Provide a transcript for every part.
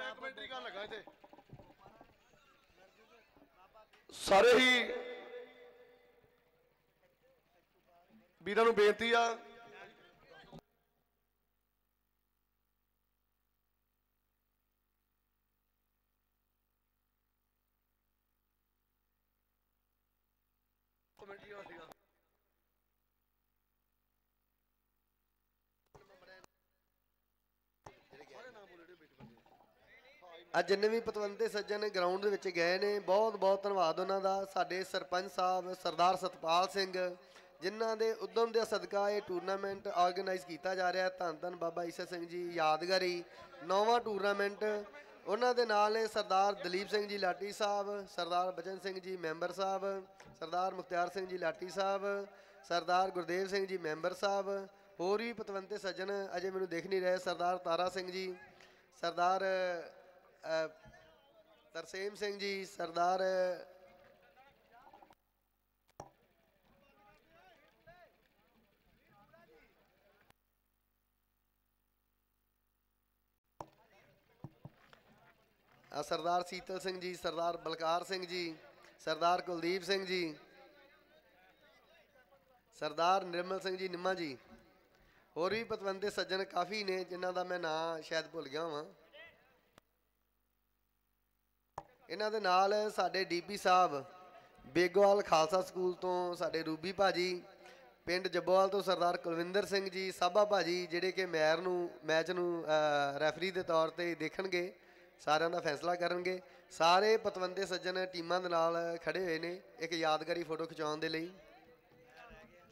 Commentary ਕਰਨ ਲੱਗਾ ਇੱਥੇ। ਸਾਰੇ ਹੀ ਵੀਰਾਂ ਨੂੰ ਬੇਨਤੀ ਆ ਕਮੈਂਟਰੀ ਵਾਲਾ ਸੀਗਾ ਸਾਰੇ ਨਾਮ ਬੋਲੇ ਜਿਹੜੇ ਬੈਠੇ ਬੰਦੇ ਅੱਜ ਜਿੰਨੇ ਵੀ ਪਤਵੰਤੇ ਸੱਜਣ ਗਰਾਊਂਡ ਦੇ ਵਿੱਚ ਗਏ ਨੇ, ਬਹੁਤ ਬਹੁਤ ਧੰਨਵਾਦ ਉਹਨਾਂ ਦਾ। ਸਾਡੇ ਸਰਪੰਚ ਸਾਹਿਬ ਸਰਦਾਰ ਸਤਪਾਲ ਸਿੰਘ, ਜਿਨ੍ਹਾਂ ਦੇ ਉਦਮ ਦੇ ਸਦਕਾ ਇਹ ਟੂਰਨਾਮੈਂਟ ਆਰਗੇਨਾਈਜ਼ ਕੀਤਾ ਜਾ ਰਿਹਾ। ਹੈ ਧੰਨ ਧੰਨ ਬਾਬਾ ਈਸਾ ਸਿੰਘ ਜੀ, ਯਾਦਗਾਰੀ, ਨੌਵਾਂ ਟੂਰਨਾਮੈਂਟ ਉਹਨਾਂ ਦੇ ਨਾਲ ਨੇ ਸਰਦਾਰ ਦਲੀਪ ਸਿੰਘ ਜੀ ਲਾਟੀ ਸਾਹਿਬ, ਸਰਦਾਰ ਬਚਨ ਸਿੰਘ ਜੀ ਮੈਂਬਰ ਸਾਹਿਬ, ਸਰਦਾਰ ਮੁਖਤਿਆਰ ਸਿੰਘ ਜੀ ਲਾਟੀ ਸਾਹਿਬ, ਸਰਦਾਰ ਗੁਰਦੇਵ ਸਿੰਘ ਜੀ ਮੈਂਬਰ ਸਾਹਿਬ, ਹੋਰ ਵੀ ਪਤਵੰਤੇ ਸੱਜਣ ਅਜੇ ਮੈਨੂੰ ਦੇਖ ਨਹੀਂ ਰਹੇ। ਸਰਦਾਰ ਤਾਰਾ ਸਿੰਘ ਜੀ, ਸਰਦਾਰ ਤਰਸੇਮ ਸਿੰਘ ਜੀ, ਸਰਦਾਰ ਸਰਦਾਰ ਸੀਤਲ ਸਿੰਘ ਜੀ, ਸਰਦਾਰ ਬਲਕਾਰ ਸਿੰਘ ਜੀ, ਸਰਦਾਰ ਕੁਲਦੀਪ ਸਿੰਘ ਜੀ, ਸਰਦਾਰ ਨਿਰਮਲ ਸਿੰਘ ਜੀ ਨਿੰਮਾ ਜੀ। ਹੋਰ ਵੀ ਪਤਵੰਤੇ ਸੱਜਣ ਕਾਫੀ ਨੇ, ਜਿਨ੍ਹਾਂ ਦਾ ਮੈਂ ਨਾਂ ਸ਼ਾਇਦ ਭੁੱਲ ਗਿਆ ਹਾਂ ਇਹਨਾਂ ਦੇ ਨਾਲ ਸਾਡੇ ਡੀਪੀ ਸਾਹਿਬ, ਬੇਗਵਾਲ ਖਾਲਸਾ ਸਕੂਲ ਤੋਂ ਸਾਡੇ ਰੂਬੀ ਭਾਜੀ, ਪਿੰਡ ਜੱਬੋਵਾਲ ਤੋਂ ਸਰਦਾਰ ਕੁਲਵਿੰਦਰ ਸਿੰਘ ਜੀ, ਸਾਬਾ ਭਾਜੀ, ਜਿਹੜੇ ਕਿ ਮੈਰ ਨੂੰ, ਮੈਚ ਨੂੰ ਰੈਫਰੀ ਦੇ ਤੌਰ ਤੇ ਦੇਖਣਗੇ, ਸਾਰਿਆਂ ਦਾ ਫੈਸਲਾ ਕਰਨਗੇ। ਸਾਰੇ ਪਤਵੰਤੇ ਸੱਜਣ ਟੀਮਾਂ ਦੇ ਨਾਲ ਖੜੇ ਹੋਏ ਨੇ, ਇੱਕ ਯਾਦਗਾਰੀ ਫੋਟੋ ਖਿਚਾਉਣ ਦੇ ਲਈ।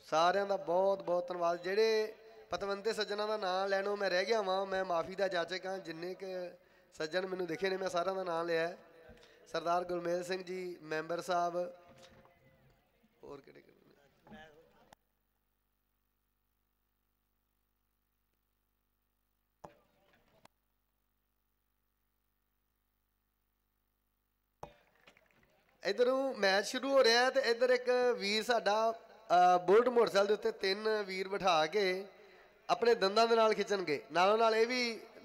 ਸਾਰਿਆਂ ਦਾ ਬਹੁਤ ਬਹੁਤ ਧੰਨਵਾਦ। ਜਿਹੜੇ ਪਤਵੰਤੇ ਸੱਜਣਾ ਦਾ ਨਾਮ ਲੈਣੋਂ ਮੈਂ ਰਹਿ ਗਿਆ ਵਾਂ, ਮੈਂ ਮਾਫੀ ਦਾ ਜਾਚਕ ਹਾਂ, ਜਿੰਨੇ ਕ ਸੱਜਣ ਮੈਨੂੰ ਦਿਖੇ ਨੇ, ਮੈਂ ਸਾਰਿਆਂ ਦਾ ਨਾਮ ਲਿਆ ਸਰਦਾਰ ਗੁਰਮੇਲ ਸਿੰਘ ਜੀ ਮੈਂਬਰ ਸਾਹਿਬ। ਹੋਰ ਕਿਹੜੇ ਕਿਹੜੇ ਨੇ? ਇਧਰੋਂ ਮੈਚ ਸ਼ੁਰੂ ਹੋ ਰਿਹਾ ਹੈ ਤੇ ਇਧਰ ਇੱਕ ਵੀਰ ਸਾਡਾ ਅ, ਬੁਲਟ ਮੋਟਰਸਾਈਕਲ ਦੇ ਉੱਤੇ ਤਿੰਨ ਵੀਰ ਬਿਠਾ ਕੇ ਆਪਣੇ ਦੰਦਾਂ ਦੇ ਨਾਲ ਖਿੱਚਣਗੇ। ਨਾਲੋਂ ਨਾਲ ਇਹ ਵੀ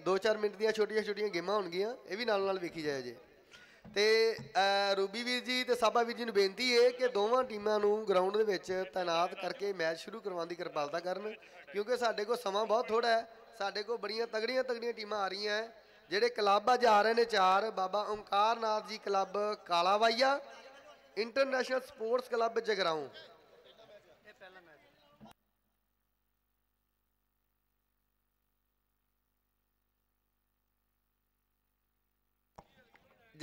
2-4 ਮਿੰਟ ਦੀਆਂ ਛੋਟੀਆਂ-ਛੋਟੀਆਂ ਗੇਮਾਂ ਹੋਣਗੀਆਂ ਇਹ ਵੀ ਨਾਲੋਂ ਨਾਲ ਵੇਖੀ ਜਾਏ ਜੇ। ਤੇ ਰੂਬੀ ਵੀਰ ਜੀ ਤੇ ਸਾਬਾ ਵੀਰ ਜੀ ਨੂੰ ਬੇਨਤੀ ਹੈ ਕਿ ਦੋਵਾਂ ਟੀਮਾਂ ਨੂੰ ਗਰਾਊਂਡ ਦੇ ਵਿੱਚ ਤਾਇਨਾਤ ਕਰਕੇ ਮੈਚ ਸ਼ੁਰੂ ਕਰਵਾਉਣ ਦੀ ਕਿਰਪਾਲਤਾ ਕਰਨ, ਕਿਉਂਕਿ ਸਾਡੇ ਕੋਲ ਸਮਾਂ ਬਹੁਤ ਥੋੜਾ ਹੈ। ਸਾਡੇ ਕੋਲ ਬੜੀਆਂ ਤਗੜੀਆਂ ਤਗੜੀਆਂ ਟੀਮਾਂ ਆ ਰਹੀਆਂ ਹੈ। ਜਿਹੜੇ ਕਲੱਬ ਅੱਜ ਆ ਰਹੇ ਨੇ ਚਾਰ, Baba Omkar Nath ji club Kalawaiya, international sports club Jagraon.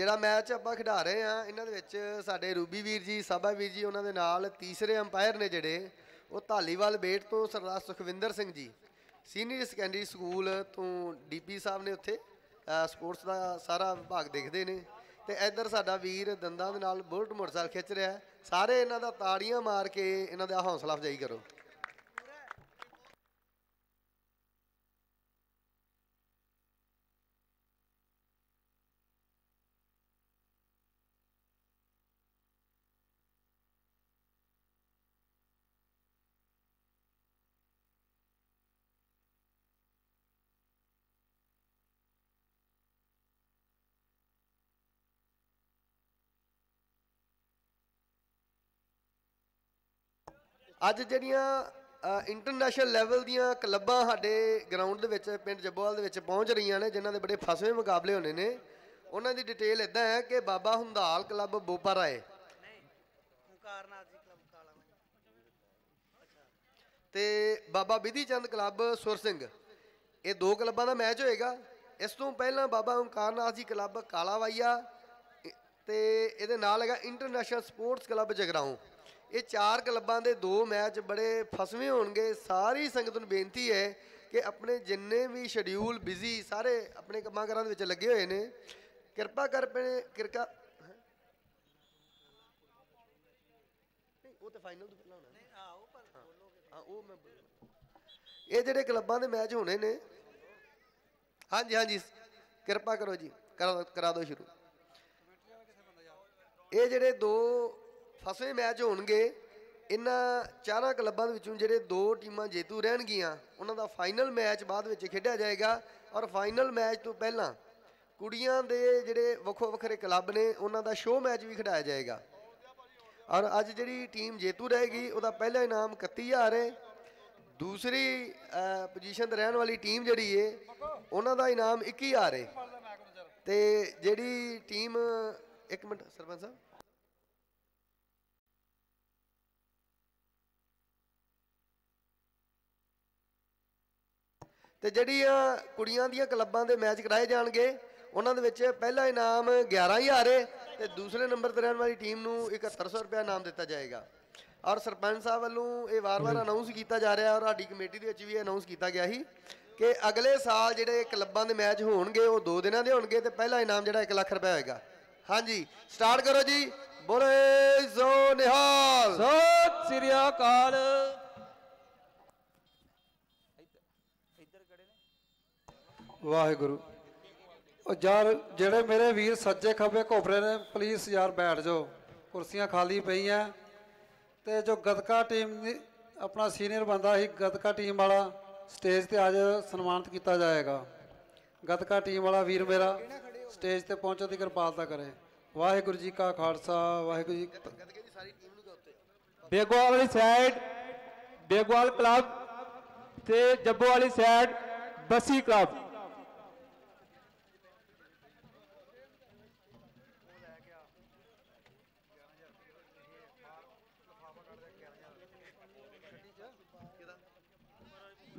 ਜਿਹੜਾ ਮੈਚ ਆਪਾਂ ਖਿਡਾ ਰਹੇ ਆ ਇਹਨਾਂ ਦੇ ਵਿੱਚ ਸਾਡੇ ਰੂਬੀ ਵੀਰ ਜੀ, ਸਾਬਾ ਵੀਰ ਜੀ, ਉਹਨਾਂ ਦੇ ਨਾਲ ਤੀਸਰੇ ਅੰਪਾਇਰ ਨੇ ਜਿਹੜੇ, ਉਹ ਧਾਲੀਵਾਲ ਬੇਟ ਤੋਂ Sardar Sukhwinder Singh ji senior secondary school ਤੋਂ ਡੀਪੀ ਸਾਹਿਬ ਨੇ ਉੱਥੇ ਸਪੋਰਟਸ ਦਾ ਸਾਰਾ ਵਿਭਾਗ ਦੇਖਦੇ ਨੇ ਤੇ ਇੱਧਰ ਸਾਡਾ ਵੀਰ ਦੰਦਾਂ ਦੇ ਨਾਲ ਬੁਲਟ ਮੋਟਰਸਾਈਕਲ ਖਿੱਚ ਰਿਹਾ ਸਾਰੇ ਇਹਨਾਂ ਦਾ ਤਾੜੀਆਂ ਮਾਰ ਕੇ ਇਹਨਾਂ ਦਾ ਹੌਸਲਾ ਅਫਜ਼ਾਈ ਕਰੋ। ਅੱਜ ਜਿਹੜੀਆਂ ਇੰਟਰਨੈਸ਼ਨਲ ਲੈਵਲ ਦੀਆਂ ਕਲੱਬਾਂ ਸਾਡੇ ਗਰਾਊਂਡ ਦੇ ਵਿੱਚ, ਪਿੰਡ ਜੱਬੋਵਾਲ ਦੇ ਵਿੱਚ ਪਹੁੰਚ ਰਹੀਆਂ ਨੇ, ਜਿਨ੍ਹਾਂ ਦੇ ਬੜੇ ਫਸਵੇਂ ਮੁਕਾਬਲੇ ਹੋਣੇ ਨੇ, ਉਹਨਾਂ ਦੀ ਡਿਟੇਲ ਇਦਾਂ ਹੈ ਕਿ ਬਾਬਾ ਹੁੰਦਾਲ ਕਲੱਬ ਬੋਪਾ ਰਾਏ। ਤੇ ਬਾਬਾ ਵਿਧੀ ਚੰਦ ਕਲੱਬ ਸੁਰ ਸਿੰਘ। ਇਹ ਦੋ ਕਲੱਬਾਂ ਦਾ ਮੈਚ ਹੋਏਗਾ। ਇਸ ਤੋਂ ਪਹਿਲਾਂ ਬਾਬਾ ਓਮਕਾਰਨਾਥ ਜੀ ਕਲੱਬ ਕਾਲਾਵਾਈਆ ਇ- ਤੇ ਇਹਦੇ ਨਾਲ ਹੈਗਾ ਇੰਟਰਨੈਸ਼ਨਲ ਸਪੋਰਟਸ ਕਲੱਬ ਜਗਰਾਉਂ। ਇਹ ਚਾਰ ਕਲੱਬਾਂ ਦੇ ਦੋ ਮੈਚ ਬੜੇ ਫਸਵੇਂ ਹੋਣਗੇ ਸਾਰੀ ਸੰਗਤ ਨੂੰ ਬੇਨਤੀ ਹੈ ਕਿ ਆਪਣੇ ਜਿੰਨੇ ਵੀ ਸ਼ਡਿਊਲ ਬਿਜ਼ੀ ਸਾਰੇ ਆਪਣੇ ਕੰਮਾਂ ਕਾਰਾਂ ਦੇ ਵਿੱਚ ਲੱਗੇ ਹੋਏ ਨੇ ਕਿਰਪਾ ਕਿਰਕਾ? ਨਹੀਂ ਉਹ ਤਾਂ ਫਾਈਨਲ ਤੋਂ ਪਹਿਲਾਂ ਹੋਣਾ ਨਹੀਂ ਆਓ ਪਰ ਬੋਲੋਗੇ ਹਾਂ ਉਹ ਮੈਂ ਬੋਲਣਾ। ਇਹ ਜਿਹੜੇ ਕਲੱਬਾਂ ਦੇ ਮੈਚ ਹੋਣੇ ਨੇ ਹਾਂਜੀ ਹਾਂਜੀ ਕਿਰਪਾ ਕਰੋ ਜੀ ਕਰਾ ਕਰਾ ਦਿਓ ਸ਼ੁਰੂ ਇਹ ਜਿਹੜੇ ਦੋ ਫਸਵੇਂ ਮੈਚ ਹੋਣਗੇ, ਇਹਨਾਂ ਚਾਰਾਂ ਕਲੱਬਾਂ ਦੇ ਵਿੱਚੋਂ ਜਿਹੜੇ ਦੋ ਟੀਮਾਂ ਜੇਤੂ ਰਹਿਣਗੀਆਂ, ਉਹਨਾਂ ਦਾ ਫਾਈਨਲ ਮੈਚ ਬਾਅਦ ਵਿੱਚ ਖੇਡਿਆ ਜਾਏਗਾ ਔਰ ਫਾਈਨਲ ਮੈਚ ਤੋਂ ਪਹਿਲਾਂ ਕੁੜੀਆਂ ਦੇ ਜਿਹੜੇ ਵੱਖੋ ਵੱਖਰੇ ਕਲੱਬ ਨੇ, ਉਹਨਾਂ ਦਾ ਸ਼ੋਅ ਮੈਚ ਵੀ ਖਿਡਾਇਆ ਜਾਏਗਾ। ਔਰ ਅੱਜ ਜਿਹੜੀ ਟੀਮ ਜੇਤੂ ਰਹੇਗੀ, ਉਹਦਾ ਪਹਿਲਾ ਇਨਾਮ 31000 ਹੈ। ਦੂਸਰੀ ਪੋਜੀਸ਼ਨ ਤੇ ਰਹਿਣ ਵਾਲੀ ਟੀਮ ਜਿਹੜੀ ਏ, ਉਹਨਾਂ ਦਾ ਇਨਾਮ 21000 ਹੈ। ਤੇ ਜਿਹੜੀ ਟੀਮ, ਇੱਕ ਮਿੰਟ ਸਰਪੰਚ ਸਾਹਿਬ। ਤੇ ਜਿਹੜੀਆਂ ਕੁੜੀਆਂ ਦੀਆਂ ਕਲੱਬਾਂ ਦੇ ਮੈਚ ਕਰਾਏ ਜਾਣਗੇ ਉਹਨਾਂ ਦੇ ਵਿੱਚ ਪਹਿਲਾ ਇਨਾਮ 11000 ਹੈ ਤੇ ਦੂਸਰੇ ਨੰਬਰ ਤੇ ਰਹਿਣ ਵਾਲੀ ਟੀਮ ਨੂੰ 7100 ਰੁਪਏ ਇਨਾਮ ਦਿੱਤਾ ਜਾਏਗਾ। ਔਰ ਸਰਪੰਚ ਸਾਹਿਬ ਵੱਲੋਂ ਇਹ ਵਾਰ-ਵਾਰ ਅਨਾਉਂਸ ਕੀਤਾ ਜਾ ਰਿਹਾ ਔਰ ਸਾਡੀ ਕਮੇਟੀ ਦੇ ਵਿੱਚ ਵੀ ਅਨਾਉਂਸ ਕੀਤਾ ਗਿਆ ਸੀ ਕਿ ਅਗਲੇ ਸਾਲ ਜਿਹੜੇ ਕਲੱਬਾਂ ਦੇ ਮੈਚ ਹੋਣਗੇ ਉਹ ਦੋ ਦਿਨਾਂ ਦੇ ਹੋਣਗੇ ਤੇ ਪਹਿਲਾ ਇਨਾਮ ਜਿਹੜਾ 1 ਲੱਖ ਰੁਪਏ ਹੋਏਗਾ। ਹਾਂਜੀ ਸਟਾਰਟ ਕਰੋ ਜੀ। ਬੋਲੇ ਸੋ ਨਿਹਾਲ। ਸਤਿ ਸ੍ਰੀ ਅਕਾਲ ਇੱਧਰ ਕਿਹੜੇ ਨੇ ਵਾਹਿਗੁਰੂ। ਉਹ ਯਾਰ, ਜਿਹੜੇ ਮੇਰੇ ਵੀਰ ਸੱਜੇ ਖੱਬੇ ਘੋਪਰੇ ਨੇ ਪਲੀਜ਼ ਯਾਰ ਬੈਠ ਜਾਓ। ਕੁਰਸੀਆਂ ਖਾਲੀ ਪਈਆਂ। ਤੇ ਜੋ ਗਤਕਾ ਟੀਮ ਆਪਣਾ ਸੀਨੀਅਰ ਬੰਦਾ ਸੀ, ਗਤਕਾ ਟੀਮ ਵਾਲਾ ਸਟੇਜ ਤੇ ਅੱਜ ਸਨਮਾਨਿਤ ਕੀਤਾ ਜਾਏਗਾ। ਗਤਕਾ ਟੀਮ ਵਾਲਾ ਵੀਰ ਮੇਰਾ ਸਟੇਜ ਤੇ ਪਹੁੰਚਣ ਦੀ ਕਿਰਪਾਲਤਾ ਕਰੇ। ਵਾਹਿਗੁਰੂ ਜੀ ਕਾ ਖਾਲਸਾ, ਵਾਹਿਗੁਰੂ ਜੀ ਕੀ ਬੇਗਵਾਲ ਵਾਲੀ ਸਾਈਡ ਬੇਗਵਾਲ ਕਲੱਬ ਤੇ ਜੱਬੋ ਵਾਲੀ ਸਾਈਡ ਬਸੀ ਕਲੱਬ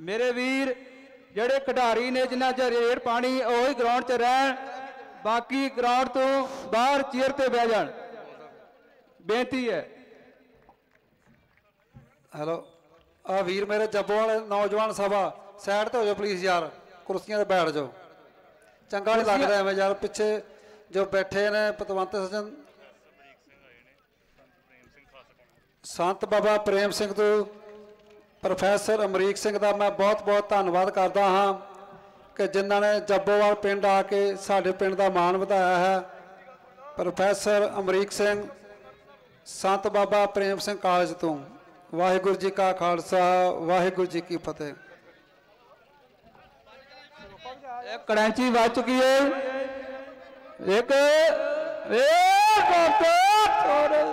ਮੇਰੇ ਵੀਰ ਜਿਹੜੇ ਖਿਡਾਰੀ ਨੇ ਜਿਨ੍ਹਾਂ 'ਚ ਰੇਡ ਪਾਣੀ ਉਹੀ ਗਰਾਊਂਡ 'ਚ ਰਹਿਣ ਬਾਕੀ ਗਰਾਊਂਡ ਤੋਂ ਬਾਹਰ ਚੇਅਰ ਤੇ ਬਹਿ ਜਾਣ। ਬੇਨਤੀ ਹੈ। ਹੈਲੋ ਆ ਵੀਰ ਮੇਰੇ ਜੱਬੋ ਵਾਲੇ ਨੌਜਵਾਨ ਸਭਾ ਸਾਈਡ ਤੇ ਹੋ ਜਾਓ ਪਲੀਜ਼ ਯਾਰ। ਕੁਰਸੀਆਂ ਤੇ ਬੈਠ ਜਾਓ। ਚੰਗਾ ਨਹੀਂ ਲੱਗਦਾ ਐਵੇਂ ਯਾਰ ਪਿੱਛੇ ਜੋ ਬੈਠੇ ਨੇ ਪਤਵੰਤ ਸਜਣ। ਸੰਤ ਬਾਬਾ ਪ੍ਰੇਮ ਸਿੰਘ ਤੋਂ ਪ੍ਰੋਫੈਸਰ ਅਮਰੀਕ ਸਿੰਘ ਦਾ ਮੈਂ ਬਹੁਤ-ਬਹੁਤ ਧੰਨਵਾਦ ਕਰਦਾ ਹਾਂ ਕਿ ਜਿਨ੍ਹਾਂ ਨੇ ਜੱਬੋਵਾਲ ਪਿੰਡ ਆ ਕੇ ਸਾਡੇ ਪਿੰਡ ਦਾ ਮਾਣ ਵਧਾਇਆ ਹੈ। ਪ੍ਰੋਫੈਸਰ ਅਮਰੀਕ ਸਿੰਘ, ਸੰਤ ਬਾਬਾ ਪ੍ਰੇਮ ਸਿੰਘ ਕਾਲਜ ਤੋਂ। ਵਾਹਿਗੁਰੂ ਜੀ ਕਾ ਖਾਲਸਾ, ਵਾਹਿਗੁਰੂ ਜੀ ਕੀ ਫਤਿਹ। ਇਹ ਕੜੈਂਚੀ ਵੱਜ ਚੁੱਕੀ ਹੈ ਇੱਕ ਏ ਬਾਬਾ ਥੋੜੇ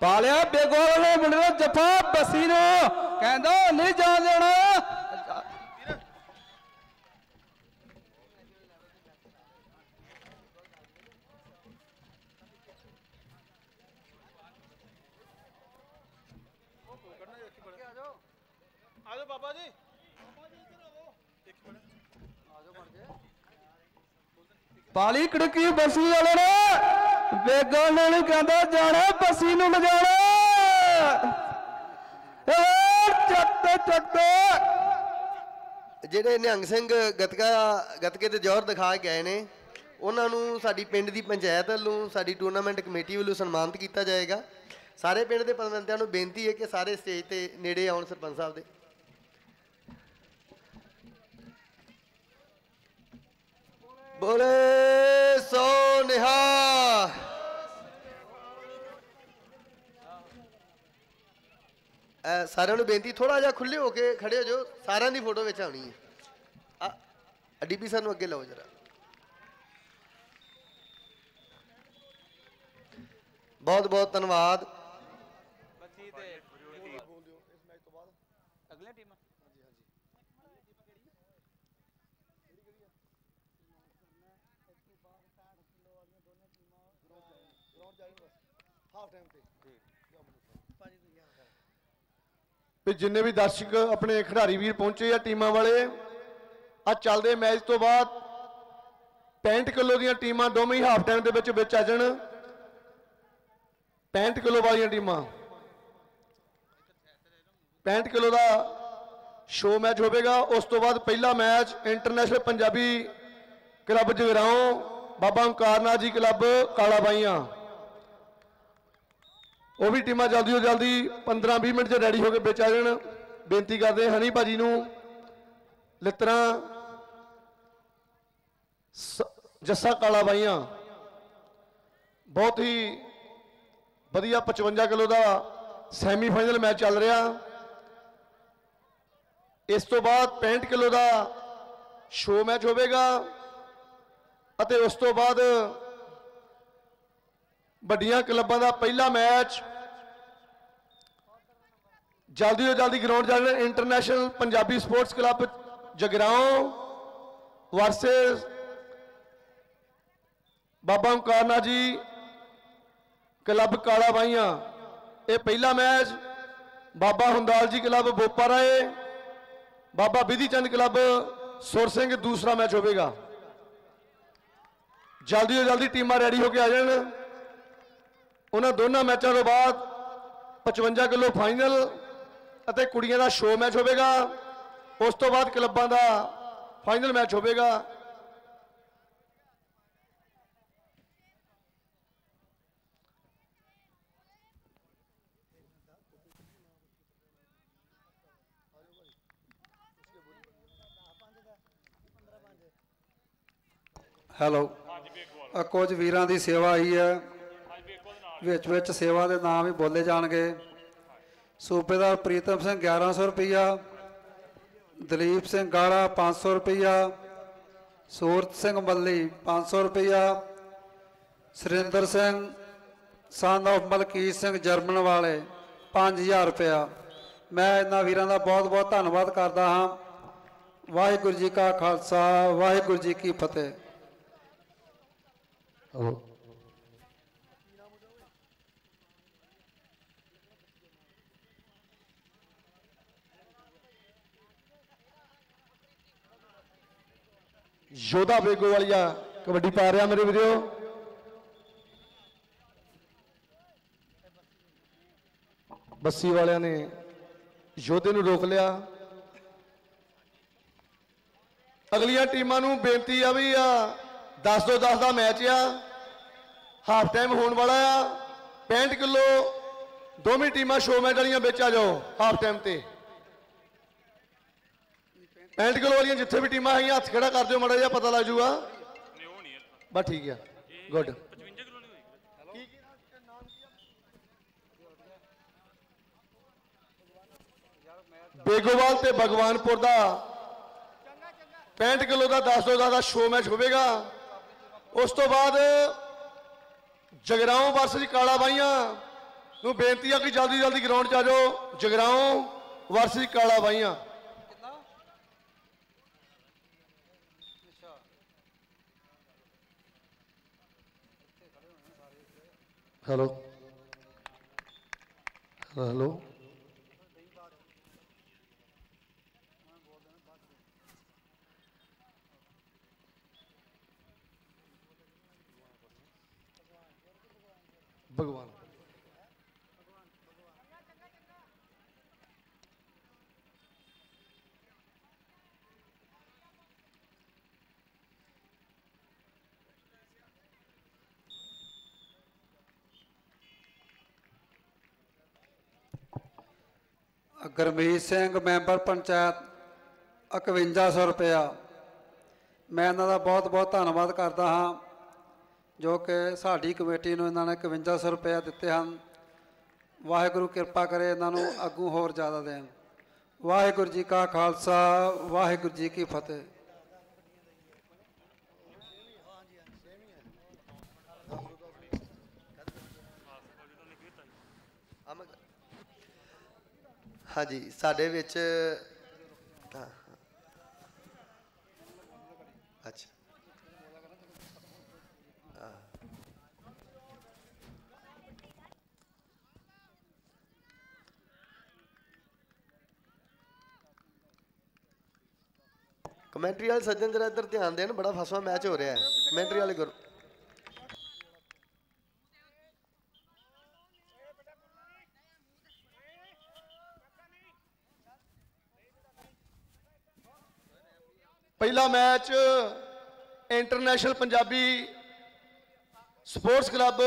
ਪਾਲਿਆ ਬੇਗੋਲ ਵਾਲੇ ਮੁੰਡੇ ਨੂੰ ਜੱਫਾ ਬੱਸੀ ਨੂੰ। ਕਹਿੰਦਾ ਨਹੀਂ ਜਾਣ। ਦੇਣਾ ਆਜੋ ਬਾਬਾ ਜੀ। ਪਾਲੀ ਕੜਕੀ ਬੱਸੀ ਵਾਲੇ ਨੇ। ਬੇਗੋਲ ਨੂੰ ਕਹਿੰਦਾ ਜਾਣਾ, ਬੱਸੀ ਨੂੰ ਲਿਜਾਣਾ। ਏ ਚੱਕਦੇ ਚੱਕਦੇ ਜਿਹੜੇ ਨਿਹੰਗ ਸਿੰਘ ਗਤਕਾ, ਗਤਕੇ ਤੇ ਜ਼ੋਰ ਦਿਖਾ ਕੇ ਆਏ ਨੇ, ਉਹਨਾਂ ਨੂੰ ਸਾਡੀ ਪਿੰਡ ਦੀ ਪੰਚਾਇਤ ਵੱਲੋਂ, ਸਾਡੀ ਟੂਰਨਾਮੈਂਟ ਕਮੇਟੀ ਵੱਲੋਂ ਸਨਮਾਨਿਤ ਕੀਤਾ ਜਾਏਗਾ। ਸਾਰੇ ਪਿੰਡ ਦੇ ਪਤਵੰਤਿਆਂ ਨੂੰ ਬੇਨਤੀ ਹੈ ਕਿ ਸਾਰੇ ਸਟੇਜ ਤੇ ਨੇੜੇ ਆਉਣ ਸਰਪੰਚ ਸਾਹਿਬ ਦੇ। ਬੋਲੇ ਸੋ ਨਿਹਾਲ ਸਾਰਿਆਂ ਨੂੰ ਬੇਨਤੀ ਥੋੜਾ ਜਿਹਾ ਖੁੱਲੇ ਹੋ ਕੇ ਖੜੇ ਹੋ ਜਾਓ, ਸਾਰਿਆਂ ਦੀ ਫੋਟੋ ਵਿੱਚ ਆਉਣੀ ਹੈ। ਆ ਡੀਪੀ ਸਰ ਨੂੰ ਅੱਗੇ ਲਾਓ ਜਰਾ। ਬਹੁਤ ਬਹੁਤ ਧੰਨਵਾਦ। ਵੀ ਜਿੰਨੇ ਵੀ ਦਰਸ਼ਕ ਆਪਣੇ ਖਿਡਾਰੀ ਵੀਰ ਪਹੁੰਚੇ ਆ ਟੀਮਾਂ ਵਾਲੇ ਆ ਚੱਲਦੇ ਮੈਚ ਤੋਂ ਬਾਅਦ 65 ਕਿਲੋ ਦੀਆਂ ਟੀਮਾਂ ਦੋਵੇਂ ਹੀ ਹਾਫ ਟਾਈਮ ਦੇ ਵਿੱਚ ਵਿੱਚ ਆ ਜਾਣ। 65 ਕਿਲੋ ਵਾਲੀਆਂ ਟੀਮਾਂ। 65 ਕਿਲੋ ਦਾ ਸ਼ੋ ਮੈਚ ਹੋਵੇਗਾ। ਉਸ ਤੋਂ ਬਾਅਦ ਪਹਿਲਾ match international Punjabi club Jagraon, Baba Omkarnath ji club Kala ਬਾਈਆਂ ਉਹ ਵੀ ਟੀਮਾਂ ਜਲਦੀ ਤੋਂ ਜਲਦੀ 15-20 ਮਿੰਟ 'ਚ ਰੈਡੀ ਹੋ ਕੇ ਵਿੱਚ ਆ ਜਾਣ। ਬੇਨਤੀ ਕਰਦੇ ਹਾਂ ਹਨੀ ਭਾਜੀ ਨੂੰ ਲਿੱਤਰਾ ਜੱਸਾ ਕਾਲਾ ਬਾਈਆਂ ਬਹੁਤ ਹੀ ਵਧੀਆ 55 ਕਿਲੋ ਦਾ ਸੈਮੀਫਾਈਨਲ ਮੈਚ ਚੱਲ ਰਿਹਾ। ਇਸ ਤੋਂ ਬਾਅਦ 65 ਕਿਲੋ ਦਾ ਸ਼ੋ ਮੈਚ ਹੋਵੇਗਾ। ਅਤੇ ਉਸ ਤੋਂ ਬਾਅਦ ਵੱਡੀਆਂ ਕਲੱਬਾਂ ਦਾ ਪਹਿਲਾ ਮੈਚ। ਜਲਦੀ ਤੋਂ ਜਲਦੀ ਗਰਾਊਂਡ ਜਾਣਾ international Punjabi sports club Jagraon versus Baba Onkarnath ji, club Kala ਬਾਈਆਂ ਇਹ ਪਹਿਲਾ ਮੈਚ। ਬਾਬਾ ਹੁੰਦਾਲ ਜੀ ਕਲੱਬ ਬੋਪਾ ਰਾਏ ਬਾਬਾ ਵਿਧੀ ਚੰਦ ਕਲੱਬ ਸੁਰ ਸਿੰਘ ਦੂਸਰਾ ਮੈਚ ਹੋਵੇਗਾ। ਜਲਦੀ ਤੋਂ ਜਲਦੀ ਟੀਮਾਂ ਰੈਡੀ ਹੋ ਕੇ ਆ ਜਾਣ। ਉਹਨਾਂ ਦੋਨਾਂ ਮੈਚਾਂ ਤੋਂ ਬਾਅਦ 55 ਕਿਲੋ ਫਾਈਨਲ ਅਤੇ ਕੁੜੀਆਂ ਦਾ ਸ਼ੋ ਮੈਚ ਹੋਵੇਗਾ। ਉਸ ਤੋਂ ਬਾਅਦ ਕਲੱਬਾਂ ਦਾ ਫਾਈਨਲ ਮੈਚ ਹੋਵੇਗਾ। ਹੈਲੋ। ਆ ਕੁਝ ਵੀਰਾਂ ਦੀ ਸੇਵਾ ਆਈ ਹੈ। ਵਿੱਚ ਵਿੱਚ ਸੇਵਾ ਦੇ ਨਾਮ ਵੀ ਬੋਲੇ ਜਾਣਗੇ। ਸੂਬੇਦਾਰ ਪ੍ਰੀਤਮ ਸਿੰਘ 1100 ਰੁਪਈਆ, ਦਲੀਪ ਸਿੰਘ ਗਾੜਾ 500 ਰੁਪਈਆ, ਸੂਰਤ ਸਿੰਘ ਮੱਲੀ 500 ਰੁਪਈਆ, Surinder Singh son of Malkit Singh German ਵਾਲੇ 5000 ਰੁਪਇਆ ਮੈਂ ਇਹਨਾਂ ਵੀਰਾਂ ਦਾ ਬਹੁਤ ਬਹੁਤ ਧੰਨਵਾਦ ਕਰਦਾ ਹਾਂ। ਵਾਹਿਗੁਰੂ ਜੀ ਕਾ ਖਾਲਸਾ, ਵਾਹਿਗੁਰੂ ਜੀ ਕੀ ਫਤਿਹ। ਯੋਧਾ ਬੇਗੋ ਵਾਲੀਆ ਕਬੱਡੀ ਪਾ ਰਿਹਾ ਮੇਰੇ ਵੀਰੋ। ਬੱਸੀ ਵਾਲਿਆਂ ਨੇ ਯੋਧੇ ਨੂੰ ਰੋਕ ਲਿਆ। ਅਗਲੀਆਂ ਟੀਮਾਂ ਨੂੰ ਬੇਨਤੀ ਆ ਵੀ ਆ 10 ਤੋਂ 10 ਦਾ ਮੈਚ ਆ ਹਾਫ ਟਾਈਮ ਹੋਣ ਵਾਲਾ ਆ। 65 ਕਿਲੋ ਦੋਵੇਂ ਟੀਮਾਂ ਸ਼ੋ ਮੈਚ ਵਾਲੀਆਂ ਵਿੱਚ ਆ ਜਾਓ ਹਾਫ ਟਾਈਮ ਤੇ। 65 ਕਿਲੋ ਵਾਲੀਆਂ ਜਿੱਥੇ ਵੀ ਟੀਮਾਂ ਹੈਗੀਆਂ ਹੱਥ ਖੜਾ ਕਰ ਦਿਓ ਮਾੜਾ ਜਿਹਾ, ਪਤਾ ਲੱਗ ਜਾਊਗਾ ਬਸ ਠੀਕ ਆ। ਗੁੱਡ ਬੇਗੋਵਾਲ ਤੇ ਭਗਵਾਨਪੁਰ ਦਾ 65 ਕਿਲੋ ਦਾ 10 ਤੋਂ ਦਾ ਸ਼ੋ ਮੈਚ ਹੋਵੇਗਾ। ਉਸ ਤੋਂ ਬਾਅਦ ਜਗਰਾਉਂ ਵਰਸਸ ਕਾਲਾ ਬਾਈਆਂ ਨੂੰ ਬੇਨਤੀ ਆ ਕਿ ਜਲਦੀ ਜਲਦੀ ਗਰਾਊਂਡ 'ਚ ਆ ਜਾਓ। ਜਗਰਾਉਂ ਵਰਸਸ ਕਾਲਾ ਬਾਈਆਂ ਹੈਲੋ ਹੈਲੋ ਭਗਵਾਨ। ਗੁਰਮੀਤ ਸਿੰਘ, ਮੈਂਬਰ ਪੰਚਾਇਤ 5100 ਰੁਪਇਆ। ਮੈਂ ਇਹਨਾਂ ਦਾ ਬਹੁਤ ਬਹੁਤ ਧੰਨਵਾਦ ਕਰਦਾ ਹਾਂ, ਜੋ ਕਿ ਸਾਡੀ ਕਮੇਟੀ ਨੂੰ ਇਹਨਾਂ ਨੇ 5100 ਰੁਪਇਆ ਦਿੱਤੇ ਹਨ। ਵਾਹਿਗੁਰੂ ਕਿਰਪਾ ਕਰੇ ਇਹਨਾਂ ਨੂੰ ਅੱਗੂ ਹੋਰ ਜ਼ਿਆਦਾ ਦੇਣ। ਵਾਹਿਗੁਰੂ ਜੀ ਕਾ ਖਾਲਸਾ, ਵਾਹਿਗੁਰੂ ਜੀ ਕੀ ਫਤਿਹ ਅਮਨ ਹਾਂਜੀ ਸਾਡੇ ਵਿੱਚ ਹਾਂ, ਅੱਛਾ। ਕਮੈਂਟਰੀ ਵਾਲੇ ਸੱਜਣ ਜਰਾ ਇੱਧਰ ਧਿਆਨ ਦੇਣ ਬੜਾ ਫਸਵਾ ਮੈਚ ਹੋ ਰਿਹਾ ਹੈ। ਕਮੈਂਟਰੀ ਵਾਲੇ ਗੁਰ ਪਹਿਲਾ match international Punjabi sports club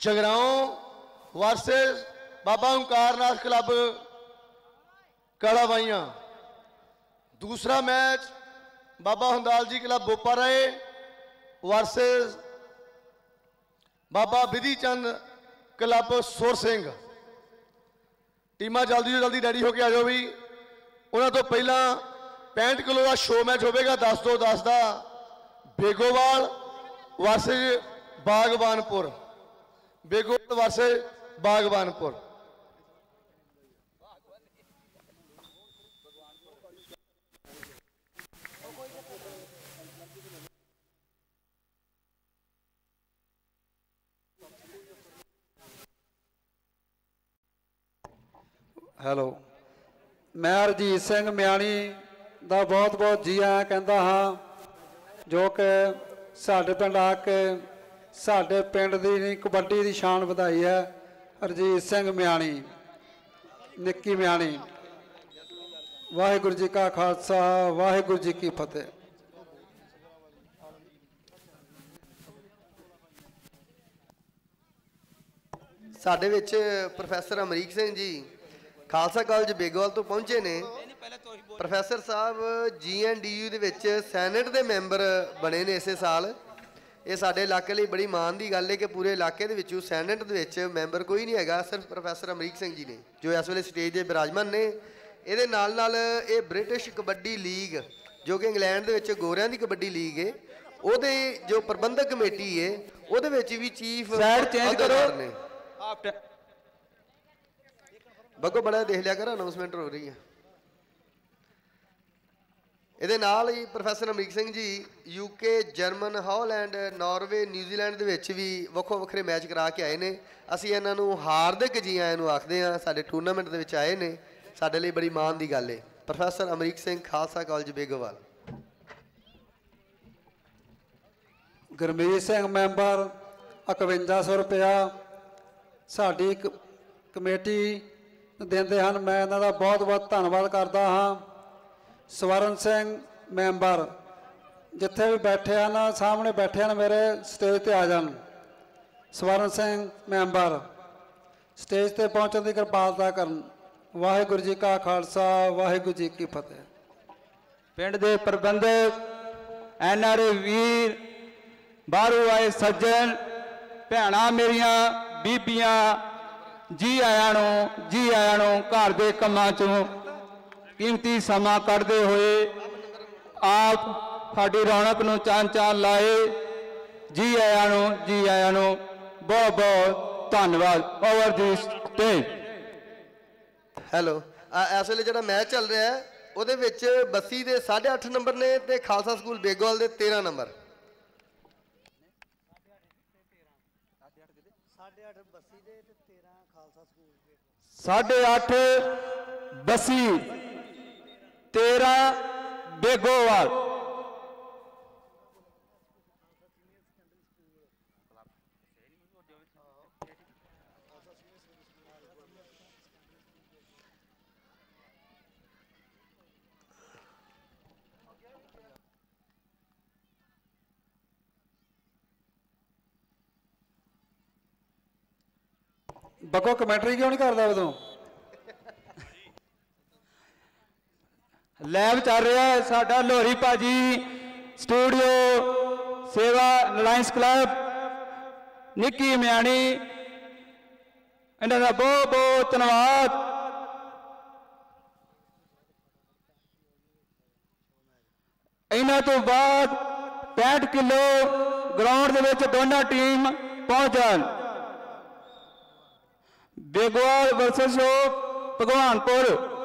Jagraon versus Baba Onkarnath club Kalabaian. ਦੂਸਰਾ ਮੈਚ ਬਾਬਾ ਹੁੰਦਾਲ ਜੀ ਕਲੱਬ ਬੋਪਾ ਰਾਏ ਵਰਸਸ ਬਾਬਾ ਵਿਧੀ ਚੰਦ ਕਲੱਬ ਸੁਰ ਸਿੰਘ। ਟੀਮਾਂ ਜਲਦੀ ਤੋਂ ਜਲਦੀ ਰੈਡੀ ਹੋ ਕੇ ਆ ਜਾਓ ਵੀ। ਉਹਨਾਂ ਤੋਂ ਪਹਿਲਾਂ 65 ਕਿਲੋ ਦਾ ਸ਼ੋ ਮੈਚ ਹੋਵੇਗਾ 10 ਤੋਂ 10 ਦਾ। Begowal versus Baghbanpur. Begowal versus Baghbanpur. Hello ਮੈਂ ਹਰਜੀਤ ਸਿੰਘ ਮਿਆਣੀ। ਦਾ ਬਹੁਤ ਬਹੁਤ ਜੀ ਆਇਆਂ ਕਹਿੰਦਾ ਹਾਂ, ਜੋ ਕਿ ਸਾਡੇ ਪਿੰਡ ਆ ਕੇ ਸਾਡੇ ਪਿੰਡ ਦੀ ਨਹੀਂ, ਕਬੱਡੀ ਦੀ ਸ਼ਾਨ ਵਧਾਈ ਹੈ। ਹਰਜੀਤ ਸਿੰਘ ਮਿਆਣੀ, ਨਿੱਕੀ ਮਿਆਣੀ। ਵਾਹਿਗੁਰੂ ਜੀ ਕਾ ਖਾਲਸਾ, ਵਾਹਿਗੁਰੂ ਜੀ ਕੀ ਫਤਿਹ। ਸਾਡੇ ਵਿੱਚ ਪ੍ਰੋਫੈਸਰ ਅਮਰੀਕ ਸਿੰਘ ਜੀ, ਖਾਲਸਾ ਕਾਲਜ ਬੇਗਵਾਲ ਤੋਂ ਪਹੁੰਚੇ ਨੇ। ਪ੍ਰੋਫੈਸਰ ਸਾਹਿਬ ਜੀਐਨਡੀਯੂ ਦੇ ਵਿੱਚ ਸੈਨੇਟ ਦੇ ਮੈਂਬਰ ਬਣੇ ਨੇ ਇਸੇ ਸਾਲ। ਇਹ ਸਾਡੇ ਇਲਾਕੇ ਲਈ ਬੜੀ ਮਾਣ ਦੀ ਗੱਲ ਹੈ ਕਿ ਪੂਰੇ ਇਲਾਕੇ ਦੇ ਵਿੱਚੋਂ ਸੈਨੇਟ ਦੇ ਵਿੱਚ ਮੈਂਬਰ ਕੋਈ ਨਹੀਂ ਹੈਗਾ ਸਿਰਫ ਪ੍ਰੋਫੈਸਰ ਅਮਰੀਕ ਸਿੰਘ ਜੀ ਨੇ ਜੋ ਇਸ ਵੇਲੇ ਸਟੇਜ ਦੇ ਬਿਰਾਜਮਾਨ ਨੇ। ਇਹਦੇ ਨਾਲ ਨਾਲ ਇਹ ਬ੍ਰਿਟਿਸ਼ ਕਬੱਡੀ ਲੀਗ ਜੋ ਕਿ ਇੰਗਲੈਂਡ ਦੇ ਵਿੱਚ ਗੋਰਿਆਂ ਦੀ ਕਬੱਡੀ ਲੀਗ ਹੈ ਉਹਦੇ ਜੋ ਪ੍ਰਬੰਧਕ ਕਮੇਟੀ ਹੈ ਉਹਦੇ ਵਿੱਚ ਵੀ ਚੀਫ ਸਾਈਡ ਚੇਂਜ ਕਰੋ। ਬੱਗੋ ਬੜਾ ਦੇਖ ਲਿਆ ਕਰ ਅਨਾਉਂਸਮੈਂਟ ਹੋ ਰਹੀ ਹੈ। ਇਹਦੇ ਨਾਲ ਹੀ professor Amrik Singh ji UK German Holland Norway New Zealand ਦੇ ਵਿੱਚ ਵੀ ਵੱਖੋ ਵੱਖਰੇ ਮੈਚ ਕਰਾ ਕੇ ਆਏ ਨੇ। ਅਸੀਂ ਇਹਨਾਂ ਨੂੰ ਹਾਰਦਿਕ ਜੀ ਆਇਆਂ ਨੂੰ ਆਖਦੇ ਹਾਂ, ਸਾਡੇ ਟੂਰਨਾਮੈਂਟ ਦੇ ਵਿੱਚ ਆਏ ਨੇ। ਸਾਡੇ ਲਈ ਬੜੀ ਮਾਣ ਦੀ ਗੱਲ ਹੈ professor Amrik Singh, Khalsa college, Begowal. Gurmeet Singh member 5100 ਰੁਪਇਆ ਸਾਡੀ ਕ- ਕਮੇਟੀ ਦਿੰਦੇ ਹਨ। ਮੈਂ ਇਹਨਾਂ ਦਾ ਬਹੁਤ ਬਹੁਤ ਧੰਨਵਾਦ ਕਰਦਾ ਹਾਂ। ਸਵਰਨ ਸਿੰਘ ਮੈਂਬਰ, ਜਿੱਥੇ ਵੀ ਬੈਠੇ ਹਨ ਸਾਹਮਣੇ ਬੈਠੇ ਹਨ ਮੇਰੇ ਸਟੇਜ ਤੇ ਆ ਜਾਣ। ਸਵਰਨ ਸਿੰਘ ਮੈਂਬਰ ਸਟੇਜ ਤੇ ਪਹੁੰਚਣ ਦੀ ਕਿਰਪਾਲਤਾ ਕਰਨ। ਵਾਹਿਗੁਰੂ ਜੀ ਕਾ ਖਾਲਸਾ, ਵਾਹਿਗੁਰੂ ਜੀ ਕੀ ਫਤਿਹ। ਪਿੰਡ ਦੇ ਪ੍ਰਬੰਧਕ, ਐੱਨ ਆਰ ਏ ਵੀਰ, ਬਾਹਰੋਂ ਆਏ ਸੱਜਣ, ਭੈਣਾਂ ਮੇਰੀਆਂ, ਬੀਬੀਆਂ, ਜੀ ਆਇਆਂ ਨੂੰ, ਜੀ ਆਇਆਂ ਨੂੰ ਘਰ ਦੇ ਕੰਮਾਂ ਚੋਂ ਕੀਮਤੀ ਸਮਾਂ ਕੱਢਦੇ ਹੋਏ ਆਪ ਸਾਡੀ ਰੌਣਕ ਨੂੰ ਚਾਨ ਚਾਨ ਲਾਏ। ਜੀ ਆਇਆਂ ਨੂੰ ਜੀ ਆਇਆਂ ਨੂੰ ਬਹੁਤ ਬਹੁਤ ਧੰਨਵਾਦ। ਓਵਰ ਦੀ ਸਟੇਜ ਹੈਲੋ ਆ ਇਸ ਵੇਲੇ ਜਿਹੜਾ ਮੈਚ ਚੱਲ ਰਿਹਾ ਹੈ ਉਹਦੇ ਵਿੱਚ ਬੱਸੀ ਦੇ 8.5 ਨੰਬਰ ਨੇ ਤੇ ਖਾਲਸਾ ਸਕੂਲ ਬੇਗੋਵਾਲ ਦੇ 13 ਨੰਬਰ। 8.5 ਬੱਸੀ ਦੇ ਤੇ 13 ਖਾਲਸਾ ਸਕੂਲ ਦੇ ਸਾਢੇ ਅੱਠ ਬੱਸੀ। 13 ਬੇਗੋਵਾਲ। ਬੱਗੋ ਕਮੈਂਟਰੀ ਕਿਉਂ ਨਹੀਂ ਕਰਦਾ ਉਦੋਂ? ਲੈਬ ਚੱਲ ਰਿਹਾ ਹੈ ਸਾਡਾ ਲੋਹਰੀ ਭਾਜੀ ਸਟੂਡੀਓ ਸੇਵਾ ਰਿਲਾਇੰਸ ਕਲੱਬ ਨਿੱਕੀ ਮਿਆਣੀ, ਇਹਨਾਂ ਦਾ ਬਹੁਤ ਬਹੁਤ ਧੰਨਵਾਦ। ਇਹਨਾਂ ਤੋਂ ਬਾਅਦ 65 ਕਿਲੋ ਗਰਾਊਂਡ ਦੇ ਵਿੱਚ ਦੋਨਾਂ ਟੀਮ ਪਹੁੰਚ ਜਾਣ। ਬੇਗਵਾਲ ਵਰਸਸ ਭਗਵਾਨਪੁਰ।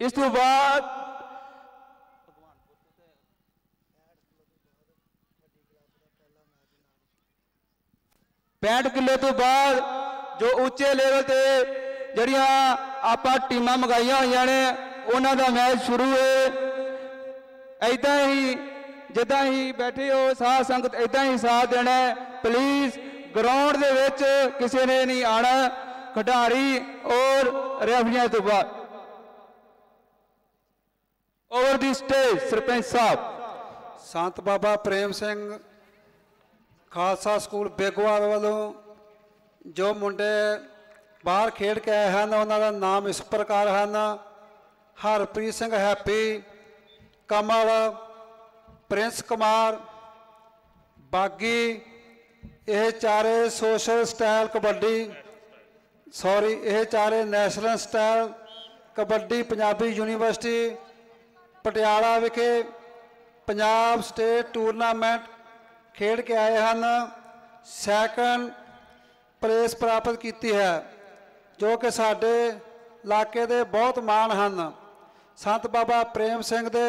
ਇਸ ਤੋਂ ਬਾਅਦ ਪੈਂਹਠ ਕਿੱਲੇ ਤੋਂ ਬਾਅਦ ਜੋ ਉੱਚੇ ਲੈਵਲ ਤੇ ਜਿਹੜੀਆਂ ਆਪਾਂ ਟੀਮਾਂ ਮੰਗਾਈਆਂ ਹੋਈਆਂ ਨੇ, ਉਹਨਾਂ ਦਾ ਮੈਚ ਸ਼ੁਰੂ ਹੈ ਐਦਾਂ ਹੀ, ਜਿੱਦਾਂ ਹੀ ਬੈਠੇ ਹੋ ਸਾਧ ਸੰਗਤ ਐਦਾਂ ਹੀ ਸਾਥ ਦੇਣਾ ਪਲੀਜ਼ ਗਰਾਊਂਡ ਦੇ ਵਿੱਚ ਕਿਸੇ ਨੇ ਨਹੀਂ ਆਣਾ ਖਿਡਾਰੀ ਔਰ ਰੈਫਰੀਆਂ ਤੋਂ ਬਾਅਦ। ਓਵਰ ਦੀ ਸਟੇਜ ਸਰਪੰਚ ਸਾਹਿਬ ਸੰਤ ਬਾਬਾ ਪ੍ਰੇਮ ਸਿੰਘ ਖਾਲਸਾ ਸਕੂਲ ਬੇਗਵਾਲ ਵੱਲੋਂ ਜੋ ਮੁੰਡੇ ਬਾਹਰ ਖੇਡ ਕੇ ਆਏ ਹਨ, ਉਹਨਾਂ ਦਾ ਨਾਮ ਇਸ ਪ੍ਰਕਾਰ ਹਨ। ਹਰਪ੍ਰੀਤ ਸਿੰਘ ਹੈਪੀ, ਕਮਲ, ਪ੍ਰਿੰਸ ਕੁਮਾਰ, ਬਾਗੀ, ਇਹ ਚਾਰੇ ਸੋਸ਼ਲ ਸਟਾਈਲ ਕਬੱਡੀ ਸੌਰੀ ਇਹ ਚਾਰੇ national style kabaddi Punjabi university Patiala ਵਿਖੇ ਪੰਜਾਬ ਸਟੇਟ ਟੂਰਨਾਮੈਂਟ ਖੇਡ ਕੇ ਆਏ ਹਨ। ਸੈਕੰਡ ਪ੍ਰੇਸ ਪ੍ਰਾਪਤ ਕੀਤੀ ਹੈ, ਜੋ ਕਿ ਸਾਡੇ ਇਲਾਕੇ ਦੇ ਬਹੁਤ ਮਾਣ ਹਨ। ਸੰਤ ਬਾਬਾ ਪ੍ਰੇਮ ਸਿੰਘ ਦੇ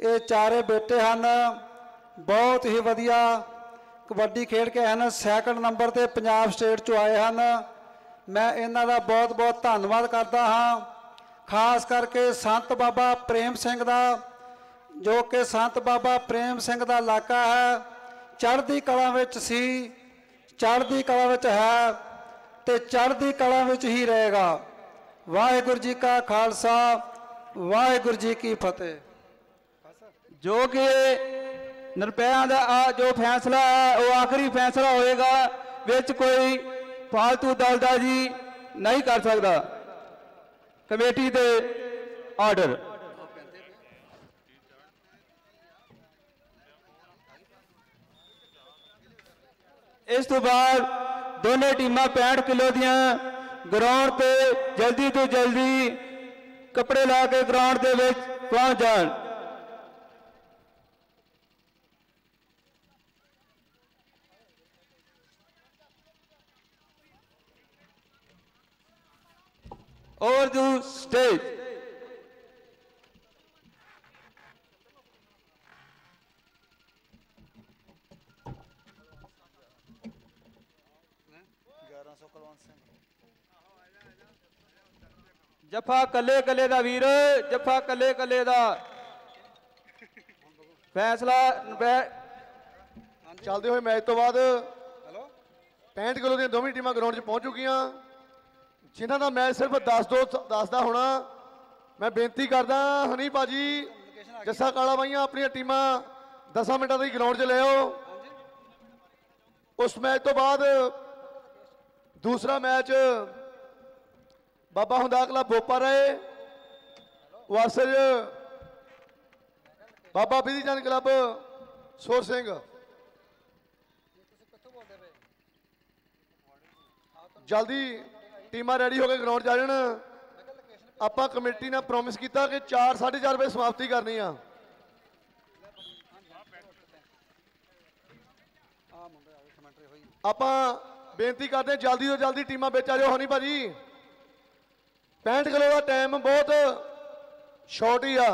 ਇਹ ਚਾਰੇ ਬੇਟੇ ਹਨ। ਬਹੁਤ ਹੀ ਵਧੀਆ ਕਬੱਡੀ ਖੇਡ ਕੇ ਆਏ ਹਨ। ਸੈਕੰਡ ਨੰਬਰ ਤੇ ਪੰਜਾਬ ਸਟੇਟ ਚੋਂ ਆਏ ਹਨ। ਮੈਂ ਇਹਨਾਂ ਦਾ ਬਹੁਤ ਬਹੁਤ ਧੰਨਵਾਦ ਕਰਦਾ ਹਾਂ। ਖਾਸ ਕਰਕੇ ਸੰਤ ਬਾਬਾ ਪ੍ਰੇਮ ਸਿੰਘ ਦਾ, ਜੋ ਕਿ ਸੰਤ ਬਾਬਾ ਪ੍ਰੇਮ ਸਿੰਘ ਦਾ ਇਲਾਕਾ ਹੈ, ਚੜ੍ਹਦੀ ਕਲਾ ਵਿੱਚ ਸੀ, ਚੜ੍ਹਦੀ ਕਲਾ ਵਿੱਚ ਹੈ ਤੇ ਚੜ੍ਹਦੀ ਕਲਾ ਵਿੱਚ ਹੀ ਰਹੇਗਾ। ਵਾਹਿਗੁਰੂ ਜੀ ਕਾ ਖਾਲਸਾ, ਵਾਹਿਗੁਰੂ ਜੀ ਕੀ ਫਤਿਹ। ਜੋ ਕਿ ਨਿਰਪਿਆਂ ਦਾ ਆ ਜੋ ਫੈਸਲਾ ਹੈ, ਉਹ ਆਖਰੀ ਫੈਸਲਾ ਹੋਏਗਾ, ਵਿੱਚ ਕੋਈ ਫਾਲਤੂ ਦਲਦਾਜੀ ਨਹੀਂ ਕਰ ਸਕਦਾ। ਕਮੇਟੀ ਦੇ ਆਰਡਰ। ਇਸ ਤੋਂ ਬਾਅਦ ਦੋਨੇ ਟੀਮਾਂ 65 ਕਿਲੋ ਦੀਆਂ ਗਰਾਊਂਡ ਤੇ ਜਲਦੀ ਤੋਂ ਜਲਦੀ ਕੱਪੜੇ ਲਾ ਕੇ ਗਰਾਊਂਡ ਦੇ ਵਿੱਚ ਪਹੁੰਚ ਜਾਣ। Over the stage. ਜਫਾ ਕੱਲੇ ਕੱਲੇ ਦਾ ਵੀਰ ਜਫਾ ਕੱਲੇ ਕੱਲੇ ਦਾ। ਫੈਸਲਾ ਚੱਲਦੇ ਹੋਏ ਮੈਚ ਤੋਂ ਬਾਅਦ 65 ਕਿਲੋ ਦੀਆਂ ਦੋਵੇਂ ਟੀਮਾਂ ਗਰਾਊਂਡ 'ਚ ਪਹੁੰਚ ਚੁੱਕੀਆਂ। ਜਿਨ੍ਹਾਂ ਦਾ ਮੈਂ ਸਿਰਫ 10 ਦੋ, ਦੱਸਦਾ ਹੋਣਾ, ਮੈਂ ਬੇਨਤੀ ਕਰਦਾ, ਹਨੀ ਬਾਜੀ ਜੱਸਾ ਕਾਲਾ ਬਾਈਆਂ ਆਪਣੀਆਂ ਟੀਮਾਂ 10 ਮਿੰਟਾਂ ਦੀ ਗਰਾਊਂਡ 'ਚ ਲੈ ਆਓ। ਉਸ ਮੈਚ ਤੋਂ ਬਾਅਦ ਦੂਸਰਾ ਮੈਚ ਬਾਬਾ ਹੁੰਦਾ ਕਲਾ ਬੋਪਾ ਰਹੇ ਵਰਸਜ ਬਾਬਾ ਬਿਧੀ ਚੰਦ ਕਲੱਬ ਸੋਰ ਸਿੰਘ। ਜਲਦੀ ਟੀਮਾਂ ਰੈਡੀ ਹੋ ਕੇ ਗਰਾਊਂਡ 'ਚ ਆ ਜਾਣ। ਆਪਾਂ ਕਮੇਟੀ ਨੇ ਪ੍ਰੋਮਿਸ ਕੀਤਾ ਕਿ 4 4:30 ਵਜੇ ਸਮਾਪਤੀ ਕਰਨੀ ਆ। ਆਪਾਂ ਬੇਨਤੀ ਕਰਦੇ ਹਾਂ, ਜਲਦੀ ਤੋਂ ਜਲਦੀ ਟੀਮਾਂ ਵਿੱਚ ਆ ਜਾਓ। ਹਨੀ ਭਾਜੀ 65 ਕਿਲੋ ਦਾ ਟਾਈਮ ਬਹੁਤ ਸ਼ਾਰਟ ਹੀ ਆ।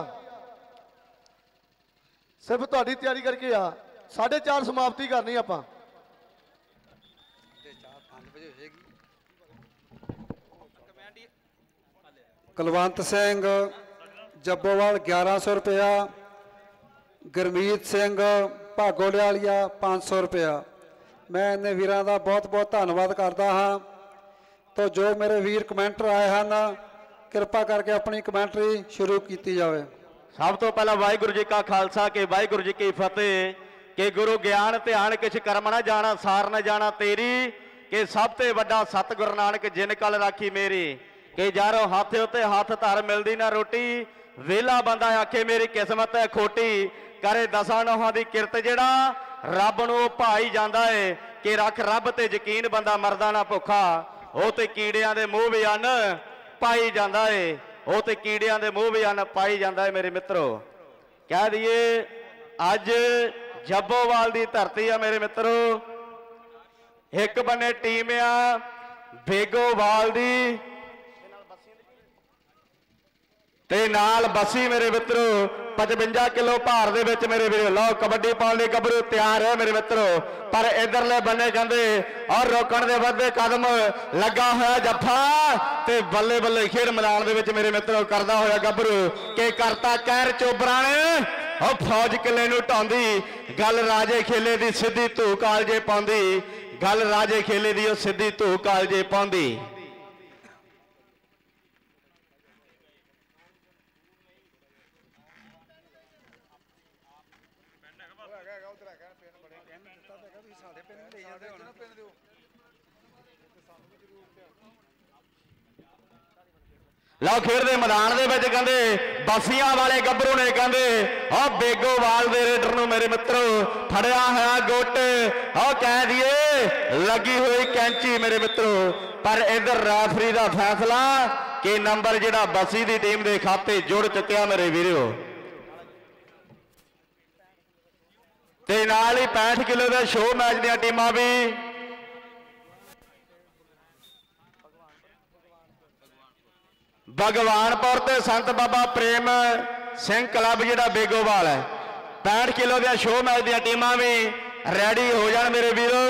ਸਿਰਫ ਤੁਹਾਡੀ ਤਿਆਰੀ ਕਰਕੇ ਆ। 4:30 ਸਮਾਪਤੀ ਕਰਨੀ ਆਪਾਂ। ਕੁਲਵੰਤ ਸਿੰਘ ਜੱਬੋਵਾਲ 1100 ਰੁਪਇਆ, ਗੁਰਮੀਤ ਸਿੰਘ ਭਾਗੋਲਿਆਲੀਆ 500 ਰੁਪਇਆ। ਮੈਂ ਇਹਨੇ ਵੀਰਾਂ ਦਾ ਬਹੁਤ ਬਹੁਤ ਧੰਨਵਾਦ ਕਰਦਾ ਹਾਂ। ਤੋ ਜੋ ਮੇਰੇ ਵੀਰ ਕਮੈਂਟਰ ਆਏ ਹਨ, ਕਿਰਪਾ ਕਰਕੇ ਆਪਣੀ ਕਮੈਂਟਰੀ ਸ਼ੁਰੂ ਕੀਤੀ ਜਾਵੇ। ਸਭ ਤੋਂ ਪਹਿਲਾਂ ਵਾਹਿਗੁਰੂ ਜੀ ਕਾ ਖਾਲਸਾ, ਕੇ ਵਾਹਿਗੁਰੂ ਜੀ ਕੀ ਫਤਿਹ, ਕਿ ਗੁਰੂ ਗਿਆਨ ਧਿਆਨ ਕਿਛ ਕਰਮ ਨਾ ਜਾਣਾ, ਸਾਰ ਨਾ ਜਾਣਾ ਤੇਰੀ, ਕਿ ਸਭ ਤੇ ਵੱਡਾ ਸਤਿਗੁਰ ਨਾਨਕ ਜਿਨ ਕਲ ਰਾਖੀ ਮੇਰੀ। ਕਿ ਯਾਰੋ ਹੱਥ ਉੱਤੇ ਹੱਥ ਧਰ ਮਿਲਦੀ ਨਾ ਰੋਟੀ। ਵੇਲਾ ਬੰਦਾ ਆਖੇ, ਮੇਰੀ ਕਿਸਮਤ ਹੈ ਖੋਟੀ। ਕਰੇ ਦਸਾਂ ਨੋਹਾਂ ਦੀ ਕਿਰਤ ਜਿਹੜਾ ਰੱਬ ਨੂੰ ਉਹ ਭਾਈ ਜਾਂਦਾ ਏ, ਕਿ ਰੱਖ ਰੱਬ ਤੇ ਯਕੀਨ ਬੰਦਾ ਮਰਦਾ ਨਾ ਭੁੱਖਾ। ਉਹ ਤੇ ਕੀੜਿਆਂ ਦੇ ਮੂੰਹ ਵੀ ਅੰਨ ਪਾਈ ਜਾਂਦਾ ਏ। ਉਹ ਤੇ ਕੀੜਿਆਂ ਦੇ ਮੂੰਹ ਵੀ ਅੰਨ ਪਾਈ ਜਾਂਦਾ ਏ, ਮੇਰੇ ਮਿੱਤਰੋ। ਕਹਿ ਦਈਏ, ਅੱਜ ਜੱਬੋਵਾਲ ਦੀ ਧਰਤੀ ਆ, ਮੇਰੇ ਮਿੱਤਰੋ। ਇੱਕ ਬੰਨੇ ਟੀਮ ਆ, ਬੇਗੋਵਾਲ ਦੀ। ਤੇ ਨਾਲ ਬੱਸੀ ਮੇਰੇ ਮਿੱਤਰੋ 55 ਕਿਲੋ ਭਾਰ ਦੇ ਵਿੱਚ ਮੇਰੇ ਵੀਰੋ, ਲਓ ਕਬੱਡੀ ਪਾਉਣ ਲਈ ਗੱਭਰੂ ਤਿਆਰ ਹੈ ਮੇਰੇ ਮਿੱਤਰੋ। ਪਰ ਇਧਰਲੇ ਬੰਨੇ ਕਹਿੰਦੇ ਔਰ ਰੋਕਣ ਦੇ ਵੱਧੇ ਕਦਮ ਲੱਗਾ ਹੋਇਆ ਜੱਫਾ ਤੇ ਬੱਲੇ ਬੱਲੇ ਖੇਡ ਮੈਦਾਨ ਦੇ ਵਿੱਚ ਮੇਰੇ ਮਿੱਤਰੋ ਕਰਦਾ ਹੋਇਆ ਗੱਭਰੂ ਕਿ ਕਰਤਾ ਕਹਿਰ ਚੋਬਰਾਂ ਨੇ। ਉਹ ਫੌਜ ਕਿਲੇ ਨੂੰ ਢਾਉਂਦੀ, ਗੱਲ ਰਾਜੇ ਖੇਲੇ ਦੀ ਸਿੱਧੀ ਧੂ ਕਾਲਜੇ ਪਾਉਂਦੀ, ਗੱਲ ਰਾਜੇ ਖੇਲੇ ਦੀ ਉਹ ਸਿੱਧੀ ਧੂ ਕਾਲਜੇ ਪਾਉਂਦੀ। ਲਓ ਖੇਡ ਦੇ ਮੈਦਾਨ ਦੇ ਵਿੱਚ ਕਹਿੰਦੇ ਬਾਸੀਆਂ ਵਾਲੇ ਗੱਭਰੂ ਨੇ ਕਹਿੰਦੇ ਆ ਬੇਗੋਵਾਲ ਦੇ ਰੇਡਰ ਨੂੰ ਮੇਰੇ ਮਿੱਤਰੋ, ਫੜਿਆ ਹੋਇਆ ਗੁੱਟ। ਆ ਕਹਿ ਦਈਏ, ਲੱਗੀ ਹੋਈ ਕੈਂਚੀ ਮੇਰੇ ਮਿੱਤਰੋ। ਪਰ ਇਧਰ ਰੈਫਰੀ ਦਾ ਫੈਸਲਾ ਕਿ ਨੰਬਰ ਜਿਹੜਾ ਬਾਸੀ ਦੀ ਟੀਮ ਦੇ ਖਾਤੇ ਜੁੜ ਚੁੱਕਿਆ ਮੇਰੇ ਵੀਰੋ। ਤੇ ਨਾਲ ਹੀ 65 ਕਿਲੋ ਦਾ ਸ਼ੋਅ ਮੈਚ ਦੀਆਂ ਟੀਮਾਂ ਵੀ ਭਗਵਾਨਪੁਰ ਤੇ ਸੰਤ ਬਾਬਾ ਪ੍ਰੇਮ ਸਿੰਘ ਕਲੱਬ ਜਿਹੜਾ ਬੇਗੋਵਾਲ ਹੈ। 65 ਕਿਲੋ ਦੀਆਂ ਸ਼ੋਅ ਮੈਚ ਦੀਆਂ ਟੀਮਾਂ ਵੀ ਰੈਡੀ ਹੋ ਜਾਣ ਮੇਰੇ ਵੀਰੋ।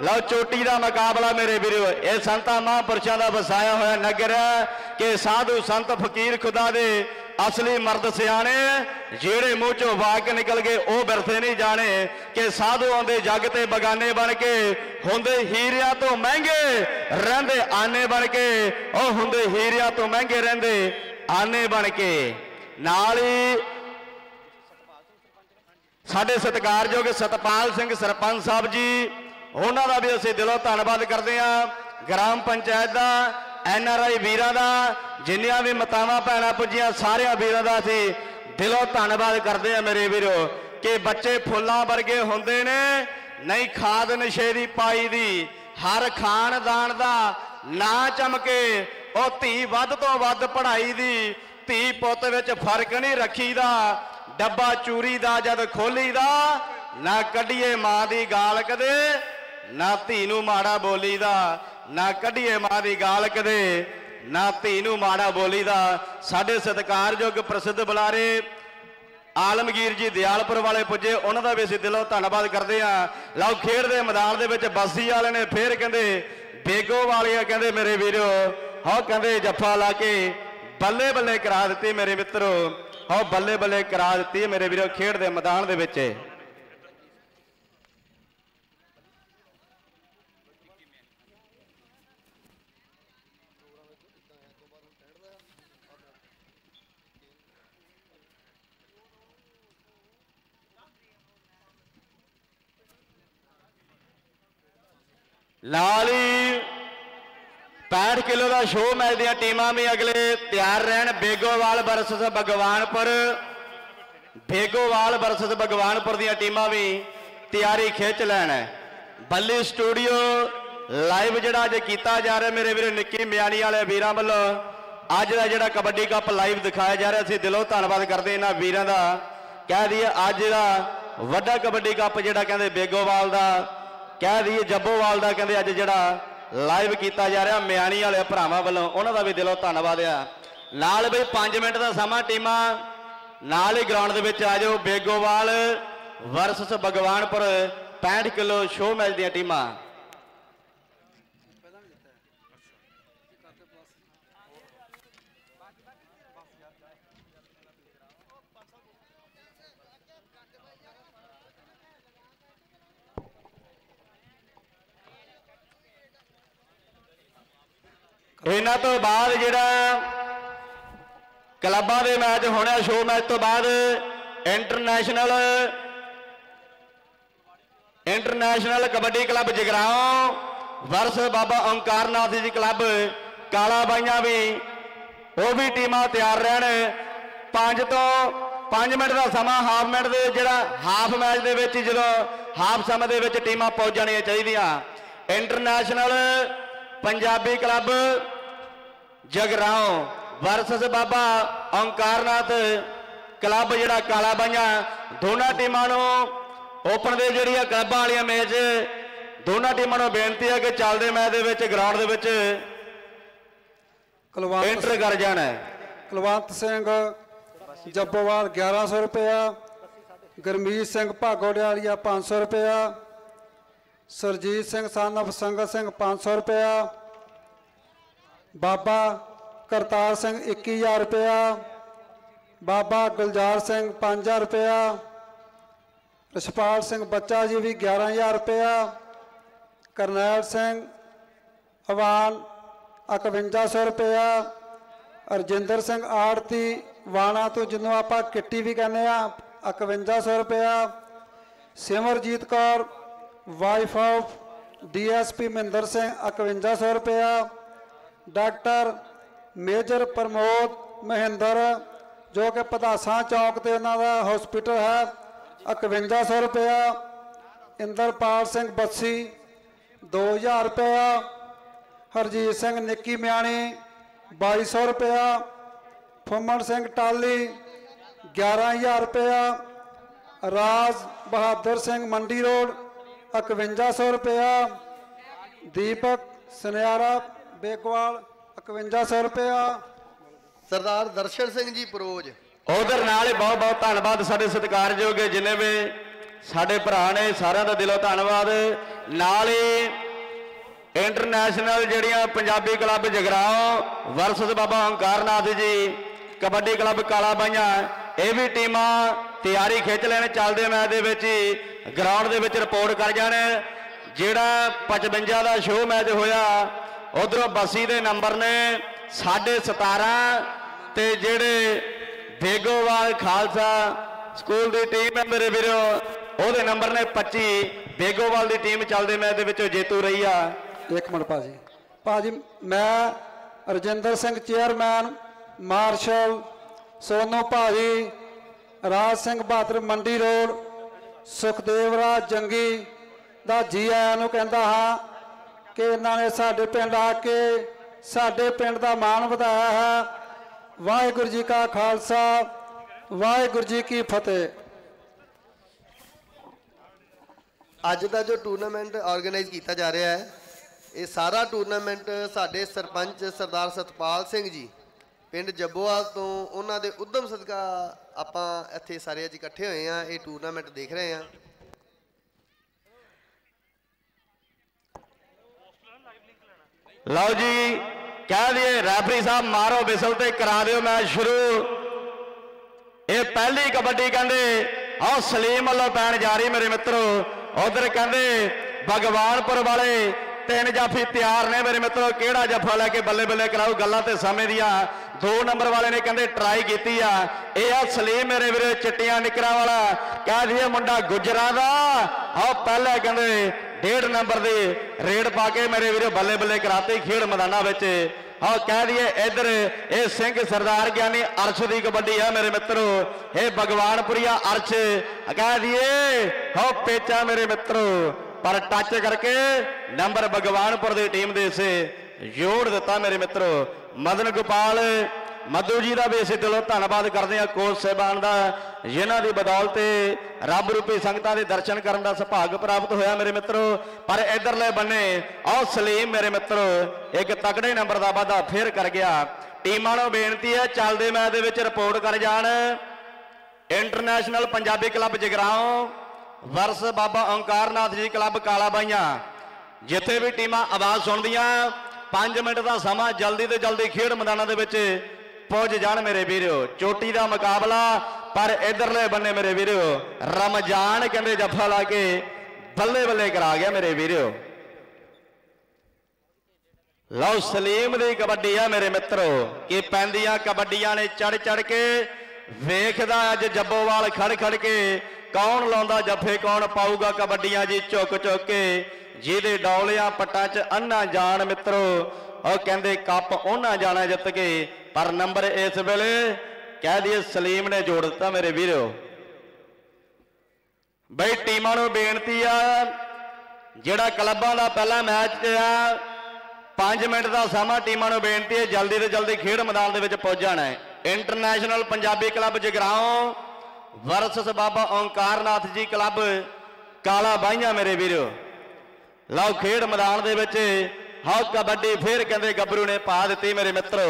ਲਓ ਚੋਟੀ ਦਾ ਮੁਕਾਬਲਾ ਮੇਰੇ ਵੀਰੋ। ਇਹ ਸੰਤਾਂ ਮਹਾਂਪੁਰਸ਼ਾਂ ਦਾ ਵਸਾਇਆ ਹੋਇਆ ਨਗਰ ਹੈ ਕਿ ਸਾਧੂ ਸੰਤ ਫਕੀਰ ਖੁਦਾ ਦੇ ਅਸਲੀ ਮਰਦ ਸਿਆਣੇ, ਜਿਹੜੇ ਮੂੰਹ ਚੋਂ ਵਾਕ ਨਿਕਲ ਗਏ, ਉਹ ਬਿਰਥੇ ਨਹੀਂ ਜਾਣੇ ਕਿ ਸਾਧੂ ਆਉਂਦੇ ਜੱਗ ਤੇ ਬਗਾਨੇ ਬਣ ਕੇ ਹੁੰਦੇ ਹੀਰਿਆਂ ਤੋਂ ਮਹਿੰਗੇ ਰਹਿੰਦੇ ਆਨੇ ਬਣ ਕੇ, ਉਹ ਹੁੰਦੇ ਹੀਰਿਆਂ ਤੋਂ ਮਹਿੰਗੇ ਰਹਿੰਦੇ ਆਨੇ ਬਣ ਕੇ। ਨਾਲ ਹੀ ਸਾਡੇ ਸਤਿਕਾਰਯੋਗ ਸਤਪਾਲ ਸਿੰਘ ਸਰਪੰਚ ਸਾਹਿਬ ਜੀ, ਉਹਨਾਂ ਦਾ ਵੀ ਅਸੀਂ ਦਿਲੋਂ ਧੰਨਵਾਦ ਕਰਦੇ ਹਾਂ। ਗ੍ਰਾਮ ਪੰਚਾਇਤ ਦਾ, ਐਨ ਆਰ ਆਈ ਵੀਰਾਂ ਦਾ ਜਿੰਨੀਆਂ ਵੀ ਮਾਤਾਵਾਂ ਭੈਣਾਂ ਪੁੱਜੀਆਂ, ਸਾਰਿਆਂ ਵੀਰਾਂ ਦਾ ਅਸੀਂ ਦਿਲੋਂ ਧੰਨਵਾਦ ਕਰਦੇ ਹਾਂ ਮੇਰੇ ਵੀਰੋ, ਕਿ ਬੱਚੇ ਫੁੱਲਾਂ ਵਰਗੇ ਹੁੰਦੇ ਨੇ, ਨਹੀਂ ਖਾਦ ਨਸ਼ੇ ਦੀ ਪਾਈ ਦੀ, ਹਰ ਖਾਨਦਾਨ ਦਾ ਨਾਂ ਚਮਕੇ, ਉਹ ਧੀ ਵੱਧ ਤੋਂ ਵੱਧ ਪੜ੍ਹਾਈ ਦੀ, ਧੀ ਪੁੱਤ ਵਿੱਚ ਫ਼ਰਕ ਨਹੀਂ ਰੱਖੀਦਾ, ਡੱਬਾ ਚੂਰੀ ਦਾ ਜਦ ਖੋਲੀਦਾ, ਨਾ ਕੱਢੀਏ ਮਾਂ ਦੀ ਗਾਲ ਕਦੇ, ਨਾ ਧੀ ਨੂੰ ਮਾੜਾ ਬੋਲੀਦਾ, ਨਾ ਕੱਢੀਏ ਮਾਂ ਦੀ ਗਾਲ ਕਦੇ। ਨਾ ਧੀ ਨੂੰ ਮਾੜਾ ਬੋਲੀਦਾ। ਸਾਡੇ ਸਤਿਕਾਰਯੋਗ ਪ੍ਰਸਿੱਧ ਬੁਲਾਰੇ ਆਲਮਗੀਰ ਜੀ ਦਿਆਲਪੁਰ ਵਾਲੇ ਪੁੱਜੇ, ਉਹਨਾਂ ਦਾ ਵੀ ਅਸੀਂ ਦਿਲੋਂ ਧੰਨਵਾਦ ਕਰਦੇ ਹਾਂ। ਲਓ, ਖੇਡ ਦੇ ਮੈਦਾਨ ਦੇ ਵਿੱਚ ਬਾਸੀ ਵਾਲੇ ਨੇ ਫੇਰ ਕਹਿੰਦੇ, ਬੇਗੋ ਵਾਲਿਆ ਕਹਿੰਦੇ, ਮੇਰੇ ਵੀਰੋ ਹੋ ਕਹਿੰਦੇ ਜੱਫਾ ਲਾ ਕੇ ਬੱਲੇ ਬੱਲੇ ਕਰਾ ਦਿੱਤੀ ਮੇਰੇ ਮਿੱਤਰੋ ਹੋ ਬੱਲੇ ਬੱਲੇ ਕਰਾ ਦਿੱਤੀ ਮੇਰੇ ਵੀਰੋ, ਖੇਡ ਦੇ ਮੈਦਾਨ ਦੇ ਵਿੱਚ। ਲਾਲੀ 65 ਕਿਲੋ ਦਾ ਸ਼ੋਅ ਮੈਚ ਦੀਆਂ ਟੀਮਾਂ ਵੀ ਅਗਲੇ ਤਿਆਰ ਰਹਿਣ। ਬੇਗੋਵਾਲ ਵਰਸਸ ਭਗਵਾਨਪੁਰ। ਬੇਗੋਵਾਲ ਵਰਸਸ ਭਗਵਾਨਪੁਰ ਦੀਆਂ ਟੀਮਾਂ ਵੀ ਤਿਆਰੀ ਖਿੱਚ ਲੈਣ। ਬੱਲੀ ਸਟੂਡੀਓ ਲਾਈਵ ਜਿਹੜਾ ਅੱਜ ਕੀਤਾ ਜਾ ਰਿਹਾ, ਮੇਰੇ ਵੀਰੇ ਨਿੱਕੀ ਮਿਆਣੀ ਵਾਲੇ ਵੀਰਾਂ ਵੱਲੋਂ। ਅੱਜ ਦਾ ਜਿਹੜਾ ਕਬੱਡੀ ਕੱਪ ਲਾਈਵ ਦਿਖਾਇਆ ਜਾ ਰਿਹਾ, ਅਸੀਂ ਦਿਲੋਂ ਧੰਨਵਾਦ ਕਰਦੇ ਇਹਨਾਂ ਵੀਰਾਂ ਦਾ। ਕਹਿ ਦਈਏ ਅੱਜ ਦਾ ਵੱਡਾ ਕਬੱਡੀ ਕੱਪ ਜਿਹੜਾ ਕਹਿੰਦੇ ਬੇਗੋਵਾਲ ਦਾ। ਕਹਿ ਦਈਏ ਜੱਬੋਵਾਲ ਦਾ, ਕਹਿੰਦੇ ਅੱਜ ਜਿਹੜਾ ਲਾਈਵ ਕੀਤਾ ਜਾ ਰਿਹਾ ਮਿਆਣੀ ਵਾਲੇ ਭਰਾਵਾਂ ਵੱਲੋਂ, ਉਹਨਾਂ ਦਾ ਵੀ ਦਿਲੋਂ ਧੰਨਵਾਦ ਆ। ਨਾਲ ਬਈ 5 ਮਿੰਟ ਦਾ ਸਮਾਂ ਟੀਮਾਂ, ਨਾਲ ਹੀ ਗਰਾਊਂਡ ਦੇ ਵਿੱਚ ਆ ਜਾਓ। Begowal versus Bhagwanpur 65 kilo show match ਦੀਆਂ ਟੀਮਾਂ। ਇਹਨਾਂ ਤੋਂ ਬਾਅਦ ਜਿਹੜਾ ਕਲੱਬਾਂ ਦੇ ਮੈਚ ਹੋਣਾ ਸ਼ੋਅ ਮੈਚ ਤੋਂ ਬਾਅਦ international international kabaddi club Jagraon versus Baba Onkarnath ji club, Kala ਬਾਈਆਂ ਵੀ, ਉਹ ਵੀ ਟੀਮਾਂ ਤਿਆਰ ਰਹਿਣ। 5 ਤੋਂ 5 ਮਿੰਟ ਦਾ ਸਮਾਂ ਹਾਫ ਮਿੰਟ ਦੇ ਜਿਹੜਾ ਹਾਫ ਮੈਚ ਦੇ ਵਿੱਚ ਜਦੋਂ ਹਾਫ ਸਮੇਂ ਦੇ ਵਿੱਚ ਟੀਮਾਂ ਪਹੁੰਚ ਜਾਣੀਆਂ ਚਾਹੀਦੀਆਂ। International Punjabi club Jagraon versus Baba Onkarnath club ਜਿਹੜਾ ਕਾਲਾ ਬਾਈਆਂ ਦੋਨਾਂ ਟੀਮਾਂ ਨੂੰ ਓਪਨ ਦੇ ਜਿਹੜੀਆਂ ਕਲੱਬਾਂ ਵਾਲੀਆਂ ਮੈਚ ਦੋਨਾਂ ਟੀਮਾਂ ਨੂੰ ਬੇਨਤੀ ਹੈ ਕਿ ਚੱਲਦੇ ਮੈਚ ਦੇ ਵਿੱਚ ਗਰਾਊਂਡ ਦੇ ਵਿੱਚ ਕੁਲਵੰਤ ਐਂਟਰ ਕਰ ਜਾਣਾ ਕੁਲਵੰਤ ਸਿੰਘ ਜੱਬੋਵਾਲ 1100 ਰੁਪਇਆ ਗਰਮੀਤ ਸਿੰਘ ਭਾਗੋੜਿਆਲੀਆ 500 ਰੁਪਇਆ ਸਰਜੀਤ ਸਿੰਘ ਸਾਨਫ ਸੰਗਤ ਸਿੰਘ 500 ਰੁਪਇਆ ਬਾਬਾ ਕਰਤਾਰ ਸਿੰਘ 21000 ਰੁਪਇਆ, ਬਾਬਾ ਗੁਲਜ਼ਾਰ ਸਿੰਘ 5000 ਰੁਪਇਆ ਰਸਪਾਲ ਸਿੰਘ ਬੱਚਾ ਜੀ ਵੀ 11000 ਰੁਪਇਆ, ਕਰਨੈਲ ਸਿੰਘ ਹਵਾਨ 5100 ਰੁਪਇਆ ਅਰਜਿੰਦਰ ਸਿੰਘ ਆੜਤੀ ਵਾਣਾ ਤੋਂ ਜਿਹਨੂੰ ਆਪਾਂ ਕਿੱਟੀ ਵੀ ਕਹਿੰਦੇ ਆ 5100 ਰੁਪਇਆ, Simarjit Kaur wife of DSP Mahinder Singh 5100 ਰੁਪਇਆ ਡਾਕਟਰ ਮੇਜਰ ਪ੍ਰਮੋਦ ਮਹਿੰਦਰ, ਜੋ ਕਿ ਪਧਾਸਾ ਚੌਕ ਤੇ ਉਹਨਾਂ ਦਾ ਹਸਪੀਟਲ ਹੈ 5100 ਰੁਪਇਆ, ਇੰਦਰਪਾਲ ਸਿੰਘ ਬੱਸੀ 2000 ਰੁਪਇਆ, ਹਰਜੀਤ ਸਿੰਘ ਨਿੱਕੀ ਮਿਆਣੀ 2200 ਰੁਪਇਆ, ਫੁੰਮਣ ਸਿੰਘ ਟਾਲੀ 11000 ਰੁਪਇਆ, ਰਾਜ ਬਹਾਦਰ ਸਿੰਘ ਮੰਡੀ ਰੋਡ 5100 ਰੁਪਇਆ, ਦੀਪਕ ਸੁਨਿਆਰਾ ਬੇਕਵਾਲ 5100 ਰੁਪਇਆ। ਸਰਦਾਰ ਦਰਸ਼ਨ ਸਿੰਘ ਜੀ ਪਰੋਜ। ਉਧਰ ਨਾਲ ਹੀ ਬਹੁਤ ਬਹੁਤ ਧੰਨਵਾਦ ਸਾਡੇ ਸਤਿਕਾਰਯੋਗ ਜਿੰਨੇ ਵੀ ਸਾਡੇ ਭਰਾ ਨੇ ਸਾਰਿਆਂ ਦਾ ਦਿਲੋਂ ਧੰਨਵਾਦ। ਨਾਲ ਹੀ ਇੰਟਰਨੈਸ਼ਨਲ ਜਿਹੜੀਆਂ Punjabi club Jagraon versus Baba Onkarnath ji kabaddi club ਕਾਲਾ ਬਾਈਆਂ ਇਹ ਵੀ ਟੀਮਾਂ ਤਿਆਰੀ ਖਿੱਚ ਲੈਣ ਚੱਲਦੇ ਮੈਚ ਦੇ ਵਿੱਚ ਹੀ ਗਰਾਊਂਡ ਦੇ ਵਿੱਚ ਰਿਪੋਰਟ ਕਰ ਜਾਣ। ਜਿਹੜਾ 55 ਦਾ ਸ਼ੋਅ ਮੈਚ ਹੋਇਆ ਉਧਰੋਂ ਬੱਸੀ ਦੇ ਨੰਬਰ ਨੇ 17.5 ਤੇ ਜਿਹੜੇ ਬੇਗੋਵਾਲ ਖਾਲਸਾ ਸਕੂਲ ਦੀ ਟੀਮ ਹੈ ਮੇਰੇ ਵੀਰੋ, ਉਹਦੇ ਨੰਬਰ ਨੇ 25 ਬੇਗੋਵਾਲ ਦੀ ਟੀਮ ਚੱਲਦੇ ਮੈਚ ਦੇ ਵਿੱਚੋਂ ਜੇਤੂ ਰਹੀ ਆ। ਇੱਕ ਮਿੰਟ ਭਾਜੀ। ਭਾਜੀ, ਮੈਂ ਰਜਿੰਦਰ ਸਿੰਘ ਚੇਅਰਮੈਨ, ਮਾਰਸ਼ਲ ਸੋਨੂ ਭਾਜੀ, ਰਾਜ ਸਿੰਘ ਬਹਾਦਰ ਮੰਡੀ ਰੋਡ, ਸੁਖਦੇਵ ਰਾਜ ਜੰਗੀ ਦਾ ਜੀ ਆਇਆਂ ਨੂੰ ਕਹਿੰਦਾ ਹਾਂ। ਕਿ ਇਹਨਾਂ ਨੇ ਸਾਡੇ ਪਿੰਡ ਆ ਕੇ ਸਾਡੇ ਪਿੰਡ ਦਾ ਮਾਣ ਵਧਾਇਆ ਹੈ। ਵਾਹਿਗੁਰੂ ਜੀ ਕਾ ਖਾਲਸਾ, ਵਾਹਿਗੁਰੂ ਜੀ ਕੀ ਫਤਿਹ। ਅੱਜ ਦਾ ਜੋ ਟੂਰਨਾਮੈਂਟ ਆਰਗੇਨਾਈਜ਼ ਕੀਤਾ ਜਾ ਰਿਹਾ ਹੈ, ਇਹ ਸਾਰਾ ਟੂਰਨਾਮੈਂਟ ਸਾਡੇ ਸਰਪੰਚ ਸਰਦਾਰ ਸਤਪਾਲ ਸਿੰਘ ਜੀ, ਪਿੰਡ ਜੱਬੋਵਾਲ ਤੋਂ ਉਹਨਾਂ ਦੇ ਉਦਮ ਸਦਕਾ ਆਪਾਂ ਇੱਥੇ ਸਾਰੇ ਅੱਜ ਇਕੱਠੇ ਹੋਏ ਆ ਇਹ ਟੂਰਨਾਮੈਂਟ ਦੇਖ ਰਹੇ ਆ ਲਓ ਜੀ, ਕਹਿ ਦਈਏ ਰੈਫਰੀ ਸਾਹਿਬ ਮਾਰੋ ਵਿਸਲ ਤੇ ਕਰਾ ਦਿਓ ਮੈਚ ਸ਼ੁਰੂ। ਇਹ ਪਹਿਲੀ ਕਬੱਡੀ ਕਹਿੰਦੇ, ਆਹ ਸਲੀਮ ਵੱਲੋਂ ਪੈਣ ਜਾ ਰਹੀ ਮੇਰੇ ਮਿੱਤਰੋ। ਉਧਰ ਕਹਿੰਦੇ, ਭਗਵਾਨਪੁਰ ਵਾਲੇ ਤਿੰਨ ਜਾਫੀ ਤਿਆਰ ਨੇ ਮੇਰੇ ਮਿੱਤਰੋ। ਕਿਹੜਾ ਜੱਫਾ ਲੈ ਕੇ ਬੱਲੇ ਬੱਲੇ ਕਰਾਓ ਗੱਲਾਂ ਤੇ ਸਮੇਂ ਦੀਆਂ ਦੋ ਨੰਬਰ ਵਾਲੇ ਨੇ ਕਹਿੰਦੇ ਟਰਾਈ ਕੀਤੀ ਆ। ਇਹ ਆ ਸਲੀਮ ਮੇਰੇ ਵੀਰੇ, ਚਿੱਟੀਆਂ ਨਿਕਰਾਂ ਵਾਲਾ। ਕਹਿ ਦਈਏ ਮੁੰਡਾ ਗੁਜਰਾਂ ਦਾ। ਆਹ ਪਹਿਲੇ ਕਹਿੰਦੇ ਡੇਢ ਨੰਬਰ ਦੇ ਰੇਡ ਪਾ ਕੇ ਮੇਰੇ ਵੀਰੇ ਬੱਲੇ ਬੱਲੇ ਕਰਾਤੇ ਖੇਡ ਮੈਦਾਨਾਂ ਵਿੱਚ। ਆਹ ਕਹਿ ਦਈਏ ਇੱਧਰ ਇਹ ਸਿੰਘ ਸਰਦਾਰ ਗਿਆਨੀ ਅਰਸ਼ ਦੀ ਕਬੱਡੀ ਆ ਮੇਰੇ ਮਿੱਤਰੋ। ਇਹ ਭਗਵਾਨਪੁਰੀਆ ਅਰਸ਼। ਕਹਿ ਦਈਏ ਹੋ ਪੇਚਾ ਮੇਰੇ ਮਿੱਤਰੋ। ਪਰ ਟੱਚ ਕਰਕੇ ਨੰਬਰ ਭਗਵਾਨਪੁਰ ਦੀ ਟੀਮ ਦੇ ਇਸੇ ਜੋੜ ਦਿੱਤਾ ਮੇਰੇ ਮਿੱਤਰੋ। ਮਦਨ ਗੋਪਾਲ, ਮਧੂ ਜੀ ਦਾ ਵੀ ਅਸੀਂ ਦਿਲੋਂ ਧੰਨਵਾਦ ਕਰਦੇ ਹਾਂ ਕੋਚ ਸਾਹਿਬਾਨ ਦਾ, ਜਿਨ੍ਹਾਂ ਦੀ ਬਦੌਲਤ ਰੱਬ ਰੂਪੀ ਸੰਗਤਾਂ ਦੇ ਦਰਸ਼ਨ ਕਰਨ ਦਾ ਸੁਭਾਗ ਪ੍ਰਾਪਤ ਹੋਇਆ ਮੇਰੇ ਮਿੱਤਰੋ। ਪਰ ਇਧਰਲੇ ਬੰਨੇ, ਆਹ ਸਲੀਮ ਮੇਰੇ ਮਿੱਤਰੋ, ਇੱਕ ਤਕੜੇ ਨੰਬਰ ਦਾ ਵਾਧਾ ਫੇਰ ਕਰ ਗਿਆ। ਟੀਮਾਂ ਨੂੰ ਬੇਨਤੀ ਹੈ ਚੱਲਦੇ ਮੈਚ ਦੇ ਵਿੱਚ ਰਿਪੋਰਟ ਕਰ ਜਾਣ। International Punjabi club Jagraon versus Baba Onkarnath ji club Kala ਬਾਈਆਂ। ਜਿੱਥੇ ਵੀ ਟੀਮਾਂ ਆਵਾਜ਼ ਸੁਣਦੀਆਂ 5 ਮਿੰਟ ਦਾ ਸਮਾਂ, ਜਲਦੀ ਤੋਂ ਜਲਦੀ ਖੇਡ ਮੈਦਾਨਾਂ ਦੇ ਵਿੱਚ ਪਹੁੰਚ ਜਾਣ ਮੇਰੇ ਵੀਰੋ। ਚੋਟੀ ਦਾ ਮੁਕਾਬਲਾ, ਪਰ ਇਧਰਲੇ ਬੰਨੇ ਮੇਰੇ ਵੀਰੋ, ਰਮਜ਼ਾਨ ਕਹਿੰਦੇ ਜੱਫਾ ਲਾ ਕੇ ਬੱਲੇ ਬੱਲੇ ਕਰਾ ਗਿਆ ਮੇਰੇ ਵੀਰੋ। ਲਓ, ਸਲੀਮ ਦੀ ਕਬੱਡੀ ਆ ਮੇਰੇ ਮਿੱਤਰੋ, ਕਿ ਪੈਂਦੀਆਂ ਕਬੱਡੀਆਂ ਨੇ ਚੜ ਚੜ ਕੇ ਵੇਖਦਾ ਅੱਜ ਜੱਬੋਵਾਲ ਖੜ ਖੜ ਕੇ ਕੌਣ ਲਾਉਂਦਾ ਜੱਫੇ, ਕੌਣ ਪਾਊਗਾ ਕਬੱਡੀਆਂ ਜੀ ਝੁੱਕ ਝੁੱਕ ਕੇ। ਜਿਹਦੇ ਡੌਲਿਆਂ ਪੱਟਾਂ 'ਚ ਅੰਨਾ ਜਾਣ ਮਿੱਤਰੋ, ਉਹ ਕਹਿੰਦੇ ਕੱਪ ਉਹਨਾਂ ਜਾਣਾ ਜਿੱਤ ਕੇ, ਪਰ ਨੰਬਰ ਇਸ ਵੇਲੇ ਕਹਿ ਦਈਏ ਸਲੀਮ ਨੇ ਜੋੜ ਦਿੱਤਾ ਮੇਰੇ ਵੀਰੋ। ਬਈ ਟੀਮਾਂ ਨੂੰ ਬੇਨਤੀ ਆ, ਜਿਹੜਾ ਕਲੱਬਾਂ ਦਾ ਪਹਿਲਾ ਮੈਚ ਆ 5 ਮਿੰਟ ਦਾ ਸਮਾਂ ਟੀਮਾਂ ਨੂੰ ਬੇਨਤੀ ਹੈ ਜਲਦੀ ਤੋਂ ਜਲਦੀ ਖੇਡ ਮੈਦਾਨ ਦੇ ਵਿੱਚ ਪਹੁੰਚ ਜਾਣਾ ਹੈ। International Punjabi club Jagraon versus Baba Onkarnath ji club, Kala ਬਾਈਆਂ ਮੇਰੇ ਵੀਰੋ। ਲਓ ਖੇਡ ਮੈਦਾਨ ਦੇ ਵਿੱਚ ਹਾਉ ਕਬੱਡੀ ਫੇਰ ਕਹਿੰਦੇ ਗੱਭਰੂ ਨੇ ਪਾ ਦਿੱਤੀ ਮੇਰੇ ਮਿੱਤਰੋ।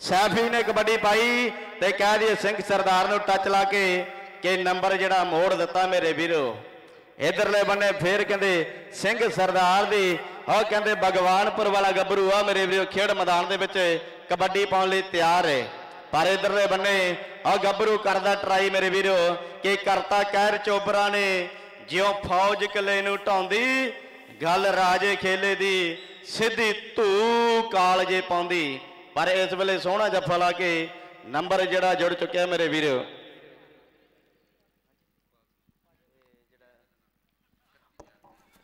ਸੈਫੀ ਨੇ ਕਬੱਡੀ ਪਾਈ ਤੇ ਕਹਿ ਦਈਏ ਸਿੰਘ ਸਰਦਾਰ ਨੂੰ ਟੱਚ ਲਾ ਕੇ ਕਿ ਨੰਬਰ ਜਿਹੜਾ ਮੋੜ ਦਿੱਤਾ ਮੇਰੇ ਵੀਰੋ। ਇਧਰਲੇ ਬੰਨੇ ਫੇਰ ਕਹਿੰਦੇ ਸਿੰਘ ਸਰਦਾਰ ਦੀ, ਉਹ ਕਹਿੰਦੇ ਭਗਵਾਨਪੁਰ ਵਾਲਾ ਗੱਭਰੂ ਆ ਮੇਰੇ ਵੀਰੋ, ਖੇਡ ਮੈਦਾਨ ਦੇ ਵਿੱਚ ਕਬੱਡੀ ਪਾਉਣ ਲਈ ਤਿਆਰ ਹੈ। ਪਰ ਇਧਰਲੇ ਬੰਨੇ ਉਹ ਗੱਭਰੂ ਕਰਦਾ ਟਰਾਈ ਮੇਰੇ ਵੀਰੋ ਕਿ ਕਰਤਾ ਕਹਿਰ ਚੋਬਰਾ ਨੇ, ਜਿਉਂ ਫੌਜ ਕਿਲੇ ਨੂੰ ਢਾਉਂਦੀ ਗੱਲ ਰਾਜੇ ਖੇਲੇ ਦੀ, ਸਿੱਧੀ ਧੂ ਕਾਲਜੇ ਪਾਉਂਦੀ। ਪਰ ਇਸ ਵੇਲੇ ਸੋਹਣਾ ਜੱਫਾ ਲਾ ਕੇ ਨੰਬਰ ਜਿਹੜਾ ਜੁੜ ਚੁੱਕਿਆ ਮੇਰੇ ਵੀਰੋ।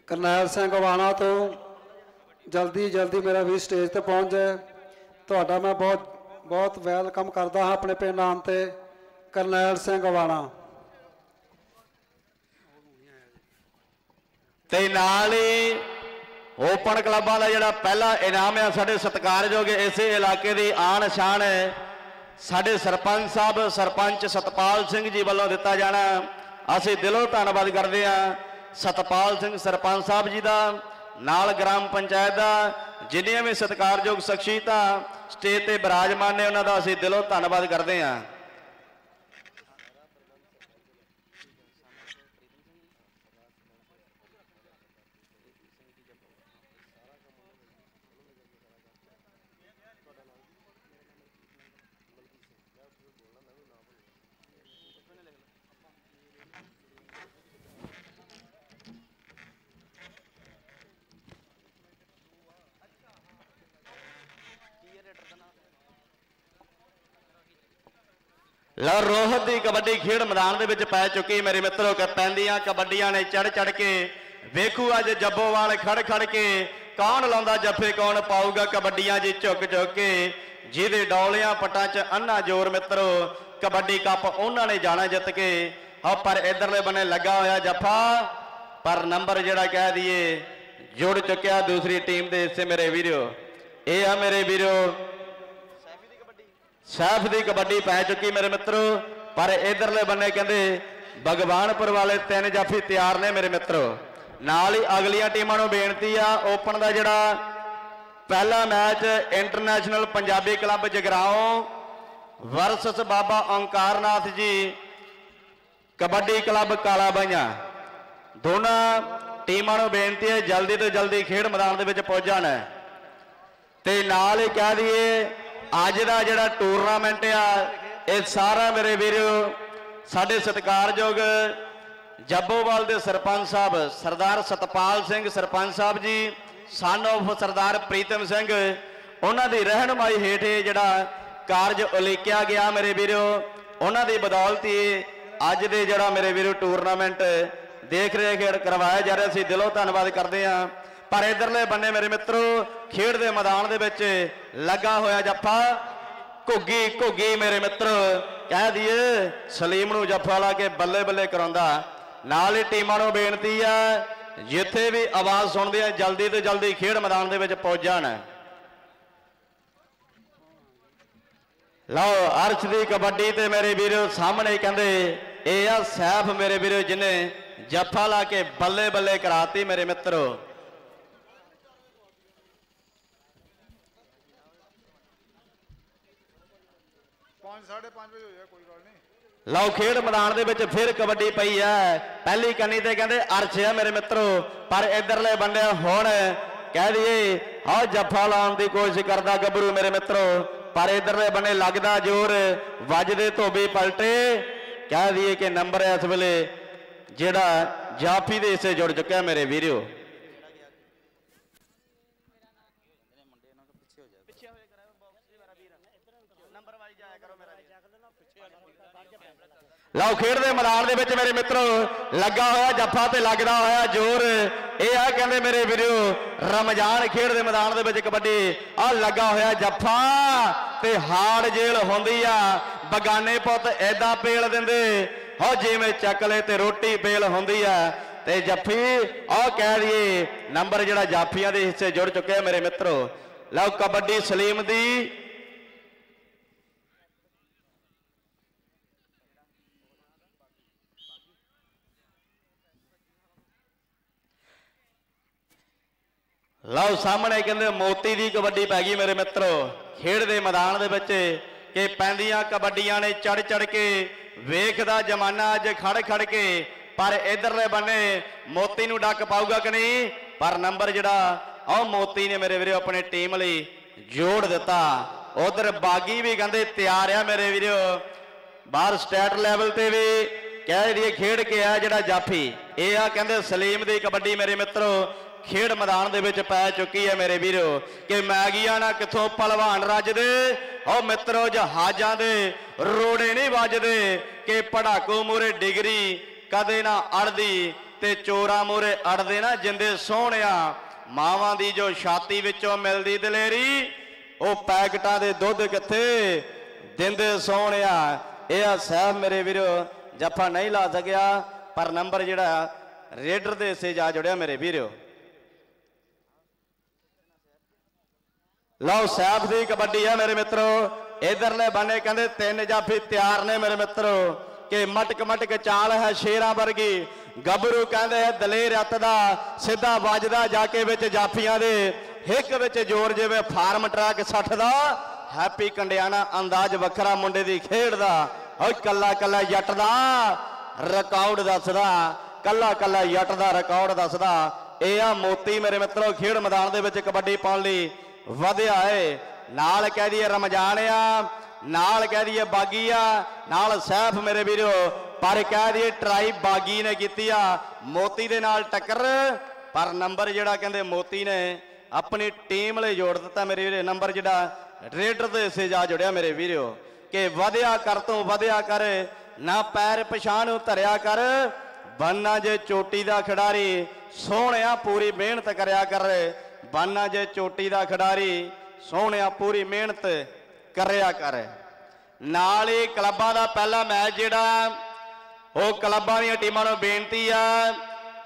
ਕਰਨੈਲ ਸਿੰਘ ਵਾਣਾ ਤੋਂ ਜਲਦੀ ਜਲਦੀ ਮੇਰਾ ਵੀ ਸਟੇਜ ਤੇ ਪਹੁੰਚ ਜਾਏ। ਤੁਹਾਡਾ ਮੈਂ ਬਹੁਤ ਬਹੁਤ ਵੈਲਕਮ ਕਰਦਾ ਹਾਂ ਆਪਣੇ ਪਿੰਡ ਨਾਮ ਤੇ। ਕਰਨੈਲ ਸਿੰਘ ਵਾਣਾ ਤੇ ਨਾਲ ਹੀ ਓਪਨ ਕਲੱਬਾਂ ਦਾ ਜਿਹੜਾ ਪਹਿਲਾ ਇਨਾਮ ਆ, ਸਾਡੇ ਸਤਿਕਾਰਯੋਗ ਇਸੇ ਇਲਾਕੇ ਦੀ ਆਣ ਸ਼ਾਨ ਹੈ। ਸਾਡੇ ਸਰਪੰਚ ਸਾਹਿਬ, ਸਰਪੰਚ ਸਤਪਾਲ ਸਿੰਘ ਜੀ ਵੱਲੋਂ ਦਿੱਤਾ ਜਾਣਾ। ਅਸੀਂ ਦਿਲੋਂ ਧੰਨਵਾਦ ਕਰਦੇ ਹਾਂ ਸਤਪਾਲ ਸਿੰਘ, ਸਰਪੰਚ ਸਾਹਿਬ ਜੀ ਦਾ, ਨਾਲ ਗ੍ਰਾਮ ਪੰਚਾਇਤ ਦਾ, ਜਿੰਨੀਆਂ ਵੀ ਸਤਿਕਾਰਯੋਗ ਸ਼ਖਸੀਅਤਾਂ, ਸਟੇਜ ਤੇ ਬਿਰਾਜਮਾਨ ਨੇ ਉਹਨਾਂ ਦਾ ਅਸੀਂ ਦਿਲੋਂ ਧੰਨਵਾਦ ਕਰਦੇ ਹਾਂ। ਲਓ ਰੋਹਤ ਦੀ ਕਬੱਡੀ ਖੇਡ ਮੈਦਾਨ ਦੇ ਵਿੱਚ ਪੈ ਚੁੱਕੀ ਮੇਰੇ ਮਿੱਤਰੋ, ਕਿ ਪੈਂਦੀਆਂ ਕਬੱਡੀਆਂ ਨੇ ਚੜ ਚੜ ਕੇ ਵੇਖੂ ਅੱਜ ਜੱਬੋਵਾਲ ਖੜ ਖੜ ਕੇ ਕੌਣ ਲਾਉਂਦਾ, ਜੱਫੇ ਕੌਣ ਪਾਊਗਾ ਕਬੱਡੀਆਂ ਜੀ ਝੁੱਕ ਝੁੱਕ ਕੇ। ਜਿਹਦੇ ਡੌਲਿਆਂ ਪਟਾਂ 'ਚ ਅੰਨਾ ਜ਼ੋਰ ਮਿੱਤਰੋ, ਕਬੱਡੀ ਕੱਪ ਉਹਨਾਂ ਨੇ ਜਾਣਾ ਜਿੱਤ ਕੇ। ਹਾਂ ਪਰ ਇਧਰਲੇ ਬੰਨੇ ਲੱਗਾ ਹੋਇਆ ਜੱਫਾ, ਪਰ ਨੰਬਰ ਜਿਹੜਾ ਕਹਿ ਦਈਏ, ਜੁੜ ਚੁੱਕਿਆ ਦੂਸਰੀ ਟੀਮ ਦੇ ਹਿੱਸੇ ਮੇਰੇ ਵੀਰੋ। ਇਹ ਆ ਮੇਰੇ ਵੀਰੋ ਸੈਫ ਦੀ ਕਬੱਡੀ ਪੈ ਚੁੱਕੀ ਮੇਰੇ ਮਿੱਤਰੋ, ਪਰ ਇਧਰਲੇ ਬੰਨੇ ਕਹਿੰਦੇ, ਭਗਵਾਨਪੁਰ ਵਾਲੇ ਤਿੰਨ ਜਾਫੀ ਤਿਆਰ ਨੇ ਮੇਰੇ ਮਿੱਤਰੋ। ਨਾਲ ਹੀ ਅਗਲੀਆਂ ਟੀਮਾਂ ਨੂੰ ਬੇਨਤੀ ਆ, ਓਪਨ ਦਾ ਜਿਹੜਾ ਪਹਿਲਾ match international Punjabi club Jagraon versus Baba Onkarnath ji, kabaddi club ਕਾਲਾ ਦੋਨਾਂ ਟੀਮਾਂ ਨੂੰ ਬੇਨਤੀ ਹੈ, ਜਲਦੀ ਤੋਂ ਜਲਦੀ ਖੇਡ ਮੈਦਾਨ ਦੇ ਵਿੱਚ ਪਹੁੰਚ ਜਾਣਾ ਤੇ ਨਾਲ ਹੀ ਕਹਿ ਦਈਏ ਅੱਜ ਦਾ ਜਿਹੜਾ ਟੂਰਨਾਮੈਂਟ ਆ, ਇਹ ਸਾਰਾ ਮੇਰੇ ਵੀਰੋ, ਸਾਡੇ ਸਤਿਕਾਰਯੋਗ ਜੱਬੋਵਾਲ ਦੇ ਸਰਪੰਚ ਸਾਹਿਬ, ਸਰਦਾਰ ਸਤਪਾਲ ਸਿੰਘ ਸਰਪੰਚ ਸਾਹਿਬ ਜੀ ਸਨ of ਸਰਦਾਰ ਪ੍ਰੀਤਮ ਸਿੰਘ, ਉਹਨਾਂ ਦੀ ਰਹਿਨਮਾਈ ਹੇਠ ਇਹ ਜਿਹੜਾ ਕਾਰਜ ਉਲੀਕਿਆ ਗਿਆ ਮੇਰੇ ਵੀਰੋ, ਉਹਨਾਂ ਦੀ ਬਦੌਲਤ ਹੀ ਅੱਜ ਦੇ ਜਿਹੜਾ ਮੇਰੇ ਵੀਰੋ ਟੂਰਨਾਮੈਂਟ ਦੇਖ ਰਹੇ ਖੇਡ ਕਰਵਾਇਆ ਜਾ ਰਿਹਾ ਸੀ। ਦਿਲੋਂ ਧੰਨਵਾਦ ਕਰਦੇ ਹਾਂ। ਪਰ ਇਧਰਲੇ ਬੰਨੇ ਮੇਰੇ ਮਿੱਤਰੋ, ਖੇਡ ਦੇ ਮੈਦਾਨ ਦੇ ਵਿੱਚ ਲੱਗਾ ਹੋਇਆ ਜੱਫਾ। ਘੁੱਗੀ ਘੁੱਗੀ ਮੇਰੇ ਮਿੱਤਰ, ਕਹਿ ਦਈਏ, ਸਲੀਮ ਨੂੰ ਜੱਫਾ ਲਾ ਕੇ ਬੱਲੇ ਬੱਲੇ ਕਰਾਉਂਦਾ। ਨਾਲ ਹੀ ਟੀਮਾਂ ਨੂੰ ਬੇਨਤੀ ਆ, ਜਿੱਥੇ ਵੀ ਆਵਾਜ਼ ਸੁਣਦੇ ਆ, ਜਲਦੀ ਤੋਂ ਜਲਦੀ ਖੇਡ ਮੈਦਾਨ ਦੇ ਵਿੱਚ ਪਹੁੰਚ ਜਾਣ। ਲਓ, ਅਰਸ਼ ਦੀ ਕਬੱਡੀ ਤੇ ਮੇਰੇ ਵੀਰੋ ਸਾਹਮਣੇ ਕਹਿੰਦੇ, ਇਹ ਆ ਸੈਫ ਮੇਰੇ ਵੀਰੋ ਜਿਹਨੇ ਜੱਫਾ ਲਾ ਕੇ ਬੱਲੇ ਬੱਲੇ ਕਰਾਤੀ ਮੇਰੇ ਮਿੱਤਰੋ। ਲਓ ਖੇਡ ਮੈਦਾਨ ਦੇ ਵਿੱਚ ਫਿਰ ਕਬੱਡੀ ਪਈ ਹੈ। ਪਹਿਲੀ ਕੰਨੀ ਤੇ ਕਹਿੰਦੇ ਅਰਸ਼ ਆ ਮੇਰੇ ਮਿੱਤਰੋ, ਪਰ ਇਧਰਲੇ ਬੰਦੇ ਹੁਣ ਕਹਿ ਦਈਏ ਆ ਜੱਫਾ ਲਾਉਣ ਦੀ ਕੋਸ਼ਿਸ਼ ਕਰਦਾ ਗੱਭਰੂ ਮੇਰੇ ਮਿੱਤਰੋ, ਪਰ ਇਧਰਲੇ ਬੰਨੇ ਲੱਗਦਾ ਜ਼ੋਰ ਵੱਜਦੇ ਧੋਬੀ ਪਲਟੇ। ਕਹਿ ਦਈਏ ਕਿ ਨੰਬਰ ਇਸ ਵੇਲੇ ਜਿਹੜਾ ਜਾਫੀ ਦੇ ਹਿੱਸੇ ਜੁੜ ਚੁੱਕਿਆ ਮੇਰੇ ਵੀਰਿਓ ਲਓ ਖੇਡ ਦੇ ਮੈਦਾਨ ਦੇ ਵਿੱਚ ਮੇਰੇ ਮਿੱਤਰੋ, ਲੱਗਾ ਹੋਇਆ ਜੱਫਾ ਤੇ ਲੱਗਦਾ ਹੋਇਆ ਜ਼ੋਰ। ਇਹ ਆ ਕਹਿੰਦੇ ਮੇਰੇ ਵੀਰੋ, ਰਮਜ਼ਾਨ ਖੇਡ ਦੇ ਮੈਦਾਨ ਦੇ ਵਿੱਚ ਕਬੱਡੀ। ਆ ਲੱਗਾ ਹੋਇਆ ਜੱਫਾ ਤੇ ਹਾਰਡ ਜੇਲ ਹੁੰਦੀ ਆ। ਬਗਾਨੇ ਪੁੱਤ ਐਦਾਂ ਪੇਲ ਦਿੰਦੇ। ਹੋ ਜਿਵੇਂ ਚੱਕਲੇ ਤੇ ਰੋਟੀ ਪੇਲ ਹੁੰਦੀ ਆ। ਤੇ ਜੱਫੀ, ਆ ਕਹਿ ਦਈਏ, ਨੰਬਰ ਜਿਹੜਾ ਜਾਫੀਆਂ ਦੇ ਹਿੱਸੇ ਜੁੜ ਚੁੱਕੇ ਆ ਮੇਰੇ ਮਿੱਤਰੋ। ਲਓ ਕਬੱਡੀ ਸਲੀਮ ਦੀ ਲਓ ਸਾਹਮਣੇ ਕਹਿੰਦੇ ਮੋਤੀ ਦੀ ਕਬੱਡੀ ਪੈ ਗਈ ਮੇਰੇ ਮਿੱਤਰੋ। ਖੇਡ ਦੇ ਮੈਦਾਨ ਦੇ ਵਿੱਚ ਕਿ ਪੈਂਦੀਆਂ ਕਬੱਡੀਆਂ ਨੇ ਚੜ ਚੜ ਕੇ ਵੇਖਦਾ ਜਮਾਨਾ ਅੱਜ ਖੜ ਖੜ ਕੇ, ਪਰ ਇਧਰਲੇ ਬੰਨੇ ਮੋਤੀ ਨੂੰ ਡੱਕ ਪਾਊਗਾ ਕਿ ਨਹੀਂ? ਪਰ ਨੰਬਰ ਜਿਹੜਾ, ਉਹ ਮੋਤੀ ਨੇ ਮੇਰੇ ਵੀਰੋ ਆਪਣੀ ਟੀਮ ਲਈ ਜੋੜ ਦਿੱਤਾ। ਉਧਰ ਬਾਗੀ ਵੀ ਕਹਿੰਦੇ ਤਿਆਰ ਆ ਮੇਰੇ ਵੀਰੋ। ਬਾਹਰ ਸਟੇਟ ਲੈਵਲ ਤੇ ਵੀ ਕਹਿ ਜਿਹੜੀ ਖੇਡ ਕੇ ਆ ਜਿਹੜਾ ਜਾਫੀ। ਇਹ ਆ ਕਹਿੰਦੇ ਸਲੀਮ ਦੀ ਕਬੱਡੀ ਮੇਰੇ ਮਿੱਤਰੋ। ਖੇਡ ਮੈਦਾਨ ਦੇ ਵਿੱਚ ਪੈ ਚੁੱਕੀ ਹੈ ਮੇਰੇ ਵੀਰੋ, ਕਿ ਮੈਗੀਆਂ ਨਾ ਕਿੱਥੋਂ ਪਹਿਲਵਾਨ ਰੱਜਦੇ? ਓ ਮਿੱਤਰੋ, ਜਹਾਜ਼ਾਂ ਦੇ ਰੋੜੇ ਨਹੀਂ ਵੱਜਦੇ, ਕਿ ਪੜਾਕੂ ਮੂਰੇ ਡਿਗਰੀ ਕਦੇ ਨਾ ਅੜਦੀ ਤੇ ਚੋਰਾ ਮੂਰੇ ਅੜਦੇ ਨਾ ਜਿੰਦੇ ਸੋਹਣਿਆ। ਮਾਵਾਂ ਦੀ ਜੋ ਛਾਤੀ ਵਿੱਚੋਂ ਮਿਲਦੀ ਦਲੇਰੀ, ਉਹ ਪੈਕਟਾਂ ਦੇ ਦੁੱਧ ਕਿੱਥੇ ਦਿੰਦੇ ਸੋਹਣਿਆ। ਇਹ ਆ ਸਾਹਿਬ ਮੇਰੇ ਵੀਰੋ, ਜੱਫਾ ਨਹੀਂ ਲਾ ਸਕਿਆ, ਪਰ ਨੰਬਰ ਜਿਹੜਾ ਰੇਡਰ ਦੇ ਹਿੱਸੇ ਜਾ ਜੁੜਿਆ ਮੇਰੇ ਵੀਰੋ। ਲਓ ਸਾਹਿਬ ਦੀ ਕਬੱਡੀ ਆ ਮੇਰੇ ਮਿੱਤਰੋ। ਇਧਰਲੇ ਬੰਨੇ ਕਹਿੰਦੇ ਤਿੰਨ ਜਾਫੀ ਤਿਆਰ ਨੇ ਮੇਰੇ ਮਿੱਤਰੋ। ਕਿ ਮਟਕ ਮਟਕ ਚਾਲ ਹੈ ਸ਼ੇਰਾਂ ਵਰਗੀ। ਗੱਭਰੂ ਕਹਿੰਦੇ ਹੈ ਦਲੇਰ ਅੱਤ ਦਾ, ਸਿੱਧਾ ਵੱਜਦਾ ਜਾ ਕੇ ਵਿੱਚ ਜਾਫੀਆਂ ਦੇ। ਹਿੱਕ ਵਿੱਚ ਜ਼ੋਰ ਜਿਵੇਂ ਫਾਰਮ ਟਰੱਕ 60 ਦਾ ਹੈਪੀ ਕੰਡਿਆਣਾ ਅੰਦਾਜ਼ ਵੱਖਰਾ ਮੁੰਡੇ ਦੀ ਖੇਡ ਦਾ ਓਏ ਕੱਲਾ ਕੱਲਾ ਜੱਟ ਦਾ ਰਿਕਾਰਡ ਦੱਸਦਾ। ਕੱਲਾ ਕੱਲਾ ਜੱਟ ਦਾ ਰਿਕਾਰਡ ਦੱਸਦਾ। ਇਹ ਆ ਮੋਤੀ ਮੇਰੇ ਮਿੱਤਰੋ, ਖੇਡ ਮੈਦਾਨ ਦੇ ਵਿੱਚ ਕਬੱਡੀ ਪਾਉਣ ਲਈ। ਵਧਿਆ ਏ। ਨਾਲ ਕਹਿ ਦਈਏ ਰਮਜਾਨ ਆ, ਨਾਲ ਕਹਿ ਦਈਏ ਬਾਗੀ ਆ, ਨਾਲ ਸੈਫ ਮੇਰੇ ਵੀਰੋ। ਪਰ ਕਹਿ ਦਈਏ ਟਰਾਈ ਬਾਗੀ ਨੇ ਕੀਤੀ ਆ। ਮੋਤੀ ਦੇ ਨਾਲ ਟੱਕਰ, ਪਰ ਨੰਬਰ ਜਿਹੜਾ ਕਹਿੰਦੇ ਮੋਤੀ ਨੇ ਆਪਣੀ ਟੀਮ ਲਈ ਜੋੜ ਦਿੱਤਾ ਮੇਰੇ ਵੀਰੇ। ਨੰਬਰ ਜਿਹੜਾ ਰੇਡਰ ਦੇ ਹਿੱਸੇ ਜਾ ਜੁੜਿਆ ਮੇਰੇ ਵੀਰੋ। ਕਿ ਵਧਿਆ ਕਰ ਤੋਂ ਵਧਿਆ ਕਰ, ਨਾ ਪੈਰ ਪਛਾਣ ਧਰਿਆ ਕਰ, ਬੰਨਾ ਜੇ ਚੋਟੀ ਦਾ ਖਿਡਾਰੀ ਸੋਹਣਿਆ ਪੂਰੀ ਮਿਹਨਤ ਕਰਿਆ ਕਰ। ਬਾਨਾ ਜੇ ਚੋਟੀ ਦਾ ਖਿਡਾਰੀ ਸੋਹਣਿਆ ਪੂਰੀ ਮਿਹਨਤ ਕਰਿਆ ਕਰ। ਨਾਲ ਹੀ ਕਲੱਬਾਂ ਦਾ ਪਹਿਲਾ ਮੈਚ ਜਿਹੜਾ, ਉਹ ਕਲੱਬਾਂ ਦੀਆਂ ਟੀਮਾਂ ਨੂੰ ਬੇਨਤੀ ਆ,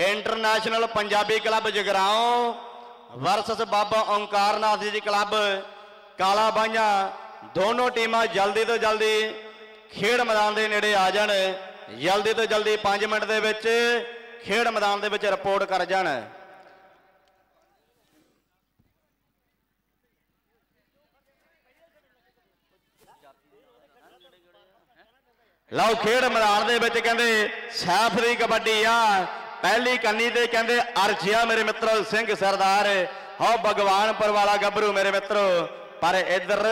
international Punjabi club Jagraon versus Baba Onkarnath ji club, Kala ਬਾਈਆਂ, ਦੋਨੋਂ ਟੀਮਾਂ ਜਲਦੀ ਤੋਂ ਜਲਦੀ ਖੇਡ ਮੈਦਾਨ ਦੇ ਨੇੜੇ ਆ ਜਾਣ। ਜਲਦੀ ਤੋਂ ਜਲਦੀ 5 ਮਿੰਟ ਦੇ ਵਿੱਚ ਖੇਡ ਮੈਦਾਨ ਦੇ ਵਿੱਚ ਰਿਪੋਰਟ ਕਰ ਜਾਣ। ਲਓ ਖੇਡ ਮੈਦਾਨ ਦੇ ਵਿੱਚ ਕਹਿੰਦੇ ਸੈਫ ਦੀ ਕਬੱਡੀ ਆ। ਪਹਿਲੀ ਕੰਨੀ ਤੇ ਕਹਿੰਦੇ ਅਰਜਿਆ ਮੇਰੇ ਮਿੱਤਰੋ ਸਿੰਘ ਸਰਦਾਰ। ਹੋ ਭਗਵਾਨਪੁਰ ਵਾਲਾ ਗੱਭਰੂ ਮੇਰੇ ਮਿੱਤਰੋ। ਪਰ ਇੱਧਰ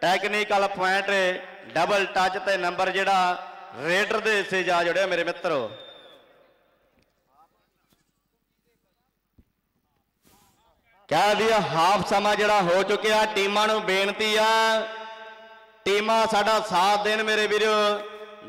ਟੈਕਨੀਕਲ ਪੁਆਇੰਟ ਡਬਲ ਟੱਚ ਤੇ ਨੰਬਰ ਜਿਹੜਾ ਰੇਡਰ ਦੇ ਹਿੱਸੇ ਜਾ ਜੁੜਿਆ ਮੇਰੇ ਮਿੱਤਰੋ। ਕਹਿ ਦਿਆ ਹਾਫ ਸਮਾਂ ਜਿਹੜਾ ਹੋ ਚੁੱਕਿਆ। ਟੀਮਾਂ ਨੂੰ ਬੇਨਤੀ ਆ ਟੀਮਾਂ ਸਾਡਾ ਸਾਥ ਦੇਣ ਮੇਰੇ ਵੀਰੋ।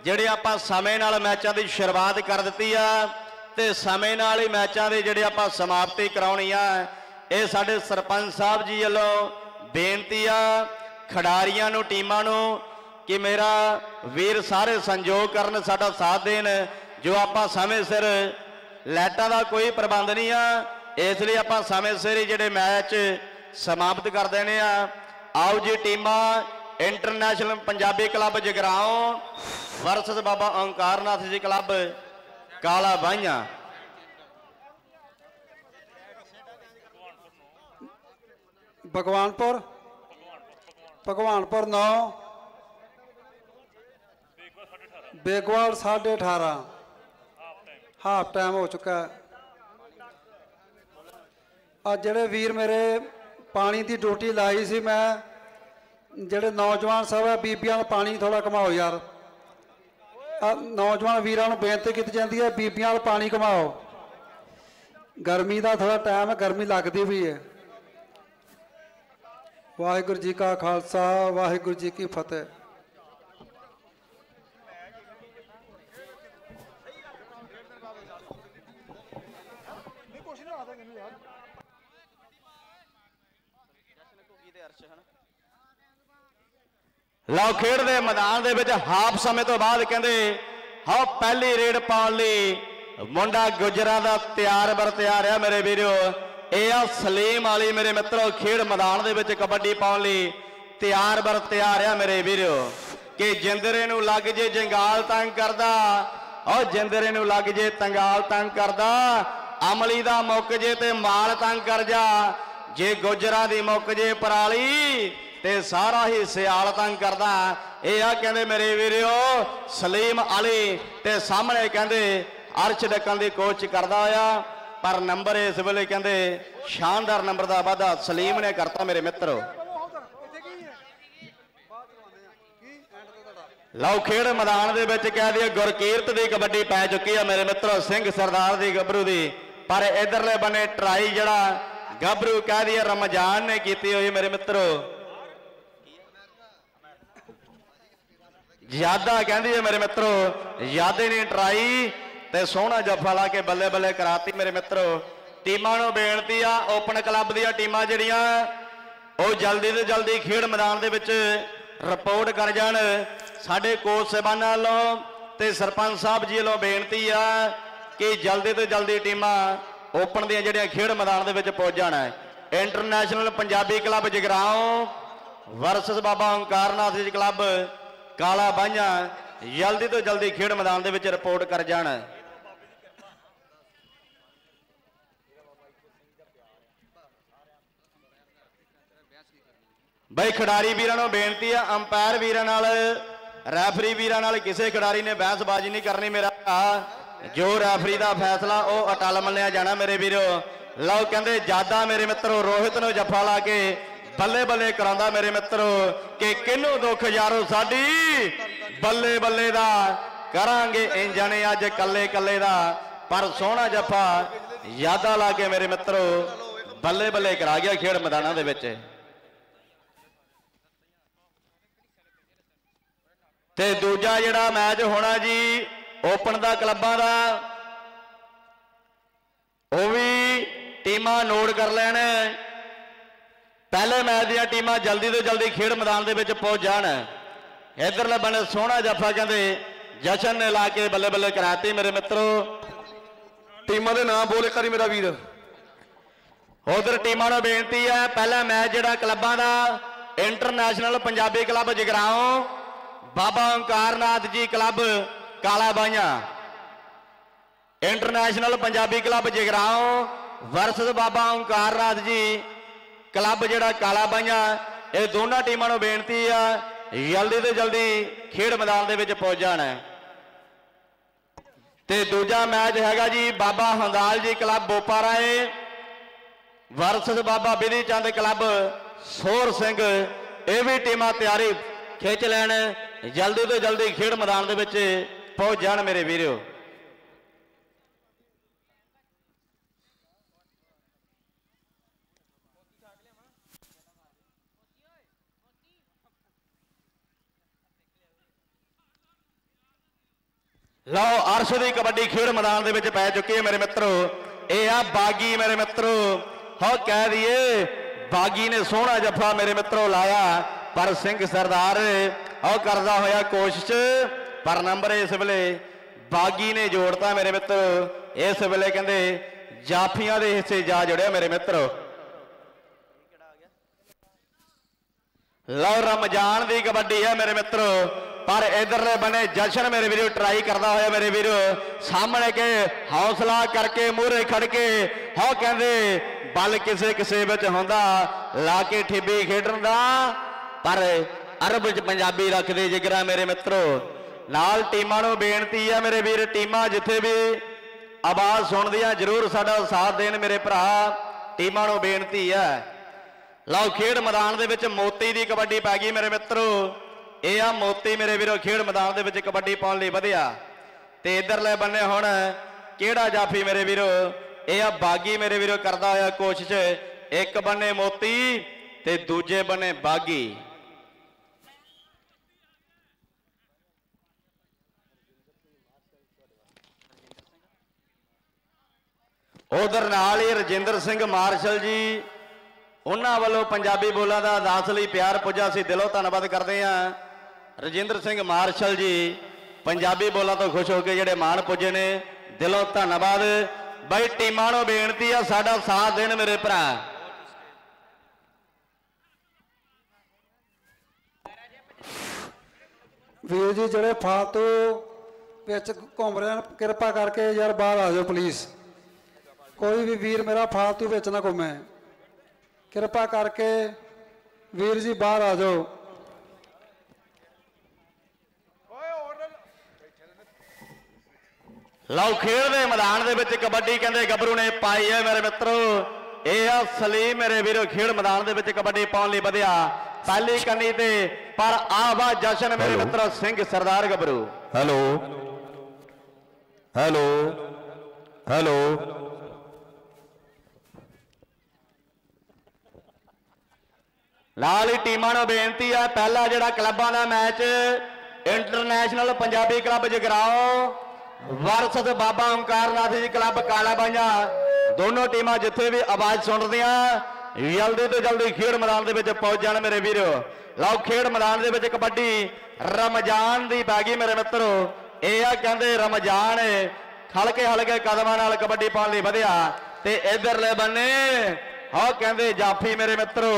ਜਿਹੜੇ ਆਪਾਂ ਸਮੇਂ ਨਾਲ ਮੈਚਾਂ ਦੀ ਸ਼ੁਰੂਆਤ ਕਰ ਦਿੱਤੀ ਆ, ਤੇ ਸਮੇਂ ਨਾਲ ਹੀ ਮੈਚਾਂ ਦੇ ਜਿਹੜੇ ਆਪਾਂ ਸਮਾਪਤੀ ਕਰਾਉਣੀ ਆ, ਇਹ ਸਾਡੇ ਸਰਪੰਚ ਸਾਹਿਬ ਜੀ ਵੱਲੋਂ ਬੇਨਤੀ ਆ, ਖਿਡਾਰੀਆਂ ਨੂੰ, ਟੀਮਾਂ ਨੂੰ, ਕਿ ਮੇਰਾ ਵੀਰ ਸਾਰੇ ਸੰਯੋਗ ਕਰਨ ਸਾਡਾ ਸਾਥ ਦੇਣ, ਜੋ ਆਪਾਂ ਸਮੇਂ ਸਿਰ ਲਾਈਟਾਂ ਦਾ ਕੋਈ ਪ੍ਰਬੰਧ ਨਹੀਂ ਆ, ਇਸ ਲਈ ਆਪਾਂ ਸਮੇਂ ਸਿਰ ਹੀ ਜਿਹੜੇ ਮੈਚ ਸਮਾਪਤ ਕਰ ਦੇਣੇ ਆ। ਆਓ ਜੀ, ਟੀਮਾਂ International Punjabi Club Jagraon versus Baba Onkarnath ji Club ਕਾਲਾ ਬਾਈਆਂ। ਭਗਵਾਨਪੁਰ ਭਗਵਾਨਪੁਰ 9 ਬੇਗਵਾਲ 18.5 ਹਾਫ ਟਾਈਮ ਹੋ ਚੁੱਕਾ ਆ ਜਿਹੜੇ ਵੀਰ ਮੇਰੇ ਪਾਣੀ ਦੀ ਡਿਊਟੀ ਲਾਈ ਸੀ, ਮੈਂ ਜਿਹੜੇ ਨੌਜਵਾਨ ਸਾਹਿਬ ਹੈ ਬੀਬੀਆਂ ਨੂੰ ਪਾਣੀ ਥੋੜਾ ਘਮਾਓ ਯਾਰ। ਨੌਜਵਾਨ ਵੀਰਾਂ ਨੂੰ ਬੇਨਤੀ ਕੀਤੀ ਜਾਂਦੀ ਹੈ ਬੀਬੀਆਂ ਨੂੰ ਪਾਣੀ ਘਮਾਓ। ਗਰਮੀ ਦਾ ਥੋੜਾ ਟਾਈਮ ਹੈ ਗਰਮੀ ਲੱਗਦੀ ਵੀ ਹੈ ਵਾਹਿਗੁਰੂ ਜੀ ਕਾ ਖਾਲਸਾ, ਵਾਹਿਗੁਰੂ ਜੀ ਕੀ ਫਤਿਹ। ਲਓ ਖੇਡ ਦੇ ਮੈਦਾਨ ਦੇ ਵਿੱਚ ਹਾਫ ਸਮੇਂ ਤੋਂ ਬਾਅਦ ਕਹਿੰਦੇ ਹਾਂ ਪਹਿਲੀ ਰੇਡ ਪਾਉਣ ਲਈ ਮੁੰਡਾ ਗੁਜਰਾਂ ਦਾ ਤਿਆਰ ਬਰ ਤਿਆਰ ਆ ਮੇਰੇ ਵੀਰੋ। ਇਹ ਆ ਸਲੀਮ ਵਾਲੀ ਮੇਰੇ ਮਿੱਤਰੋ ਖੇਡ ਮੈਦਾਨ ਦੇ ਵਿੱਚ ਕਬੱਡੀ ਪਾਉਣ ਲਈ ਤਿਆਰ ਬਰ ਤਿਆਰ ਆ ਮੇਰੇ ਵੀਰੋ। ਕਿ ਜਿੰਦਰੇ ਨੂੰ ਲੱਗ ਜੇ ਜੰਗਾਲ ਤੰਗ ਕਰਦਾ, ਉਹ ਜਿੰਦਰੇ ਨੂੰ ਲੱਗ ਜੇ ਤੰਗਾਲ ਤੰਗ ਕਰਦਾ, ਅਮਲੀ ਦਾ ਮੁੱਕ ਜੇ ਤੇ ਮਾਲ ਤੰਗ ਕਰ ਜਾ, ਜੇ ਗੁਜਰਾਂ ਦੀ ਮੁੱਕ ਜੇ ਪਰਾਲੀ ਤੇ ਸਾਰਾ ਹੀ ਸਿਆਲ ਤੰਗ ਕਰਦਾ। ਇਹ ਆ ਕਹਿੰਦੇ ਮੇਰੇ ਵੀਰਿਓ, ਸਲੀਮ ਅਲੀ ਤੇ ਸਾਹਮਣੇ ਕਹਿੰਦੇ ਅਰਸ਼ ਡੱਕਣ ਦੀ ਕੋਚ ਕਰਦਾ ਹੋਇਆ, ਪਰ ਨੰਬਰ ਇਸ ਵੇਲੇ ਕਹਿੰਦੇ ਸ਼ਾਨਦਾਰ ਨੰਬਰ ਦਾ ਵਾਧਾ ਸਲੀਮ ਨੇ ਕਰਤਾ ਮੇਰੇ ਮਿੱਤਰੋ। ਲਓ ਖੇਡ ਮੈਦਾਨ ਦੇ ਵਿੱਚ ਕਹਿ ਦਈਏ ਗੁਰਕੀਰਤ ਦੀ ਕਬੱਡੀ ਪੈ ਚੁੱਕੀ ਆ ਮੇਰੇ ਮਿੱਤਰੋ, ਸਿੰਘ ਸਰਦਾਰ ਦੀ ਗੱਭਰੂ ਦੀ। ਪਰ ਇਧਰਲੇ ਬੰਨੇ ਟਰਾਈ ਜਿਹੜਾ ਗੱਭਰੂ ਕਹਿ ਦਈਏ ਰਮਜ਼ਾਨ ਨੇ ਕੀਤੀ ਹੋਈ ਮੇਰੇ ਮਿੱਤਰੋ। ਯਾਦਾ ਕਹਿੰਦੀ ਹੈ ਮੇਰੇ ਮਿੱਤਰੋ, ਯਾਦੇ ਨੇ ਟਰਾਈ ਤੇ ਸੋਹਣਾ ਜੱਫਾ ਲਾ ਕੇ ਬੱਲੇ ਬੱਲੇ ਕਰਾਤੀ ਮੇਰੇ ਮਿੱਤਰੋ। ਟੀਮਾਂ ਨੂੰ ਬੇਨਤੀ ਆ, ਓਪਨ ਕਲੱਬ ਦੀਆਂ ਟੀਮਾਂ ਜਿਹੜੀਆਂ, ਉਹ ਜਲਦੀ ਤੋਂ ਜਲਦੀ ਖੇਡ ਮੈਦਾਨ ਦੇ ਵਿੱਚ ਰਿਪੋਰਟ ਕਰ ਜਾਣ। ਸਾਡੇ ਕੋਚ ਸਾਹਿਬਾਨਾਂ ਵੱਲੋਂ ਤੇ ਸਰਪੰਚ ਸਾਹਿਬ ਜੀ ਵੱਲੋਂ ਬੇਨਤੀ ਆ ਕਿ ਜਲਦੀ ਤੋਂ ਜਲਦੀ ਟੀਮਾਂ ਓਪਨ ਦੀਆਂ ਜਿਹੜੀਆਂ ਖੇਡ ਮੈਦਾਨ ਦੇ ਵਿੱਚ ਪਹੁੰਚ ਜਾਣ। International Punjabi club Jagraon versus Baba Onkarnath ji club Kala ਬਾਈਆਂ ਜਲਦੀ ਤੋਂ ਜਲਦੀ ਖੇਡ ਮੈਦਾਨ ਦੇ ਵਿੱਚ ਰਿਪੋਰਟ ਕਰ ਜਾਣ। ਬਈ ਖਿਡਾਰੀ ਵੀਰਾਂ ਨੂੰ ਬੇਨਤੀ ਆ, ਅੰਪਾਇਰ ਵੀਰਾਂ ਨਾਲ, ਰੈਫਰੀ ਵੀਰਾਂ ਨਾਲ ਕਿਸੇ ਖਿਡਾਰੀ ਨੇ ਬਹਿਸਬਾਜ਼ੀ ਨਹੀਂ ਕਰਨੀ, ਮੇਰਾ ਜੋ ਰੈਫਰੀ ਦਾ ਫੈਸਲਾ, ਉਹ ਅਟਲ ਮੰਨਿਆ ਜਾਣਾ ਮੇਰੇ ਵੀਰੋ। ਲਓ ਕਹਿੰਦੇ ਜਾਦਾ ਮੇਰੇ ਮਿੱਤਰੋ, ਰੋਹਿਤ ਨੂੰ ਜੱਫਾ ਲਾ ਕੇ ਬੱਲੇ ਬੱਲੇ ਕਰਾਉਂਦਾ ਮੇਰੇ ਮਿੱਤਰੋ ਕਿ ਕਿਹਨੂੰ ਦੁੱਖ ਯਾਰੋ ਸਾਡੀ? ਬੱਲੇ ਬੱਲੇ ਦਾ ਕਰਾਂਗੇ ਇੰਜਣੇ ਅੱਜ ਕੱਲੇ ਕੱਲੇ ਦਾ। ਪਰ ਸੋਹਣਾ ਜੱਫਾ ਯਾਦਾਂ ਲਾ ਕੇ ਮੇਰੇ ਮਿੱਤਰੋ ਬੱਲੇ ਬੱਲੇ ਕਰਾ ਗਿਆ ਖੇਡ ਮੈਦਾਨਾਂ ਦੇ ਵਿੱਚ। ਤੇ ਦੂਜਾ ਜਿਹੜਾ ਮੈਚ ਹੋਣਾ ਜੀ, ਓਪਨ ਦਾ ਕਲੱਬਾਂ ਦਾ, ਉਹ ਵੀ ਟੀਮਾਂ ਨੋਟ ਕਰ ਲੈਣ। ਪਹਿਲੇ ਮੈਚ ਦੀਆਂ ਟੀਮਾਂ ਜਲਦੀ ਤੋਂ ਜਲਦੀ ਖੇਡ ਮੈਦਾਨ ਦੇ ਵਿੱਚ ਪਹੁੰਚ ਜਾਣ। ਇਧਰਲੇ ਬਣੇ ਸੋਹਣਾ ਜੱਫਾ ਕਹਿੰਦੇ ਜਸ਼ਨ ਨੇ ਲਾ ਕੇ ਬੱਲੇ ਬੱਲੇ ਕਰਾਤੀ ਮੇਰੇ ਮਿੱਤਰੋ। ਟੀਮਾਂ ਦੇ ਨਾਮ ਬੋਲ ਇੱਕ ਵਾਰੀ ਮੇਰਾ ਵੀਰ। ਉਧਰ ਟੀਮਾਂ ਨੂੰ ਬੇਨਤੀ ਹੈ ਪਹਿਲਾ ਮੈਚ ਜਿਹੜਾ ਕਲੱਬਾਂ ਦਾ international Punjabi club Jagraon Baba Onkarnath ji club Kalabaian. International Punjabi club Jagraon versus Baba Onkarnath ji club ਜਿਹੜਾ ਕਾਲਾ ਬਾਈਆਂ, ਇਹ ਦੋਨਾਂ ਟੀਮਾਂ ਨੂੰ ਬੇਨਤੀ ਆ, ਜਲਦੀ ਤੋਂ ਜਲਦੀ ਖੇਡ ਮੈਦਾਨ ਦੇ ਵਿੱਚ ਪਹੁੰਚ ਜਾਣਾ ਹੈ ਤੇ ਦੂਜਾ ਮੈਚ ਹੈਗਾ ji Baba Handal ji club Bopara A versus Baba Bidhi Chand club Sur Singh, ਇਹ ਵੀ ਟੀਮਾਂ ਤਿਆਰੀ ਖਿੱਚ ਲੈਣ, ਜਲਦੀ ਤੋਂ ਜਲਦੀ ਖੇਡ ਮੈਦਾਨ ਦੇ ਵਿੱਚ ਪਹੁੰਚ ਜਾਣ ਮੇਰੇ ਵੀਰੋ। ਲਓ, ਅਰਸ਼ ਦੀ ਕਬੱਡੀ ਖੇਡ ਮੈਦਾਨ ਦੇ ਵਿੱਚ ਪੈ ਚੁੱਕੀ ਹੈ ਮੇਰੇ ਮਿੱਤਰੋ। ਇਹ ਆ ਬਾਗੀ, ਮੇਰੇ ਮਿੱਤਰੋ। ਹੋ, ਕਹਿ ਦਈਏ, ਬਾਗੀ ਨੇ ਸੋਹਣਾ ਜੱਫਾ ਮੇਰੇ ਮਿੱਤਰੋ ਲਾਇਆ, ਪਰ ਸਿੰਘ ਸਰਦਾਰ ਉਹ ਕਰਦਾ ਹੋਇਆ ਕੋਸ਼ਿਸ਼, ਪਰ ਨੰਬਰ ਇਸ ਵੇਲੇ ਬਾਗੀ ਨੇ ਜੋੜਤਾ ਮੇਰੇ ਮਿੱਤਰੋ। ਇਸ ਵੇਲੇ ਕਹਿੰਦੇ ਜਾਫੀਆਂ ਦੇ ਹਿੱਸੇ ਜਾ ਜੁੜਿਆ ਮੇਰੇ ਮਿੱਤਰੋ। ਲਓ, ਰਮਜ਼ਾਨ ਦੀ ਕਬੱਡੀ ਹੈ ਮੇਰੇ ਮਿੱਤਰੋ। ਪਰ ਇਧਰਲੇ ਬਨੇ ਜਸ਼ਨ ਮੇਰੇ ਵੀਰੋ ਟਰਾਈ ਕਰਦਾ ਹੋਇਆ ਮੇਰੇ ਵੀਰੋ। ਸਾਹਮਣੇ ਕੇ ਹੌਸਲਾ ਕਰਕੇ ਮੂਹਰੇ ਖੜ ਕੇ ਹੋ ਕਹਿੰਦੇ, ਬਲ ਕਿਸੇ ਕਿਸੇ ਵਿੱਚ ਹੁੰਦਾ, ਲਾ ਕੇ ਠੇਬੀ ਖੇਡਣ ਦਾ। ਪਰ ਅਰਬ ਚ ਪੰਜਾਬੀ ਰੱਖਦੇ ਜਿਗਰਾ ਮੇਰੇ ਮਿੱਤਰੋ। ਨਾਲ ਟੀਮਾਂ ਨੂੰ ਬੇਨਤੀ ਹੈ ਮੇਰੇ ਵੀਰ, ਟੀਮਾਂ ਜਿੱਥੇ ਵੀ ਆਵਾਜ਼ ਸੁਣਦੀਆਂ, ਜਰੂਰ ਸਾਡਾ ਸਾਥ ਦੇਣ ਮੇਰੇ ਭਰਾ। ਟੀਮਾਂ ਨੂੰ ਬੇਨਤੀ ਹੈ ਲਓ, ਖੇਡ ਮੈਦਾਨ ਦੇ ਵਿੱਚ ਮੋਤੀ ਦੀ ਕਬੱਡੀ ਪੈ ਗਈ ਮੇਰੇ ਮਿੱਤਰੋ। ਇਹ ਆ ਮੋਤੀ ਮੇਰੇ ਵੀਰੋ ਖੇਡ ਮੈਦਾਨ ਦੇ ਵਿੱਚ ਕਬੱਡੀ ਪਾਉਣ ਲਈ ਵਧਿਆ। ਤੇ ਇਧਰਲੇ ਬੰਨੇ ਹੁਣ ਕਿਹੜਾ ਜਾਫੀ ਮੇਰੇ ਵੀਰੋ? ਇਹ ਆ ਬਾਗੀ ਮੇਰੇ ਵੀਰੋ ਕਰਦਾ ਹੋਇਆ ਕੋਸ਼ਿਸ਼। ਇੱਕ ਬੰਨੇ ਮੋਤੀ ਤੇ ਦੂਜੇ ਬੰਨੇ ਬਾਗੀ। ਉਧਰ ਨਾਲ ਹੀ ਰਜਿੰਦਰ ਸਿੰਘ ਮਾਰਸ਼ਲ ਜੀ, ਉਹਨਾਂ ਵੱਲੋਂ ਪੰਜਾਬੀ ਬੋਲਾਂ ਦਾ ਅਰਦਾਸ ਲਈ ਪਿਆਰ ਪੁੱਜਾ ਸੀ। ਦਿਲੋਂ ਧੰਨਵਾਦ ਕਰਦੇ ਹਾਂ। ਰਜਿੰਦਰ ਸਿੰਘ ਮਾਰਸ਼ਲ ਜੀ, ਪੰਜਾਬੀ ਬੋਲਾਂ ਤੋਂ ਖੁਸ਼ ਹੋ ਕੇ ਜਿਹੜੇ ਮਾਣ ਪੁੱਜੇ ਨੇ, ਦਿਲੋਂ ਧੰਨਵਾਦ। ਬਾਈ, ਟੀਮਾਂ ਨੂੰ ਬੇਨਤੀ ਆ, ਸਾਡਾ ਸਾਥ ਦੇਣ ਮੇਰੇ ਭਰਾ। ਵੀਰ ਜੀ, ਜਿਹੜੇ ਫਾਲਤੂ ਵਿੱਚ ਘੁੰਮ ਰਹੇ ਹਨ ਕਿਰਪਾ ਕਰਕੇ ਯਾਰ ਬਾਹਰ ਆ ਜਾਓ ਪਲੀਜ਼ ਕੋਈ ਵੀ ਵੀਰ ਮੇਰਾ ਫਾਲਤੂ ਵਿੱਚ ਨਾ ਘੁੰਮੇ। ਕਿਰਪਾ ਕਰਕੇ ਵੀਰ ਜੀ, ਬਾਹਰ ਆ ਜਾਓ। ਲਓ ਖੇਡ ਦੇ ਮੈਦਾਨ ਦੇ ਵਿੱਚ ਕਬੱਡੀ ਕਹਿੰਦੇ ਗੱਭਰੂ ਨੇ ਪਾਈ ਹੈ ਮੇਰੇ ਮਿੱਤਰੋ। ਇਹ ਆ ਸਲੀਮ ਮੇਰੇ ਵੀਰੋ ਖੇਡ ਮੈਦਾਨ ਦੇ ਵਿੱਚ ਕਬੱਡੀ ਪਾਉਣ ਲਈ ਵਧਿਆ। ਪਹਿਲੀ ਕੰਨੀ ਤੇ ਪਰ ਆਵਾ ਜਸ਼ਨ ਮੇਰੇ ਮਿੱਤਰੋ ਸਿੰਘ ਸਰਦਾਰ ਗੱਭਰੂ। ਹੈਲੋ ਹੈਲੋ ਹੈਲੋ ਹੀ ਟੀਮਾਂ ਨੂੰ ਬੇਨਤੀ ਹੈ ਪਹਿਲਾ ਜਿਹੜਾ ਕਲੱਬਾਂ ਦਾ match international Punjabi club Jagraon versus Baba Omkarnath ji club Kala ਬਾਈਆਂ ਦੋਨੋਂ ਟੀਮਾਂ ਜਿੱਥੇ ਵੀ ਆਵਾਜ਼ ਸੁਣਦੀਆਂ, ਜਲਦੀ ਤੋਂ ਜਲਦੀ ਖੇਡ ਮੈਦਾਨ ਦੇ ਵਿੱਚ ਪਹੁੰਚ ਜਾਣ ਮੇਰੇ ਵੀਰੋ। ਲਓ, ਖੇਡ ਮੈਦਾਨ ਦੇ ਵਿੱਚ ਕਬੱਡੀ ਰਮਜ਼ਾਨ ਦੀ ਪੈ ਮੇਰੇ ਮਿੱਤਰੋ। ਇਹ ਆ ਕਹਿੰਦੇ ਰਮਜ਼ਾਨ ਹਲਕੇ ਹਲਕੇ ਕਦਮਾਂ ਨਾਲ ਕਬੱਡੀ ਪਾਉਣ ਲਈ ਵਧਿਆ। ਤੇ ਇਧਰਲੇ ਬੰਨੇ ਹਾਂ ਕਹਿੰਦੇ ਜਾਫੀ ਮੇਰੇ ਮਿੱਤਰੋ,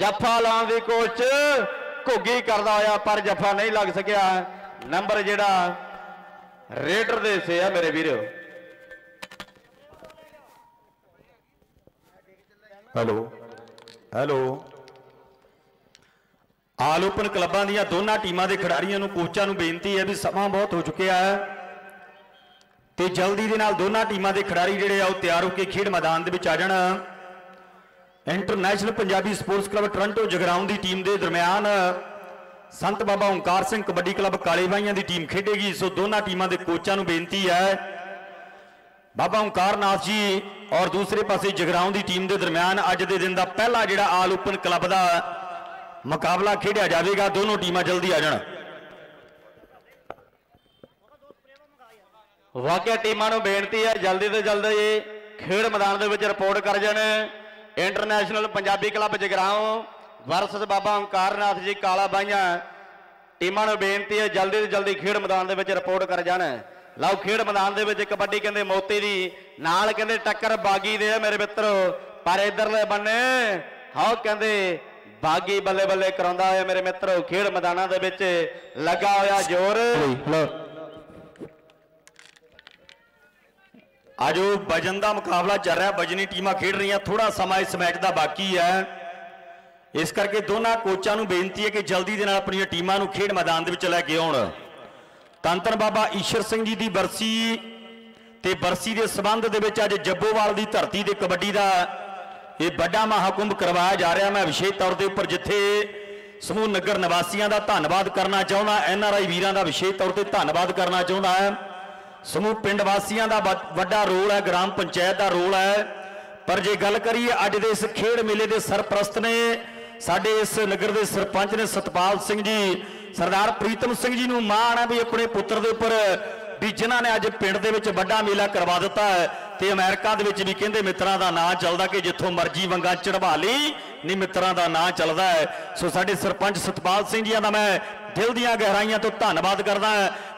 ਜੱਫਾ ਲਾਉਣ ਦੀ ਕੋਸ਼ਿਸ਼ ਘੁੱਗੀ ਕਰਦਾ ਹੋਇਆ, ਪਰ ਜੱਫਾ ਨਹੀਂ ਲੱਗ ਸਕਿਆ। ਨੰਬਰ ਜਿਹੜਾ ਰੇਡਰ ਦੇ ਸੇ ਆ ਮੇਰੇ ਵੀਰੋ। Hello hello. ਆਲ ਓਪਨ ਕਲੱਬਾਂ ਦੀਆਂ ਦੋਨਾਂ ਟੀਮਾਂ ਦੇ ਖਿਡਾਰੀਆਂ ਨੂੰ ਕੋਚਾਂ ਨੂੰ ਬੇਨਤੀ ਹੈ ਵੀ ਸਮਾਂ ਬਹੁਤ ਹੋ ਚੁੱਕਿਆ ਹੈ ਤੇ ਜਲਦੀ ਦੇ ਨਾਲ ਦੋਨਾਂ ਟੀਮਾਂ ਦੇ ਖਿਡਾਰੀ ਜਿਹੜੇ ਆ ਉਹ ਤਿਆਰ ਹੋ ਕੇ ਖੇਡ ਮੈਦਾਨ ਦੇ ਵਿੱਚ ਆ ਜਾਣ। International Punjabi sports club Toronto Jagraon ਦੀ ਟੀਮ ਦੇ ਦਰਮਿਆਨ ਸੰਤ ਬਾਬਾ ਓਂਕਾਰ ਸਿੰਘ ਕਬੱਡੀ ਕਲੱਬ ਕਾਲੀਬਾਈਆਂ ਦੀ ਟੀਮ ਖੇਡੇਗੀ, ਸੋ ਦੋਨਾਂ ਟੀਮਾਂ ਦੇ ਕੋਚਾਂ ਨੂੰ ਬੇਨਤੀ ਹੈ। ਬਾਬਾ ਓਂਕਾਰ ਨਾਥ ਜੀ ਔਰ ਦੂਸਰੇ ਪਾਸੇ ਜਗਰਾਉਂ ਦੀ ਟੀਮ ਦੇ ਦਰਮਿਆਨ ਅੱਜ ਦੇ ਦਿਨ ਦਾ ਪਹਿਲਾ ਜਿਹੜਾ ਆਲ ਓਪਨ ਕਲੱਬ ਦਾ ਮੁਕਾਬਲਾ ਖੇਡਿਆ ਜਾਵੇਗਾ, ਦੋਨੋਂ ਟੀਮਾਂ ਜਲਦੀ ਆ ਜਾਣ। ਵਾਕਿਆ ਟੀਮਾਂ ਨੂੰ ਬੇਨਤੀ ਹੈ, ਜਲਦੀ ਤੋਂ ਜਲਦੀ ਖੇਡ ਮੈਦਾਨ ਦੇ ਵਿੱਚ ਰਿਪੋਰਟ ਕਰ ਜਾਣ। International Punjabi club Jagraon versus Baba Onkarnath ji Kalabaian ਟੀਮਾਂ ਨੂੰ ਬੇਨਤੀ ਹੈ ਜਲਦੀ ਤੋਂ ਜਲਦੀ ਖੇਡ ਮੈਦਾਨ ਦੇ ਵਿੱਚ ਰਿਪੋਰਟ ਕਰ ਜਾਣ। ਲਓ ਖੇਡ ਮੈਦਾਨ ਦੇ ਵਿੱਚ ਕਬੱਡੀ ਕਹਿੰਦੇ ਮੋਤੀ ਦੀ, ਨਾਲ ਕਹਿੰਦੇ ਟੱਕਰ ਬਾਗੀ ਦੇ ਆ ਮੇਰੇ ਮਿੱਤਰੋ, ਪਰ ਇਧਰਲੇ ਬੰਨੇ ਹਾਂ ਕਹਿੰਦੇ ਬਾਗੀ ਬੱਲੇ ਬੱਲੇ ਕਰਾਉਂਦਾ ਹੋਇਆ ਮੇਰੇ ਮਿੱਤਰੋ, ਖੇਡ ਮੈਦਾਨਾਂ ਦੇ ਵਿੱਚ ਲੱਗਾ ਹੋਇਆ ਜ਼ੋਰ। ਅੱਜ ਉਹ ਵਜਨ ਦਾ ਮੁਕਾਬਲਾ ਚੱਲ ਰਿਹਾ ਬਜਨੀ ਟੀਮਾਂ ਖੇਡ ਰਹੀਆਂ ਥੋੜਾ ਸਮਾਂ ਇਸ ਮੈਚ ਦਾ ਬਾਕੀ ਹੈ। ਇਸ ਕਰਕੇ ਦੋਨਾਂ ਕੋਚਾਂ ਨੂੰ ਬੇਨਤੀ ਹੈ ਕਿ ਜਲਦੀ ਦੇ ਨਾਲ ਆਪਣੀਆਂ ਟੀਮਾਂ ਨੂੰ ਖੇਡ ਮੈਦਾਨ ਦੇ ਵਿੱਚ ਲੈ ਕੇ ਆਉਣ। ਤੰਤਨ ਬਾਬਾ ਈਸ਼ਰ ਸਿੰਘ ਜੀ ਦੀ ਬਰਸੀ ਤੇ ਬਰਸੀ ਦੇ ਸਬੰਧ ਦੇ ਵਿੱਚ ਅੱਜ ਜੱਬੋਵਾਲ ਦੀ ਧਰਤੀ ਤੇ ਕਬੱਡੀ ਦਾ ਇਹ ਵੱਡਾ ਮਹਾਕੁੰਭ ਕਰਵਾਇਆ ਜਾ ਰਿਹਾ। ਮੈਂ ਵਿਸ਼ੇਸ਼ ਤੌਰ ਦੇ ਉੱਪਰ ਜਿੱਥੇ ਸਮੂਹ ਨਗਰ ਨਿਵਾਸੀਆਂ ਦਾ ਧੰਨਵਾਦ ਕਰਨਾ ਚਾਹੁੰਦਾ, ਐਨ ਆਰ ਆਈ ਵੀਰਾਂ ਦਾ ਵਿਸ਼ੇਸ਼ ਤੌਰ ਤੇ ਧੰਨਵਾਦ ਕਰਨਾ ਚਾਹੁੰਦਾ ਹਾਂ। ਸਮੂਹ ਪਿੰਡ ਵਾਸੀਆਂ ਦਾ ਵ- ਵੱਡਾ ਰੋਲ ਹੈ, ਗ੍ਰਾਮ ਪੰਚਾਇਤ ਦਾ ਰੋਲ ਹੈ। ਪਰ ਜੇ ਗੱਲ ਕਰੀਏ ਅੱਜ ਦੇ ਇਸ ਖੇਡ ਮੇਲੇ ਦੇ ਸਰਪ੍ਰਸਤ ਨੇ ਸਾਡੇ ਇਸ ਨਗਰ ਦੇ ਸਰਪੰਚ ਨੇ ਸਤਪਾਲ ਸਿੰਘ ਜੀ, ਸਰਦਾਰ ਪ੍ਰੀਤਮ ਸਿੰਘ ਜੀ ਨੂੰ ਮਾਣ ਹੈ ਵੀ ਆਪਣੇ ਪੁੱਤਰ ਦੇ ਉੱਪਰ ਵੀ ਜਿਨ੍ਹਾਂ ਨੇ ਅੱਜ ਪਿੰਡ ਦੇ ਵਿੱਚ ਵੱਡਾ ਮੇਲਾ ਕਰਵਾ ਦਿੱਤਾ ਹੈ ਤੇ ਅਮਰੀਕਾ ਦੇ ਵਿੱਚ ਵੀ ਕਹਿੰਦੇ ਮਿੱਤਰਾਂ ਦਾ ਨਾਂ ਚੱਲਦਾ ਕਿ ਜਿੱਥੋਂ ਮਰਜ਼ੀ ਵੰਗਾ ਚੜਵਾ ਲਈ, ਨਹੀਂ ਮਿੱਤਰਾਂ ਦਾ ਨਾਂ ਚੱਲਦਾ ਹੈ। ਸੋ ਸਾਡੇ ਸਰਪੰਚ ਸਤਪਾਲ ਸਿੰਘ ਜੀਆਂ ਦਾ ਮੈਂ ਦਿਲ ਦੀਆਂ ਗਹਿਰਾਈਆਂ ਤੋਂ ਧੰਨਵਾਦ ਕਰਦਾ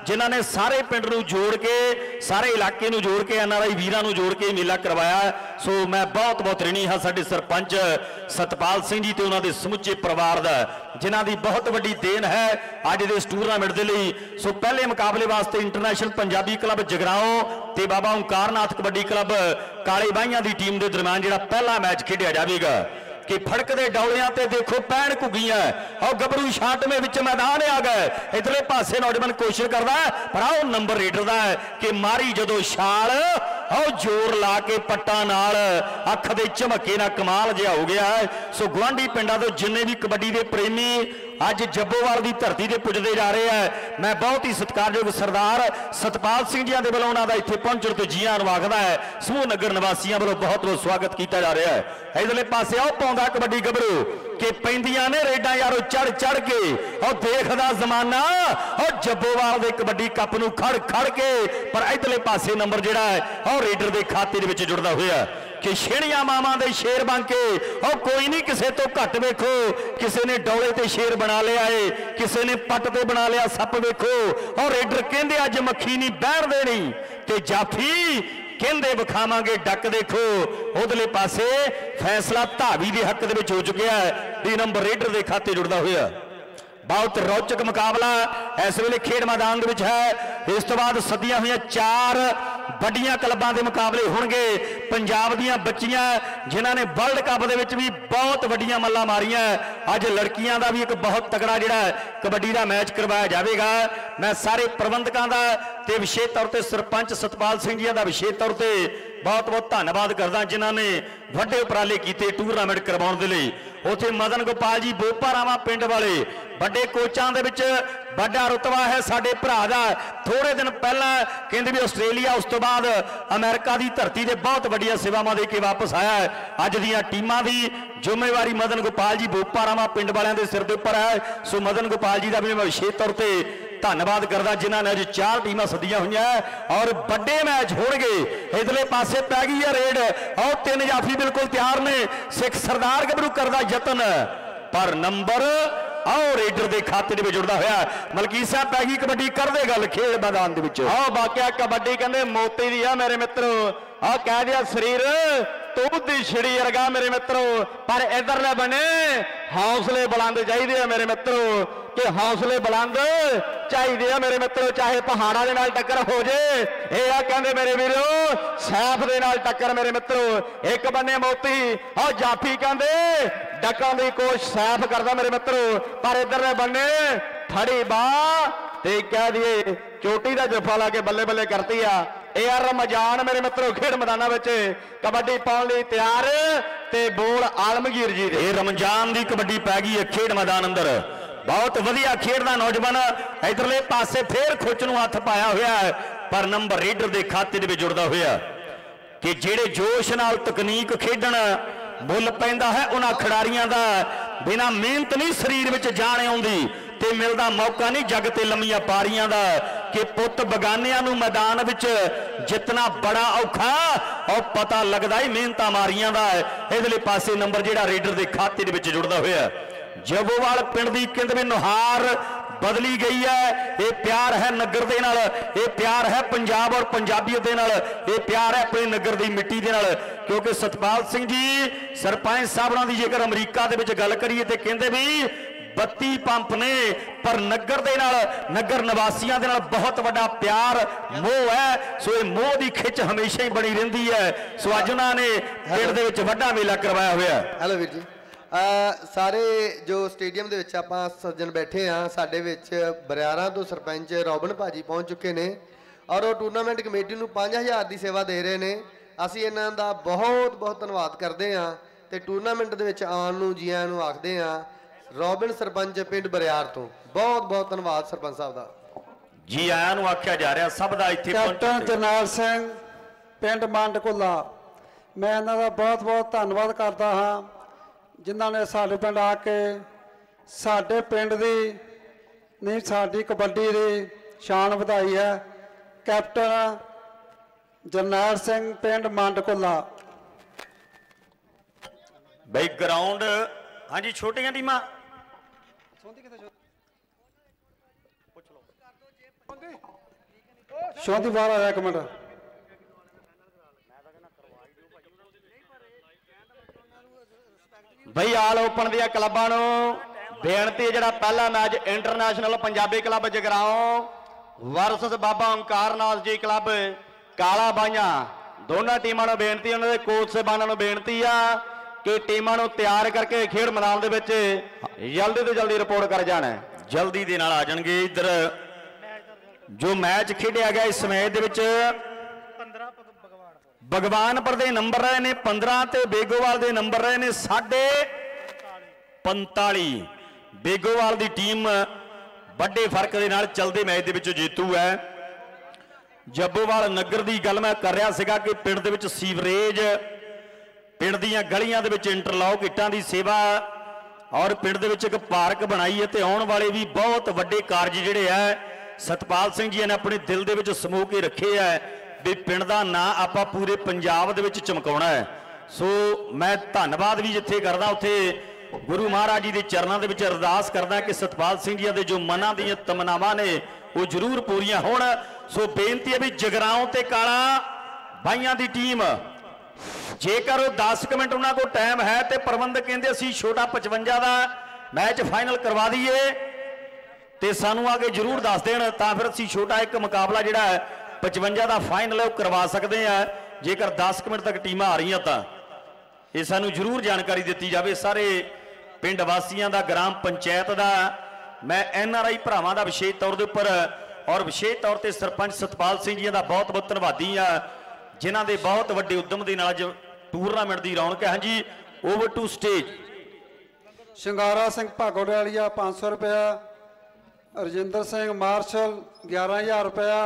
ਜਿਨ੍ਹਾਂ ਨੇ ਸਾਰੇ ਪਿੰਡ ਨੂੰ ਜੋੜ ਕੇ, ਸਾਰੇ ਇਲਾਕੇ ਨੂੰ ਜੋੜ ਕੇ ਐਨਆਰਆਈ ਵੀਰਾਂ ਨੂੰ ਜੋੜ ਕੇ ਮੇਲਾ ਕਰਵਾਇਆ। ਸੋ ਮੈਂ ਬਹੁਤ ਬਹੁਤ ਰਿਣੀ ਹਾਂ ਸਾਡੇ ਸਰਪੰਚ ਸਤਪਾਲ ਸਿੰਘ ਜੀ ਤੇ ਉਹਨਾਂ ਦੇ ਸਮੁੱਚੇ ਪਰਿਵਾਰ ਦਾ, ਜਿਨ੍ਹਾਂ ਦੀ ਬਹੁਤ ਵੱਡੀ ਦੇਣ ਹੈ ਅੱਜ ਦੇ ਇਸ ਟੂਰਨਾਮੈਂਟ ਦੇ ਲਈ। ਸੋ ਪਹਿਲੇ ਮੁਕਾਬਲੇ ਵਾਸਤੇ ਇੰਟਰਨੈਸ਼ਨਲ ਪੰਜਾਬੀ ਕਲੱਬ ਜਗਰਾਓ ਤੇ ਬਾਬਾ ਓਂਕਾਰਨਾਥ ਕਬੱਡੀ ਕਲੱਬ ਕਾਲੇ ਬਾਈਆਂ ਦੀ ਟੀਮ ਦੇ ਦਰਮਿਆਨ ਜਿਹੜਾ ਪਹਿਲਾ ਮੈਚ ਖੇਡਿਆ ਜਾਵੇਗਾ। ਕਿ ਫੜਕਦੇ ਡੌਲਿਆਂ ਤੇ ਦੇਖੋ ਪੈਣ ਘੁੱਗੀਆਂ। ਆਓ ਗੱਭਰੂ ਛਾਂਟਵੇਂ ਵਿੱਚ ਮੈਦਾਨ ਆ ਗਏ। ਇਧਰਲੇ ਪਾਸੇ ਨੌਜਵਾਨ ਕੋਸ਼ਿਸ਼ ਕਰਦਾ ਹੈ, ਪਰ ਆਓ ਨੰਬਰ ਰੇਡਰ ਦਾ ਹੈ ਕਿ ਮਾਰੀ ਜਦੋਂ ਛਾਲ ਆਓ ਜ਼ੋਰ ਲਾ ਕੇ ਪੱਟਾਂ ਨਾਲ ਅੱਖ ਦੇ ਝਮਕੇ ਨਾਲ ਕਮਾਲ ਜਿਹਾ ਹੋ ਗਿਆ ਸੋ ਗਵਾਂਢੀ ਪਿੰਡਾਂ ਤੋਂ ਜਿੰਨੇ ਵੀ ਕਬੱਡੀ ਦੇ ਪ੍ਰੇਮੀ ਅੱਜ ਜੱਬੋਵਾਲ ਦੀ ਧਰਤੀ ਤੇ ਪੁੱਜਦੇ ਜਾ ਰਹੇ ਆ। ਮੈਂ ਬਹੁਤ ਹੀ ਸਤਿਕਾਰਯੋਗ ਸਰਦਾਰ ਸਤਪਾਲ ਸਿੰਘ ਜੀਆਂ ਦੇ ਵੱਲੋਂ ਉਹਨਾਂ ਦਾ ਇੱਥੇ ਪਹੁੰਚਣ ਤੇ ਜੀਆਂ ਨੂੰ ਆਖਦਾ ਹੈ, ਸਮੂਹ ਨਗਰ ਨਿਵਾਸੀਆਂ ਵੱਲੋਂ ਬਹੁਤ ਬਹੁਤ ਸਵਾਗਤ ਕੀਤਾ ਜਾ ਰਿਹਾ ਹੈ। ਇਧਰਲੇ ਪਾਸੇ ਆਓ, ਪਾਉਂਦਾ ਕਬੱਡੀ ਗੱਭਰੂ, ਕਿ ਪੈਂਦੀਆਂ ਨੇ ਰੇਡਾਂ ਯਾਰੋ ਚੜ ਚੜ ਕੇ। ਉਹ ਦੇਖਦਾ ਜ਼ਮਾਨਾ, ਉਹ ਜੱਬੋਵਾਲ ਦੇ ਕਬੱਡੀ ਕੱਪ ਨੂੰ ਖੜ ਖੜ ਕੇ, ਪਰ ਇਧਰਲੇ ਪਾਸੇ ਨੰਬਰ ਜਿਹੜਾ ਹੈ, ਉਹ ਰੇਡਰ ਦੇ ਖਾਤੇ ਦੇ ਵਿੱਚ ਜੁੜਦਾ ਹੋਇਆ। ਕਿ ਛੇੜੀਆਂ ਮਾਵਾਂ ਦੇ ਸ਼ੇਰ ਬਣ ਕੇ, ਉਹ ਕੋਈ ਨਹੀਂ ਕਿਸੇ ਤੋਂ ਘੱਟ ਵੇਖੋ। ਕਿਸੇ ਨੇ ਡੌਲੇ ਤੇ ਸ਼ੇਰ ਬਣਾ ਲਿਆ ਏ, ਕਿਸੇ ਨੇ ਪੱਟ ਤੇ ਬਣਾ ਲਿਆ ਸੱਪ ਵੇਖੋ। ਉਹ ਰੇਡਰ ਕਹਿੰਦੇ, ਅੱਜ ਮੱਖੀ ਨਹੀਂ ਬਹਿਣ ਦੇਣੀ। ਤੇ ਜਾਫੀ ਕਹਿੰਦੇ, ਵਿਖਾਵਾਂਗੇ ਡੱਕ ਦੇਖੋ। ਉਧਰਲੇ ਪਾਸੇ ਫੈਸਲਾ ਧਾਵੀ ਦੇ ਹੱਕ ਦੇ ਵਿੱਚ ਹੋ ਚੁੱਕਿਆ ਹੈ। ਡੀ ਨੰਬਰ ਰੇਡਰ ਦੇ ਖਾਤੇ ਜੁੜਦਾ ਹੋਇਆ। ਬਹੁਤ ਰੌਚਕ ਮੁਕਾਬਲਾ ਇਸ ਵੇਲੇ ਖੇਡ ਮੈਦਾਨ ਦੇ ਵਿੱਚ ਹੈ। ਇਸ ਤੋਂ ਬਾਅਦ ਸੱਦੀਆਂ ਹੋਈਆਂ ਚਾਰ ਵੱਡੀਆਂ ਕਲੱਬਾਂ ਦੇ ਮੁਕਾਬਲੇ ਹੋਣਗੇ। ਪੰਜਾਬ ਦੀਆਂ ਬੱਚੀਆਂ, ਜਿਨ੍ਹਾਂ ਨੇ ਵਰਲਡ ਕੱਪ ਦੇ ਵਿੱਚ ਵੀ ਬਹੁਤ ਵੱਡੀਆਂ ਮੱਲਾਂ ਮਾਰੀਆਂ। ਅੱਜ ਲੜਕੀਆਂ ਦਾ ਵੀ ਇੱਕ ਬਹੁਤ ਤਕੜਾ ਜਿਹੜਾ ਕਬੱਡੀ ਦਾ ਮੈਚ ਕਰਵਾਇਆ ਜਾਵੇਗਾ। ਮੈਂ ਸਾਰੇ ਪ੍ਰਬੰਧਕਾਂ ਦਾ ਤੇ ਵਿਸ਼ੇਸ਼ ਤੌਰ ਤੇ ਸਰਪੰਚ ਸਤਪਾਲ ਸਿੰਘ ਜੀ ਦਾ ਵਿਸ਼ੇਸ਼ ਤੌਰ ਤੇ ਬਹੁਤ ਬਹੁਤ ਧੰਨਵਾਦ ਕਰਦਾ ਜਿਨ੍ਹਾਂ ਨੇ ਵੱਡੇ ਉਪਰਾਲੇ ਕੀਤੇ ਟੂਰਨਾਮੈਂਟ ਕਰਵਾਉਣ ਦੇ ਲਈ। ਉਥੇ ਮਦਨ ਗੋਪਾਲ ਜੀ ਬੋਪਾਰਾਵਾ ਪਿੰਡ ਵਾਲੇ, ਵੱਡੇ ਕੋਚਾਂ ਦੇ ਵਿੱਚ ਵੱਡਾ ਰੁਤਬਾ ਹੈ ਸਾਡੇ ਭਰਾ ਦਾ। ਥੋੜੇ ਦਿਨ ਪਹਿਲਾਂ ਕਹਿੰਦੇ ਵੀ ਆਸਟ੍ਰੇਲੀਆ, ਉਸ ਤੋਂ ਬਾਅਦ ਅਮਰੀਕਾ ਦੀ ਧਰਤੀ ਤੇ ਬਹੁਤ ਵੱਡੀਆਂ ਸੇਵਾਵਾਂ ਦੇ ਕੇ ਵਾਪਸ ਆਇਆ ਅੱਜ ਦੀਆਂ ਟੀਮਾਂ ਦੀ ਜ਼ਿੰਮੇਵਾਰੀ ਮਦਨ ਗੋਪਾਲ ਜੀ ਬੋਪਾਰਾਵਾ ਪਿੰਡ ਵਾਲਿਆਂ ਦੇ ਸਿਰ ਦੇ ਉੱਪਰ ਹੈ। ਸੋ ਮਦਨ ਗੋਪਾਲ ਜੀ ਦਾ ਵੀ ਮੈਂ ਵਿਸ਼ੇਸ਼ ਤੌਰ ਤੇ ਧੰਨਵਾਦ ਕਰਦਾ ਜਿਨ੍ਹਾਂ ਨੇ ਅੱਜ ਚਾਰ ਟੀਮਾਂ ਸੱਦੀਆਂ ਹੋਈਆਂ ਹੈ ਔਰ ਵੱਡੇ ਮੈਚ ਹੋਣਗੇ। ਇਧਰਲੇ ਪਾਸੇ ਪੈ ਗਈ ਹੈ ਰੇਡ। ਔਰ ਤਿੰਨ ਜਾਫੀ ਬਿਲਕੁਲ ਤਿਆਰ ਨੇ। ਸਿੱਖ ਸਰਦਾਰ ਗੱਭਰੂ ਕਰਦਾ ਯਤਨ। ਪਰ ਨੰਬਰ ਆਓ ਰੇਡਰ ਦੇ ਖਾਤੇ ਦੇ ਵਿੱਚ ਜੁੜਦਾ ਹੋਇਆ ਮਲਕੀਤ ਸਾਹਿਬ, ਪੈ ਗਈ ਕਬੱਡੀ, ਕਰਦੇ ਗੱਲ ਖੇਡ ਮੈਦਾਨ ਦੇ ਵਿੱਚ। ਆਹ ਵਾਕਿਆ ਕਬੱਡੀ ਕਹਿੰਦੇ ਮੋਤੀ ਦੀ ਆ ਮੇਰੇ ਮਿੱਤਰੋ। ਆਹ ਕਹਿ ਦਿਆ ਸਰੀਰ, ਤੂੰ ਦੀ ਵਰਗਾ ਮੇਰੇ ਮਿੱਤਰੋ। ਪਰ ਇਧਰਲੇ ਬਣੇ ਹੌਸਲੇ ਬੁਲੰਦ ਚਾਹੀਦੇ ਆ ਮੇਰੇ ਮਿੱਤਰੋ। ਕਿ ਹੌਸਲੇ ਬੁਲੰਦ ਚਾਹੀਦੇ ਆ ਮੇਰੇ ਮਿੱਤਰੋ, ਚਾਹੇ ਪਹਾੜਾਂ ਦੇ ਨਾਲ ਟੱਕਰ ਹੋ ਜੇ। ਇਹ ਆ ਕਹਿੰਦੇ ਮੇਰੇ ਵੀਰੋ, ਸੈਫ ਦੇ ਨਾਲ ਟੱਕਰ ਮੇਰੇ ਮਿੱਤਰੋ। ਇੱਕ ਬੰਨੇ ਮੋਤੀ, ਆਹ ਜਾਫੀ ਕਹਿੰਦੇ ਡੱਕਾਂ ਦੀ ਕੋਸ਼ਿਸ਼ ਸੈਫ ਕਰਦਾ ਮੇਰੇ ਮਿੱਤਰੋ, ਪਰ ਇਧਰਲੇ ਬੰਨੇ ਫੜੀ ਬਾਹ ਤੇ ਕਹਿ ਦਈਏ ਚੋਟੀ ਦਾ ਜੱਫਾ ਲਾ ਕੇ ਬੱਲੇ ਬੱਲੇ ਕਰਤੀ ਆ। ਇਹ ਆ ਰਮਜ਼ਾਨ ਮੇਰੇ ਮਿੱਤਰੋ, ਖੇਡ ਮੈਦਾਨਾਂ ਵਿੱਚ ਕਬੱਡੀ ਪਾਉਣ ਲਈ ਤਿਆਰ ਤੇ ਬੋਲ ਆਲਮਗੀਰ ਜੀ ਦੇ। ਇਹ ਰਮਜ਼ਾਨ ਦੀ ਕਬੱਡੀ ਪੈ ਗਈ ਹੈ ਖੇਡ ਮੈਦਾਨ ਅੰਦਰ। ਬਹੁਤ ਵਧੀਆ ਖੇਡਦਾ ਨੌਜਵਾਨ ਇਧਰਲੇ ਪਾਸੇ ਫੇਰ ਖੁੱਚ ਨੂੰ ਹੱਥ ਪਾਇਆ ਹੋਇਆ ਹੈ, ਪਰ ਨੰਬਰ ਰੇਡਰ ਦੇ ਖਾਤੇ ਦੇ ਵਿੱਚ ਜੁੜਦਾ ਹੋਇਆ। ਕਿ ਜਿਹੜੇ ਜੋਸ਼ ਨਾਲ ਤਕਨੀਕ ਖੇਡਣ ਮੁੱਲ ਪੈਂਦਾ ਹੈ ਉਹਨਾਂ ਖਿਡਾਰੀਆਂ ਦਾ। ਬਿਨਾ ਮਿਹਨਤ ਨਹੀਂ ਸਰੀਰ ਵਿੱਚ ਜਾਣ ਆਉਂਦੀ ਤੇ ਮਿਲਦਾ ਮੌਕਾ ਨਹੀਂ ਜੱਗ ਤੇ ਲੰਮੀਆਂ ਪਾਰੀਆਂ ਦਾ। ਕਿ ਪੁੱਤ ਬਗਾਨਿਆਂ ਨੂੰ ਮੈਦਾਨ ਵਿੱਚ ਜਿੱਤਣਾ ਬੜਾ ਔਖਾ ਔਰ ਪਤਾ ਲੱਗਦਾ ਹੀ ਮਿਹਨਤਾਂ ਮਾਰੀਆਂ ਦਾ। ਇਹਦੇ ਇਧਰਲੇ ਪਾਸੇ ਨੰਬਰ ਜਿਹੜਾ ਰੇਡਰ ਦੇ ਖਾਤੇ ਦੇ ਵਿੱਚ ਜੁੜਦਾ ਹੋਇਆ। ਹੈ। ਜੱਬੋਵਾਲ ਪਿੰਡ ਦੀ ਕਹਿੰਦੇ ਨੁਹਾਰ ਬਦਲੀ ਗਈ ਹੈ। ਇਹ ਪਿਆਰ ਹੈ ਨਗਰ ਦੇ ਨਾਲ, ਇਹ ਪਿਆਰ ਹੈ ਪੰਜਾਬ ਔਰ ਪੰਜਾਬੀਅਤ ਦੇ ਨਾਲ, ਇਹ ਪਿਆਰ ਹੈ ਆਪਣੇ ਨਗਰ ਦੀ ਮਿੱਟੀ ਦੇ ਨਾਲ। ਕਿਉਂਕਿ ਸਤਪਾਲ ਸਿੰਘ ਜੀ, ਸਰਪੰਚ ਸਾਹਿਬਾਂ ਦੀ ਜੇਕਰ ਅਮਰੀਕਾ ਦੇ ਵਿੱਚ ਗੱਲ ਕਰੀਏ ਤੇ ਕਹਿੰਦੇ ਵੀ 32 ਪੰਪ ਨੇ, ਪਰ ਨਗਰ ਦੇ ਨਾਲ, ਨਗਰ ਨਿਵਾਸੀਆਂ ਦੇ ਨਾਲ ਬਹੁਤ ਵੱਡਾ ਪਿਆਰ, ਮੋਹ ਹੈ। ਸੋ ਇਹ ਮੋਹ ਦੀ ਖਿੱਚ ਹਮੇਸ਼ਾ ਹੀ ਬਣੀ ਰਹਿੰਦੀ ਹੈ। ਸੋ ਅੱਜ ਉਹਨਾਂ ਨੇ ਪਿੰਡ ਦੇ ਵਿੱਚ ਵੱਡਾ ਮੇਲਾ ਕਰਵਾਇਆ ਹੋਇਆ। ਹੈ ਹੈਲੋ ਵੀਰ ਜੀ। ਸਾਰੇ ਜੋ ਸਟੇਡੀਅਮ ਦੇ ਵਿੱਚ ਆਪਾਂ ਸੱਜਣ ਬੈਠੇ ਆ ਸਾਡੇ ਵਿੱਚ ਬਰਿਆਰਾਂ ਤੋਂ ਸਰਪੰਚ ਰੋਬਨ ਭਾਜੀ ਪਹੁੰਚ ਚੁੱਕੇ ਨੇ ਔਰ ਉਹ ਟੂਰਨਾਮੈਂਟ ਕਮੇਟੀ ਨੂੰ 5000 ਦੀ ਸੇਵਾ ਦੇ ਰਹੇ ਨੇ। ਅਸੀਂ ਇਹਨਾਂ ਦਾ ਬਹੁਤ ਬਹੁਤ ਧੰਨਵਾਦ ਕਰਦੇ ਆ ਤੇ ਟੂਰਨਾਮੈਂਟ ਦੇ ਵਿੱਚ ਆਉਣ ਨੂੰ ਜੀ ਆਇਆਂ ਨੂੰ ਆਖਦੇ ਆ ਰੋਬਨ ਸਰਪੰਚ ਪਿੰਡ ਬਰਿਆਰ ਤੋਂ। ਬਹੁਤ ਬਹੁਤ ਧੰਨਵਾਦ ਸਰਪੰਚ ਸਾਹਿਬ ਦਾ। ਜੀ ਆਇਆਂ ਨੂੰ ਆਖਿਆ ਜਾ ਰਿਹਾ ਸਭ ਦਾ ਇੱਥੇ ਕੈਪਟਨ। ਜਰਨੈਲ ਸਿੰਘ ਪਿੰਡ ਮੰਡ ਕੁੱਲਾ ਮੈਂ ਇਹਨਾਂ ਦਾ ਬਹੁਤ ਬਹੁਤ ਧੰਨਵਾਦ ਕਰਦਾ ਹਾਂ। ਜਿਨ੍ਹਾਂ ਨੇ ਸਾਡੇ ਪਿੰਡ ਆ ਕੇ ਸਾਡੇ ਪਿੰਡ ਦੀ ਨਹੀਂ ਸਾਡੀ ਕਬੱਡੀ ਦੀ ਸ਼ਾਨ ਵਧਾਈ ਹੈ। ਕੈਪਟਨ ਜਰਨੈਲ ਸਿੰਘ ਪਿੰਡ ਮੰਡ ਕੁੱਲਾ ਬਈ ਗਰਾਊਂਡ ਹਾਂਜੀ ਛੋਟੀਆਂ ਟੀਮਾਂ। ਸ਼ੋਂਦੀ ਬਾਹਰ ਆਇਆ ਇੱਕ ਮਿੰਟ। ਬਈ ਆਲ ਓਪਨ ਦੀਆਂ ਕਲੱਬਾਂ ਨੂੰ ਬੇਨਤੀ ਜਿਹੜਾ ਪਹਿਲਾ match international Punjabi club Jagraon versus Baba Omkar Nath ji club, Kala ਬਾਈਆਂ। ਦੋਨਾਂ ਟੀਮਾਂ ਨੂੰ ਬੇਨਤੀ, ਉਹਨਾਂ ਦੇ ਕੋਚ ਸਾਹਿਬਾਨਾਂ ਨੂੰ ਬੇਨਤੀ ਆ ਕਿ ਟੀਮਾਂ ਨੂੰ ਤਿਆਰ ਕਰਕੇ ਖੇਡ ਮੈਦਾਨ ਦੇ ਵਿੱਚ ਜਲਦੀ ਤੋਂ ਜਲਦੀ ਰਿਪੋਰਟ ਕਰ ਜਾਣਾ। ਜਲਦੀ ਦੇ ਨਾਲ ਆ ਜਾਣਗੇ ਇੱਧਰ। ਜੋ ਮੈਚ ਖੇਡਿਆ ਗਿਆ ਇਸ ਮੈਚ ਦੇ ਵਿੱਚ ਭਗਵਾਨਪੁਰ ਦੇ ਨੰਬਰ ਰਹੇ ਨੇ 15 ਤੇ ਬੇਗੋਵਾਲ ਦੇ ਨੰਬਰ ਰਹੇ ਨੇ ਸਾਢੇ 45 ਬੇਗੋਵਾਲ ਦੀ ਟੀਮ ਵੱਡੇ ਫ਼ਰਕ ਦੇ ਨਾਲ ਚੱਲਦੇ ਮੈਚ ਦੇ ਵਿੱਚ ਜੇਤੂ ਹੈ। ਜੱਬੋਵਾਲ ਨਗਰ ਦੀ ਗੱਲ ਮੈਂ ਕਰ ਰਿਹਾ ਸੀਗਾ ਕਿ ਪਿੰਡ ਦੇ ਵਿੱਚ ਸੀਵਰੇਜ, ਪਿੰਡ ਦੀਆਂ ਗਲੀਆਂ ਦੇ ਵਿੱਚ ਇੰਟਰਲੌਕ ਇੱਟਾਂ ਦੀ ਸੇਵਾ ਔਰ ਪਿੰਡ ਦੇ ਵਿੱਚ ਇੱਕ ਪਾਰਕ ਬਣਾਈ ਹੈ ਤੇ ਆਉਣ ਵਾਲੇ ਵੀ ਬਹੁਤ ਵੱਡੇ ਕਾਰਜ ਜਿਹੜੇ ਆ ਸਤਪਾਲ ਸਿੰਘ ਜੀ ਨੇ ਆਪਣੇ ਦਿਲ ਦੇ ਵਿੱਚ ਸਮੋ ਕੇ ਰੱਖੇ ਆ ਵੀ ਪਿੰਡ ਦਾ ਨਾਂ ਆਪਾਂ ਪੂਰੇ ਪੰਜਾਬ ਦੇ ਵਿੱਚ ਚਮਕਾਉਣਾ ਹੈ। ਸੋ ਮੈਂ ਧੰਨਵਾਦ ਵੀ ਜਿੱਥੇ ਕਰਦਾ, ਉੱਥੇ ਗੁਰੂ ਮਹਾਰਾਜ ਜੀ ਦੇ ਚਰਨਾਂ ਦੇ ਵਿੱਚ ਅਰਦਾਸ ਕਰਦਾ ਕਿ ਸਤਪਾਲ ਸਿੰਘ ਜੀ ਦੇ ਜੋ ਮਨਾਂ ਦੀਆਂ ਤਮਨਾਵਾਂ ਨੇ, ਉਹ ਜ਼ਰੂਰ ਪੂਰੀਆਂ ਹੋਣ। ਸੋ ਬੇਨਤੀ ਹੈ ਵੀ ਜਗਰਾਉਂ ਤੇ ਕਾਲਾ ਬਾਈਆਂ ਦੀ ਟੀਮ, ਜੇਕਰ ਉਹ 10 ਕੁ ਮਿੰਟ ਉਹਨਾਂ ਕੋਲ ਟਾਈਮ ਹੈ ਤੇ ਪ੍ਰਬੰਧਕ ਕਹਿੰਦੇ ਅਸੀਂ ਛੋਟਾ 55 ਦਾ ਮੈਚ ਫਾਈਨਲ ਕਰਵਾ ਦਈਏ ਤੇ ਸਾਨੂੰ ਆ ਕੇ ਜਰੂਰ ਦੱਸ ਦੇਣ, ਤਾਂ ਫਿਰ ਅਸੀਂ ਛੋਟਾ ਇੱਕ ਮੁਕਾਬਲਾ ਜਿਹੜਾ ਹੈ 55 ਦਾ ਫਾਈਨਲ ਉਹ ਕਰਵਾ ਸਕਦੇ ਆ। ਜੇਕਰ 10 ਕੁ ਮਿੰਟ ਤੱਕ ਟੀਮਾਂ ਆ ਰਹੀਆਂ ਤਾਂ ਇਹ ਸਾਨੂੰ ਜਰੂਰ ਜਾਣਕਾਰੀ ਦਿੱਤੀ ਜਾਵੇ। ਸਾਰੇ ਪਿੰਡ ਵਾਸੀਆਂ ਦਾ, ਗ੍ਰਾਮ ਪੰਚਾਇਤ ਦਾ, ਮੈਂ ਐਨ ਆਰ ਆਈ ਭਰਾਵਾਂ ਦਾ ਵਿਸ਼ੇਸ਼ ਤੌਰ ਦੇ ਉੱਪਰ ਔਰ ਵਿਸ਼ੇਸ਼ ਤੌਰ ਤੇ ਸਰਪੰਚ ਸਤਪਾਲ ਸਿੰਘ ਜੀ ਦਾ ਬਹੁਤ ਬਹੁਤ ਧੰਨਵਾਦੀ ਆ, ਜਿਨ੍ਹਾਂ ਦੇ ਬਹੁਤ ਵੱਡੇ ਉਦਮ ਦੇ ਨਾਲ ਅੱਜ ਟੂਰਨਾਮੈਂਟ ਦੀ ਰੌਣਕ ਹੈ। ਹਾਂਜੀ over to stage Shingara Singh Bhagorhialia 500 ਰੁਪਇਆ। ਰਜਿੰਦਰ ਸਿੰਘ ਮਾਰਸ਼ਲ 11000 ਰੁਪਇਆ।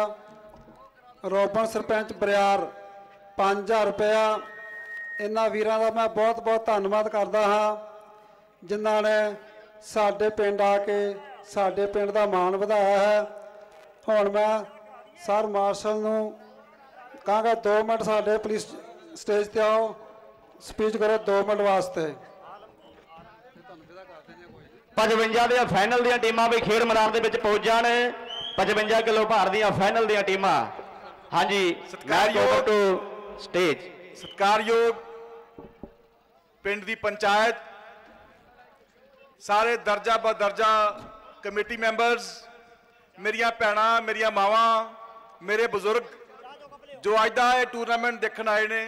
ਰੋਬਨ ਸਰਪੰਚ ਬਰਿਆਰ 5000 ਰੁਪਇਆ। ਇਹਨਾਂ ਵੀਰਾਂ ਦਾ ਮੈਂ ਬਹੁਤ ਬਹੁਤ ਧੰਨਵਾਦ ਕਰਦਾ ਹਾਂ, ਜਿਨ੍ਹਾਂ ਨੇ ਸਾਡੇ ਪਿੰਡ ਆ ਕੇ ਸਾਡੇ ਪਿੰਡ ਦਾ ਮਾਣ ਵਧਾਇਆ ਹੈ। ਹੁਣ ਮੈਂ ਸਰ ਮਾਰਸ਼ਲ ਨੂੰ ਕਹਾਂਗਾ 2 ਮਿੰਟ ਸਾਡੇ ਪੁਲਿਸ ਸਟੇਜ ਤੇ ਆਓ, ਸਪੀਚ ਕਰੋ 2 ਮਿੰਟ ਵਾਸਤੇ। 55 ਦੀਆਂ ਫਾਈਨਲ ਦੀਆਂ ਟੀਮਾਂ ਵੀ ਖੇਡ ਮੈਦਾਨ ਦੇ ਵਿੱਚ ਪਹੁੰਚ ਜਾਣ 55 ਕਿਲੋ ਭਾਰ ਦੀਆਂ ਫਾਈਨਲ ਦੀਆਂ ਟੀਮਾਂ। ਹਾਂਜੀ ਸਤਿਕਾਰਯੋਗ- ਟੂ ਸਟੇਜ ਸਤਿਕਾਰਯੋਗ ਪਿੰਡ ਦੀ ਪੰਚਾਇਤ ਸਾਰੇ ਦਰਜਾ ਬ ਦਰਜਾ ਕਮੇਟੀ ਮੈਂਬਰਸ ਮੇਰੀਆਂ ਭੈਣਾਂ ਮੇਰੀਆਂ ਮਾਵਾਂ ਮੇਰੇ ਬਜ਼ੁਰਗ ਜੋ ਅੱਜ ਦਾ ਇਹ ਟੂਰਨਾਮੈਂਟ ਦੇਖਣ ਆਏ ਨੇ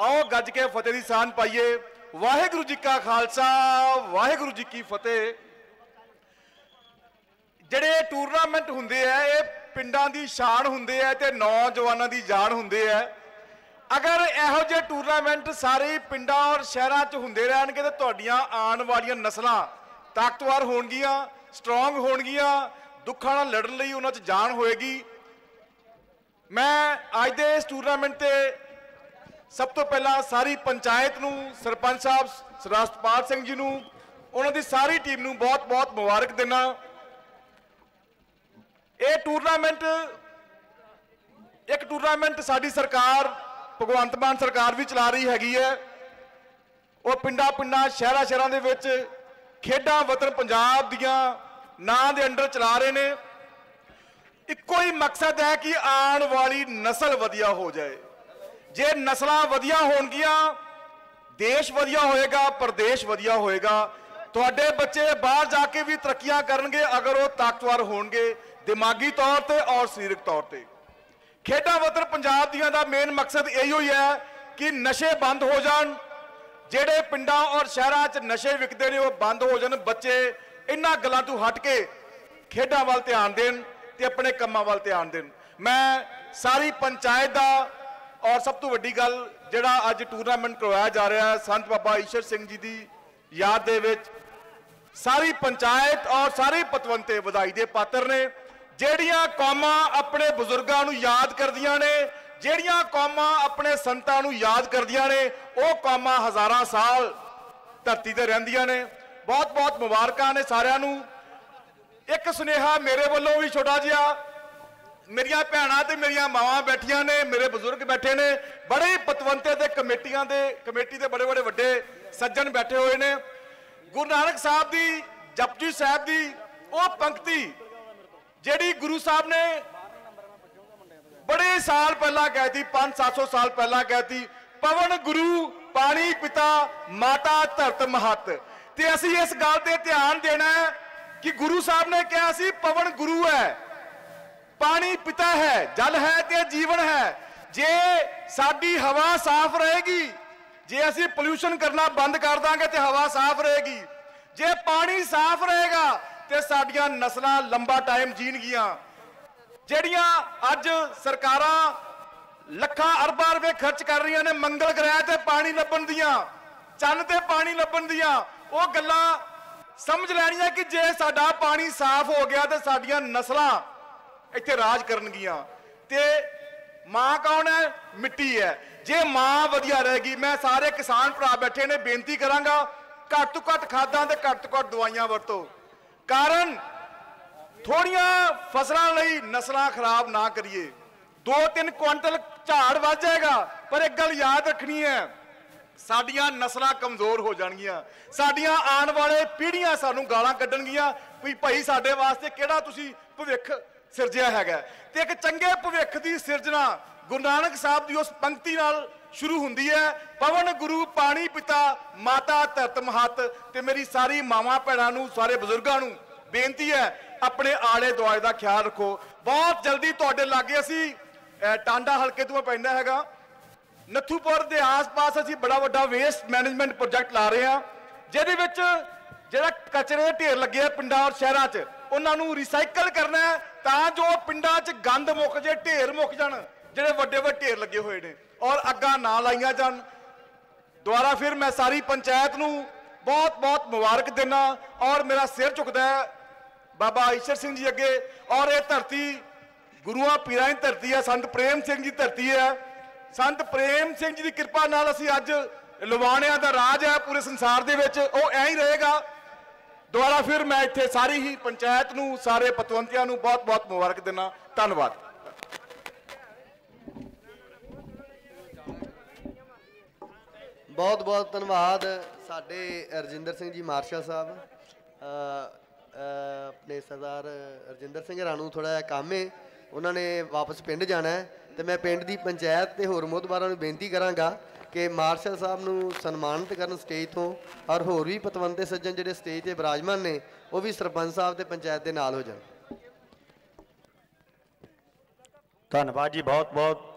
ਆਓ ਗੱਜ ਕੇ ਫਤਿਹ ਦੀ ਸਾਂਝ ਪਾਈਏ। ਵਾਹਿਗੁਰੂ ਜੀ ਕਾ ਖਾਲਸਾ ਵਾਹਿਗੁਰੂ ਜੀ ਕੀ ਫਤਿਹ। ਜਿਹੜੇ ਟੂਰਨਾਮੈਂਟ ਹੁੰਦੇ ਆ ਇਹ ਪਿੰਡਾਂ ਦੀ ਸ਼ਾਨ ਹੁੰਦੇ ਆ ਤੇ ਨੌਜਵਾਨਾਂ ਦੀ ਜਾਨ ਹੁੰਦੇ ਆ। ਅਗਰ ਇਹੋ ਜਿਹੇ ਟੂਰਨਾਮੈਂਟ ਸਾਰੇ ਪਿੰਡਾਂ ਔਰ ਸ਼ਹਿਰਾਂ 'ਚ ਹੁੰਦੇ ਰਹਿਣਗੇ ਤੇ ਤੁਹਾਡੀਆਂ ਆਉਣ ਵਾਲੀਆਂ ਨਸਲਾਂ ਤਾਕਤਵਰ ਹੋਣਗੀਆਂ ਸਟਰੋਂਗ ਹੋਣਗੀਆਂ, ਦੁੱਖਾਂ ਨਾਲ ਲੜਨ ਲਈ ਉਹਨਾਂ 'ਚ ਜਾਨ ਹੋਏਗੀ। ਮੈਂ ਅੱਜ ਦੇ ਇਸ ਟੂਰਨਾਮੈਂਟ ਤੇ ਸਭ ਤੋਂ ਪਹਿਲਾਂ ਸਾਰੀ ਪੰਚਾਇਤ ਨੂੰ, ਸਰਪੰਚ ਸਾਹਿਬ ਸਰਸਤਪਾਲ ਸਿੰਘ ਜੀ ਨੂੰ, ਉਹਨਾਂ ਦੀ ਸਾਰੀ ਟੀਮ ਨੂੰ ਬਹੁਤ-ਬਹੁਤ ਮੁਬਾਰਕ ਦਿੰਦਾ। ਇਹ ਟੂਰਨਾਮੈਂਟ, ਇੱਕ ਟੂਰਨਾਮੈਂਟ ਸਾਡੀ ਸਰਕਾਰ, ਭਗਵੰਤ ਮਾਨ ਸਰਕਾਰ ਵੀ ਚਲਾ ਰਹੀ ਹੈਗੀ ਹੈ। ਉਹ ਪਿੰਡਾਂ ਪਿੰਡਾਂ, ਸ਼ਹਿਰਾਂ ਸ਼ਹਿਰਾਂ ਦੇ ਵਿੱਚ ਖੇਡਾਂ ਵਤਨ ਪੰਜਾਬ ਦੀਆਂ ਨਾਂ ਦੇ ਅੰਡਰ ਚਲਾ ਰਹੇ ਨੇ। ਇੱਕੋ ਹੀ ਮਕਸਦ ਹੈ ਕਿ ਆਉਣ ਵਾਲੀ ਨਸਲ ਵਧੀਆ ਹੋ ਜਾਏ। ਜੇ ਨਸਲਾਂ ਵਧੀਆ ਹੋਣਗੀਆਂ, ਦੇਸ਼ ਵਧੀਆ ਹੋਏਗਾ, ਪ੍ਰਦੇਸ਼ ਵਧੀਆ ਹੋਏਗਾ। ਤੁਹਾਡੇ ਬੱਚੇ ਬਾਹਰ ਜਾ ਕੇ ਵੀ ਤਰੱਕੀਆਂ ਕਰਨਗੇ, ਅਗਰ ਉਹ ਤਾਕਤਵਰ ਹੋਣਗੇ। ਦਿਮਾਗੀ ਤੌਰ ਤੇ ਔਰ ਸਰੀਰਕ ਤੌਰ ਤੇ। ਖੇਡਾਂ ਵਤਨ ਪੰਜਾਬ ਦੀਆਂ ਦਾ ਮੇਨ ਮਕਸਦ ਇਹੋ ਹੀ ਹੈ ਕਿ ਨਸ਼ੇ ਬੰਦ ਹੋ ਜਾਣ। ਜਿਹੜੇ ਪਿੰਡਾਂ ਔਰ ਸ਼ਹਿਰਾਂ 'ਚ ਨਸ਼ੇ ਵਿਕਦੇ ਨੇ, ਉਹ ਬੰਦ ਹੋ ਜਾਣ। ਬੱਚੇ ਇਹਨਾਂ ਗੱਲਾਂ ਤੋਂ ਹਟ ਕੇ ਖੇਡਾਂ ਵੱਲ ਧਿਆਨ ਦੇਣ ਤੇ ਆਪਣੇ ਕੰਮਾਂ ਵੱਲ ਧਿਆਨ ਦੇਣ। ਮੈਂ ਸਾਰੀ ਪੰਚਾਇਤ ਦਾ ਔਰ ਸਭ ਤੋਂ ਵੱਡੀ ਗੱਲ ਜਿਹੜਾ ਅੱਜ ਟੂਰਨਾਮੈਂਟ ਕਰਵਾਇਆ ਜਾ ਰਿਹਾ ਹੈ, ਸੰਤ ਬਾਬਾ ਈਸ਼ਰ ਸਿੰਘ ਜੀ ਦੀ ਯਾਦ ਦੇ ਵਿੱਚ, ਸਾਰੀ ਪੰਚਾਇਤ ਔਰ ਸਾਰੇ ਪਤਵੰਤੇ ਵਧਾਈ ਦੇ ਪਾਤਰ ਨੇ। ਜਿਹੜੀਆਂ ਕੌਮਾਂ ਆਪਣੇ ਬਜ਼ੁਰਗਾਂ ਨੂੰ ਯਾਦ ਕਰਦੀਆਂ ਨੇ, ਜਿਹੜੀਆਂ ਕੌਮਾਂ ਆਪਣੇ ਸੰਤਾਂ ਨੂੰ ਯਾਦ ਕਰਦੀਆਂ ਨੇ, ਉਹ ਕੌਮਾਂ ਹਜ਼ਾਰਾਂ ਸਾਲ ਧਰਤੀ ਤੇ ਰਹਿੰਦੀਆਂ ਨੇ। ਬਹੁਤ ਬਹੁਤ ਮੁਬਾਰਕਾਂ ਨੇ ਸਾਰਿਆਂ ਨੂੰ। ਇੱਕ ਸੁਨੇਹਾ ਮੇਰੇ ਵੱਲੋਂ ਵੀ ਛੋਟਾ ਜਿਹਾ, ਮੇਰੀਆਂ ਭੈਣਾਂ ਤੇ ਮੇਰੀਆਂ ਮਾਵਾਂ ਬੈਠੀਆਂ ਨੇ, ਮੇਰੇ ਬਜ਼ੁਰਗ ਬੈਠੇ ਨੇ, ਬੜੇ ਪਤਵੰਤੇ ਤੇ ਕਮੇਟੀਆਂ ਦੇ, ਕਮੇਟੀ ਦੇ ਬੜੇ ਬੜੇ ਵੱਡੇ ਸੱਜਣ ਬੈਠੇ ਹੋਏ ਨੇ। ਗੁਰੂ ਨਾਨਕ ਸਾਹਿਬ ਦੀ, ਜਪਜੀ ਸਾਹਿਬ ਦੀ ਉਹ ਪੰਕਤੀ ਜਿਹੜੀ ਗੁਰੂ ਸਾਹਿਬ ਨੇ ਬੜੇ ਸਾਲ ਪਹਿਲਾਂ ਕਹਿਤੀ 5-700 ਸਾਲ ਪਹਿਲਾਂ ਕਹਿਤੀ ਪਵਨ ਗੁਰੂ, ਪਾਣੀ ਪਿਤਾ, ਮਾਤਾ ਧਰਤ ਮਹਤ। ਤੇ ਅਸੀਂ ਇਸ ਗੱਲ ਤੇ ਧਿਆਨ ਦੇਣਾ ਹੈ ਕਿ ਗੁਰੂ ਸਾਹਿਬ ਨੇ ਕਿਹਾ ਸੀ, ਪਵਨ ਗੁਰੂ ਹੈ, ਪਾਣੀ ਪਿਤਾ ਹੈ, ਜਲ ਹੈ ਤੇ ਜੀਵਨ ਹੈ। ਜੇ ਸਾਡੀ ਹਵਾ ਸਾਫ਼ ਰਹੇਗੀ, ਜੇ ਅਸੀਂ ਪੋਲਿਊਸ਼ਨ ਕਰਨਾ ਬੰਦ ਕਰ ਦਾਂਗੇ ਤੇ ਹਵਾ ਸਾਫ਼ ਰਹੇਗੀ। ਜੇ ਪਾਣੀ ਸਾਫ਼ ਰਹੇਗਾ ਤੇ ਸਾਡੀਆਂ ਨਸਲਾਂ ਲੰਬਾ ਟਾਈਮ ਜੀਣਗੀਆਂ ਜਿਹੜੀਆਂ ਅੱਜ ਸਰਕਾਰਾਂ ਲੱਖਾਂ ਅਰਬਾਂ ਰੁਪਏ ਖਰਚ ਕਰ ਰਹੀਆਂ ਨੇ, ਮੰਗਲ ਗ੍ਰਹਿ ਤੇ ਪਾਣੀ ਲੱਭਣ ਦੀਆਂ, ਚੰਨ ਤੇ ਪਾਣੀ ਲੱਭਣ ਦੀਆਂ, ਉਹ ਗੱਲਾਂ ਸਮਝ ਲੈਣੀਆਂ ਕਿ ਜੇ ਸਾਡਾ ਪਾਣੀ ਸਾਫ਼ ਹੋ ਗਿਆ ਤੇ ਸਾਡੀਆਂ ਨਸਲਾਂ ਇੱਥੇ ਰਾਜ ਕਰਨਗੀਆਂ। ਤੇ ਮਾਂ ਕੌਣ ਹੈ? ਮਿੱਟੀ ਹੈ। ਜੇ ਮਾਂ ਵਧੀਆ ਰਹੇਗੀ, ਮੈਂ ਸਾਰੇ ਕਿਸਾਨ ਭਰਾ ਬੈਠੇ ਨੇ, ਬੇਨਤੀ ਕਰਾਂਗਾ, ਘੱਟ ਤੋਂ ਘੱਟ ਖਾਦਾਂ ਤੇ ਘੱਟ ਤੋਂ ਘੱਟ ਦਵਾਈਆਂ ਵਰਤੋ। ਕਾਰਨ ਥੋੜੀਆਂ ਫਸਲਾਂ ਲਈ ਨਸਲਾਂ ਖਰਾਬ ਨਾ ਕਰੀਏ। 2-3 ਕੁਇੰਟਲ ਝਾੜ ਵੱਧ ਜਾਏਗਾ, ਪਰ ਇੱਕ ਗੱਲ ਯਾਦ ਰੱਖਣੀ ਹੈ, ਸਾਡੀਆਂ ਨਸਲਾਂ ਕਮਜ਼ੋਰ ਹੋ ਜਾਣਗੀਆਂ। ਸਾਡੀਆਂ ਆਉਣ ਵਾਲੇ ਪੀੜ੍ਹੀਆਂ ਸਾਨੂੰ ਗਾਲਾਂ ਕੱਢਣਗੀਆਂ ਵੀ ਭਾਈ ਸਾਡੇ ਵਾਸਤੇ ਕਿਹੜਾ ਤੁਸੀਂ ਭਵਿੱਖ ਸਿਰਜਿਆ ਹੈਗਾ ਤੇ ਇੱਕ ਚੰਗੇ ਭਵਿੱਖ ਦੀ ਸਿਰਜਣਾ ਗੁਰੂ ਨਾਨਕ ਸਾਹਿਬ ਦੀ ਉਸ ਪੰਕਤੀ ਨਾਲ ਸ਼ੁਰੂ ਹੁੰਦੀ ਹੈ, ਪਵਨ ਗੁਰੂ ਪਾਣੀ ਪਿਤਾ ਮਾਤਾ ਧਰਤ ਮਹਤ ਤੇ ਮੇਰੀ ਸਾਰੀ ਮਾਵਾਂ ਭੈਣਾਂ ਨੂੰ, ਸਾਰੇ ਬਜ਼ੁਰਗਾਂ ਨੂੰ ਬੇਨਤੀ ਹੈ, ਆਪਣੇ ਆਲੇ ਦੁਆਲੇ ਦਾ ਖਿਆਲ ਰੱਖੋ। ਬਹੁਤ ਜਲਦੀ ਤੁਹਾਡੇ ਲਾਗੇ ਅਸੀਂ ਟਾਂਡਾ ਹਲਕੇ ਤੋਂ ਮੈਂ ਪੈਂਦਾ ਹੈਗਾ। ਨੱਥੂਪੁਰ ਦੇ ਆਸ-ਪਾਸ ਅਸੀਂ ਬੜਾ ਵੱਡਾ ਵੇਸਟ ਮੈਨੇਜਮੈਂਟ ਪ੍ਰੋਜੈਕਟ ਲਾ ਰਹੇ ਹਾਂ, ਜਿਹਦੇ ਵਿੱਚ ਜਿਹੜਾ ਕਚਰੇ ਦੇ ਢੇਰ ਲੱਗੇ ਆ ਪਿੰਡਾਂ ਔਰ ਸ਼ਹਿਰਾਂ 'ਚ, ਉਹਨਾਂ ਨੂੰ ਰੀਸਾਈਕਲ ਕਰਨਾ ਹੈ ਤਾਂ ਜੋ ਪਿੰਡਾਂ 'ਚ ਗੰਦ ਮੁੱਕ ਜੇ, ਢੇਰ ਮੁੱਕ ਜਾਣ, ਜਿਹੜੇ ਵੱਡੇ ਵੱਡੇ ਢੇਰ ਲੱਗੇ ਹੋਏ ਨੇ ਔਰ ਅੱਗਾ ਨਾ ਲਾਈਆਂ ਜਾਣ। ਦੁਆਰਾ ਫਿਰ ਮੈਂ ਸਾਰੀ ਪੰਚਾਇਤ ਨੂੰ ਬਹੁਤ ਬਹੁਤ ਮੁਬਾਰਕ ਦਿੰਦਾ ਔਰ ਮੇਰਾ ਸਿਰ ਝੁਕਦਾ ਹੈ। ਬਾਬਾ ਈਸ਼ਰ ਸਿੰਘ ਜੀ ਅੱਗੇ, ਔਰ ਇਹ ਧਰਤੀ ਗੁਰੂਆਂ ਪੀਰਾਂ ਦੀ ਧਰਤੀ ਹੈ, ਸੰਤ ਪ੍ਰੇਮ ਸਿੰਘ ਜੀ ਧਰਤੀ ਹੈ। ਸੰਤ ਪ੍ਰੇਮ ਸਿੰਘ ਜੀ ਦੀ ਕਿਰਪਾ ਨਾਲ ਅਸੀਂ ਅੱਜ ਲਵਾਣਿਆਂ ਦਾ ਰਾਜ ਹੈ ਪੂਰੇ ਸੰਸਾਰ ਦੇ ਵਿੱਚ। ਉਹ ਐਂ ਹੀ ਰਹੇਗਾ। ਦੁਬਾਰਾ ਫਿਰ ਮੈਂ ਇੱਥੇ ਸਾਰੀ ਹੀ ਪੰਚਾਇਤ ਨੂੰ, ਸਾਰੇ ਪਤਵੰਤਿਆਂ ਨੂੰ ਬਹੁਤ-ਬਹੁਤ ਮੁਬਾਰਕ ਦਿੰਦਾ। ਧੰਨਵਾਦ। ਬਹੁਤ ਬਹੁਤ ਧੰਨਵਾਦ ਸਾਡੇ ਰਜਿੰਦਰ ਸਿੰਘ ਜੀ ਮਾਰਸ਼ਲ ਸਾਹਿਬ। ਆਪਣੇ ਸਰਦਾਰ ਰਜਿੰਦਰ ਸਿੰਘ ਰਾਣੂ ਥੋੜਾ ਜਿਹਾ ਕੰਮ ਹੈ ਉਹਨਾਂ ਨੇ ਵਾਪਸ ਪਿੰਡ ਜਾਣਾ ਹੈ ਤੇ ਮੈਂ ਪਿੰਡ ਦੀ ਪੰਚਾਇਤ ਤੇ ਹੋਰ ਮੋਹਤਬਾਰਾਂ ਨੂੰ ਬੇਨਤੀ ਕਰਾਂਗਾ ਕਿ ਮਾਰਸ਼ਲ ਸਾਹਿਬ ਨੂੰ ਸਨਮਾਨਿਤ ਕਰਨ ਸਟੇਜ ਤੋਂ ਔਰ ਹੋਰ ਵੀ ਪਤਵੰਤੇ ਸੱਜਣ ਜਿਹੜੇ ਸਟੇਜ ਤੇ ਬਿਰਾਜਮਾਨ ਨੇ, ਉਹ ਵੀ ਸਰਪੰਚ ਸਾਹਿਬ ਤੇ ਪੰਚਾਇਤ ਦੇ ਨਾਲ ਹੋ ਜਾਣ। ਧੰਨਵਾਦ ਜੀ ਬਹੁਤ ਬਹੁਤ।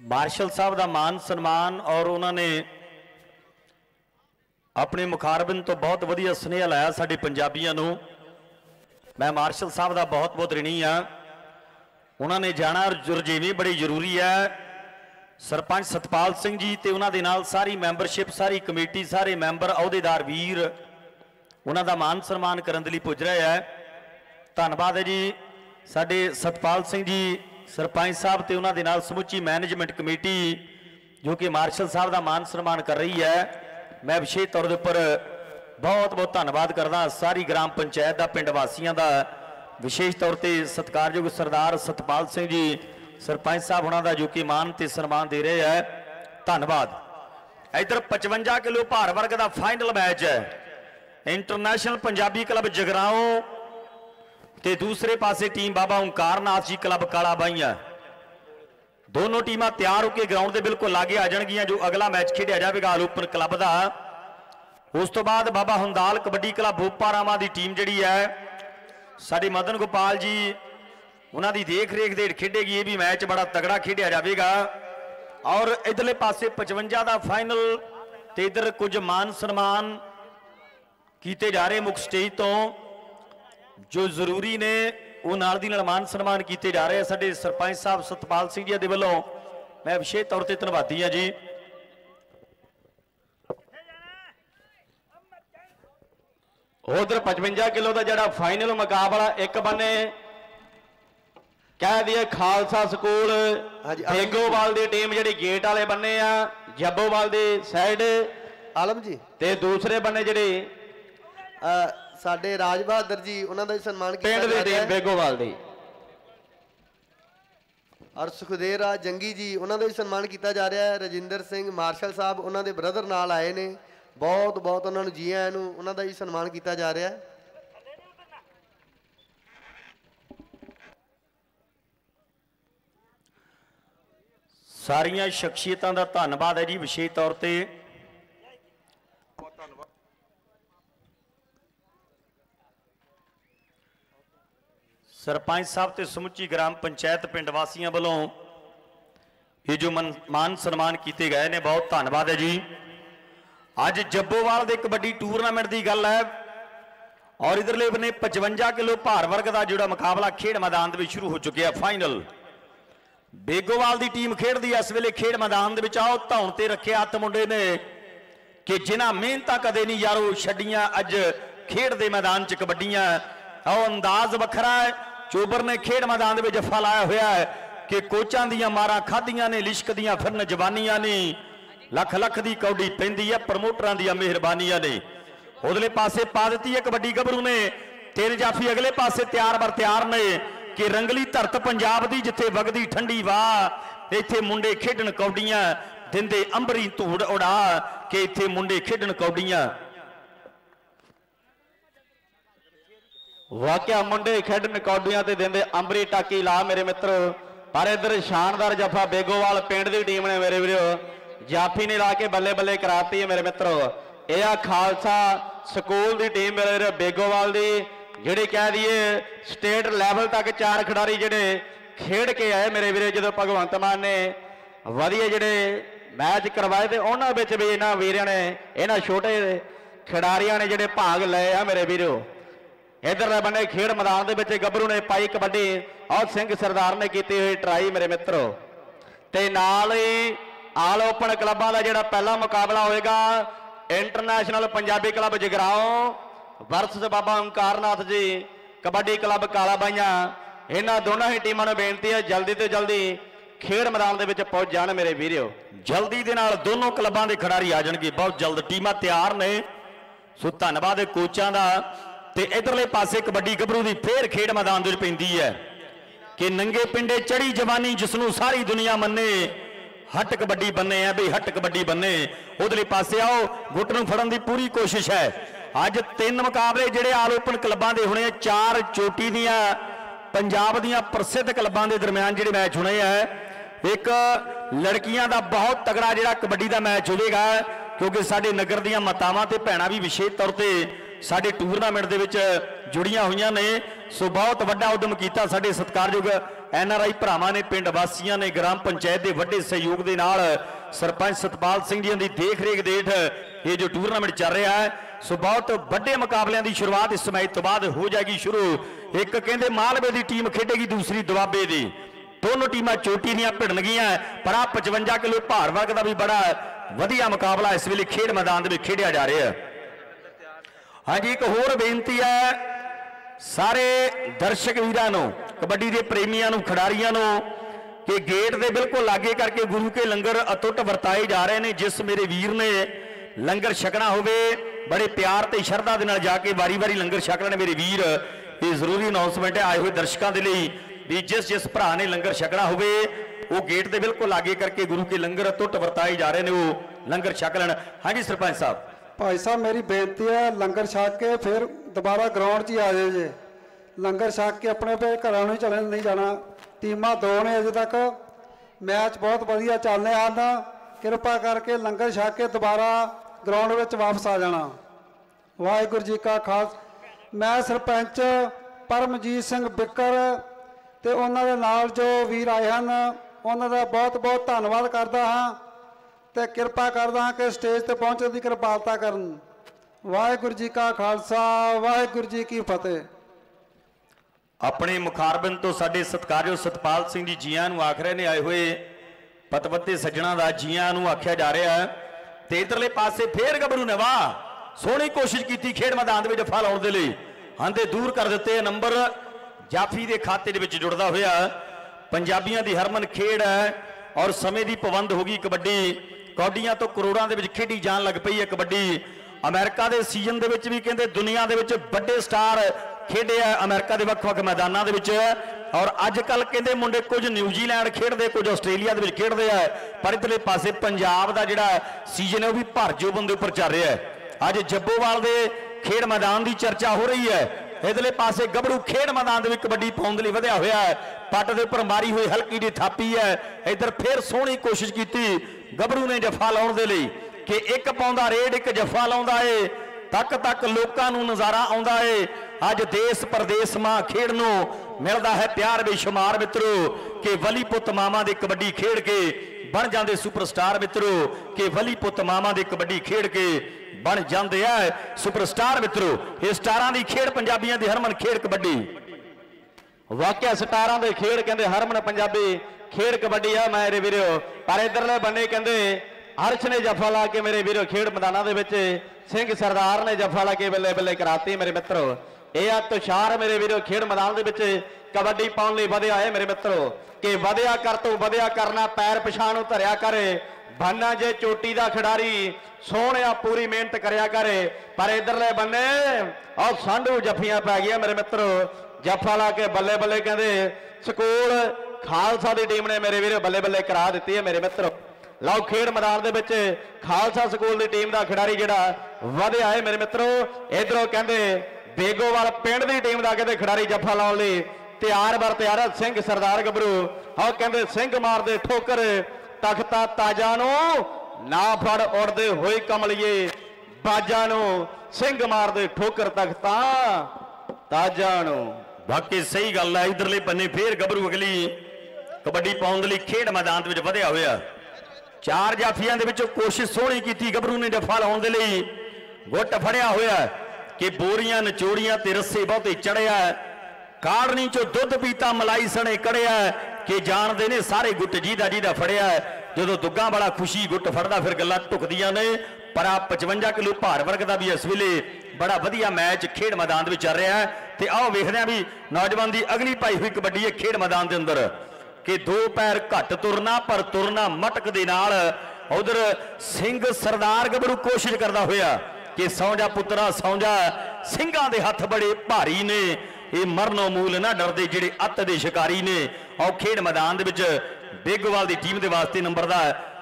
ਮਾਰਸ਼ਲ ਸਾਹਿਬ ਦਾ ਮਾਨ ਸਨਮਾਨ ਔਰ ਉਹਨਾਂ ਨੇ ਆਪਣੇ ਮੁਖਾਰਬਿੰਦ ਤੋਂ ਬਹੁਤ ਵਧੀਆ ਸੁਨੇਹਾ ਲਾਇਆ ਸਾਡੇ ਪੰਜਾਬੀਆਂ ਨੂੰ। ਮੈਂ ਮਾਰਸ਼ਲ ਸਾਹਿਬ ਦਾ ਬਹੁਤ ਬਹੁਤ ਰਿਣੀ ਆ ਉਹਨਾਂ ਨੇ ਜਾਣਾ ਰੁਝੇਵੀ ਬੜੀ ਜ਼ਰੂਰੀ ਹੈ। ਸਰਪੰਚ ਸਤਪਾਲ ਸਿੰਘ ਜੀ ਤੇ ਉਹਨਾਂ ਦੇ ਨਾਲ ਸਾਰੀ ਮੈਂਬਰਸ਼ਿਪ, ਸਾਰੀ ਕਮੇਟੀ, ਸਾਰੇ ਮੈਂਬਰ, ਅਹੁਦੇਦਾਰ ਵੀਰ, ਉਹਨਾਂ ਦਾ ਮਾਨ ਸਨਮਾਨ ਕਰਨ ਦੇ ਲਈ ਪੁੱਜ ਰਿਹਾ ਹੈ। ਧੰਨਵਾਦ ਹੈ ਜੀ। ਸਾਡੇ ਸਤਪਾਲ ਸਿੰਘ ਜੀ, ਸਰਪੰਚ ਸਾਹਿਬ ਤੇ ਉਹਨਾਂ ਦੇ ਨਾਲ ਸਮੁੱਚੀ ਮੈਨੇਜਮੈਂਟ ਕਮੇਟੀ ਜੋ ਕਿ ਮਾਰਸ਼ਲ ਸਾਹਿਬ ਦਾ ਮਾਨ ਸਨਮਾਨ ਕਰ ਰਹੀ ਹੈ। ਮੈਂ ਵਿਸ਼ੇਸ਼ ਤੌਰ ਦੇ ਉੱਪਰ ਬਹੁਤ ਬਹੁਤ ਧੰਨਵਾਦ ਕਰਦਾ ਸਾਰੀ ਗ੍ਰਾਮ ਪੰਚਾਇਤ ਦਾ, ਪਿੰਡ ਵਾਸੀਆਂ ਦਾ। ਵਿਸ਼ੇਸ਼ ਤੌਰ ਤੇ ਸਤਿਕਾਰਯੋਗ ਸਰਦਾਰ ਸਤਪਾਲ ਸਿੰਘ ਜੀ, ਸਰਪੰਚ ਸਾਹਿਬ ਉਹਨਾਂ ਦਾ ਜੋ ਕਿ ਮਾਨ ਤੇ ਸਨਮਾਨ ਦੇ ਰਹੇ ਹੈ। ਧੰਨਵਾਦ। ਇਧਰ 55 ਕਿਲੋ ਭਾਰ ਵਰਗ ਦਾ ਫਾਈਨਲ ਮੈਚ ਹੈ। ਇੰਟਰਨੈਸ਼ਨਲ ਪੰਜਾਬੀ ਕਲੱਬ ਜਗਰਾਓ ਤੇ ਦੂਸਰੇ ਪਾਸੇ ਟੀਮ ਬਾਬਾ ਓਂਕਾਰਨਾਥ ਜੀ ਕਲੱਬ ਕਾਲਾ ਬਾਈਆਂ। ਦੋਨੋਂ ਟੀਮਾਂ ਤਿਆਰ ਹੋ ਕੇ ਗਰਾਊਂਡ ਦੇ ਬਿਲਕੁਲ ਲਾਗੇ ਆ ਜਾਣਗੀਆਂ ਜੋ ਅਗਲਾ ਮੈਚ ਖੇਡਿਆ ਜਾਵੇਗਾ ਆਲ ਓਪਨ ਕਲੱਬ ਦਾ। ਉਸ ਤੋਂ ਬਾਅਦ ਬਾਬਾ ਹੁੰਦਾਲ ਕਬੱਡੀ ਕਲੱਬ ਭੋਪਾਰਾਵਾਂ ਦੀ ਟੀਮ ਜਿਹੜੀ ਹੈ, ਸਾਡੇ ਮਦਨ ਗੋਪਾਲ ਜੀ, ਉਹਨਾਂ ਦੀ ਦੇਖ ਰੇਖ ਦੇ ਹੇਠ ਖੇਡੇਗੀ। ਇਹ ਵੀ ਮੈਚ ਬੜਾ ਤਗੜਾ ਖੇਡਿਆ ਜਾਵੇਗਾ। ਔਰ ਇਧਰਲੇ ਪਾਸੇ 55 ਦਾ ਫਾਈਨਲ ਤੇ ਇਧਰ ਕੁਝ ਮਾਨ ਸਨਮਾਨ ਕੀਤੇ ਜਾ ਰਹੇ ਮੁੱਖ ਸਟੇਜ ਤੋਂ, ਜੋ ਜ਼ਰੂਰੀ ਨੇ ਉਹ ਨਾਲ ਦੀ ਨਾਲ ਮਾਨ ਸਨਮਾਨ ਕੀਤੇ ਜਾ ਰਹੇ ਆ ਸਾਡੇ ਸਰਪੰਚ ਸਾਹਿਬ ਸਤਪਾਲ ਸਿੰਘ ਜੀ ਦੇ ਵੱਲੋਂ। ਮੈਂ ਵਿਸ਼ੇਸ਼ ਤੌਰ ਤੇ ਧੰਨਵਾਦੀ ਹਾਂ ਜੀ। ਉਧਰ 55 ਕਿਲੋ ਦਾ ਜਿਹੜਾ ਫਾਈਨਲ ਮੁਕਾਬਲਾ ਇੱਕ ਬੰਨੇ। ਕਹਿ ਦਈਏ ਖਾਲਸਾ ਸਕੂਲ। ਬੇਗੋਵਾਲ ਦੀ ਟੀਮ ਜਿਹੜੀ ਗੇਟ ਵਾਲੇ ਬੰਨੇ ਆ ਜੱਬੋਵਾਲ ਦੀ ਸਾਈਡ ਆਲਮ ਜੀ। ਤੇ ਦੂਸਰੇ ਬੰਨੇ ਜਿਹੜੇ ਸਾਡੇ ਰਾਜ ਬਹਾਦਰ ਜੀ ਉਹਨਾਂ ਦਾ ਵੀ ਸਨਮਾਨ ਕੀਤਾ ਪਿੰਡ ਦੀ ਜਾ ਰਿਹਾ ਟੀਮ ਬੇਗੋਵਾਲ ਦੀ। ਔਰ ਸੁਖਦੇਵ ਰਾਜ ਜੰਗੀ ਜੀ ਉਹਨਾਂ ਦਾ ਵੀ ਸਨਮਾਨ ਕੀਤਾ ਜਾ ਰਿਹਾ ਹੈ। ਰਜਿੰਦਰ ਸਿੰਘ ਮਾਰਸ਼ਲ ਸਾਹਿਬ ਉਹਨਾਂ ਦੇ ਬ੍ਰਦਰ ਨਾਲ ਆਏ ਨੇ। ਬਹੁਤ ਬਹੁਤ ਉਹਨਾਂ ਨੂੰ ਜੀ ਆਇਆਂ ਨੂੰ ਉਹਨਾਂ ਦਾ ਵੀ ਸਨਮਾਨ ਕੀਤਾ ਜਾ ਰਿਹਾ ਹੈ। ਸਾਰੀਆਂ ਸ਼ਖਸੀਅਤਾਂ ਦਾ ਧੰਨਵਾਦ ਹੈ ਜੀ ਵਿਸ਼ੇਸ਼ ਤੌਰ ਤੇ ਸਰਪੰਚ ਸਾਹਿਬ ਤੇ ਸਮੁੱਚੀ ਗ੍ਰਾਮ ਪੰਚਾਇਤ ਪਿੰਡ ਵਾਸੀਆਂ ਵੱਲੋਂ ਇਹ ਜੋ ਮਨ- ਮਾਨ ਸਨਮਾਨ ਕੀਤੇ ਗਏ ਨੇ, ਬਹੁਤ ਧੰਨਵਾਦ ਹੈ ਜੀ। ਅੱਜ ਜੱਬੋਵਾਲ ਦੇ ਕਬੱਡੀ ਟੂਰਨਾਮੈਂਟ ਦੀ ਗੱਲ ਹੈ ਔਰ ਇਧਰਲੇ ਬੰਨੇ 55 ਕਿਲੋ ਭਾਰ ਵਰਗ ਦਾ ਜਿਹੜਾ ਮੁਕਾਬਲਾ ਖੇਡ ਮੈਦਾਨ ਦੇ ਵਿੱਚ ਸ਼ੁਰੂ ਹੋ ਚੁੱਕਿਆ ਫਾਈਨਲ। ਬੇਗੋਵਾਲ ਦੀ ਟੀਮ ਖੇਡਦੀ ਐ ਇਸ ਵੇਲੇ ਖੇਡ ਮੈਦਾਨ ਦੇ ਵਿੱਚ ਆਓ, ਧੌਣ ਤੇ ਰੱਖੇ ਹੱਥ ਮੁੰਡੇ ਨੇ ਕਿ ਜਿਨ੍ਹਾਂ ਮਿਹਨਤਾਂ ਕਦੇ ਨਹੀਂ ਯਾਰੋ ਛੱਡੀਆਂ, ਅੱਜ ਖੇਡ ਦੇ ਮੈਦਾਨ 'ਚ ਕਬੱਡੀਆਂ ਆਓ ਅੰਦਾਜ਼ ਵੱਖਰਾ ਹੈ। ਚੋਬਰ ਨੇ ਖੇਡ ਮੈਦਾਨ ਦੇ ਵਿੱਚ ਜੱਫਾ ਲਾਇਆ ਹੋਇਆ ਹੈ ਕਿ ਕੋਚਾਂ ਦੀਆਂ ਮਾਰਾਂ ਖਾਧੀਆਂ ਨੇ ਲਿਸ਼ਕਦੀਆਂ ਫਿਰਨ ਜਵਾਨੀਆਂ ਨੇ। ਲੱਖ ਲੱਖ ਦੀ ਕੌਡੀ ਪੈਂਦੀ ਹੈ, ਪ੍ਰਮੋਟਰਾਂ ਦੀਆਂ ਮਿਹਰਬਾਨੀਆਂ ਨੇ। ਉਧਰਲੇ ਪਾਸੇ ਪਾ ਦਿੱਤੀ ਹੈ ਕਬੱਡੀ ਗੱਭਰੂ ਨੇ। ਤਿੰਨ ਜਾਫੀ ਅਗਲੇ ਪਾਸੇ ਤਿਆਰ ਬਰ ਤਿਆਰ ਨੇ ਕਿ ਰੰਗਲੀ ਧਰਤ ਪੰਜਾਬ ਦੀ ਜਿੱਥੇ ਵਗਦੀ ਠੰਡੀ ਵਾਹ ਇੱਥੇ ਮੁੰਡੇ ਖੇਡਣ ਕੌਡੀਆਂ, ਦਿੰਦੇ ਅੰਬਰੀ ਧੂੜ ਉਡਾ ਕਿ ਇੱਥੇ ਮੁੰਡੇ ਖੇਡਣ ਕੌਡੀਆਂ। ਵਾਕਿਆ ਮੁੰਡੇ ਖੇਡਣ ਕੌਡੀਆਂ ਤੇ ਦਿੰਦੇ ਅੰਬਰੀ ਟਾਕੀ ਲਾ ਮੇਰੇ ਮਿੱਤਰ। ਪਰ ਇਧਰ ਸ਼ਾਨਦਾਰ ਜਫਾ ਬੇਗੋਵਾਲ ਪਿੰਡ ਦੀ ਟੀਮ ਨੇ ਮੇਰੇ ਵੀਰੋ। ਜਾਫੀ ਨੇ ਲਾ ਕੇ ਬੱਲੇ ਬੱਲੇ ਕਰਾਤੀ ਹੈ ਮੇਰੇ ਮਿੱਤਰੋ। ਇਹ ਆ ਖਾਲਸਾ ਸਕੂਲ ਦੀ ਟੀਮ ਮੇਰੇ ਵੀਰੋ ਬੇਗੋਵਾਲ ਦੀ, ਜਿਹੜੇ ਕਹਿ ਦਈਏ ਸਟੇਟ ਲੈਵਲ ਤੱਕ ਚਾਰ ਖਿਡਾਰੀ ਜਿਹੜੇ ਖੇਡ ਕੇ ਆਏ ਮੇਰੇ ਵੀਰੇ ਜਦੋਂ ਭਗਵੰਤ ਮਾਨ ਨੇ ਵਧੀਆ ਜਿਹੜੇ ਮੈਚ ਕਰਵਾਏ ਤੇ ਉਹਨਾਂ ਵਿੱਚ ਵੀ ਇਹਨਾਂ ਵੀਰਿਆਂ ਨੇ, ਇਹਨਾਂ ਛੋਟੇ ਖਿਡਾਰੀਆਂ ਨੇ ਜਿਹੜੇ ਭਾਗ ਲਏ ਆ ਮੇਰੇ ਵੀਰੋ। ਇਧਰਲੇ ਬੰਨੇ ਖੇਡ ਮੈਦਾਨ ਦੇ ਵਿੱਚ ਗੱਭਰੂ ਨੇ ਪਾਈ ਕਬੱਡੀ। ਔਰ ਸਿੰਘ ਸਰਦਾਰ ਨੇ ਕੀਤੀ ਹੋਈ ਟਰਾਈ ਮੇਰੇ ਮਿੱਤਰੋ। ਤੇ ਨਾਲ ਹੀ ਆਲ ਓਪਨ ਕਲੱਬਾਂ ਦਾ ਜਿਹੜਾ ਪਹਿਲਾ ਮੁਕਾਬਲਾ ਹੋਏਗਾ, international Punjabi club Jagraon versus Baba Onkarnath ji, kabaddi club ਕਾਲਾ ਇਹਨਾਂ ਦੋਨਾਂ ਹੀ ਟੀਮਾਂ ਨੂੰ ਬੇਨਤੀ ਹੈ, ਜਲਦੀ ਤੋਂ ਜਲਦੀ ਖੇਡ ਮੈਦਾਨ ਦੇ ਵਿੱਚ ਪਹੁੰਚ ਜਾਣ ਮੇਰੇ ਵੀਰਿਓ। ਜਲਦੀ ਦੇ ਨਾਲ ਦੋਨੋਂ ਕਲੱਬਾਂ ਦੇ ਖਿਡਾਰੀ ਆ ਜਾਣਗੇ। ਬਹੁਤ ਜਲਦ ਟੀਮਾਂ ਤਿਆਰ ਨੇ। ਸੋ ਧੰਨਵਾਦ ਕੋਚਾਂ ਦਾ। ਤੇ ਇਧਰਲੇ ਪਾਸੇ ਕਬੱਡੀ ਗੱਭਰੂ ਦੀ ਫੇਰ ਖੇਡ ਮੈਦਾਨ ਦੇ ਵਿੱਚ ਪੈਂਦੀ ਹੈ ਕਿ ਨੰਗੇ ਪਿੰਡੇ ਚੜੀ ਜਵਾਨੀ ਜਿਸ ਨੂੰ ਸਾਰੀ ਦੁਨੀਆ ਮੰਨੇ, ਹੱਟ ਕਬੱਡੀ ਬੰਨੇ ਆ, ਬਈ ਹੱਟ ਕਬੱਡੀ ਬੰਨੇ। ਉਧਰਲੇ ਪਾਸੇ ਆਓ, ਗੁੱਟ ਨੂੰ ਫੜਨ ਦੀ ਪੂਰੀ ਕੋਸ਼ਿਸ਼ ਹੈ। ਅੱਜ ਤਿੰਨ ਮੁਕਾਬਲੇ ਜਿਹੜੇ ਆਲ ਓਪਨ ਕਲੱਬਾਂ ਦੇ ਹੋਣੇ ਆ, ਚਾਰ ਚੋਟੀ ਦੀਆਂ, ਪੰਜਾਬ ਦੀਆਂ ਪ੍ਰਸਿੱਧ ਕਲੱਬਾਂ ਦੇ ਦਰਮਿਆਨ ਜਿਹੜੇ ਮੈਚ ਹੋਣੇ ਆ। ਇੱਕ ਲੜਕੀਆਂ ਦਾ ਬਹੁਤ ਤਗੜਾ ਜਿਹੜਾ ਕਬੱਡੀ ਦਾ ਮੈਚ ਹੋਵੇਗਾ, ਕਿਉਂਕਿ ਸਾਡੇ ਨਗਰ ਦੀਆਂ ਮਾਤਾਵਾਂ ਤੇ ਭੈਣਾਂ ਵੀ ਵਿਸ਼ੇਸ਼ ਤੌਰ ਤੇ ਸਾਡੇ ਟੂਰਨਾਮੈਂਟ ਦੇ ਵਿੱਚ ਜੁੜੀਆਂ ਹੋਈਆਂ ਨੇ। ਸੋ ਬਹੁਤ ਵੱਡਾ ਉਦਮ ਕੀਤਾ ਸਾਡੇ ਸਤਿਕਾਰਯੋਗ ਐਨ ਆਰ ਆਈ ਭਰਾਵਾਂ ਨੇ, ਪਿੰਡ ਵਾਸੀਆਂ ਨੇ, ਗ੍ਰਾਮ ਪੰਚਾਇਤ ਦੇ ਵੱਡੇ ਸਹਿਯੋਗ ਦੇ ਨਾਲ ਸਰਪੰਚ ਸਤਪਾਲ ਸਿੰਘ ਜੀ ਦੀ ਦੇਖ ਰੇਖ ਦੇਠ ਇਹ ਜੋ ਟੂਰਨਾਮੈਂਟ ਚੱਲ ਰਿਹਾ ਹੈ। ਸੋ ਬਹੁਤ ਵੱਡੇ ਮੁਕਾਬਲਿਆਂ ਦੀ ਸ਼ੁਰੂਆਤ ਇਸ ਮੈਚ ਤੋਂ ਬਾਅਦ ਹੋ ਜਾਏਗੀ ਸ਼ੁਰੂ। ਇੱਕ ਕਹਿੰਦੇ ਮਾਲਵੇ ਦੀ ਟੀਮ ਖੇਡੇਗੀ, ਦੂਸਰੀ ਦੁਆਬੇ ਦੀ। ਦੋਨੋਂ ਟੀਮਾਂ ਚੋਟੀ ਦੀਆਂ ਭਿੜਨਗੀਆਂ ਪਰ ਆ 55 ਕਿਲੋ ਭਾਰ ਵਰਗ ਦਾ ਵੀ ਬੜਾ ਵਧੀਆ ਮੁਕਾਬਲਾ ਇਸ ਵੇਲੇ ਖੇਡ ਮੈਦਾਨ ਦੇ ਵਿੱਚ ਖੇਡਿਆ ਜਾ ਰਿਹਾ ਹੈ। ਹਾਂਜੀ, ਇੱਕ ਹੋਰ ਬੇਨਤੀ ਹੈ ਸਾਰੇ ਦਰਸ਼ਕ ਵੀਰਾਂ ਨੂੰ, ਕਬੱਡੀ ਦੇ ਪ੍ਰੇਮੀਆਂ ਨੂੰ, ਖਿਡਾਰੀਆਂ ਨੂੰ, ਕਿ ਗੇਟ ਦੇ ਬਿਲਕੁਲ ਲਾਗੇ ਕਰਕੇ ਗੁਰੂ ਕੇ ਲੰਗਰ ਅਤੁੱਟ ਵਰਤਾਏ ਜਾ ਰਹੇ ਨੇ, ਜਿਸ ਮੇਰੇ ਵੀਰ ਨੇ ਲੰਗਰ ਛਕਣਾ ਹੋਵੇ, ਬੜੇ ਪਿਆਰ ਤੇ ਸ਼ਰਧਾ ਦੇ ਨਾਲ ਜਾ ਕੇ ਵਾਰੀ-ਵਾਰੀ ਲੰਗਰ ਛਕ ਲੈਣ ਮੇਰੇ ਵੀਰ ਇਹ ਜ਼ਰੂਰੀ ਅਨਾਉਂਸਮੈਂਟ ਹੈ, ਆਏ ਹੋਏ ਦਰਸ਼ਕਾਂ ਦੇ ਲਈ ਵੀ ਜਿਸ ਜਿਸ ਭਰਾ ਨੇ ਲੰਗਰ ਛਕਣਾ ਹੋਵੇ, ਉਹ ਗੇਟ ਦੇ ਬਿਲਕੁਲ ਲਾਗੇ ਕਰਕੇ ਗੁਰੂ ਕੇ ਲੰਗਰ ਅਤੁੱਟ ਵਰਤਾਏ ਜਾ ਰਹੇ ਨੇ, ਉਹ ਲੰਗਰ ਛਕ ਲੈਣ। ਹਾਂਜੀ, ਸਰਪੰਚ ਸਾਹਿਬ। ਭਾਈ ਸਾਹਿਬ, ਮੇਰੀ ਬੇਨਤੀ ਹੈ, ਲੰਗਰ ਛਕ ਕੇ ਫਿਰ ਦੁਬਾਰਾ ਗਰਾਊਂਡ 'ਚ ਹੀ ਆ ਜਾਓ ਜੇ। ਲੰਗਰ ਛਕ ਕੇ ਆਪਣੇ ਪੇ ਘਰਾਂ ਨੂੰ ਹੀ ਚਲੇ ਨਹੀਂ ਜਾਣਾ। ਟੀਮਾਂ ਦੋ ਨੇ ਅਜੇ ਤੱਕ। ਮੈਚ ਬਹੁਤ ਵਧੀਆ ਚੱਲ ਰਹੇ ਹਨ ਕਿਰਪਾ ਕਰਕੇ ਲੰਗਰ ਛਕ ਕੇ ਦੁਬਾਰਾ ਗਰਾਊਂਡ ਵਿੱਚ ਵਾਪਸ ਆ ਜਾਣਾ। ਵਾਹਿਗੁਰੂ ਜੀ ਕਾ ਖਾਲਸਾ। ਮੈਂ ਸਰਪੰਚ ਪਰਮਜੀਤ ਸਿੰਘ ਬਿੱਕਰ ਤੇ ਉਹਨਾਂ ਦੇ ਨਾਲ ਜੋ ਵੀਰ ਆਏ ਹਨ, ਉਹਨਾਂ ਦਾ ਬਹੁਤ ਬਹੁਤ ਧੰਨਵਾਦ ਕਰਦਾ ਹਾਂ। ਤੇ ਕਿਰਪਾ ਕਰਦਾ ਕਿ ਸਟੇਜ ਤੇ ਪਹੁੰਚਣ ਦੀ ਕਿਰਪਾਲਤਾ ਕਰਨ। ਵਾਹਿਗੁਰੂ ਜੀ ਕਾ ਖਾਲਸਾ, ਵਾਹਿਗੁਰੂ ਜੀ ਕੀ ਫਤਿਹ। ਆਪਣੇ ਮੁਖਾਰਬਨ ਤੋਂ ਸਾਡੇ ਸਤਿਕਾਰਯੋਗ ਸਤਪਾਲ ਸਿੰਘ ਜੀ ਜੀਆਂ ਨੂੰ ਆਖ ਰਹੇ ਨੇ, ਆਏ ਹੋਏ ਪਤਵੱਤੇ ਸੱਜਣਾ ਦਾ ਜੀਆਂ ਨੂੰ ਆਖਿਆ ਜਾ ਰਿਹਾ ਹੈ। ਤੇ ਇਧਰਲੇ ਪਾਸੇ ਫੇਰ ਗੱਭਰੂ ਨੇ ਵਾਹ ਸੋਹਣੀ ਕੋਸ਼ਿਸ਼ ਕੀਤੀ ਖੇਡ ਮੈਦਾਨ ਦੇ ਵਿੱਚ ਫਲ ਆਉਣ ਦੇ ਲਈ। ਹਾਂਦੇ ਦੂਰ ਕਰ ਦਿੱਤੇ, ਨੰਬਰ ਜਾਫੀ ਦੇ ਖਾਤੇ ਦੇ ਵਿੱਚ ਜੁੜਦਾ ਹੋਇਆ। ਪੰਜਾਬੀਆਂ ਦੀ ਹਰਮਨ ਖੇਡ ਹੈ ਔਰ ਸਮੇਂ ਦੀ ਪਾਬੰਦ ਹੋ ਗਈ ਕਬੱਡੀ। ਕੌਡੀਆਂ ਤੋਂ ਕਰੋੜਾਂ ਦੇ ਵਿੱਚ ਖੇਡੀ ਜਾਣ ਲੱਗ ਪਈ ਹੈ ਕਬੱਡੀ। ਅਮਰੀਕਾ ਦੇ ਸੀਜ਼ਨ ਦੇ ਵਿੱਚ ਵੀ ਕਹਿੰਦੇ ਦੁਨੀਆ ਦੇ ਵਿੱਚ ਵੱਡੇ ਸਟਾਰ ਖੇਡੇ ਆ ਅਮਰੀਕਾ ਦੇ ਵੱਖ-ਵੱਖ ਮੈਦਾਨਾਂ ਦੇ ਵਿੱਚ। ਔਰ ਅੱਜ ਕੱਲ ਕਹਿੰਦੇ ਮੁੰਡੇ ਕੁਝ ਨਿਊਜ਼ੀਲੈਂਡ ਖੇਡਦੇ, ਕੁਝ ਆਸਟ੍ਰੇਲੀਆ ਦੇ ਵਿੱਚ ਖੇਡਦੇ ਆ। ਪਰ ਇਧਰਲੇ ਪਾਸੇ ਪੰਜਾਬ ਦਾ ਜਿਹੜਾ ਸੀਜ਼ਨ ਹੈ ਉਹ ਵੀ ਭਰ ਜੋ ਬੰਦੇ ਉੱਪਰ ਚੱਲ ਰਿਹਾ ਹੈ। ਅੱਜ ਜੱਬੋਵਾਲ ਦੇ ਖੇਡ ਮੈਦਾਨ ਦੀ ਚਰਚਾ ਹੋ ਰਹੀ ਹੈ। ਇਧਰਲੇ ਪਾਸੇ ਗੱਭਰੂ ਖੇਡ ਮੈਦਾਨ ਦੇ ਵਿੱਚ ਕਬੱਡੀ ਪਾਉਣ ਦੇ ਲਈ ਵਧਿਆ ਹੋਇਆ ਹੈ। ਪੱਟ ਦੇ ਉੱਪਰ ਮਾਰੀ ਹੋਈ ਹਲਕੀ ਦੀ ਥਾਪੀ ਹੈ। ਇਧਰ ਫੇਰ ਸੋਹਣੀ ਕੋਸ਼ਿਸ਼ ਕੀਤੀ। ਗੱਭਰੂ ਨੇ ਜਫਾ ਲਾਉਣ ਦੇ ਲਈ ਕਿ ਇੱਕ ਪਾਉਂਦਾ ਰੇਡ, ਇੱਕ ਜਫਾ ਲਾਉਂਦਾ ਏ। ਤੱਕ ਤੱਕ ਲੋਕਾਂ ਨੂੰ ਨਜ਼ਾਰਾ ਆਉਂਦਾ ਏ। ਅੱਜ ਦੇਸ਼ ਪਰਦੇਸ ਮਾਂ ਖੇਡ ਨੂੰ ਮਿਲਦਾ ਹੈ ਪਿਆਰ ਬੇਸ਼ੁਮਾਰ ਮਿੱਤਰੋ ਕਿ ਵਲੀ ਪੁੱਤ ਮਾਮਾ ਦੇ ਕਬੱਡੀ ਖੇਡ ਕੇ ਬਣ ਜਾਂਦੇ ਸੁਪਰਸਟਾਰ ਮਿੱਤਰੋ ਕਿ ਵਲੀ ਪੁੱਤ ਮਾਮਾ ਦੇ ਕਬੱਡੀ ਖੇਡ ਕੇ ਬਣ ਜਾਂਦੇ ਆ ਸੁਪਰਸਟਾਰ ਮਿੱਤਰੋ। ਇਹ ਸਟਾਰਾਂ ਦੀ ਖੇਡ ਪੰਜਾਬੀਆਂ ਦੀ ਹਰਮਨ ਖੇਡ ਕਬੱਡੀ। ਵਾਕਿਆ ਸਟਾਰਾਂ ਦੇ ਖੇਡ ਕਹਿੰਦੇ ਹਰਮਨ ਪੰਜਾਬੀ, ਖੇਡ ਕਬੱਡੀ ਆ ਮੇਰੇ ਵੀਰੋ। ਪਰ ਇਧਰਲੇ ਬੰਨੇ ਕਹਿੰਦੇ ਹਰਸ਼ ਨੇ ਜਫਾ ਲਾ ਕੇ ਮੇਰੇ ਵੀਰੋ ਖੇਡ ਮੈਦਾਨਾਂ ਦੇ ਵਿੱਚ, ਸਿੰਘ ਸਰਦਾਰ ਨੇ ਜਫਾ ਲਾ ਕੇ ਬੱਲੇ ਬੱਲੇ ਕਰਾਤੀ ਮੇਰੇ ਮਿੱਤਰੋ। ਇਹ ਆ ਤੁਸ਼ਾਰ ਮੇਰੇ ਵੀਰੋ ਖੇਡ ਮੈਦਾਨ ਦੇ ਵਿੱਚ ਕਬੱਡੀ ਪਾਉਣ ਲਈ ਵਧਿਆ ਹੈ ਮੇਰੇ ਮਿੱਤਰੋ। ਕਿ ਵਧਿਆ ਕਰ ਤੂੰ ਵਧਿਆ ਕਰਨਾ, ਪੈਰ ਪਛਾਣ ਨੂੰ ਧਰਿਆ ਕਰੇ। ਬੰਨਾ ਜੇ ਚੋਟੀ ਦਾ ਖਿਡਾਰੀ ਸੋਹਣਿਆ, ਪੂਰੀ ਮਿਹਨਤ ਕਰਿਆ ਕਰੇ। ਪਰ ਇਧਰਲੇ ਬੰਨੇ, ਆਹ ਸਾਂਢੂ ਜੱਫੀਆਂ ਪੈ ਗਈਆਂ ਮੇਰੇ ਮਿੱਤਰੋ। ਜੱਫਾ ਲਾ ਕੇ ਬੱਲੇ ਬੱਲੇ ਕਹਿੰਦੇ, ਸਕੂਲ ਖਾਲਸਾ ਦੀ ਟੀਮ ਨੇ ਮੇਰੇ ਵੀਰੇ ਬੱਲੇ ਬੱਲੇ ਕਰਾ ਦਿੱਤੀ ਹੈ ਮੇਰੇ ਮਿੱਤਰ। ਲਓ ਖੇਡ ਮੈਦਾਨ ਦੇ ਵਿੱਚ ਖਾਲਸਾ ਸਕੂਲ ਦੀ ਟੀਮ ਦਾ ਖਿਡਾਰੀ ਜਿਹੜਾ ਵਧਿਆ ਹੈ ਮੇਰੇ ਮਿੱਤਰੋ। ਇਧਰੋਂ ਕਹਿੰਦੇ, ਬੇਗੋਵਾਲ ਪਿੰਡ ਦੀ ਟੀਮ ਦਾ ਕਹਿੰਦੇ ਖਿਡਾਰੀ ਜੱਫਾ ਲਾਉਣ ਲਈ ਤਿਆਰ ਬਰ ਤਿਆਰ ਹੈ ਸਿੰਘ ਸਰਦਾਰ ਗੱਭਰੂ। ਆਹ ਕਹਿੰਦੇ, ਸਿੰਘ ਮਾਰਦੇ ਠੋਕਰ, ਤਖਤਾ ਤਾਜਾ ਨੂੰ ਨਾ ਫੜ ਉੜਦੇ ਹੋਏ ਕਮਲਿਏ। ਬਾਜਾਂ ਨੂੰ ਸਿੰਘ ਮਾਰਦੇ ਠੋਕਰ ਤਖਤਾ ਤਾਜਾ ਨੂੰ ਵਾਕਈ ਸਹੀ ਗੱਲ ਹੈ ਇਧਰਲੇ ਬੰਨੇ ਫੇਰ ਗੱਭਰੂ ਅਗਲੀ ਕਬੱਡੀ ਪਾਉਣ ਦੇ ਲਈ ਖੇਡ ਮੈਦਾਨ ਦੇ ਵਿੱਚ ਵਧਿਆ ਹੋਇਆ। ਚਾਰ ਜਾਫੀਆਂ ਦੇ ਵਿੱਚੋਂ ਕੋਸ਼ਿਸ਼ ਸੋਹਣੀ ਕੀਤੀ ਗੱਭਰੂ ਨੇ ਜਫਾ ਲਾਉਣ ਦੇ ਲਈ। ਗੁੱਟ ਫੜਿਆ ਹੋਇਆ ਕਿ ਬੋਰੀਆਂ, ਨਚੋੜੀਆਂ ਤੇ ਰੱਸੇ ਬਹੁਤੇ ਚੜਿਆ ਕਾੜਨੀ ਚੋਂ ਦੁੱਧ ਪੀਤਾ, ਮਲਾਈ ਸਣੇ ਕੜਿਆ। ਕਿ ਜਾਣਦੇ ਨੇ ਸਾਰੇ ਗੁੱਟ ਜਿਹਦਾ ਜਿਹਦਾ ਫੜਿਆ ਜਦੋਂ ਦੁੱਗਾਂ ਬੜਾ ਖੁਸ਼ੀ ਗੁੱਟ ਫੜਦਾ, ਫਿਰ ਗੱਲਾਂ ਟੁਕਦੀਆਂ ਨੇ। ਪਰ ਆ 55 ਕਿਲੋ ਭਾਰ ਵਰਗ ਦਾ ਵੀ ਇਸ ਵੇਲੇ ਬੜਾ ਵਧੀਆ ਮੈਚ ਖੇਡ ਮੈਦਾਨ ਦੇ ਵਿੱਚ ਚੱਲ ਰਿਹਾ ਹੈ। ਤੇ ਆਓ ਵੇਖਦੇ ਹਾਂ ਵੀ ਨੌਜਵਾਨ ਦੀ ਅਗਲੀ ਭਾਈ ਹੋਈ ਕਬੱਡੀ ਹੈ ਖੇਡ ਮੈਦਾਨ ਦੇ ਅੰਦਰ। ਕਿ ਦੋ ਪੈਰ ਘੱਟ ਤੁਰਨਾ, ਪਰ ਤੁਰਨਾ ਮਟਕ ਦੇ ਨਾਲ ਉਧਰ ਸਿੰਘ ਸਰਦਾਰ ਗੱਭਰੂ ਕੋਸ਼ਿਸ਼ ਕਰਦਾ ਹੋਇਆ ਕਿ ਸੌਂਜਾ ਪੁੱਤਰਾ ਸੌਂਜਾ ਸਿੰਘਾਂ ਦੇ ਹੱਥ ਬੜੇ ਭਾਰੀ ਨੇ। ਇਹ ਮਰਨੋ ਮੂਲ ਨਾ ਡਰਦੇ ਜਿਹੜੇ ਅੱਤ ਦੇ ਸ਼ਿਕਾਰੀ ਨੇ ਆਓ ਖੇਡ ਮੈਦਾਨ ਦੇ ਵਿੱਚ ਬੇਗੋਵਾਲ ਦੀ ਟੀਮ ਦੇ ਵਾਸਤੇ ਨੰਬਰ ਦਾ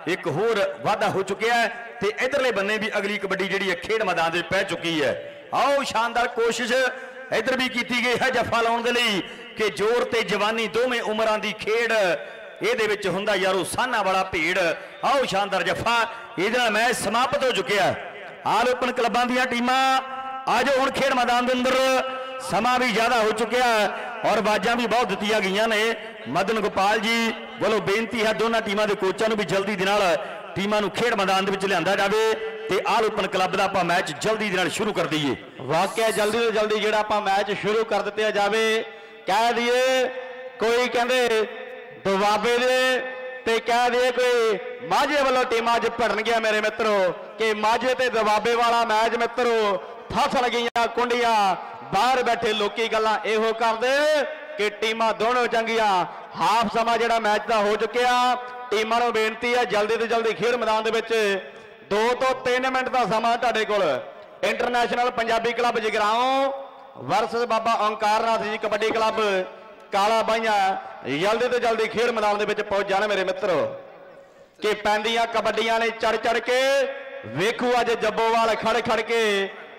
ਇੱਕ ਹੋਰ ਵਾਅਦਾ ਹੋ ਚੁੱਕਿਆ ਤੇ ਇਧਰਲੇ ਬੰਨੇ ਵੀ ਅਗਲੀ ਕਬੱਡੀ ਜਿਹੜੀ ਹੈ ਖੇਡ ਮੈਦਾਨ ਦੇ ਪੈ ਚੁੱਕੀ ਹੈ। ਆਓ ਸ਼ਾਨਦਾਰ ਕੋਸ਼ਿਸ਼ ਇਧਰ ਵੀ ਕੀਤੀ ਗਈ ਹੈ ਜੱਫਾ ਲਾਉਣ ਦੇ ਲਈ ਕਿ ਜ਼ੋਰ ਤੇ ਜਵਾਨੀ ਦੋਵੇਂ ਉਮਰਾਂ ਦੀ ਖੇਡ ਇਹਦੇ ਵਿੱਚ ਹੁੰਦਾ ਯਾਰੋ ਸਾਨਾ ਵਾਲਾ ਭੀੜ। ਆਓ ਸ਼ਾਨਦਾਰ ਜੱਫਾ, ਇਹਦੇ ਨਾਲ ਮੈਚ ਸਮਾਪਤ ਹੋ ਚੁੱਕਿਆ ਆਲ ਓਪਨ ਕਲੱਬਾਂ ਦੀਆਂ ਟੀਮਾਂ ਆਜੋ ਹੁਣ ਖੇਡ ਮੈਦਾਨ ਦੇ ਅੰਦਰ। ਸਮਾਂ ਵੀ ਜ਼ਿਆਦਾ ਹੋ ਚੁੱਕਿਆ ਹੈ ਔਰ ਬਾਜਾਂ ਵੀ ਬਹੁਤ ਦਿੱਤੀਆਂ ਗਈਆਂ ਨੇ। ਮਦਨ ਗੋਪਾਲ ਜੀ ਵੱਲੋਂ ਬੇਨਤੀ ਹੈ ਦੋਨਾਂ ਟੀਮਾਂ ਦੇ ਕੋਚਾਂ ਨੂੰ ਵੀ ਜਲਦੀ ਦੇ ਨਾਲ ਟੀਮਾਂ ਨੂੰ ਖੇਡ ਮੈਦਾਨ ਦੇ ਵਿੱਚ ਲਿਆਂਦਾ ਜਾਵੇ ਤੇ ਆਲ ਓਪਨ ਕਲੱਬ ਦਾ ਆਪਾਂ ਮੈਚ ਜਲਦੀ ਦੇ ਨਾਲ ਸ਼ੁਰੂ ਕਰ ਦਈਏ। ਵਾਕਿਆ ਜਲਦੀ ਤੋਂ ਜਲਦੀ ਜਿਹੜਾ ਆਪਾਂ ਮੈਚ ਸ਼ੁਰੂ ਕਰ ਦਿੱਤਾ ਜਾਵੇ, ਕਹਿ ਦਈਏ ਕੋਈ ਕਹਿੰਦੇ ਦੁਆਬੇ ਦੇ ਤੇ ਕਹਿ ਦਈਏ ਕੋਈ ਮਾਝੇ ਵੱਲੋਂ ਟੀਮਾਂ ਅੱਜ ਭੜਨ ਗਿਆ ਮੇਰੇ ਮਿੱਤਰੋ, ਕਿ ਮਾਝੇ ਤੇ ਦੁਆਬੇ ਵਾਲਾ ਮੈਚ ਮਿੱਤਰੋ, ਫਸਲ ਗਈਆਂ ਕੁੰਡੀਆਂ ਬਾਹਰ ਬੈਠੇ ਲੋਕੀ ਗੱਲਾਂ ਇਹੋ ਕਰਦੇ ਕਿ ਟੀਮਾਂ ਦੋਨੋਂ ਚੰਗੀਆਂ। ਹਾਫ ਸਮਾਂ ਜਿਹੜਾ ਮੈਚ ਦਾ ਹੋ ਚੁੱਕਿਆ, ਟੀਮਾਂ ਨੂੰ ਬੇਨਤੀ ਹੈ ਜਲਦੀ ਤੋਂ ਜਲਦੀ ਖੇਡ ਮੈਦਾਨ ਦੇ ਵਿੱਚ। 2 ਤੋਂ 3 ਮਿੰਟ ਦਾ ਸਮਾਂ ਤੁਹਾਡੇ ਕੋਲ। International Punjabi club Jagraon versus Baba Onkarnath ji kabaddi club. ਕਾਲਾ ਬਾਈਆਂ, ਜਲਦੀ ਤੋਂ ਜਲਦੀ ਖੇਡ ਮੈਦਾਨ ਦੇ ਵਿੱਚ ਪਹੁੰਚ ਜਾਣ ਮੇਰੇ ਮਿੱਤਰੋ। ਕਿ ਪੈਂਦੀਆਂ ਕਬੱਡੀਆਂ ਨੇ ਚੜ ਚੜ ਕੇ, ਵੇਖੋ ਅੱਜ ਜੱਬੋਵਾਲ ਖੜ ਖੜ ਕੇ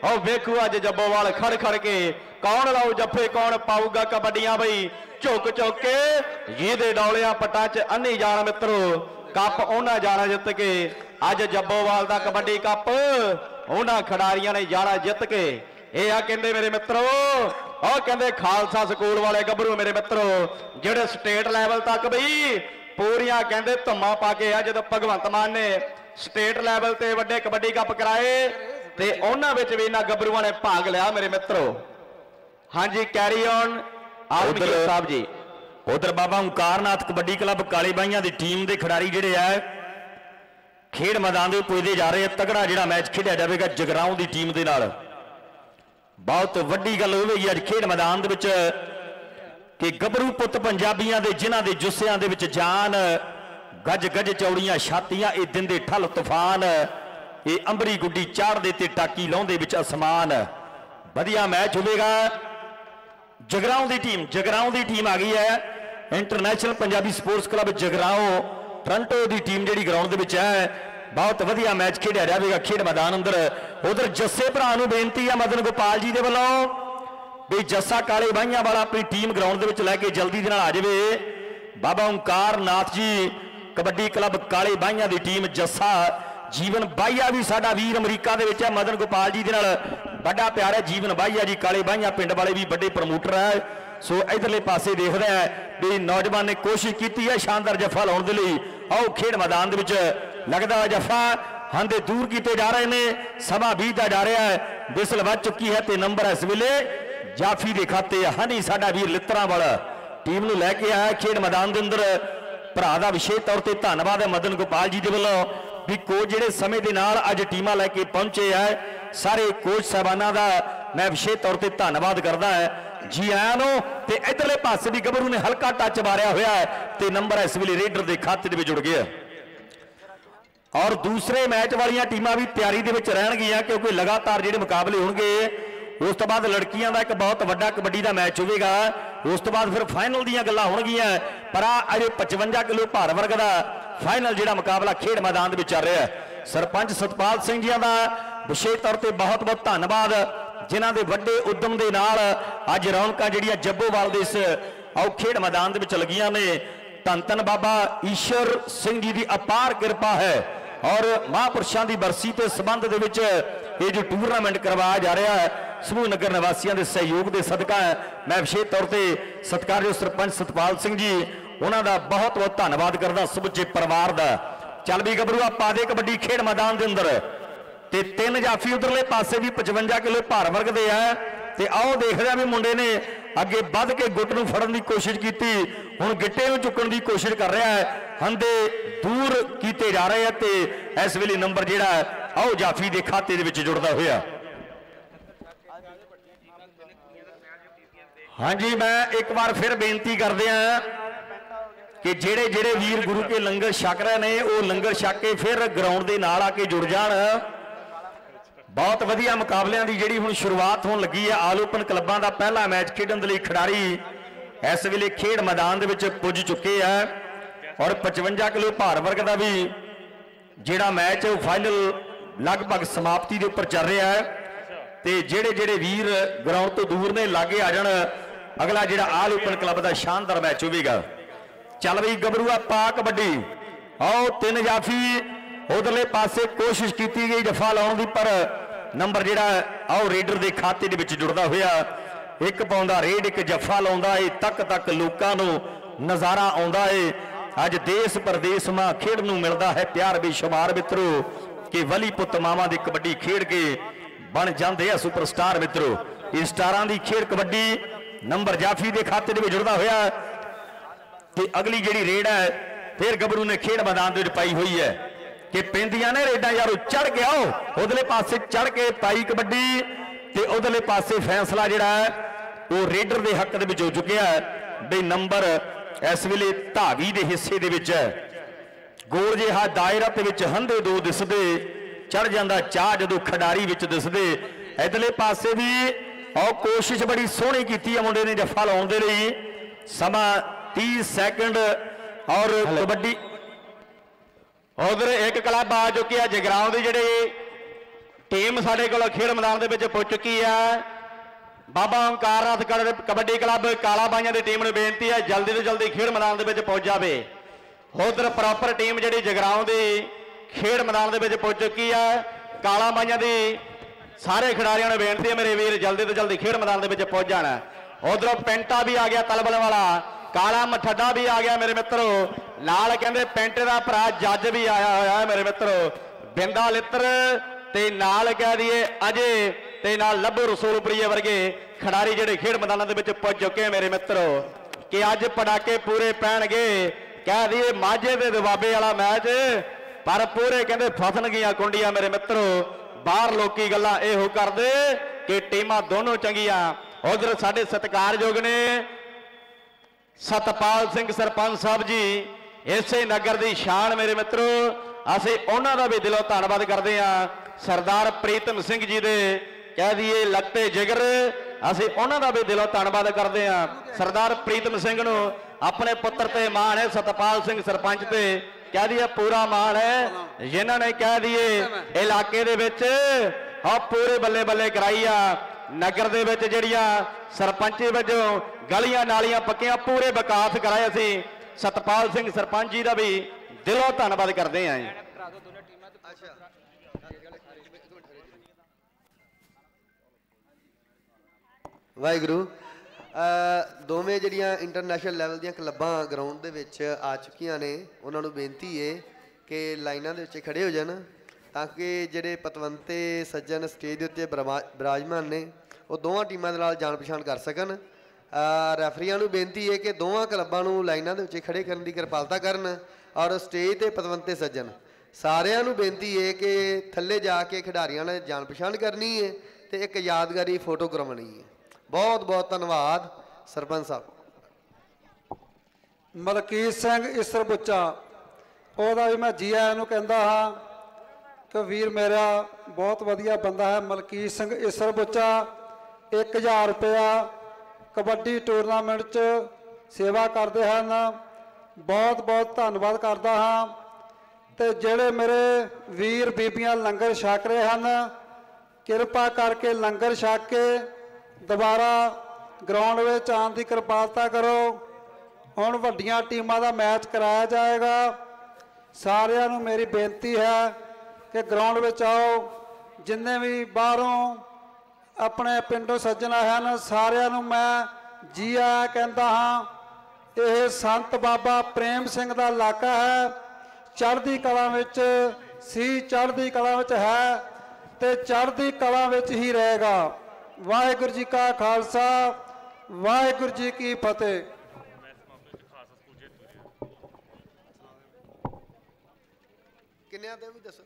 ਉਹ ਵੇਖੂ ਅੱਜ ਜੱਬੋਵਾਲ ਖੜ ਖੜ ਕੇ ਕੌਣ ਲਾਉ ਜੱਫੇ, ਕੌਣ ਪਾਊਗਾ ਕਬੱਡੀਆਂ ਬਈ? ਝੁਕ ਝੁੱਕ ਕੇ ਜਿਹਦੇ ਡੌਲਿਆਂ ਪਟਾਂ 'ਚ ਅੰਨੀ ਜਾਣ ਮਿੱਤਰੋ, ਕੱਪ ਉਹਨਾਂ ਜਾਣਾ ਜਿੱਤ ਕੇ ਅੱਜ ਜੱਬੋਵਾਲ ਦਾ ਕਬੱਡੀ ਕੱਪ ਉਹਨਾਂ ਖਿਡਾਰੀਆਂ ਨੇ ਜਾਣਾ ਜਿੱਤ ਕੇ। ਇਹ ਆ ਕਹਿੰਦੇ ਮੇਰੇ ਮਿੱਤਰੋ ਉਹ ਕਹਿੰਦੇ ਖਾਲਸਾ ਸਕੂਲ ਵਾਲੇ ਗੱਭਰੂ ਮੇਰੇ ਮਿੱਤਰੋ, ਜਿਹੜੇ ਸਟੇਟ ਲੈਵਲ ਤੱਕ ਬਈ ਪੂਰੀਆਂ ਕਹਿੰਦੇ ਧੁੰਮਾਂ ਪਾ ਕੇ ਆ, ਜਦੋਂ ਭਗਵੰਤ ਮਾਨ ਨੇ ਸਟੇਟ ਲੈਵਲ ਤੇ ਵੱਡੇ ਕਬੱਡੀ ਕੱਪ ਕਰਾਏ ਤੇ ਉਹਨਾਂ ਵਿੱਚ ਵੀ ਇਹਨਾਂ ਗੱਭਰੂਆਂ ਨੇ ਭਾਗ ਲਿਆ ਮੇਰੇ ਮਿੱਤਰੋ। ਹਾਂਜੀ ਕੈਰੀ ਔਨ ਆਲਮਗੀਰ ਸਾਹਿਬ ਜੀ। ਉਧਰ ਬਾਬਾ ਓਂਕਾਰਨਾਥ ਕਬੱਡੀ ਕਲੱਬ ਕਾਲੇ ਬਾਈਆਂ ਦੀ ਟੀਮ ਦੇ ਖਿਡਾਰੀ ਜਿਹੜੇ ਆ ਖੇਡ ਮੈਦਾਨ ਦੇ ਪੁੱਜਦੇ ਜਾ ਰਹੇ ਆ। ਤਗੜਾ ਜਿਹੜਾ ਮੈਚ ਖੇਡਿਆ ਜਾਵੇਗਾ ਜਗਰਾਉਂ ਦੀ ਟੀਮ ਦੇ ਨਾਲ। ਬਹੁਤ ਵੱਡੀ ਗੱਲ ਹੋਵੇਗੀ ਅੱਜ ਖੇਡ ਮੈਦਾਨ ਦੇ ਵਿੱਚ ਕਿ ਗੱਭਰੂ ਪੁੱਤ ਪੰਜਾਬੀਆਂ ਦੇ ਜਿਨ੍ਹਾਂ ਦੇ ਜੁੱਸਿਆਂ ਦੇ ਵਿੱਚ ਜਾਨ ਗੱਜ ਗੱਜ ਚੌੜੀਆਂ ਛਾਤੀਆਂ ਇਹ ਦਿੰਦੇ ਠੱਲ ਤੂਫਾਨ ਇਹ ਅੰਬਰੀ ਗੁੱਡੀ ਚਾੜਦੇ ਤੇ ਟਾਕੀ ਲਾਉਂਦੇ ਵਿੱਚ ਅਸਮਾਨ। ਵਧੀਆ ਮੈਚ ਹੋਵੇਗਾ। ਜਗਰਾਉਂ ਦੀ ਟੀਮ, ਜਗਰਾਉਂ ਦੀ ਟੀਮ ਆ ਗਈ ਹੈ। International Punjabi sports club Jagraon, Toronto ਦੀ ਟੀਮ ਜਿਹੜੀ ਗਰਾਊਂਡ ਦੇ ਵਿੱਚ ਹੈ। ਬਹੁਤ ਵਧੀਆ ਮੈਚ ਖੇਡਿਆ ਜਾਵੇਗਾ ਖੇਡ ਮੈਦਾਨ ਅੰਦਰ। ਉਧਰ ਜੱਸੇ ਭਰਾ ਨੂੰ ਬੇਨਤੀ ਹੈ ਮਦਨ ਗੋਪਾਲ ਜੀ ਦੇ ਵੱਲੋਂ ਵੀ ਜੱਸਾ ਕਾਲੇ ਬਾਈਆਂ ਵਾਲਾ ਆਪਣੀ ਟੀਮ ਗਰਾਊਂਡ ਦੇ ਵਿੱਚ ਲੈ ਕੇ ਜਲਦੀ ਦੇ ਨਾਲ ਆ ਜਾਵੇ। ਬਾਬਾ ਓਂਕਾਰ ਨਾਥ ਜੀ, ਕਬੱਡੀ ਕਲੱਬ ਕਾਲੇ ਬਾਈਆਂ ਦੀ ਟੀਮ ਜੱਸਾ ਜੀਵਨ ਬਾਈਆ ਵੀ ਸਾਡਾ ਵੀਰ ਅਮਰੀਕਾ ਦੇ ਵਿੱਚ ਹੈ, ਮਦਨ ਗੋਪਾਲ ਜੀ ਦੇ ਨਾਲ। ਵੱਡਾ ਪਿਆਰ ਹੈ, ਜੀਵਨ ਬਾਈਆ ਜੀ, ਕਾਲੇ ਬਾਈਆਂ ਪਿੰਡ ਵਾਲੇ ਵੀ ਵੱਡੇ ਪ੍ਰਮੋਟਰ ਹੈ ਸੋ ਇਧਰਲੇ ਪਾਸੇ ਦੇਖਦਾ ਹੈ ਵੀ ਨੌਜਵਾਨ ਨੇ ਕੋਸ਼ਿਸ਼ ਕੀਤੀ ਹੈ ਸ਼ਾਨਦਾਰ ਜੱਫਾ ਲਾਉਣ ਦੇ ਲਈ। ਆਓ ਖੇਡ ਮੈਦਾਨ ਦੇ ਵਿੱਚ ਲੱਗਦਾ ਜੱਫਾ। ਹੰਦੇ ਦੂਰ ਕੀਤੇ ਜਾ ਰਹੇ ਨੇ, ਸਮਾਂ ਬੀਤਦਾ ਜਾ ਰਿਹਾ ਹੈ। ਵਿਸਲ ਵੱਜ ਚੁੱਕੀ ਹੈ ਤੇ ਨੰਬਰ ਇਸ ਵੇਲੇ ਜਾਫੀ ਦੇ ਖਾਤੇ ਹਨੀ ਸਾਡਾ ਵੀਰ ਲਿੱਤਰਾਂ ਵਾਲਾ ਟੀਮ ਨੂੰ ਲੈ ਕੇ ਆਇਆ ਖੇਡ ਮੈਦਾਨ ਦੇ ਅੰਦਰ। ਭਰਾ ਦਾ ਵਿਸ਼ੇਸ਼ ਤੌਰ ਤੇ ਧੰਨਵਾਦ ਹੈ ਮਦਨ ਗੋਪਾਲ ਜੀ ਦੇ ਵੱਲੋਂ। ਵੀ ਕੋਚ ਜਿਹੜੇ ਸਮੇਂ ਦੇ ਨਾਲ ਅੱਜ ਟੀਮਾਂ ਲੈ ਕੇ ਪਹੁੰਚੇ ਆ, ਸਾਰੇ ਕੋਚ ਸਾਹਿਬਾਨਾਂ ਦਾ ਮੈਂ ਵਿਸ਼ੇਸ਼ ਤੌਰ ਤੇ ਧੰਨਵਾਦ ਕਰਦਾ ਹੈ। ਜੀ ਆਇਆਂ ਨੂੰ ਤੇ ਇਧਰਲੇ ਪਾਸੇ ਵੀ ਗੱਭਰੂ ਨੇ ਹਲਕਾ ਟੱਚ ਮਾਰਿਆ ਹੋਇਆ ਹੈ ਤੇ ਨੰਬਰ ਇਸ ਵੇਲੇ ਰੇਡਰ ਦੇ ਖਾਤੇ ਦੇ ਵਿੱਚ ਜੁੜ ਗਿਆ ਔਰ ਦੂਸਰੇ ਮੈਚ ਵਾਲੀਆਂ ਟੀਮਾਂ ਵੀ ਤਿਆਰੀ ਦੇ ਵਿੱਚ ਰਹਿਣਗੀਆਂ ਕਿਉਂਕਿ ਲਗਾਤਾਰ ਜਿਹੜੇ ਮੁਕਾਬਲੇ ਹੋਣਗੇ ਉਸ ਤੋਂ ਬਾਅਦ ਲੜਕੀਆਂ ਦਾ ਇੱਕ ਬਹੁਤ ਵੱਡਾ ਕਬੱਡੀ ਦਾ ਮੈਚ ਹੋਵੇਗਾ। ਉਸ ਤੋਂ ਬਾਅਦ ਫਿਰ ਫਾਈਨਲ ਦੀਆਂ ਗੱਲਾਂ ਹੋਣਗੀਆਂ। ਪਰ ਆ ਅਜੇ 55 ਕਿਲੋ ਭਾਰ ਵਰਗ ਦਾ ਫਾਈਨਲ ਜਿਹੜਾ ਮੁਕਾਬਲਾ ਖੇਡ ਮੈਦਾਨ ਦੇ ਵਿੱਚ ਚੱਲ ਰਿਹਾ ਹੈ। ਸਰਪੰਚ ਸਤਪਾਲ ਸਿੰਘ ਜੀਆਂ ਦਾ ਵਿਸ਼ੇਸ਼ ਤੌਰ ਤੇ ਬਹੁਤ ਬਹੁਤ ਧੰਨਵਾਦ। ਜਿਨ੍ਹਾਂ ਦੇ ਵੱਡੇ ਉਦਮ ਦੇ ਨਾਲ ਅੱਜ ਰੌਣਕਾਂ ਜਿਹੜੀਆਂ ਜੱਬੋਵਾਲ ਦੇ ਇਸ ਆਓ ਖੇਡ ਮੈਦਾਨ ਦੇ ਵਿੱਚ ਲੱਗੀਆਂ ਨੇ। ਧੰਨ ਧੰਨ ਬਾਬਾ ਈਸ਼ਰ ਸਿੰਘ ਜੀ ਦੀ ਅਪਾਰ ਕਿਰਪਾ ਹੈ। ਔਰ ਮਹਾਂਪੁਰਸ਼ਾਂ ਦੀ ਬਰਸੀ ਤੇ ਸੰਬੰਧ ਦੇ ਵਿੱਚ ਇਹ ਜੋ ਟੂਰਨਾਮੈਂਟ ਕਰਵਾਇਆ ਜਾ ਰਿਹਾ ਹੈ ਸਮੂਹ ਨਗਰ ਨਿਵਾਸੀਆਂ ਦੇ ਸਹਿਯੋਗ ਦੇ ਸਦਕਾ ਮੈਂ ਵਿਸ਼ੇਸ਼ ਤੌਰ ਤੇ ਸਤਿਕਾਰਯੋਗ ਸਰਪੰਚ ਸਤਪਾਲ ਸਿੰਘ ਜੀ, ਉਹਨਾਂ ਦਾ ਬਹੁਤ ਬਹੁਤ ਧੰਨਵਾਦ ਕਰਦਾ, ਸਮੁੱਚੇ ਪਰਿਵਾਰ ਦਾ। ਚੱਲ ਵੀ ਗੱਭਰੂ ਆ ਪਾ ਦੇ ਕਬੱਡੀ ਖੇਡ ਮੈਦਾਨ ਦੇ ਅੰਦਰ। ਤੇ ਤਿੰਨ ਜਾਫੀ ਉਧਰਲੇ ਪਾਸੇ ਵੀ 55 ਕਿਲੋ ਭਾਰ ਵਰਗ ਦੇ ਆ। ਤੇ ਆਓ ਦੇਖਦੇ ਆ ਵੀ ਮੁੰਡੇ ਨੇ ਅੱਗੇ ਵੱਧ ਕੇ ਗੁੱਟ ਨੂੰ ਫੜਨ ਦੀ ਕੋਸ਼ਿਸ਼ ਕੀਤੀ। ਹੁਣ ਗਿੱਟੇ ਨੂੰ ਚੁੱਕਣ ਦੀ ਕੋਸ਼ਿਸ਼ ਕਰ ਰਿਹਾ ਹੈ। ਹੰਦੇ ਦੂਰ ਕੀਤੇ ਜਾ ਰਹੇ ਆ ਤੇ ਇਸ ਵੇਲੇ ਨੰਬਰ ਜਿਹੜਾ ਆਓ ਜਾਫੀ ਦੇ ਖਾਤੇ ਦੇ ਵਿੱਚ ਜੁੜਦਾ ਹੋਇਆ। ਹਾਂਜੀ, ਮੈਂ ਇੱਕ ਵਾਰ ਫਿਰ ਬੇਨਤੀ ਕਰਦੇ ਆ ਕਿ ਜਿਹੜੇ ਜਿਹੜੇ ਵੀਰ ਗੁਰੂ ਕੇ ਲੰਗਰ ਛਕ ਰਹੇ ਨੇ, ਉਹ ਲੰਗਰ ਛਕ ਕੇ ਫਿਰ ਗਰਾਊਂਡ ਦੇ ਨਾਲ ਆ ਕੇ ਜੁੜ ਜਾਣ। ਬਹੁਤ ਵਧੀਆ ਮੁਕਾਬਲਿਆਂ ਦੀ ਜਿਹੜੀ ਹੁਣ ਸ਼ੁਰੂਆਤ ਹੋਣ ਲੱਗੀ ਹੈ ਆਲ ਓਪਨ ਕਲੱਬਾਂ ਦਾ ਪਹਿਲਾ ਮੈਚ ਖੇਡਣ ਦੇ ਲਈ ਖਿਡਾਰੀ ਇਸ ਵੇਲੇ ਖੇਡ ਮੈਦਾਨ ਦੇ ਵਿੱਚ ਪੁੱਜ ਚੁੱਕੇ ਆ। ਔਰ 55 ਕਿਲੋ ਭਾਰ ਵਰਗ ਦਾ ਵੀ ਜਿਹੜਾ ਮੈਚ ਹੈ, ਉਹ ਫਾਈਨਲ ਲਗਭਗ ਸਮਾਪਤੀ ਦੇ ਉੱਪਰ ਚੱਲ ਰਿਹਾ ਹੈ। ਤੇ ਜਿਹੜੇ ਜਿਹੜੇ ਵੀਰ ਗਰਾਊਂਡ ਤੋਂ ਦੂਰ ਨੇ, ਲਾਗੇ ਆ ਜਾਣ ਅਗਲਾ ਜਿਹੜਾ ਆਲ ਓਪਨ ਕਲੱਬ ਦਾ ਸ਼ਾਨਦਾਰ ਮੈਚ ਹੋਵੇਗਾ। ਚੱਲ ਬਈ ਗਬਰੂਆ ਪਾ ਕਬੱਡੀ। ਆਓ ਤਿੰਨ ਜਾਫੀ, ਉਧਰਲੇ ਪਾਸੇ ਕੋਸ਼ਿਸ਼ ਕੀਤੀ ਗਈ ਜਫਾ ਲਾਉਣ ਦੀ, ਪਰ ਨੰਬਰ ਜਿਹੜਾ, ਆਓ ਰੇਡਰ ਦੇ ਖਾਤੇ ਦੇ ਵਿੱਚ ਜੁੜਦਾ ਹੋਇਆ। ਇੱਕ ਪਾਉਂਦਾ ਰੇਡ, ਇੱਕ ਜਫਾ ਲਾਉਂਦਾ ਏ। ਤੱਕ ਤੱਕ ਲੋਕਾਂ ਨੂੰ ਨਜ਼ਾਰਾ ਆਉਂਦਾ ਏ। ਅੱਜ ਦੇਸ਼ ਪ੍ਰਦੇਸ਼ ਮਾਂ ਖੇਡ ਨੂੰ ਮਿਲਦਾ ਹੈ ਪਿਆਰ ਬੇਸ਼ੁਮਾਰ ਮਿੱਤਰੋ, ਕਿ ਵਲੀ ਪੁੱਤ ਮਾਵਾਂ ਦੀ ਕਬੱਡੀ ਖੇਡ ਕੇ ਬਣ ਜਾਂਦੇ ਆ ਸੁਪਰਸਟਾਰ ਮਿੱਤਰੋ। ਇਹ ਸਟਾਰਾਂ ਦੀ ਖੇਡ ਕਬੱਡੀ ਨੰਬਰ ਜਾਫੀ ਦੇ ਖਾਤੇ ਦੇ ਵਿੱਚ ਜੁੜਦਾ ਹੋਇਆ ਤੇ ਅਗਲੀ ਜਿਹੜੀ ਰੇਡ ਹੈ, ਫਿਰ ਗੱਭਰੂ ਨੇ ਖੇਡ ਮੈਦਾਨ ਦੇ ਵਿੱਚ ਪਾਈ ਹੋਈ ਹੈ ਕਿ ਪੈਂਦੀਆਂ ਨੇ ਰੇਡਾਂ ਯਾਰੋ, ਚੜ ਗਿਆ ਉਹ, ਉਧਰਲੇ ਪਾਸੇ ਚੜ ਕੇ ਪਾਈ ਕਬੱਡੀ ਤੇ ਉਧਰਲੇ ਪਾਸੇ ਫੈਸਲਾ ਜਿਹੜਾ ਹੈ, ਉਹ ਰੇਡਰ ਦੇ ਹੱਕ ਦੇ ਵਿੱਚ ਹੋ ਚੁੱਕਿਆ ਹੈ ਬਈ ਨੰਬਰ ਇਸ ਵੇਲੇ ਧਾਵੀ ਦੇ ਹਿੱਸੇ ਦੇ ਵਿੱਚ ਹੈ। ਗੋਲ ਜਿਹਾ ਦਾਇਰਾ ਦੇ ਵਿੱਚ ਹੰਦੇ ਦੋ ਦਿਸਦੇ, ਚੜ ਜਾਂਦਾ ਚਾਹ ਜਦੋਂ ਖਿਡਾਰੀ ਵਿੱਚ ਦਿਸਦੇ, ਇਧਰਲੇ ਪਾਸੇ ਵੀ ਉਹ ਕੋਸ਼ਿਸ਼ ਬੜੀ ਸੋਹਣੀ ਕੀਤੀ ਹੈ ਮੁੰਡੇ ਨੇ ਜੱਫਾ ਲਾਉਣ ਦੇ ਲਈ। ਸਮਾਂ 30 ਸੈਕਿੰਡ ਔਰ ਕਬੱਡੀ। ਉਧਰ ਇੱਕ ਕਲੱਬ ਆ ਚੁੱਕੀ ਹੈ ਜਗਰਾਉਂ ਦੀ ਜਿਹੜੀ ਟੀਮ ਸਾਡੇ ਕੋਲ ਖੇਡ ਮੈਦਾਨ ਦੇ ਵਿੱਚ ਪੁੱਜ ਚੁੱਕੀ ਹੈ ਬਾਬਾ ਓਂਕਾਰਨਾਥ ਕੜ- ਕਬੱਡੀ ਕਲੱਬ ਕਾਲਾ ਬਾਈਆਂ ਦੀ ਟੀਮ ਨੂੰ ਬੇਨਤੀ ਹੈ ਜਲਦੀ ਤੋਂ ਜਲਦੀ ਖੇਡ ਮੈਦਾਨ ਦੇ ਵਿੱਚ ਪਹੁੰਚ ਜਾਵੇ। ਉਧਰ ਪ੍ਰੋਪਰ ਟੀਮ ਜਿਹੜੀ ਜਗਰਾਉਂ ਦੀ ਖੇਡ ਮੈਦਾਨ ਦੇ ਵਿੱਚ ਪਹੁੰਚ ਚੁੱਕੀ ਹੈ ਕਾਲਾ ਬਾਈਆਂ ਦੀ ਸਾਰੇ ਖਿਡਾਰੀਆਂ ਨੂੰ ਬੇਨਤੀ ਹੈ, ਮੇਰੇ ਵੀਰ, ਜਲਦੀ ਤੋਂ ਜਲਦੀ ਖੇਡ ਮੈਦਾਨ ਦੇ ਵਿੱਚ ਪਹੁੰਚ ਜਾਣਾ। ਉਧਰੋਂ ਪੈਂਟਾ ਵੀ ਆ ਗਿਆ ਤਲਬਲ ਵਾਲਾ। ਕਾਲਾ ਮਠੱਡਾ ਵੀ ਆ ਗਿਆ, ਮੇਰੇ ਮਿੱਤਰੋ। ਨਾਲ ਕਹਿੰਦੇ ਪੈਂਟੇ ਦਾ ਭਰਾ ਜੱਜ ਵੀ ਆਇਆ ਹੋਇਆ ਹੈ, ਮੇਰੇ ਮਿੱਤਰੋ। ਬਿੰਦਾ ਲਿੱਤਰ ਤੇ ਨਾਲ ਕਹਿ ਦਈਏ ਅਜੇ ਤੇ ਨਾਲ ਲੱਭੂ ਰਸੂਲਪੁਰੀਏ ਵਰਗੇ ਖਿਡਾਰੀ ਜਿਹੜੇ ਖੇਡ ਮੈਦਾਨਾਂ ਦੇ ਵਿੱਚ ਪੁੱਜ ਚੁੱਕੇ ਮੇਰੇ ਮਿੱਤਰੋ। ਕਿ ਅੱਜ ਪਟਾਕੇ ਪੂਰੇ ਪੈਣਗੇ, ਕਹਿ ਦਈਏ ਮਾਝੇ ਦੇ ਦਬਾਬੇ ਵਾਲਾ ਮੈਚ। ਪਰ ਪੂਰੇ ਕਹਿੰਦੇ ਫਸਣਗੀਆਂ ਕੁੰਡੀਆਂ, ਮੇਰੇ ਮਿੱਤਰੋ। ਬਾਹਰ ਲੋਕੀ ਗੱਲਾਂ ਇਹੋ ਕਰਦੇ ਕਿ ਟੀਮਾਂ ਦੋਨੋਂ ਚੰਗੀਆਂ। ਉਧਰ ਸਾਡੇ ਸਤਿਕਾਰਯੋਗ ਨੇ ਸਤਪਾਲ ਸਿੰਘ ਸਰਪੰਚ ਸਾਹਿਬ ਜੀ, ਇਸੇ ਨਗਰ ਦੀ ਸ਼ਾਨ ਮੇਰੇ ਮਿੱਤਰੋ, ਅਸੀਂ ਉਹਨਾਂ ਦਾ ਵੀ ਦਿਲੋਂ ਧੰਨਵਾਦ ਕਰਦੇ ਹਾਂ। ਸਰਦਾਰ ਪ੍ਰੀਤਮ ਸਿੰਘ ਜੀ ਦੇ ਕਹਿ ਦਈਏ ਲੱਤੇ ਜਿਗਰ, ਅਸੀਂ ਉਹਨਾਂ ਦਾ ਵੀ ਦਿਲੋਂ ਧੰਨਵਾਦ ਕਰਦੇ ਹਾਂ। ਸਰਦਾਰ ਪ੍ਰੀਤਮ ਸਿੰਘ ਨੂੰ ਆਪਣੇ ਪੁੱਤਰ ਤੇ ਮਾਣ ਹੈ ਸਤਪਾਲ ਸਿੰਘ ਸਰਪੰਚ ਤੇ ਕਹਿ ਦਈਏ ਪੂਰਾ ਮਾਣ ਹੈ। ਜਿਨ੍ਹਾਂ ਨੇ ਕਹਿ ਦਈਏ ਇਲਾਕੇ ਦੇ ਵਿੱਚ ਆ ਪੂਰੇ ਬੱਲੇ ਬੱਲੇ ਕਰਾਈ ਆ। ਨਗਰ ਦੇ ਵਿੱਚ ਜਿਹੜੀਆਂ ਸਰਪੰਚੀ ਵਜੋਂ ਗਲੀਆਂ ਨਾਲੀਆਂ ਪੱਕੀਆਂ ਪੂਰੇ ਵਿਕਾਸ ਕਰਾਏ ਅਸੀਂ। ਸਤਪਾਲ ਸਿੰਘ ਸਰਪੰਚ ਜੀ ਦਾ ਵੀ ਦਿਲੋਂ ਧੰਨਵਾਦ ਕਰਦੇ ਆਂ ਵਾਹਿਗੁਰੂ। ਦੋਵੇਂ ਜਿਹੜੀਆਂ ਇੰਟਰਨੈਸ਼ਨਲ ਲੈਵਲ ਦੀਆਂ ਕਲੱਬਾਂ ਗਰਾਊਂਡ ਦੇ ਵਿੱਚ ਆ ਚੁੱਕੀਆਂ ਨੇ, ਉਹਨਾਂ ਨੂੰ ਬੇਨਤੀ ਏ ਕਿ ਲਾਈਨਾਂ ਦੇ ਵਿੱਚ ਖੜੇ ਹੋ ਜਾਣ ਤਾਂ ਕਿ ਜਿਹੜੇ ਪਤਵੰਤੇ ਸੱਜਣ ਸਟੇਜ ਦੇ ਉੱਤੇ ਬਰਮਾ- ਬਿਰਾਜਮਾਨ ਨੇ, ਉਹ ਦੋਵਾਂ ਟੀਮਾਂ ਦੇ ਨਾਲ ਜਾਣ ਪਛਾਣ ਕਰ ਸਕਣ। ਰੈਫਰੀਆਂ ਨੂੰ ਬੇਨਤੀ ਹੈ ਕਿ ਦੋਵਾਂ ਕਲੱਬਾਂ ਨੂੰ ਲਾਈਨਾਂ ਦੇ ਵਿੱਚ ਖੜੇ ਕਰਨ ਦੀ ਕਿਰਪਾਲਤਾ ਕਰਨ ਔਰ ਸਟੇਜ ਤੇ ਪਤਵੰਤੇ ਸੱਜਣ। ਸਾਰਿਆਂ ਨੂੰ ਬੇਨਤੀ ਹੈ ਕਿ ਥੱਲੇ ਜਾ ਕੇ ਖਿਡਾਰੀਆਂ ਨਾਲ ਜਾਣ ਪਛਾਣ ਕਰਨੀ ਹੈ ਤੇ ਇੱਕ ਯਾਦਗਾਰੀ ਫੋਟੋ ਕਰਵਾਉਣੀ ਹੈ ਬਹੁਤ ਬਹੁਤ ਧੰਨਵਾਦ ਸਰਪੰਚ ਸਾਹਿਬ। ਮਲਕੀਤ ਸਿੰਘ ਇਸਰ ਬੁੱਚਾ, ਉਹਦਾ ਵੀ ਮੈਂ ਜੀ ਆਇਆਂ ਨੂੰ ਕਹਿੰਦਾ ਹਾਂ ਕਿ ਵੀਰ ਮੇਰਾ ਬਹੁਤ ਵਧੀਆ ਬੰਦਾ ਹੈ, ਮਲਕੀਤ ਸਿੰਘ ਇਸਰ ਬੁੱਚਾ 1000 ਰੁਪਇਆ ਕਬੱਡੀ ਟੂਰਨਾਮੈਂਟ 'ਚ ਸੇਵਾ ਕਰਦੇ ਹਨ। ਬਹੁਤ ਬਹੁਤ ਧੰਨਵਾਦ ਕਰਦਾ ਹਾਂ। ਤੇ ਜਿਹੜੇ ਮੇਰੇ ਵੀਰ ਬੀਬੀਆਂ ਲੰਗਰ ਛਕ ਰਹੇ ਹਨ, ਕਿਰਪਾ ਕਰਕੇ ਲੰਗਰ ਛਕ ਕੇ ਦੁਬਾਰਾ ਗਰਾਊਂਡ ਵਿੱਚ ਆਉਣ ਦੀ ਕਿਰਪਾਲਤਾ ਕਰੋ। ਹੁਣ ਵੱਡੀਆਂ ਟੀਮਾਂ ਦਾ ਮੈਚ ਕਰਾਇਆ ਜਾਏਗਾ। ਸਾਰਿਆਂ ਨੂੰ ਮੇਰੀ ਬੇਨਤੀ ਹੈ ਕਿ ਗਰਾਊਂਡ ਵਿੱਚ ਆਓ। ਜਿੰਨੇ ਵੀ ਬਾਹਰੋਂ ਆਪਣੇ ਪਿੰਡੋਂ ਸੱਜਣ ਆਏ ਹਨ, ਸਾਰਿਆਂ ਨੂੰ ਮੈਂ ਜੀ ਆਇਆਂ ਕਹਿੰਦਾ ਹਾਂ, ਇਹ ਸੰਤ ਬਾਬਾ ਪ੍ਰੇਮ ਸਿੰਘ ਦਾ ਇਲਾਕਾ ਹੈ। ਚੜ੍ਹਦੀ ਕਲਾ ਵਿੱਚ ਸੀ, ਚੜ੍ਹਦੀ ਕਲਾ ਵਿੱਚ ਹੈ ਤੇ ਚੜ੍ਹਦੀ ਕਲਾ ਵਿੱਚ ਹੀ ਰਹੇਗਾ। ਵਾਹਿਗੁਰੂ ਜੀ ਕਾ ਖਾਲਸਾ, ਵਾਹਿਗੁਰੂ ਜੀ ਕੀ ਫਤਿਹ। ਕਿੰਨਿਆਂ ਤੇ ਵੀ ਦੱਸੋ?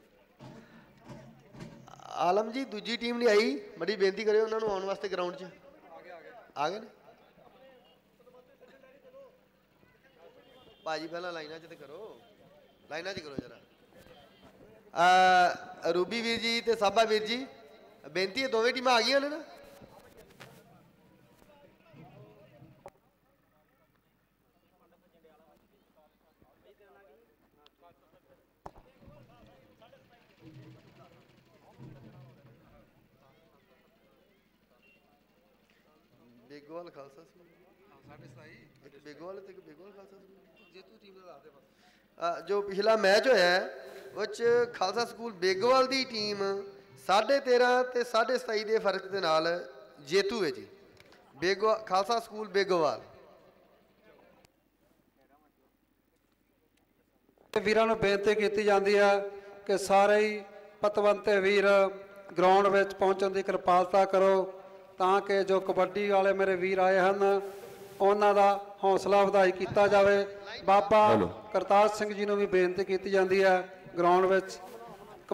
ਆਲਮ ਜੀ, ਦੂਜੀ ਟੀਮ ਨਹੀਂ ਆਈ। ਬੜੀ ਬੇਨਤੀ ਕਰਿਓ ਉਹਨਾਂ ਨੂੰ ਆਉਣ ਵਾਸਤੇ ਗਰਾਊਂਡ 'ਚ। ਆ ਗਏ ਨੇ? ਭਾਜੀ, ਪਹਿਲਾਂ ਲਾਈਨਾਂ 'ਚ ਤੇ ਕਰੋ। ਲਾਈਨਾਂ 'ਚ ਕਰੋ ਜਰਾ। ਆ ਰੂਬੀ ਵੀਰ ਜੀ ਤੇ ਸਾਬਾ ਵੀਰ ਜੀ, ਬੇਨਤੀ ਹੈ ਦੋਵੇਂ ਟੀਮਾਂ ਆ ਗਈਆਂ ਨੇ ਨਾ? ਬੇਗੋਵਾਲ ਖਾਲਸਾ ਸਕੂਲ। ਸਾਡੇ 27 ਇੱਕ ਬੇਗੋਵਾਲ ਤੇ ਇੱਕ ਬੇਗੋਵਾਲ ਖਾਲਸਾ ਸਕੂਲ। ਜੇਤੂ ਟੀਮ ਦਾ ਦੱਸ ਦੇ ਜੋ ਪਿਛਲਾ ਮੈਚ ਹੋਇਆ ਹੈ, ਉਹ 'ਚ ਖਾਲਸਾ ਸਕੂਲ ਬੇਗੋਵਾਲ ਦੀ ਟੀਮ 13.5 ਤੇ 27.5 ਦੇ ਫ਼ਰਕ ਦੇ ਨਾਲ ਜੇਤੂ ਹੈ ਜੀ। ਬੇਗੋ ਖਾਲਸਾ ਸਕੂਲ ਬੇਗੋਵਾਲ। ਵੀਰਾਂ ਨੂੰ ਬੇਨਤੀ ਕੀਤੀ ਜਾਂਦੀ ਹੈ ਕਿ ਸਾਰੇ ਹੀ ਪਤਵੰਤੇ ਵੀਰ ਗਰਾਊਂਡ ਵਿੱਚ ਪਹੁੰਚਣ ਦੀ ਕਿਰਪਾਲਤਾ ਕਰੋ। ਤਾਂ ਕਿ ਜੋ ਕਬੱਡੀ ਵਾਲੇ ਮੇਰੇ ਵੀਰ ਆਏ ਹਨ ਉਹਨਾਂ ਦਾ ਹੌਸਲਾ ਵਧਾਈ ਕੀਤਾ ਜਾਵੇ। ਬਾਬਾ ਕਰਤਾਰ ਸਿੰਘ ਜੀ ਨੂੰ ਵੀ ਬੇਨਤੀ ਕੀਤੀ ਜਾਂਦੀ ਹੈ ਗਰਾਊਂਡ ਵਿੱਚ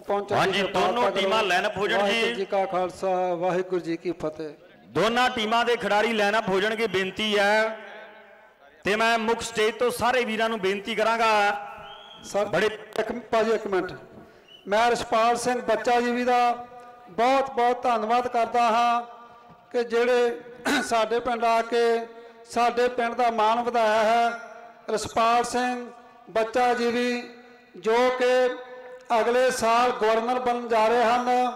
ਪਹੁੰਚਣ ਹਾਂਜੀ, ਦੋਨੋਂ। ਟੀਮਾਂ lineup ਹੋ ਜਾਣ ਜੀ। ਵਾਹਿਗੁਰੂ ਜੀ ਕਾ ਖਾਲਸਾ ਵਾਹਿਗੁਰੂ ਜੀ ਕੀ ਫਤਿਹ। ਦੋਨਾਂ ਟੀਮਾਂ ਦੇ ਖਿਡਾਰੀ ਲਾਈਨਅਪ ਹੋ ਜਾਣਗੇ ਬੇਨਤੀ ਹੈ। ਤੇ ਮੈਂ ਮੁੱਖ ਸਟੇਜ ਤੋਂ ਸਾਰੇ ਵੀਰਾਂ ਨੂੰ ਬੇਨਤੀ ਕਰਾਂਗਾ। ਸਰ ਬੜੇ ਭਾਜੀ ਇੱਕ ਮਿੰਟ। ਮੈਂ ਰਛਪਾਲ ਸਿੰਘ ਬੱਚਾ ਜੀ ਵੀ ਦਾ ਬਹੁਤ ਬਹੁਤ ਧੰਨਵਾਦ ਕਰਦਾ ਹਾਂ। ਕਿ ਜਿਹੜੇ ਸਾਡੇ ਪਿੰਡ ਆ ਕੇ ਸਾਡੇ ਪਿੰਡ ਦਾ ਮਾਣ ਵਧਾਇਆ ਹੈ, ਰਸਪਾਲ ਸਿੰਘ ਬੱਚਾ ਜੀ ਵੀ, ਜੋ ਕਿ ਅਗਲੇ ਸਾਲ ਗਵਰਨਰ ਬਣਨ ਜਾ ਰਹੇ ਹਨ,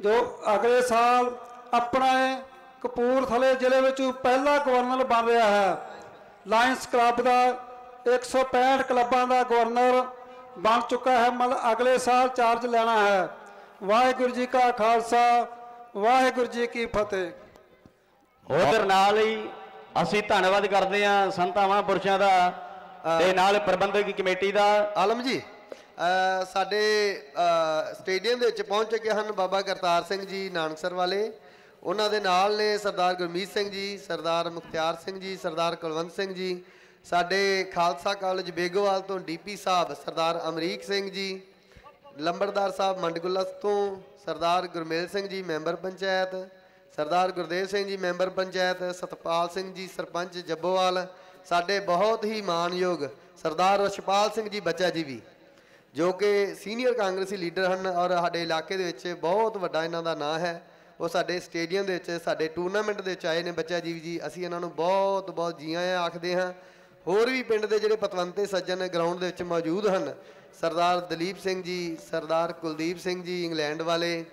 ਜੋ ਅਗਲੇ ਸਾਲ ਆਪਣੇ ਕਪੂਰਥਲੇ ਜ਼ਿਲ੍ਹੇ ਵਿੱਚ ਪਹਿਲਾ ਗਵਰਨਰ ਬਣ ਰਿਹਾ ਹੈ। ਲਾਇੰਸ ਕਲੱਬ ਦਾ 165 ਕਲੱਬਾਂ ਦਾ ਗਵਰਨਰ ਬਣ ਚੁੱਕਾ ਹੈ, ਮਤਲਬ ਅਗਲੇ ਸਾਲ ਚਾਰਜ ਲੈਣਾ ਹੈ। ਵਾਹਿਗੁਰੂ ਜੀ ਕਾ ਖਾਲਸਾ ਵਾਹਿਗੁਰੂ ਜੀ ਕੀ ਫਤਿਹ। ਉਧਰ ਨਾਲ ਹੀ ਅਸੀਂ ਧੰਨਵਾਦ ਕਰਦੇ ਹਾਂ ਸੰਤਾਂ ਮਹਾਂਪੁਰਸ਼ਾਂ ਦਾ ਤੇ ਨਾਲ ਪ੍ਰਬੰਧਕ ਕਮੇਟੀ ਦਾ। ਆਲਮ ਜੀ ਸਾਡੇ ਸਟੇਡੀਅਮ ਦੇ ਵਿੱਚ ਪਹੁੰਚ ਚੁੱਕੇ ਹਨ ਬਾਬਾ ਕਰਤਾਰ ਸਿੰਘ ਜੀ ਨਾਨਕਸਰ ਵਾਲੇ। ਉਹਨਾਂ ਦੇ ਨਾਲ ਨੇ ਸਰਦਾਰ ਗੁਰਮੀਤ ਸਿੰਘ ਜੀ ਸਰਦਾਰ ਮੁਖਤਿਆਰ ਸਿੰਘ ਜੀ ਸਰਦਾਰ ਕੁਲਵੰਤ ਸਿੰਘ ਜੀ। ਸਾਡੇ ਖਾਲਸਾ ਕਾਲਜ ਬੇਗੋਵਾਲ ਤੋਂ ਡੀਪੀ ਸਾਹਿਬ ਸਰਦਾਰ ਅਮਰੀਕ ਸਿੰਘ ਜੀ ਲੰਬੜਦਾਰ ਸਾਹਿਬ ਮੰਡਗੁੱਲਾ ਤੋਂ ਸਰਦਾਰ ਗੁਰਮੇਲ ਸਿੰਘ ਜੀ ਮੈਂਬਰ ਪੰਚਾਇਤ, ਸਰਦਾਰ ਗੁਰਦੇਵ ਸਿੰਘ ਜੀ ਮੈਂਬਰ ਪੰਚਾਇਤ, ਸਤਪਾਲ ਸਿੰਘ ਜੀ ਸਰਪੰਚ ਜੱਬੋਵਾਲ, ਸਾਡੇ ਬਹੁਤ ਹੀ ਮਾਨਯੋਗ ਸਰਦਾਰ ਰਛਪਾਲ ਸਿੰਘ ਜੀ ਬੱਚਾ ਜੀ ਵੀ, ਜੋ ਕਿ ਸੀਨੀਅਰ ਕਾਂਗਰਸੀ ਲੀਡਰ ਹਨ ਔਰ ਸਾਡੇ ਇਲਾਕੇ ਦੇ ਵਿੱਚ ਬਹੁਤ ਵੱਡਾ ਇਹਨਾਂ ਦਾ ਨਾਂ ਹੈ। ਉਹ ਸਾਡੇ ਸਟੇਡੀਅਮ ਦੇ ਵਿੱਚ, ਸਾਡੇ ਟੂਰਨਾਮੈਂਟ ਦੇ ਵਿੱਚ ਆਏ ਨੇ ਬੱਚਾ ਜੀ ਜੀ, ਅਸੀਂ ਇਹਨਾਂ ਨੂੰ ਬਹੁਤ ਬਹੁਤ ਜੀ ਆਇਆਂ ਆਖਦੇ ਹਾਂ। ਹੋਰ ਵੀ ਪਿੰਡ ਦੇ ਜਿਹੜੇ ਪਤਵੰਤੇ ਸੱਜਣ ਗਰਾਊਂਡ ਦੇ ਵਿੱਚ ਮੌਜੂਦ ਹਨ ਸਰਦਾਰ ਦਲੀਪ ਸਿੰਘ ਜੀ, ਸਰਦਾਰ ਕੁਲਦੀਪ ਸਿੰਘ ਜੀ, ਇੰਗਲੈਂਡ ਵਾਲੇ।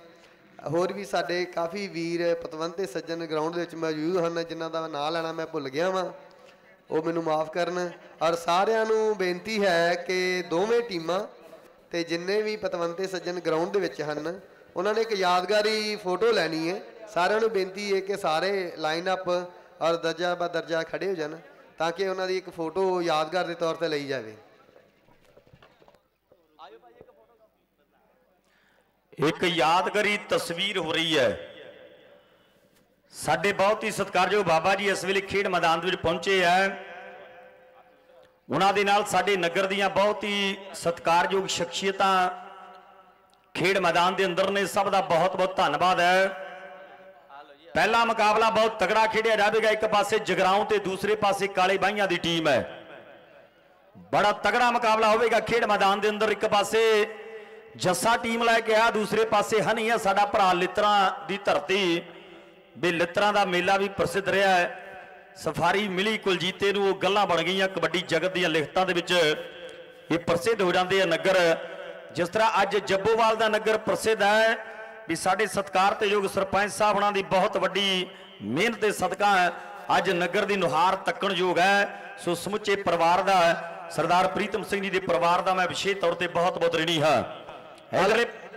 ਹੋਰ ਵੀ ਸਾਡੇ ਕਾਫੀ ਵੀਰ, ਪਤਵੰਤੇ, ਸੱਜਣ ਗਰਾਊਂਡ ਦੇ ਵਿੱਚ ਮੌਜੂਦ ਹਨ, ਜਿਨ੍ਹਾਂ ਦਾ ਨਾਂ ਲੈਣਾ ਮੈਂ ਭੁੱਲ ਗਿਆ ਵਾਂ। ਉਹ ਮੈਨੂੰ ਮਾਫ ਕਰਨ। ਔਰ ਸਾਰਿਆਂ ਨੂੰ ਬੇਨਤੀ ਹੈ ਕਿ ਦੋਵੇਂ ਟੀਮਾਂ ਤੇ ਜਿੰਨੇ ਵੀ ਪਤਵੰਤੇ, ਸੱਜਣ ਗਰਾਊਂਡ ਦੇ ਵਿੱਚ ਹਨ, ਉਹਨਾਂ ਨੇ ਇੱਕ ਯਾਦਗਾਰੀ ਫੋਟੋ ਲੈਣੀ ਹੈ। ਸਾਰਿਆਂ ਨੂੰ ਬੇਨਤੀ ਹੈ ਕਿ ਸਾਰੇ ਲਾਈਨ ਅਪ ਔਰ ਦਰਜਾ ਬਾ ਦਰਜਾ ਖੜੇ ਹੋ ਜਾਣ, ਤਾਂ ਕਿ ਉਹਨਾਂ ਦੀ ਇੱਕ ਫੋਟੋ ਯਾਦਗਾਰ ਦੇ ਤੌਰ ਤੇ ਲਈ ਜਾਵੇ। ਇੱਕ ਯਾਦਗਾਰੀ ਤਸਵੀਰ ਹੋ ਰਹੀ ਹੈ। ਸਾਡੇ ਬਹੁਤ ਹੀ ਸਤਿਕਾਰਯੋਗ ਬਾਬਾ ਜੀ ਇਸ ਵੇਲੇ ਖੇਡ ਮੈਦਾਨ ਦੇ ਵਿੱਚ ਪਹੁੰਚੇ ਹੈ। ਉਹਨਾਂ ਦੇ ਨਾਲ ਸਾਡੇ ਨਗਰ ਦੀਆਂ ਬਹੁਤ ਹੀ ਸਤਿਕਾਰਯੋਗ ਸ਼ਖਸੀਅਤਾਂ ਖੇਡ ਮੈਦਾਨ ਦੇ ਅੰਦਰ ਨੇ, ਸਭ ਦਾ ਬਹੁਤ ਬਹੁਤ ਧੰਨਵਾਦ ਹੈ। ਪਹਿਲਾ ਮੁਕਾਬਲਾ ਬਹੁਤ ਤਗੜਾ ਖੇਡਿਆ ਜਾਵੇਗਾ, ਇੱਕ ਪਾਸੇ ਜਗਰਾਉਂ ਤੇ ਦੂਸਰੇ ਪਾਸੇ ਕਾਲੇ ਬਾਈਆਂ ਦੀ ਟੀਮ ਹੈ। ਬੜਾ ਤਗੜਾ ਮੁਕਾਬਲਾ ਹੋਵੇਗਾ ਖੇਡ ਮੈਦਾਨ ਦੇ ਅੰਦਰ, ਇੱਕ ਪਾਸੇ ਜੱਸਾ ਟੀਮ ਲੈ ਕੇ ਆ ਦੂਸਰੇ ਪਾਸੇ ਹਨੀ ਆ, ਸਾਡਾ ਭਰਾ ਲਿੱਤਰਾਂ ਦੀ ਧਰਤੀ। ਵੀ ਲਿੱਤਰਾਂ ਦਾ ਮੇਲਾ ਵੀ ਪ੍ਰਸਿੱਧ ਰਿਹਾ ਹੈ। ਸਫਾਰੀ ਮਿਲੀ ਕੁਲਜੀਤੇ ਨੂੰ, ਉਹ ਗੱਲਾਂ ਬਣ ਗਈਆਂ, ਕਬੱਡੀ ਜਗਤ ਦੀਆਂ ਲਿਖਤਾਂ ਦੇ ਵਿੱਚ ਇਹ ਪ੍ਰਸਿੱਧ ਹੋ ਜਾਂਦੇ ਆ ਨਗਰ। ਜਿਸ ਤਰ੍ਹਾਂ ਅੱਜ ਜੱਬੋਵਾਲ ਦਾ ਨਗਰ ਪ੍ਰਸਿੱਧ ਹੈ, ਵੀ ਸਾਡੇ ਸਤਿਕਾਰ ਤੇ ਯੋਗ ਸਰਪੰਚ ਸਾਹਿਬ ਉਹਨਾਂ ਦੀ ਬਹੁਤ ਵੱਡੀ ਮਿਹਨਤ ਦੇ ਸਦਕਾ ਅੱਜ ਨਗਰ ਦੀ ਨੁਹਾਰ ਤੱਕਣਯੋਗ ਹੈ। ਸੋ ਸਮੁੱਚੇ ਪਰਿਵਾਰ ਦਾ, ਸਰਦਾਰ ਪ੍ਰੀਤਮ ਸਿੰਘ ਜੀ ਦੇ ਪਰਿਵਾਰ ਦਾ ਮੈਂ ਵਿਸ਼ੇਸ਼ ਤੌਰ ਤੇ ਬਹੁਤ ਬਹੁਤ ਰਿਣੀ ਹਾਂ।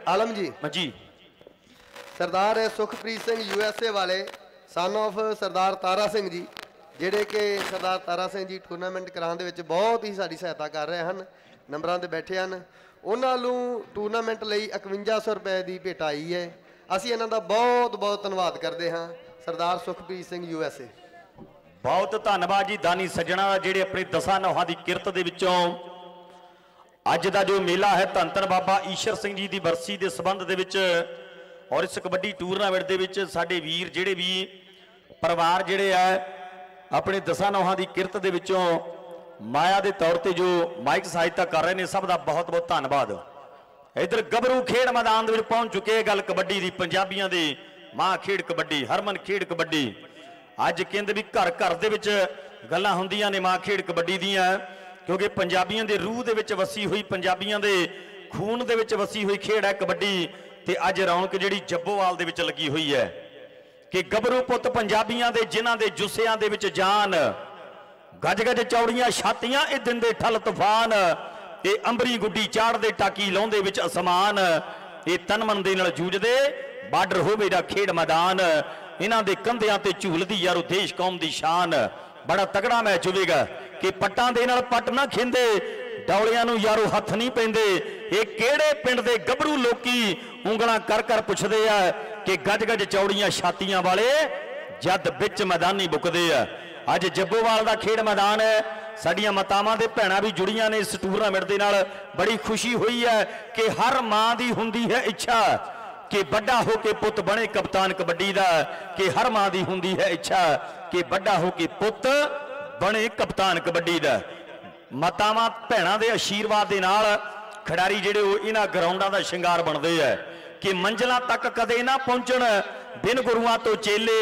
ਆਲਮ ਜੀ। ਜੀ। ਸਰਦਾਰ ਸੁਖਪ੍ਰੀਤ ਸਿੰਘ ਯੂਐਸਏ ਵਾਲੇ ਸਨ of ਸਰਦਾਰ ਤਾਰਾ ਸਿੰਘ ਜੀ ਜਿਹੜੇ ਕਿ ਸਰਦਾਰ ਤਾਰਾ ਸਿੰਘ ਜੀ ਟੂਰਨਾਮੈਂਟ ਕਰਾਉਣ ਦੇ ਵਿੱਚ ਬਹੁਤ ਹੀ ਸਾਡੀ ਸਹਾਇਤਾ ਕਰ ਰਹੇ ਹਨ ਨੰਬਰਾਂ ਤੇ ਬੈਠੇ ਹਨ। ਉਹਨਾਂ ਨੂੰ ਟੂਰਨਾਮੈਂਟ ਲਈ 5100 ਰੁਪਏ ਦੀ ਭੇਟ ਆਈ ਹੈ। ਅਸੀਂ ਇਹਨਾਂ ਦਾ ਬਹੁਤ ਬਹੁਤ ਧੰਨਵਾਦ ਕਰਦੇ ਹਾਂ ਸਰਦਾਰ ਸੁਖਪ੍ਰੀਤ ਸਿੰਘ ਯੂਐਸਏ ਬਹੁਤ ਧੰਨਵਾਦ ਜੀ ਦਾਨੀ ਸੱਜਣਾ ਜਿਹੜੇ ਆਪਣੇ ਦਸਾਂ ਨੌਹਾਂ ਦੀ ਕਿਰਤ ਦੇ ਵਿੱਚੋਂ ਅੱਜ ਦਾ ਜੋ ਮੇਲਾ ਹੈ, ਧੰਨ ਧੰਨ ਬਾਬਾ ਈਸ਼ਰ ਸਿੰਘ ਜੀ ਦੀ ਬਰਸੀ ਦੇ ਸੰਬੰਧ ਦੇ ਵਿੱਚ ਔਰ ਇਸ ਕਬੱਡੀ ਟੂਰਨਾਮੈਂਟ ਦੇ ਵਿੱਚ ਸਾਡੇ ਵੀਰ ਜਿਹੜੇ ਵੀ ਪਰਿਵਾਰ ਜਿਹੜੇ ਆ, ਆਪਣੇ ਦਸਾਂ ਨੌਹਾਂ ਦੀ ਕਿਰਤ ਦੇ ਵਿੱਚੋਂ ਮਾਇਆ ਦੇ ਤੌਰ ਤੇ ਜੋ ਮਾਈਕ ਸਹਾਇਤਾ ਕਰ ਰਹੇ ਨੇ, ਸਭ ਦਾ ਬਹੁਤ ਬਹੁਤ ਧੰਨਵਾਦ। ਇਧਰ ਗੱਭਰੂ ਖੇਡ ਮੈਦਾਨ ਦੇ ਵਿੱਚ ਪਹੁੰਚ ਚੁੱਕੇ ਗੱਲ ਕਬੱਡੀ ਦੀ, ਪੰਜਾਬੀਆਂ ਦੀ ਮਾਂ ਖੇਡ ਕਬੱਡੀ, ਹਰਮਨ ਖੇਡ ਕਬੱਡੀ। ਅੱਜ ਕਹਿੰਦੇ ਵੀ ਘਰ ਘਰ ਦੇ ਵਿੱਚ ਗੱਲਾਂ ਹੁੰਦੀਆਂ ਨੇ ਮਾਂ ਖੇਡ ਕਬੱਡੀ ਦੀਆਂ। ਕਿਉਂਕਿ ਪੰਜਾਬੀਆਂ ਦੇ ਰੂਹ ਦੇ ਵਿੱਚ ਵਸੀ ਹੋਈ, ਪੰਜਾਬੀਆਂ ਦੇ ਖੂਨ ਦੇ ਵਿੱਚ ਵਸੀ ਹੋਈ ਖੇਡ ਹੈ ਕਬੱਡੀ ਤੇ ਅੱਜ ਰੌਣਕ ਜਿਹੜੀ ਜੱਬੋਵਾਲ ਦੇ ਵਿੱਚ ਲੱਗੀ ਹੋਈ ਹੈ ਕਿ ਗੱਭਰੂ ਪੁੱਤ ਪੰਜਾਬੀਆਂ ਦੇ, ਜਿਨ੍ਹਾਂ ਦੇ ਜੁੱਸਿਆਂ ਦੇ ਵਿੱਚ ਜਾਨ ਗੱਜ ਗੱਜ ਚੌੜੀਆਂ ਛਾਤੀਆਂ, ਇਹ ਦਿੰਦੇ ਠੱਲ ਤੂਫਾਨ ਇਹ ਅੰਬਰੀ ਗੁੱਡੀ ਚਾੜਦੇ ਟਾਕੀ ਲਾਉਂਦੇ ਵਿੱਚ ਅਸਮਾਨ, ਇਹ ਤਨਮਨ ਦੇ ਨਾਲ ਜੂਝਦੇ, ਬਾਰਡਰ ਹੋਵੇ ਦਾ ਖੇਡ ਮੈਦਾਨ, ਇਹਨਾਂ ਦੇ ਕੰਧਿਆਂ ਤੇ ਝੂਲਦੀ ਯਾਰੋ ਦੇਸ਼ ਕੌਮ ਦੀ ਸ਼ਾਨ, ਬੜਾ ਤਗੜਾ ਮੈਚ ਹੋਵੇਗਾ। ਕਿ ਪੱਟਾਂ ਦੇ ਨਾਲ ਪੱਟ ਨਾ ਖਿੰਦੇ, ਡੌਲਿਆਂ ਨੂੰ ਯਾਰੋ ਹੱਥ ਨਹੀਂ ਪੈਂਦੇ। ਇਹ ਕਿਹੜੇ ਪਿੰਡ ਦੇ ਗੱਭਰੂ ਲੋਕੀ ਉਂਗਲਾਂ ਕਰ ਕਰ ਪੁੱਛਦੇ ਆ ਕਿ ਗੱਜ ਗੱਜ ਚੌੜੀਆਂ ਛਾਤੀਆਂ ਵਾਲੇ ਜਦ ਵਿੱਚ ਮੈਦਾਨੀ ਬੁਕਦੇ ਆ। ਅੱਜ ਜੱਬੋਵਾਲ ਦਾ ਖੇਡ ਮੈਦਾਨ ਹੈ। ਸਾਡੀਆਂ ਮਾਤਾਵਾਂ ਦੇ ਭੈਣਾਂ ਵੀ ਜੁੜੀਆਂ ਨੇ ਇਸ ਟੂਰਨਾਮੈਂਟ ਦੇ ਨਾਲ। ਬੜੀ ਖੁਸ਼ੀ ਹੋਈ ਹੈ ਕਿ ਹਰ ਮਾਂ ਦੀ ਹੁੰਦੀ ਹੈ ਇੱਛਾ ਕਿ ਵੱਡਾ ਹੋ ਕੇ ਪੁੱਤ ਬਣੇ ਕਪਤਾਨ ਕਬੱਡੀ ਦਾ। ਕਿ ਹਰ ਮਾਂ ਦੀ ਹੁੰਦੀ ਹੈ ਇੱਛਾ ਕਿ ਵੱਡਾ ਹੋ ਕੇ ਪੁੱਤ ਬਣੇ ਕਪਤਾਨ ਕਬੱਡੀ ਦਾ। ਮਾਤਾਵਾਂ ਭੈਣਾਂ ਦੇ ਆਸ਼ੀਰਵਾਦ ਦੇ ਨਾਲ ਖਿਡਾਰੀ ਜਿਹੜੇ ਉਹ ਇਹਨਾਂ ਗਰਾਊਂਡਾਂ ਦਾ ਸ਼ਿੰਗਾਰ ਬਣਦੇ ਆ ਕਿ ਮੰਜ਼ਲਾਂ ਤੱਕ ਕਦੇ ਨਾ ਪਹੁੰਚਣ। ਬਿਨ ਗੁਰੂਆਂ ਤੋਂ ਚੇਲੇ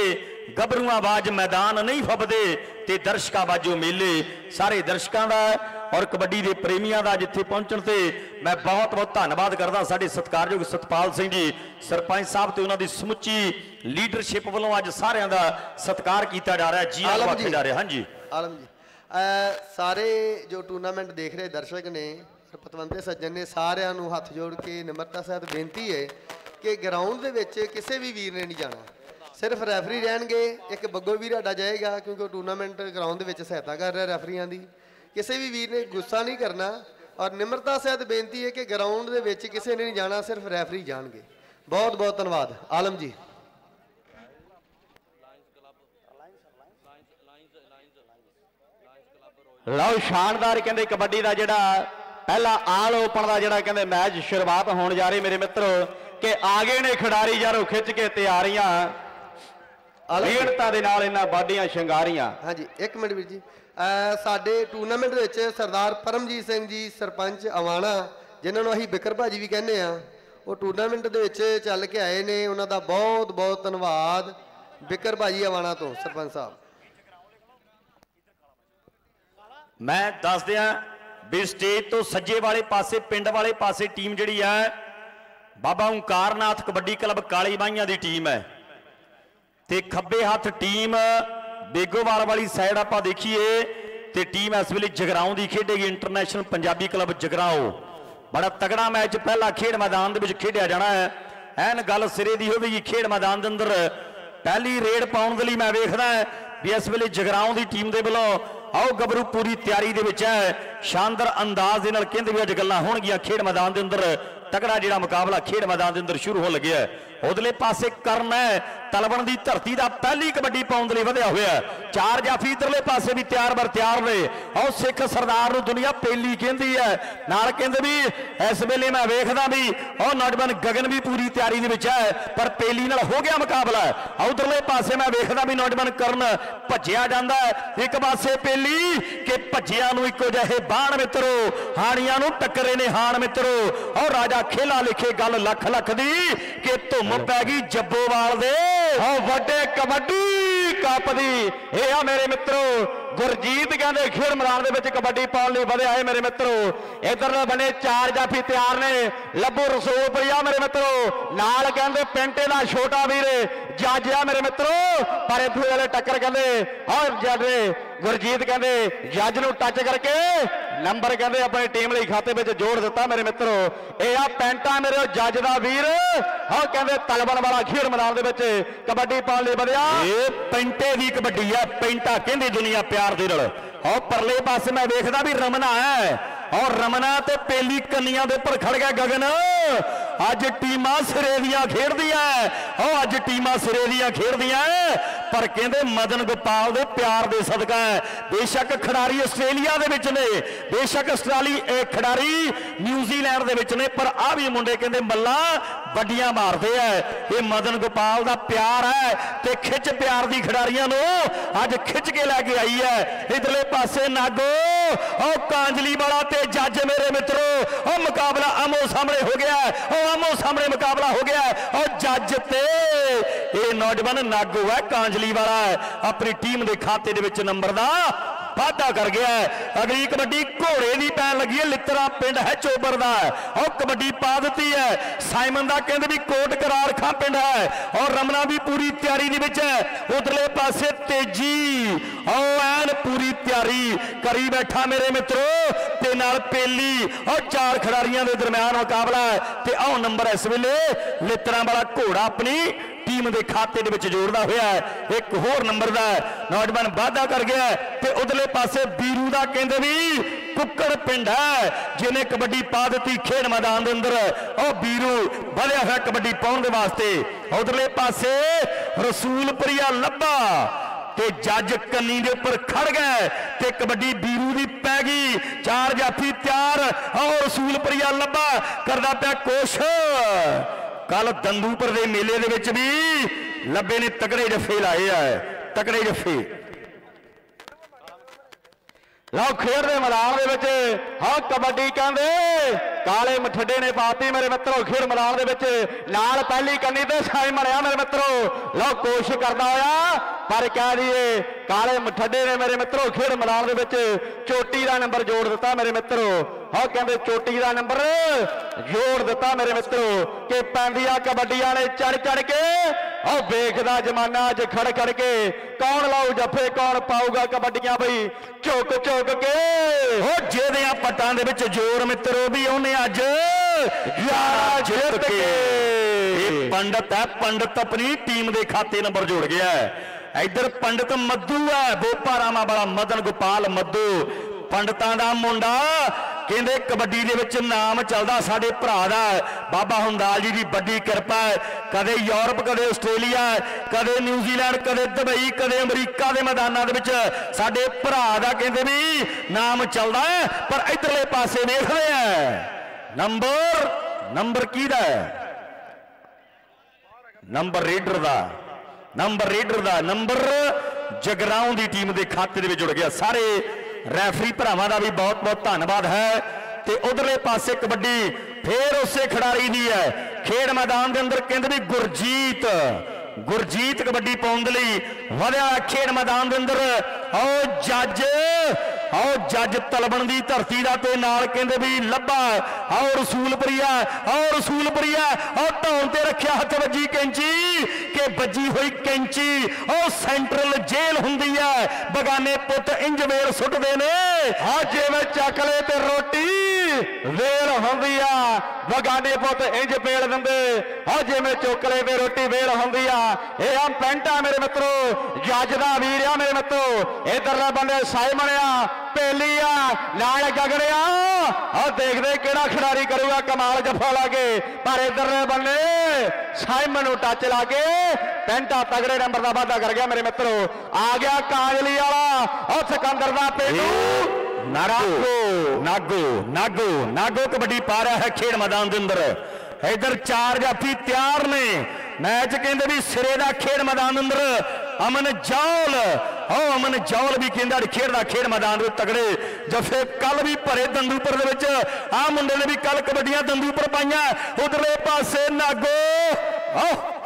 ਗੱਭਰੂਆਂ ਆਵਾਜ਼ ਮੈਦਾਨ ਨਹੀਂ ਫੱਬਦੇ ਤੇ ਦਰਸ਼ਕਾਂ ਬਾਜੋ ਮੇਲੇ। ਸਾਰੇ ਦਰਸ਼ਕਾਂ ਦਾ ਔਰ ਕਬੱਡੀ ਦੇ ਪ੍ਰੇਮੀਆਂ ਦਾ ਜਿੱਥੇ ਪਹੁੰਚਣ ਤੇ ਮੈਂ ਬਹੁਤ ਬਹੁਤ ਧੰਨਵਾਦ ਕਰਦਾ ਸਾਡੇ ਸਤਿਕਾਰਯੋਗ ਸਤਪਾਲ ਸਿੰਘ ਜੀ ਸਰਪੰਚ ਸਾਹਿਬ ਤੇ ਉਹਨਾਂ ਦੀ ਸਮੁੱਚੀ ਲੀਡਰਸ਼ਿਪ ਵੱਲੋਂ ਅੱਜ ਸਾਰਿਆਂ ਦਾ ਸਤਿਕਾਰ ਕੀਤਾ ਜਾ ਰਿਹਾ ਜੀ ਆਲਮ ਜੀ। ਜਾ ਰਿਹਾ ਹਾਂਜੀ। ਆਲਮ ਜੀ। ਸਾਰੇ ਜੋ ਟੂਰਨਾਮੈਂਟ ਦੇਖ ਰਹੇ ਦਰਸ਼ਕ ਨੇ, ਪਤਵੰਤੇ ਸੱਜਣ ਨੇ, ਸਾਰਿਆਂ ਨੂੰ ਹੱਥ ਜੋੜ ਕੇ ਨਿਮਰਤਾ ਸਹਿਤ ਬੇਨਤੀ ਹੈ ਕਿ ਗਰਾਊਂਡ ਦੇ ਵਿੱਚ ਕਿਸੇ ਵੀ ਵੀਰ ਨੇ ਨਹੀਂ ਜਾਣਾ। ਸਿਰਫ ਰੈਫਰੀ ਰਹਿਣਗੇ, ਇੱਕ ਬੱਗੋ ਵੀਰ ਸਾਡਾ ਜਾਏਗਾ, ਕਿਉਂਕਿ ਉਹ ਟੂਰਨਾਮੈਂਟ ਗਰਾਊਂਡ ਦੇ ਵਿੱਚ ਸਹਾਇਤਾ ਕਰ ਰਿਹਾ ਰੈਫਰੀਆਂ ਦੀ। ਕਿਸੇ ਵੀ ਵੀਰ ਨੇ ਗੁੱਸਾ ਨਹੀਂ ਕਰਨਾ ਔਰ ਨਿਮਰਤਾ ਸਹਿਤ ਬੇਨਤੀ ਹੈ ਕਿ ਗਰਾਊਂਡ ਦੇ ਵਿੱਚ ਕਿਸੇ ਨੇ ਨਹੀਂ ਜਾਣਾ, ਸਿਰਫ ਰੈਫਰੀ ਜਾਣਗੇ। ਬਹੁਤ ਬਹੁਤ ਧੰਨਵਾਦ। ਆਲਮ ਜੀ। ਲਓ ਸ਼ਾਨਦਾਰ ਕਹਿੰਦੇ ਕਬੱਡੀ ਦਾ ਜਿਹੜਾ ਪਹਿਲਾ ਆਲ ਓਪਨ ਦਾ ਜਿਹੜਾ ਕਹਿੰਦੇ ਮੈਚ ਸ਼ੁਰੂਆਤ ਹੋਣ ਜਾ ਰਹੀ ਮੇਰੇ ਮਿੱਤਰੋ ਕਿ ਆ ਗਏ ਨੇ ਖਿਡਾਰੀ ਯਾਰੋ ਖਿੱਚ ਕੇ ਤਿਆਰੀਆਂ। ਵੀਰਤਾ ਦੇ ਨਾਲ ਇਹਨਾਂ ਬਾਡੀਆਂ ਸ਼ਿੰਗਾਰੀਆਂ। ਹਾਂਜੀ ਇੱਕ ਮਿੰਟ ਵੀਰ ਜੀ। ਸਾਡੇ ਟੂਰਨਾਮੈਂਟ ਵਿੱਚ ਸਰਦਾਰ ਪਰਮਜੀਤ ਸਿੰਘ ਜੀ ਸਰਪੰਚ ਅਵਾਣਾ ਜਿਨ੍ਹਾਂ ਨੂੰ ਅਸੀਂ ਬਿਕਰ ਭਾਜੀ ਵੀ ਕਹਿੰਦੇ ਆ ਉਹ ਟੂਰਨਾਮੈਂਟ ਦੇ ਵਿੱਚ ਚੱਲ ਕੇ ਆਏ ਨੇ। ਉਹਨਾਂ ਦਾ ਬਹੁਤ ਬਹੁਤ ਧੰਨਵਾਦ ਬਿਕਰ ਭਾਜੀ ਅਵਾਣਾ ਤੋਂ ਸਰਪੰਚ ਸਾਹਿਬ। ਮੈਂ ਦੱਸ ਦਿਆਂ ਵੀ ਸਟੇਜ ਤੋਂ ਸੱਜੇ ਵਾਲੇ ਪਾਸੇ, ਪਿੰਡ ਵਾਲੇ ਪਾਸੇ ਟੀਮ ਜਿਹੜੀ ਹੈ ਬਾਬਾ ਓਂਕਾਰਨਾਥ ਕਬੱਡੀ ਕਲੱਬ ਕਾਲੀ ਬਾਈਆਂ ਦੀ ਟੀਮ ਹੈ। ਤੇ ਖੱਬੇ ਹੱਥ ਟੀਮ ਬੇਗੋਵਾਲ ਵਾਲੀ ਸਾਈਡ ਆਪਾਂ ਦੇਖੀਏ, ਤੇ ਟੀਮ ਇਸ ਵੇਲੇ ਜਗਰਾਉਂ ਦੀ ਖੇਡੇਗੀ ਇੰਟਰਨੈਸ਼ਨਲ ਪੰਜਾਬੀ ਕਲੱਬ ਜਗਰਾਉਂ। ਬੜਾ ਤਗੜਾ ਮੈਚ, ਪਹਿਲਾ ਖੇਡ ਮੈਦਾਨ ਦੇ ਵਿੱਚ ਖੇਡਿਆ ਜਾਣਾ ਹੈ। ਐਨ ਗੱਲ ਸਿਰੇ ਦੀ ਹੋਵੇਗੀ, ਖੇਡ ਮੈਦਾਨ ਦੇ ਅੰਦਰ। ਪਹਿਲੀ ਰੇਡ ਪਾਉਣ ਦੇ ਲਈ ਮੈਂ ਵੇਖਦਾ ਵੀ ਇਸ ਵੇਲੇ ਜਗਰਾਉਂ ਦੀ ਟੀਮ ਦੇ ਵੱਲੋਂ ਆਓ ਗੱਭਰੂ ਪੂਰੀ ਤਿਆਰੀ ਦੇ ਵਿੱਚ ਹੈ। ਸ਼ਾਨਦਾਰ ਅੰਦਾਜ਼ ਦੇ ਨਾਲ ਕਹਿੰਦੇ ਵੀ ਅੱਜ ਗੱਲਾਂ ਹੋਣਗੀਆਂ। ਖੇਡ ਮੈਦਾਨ ਦੇ ਅੰਦਰ ਤਕੜਾ ਜਿਹੜਾ ਮੁਕਾਬਲਾ ਖੇਡ ਮੈਦਾਨ ਦੇ ਅੰਦਰ ਸ਼ੁਰੂ ਹੋਣ ਲੱਗਿਆ ਹੈ। ਉਧਰਲੇ ਪਾਸੇ ਕਰਨ ਹੈ। ਤਲਵਣ ਦੀ ਧਰਤੀ ਦਾ ਪਹਿਲੀ ਕਬੱਡੀ ਪਾਉਣ ਦੇ ਲਈ ਵਧਿਆ ਹੋਇਆ ਚਾਰ ਜਾਫੀ ਇਧਰਲੇ ਪਾਸੇ ਵੀ ਤਿਆਰ ਬਰ ਤਿਆਰ ਨੇ। ਆਓ ਸਿੱਖ ਸਰਦਾਰ ਨੂੰ ਦੁਨੀਆ ਪੇਲੀ ਕਹਿੰਦੀ ਹੈ। ਨਾਲ ਕਹਿੰਦੇ ਵੀ, ਇਸ ਵੇਲੇ ਮੈਂ ਵੇਖਦਾ ਵੀ, ਉਹ ਨੌਜਵਾਨ ਗਗਨ ਵੀ ਪੂਰੀ ਤਿਆਰੀ ਦੇ ਵਿੱਚ ਹੈ। ਪਰ ਪੇਲੀ ਨਾਲ ਹੋ ਗਿਆ ਮੁਕਾਬਲਾ। ਉਧਰਲੇ ਪਾਸੇ ਮੈਂ ਵੇਖਦਾ ਵੀ ਨੌਜਵਾਨ ਕਰਨ ਭੱਜਿਆ ਜਾਂਦਾ ਇੱਕ ਪਾਸੇ ਪੇਲੀ ਕਿ ਭੱਜਿਆ ਨੂੰ ਇੱਕੋ ਜਿਹੇ ਬਾਣ ਮਿੱਤਰੋ, ਹਾਣੀਆਂ ਨੂੰ ਟੱਕਰੇ ਨੇ ਹਾਣ ਮਿੱਤਰੋ। ਔਰ ਰਾਜਾ ਖੇਲਾ ਲਿਖੇ ਗੱਲ ਲੱਖ ਲੱਖ ਦੀ ਕਿ ਧੁੰਮ ਪੈ ਗਈ ਜੱਬੋਵਾਲ ਦੇ। ਓ ਵੱਡੇ ਕਬੱਡੀ ਕੱਪ ਦੀ। ਇਹ ਆ ਮੇਰੇ ਮਿੱਤਰੋ, ਗੁਰਜੀਤ ਕਹਿੰਦੇ ਖੇਡ ਮੈਦਾਨ ਦੇ ਵਿੱਚ ਕਬੱਡੀ ਪਾਉਣ ਲਈ ਵਧਿਆ ਹੈ ਮੇਰੇ ਮਿੱਤਰੋ। ਇਧਰਲੇ ਬਣੇ ਚਾਰ ਜਾਫੀ ਤਿਆਰ ਨੇ। ਲੱਭੂ ਰਸੂਲਪੁਰੀਆ ਮੇਰੇ ਮਿੱਤਰੋ। ਨਾਲ ਕਹਿੰਦੇ ਪਿੰਟੇ ਦਾ ਛੋਟਾ ਵੀਰ ਜੱਜ ਆ ਮੇਰੇ ਮਿੱਤਰੋ। ਪਰ ਇੱਥੇ ਵਾਲੇ ਟੱਕਰ ਕਹਿੰਦੇ ਔਰ ਜੱਜ ਗੁਰਜੀਤ ਕਹਿੰਦੇ, ਜੱਜ ਨੂੰ ਟੱਚ ਕਰਕੇ ਨੰਬਰ ਕਹਿੰਦੇ ਆਪਣੀ ਟੀਮ ਲਈ ਖਾਤੇ ਵਿੱਚ ਜੋੜ ਦਿੱਤਾ ਮੇਰੇ ਮਿੱਤਰੋ। ਇਹ ਆ ਪੈਂਟਾ ਮੇਰੇ ਜੱਜ ਦਾ ਵੀਰ। ਹਾਂ ਕਹਿੰਦੇ ਤਲਬਨ ਵਾਲਾ ਖੇਡ ਮੈਦਾਨ ਦੇ ਵਿੱਚ ਕਬੱਡੀ ਪਾਉਣ ਲਈ ਵਧਿਆ। ਇਹ ਪੈਂਟੇ ਦੀ ਕਬੱਡੀ ਆ, ਪੈਂਟਾ ਕਹਿੰਦੀ ਦੁਨੀਆ ਪਿਆਰ ਦੇ ਨਾਲ। ਔਰ ਪਰਲੇ ਪਾਸੇ ਮੈਂ ਵੇਖਦਾ ਵੀ ਰਮਨਾ ਹੈ। ਔਰ ਰਮਨਾ ਤੇ ਪੇਲੀ ਕੰਨੀਆਂ ਦੇ ਉੱਪਰ ਖੜ ਗਿਆ ਗਗਨ। ਅੱਜ ਟੀਮਾਂ ਸਿਰੇ ਦੀਆਂ ਖੇਡਦੀਆਂ ਉਹ ਅੱਜ ਟੀਮਾਂ ਸਿਰੇ ਦੀਆਂ ਖੇਡਦੀਆਂ ਪਰ ਕਹਿੰਦੇ ਮਦਨ ਗੋਪਾਲ ਦੇ ਪਿਆਰ ਦੇ ਸਦਕਾ ਹੈ ਬੇਸ਼ੱਕ ਖਿਡਾਰੀ ਆਸਟ੍ਰੇਲੀਆ ਦੇ ਵਿੱਚ ਨੇ। ਬੇਸ਼ੱਕ ਆਸਟ੍ਰੇਲੀ ਖਿਡਾਰੀ ਨਿਊਜ਼ੀਲੈਂਡ ਦੇ ਵਿੱਚ ਨੇ। ਪਰ ਆ ਵੀ ਮੁੰਡੇ ਕਹਿੰਦੇ ਮੱਲਾ ਵੱਡੀਆਂ ਮਾਰਦੇ ਆ ਇਹ ਮਦਨ ਗੋਪਾਲ ਦਾ ਪਿਆਰ ਹੈ ਤੇ ਖਿੱਚ ਪਿਆਰ ਦੀ ਖਿਡਾਰੀਆਂ ਨੂੰ ਅੱਜ ਖਿੱਚ ਕੇ ਲੈ ਕੇ ਆਈ ਹੈ ਇਧਰਲੇ ਪਾਸੇ ਨਾਗੋ। ਉਹ ਕਾਂਜਲੀ ਵਾਲਾ ਤੇ ਜੱਜ ਮੇਰੇ ਮਿੱਤਰੋ। ਉਹ ਮੁਕਾਬਲਾ ਆਮੋ ਸਾਹਮਣੇ ਹੋ ਗਿਆ ਉਹ ਆਮੋ ਸਾਹਮਣੇ ਮੁਕਾਬਲਾ ਹੋ ਗਿਆ ਹੈ। ਉਹ ਜੱਜ ਤੇ ਇਹ ਨੌਜਵਾਨ ਨਾਗੋ ਹੈ, ਕਾਂਜਲੀ ਵਾਲਾ ਹੈ ਆਪਣੀ ਟੀਮ ਦੇ ਖਾਤੇ ਦੇ ਵਿੱਚ ਨੰਬਰ ਦਾ ਵਾਧਾ ਕਰ ਗਿਆ ਹੈ। ਅਗਲੀ ਕਬੱਡੀ ਘੋੜੇ ਦੀ ਪੈਣ ਲੱਗੀ ਹੈ। ਲਿੱਤਰਾ ਪਿੰਡ ਹੈ, ਚੋਬਰ ਦਾ। ਉਹ ਕਬੱਡੀ ਪਾ ਦਿੱਤੀ ਹੈ। ਸਾਈਮਨ ਦਾ ਕਹਿੰਦੇ ਵੀ ਕੋਟ ਕਰਾਰ ਪਿੰਡ ਹੈ। ਔਰ ਰਮਨਾ ਵੀ ਪੂਰੀ ਤਿਆਰੀ ਦੇ ਵਿੱਚ ਹੈ। ਉਧਰਲੇ ਪਾਸੇ ਤੇਜੀ। ਉਹ ਐਨ ਪੂਰੀ ਤਿਆਰੀ ਕਰੀ ਬੈਠਾ ਮੇਰੇ ਮਿੱਤਰੋ। ਤੇ ਨਾਲ ਪੇਲੀ। ਉਹ ਚਾਰ ਖਿਡਾਰੀਆਂ ਦੇ ਦਰਮਿਆਨ ਮੁਕਾਬਲਾ ਹੈ। ਤੇ ਆਹ ਨੰਬਰ ਇਸ ਵੇਲੇ। ਲਿੱਤਰਾਂ ਵਾਲਾ ਘੋੜਾ ਆਪਣੀ ਟੀਮ ਦੇ ਖਾਤੇ ਦੇ ਵਿੱਚ ਜੋੜਦਾ ਹੋਇਆ ਹੈ। ਇੱਕ ਹੋਰ ਨੰਬਰ ਦਾ ਨੌਜਵਾਨ ਵਾਅਦਾ ਕਰ ਗਿਆ ਤੇ ਉਧਰਲੇ ਪਾਸੇ ਬੀਰੂ ਦਾ ਕਹਿੰਦੇ ਵੀ ਕੁੱਕੜ ਪਿੰਡ ਹੈ, ਜਿਹਨੇ ਕਬੱਡੀ ਪਾ ਦਿੱਤੀ ਖੇਡ ਮੈਦਾਨ ਦੇ ਅੰਦਰ। ਉਹ ਬੀਰੂ ਵਧਿਆ ਹੋਇਆ ਕਬੱਡੀ ਪਾਉਣ ਦੇ ਵਾਸਤੇ। ਉਧਰਲੇ ਪਾਸੇ ਰਸੂਲਪੁਰੀਆ ਲੱਭਾ ਤੇ ਜੱਜ ਕੰਨੀ ਦੇ ਉੱਪਰ ਖੜ ਗਏ ਤੇ ਕਬੱਡੀ ਬੀਰੂ ਦੀ ਪੈ ਗਈ। ਚਾਰ ਜਾਫੀ ਤਿਆਰ। ਔਰ ਰਸੂਲਪੁਰੀਆ ਲੱਭਾ। ਕਰਦਾ ਪਿਆ ਕੋਸ਼। ਕੱਲ ਦੰਦੂਪੁਰ ਦੇ ਮੇਲੇ ਦੇ ਵਿੱਚ ਵੀ ਲੱਭੇ ਨੇ ਤਕੜੇ ਜੱਫੇ ਲਾਏ ਆ, ਤਕੜੇ ਜੱਫੇ। ਲਓ, ਖੇਡ ਦੇ ਮੈਦਾਨ ਦੇ ਵਿੱਚ ਹਾਂ, ਕਬੱਡੀ ਕਹਿੰਦੇ, ਕਾਲੇ ਮਠੱਡੇ ਨੇ ਪਾਤੀ ਮੇਰੇ ਮਿੱਤਰੋ, ਖੇਡ ਮੈਦਾਨ ਦੇ ਵਿੱਚ ਨਾਲ ਪਹਿਲੀ ਕੰਨੀ ਤੇ ਸਾਈ ਮਰਿਆ ਮੇਰੇ ਮਿੱਤਰੋ। ਲਓ, ਕੋਸ਼ਿਸ਼ ਕਰਦਾ ਹੋਇਆ ਪਰ ਕਹਿ ਦਈਏ ਕਾਲੇ ਮਠੱਡੇ ਨੇ ਮੇਰੇ ਮਿੱਤਰੋ ਖੇਡ ਮੈਦਾਨ ਦੇ ਵਿੱਚ ਚੋਟੀ ਦਾ ਨੰਬਰ ਜੋੜ ਦਿੱਤਾ ਮੇਰੇ ਮਿੱਤਰੋ। ਹਾਂ ਕਹਿੰਦੇ ਚੋਟੀ ਦਾ ਨੰਬਰ ਜੋੜ ਦਿੱਤਾ ਮੇਰੇ ਮਿੱਤਰੋ ਕਿ ਪੈਂਦੀਆਂ ਕਬੱਡੀਆਂ ਨੇ ਚੜ ਚੜ ਕੇ ਉਹ ਵੇਖਦਾ ਜਮਾਨਾ ਅੱਜ ਖੜ ਖੜ ਕੇ। ਕੌਣ ਲਾਊ ਜੱਫੇ ਕੌਣ ਪਾਊਗਾ ਕਬੱਡੀਆਂ ਬਈ? ਝੁਕ ਝੁਕ ਕੇ। ਉਹ ਜਿਹਦਿਆਂ ਪੱਟਾਂ ਦੇ ਵਿੱਚ ਜ਼ੋਰ ਮਿੱਤਰੋ ਵੀ ਉਹਨੇ ਅੱਜ ਯਾਰਾ ਜਿੱਤ ਕੇ। ਇਹ ਪੰਡਤ ਹੈ ਪੰਡਤ ਆਪਣੀ ਟੀਮ ਦੇ ਖਾਤੇ ਨੰਬਰ ਜੋੜ ਗਿਆ ਹੈ। ਇੱਧਰ ਪੰਡਤ ਮੱਧੂ ਹੈ ਬੋਪਾ ਰਾਮਾ ਵਾਲਾ ਮਦਨ ਗੋਪਾਲ ਮੱਧੂ। ਪੰਡਤਾਂ ਦਾ ਮੁੰਡਾ, ਕਹਿੰਦੇ ਕਬੱਡੀ ਦੇ ਵਿੱਚ ਨਾਮ ਚੱਲਦਾ ਸਾਡੇ ਭਰਾ ਦਾ। ਬਾਬਾ ਹੁੰਦਾਲ ਜੀ ਦੀ ਵੱਡੀ ਕਿਰਪਾ ਹੈ। ਕਦੇ ਯੂਰਪ, ਕਦੇ ਆਸਟ੍ਰੇਲੀਆ, ਕਦੇ ਨਿਊਜ਼ੀਲੈਂਡ, ਕਦੇ ਦੁਬਈ, ਕਦੇ ਅਮਰੀਕਾ ਦੇ ਮੈਦਾਨਾਂ ਦੇ ਵਿੱਚ ਸਾਡੇ ਭਰਾ ਦਾ ਕਹਿੰਦੇ ਵੀ ਨਾਮ ਚੱਲਦਾ ਹੈ, ਪਰ ਇਧਰਲੇ ਪਾਸੇ ਵੇਖਦੇ ਆ। ਨੰਬਰ ਨੰਬਰ ਕਿਹਦਾ ਹੈ? ਨੰਬਰ ਰੇਡਰ ਦਾ। ਨੰਬਰ ਰੀਡਰ ਦਾ ਨੰਬਰ ਜਗਰਾਉਂ ਦੀ ਟੀਮ ਦੇ ਖਾਤੇ ਦੇ ਵਿੱਚ ਜੁੜ ਗਿਆ। ਸਾਰੇ ਰੈਫਰੀ ਭਰਾਵਾਂ ਦਾ ਵੀ ਬਹੁਤ ਬਹੁਤ ਧੰਨਵਾਦ ਹੈ। ਤੇ ਉਧਰਲੇ ਪਾਸੇ ਕਬੱਡੀ ਫੇਰ ਉਸੇ ਖਿਡਾਰੀ ਦੀ ਹੈ। ਖੇਡ ਮੈਦਾਨ ਦੇ ਅੰਦਰ ਕਹਿੰਦੇ ਵੀ ਗੁਰਜੀਤ ਗੁਰਜੀਤ ਕਬੱਡੀ ਪਾਉਣ ਦੇ ਲਈ ਵਧਿਆ ਖੇਡ ਮੈਦਾਨ ਦੇ ਅੰਦਰ। ਆਓ ਜੱਜ ਆਓ ਜੱਜ ਤਲਬਣ ਦੀ ਧਰਤੀ ਦਾ ਤੇ ਨਾਲ ਕਹਿੰਦੇ ਵੀ ਲੱਭਾ ਆਓ ਰਸੂਲਪੁਰੀਆ ਆਓ ਰਸੂਲਪੁਰੀਆ ਆਓ ਢੌਣ ਤੇ ਰੱਖਿਆ ਹੱਥ ਵੱਜੀ ਕੈਂਚੀ, ਕਿ ਵੱਜੀ ਹੋਈ ਕੈਂਚੀ, ਉਹ ਸੈਂਟਰਲ ਜੇਲ੍ਹ ਹੁੰਦੀ ਹੈ। ਬਗਾਨੇ ਪੁੱਤ ਇੰਜ ਵੇਲ ਸੁੱਟਦੇ ਨੇ। ਆ ਜਿਵੇਂ ਚੱਕ ਤੇ ਰੋਟੀ, ਵੇਲ ਹੁੰਦੀ ਆ। ਬਗਾਨੇ ਪੁੱਤ ਇੰਜ ਵੇਲ ਦਿੰਦੇ। ਆ ਜਿਵੇਂ ਚੋਕਲੇ ਤੇ ਰੋਟੀ, ਵੇਲ ਹੁੰਦੀ ਆ। ਇਹ ਆ ਪੈਂਟਾ ਮੇਰੇ ਮਿੱਤਰੋ, ਜੱਜ ਦਾ ਵੀਰ ਆ ਮੇਰੇ ਮਿੱਤਰੋ। ਇਧਰਲਾ ਬੰਦੇ ਸਾਈਮਨ ਆ ਪੇਲੀ ਆ ਨਾਲ ਗਗੜਿਆ। ਆ ਦੇਖਦੇ ਕਿਹੜਾ ਖਿਡਾਰੀ ਕਰੂਗਾ ਕਮਾਲ ਜੱਫਾ ਲਾ ਕੇ। ਪਰ ਇਧਰਲੇ ਬੰਦੇ ਸਾਈਮਨ ਨੂੰ ਟੱਚ ਲਾ ਕੇ ਪੈਂਟਾ ਤਗੜੇ ਨੰਬਰ ਦਾ ਵਾਅਦਾ ਕਰ ਗਿਆ ਮੇਰੇ ਮਿੱਤਰੋ। ਆ ਗਿਆ ਕਾਜਲੀ ਵਾਲਾ ਉਹ ਸਿਕੰਦਰ ਦਾ ਪੇਟੂ ਨਾਗੋ। ਨਾਗੋ ਨਾਗੋ ਨਾਗੋ ਕਬੱਡੀ ਪਾ ਰਿਹਾ ਹੈ ਖੇਡ ਮੈਦਾਨ ਦੇ ਅੰਦਰ। ਇਧਰ ਚਾਰ ਜਾਫੀ ਤਿਆਰ ਨੇ। ਮੈਚ ਕਹਿੰਦੇ ਵੀ ਸਿਰੇ ਦਾ ਖੇਡ ਮੈਦਾਨ ਅੰਦਰ ਅਮਨ ਜੌਲ। ਉਹ ਅਮਨ ਜੌਲ ਵੀ ਕਹਿੰਦਾ ਖੇਡਦਾ ਖੇਡ ਮੈਦਾਨ ਦੇ ਤਗੜੇ। ਜਫੇ ਕੱਲ ਵੀ ਭਰੇ ਦੰਦੂਪੁਰ ਦੇ ਵਿੱਚ। ਆਹ ਮੁੰਡੇ ਨੇ ਵੀ ਕੱਲ ਕਬੱਡੀਆਂ ਦੰਦੂਪਰ ਪਾਈਆਂ। ਉਧਰਲੇ ਪਾਸੇ ਨਾਗੋ।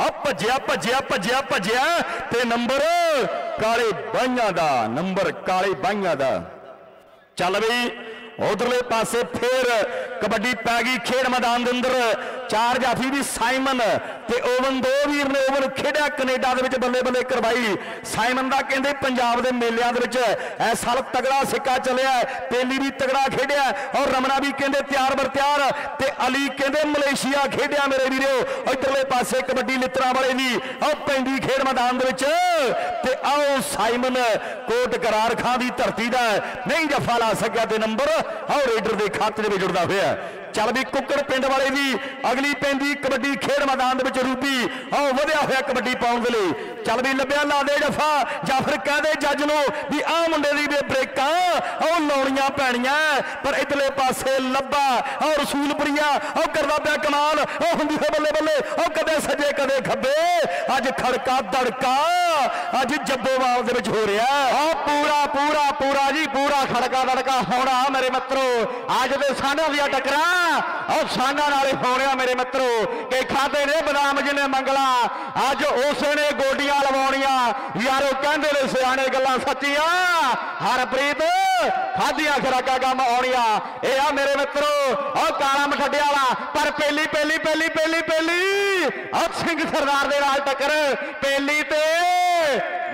ਆ ਭੱਜਿਆ ਭੱਜਿਆ ਭੱਜਿਆ ਭੱਜਿਆ। ਤੇ ਨੰਬਰ ਕਾਲੇ ਬਾਈਆਂ ਦਾ, ਨੰਬਰ ਕਾਲੇ ਬਾਈਆਂ ਦਾ। ਚੱਲ ਬਈ, ਉਧਰਲੇ ਪਾਸੇ ਫੇਰ ਕਬੱਡੀ ਪੈ ਗਈ ਖੇਡ ਮੈਦਾਨ ਦੇ ਅੰਦਰ। ਚਾਰ ਜਾਫੀ ਵੀ ਸਾਈਮਨ ਤੇ ਓਵਨ ਦੋ ਵੀਰ ਨੇ ਓਵਨ ਖੇਡਿਆ ਕੈਨੇਡਾ ਦੇ ਵਿੱਚ ਬੱਲੇ ਬੱਲੇ ਕਰਵਾਈ। ਸਾਈਮਨ ਦਾ ਕਹਿੰਦੇ ਪੰਜਾਬ ਦੇ ਮੇਲਿਆਂ ਦੇ ਵਿੱਚ ਇਸ ਸਾਲ ਤਗੜਾ ਸਿੱਕਾ ਚੱਲਿਆ ਪੇਲੀ ਵੀ ਤਗੜਾ ਖੇਡਿਆ ਔਰ ਰਮਨਾ ਵੀ ਕਹਿੰਦੇ ਤਿਆਰ ਬਰ ਤਿਆਰ ਤੇ ਅਲੀ ਕਹਿੰਦੇ ਮਲੇਸ਼ੀਆ ਖੇਡਿਆ ਮੇਰੇ ਵੀਰੋ। ਇਧਰਲੇ ਪਾਸੇ ਕਬੱਡੀ ਲਿੱਤਰਾਂ ਵਾਲੇ ਦੀ ਉਹ ਪੈਂਦੀ ਖੇਡ ਮੈਦਾਨ ਦੇ ਵਿੱਚ ਤੇ ਆਓ ਸਾਈਮਨ ਕੋਟ ਕਰਾਰ ਖਾਂ ਦੀ ਧਰਤੀ ਦਾ ਨਹੀਂ ਜਫਾ ਲਾ ਸਕਿਆ ਤੇ ਨੰਬਰ, ਆਓ ਰੇਡਰ ਦੇ ਖਾਤੇ ਦੇ ਵਿੱਚ ਜੁੜਦਾ ਹੋਇਆ ਚੱਲ ਵੀ ਕੁੱਕੜ ਪਿੰਡ ਵਾਲੇ ਵੀ ਅਗਲੀ ਪੈਂਦੀ ਕਬੱਡੀ ਖੇਡ ਮੈਦਾਨ ਦੇ ਵਿੱਚ ਵਿੱਚ ਰੂਬੀ ਵਧਿਆ ਹੋਇਆ ਕਬੱਡੀ ਪਾਉਣ ਦੇ ਲਈ। ਚੱਲ ਵੀ ਲੱਭਿਆ ਲਾ ਦੇ ਜਫਾ। ਜਾਂ ਫਿਰ ਕਹਿ ਦੇ ਜੱਜ ਨੂੰ ਵੀ ਆਹ ਮੁੰਡੇ ਦੀ ਵੀ ਬ੍ਰੇਕਾਂ ਉਹ ਲਾਉਣੀਆਂ ਪੈਣੀਆਂ। ਪਰ ਇਧਰਲੇ ਪਾਸੇ ਲੱਭਾ। ਉਹ ਰਸੂਲਪੁਰੀਆ ਉਹ ਕਰਦਾ ਪਿਆ ਕਮਾਲ। ਉਹ ਹੁੰਦੀ ਹੈ ਬੱਲੇ ਬੱਲੇ ਉਹ ਕਦੇ ਸੱਜੇ, ਕਦੇ ਖੱਬੇ। ਅੱਜ ਖੜਕਾ ਦੜਕਾ ਅੱਜ ਜੱਬੋਵਾਲ ਦੇ ਵਿੱਚ ਹੋ ਰਿਹਾ ਉਹ ਪੂਰਾ ਪੂਰਾ ਪੂਰਾ ਜੀ, ਪੂਰਾ ਖੜਕਾ ਦੜਕਾ ਹੋਣਾ ਮੇਰੇ ਮਿੱਤਰੋ। ਅੱਜ ਦੇ ਸਾਨਾਂ ਦੀਆਂ ਟੱਕਰਾਂ। ਉਹ ਸਾਨਾਂ ਨਾਲੇ ਹੋਣਿਆ ਮੇਰੇ ਮਿੱਤਰੋ। ਕਿ ਖਾਦੇ ਨੇ ਬਦਾਮ ਜਿਹਨੇ ਮੰਗਲਾ। ਅੱਜ ਉਸੇ ਨੇ ਗੋਡੀਆਂ ਲਵਾਉਣੀਆਂ। ਯਾਰੋ ਕਹਿੰਦੇ ਨੇ ਸਿਆਣੇ ਗੱਲਾਂ ਸੱਚੀਆਂ। ਹਰਪ੍ਰੀਤ! ਖਾਦੀਆਂ ਖਰਾਕਾਂ ਕੰਮ ਆਉਣੀਆਂ। ਇਹ ਆ ਮੇਰੇ ਮਿੱਤਰੋ ਉਹ ਕਾਲਾ ਮਠੱਡੇ ਵਾਲਾ। ਪਰ ਪਹਿਲੀ ਪਹਿਲੀ ਪਹਿਲੀ ਪਹਿਲੀ ਪਹਿਲੀ ਉਹ ਸਿੰਘ ਸਰਦਾਰ ਦੇ ਨਾਲ ਟੱਕਰ। ਪਹਿਲੀ ਤੇ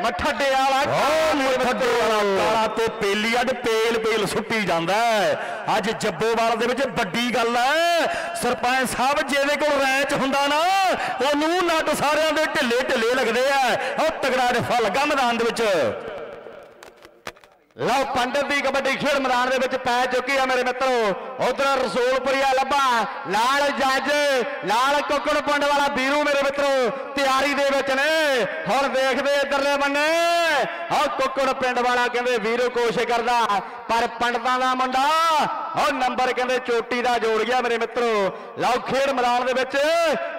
ਮਠੱਡੇ ਵਾਲਾ ਓ ਮੁੱਠੇ ਵਾਲਾ ਕਾਲਾ ਤੇ ਪੇਲੀ ਅੱਡ ਪੇਲ ਪੇਲ ਸੁੱਟੀ ਜਾਂਦਾ। ਅੱਜ ਜੱਬੋਵਾਲ ਦੇ ਵਿੱਚ ਵੱਡੀ ਗੱਲ ਹੈ। ਸਰਪੰਚ ਸਾਹਿਬ ਜਿਹਦੇ ਕੋਲ ਰੈਂਚ ਹੁੰਦਾ ਨਾ ਉਹਨੂੰ ਨੱਟ ਸਾਰਿਆਂ ਦੇ ਢਿੱਲੇ ਢਿੱਲੇ ਲੱਗਦੇ ਆ। ਉਹ ਤਗੜਾ ਰਫਾ ਲੱਗਾ ਮੈਦਾਨ ਦੇ ਵਿੱਚ। ਲਓ ਪੰਡਤ ਦੀ ਕਬੱਡੀ ਖੇਡ ਮੈਦਾਨ ਦੇ ਵਿੱਚ ਪੈ ਚੁੱਕੀ ਆ ਮੇਰੇ ਮਿੱਤਰੋ। ਉਧਰ ਰਸੂਲਪੁਰੀਆ ਲੱਭਾ। ਲਾਲ ਜੱਜ ਲਾਲ ਕੁੱਕੜ ਪਿੰਡ ਵਾਲਾ ਵੀਰੂ ਮੇਰੇ ਮਿੱਤਰੋ। ਤਿਆਰੀ ਦੇ ਵਿੱਚ ਨੇ। ਹੁਣ ਦੇਖਦੇ ਇਧਰਲੇ ਬੰਨੇ। ਆਹ ਕੁੱਕੜ ਪਿੰਡ ਵਾਲਾ ਕਹਿੰਦੇ ਵੀਰੂ ਕੋਸ਼ਿਸ਼ ਕਰਦਾ ਪਰ ਪੰਡਤਾਂ ਦਾ ਮੁੰਡਾ ਉਹ ਨੰਬਰ ਕਹਿੰਦੇ ਚੋਟੀ ਦਾ ਜੋੜ ਗਿਆ ਮੇਰੇ ਮਿੱਤਰੋ। ਲਓ ਖੇਡ ਮੈਦਾਨ ਦੇ ਵਿੱਚ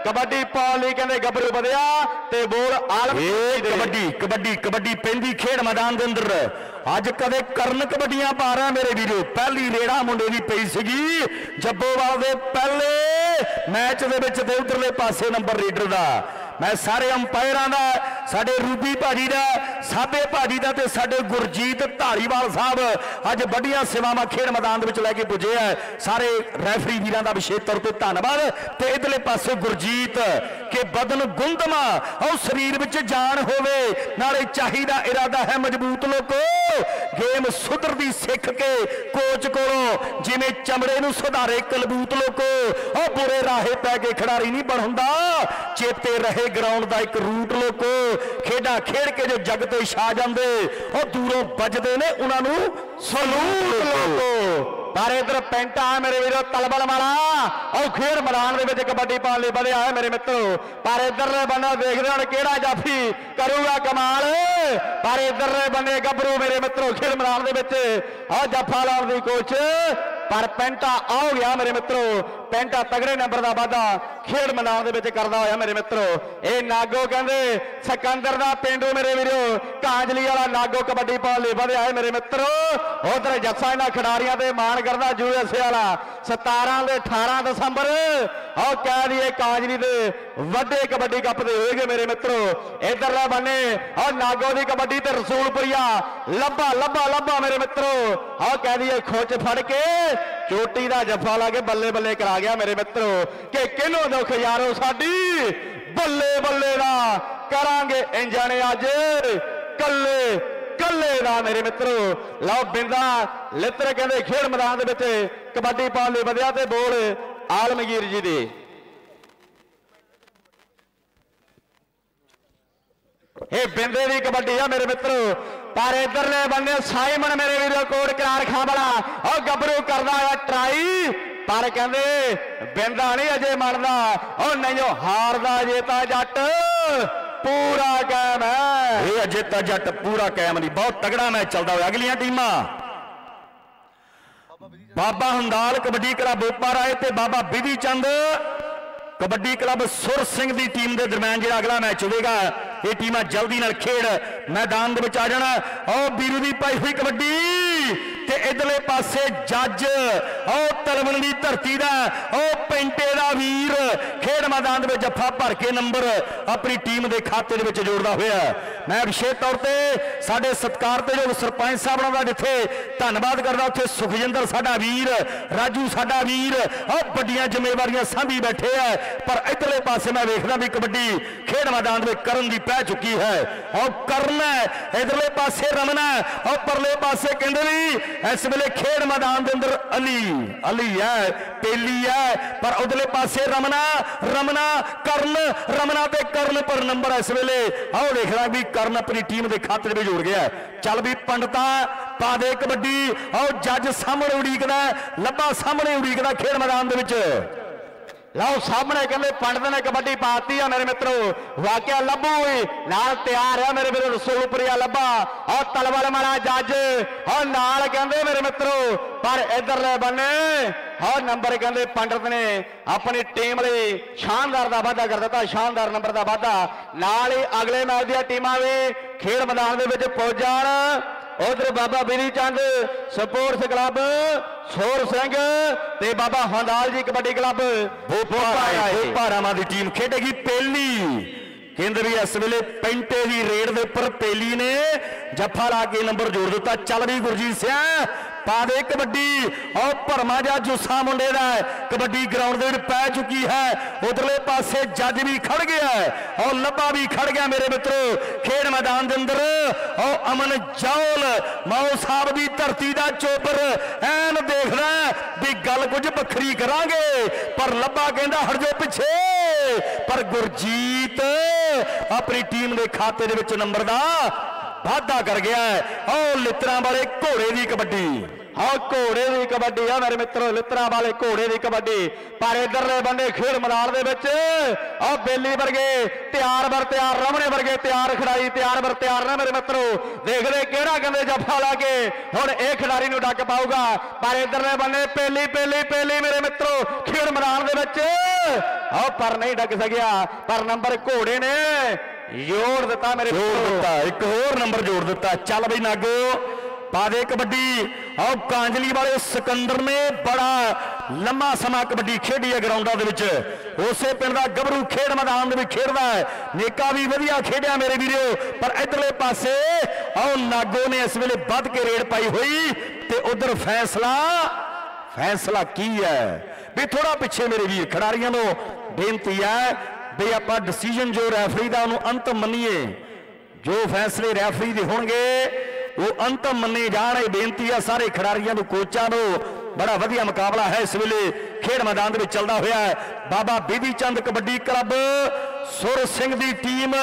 ਕਬੱਡੀ ਪਾਉਣ ਲਈ ਕਹਿੰਦੇ ਗੱਭਰੂ ਵਧਿਆ ਤੇ ਬੋਲ ਆਲਮ ਕਬੱਡੀ ਕਬੱਡੀ ਕਬੱਡੀ ਪੈਂਦੀ ਖੇਡ ਮੈਦਾਨ ਦੇ ਅੰਦਰ। ਅੱਜ ਕਦੇ ਕਰਨ ਕਬੱਡੀਆਂ ਪਾ ਰਿਹਾ ਮੇਰੇ ਵੀਰੋ, ਪਹਿਲੀ ਰੇੜਾ ਮੁੰਡੇ ਦੀ ਪਈ ਸੀਗੀ ਜੱਬੋਵਾਲ ਦੇ ਪਹਿਲੇ ਮੈਚ ਦੇ ਵਿੱਚ ਤੇ ਉਧਰਲੇ ਪਾਸੇ ਨੰਬਰ ਰੀਡਰ ਦਾ। ਮੈਂ ਸਾਰੇ ਅੰਪਾਇਰਾਂ ਦਾ, ਸਾਡੇ ਰੂਬੀ ਭਾਜੀ ਦਾ, ਸਾਬੇ ਭਾਜੀ ਦਾ ਤੇ ਸਾਡੇ ਗੁਰਜੀਤ ਢਾਲੀਵਾਲ ਸਾਹਿਬ ਅੱਜ ਵੱਡੀਆਂ ਸੇਵਾਵਾਂ ਖੇਡ ਮੈਦਾਨ ਦੇ ਵਿੱਚ ਲੈ ਕੇ ਪੁੱਜੇ ਆ। ਸਾਰੇ ਰੈਫਰੀ ਵੀਰਾਂ ਦਾ ਵਿਸ਼ੇਸ਼ ਤੌਰ ਤੇ ਧੰਨਵਾਦ। ਤੇ ਇਧਰਲੇ ਪਾਸੇ ਗੁਰਜੀਤ ਕਿ ਬਦਨ ਗੁੰਦਮਾ, ਉਹ ਸਰੀਰ ਵਿੱਚ ਜਾਨ ਹੋਵੇ, ਨਾਲੇ ਚਾਹੀਦਾ ਇਰਾਦਾ ਹੈ ਮਜ਼ਬੂਤ ਲੋਕੋ। ਗੇਮ ਸੁਧਰਦੀ ਸਿੱਖ ਕੇ ਕੋਚ ਕੋਲੋਂ ਜਿਵੇਂ ਚਮੜੇ ਨੂੰ ਸੁਧਾਰੇ ਕਲਬੂਤ ਲੋਕੋ। ਉਹ ਬੁਰੇ ਰਾਹੇ ਪੈ ਕੇ ਖਿਡਾਰੀ ਨਹੀਂ ਬਣ ਹੁੰਦਾ ਚੇਤੇ ਰਹੇ ਗਰਾਊਂਡ ਦਾ ਇੱਕ ਰੂਟ ਲੋਕੋ ਖੇਡਾਂ ਖੇਡ ਕੇ ਜੋ ਜੱਗ ਤੇ ਛਾ ਜਾਂਦੇ ਉਹ ਦੂਰੋਂ ਵੱਜਦੇ ਨੇ ਉਹਨਾਂ ਨੂੰ ਸਲੂਟ ਲੋਕੋ। ਪਰ ਇਧਰ ਪੈਂਟਾ ਮੇਰੇ ਵੀਰੋ ਤਲਬਲ ਵਾਲਾ। ਉਹ ਖੇਡ ਮੈਦਾਨ ਦੇ ਵਿੱਚ ਕਬੱਡੀ ਪਾਉਣ ਲਈ ਵਧਿਆ ਹੈ ਮੇਰੇ ਮਿੱਤਰੋ। ਪਰ ਇਧਰਲੇ ਬੰਨੇ ਦੇਖਦੇ ਹੁਣ ਕਿਹੜਾ ਜਾਫੀ ਕਰੂਗਾ ਕਮਾਲ। ਪਰ ਇਧਰਲੇ ਬੰਨੇ ਗੱਭਰੂ ਮੇਰੇ ਮਿੱਤਰੋ ਖੇਡ ਮੈਦਾਨ ਦੇ ਵਿੱਚ। ਆ ਜੱਫਾ ਲਾਉਣ ਦੀ ਕੋਚ ਪਰ ਪੈਂਟਾ ਆਉ ਗਿਆ ਮੇਰੇ ਮਿੱਤਰੋ। ਪੈਂਟਾ ਤਗੜੇ ਨੰਬਰ ਦਾ ਵਾਧਾ ਖੇਡ ਮੈਦਾਨ ਦੇ ਵਿੱਚ ਕਰਦਾ ਹੋਇਆ ਮੇਰੇ ਮਿੱਤਰੋ। ਇਹ ਨਾਗੋ ਕਹਿੰਦੇ, ਸਿਕੰਦਰ ਦਾ ਪਿੰਡੂ ਮੇਰੇ ਵੀਰੋ, ਕਾਂਜਲੀ ਵਾਲਾ ਨਾਗੋ ਕਬੱਡੀ ਪਾਉਣ ਲਈ ਵਧਿਆ ਹੈ ਮੇਰੇ ਮਿੱਤਰੋ। ਉਧਰ ਜੱਸਾ ਇਹਨਾਂ ਖਿਡਾਰੀਆਂ ਤੇ ਮਾਣ ਕਰਦਾ ਯੂਐਸਏ ਵਾਲਾ 17 ਦੇ 18 ਦਸੰਬਰ। ਆਹ ਕਹਿ ਦਈਏ ਕਾਂਜਲੀ ਦੇ ਵੱਡੇ ਕਬੱਡੀ ਕੱਪ ਦੇ ਹੋਏਗੇ ਮੇਰੇ ਮਿੱਤਰੋ। ਇਧਰਲੇ ਬੰਨੇ ਆਹ ਨਾਗੋ ਦੀ ਕਬੱਡੀ ਤੇ ਰਸੂਲਪੁਰੀਆ, ਲੱਭਾ ਲੱਭਾ ਲੱਭਾ ਮੇਰੇ ਮਿੱਤਰੋ। ਆਹ ਕਹਿ ਦਈਏ ਖੋਚ ਫੜ ਕੇ ਚੋਟੀ ਦਾ ਜੱਫਾ ਲਾ ਕੇ ਬੱਲੇ ਬੱਲੇ ਕਰਾ ਗਿਆ ਮੇਰੇ ਮਿੱਤਰੋ ਕਿ ਕਿਹਨੂੰ ਦੁੱਖ ਯਾਰੋ ਸਾਡੀ? ਬੱਲੇ ਬੱਲੇ ਦਾ ਕਰਾਂਗੇ ਇੰਜਾਂ ਨੇ ਅੱਜ। ਕੱਲੇ ਕੱਲੇ ਦਾ ਮੇਰੇ ਮਿੱਤਰੋ। ਲਓ ਬਿੰਦਾ ਲਿੱਤਰ ਕਹਿੰਦੇ ਖੇਡ ਮੈਦਾਨ ਦੇ ਵਿੱਚ ਕਬੱਡੀ ਪਾਉਣ ਲਈ ਵਧਿਆ ਤੇ ਬੋਲ ਆਲਮਗੀਰ ਜੀ ਦੇ। ਇਹ ਬਿੰਦੇ ਦੀ ਕਬੱਡੀ ਆ ਮੇਰੇ ਮਿੱਤਰੋ। ਪਰ ਇਧਰਲੇ ਬੰਨੇ ਸਾਈਮਨ ਮੇਰੇ ਵੀਰੋ ਕੋਟ ਕਰਾਰ ਖਾਂ ਵਾਲਾ, ਉਹ ਗੱਭਰੂ ਕਰਦਾ ਆ ਟਰਾਈ, ਪਰ ਕਹਿੰਦੇ ਬਿੰਦਾ ਨਹੀਂ ਅਜੇ ਮੰਨਦਾ, ਉਹ ਨਹੀਂ ਹਾਰਦਾ ਜੇ ਤਾਂ ਜੱਟ, ਪੂਰਾ ਕਾਇਮ ਹੈ। ਇਹ ਅਜੇ ਤਾਂ ਜੱਟ ਪੂਰਾ ਕਾਇਮ ਨਹੀਂ, ਬਹੁਤ ਤਗੜਾ ਮੈਚ ਚੱਲਦਾ ਹੋਇਆ ਅਗਲੀਆਂ ਟੀਮਾਂ। ਬਾਬਾ ਹੰਦਾਲ ਕਬੱਡੀ ਕਲੱਬ ਉਪਰ ਆਏ ਤੇ ਬਾਬਾ ਬਿਧੀ ਚੰਦ ਕਬੱਡੀ ਕਲੱਬ ਸੁਰ ਸਿੰਘ ਦੀ ਟੀਮ ਦੇ ਦਰਮਿਆਨ ਜਿਹੜਾ ਅਗਲਾ ਮੈਚ ਹੋਵੇਗਾ। ਇਹ ਟੀਮਾਂ ਜਲਦੀ ਨਾਲ ਖੇਡ ਮੈਦਾਨ ਦੇ ਵਿੱਚ ਆ ਜਾਣਾ। ਉਹ ਵੀਰੂ ਦੀ ਪਾਈ ਹੋਈ ਕਬੱਡੀ। ਤੇ ਇਧਰਲੇ ਪਾਸੇ ਜੱਜ, ਉਹ ਤਲਵਣ ਦੀ ਧਰਤੀ ਦਾ, ਉਹ ਪੈਂਟੇ ਦਾ ਵੀਰ, ਖੇਡ ਮੈਦਾਨ ਦੇ ਵਿੱਚ ਜੱਫਾ ਭਰ ਕੇ ਨੰਬਰ ਆਪਣੀ ਟੀਮ ਦੇ ਖਾਤੇ ਦੇ ਵਿੱਚ ਜੋੜਦਾ ਹੋਇਆ ਮੈਂ ਵਿਸ਼ੇਸ਼ ਤੌਰ ਤੇ ਸਾਡੇ ਸਤਿਕਾਰਯੋਗ ਸਰਪੰਚ ਸਾਹਿਬਾਂ ਦਾ ਜਿੱਥੇ ਧੰਨਵਾਦ ਕਰਦਾ, ਉੱਥੇ ਸੁਖਜਿੰਦਰ ਸਾਡਾ ਵੀਰ, ਰਾਜੂ ਸਾਡਾ ਵੀਰ, ਉਹ ਵੱਡੀਆਂ ਜ਼ਿੰਮੇਵਾਰੀਆਂ ਸਾਂਭੀ ਬੈਠੇ ਆ। ਪਰ ਇਧਰਲੇ ਪਾਸੇ ਮੈਂ ਵੇਖਦਾ ਵੀ ਕਬੱਡੀ ਖੇਡ ਮੈਦਾਨ ਦੇ ਕਰਨ ਦੀ ਪੈ ਚੁੱਕੀ ਹੈ। ਉਹ ਕਰਨਾ ਹੈ, ਇਧਰਲੇ ਪਾਸੇ ਰਮਨਾ ਉਹ ਪਰਲੇ ਪਾਸੇ ਕਹਿੰਦੇ ਵੀ ਇਸ ਵੇਲੇ ਖੇਡ ਮੈਦਾਨ ਦੇ ਅੰਦਰ ਅਲੀ ਅਲੀ ਹੈ ਪੇਲੀ ਹੈ, ਪਰ ਉਧਰਲੇ ਪਾਸੇ ਰਮਨਾ ਰਮਨਾ, ਕਰਨ, ਰਮਨਾ ਤੇ ਕਰਨ ਪਰ ਨੰਬਰ ਇਸ ਵੇਲੇ, ਆਓ ਦੇਖਦਾ ਵੀ ਕਰਨ ਆਪਣੀ ਟੀਮ ਦੇ ਖਾਤੇ ਦੇ ਵਿੱਚ ਜੋੜ ਗਿਆ ਚੱਲ ਵੀ ਪੰਡਤਾ, ਪਾ ਦੇ ਕਬੱਡੀ, ਆਓ ਜੱਜ ਸਾਹਮਣੇ ਉਡੀਕਦਾ ਲੱਭਾ ਸਾਹਮਣੇ ਉਡੀਕਦਾ ਖੇਡ ਮੈਦਾਨ ਦੇ ਵਿੱਚ। ਲਓ ਸਾਹਮਣੇ ਕਹਿੰਦੇ ਪੰਡਤ ਨੇ ਕਬੱਡੀ ਪਾਤੀ ਆ ਮੇਰੇ ਮਿੱਤਰੋ। ਵਾਕਿਆ ਲੱਭੂ ਵੀ ਨਾਲ ਤਿਆਰ ਆ ਮੇਰੇ ਵੀਰੋ ਰਸੂਲਪੁਰੀਆ ਲੱਭਾ। ਔਰ ਤਲਵਾਰ ਮਾਰਾ ਜੱਜ। ਔਰ ਨਾਲ ਕਹਿੰਦੇ ਮੇਰੇ ਮਿੱਤਰੋ, ਪਰ ਇਧਰਲੇ ਬੰਨੇ। ਔਰ ਨੰਬਰ ਕਹਿੰਦੇ ਪੰਡਤ ਨੇ ਆਪਣੀ ਟੀਮ ਲਈ ਸ਼ਾਨਦਾਰ ਦਾ ਵਾਅਦਾ ਕਰ ਦਿੱਤਾ। ਸ਼ਾਨਦਾਰ ਨੰਬਰ ਦਾ ਵਾਅਦਾ। ਨਾਲ ਹੀ ਅਗਲੇ ਮੈਚ ਦੀਆਂ ਟੀਮਾਂ ਵੀ ਖੇਡ ਮੈਦਾਨ ਦੇ ਵਿੱਚ ਪਹੁੰਚ ਜਾਣ। ਉਧਰ ਬਾਬਾ ਬੀਰੀ ਚੰਦ ਸਪੋਰਟਸ ਕਲੱਬ ਸੋਰ ਸਿੰਘ ਤੇ ਬਾਬਾ ਹੰਦਾਲ ਜੀ ਕਬੱਡੀ ਕਲੱਬ। ਭੋਪਾਰਾ ਭੋਪਾਰਾਵਾਂ ਦੀ ਟੀਮ ਖੇਡੇਗੀ ਪਹਿਲੀ। ਕਹਿੰਦੇ ਵੀ ਇਸ ਵੇਲੇ ਪੈਂਟੇ ਦੀ ਰੇਡ ਦੇ ਉੱਪਰ ਪਹਿਲੀ ਨੇ। ਜੱਫਾ ਲਾ ਕੇ ਨੰਬਰ ਜੋੜ ਦਿੱਤਾ। ਚੱਲ ਵੀ ਗੁਰਜੀਤ ਸਿੰਘ ਪਾ ਦੇ ਕਬੱਡੀ ਔਰ ਭਰਮਾ ਜਾ ਜੁੱਸਾ ਮੁੰਡੇ ਦਾ ਕਬੱਡੀ ਗਰਾਊਂਡ ਦੇ ਵਿੱਚ ਪੈ ਚੁੱਕੀ ਹੈ। ਉਧਰਲੇ ਪਾਸੇ ਜੱਜ ਵੀ ਖੜ ਗਿਆ ਹੈ। ਲੱਭਾ ਵੀ ਖੜ ਗਿਆ ਮੇਰੇ ਮਿੱਤਰੋ। ਖੇਡ ਮੈਦਾਨ ਦੇ ਅੰਦਰ ਔਰ ਅਮਨ ਜੌਲ ਮਾਓ ਸਾਹਿਬ ਦੀ ਧਰਤੀ ਦਾ ਚੋਪਰ ਐਨ ਦੇਖਦਾ ਵੀ ਗੱਲ ਕੁਝ ਵੱਖਰੀ ਕਰਾਂਗੇ। ਪਰ ਲੱਭਾ ਕਹਿੰਦਾ, ਹਟ ਜਾਓ ਪਿੱਛੇ। ਪਰ ਗੁਰਜੀਤ ਆਪਣੀ ਟੀਮ ਦੇ ਖਾਤੇ ਦੇ ਵਿੱਚ ਨੰਬਰ ਦਾ ਵਾਧਾ ਕਰ ਗਿਆ ਹੈ। ਉਹ ਲਿੱਤਰਾਂ ਵਾਲੇ ਘੋੜੇ ਦੀ ਕਬੱਡੀ। ਹਾਂ ਘੋੜੇ ਦੀ ਕਬੱਡੀ ਆ ਮੇਰੇ ਮਿੱਤਰੋ, ਲਿੱਤਰਾਂ ਵਾਲੇ ਘੋੜੇ ਦੀ ਕਬੱਡੀ। ਪਰ ਇਧਰਲੇ ਬੰਦੇ ਖੇਡ ਮੈਦਾਨ ਦੇ ਵਿੱਚ ਆ ਬੇਲੀ ਵਰਗੇ ਤਿਆਰ ਵਰ ਤਿਆਰ, ਰਮਣੇ ਵਰਗੇ ਤਿਆਰ ਖਿਡਾਰੀ ਤਿਆਰ ਵਰ ਤਿਆਰ ਨਾ ਮੇਰੇ ਮਿੱਤਰੋ। ਦੇਖਦੇ ਕਿਹੜਾ ਕਹਿੰਦੇ ਜੱਫਾ ਲਾ ਕੇ ਹੁਣ ਇਹ ਖਿਡਾਰੀ ਨੂੰ ਡੱਕ ਪਾਊਗਾ। ਪਰ ਇਧਰਲੇ ਬੰਦੇ ਪੇਲੀ ਪੇਲੀ ਪੇਲੀ ਮੇਰੇ ਮਿੱਤਰੋ ਖੇਡ ਮੈਦਾਨ ਦੇ ਵਿੱਚ। ਆ ਪਰ ਨਹੀਂ ਡੱਕ ਸਕਿਆ। ਪਰ ਨੰਬਰ ਘੋੜੇ ਨੇ। ਜੋੜ ਦਿੱਤਾ ਮੇਰੇ ਜੋੜ ਦਿੱਤਾ ਇੱਕ ਹੋਰ ਨੰਬਰ ਜੋੜ ਦਿੱਤਾ। ਚੱਲ ਬਈ ਨਾਗੋ ਪਾ ਦੇ ਕਬੱਡੀ। ਆਹ ਕਾਂਜਲੀ ਵਾਲੇ ਸਿਕੰਦਰ ਨੇ ਬੜਾ ਲੰਮਾ ਸਮਾਂ ਕਬੱਡੀ ਖੇਡੀ ਹੈ ਗਰਾਊਂਡਾਂ ਦੇ ਵਿੱਚ। ਉਸੇ ਪਿੰਡ ਦਾ ਗੱਭਰੂ ਖੇਡ ਮੈਦਾਨ ਦੇ ਵਿੱਚ ਖੇਡਦਾ ਹੈ। ਨੇਕਾ ਵੀ ਵਧੀਆ ਖੇਡਿਆ ਮੇਰੇ ਵੀਰੋ। ਪਰ ਇਧਰਲੇ ਪਾਸੇ ਆਹ ਨਾਗੋ ਨੇ ਇਸ ਵੇਲੇ ਵੱਧ ਕੇ ਰੇਡ ਪਾਈ ਹੋਈ ਤੇ ਉਧਰ ਫੈਸਲਾ ਫੈਸਲਾ ਕੀ ਹੈ? ਵੀ ਥੋੜਾ ਪਿੱਛੇ ਮੇਰੇ ਵੀਰ ਖਿਡਾਰੀਆਂ ਨੂੰ ਬੇਨਤੀ ਹੈ ਵੀ ਆਪਾਂ ਡਿਸੀਜਨ ਜੋ ਰੈਫਰੀ ਦਾ ਉਹਨੂੰ ਅੰਤਮ ਮੰਨੀਏ, ਜੋ ਫੈਸਲੇ ਰੈਫਰੀ ਦੇ ਹੋਣਗੇ, ਉਹ ਅੰਤਮ ਮੰਨੇ ਜਾਣ, ਇਹ ਬੇਨਤੀ ਆ ਸਾਰੇ ਖਿਡਾਰੀਆਂ ਨੂੰ ਕੋਚਾਂ ਨੂੰ। ਬੜਾ ਵਧੀਆ ਮੁਕਾਬਲਾ ਹੈ ਇਸ ਵੇਲੇ। ਖੇਡ ਮੈਦਾਨ ਦੇ ਵਿੱਚ ਚੱਲਦਾ ਹੋਇਆ ਹੈ। ਬਾਬਾ ਬੀਬੀ ਚੰਦ ਕਬੱਡੀ ਕਲੱਬ, ਸੁਰ ਸਿੰਘ ਦੀ ਟੀਮ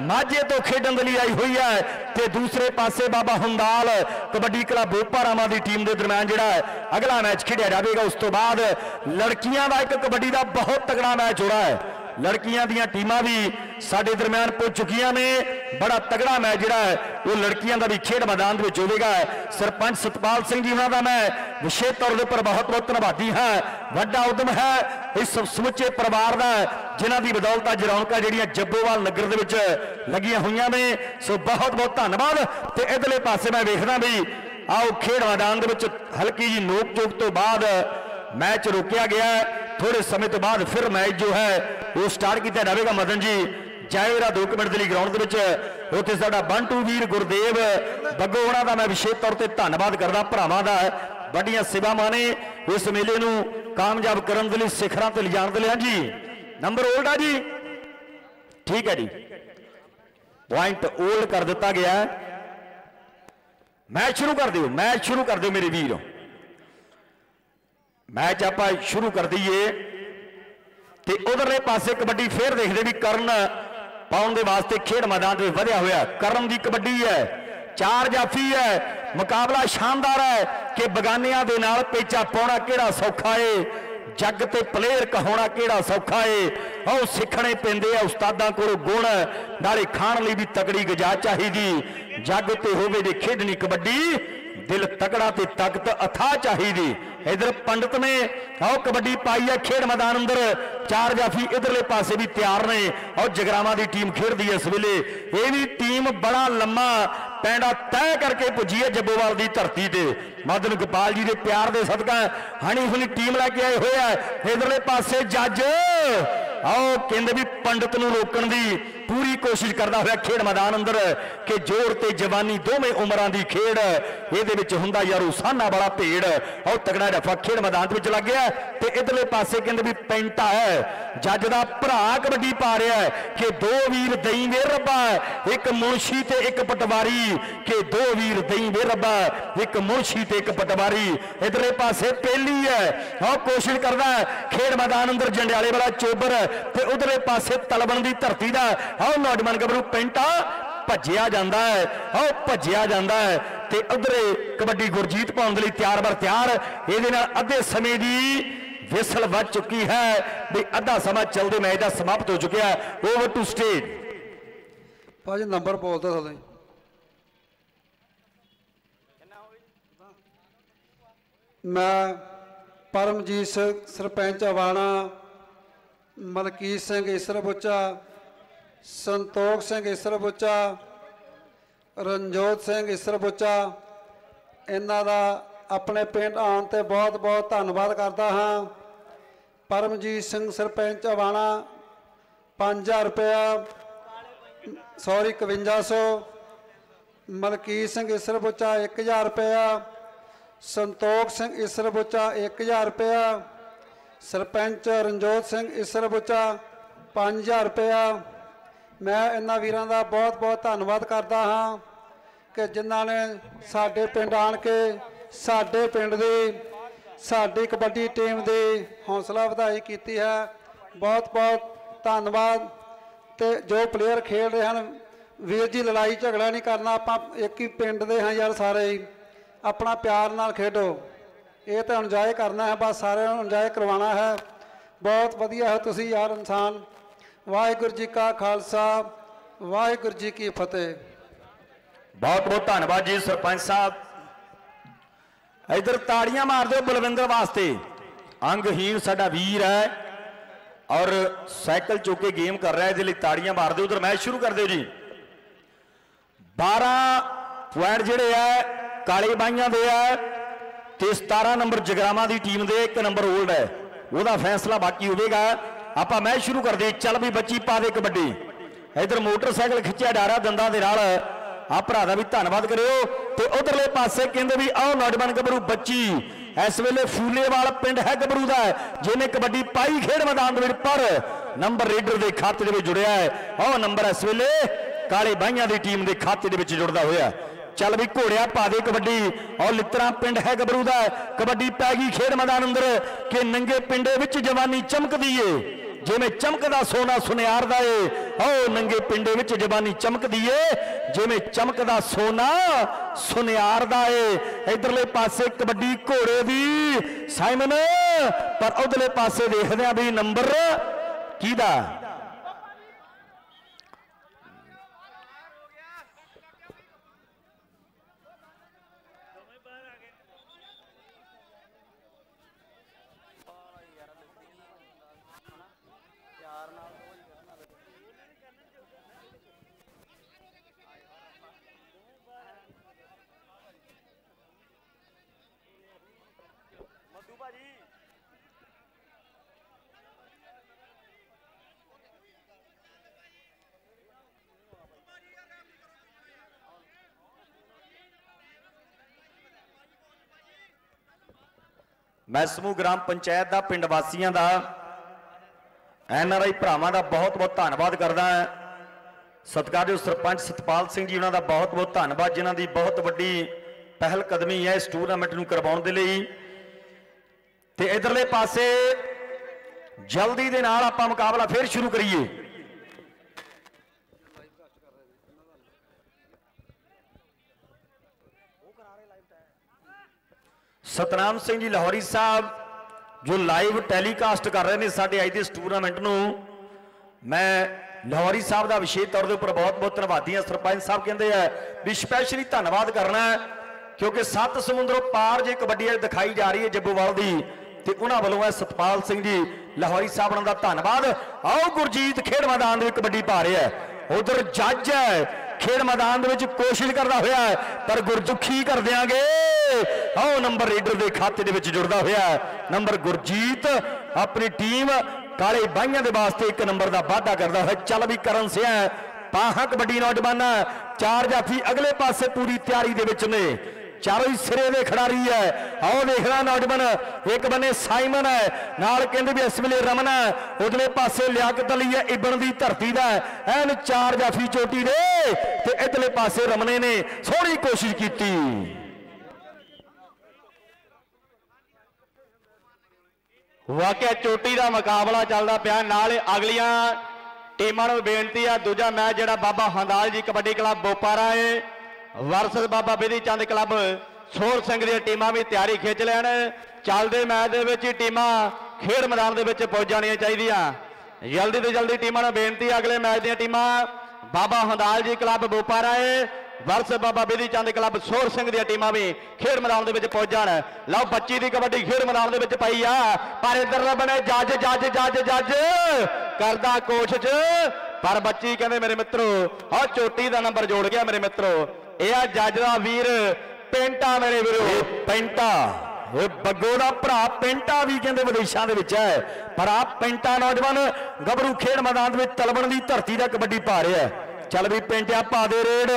ਮਾਝੇ ਤੋਂ ਖੇਡਣ ਦੇ ਲਈ ਆਈ ਹੋਈ ਹੈ। ਤੇ ਦੂਸਰੇ ਪਾਸੇ ਬਾਬਾ ਹੁੰਦਾਲ ਕਬੱਡੀ ਕਲੱਬ ਭੋਪਾਰਾਵਾਂ ਦੀ ਟੀਮ ਦੇ ਦਰਮਿਆਨ ਜਿਹੜਾ ਹੈ, ਅਗਲਾ ਮੈਚ ਖੇਡਿਆ ਜਾਵੇਗਾ। ਉਸ ਤੋਂ ਬਾਅਦ ਲੜਕੀਆਂ ਦਾ ਇੱਕ ਕਬੱਡੀ ਦਾ ਬਹੁਤ ਤਗੜਾ ਮੈਚ ਹੋ ਰਿਹਾ ਹੈ। ਲੜਕੀਆਂ ਦੀਆਂ ਟੀਮਾਂ ਵੀ ਸਾਡੇ ਦਰਮਿਆਨ ਪਹੁੰਚ ਚੁੱਕੀਆਂ ਨੇ। ਬੜਾ ਤਗੜਾ ਮੈਚ ਜਿਹੜਾ ਹੈ, ਉਹ ਲੜਕੀਆਂ ਦਾ ਵੀ ਖੇਡ ਮੈਦਾਨ ਦੇ ਵਿੱਚ ਹੋਵੇਗਾ। ਸਰਪੰਚ ਸਤਪਾਲ ਸਿੰਘ ਜੀ ਉਹਨਾਂ ਦਾ ਮੈਂ ਵਿਸ਼ੇਸ਼ ਤੌਰ ਦੇ ਉੱਪਰ ਬਹੁਤ ਬਹੁਤ ਧੰਨਵਾਦੀ ਹਾਂ। ਵੱਡਾ ਉਦਮ ਹੈ ਇਸ ਸਮੁੱਚੇ ਪਰਿਵਾਰ ਦਾ, ਜਿਨ੍ਹਾਂ ਦੀ ਬਦੌਲਤ ਅੱਜ ਰੌਣਕਾਂ ਜਿਹੜੀਆਂ ਜੱਬੋਵਾਲ ਨਗਰ ਦੇ ਵਿੱਚ ਲੱਗੀਆਂ ਹੋਈਆਂ ਨੇ। ਸੋ ਬਹੁਤ ਬਹੁਤ ਧੰਨਵਾਦ। ਤੇ ਇਧਰਲੇ ਪਾਸੇ ਮੈਂ ਵੇਖਦਾ ਵੀ ਆਓ ਖੇਡ ਮੈਦਾਨ ਦੇ ਵਿੱਚ ਹਲਕੀ ਜੀ ਨੋਕ ਚੋਕ ਤੋਂ ਬਾਅਦ ਮੈਚ ਰੋਕਿਆ ਗਿਆ ਹੈ। ਥੋੜੇ ਸਮੇਂ ਤੋਂ ਬਾਅਦ ਫਿਰ ਮੈਚ ਜੋ ਹੈ, ਉਹ ਸਟਾਰਟ ਕੀਤਾ ਜਾਵੇਗਾ ਮਦਨ ਜੀ। ਜਾਏਰਾ 2 ਮਿੰਟ ਦੇ ਲਈ ਗਰਾਊਂਡ ਦੇ ਵਿੱਚ। ਉੱਥੇ ਸਾਡਾ ਬੰਟੂ ਵੀਰ ਗੁਰਦੇਵ ਬੱਗੋ ਉਹਨਾਂ ਦਾ ਮੈਂ ਵਿਸ਼ੇਸ਼ ਤੌਰ ਤੇ ਧੰਨਵਾਦ ਕਰਦਾ, ਭਰਾਵਾਂ ਦਾ। ਵੱਡੀਆਂ ਸੇਵਾਵਾਂ ਨੇ ਇਸ ਮੇਲੇ ਨੂੰ ਕਾਮਯਾਬ ਕਰਨ ਦੇ ਲਈ, ਸਿਖਰਾਂ ਤੇ ਲਿਜਾਣ ਦੇ ਲਈ। ਹਾਂਜੀ ਨੰਬਰ 올ਡ ਆ ਜੀ। ਠੀਕ ਹੈ ਜੀ। ਪੁਆਇੰਟ 올ਡ ਕਰ ਦਿੱਤਾ ਗਿਆ ਮੈਚ ਸ਼ੁਰੂ ਕਰ ਦਿਓ, ਮੈਚ ਸ਼ੁਰੂ ਕਰ ਦਿਓ ਮੇਰੇ ਵੀਰ। ਮੈਚ ਆਪਾਂ ਸ਼ੁਰੂ ਕਰ ਦਈਏ। ਤੇ ਉਧਰਲੇ ਪਾਸੇ ਕਬੱਡੀ ਫੇਰ ਦੇਖਦੇ ਵੀ ਕਰਨ ਪਾਉਣ ਦੇ ਵਾਸਤੇ ਖੇਡ ਮੈਦਾਨ ਤੇ ਵਧਿਆ ਹੋਇਆ। ਕਰਨ ਦੀ ਕਬੱਡੀ ਹੈ, ਚਾਰ ਜਾਫੀ ਹੈ, ਮੁਕਾਬਲਾ ਸ਼ਾਨਦਾਰ ਹੈ ਕਿ ਬਗਾਨਿਆਂ ਦੇ ਨਾਲ ਪੇਚਾ ਪਾਉਣਾ ਕਿਹੜਾ ਸੌਖਾ ਏ, ਜੱਗ ਤੇ ਪਲੇਅਰ ਕਹਾਉਣਾ ਕਿਹੜਾ ਸੌਖਾ ਏ। ਉਹ ਸਿੱਖਣੇ ਪੈਂਦੇ ਆ, ਉਸਤਾਦਾਂ ਕੋਲੋਂ ਗੁਣ, ਨਾਲੇ ਖਾਣ ਲਈ ਵੀ ਤਕੜੀ ਗਜਾ ਚਾਹੀਦੀ। ਜੱਗ ਤੇ ਹੋਵੇ ਜੇ ਖੇਡਣੀ ਕਬੱਡੀ। ਦਿਲ ਤਕੜਾ ਤੇ ਤਾਕਤ ਅਥਾ ਚਾਹੀਦੀ। ਇਧਰ ਪੰਡਤ ਨੇ ਆਓ ਕਬੱਡੀ ਪਾਈ ਹੈ ਖੇਡ ਮੈਦਾਨ ਅੰਦਰ। ਚਾਰ ਜਾਫੀ ਇਧਰਲੇ ਪਾਸੇ ਵੀ ਤਿਆਰ ਨੇ। ਆਓ ਜਗਰਾਵਾਂ ਦੀ ਟੀਮ ਖੇਡਦੀ ਹੈ ਇਸ ਵੇਲੇ। ਇਹ ਵੀ ਟੀਮ ਬੜਾ ਲੰਮਾ ਪੈਂਡਾ ਤੈਅ ਕਰਕੇ ਪੁੱਜੀ ਹੈ ਜੱਬੋਵਾਲ ਦੀ ਧਰਤੀ ਤੇ। ਮਦਨ ਗੋਪਾਲ ਜੀ ਦੇ ਪਿਆਰ ਦੇ ਸਦਕਾ ਹਣੀ ਹੁਣੀ ਟੀਮ ਲੈ ਕੇ ਆਏ ਹੋਏ ਆ। ਇਧਰਲੇ ਪਾਸੇ ਜੱਜ। ਆਓ ਕਹਿੰਦੇ ਵੀ ਪੰਡਤ ਨੂੰ ਰੋਕਣ ਦੀ ਪੂਰੀ ਕੋਸ਼ਿਸ਼ ਕਰਦਾ ਹੋਇਆ ਖੇਡ ਮੈਦਾਨ ਅੰਦਰ ਕਿ ਜੋਰ ਤੇ ਜਵਾਨੀ ਦੋਵੇਂ ਉਮਰਾਂ ਦੀ ਖੇਡ ਇਹਦੇ ਵਿੱਚ ਹੁੰਦਾ ਯਾਰੋ ਸਾਨਾ ਵਾਲਾ ਭੇੜ ਆਓ ਤਗੜਾ ਰਫਾ ਖੇਡ ਮੈਦਾਨ ਦੇ ਵਿੱਚ ਲੱਗ ਗਿਆ ਤੇ ਇਧਰਲੇ ਪਾਸੇ ਕਹਿੰਦੇ ਵੀ ਪੈਂਟਾ ਹੈ। ਜੱਜ ਦਾ ਭਰਾ ਕਬੱਡੀ ਪਾ ਰਿਹਾ ਕਿ ਦੋ ਵੀਰ ਦਈ ਵੇ ਰੱਬਾ। ਇੱਕ ਮੁਨਸ਼ੀ ਤੇ ਇੱਕ ਪਟਵਾਰੀ ਕਿ ਦੋ ਵੀਰ ਦਈ ਵੇ ਰੱਬਾ। ਇੱਕ ਮੁਨਸ਼ੀ ਤੇ ਇੱਕ ਪਟਵਾਰੀ। ਇਧਰਲੇ ਪਾਸੇ ਪਹਿਲੀ ਹੈ। ਆਓ ਕੋਸ਼ਿਸ਼ ਕਰਦਾ ਖੇਡ ਮੈਦਾਨ ਅੰਦਰ ਜੰਡਿਆਲੇ ਵਾਲਾ ਚੋਬਰ ਤੇ ਉਧਰਲੇ ਪਾਸੇ ਤਲਬਣ ਦੀ ਧਰਤੀ ਦਾ ਆਓ ਨੌਜਵਾਨ ਗੱਭਰੂ, ਪੈਂਟਾ ਭੱਜਿਆ ਜਾਂਦਾ ਹੈ ਆਓ ਭੱਜਿਆ ਜਾਂਦਾ ਹੈ ਤੇ ਉਧਰੇ ਕਬੱਡੀ ਗੁਰਜੀਤ ਪਾਉਣ ਦੇ ਲਈ ਤਿਆਰ ਬਰ ਤਿਆਰ। ਇਹਦੇ ਨਾਲ ਅੱਧੇ ਸਮੇਂ ਦੀ ਵਿਸਲ ਵੱਜ ਚੁੱਕੀ ਹੈ ਵੀ ਅੱਧਾ ਸਮਾਂ ਚੱਲਦੇ ਮੈਚ ਦਾ ਸਮਾਪਤ ਹੋ ਚੁੱਕਿਆ ਹੈ। ਓਵਰ ਟੂ ਸਟੇਟ ਭਾਜੀ, ਨੰਬਰ ਬੋਲਦੇ ਥੱਲੇ। ਮੈਂ ਪਰਮਜੀਤ ਸਿੰਘ, ਸਰਪੰਚ ਅਵਾਣਾ ਮਲਕੀਤ ਸਿੰਘ ਈਸਰ ਬੁੱਚਾ ਸੰਤੋਖ ਸਿੰਘ ਇਸਰਬੁੱਚਾ ਰਣਜੋਤ ਸਿੰਘ ਇਸਰਬੁੱਚਾ ਇਹਨਾਂ ਦਾ ਆਪਣੇ ਪਿੰਡ ਆਉਣ ਤੇ ਬਹੁਤ ਬਹੁਤ ਧੰਨਵਾਦ ਕਰਦਾ ਹਾਂ। ਪਰਮਜੀਤ ਸਿੰਘ ਸਰਪੰਚ ਅਵਾਣਾ 5000 ਰੁਪਇਆ, ਸੌਰੀ 5100 ਮਲਕੀਤ ਸਿੰਘ ਇਸਰਬੁੱਚਾ 1000 ਰੁਪਇਆ। ਸੰਤੋਖ ਸਿੰਘ ਇਸਰਬੁੱਚਾ 1000 ਰੁਪਇਆ। ਸਰਪੰਚ ਰਣਜੋਤ ਸਿੰਘ ਇਸਰਬੁੱਚਾ 5000 ਰੁਪਇਆ। ਮੈਂ ਇਹਨਾਂ ਵੀਰਾਂ ਦਾ ਬਹੁਤ ਬਹੁਤ ਧੰਨਵਾਦ ਕਰਦਾ ਹਾਂ ਕਿ ਜਿਨ੍ਹਾਂ ਨੇ ਸਾਡੇ ਪਿੰਡ ਆਣ ਕੇ ਸਾਡੇ ਪਿੰਡ ਦੀ, ਸਾਡੀ ਕਬੱਡੀ ਟੀਮ ਦੀ ਹੌਸਲਾ ਵਧਾਈ ਕੀਤੀ ਹੈ। ਬਹੁਤ ਬਹੁਤ ਧੰਨਵਾਦ। ਤੇ ਜੋ ਪਲੇਅਰ ਖੇਡ ਰਹੇ ਹਨ, ਵੀਰ ਜੀ, ਲੜਾਈ ਝਗੜਾ ਨਹੀਂ ਕਰਨਾ, ਆਪਾਂ ਇੱਕ ਹੀ ਪਿੰਡ ਦੇ ਹਾਂ ਯਾਰ ਸਾਰੇ ਹੀ। ਆਪਣਾ ਪਿਆਰ ਨਾਲ ਖੇਡੋ। ਇਹ ਤਾਂ ਇੰਜੋਏ ਕਰਨਾ ਹੈ, ਬਸ ਸਾਰਿਆਂ ਨੂੰ ਇੰਜੋਏ ਕਰਵਾਉਣਾ ਹੈ। ਬਹੁਤ ਵਧੀਆ ਹੈ, ਤੁਸੀਂ ਯਾਰ ਇਨਸਾਨ। ਵਾਹਿਗੁਰੂ ਜੀ ਕਾ ਖਾਲਸਾ ਵਾਹਿਗੁਰੂ ਜੀ ਕੀ ਫਤਿਹ। ਬਹੁਤ ਬਹੁਤ ਧੰਨਵਾਦ ਜੀ ਸਰਪੰਚ ਸਾਹਿਬ। ਇਧਰ ਤਾੜੀਆਂ ਮਾਰ ਦਿਓ ਬਲਵਿੰਦਰ ਵਾਸਤੇ। ਅੰਗਹੀਣ ਸਾਡਾ ਵੀਰ ਹੈ ਔਰ ਸਾਈਕਲ ਚੁੱਕ ਕੇ ਗੇਮ ਕਰ ਰਿਹਾ ਹੈ, ਇਹਦੇ ਲਈ ਤਾੜੀਆਂ ਮਾਰ ਦਿਓ ਉਧਰ ਮੈਚ ਸ਼ੁਰੂ ਕਰ ਦਿਓ ਜੀ। 12 ਪੁਆਇੰਟ ਜਿਹੜੇ ਆ ਕਾਲੇ ਬਾਈਆਂ ਦੇ ਆ ਤੇ 17 ਨੰਬਰ ਜਗਰਾਵਾਂ ਦੀ ਟੀਮ ਦੇ ਇੱਕ ਨੰਬਰ 올ਡ ਹੈ। ਉਹਦਾ ਫੈਸਲਾ ਬਾਕੀ ਹੋਵੇਗਾ। ਆਪਾਂ ਮੈਚ ਸ਼ੁਰੂ ਕਰਦੇ ਚੱਲ ਵੀ ਬੱਚੀ ਪਾ ਦੇ ਕਬੱਡੀ। ਇਧਰ ਮੋਟਰਸਾਈਕਲ ਖਿੱਚਿਆ ਡਾਰਾ ਦੰਦਾਂ ਦੇ ਨਾਲ। ਆ ਭਰਾ ਦਾ ਵੀ ਧੰਨਵਾਦ ਕਰਿਓ। ਤੇ ਉਧਰਲੇ ਪਾਸੇ ਕਹਿੰਦੇ ਵੀ ਆਹ ਨੌਜਵਾਨ ਗੱਭਰੂ ਬੱਚੀ। ਇਸ ਵੇਲੇ ਫੂਲੇਵਾਲ ਪਿੰਡ ਹੈ ਗੱਭਰੂ ਦਾ, ਜਿਹਨੇ ਕਬੱਡੀ ਪਾਈ ਖੇਡ ਮੈਦਾਨ ਦੇ ਵਿੱਚ ਪਰ ਨੰਬਰ ਰੇਡਰ ਦੇ ਖਾਤੇ ਦੇ ਵਿੱਚ ਜੁੜਿਆ ਹੈ। ਆਹ ਨੰਬਰ ਇਸ ਵੇਲੇ ਕਾਲੇ ਬਾਈਆਂ ਦੀ ਟੀਮ ਦੇ ਖਾਤੇ ਦੇ ਵਿੱਚ ਜੁੜਦਾ ਹੋਇਆ। ਚੱਲ ਵੀ ਘੋੜਿਆ ਪਾ ਦੇ ਕਬੱਡੀ। ਔਰ ਲਿੱਤਰਾ ਪਿੰਡ ਹੈ ਗੱਭਰੂ ਦਾ। ਕਬੱਡੀ ਪੈ ਗਈ ਖੇਡ ਮੈਦਾਨ ਅੰਦਰ। ਕਿ ਨੰਗੇ ਪਿੰਡੇ ਵਿੱਚ ਜਵਾਨੀ ਚਮਕਦੀ ਏ। ਜਿਵੇਂ ਚਮਕਦਾ ਸੋਨਾ ਸੁਨਿਆਰਦਾ ਏ। ਓ ਨੰਗੇ ਪਿੰਡੇ ਵਿੱਚ ਜਵਾਨੀ ਚਮਕਦੀ ਏ। ਜਿਵੇਂ ਚਮਕਦਾ ਸੋਨਾ ਸੁਨਿਆਰਦਾ ਏ। ਇਧਰਲੇ ਪਾਸੇ ਕਬੱਡੀ ਘੋੜੇ ਦੀ। ਸਾਈਮਨ, ਪਰ ਉਧਰਲੇ ਪਾਸੇ ਦੇਖਦੇ ਆ ਵੀ ਨੰਬਰ ਕਿਹਦਾ? ਮੈਂ ਸਮੂਹ ਗ੍ਰਾਮ ਪੰਚਾਇਤ ਦਾ, ਪਿੰਡ ਵਾਸੀਆਂ ਦਾ, ਐਨ ਆਰ ਆਈ ਭਰਾਵਾਂ ਦਾ ਬਹੁਤ ਬਹੁਤ ਧੰਨਵਾਦ ਕਰਦਾ ਹਾਂ। ਸਤਿਕਾਰਯੋਗ ਸਰਪੰਚ ਸਤਪਾਲ ਸਿੰਘ ਜੀ ਉਹਨਾਂ ਦਾ ਬਹੁਤ ਬਹੁਤ ਧੰਨਵਾਦ, ਜਿਨ੍ਹਾਂ ਦੀ ਬਹੁਤ ਵੱਡੀ ਪਹਿਲ ਕਦਮੀ ਹੈ ਇਸ ਟੂਰਨਾਮੈਂਟ ਨੂੰ ਕਰਵਾਉਣ ਦੇ ਲਈ। ਤੇ ਇਧਰਲੇ ਪਾਸੇ ਜਲਦੀ ਦੇ ਨਾਲ ਆਪਾਂ ਮੁਕਾਬਲਾ ਫੇਰ ਸ਼ੁਰੂ ਕਰੀਏ। ਸਤਨਾਮ ਸਿੰਘ ਜੀ ਲਾਹੌਰੀ ਸਾਹਿਬ, ਜੋ ਲਾਈਵ ਟੈਲੀਕਾਸਟ ਕਰ ਰਹੇ ਨੇ ਸਾਡੇ ਅੱਜ ਦੇ ਇਸ ਟੂਰਨਾਮੈਂਟ ਨੂੰ, ਮੈਂ ਲਾਹੌਰੀ ਸਾਹਿਬ ਦਾ ਵਿਸ਼ੇਸ਼ ਤੌਰ ਦੇ ਉੱਪਰ ਬਹੁਤ ਬਹੁਤ ਧੰਨਵਾਦੀ ਹਾਂ। ਸਰਪੰਚ ਸਾਹਿਬ ਕਹਿੰਦੇ ਆ, ਵੀ ਸਪੈਸ਼ਲੀ ਧੰਨਵਾਦ ਕਰਨਾ ਕਿਉਂਕਿ ਸੱਤ ਸਮੁੰਦਰੋਂ ਪਾਰ ਜੇ ਕਬੱਡੀ ਅੱਜ ਦਿਖਾਈ ਜਾ ਰਹੀ ਹੈ ਜੱਬੋਵਾਲ ਦੀ, ਤੇ ਉਹਨਾਂ ਵੱਲੋਂ ਹੈ ਸਤਪਾਲ ਸਿੰਘ ਜੀ, ਲਾਹੌਰੀ ਸਾਹਿਬ ਉਹਨਾਂ ਦਾ ਧੰਨਵਾਦ। ਆਓ ਗੁਰਜੀਤ ਖੇਡ ਮੈਦਾਨ ਦੇ ਵਿੱਚ ਕਬੱਡੀ ਪਾ ਰਿਹਾ ਉਧਰ ਜੱਜ ਹੈ ਖੇਡ ਮੈਦਾਨ ਦੇ ਵਿੱਚ ਕੋਸ਼ਿਸ਼ ਕਰਦਾ ਹੋਇਆ ਪਰ ਗੁਰਜੁਖੀ ਕਰ ਦਿਆਂਗੇ। ਆਓ ਨੰਬਰ ਰੀਡਰ ਦੇ ਖਾਤੇ ਦੇ ਵਿੱਚ ਜੁੜਦਾ ਹੋਇਆ ਨੰਬਰ ਗੁਰਜੀਤ, ਆਪਣੀ ਟੀਮ ਕਾਲੇ ਬਾਈਆਂ ਦੇ ਵਾਸਤੇ ਇੱਕ ਨੰਬਰ ਦਾ ਵਾਅਦਾ ਕਰਦਾ ਹੋਇਆ ਚੱਲ ਵੀ ਕਰਨ ਸਿਆ ਪਾਹਾਂ ਕਬੱਡੀ ਨੌਜਵਾਨਾਂ, ਚਾਰ ਜਾਫੀ ਅਗਲੇ ਪਾਸੇ ਪੂਰੀ ਤਿਆਰੀ ਦੇ ਵਿੱਚ ਨੇ। ਚਾਰੋਂ ਹੀ ਸਿਰੇ ਦੇ ਖਿਡਾਰੀ ਹੈ। ਆਓ ਦੇਖਣਾ ਨੌਜਵਾਨ, ਇੱਕ ਬੰਨੇ ਸਾਈਮਨ ਹੈ, ਨਾਲ ਕਹਿੰਦੇ ਵੀ ਇਸ ਵੇਲੇ ਰਮਨ ਹੈ। ਉਧਰਲੇ ਪਾਸੇ ਲਿਆਕਤ ਅਲੀ ਹੈ, ਇਬਨ ਦੀ ਧਰਤੀ ਦਾ ਐਨ ਚਾਰ ਜਾਫੀ ਚੋਟੀ ਦੇ ਤੇ ਇਧਰਲੇ ਪਾਸੇ ਰਮਨੇ ਨੇ ਸੋਹਣੀ ਕੋਸ਼ਿਸ਼ ਕੀਤੀ। ਵਾਕਿਆ ਚੋਟੀ ਦਾ ਮੁਕਾਬਲਾ ਚੱਲਦਾ ਪਿਆ, ਨਾਲ ਅਗਲੀਆਂ ਟੀਮਾਂ ਨੂੰ ਬੇਨਤੀ ਆ, ਦੂਜਾ ਮੈਚ ਜਿਹੜਾ Baba Handal ji kabaddi club Bopara A versus Baba Bidhi Chand club Sur Singh ਦੀਆਂ ਟੀਮਾਂ ਵੀ ਤਿਆਰੀ ਖਿੱਚ ਲੈਣ। ਚੱਲਦੇ ਮੈਚ ਦੇ ਵਿੱਚ ਹੀ ਟੀਮਾਂ ਖੇਡ ਮੈਦਾਨ ਦੇ ਵਿੱਚ ਪਹੁੰਚ ਜਾਣੀਆਂ ਚਾਹੀਦੀਆਂ। ਜਲਦੀ ਤੋਂ ਜਲਦੀ ਟੀਮਾਂ ਨੂੰ ਬੇਨਤੀ ਅਗਲੇ ਮੈਚ ਦੀਆਂ ਟੀਮਾਂ ਬਾਬਾ ਹੰਦਾਲ ਜੀ ਕਲੱਬ ਬੋਪਾਰਾ ਏ ਵਰਸ ਬਾਬਾ ਬਿਧੀ ਚੰਦ ਕਲੱਬ ਸੋਰ ਸਿੰਘ ਦੀਆਂ ਟੀਮਾਂ ਵੀ ਖੇਡ ਮੈਦਾਨ ਦੇ ਵਿੱਚ ਪਹੁੰਚ ਜਾਣ। ਲਓ, ਬੱਚੀ ਦੀ ਕਬੱਡੀ ਖੇਡ ਮੈਦਾਨ ਦੇ ਵਿੱਚ ਪਈ ਆ, ਪਰ ਇਧਰਲੇ ਬਣੇ ਜੱਜ ਜੱਜ ਜੱਜ ਜੱਜ ਕਰਦਾ ਕੋਸ਼ਿਸ਼। ਪਰ ਬੱਚੀ ਕਹਿੰਦੇ, ਮੇਰੇ ਮਿੱਤਰੋ, ਆਹ ਚੋਟੀ ਦਾ ਨੰਬਰ ਜੋੜ ਗਿਆ ਮੇਰੇ ਮਿੱਤਰੋ ਇਹ ਆ ਜੱਜ ਦਾ ਵੀਰ, ਪਿੰਟਾ ਮੇਰੇ ਵੀਰੋ। ਇਹ ਪੈਂਟਾ। ਇਹ ਬੱਗੋ ਦਾ ਭਰਾ ਪੈਂਟਾ ਵੀ ਕਹਿੰਦੇ ਵਿਦੇਸ਼ਾਂ ਦੇ ਵਿੱਚ ਹੈ। ਪਰ ਆ ਪੈਂਟਾ ਨੌਜਵਾਨ ਗੱਭਰੂ ਖੇਡ ਮੈਦਾਨ ਦੇ ਵਿੱਚ ਤਲਵਣ ਦੀ ਧਰਤੀ ਦਾ ਕਬੱਡੀ ਪਾ ਰਿਹਾ ਹੈ। ਚੱਲ ਵੀ ਪਿੰਟਿਆ ਪਾ ਦੇ ਰੇਡ।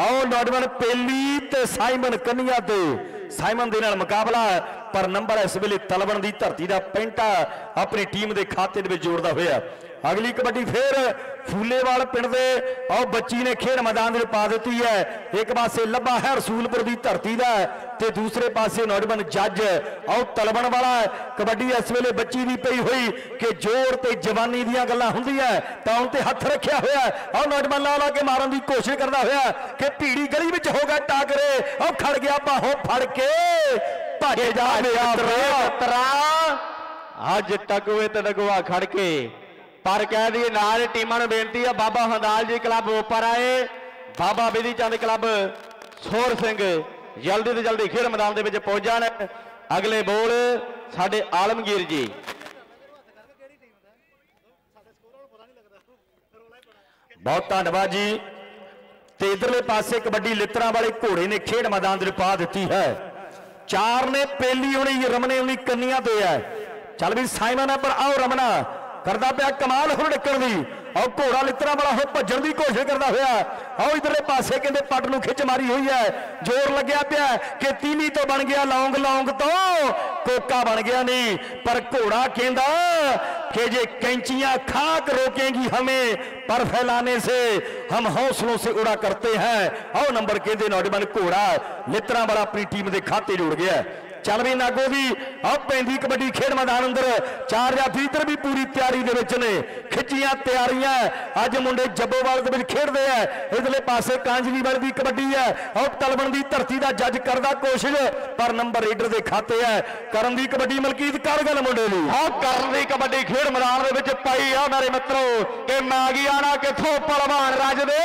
ਆਓ ਨੌਜਵਾਨ ਪੇਲੀ ਤੇ ਸਾਈਮਨ ਕੰਨੀਆ ਤੇ। ਸਾਈਮਨ ਦੇ ਨਾਲ ਮੁਕਾਬਲਾ ਪਰ ਨੰਬਰ ਇਸ ਵੇਲੇ ਤਲਵਣ ਦੀ ਧਰਤੀ ਦਾ ਪੈਂਟਾ ਆਪਣੀ ਟੀਮ ਦੇ ਖਾਤੇ ਦੇ ਵਿੱਚ ਜੋੜਦਾ ਹੋਇਆ ਅਗਲੀ ਕਬੱਡੀ ਫੇਰ ਫੂਲੇਵਾਲ ਪਿੰਡ ਦੇ ਆਓ ਬੱਚੀ ਨੇ ਖੇਡ ਮੈਦਾਨ ਦੇ ਵਿੱਚ ਪਾ ਦਿੱਤੀ ਹੈ ਇੱਕ ਪਾਸੇ ਲੱਭਾ ਹੈ ਰਸੂਲਪੁਰ ਦੀ ਧਰਤੀ ਦਾ ਤੇ ਦੂਸਰੇ ਪਾਸੇ ਨੌਜਵਾਨ ਜੱਜ ਆਓ ਤਲਬਣ ਵਾਲਾ। ਕਬੱਡੀ ਇਸ ਵੇਲੇ ਬੱਚੀ ਦੀ ਪਈ ਹੋਈ ਕਿ ਜ਼ੋਰ ਤੇ ਜਵਾਨੀ ਦੀਆਂ ਗੱਲਾਂ ਹੁੰਦੀਆਂ ਤਾਂ ਤੇ ਹੱਥ ਰੱਖਿਆ ਹੋਇਆ ਹੈ। ਆਓ ਨੌਜਵਾਨ ਲਾ ਲਾ ਕੇ ਮਾਰਨ ਦੀ ਕੋਸ਼ਿਸ਼ ਕਰਦਾ ਹੋਇਆ ਕਿ ਭੀੜੀ ਗਲੀ ਵਿੱਚ ਹੋ ਗਿਆ ਟਾਕਰੇ ਆਓ ਖੜ ਗਿਆ ਬਾਹੋਂ ਫੜ ਕੇ ਭੱਜ ਜਾ ਮੇਰਾ ਅੱਜ ਟਕਵੇ ਤੇ ਡਗਵਾ ਖੜ ਕੇ ਪਰ ਕਹਿ ਦਈਏ ਨਾਲ ਟੀਮਾਂ ਨੂੰ ਬੇਨਤੀ ਆ, ਬਾਬਾ ਹੰਦਾਲ ਜੀ ਕਲੱਬ ਉੱਪਰ ਆਏ। ਬਾਬਾ ਬਿਧੀ ਚੰਦ ਕਲੱਬ ਸੋਰ ਸਿੰਘ ਜਲਦੀ ਤੋਂ ਜਲਦੀ ਖੇਡ ਮੈਦਾਨ ਦੇ ਵਿੱਚ ਪਹੁੰਚ ਜਾਣ ਅਗਲੇ ਬੋਲ ਸਾਡੇ ਆਲਮਗੀਰ ਜੀ। ਬਹੁਤ ਧੰਨਵਾਦ ਜੀ। ਤੇ ਇਧਰਲੇ ਪਾਸੇ ਕਬੱਡੀ ਲਿੱਤਰਾਂ ਵਾਲੇ ਘੋੜੇ ਨੇ ਖੇਡ ਮੈਦਾਨ ਦੇ ਪਾ ਦਿੱਤੀ ਹੈ। ਚਾਰ ਨੇ ਪਹਿਲੀ ਹੋਣੀ, ਰਮਨੇ ਹੋਣੀ, ਕੰਨੀਆਂ ਤੇ ਹੈ। ਚੱਲ ਵੀ ਸਾਈਮਨ ਹੈ ਪਰ ਆਓ ਰਮਨਾ। ਕਰਦਾ ਪਿਆ ਕਮਾਲ ਹੁਣ ਨਿਕਲਣ ਦੀ ਆਓ ਘੋੜਾ ਲਿੱਤਰਾਂ ਵਾਲਾ ਹੋ ਭੱਜਣ ਦੀ ਕੋਸ਼ਿਸ਼ ਕਰਦਾ ਹੋਇਆ ਆਓ ਇਧਰਲੇ ਪਾਸੇ ਕਹਿੰਦੇ ਪੱਟ ਨੂੰ ਖਿੱਚ ਮਾਰੀ ਹੋਈ ਹੈ ਜ਼ੋਰ ਲੱਗਿਆ ਪਿਆ ਕਿ ਤੀਲੀ ਤੋਂ ਬਣ ਗਿਆ ਲੌਂਗ ਲੌਂਗ ਤੋਂ ਕੋਕਾ ਬਣ ਗਿਆ ਨਹੀਂ ਪਰ ਘੋੜਾ ਕਹਿੰਦਾ कि ये कैंचियां खाक रोकेंगी हमें पर फैलाने से हम हौसलों से उड़ा करते हैं आओ नंबर कहते नौजवान घोड़ा लित्रा वाला अपनी टीम के खाते जुड़ गया है। ਚੱਲ ਵੀ ਨਾਗੋ ਦੀ ਆਹ ਪੈਂਦੀ ਕਬੱਡੀ ਖੇਡ ਮੈਦਾਨ ਅੰਦਰ। ਚਾਰ ਜਾਫੀ ਇੱਧਰ ਵੀ ਪੂਰੀ ਤਿਆਰੀ ਦੇ ਵਿੱਚ ਨੇ। ਖਿੱਚੀਆਂ ਤਿਆਰੀਆਂ ਅੱਜ ਮੁੰਡੇ ਜੱਬੋਵਾਲ ਦੇ ਵਿੱਚ ਖੇਡਦੇ ਆ ਇਧਰਲੇ ਪਾਸੇ ਕਾਂਜਲੀ ਵਾਲੀ ਦੀ ਕਬੱਡੀ ਹੈ ਆਹ ਤਲਵਣ ਦੀ ਧਰਤੀ ਦਾ ਜੱਜ ਕਰਦਾ ਕੋਸ਼ਿਸ਼, ਪਰ ਨੰਬਰ ਰੀਡਰ ਦੇ ਖਾਤੇ ਹੈ ਕਰਨ ਦੀ ਕਬੱਡੀ ਮਲਕੀਤ ਕਰ ਗੱਲ ਮੁੰਡੇ ਲਈ। ਆਹ ਕਰਨ ਦੀ ਕਬੱਡੀ ਖੇਡ ਮੈਦਾਨ ਦੇ ਵਿੱਚ ਪਾਈ ਆ ਮੇਰੇ ਮਿੱਤਰੋ। ਕਿ ਮਾਗੀਆਣਾ ਕਿੱਥੋਂ ਪਹਿਲਵਾਨ ਰੱਜਦੇ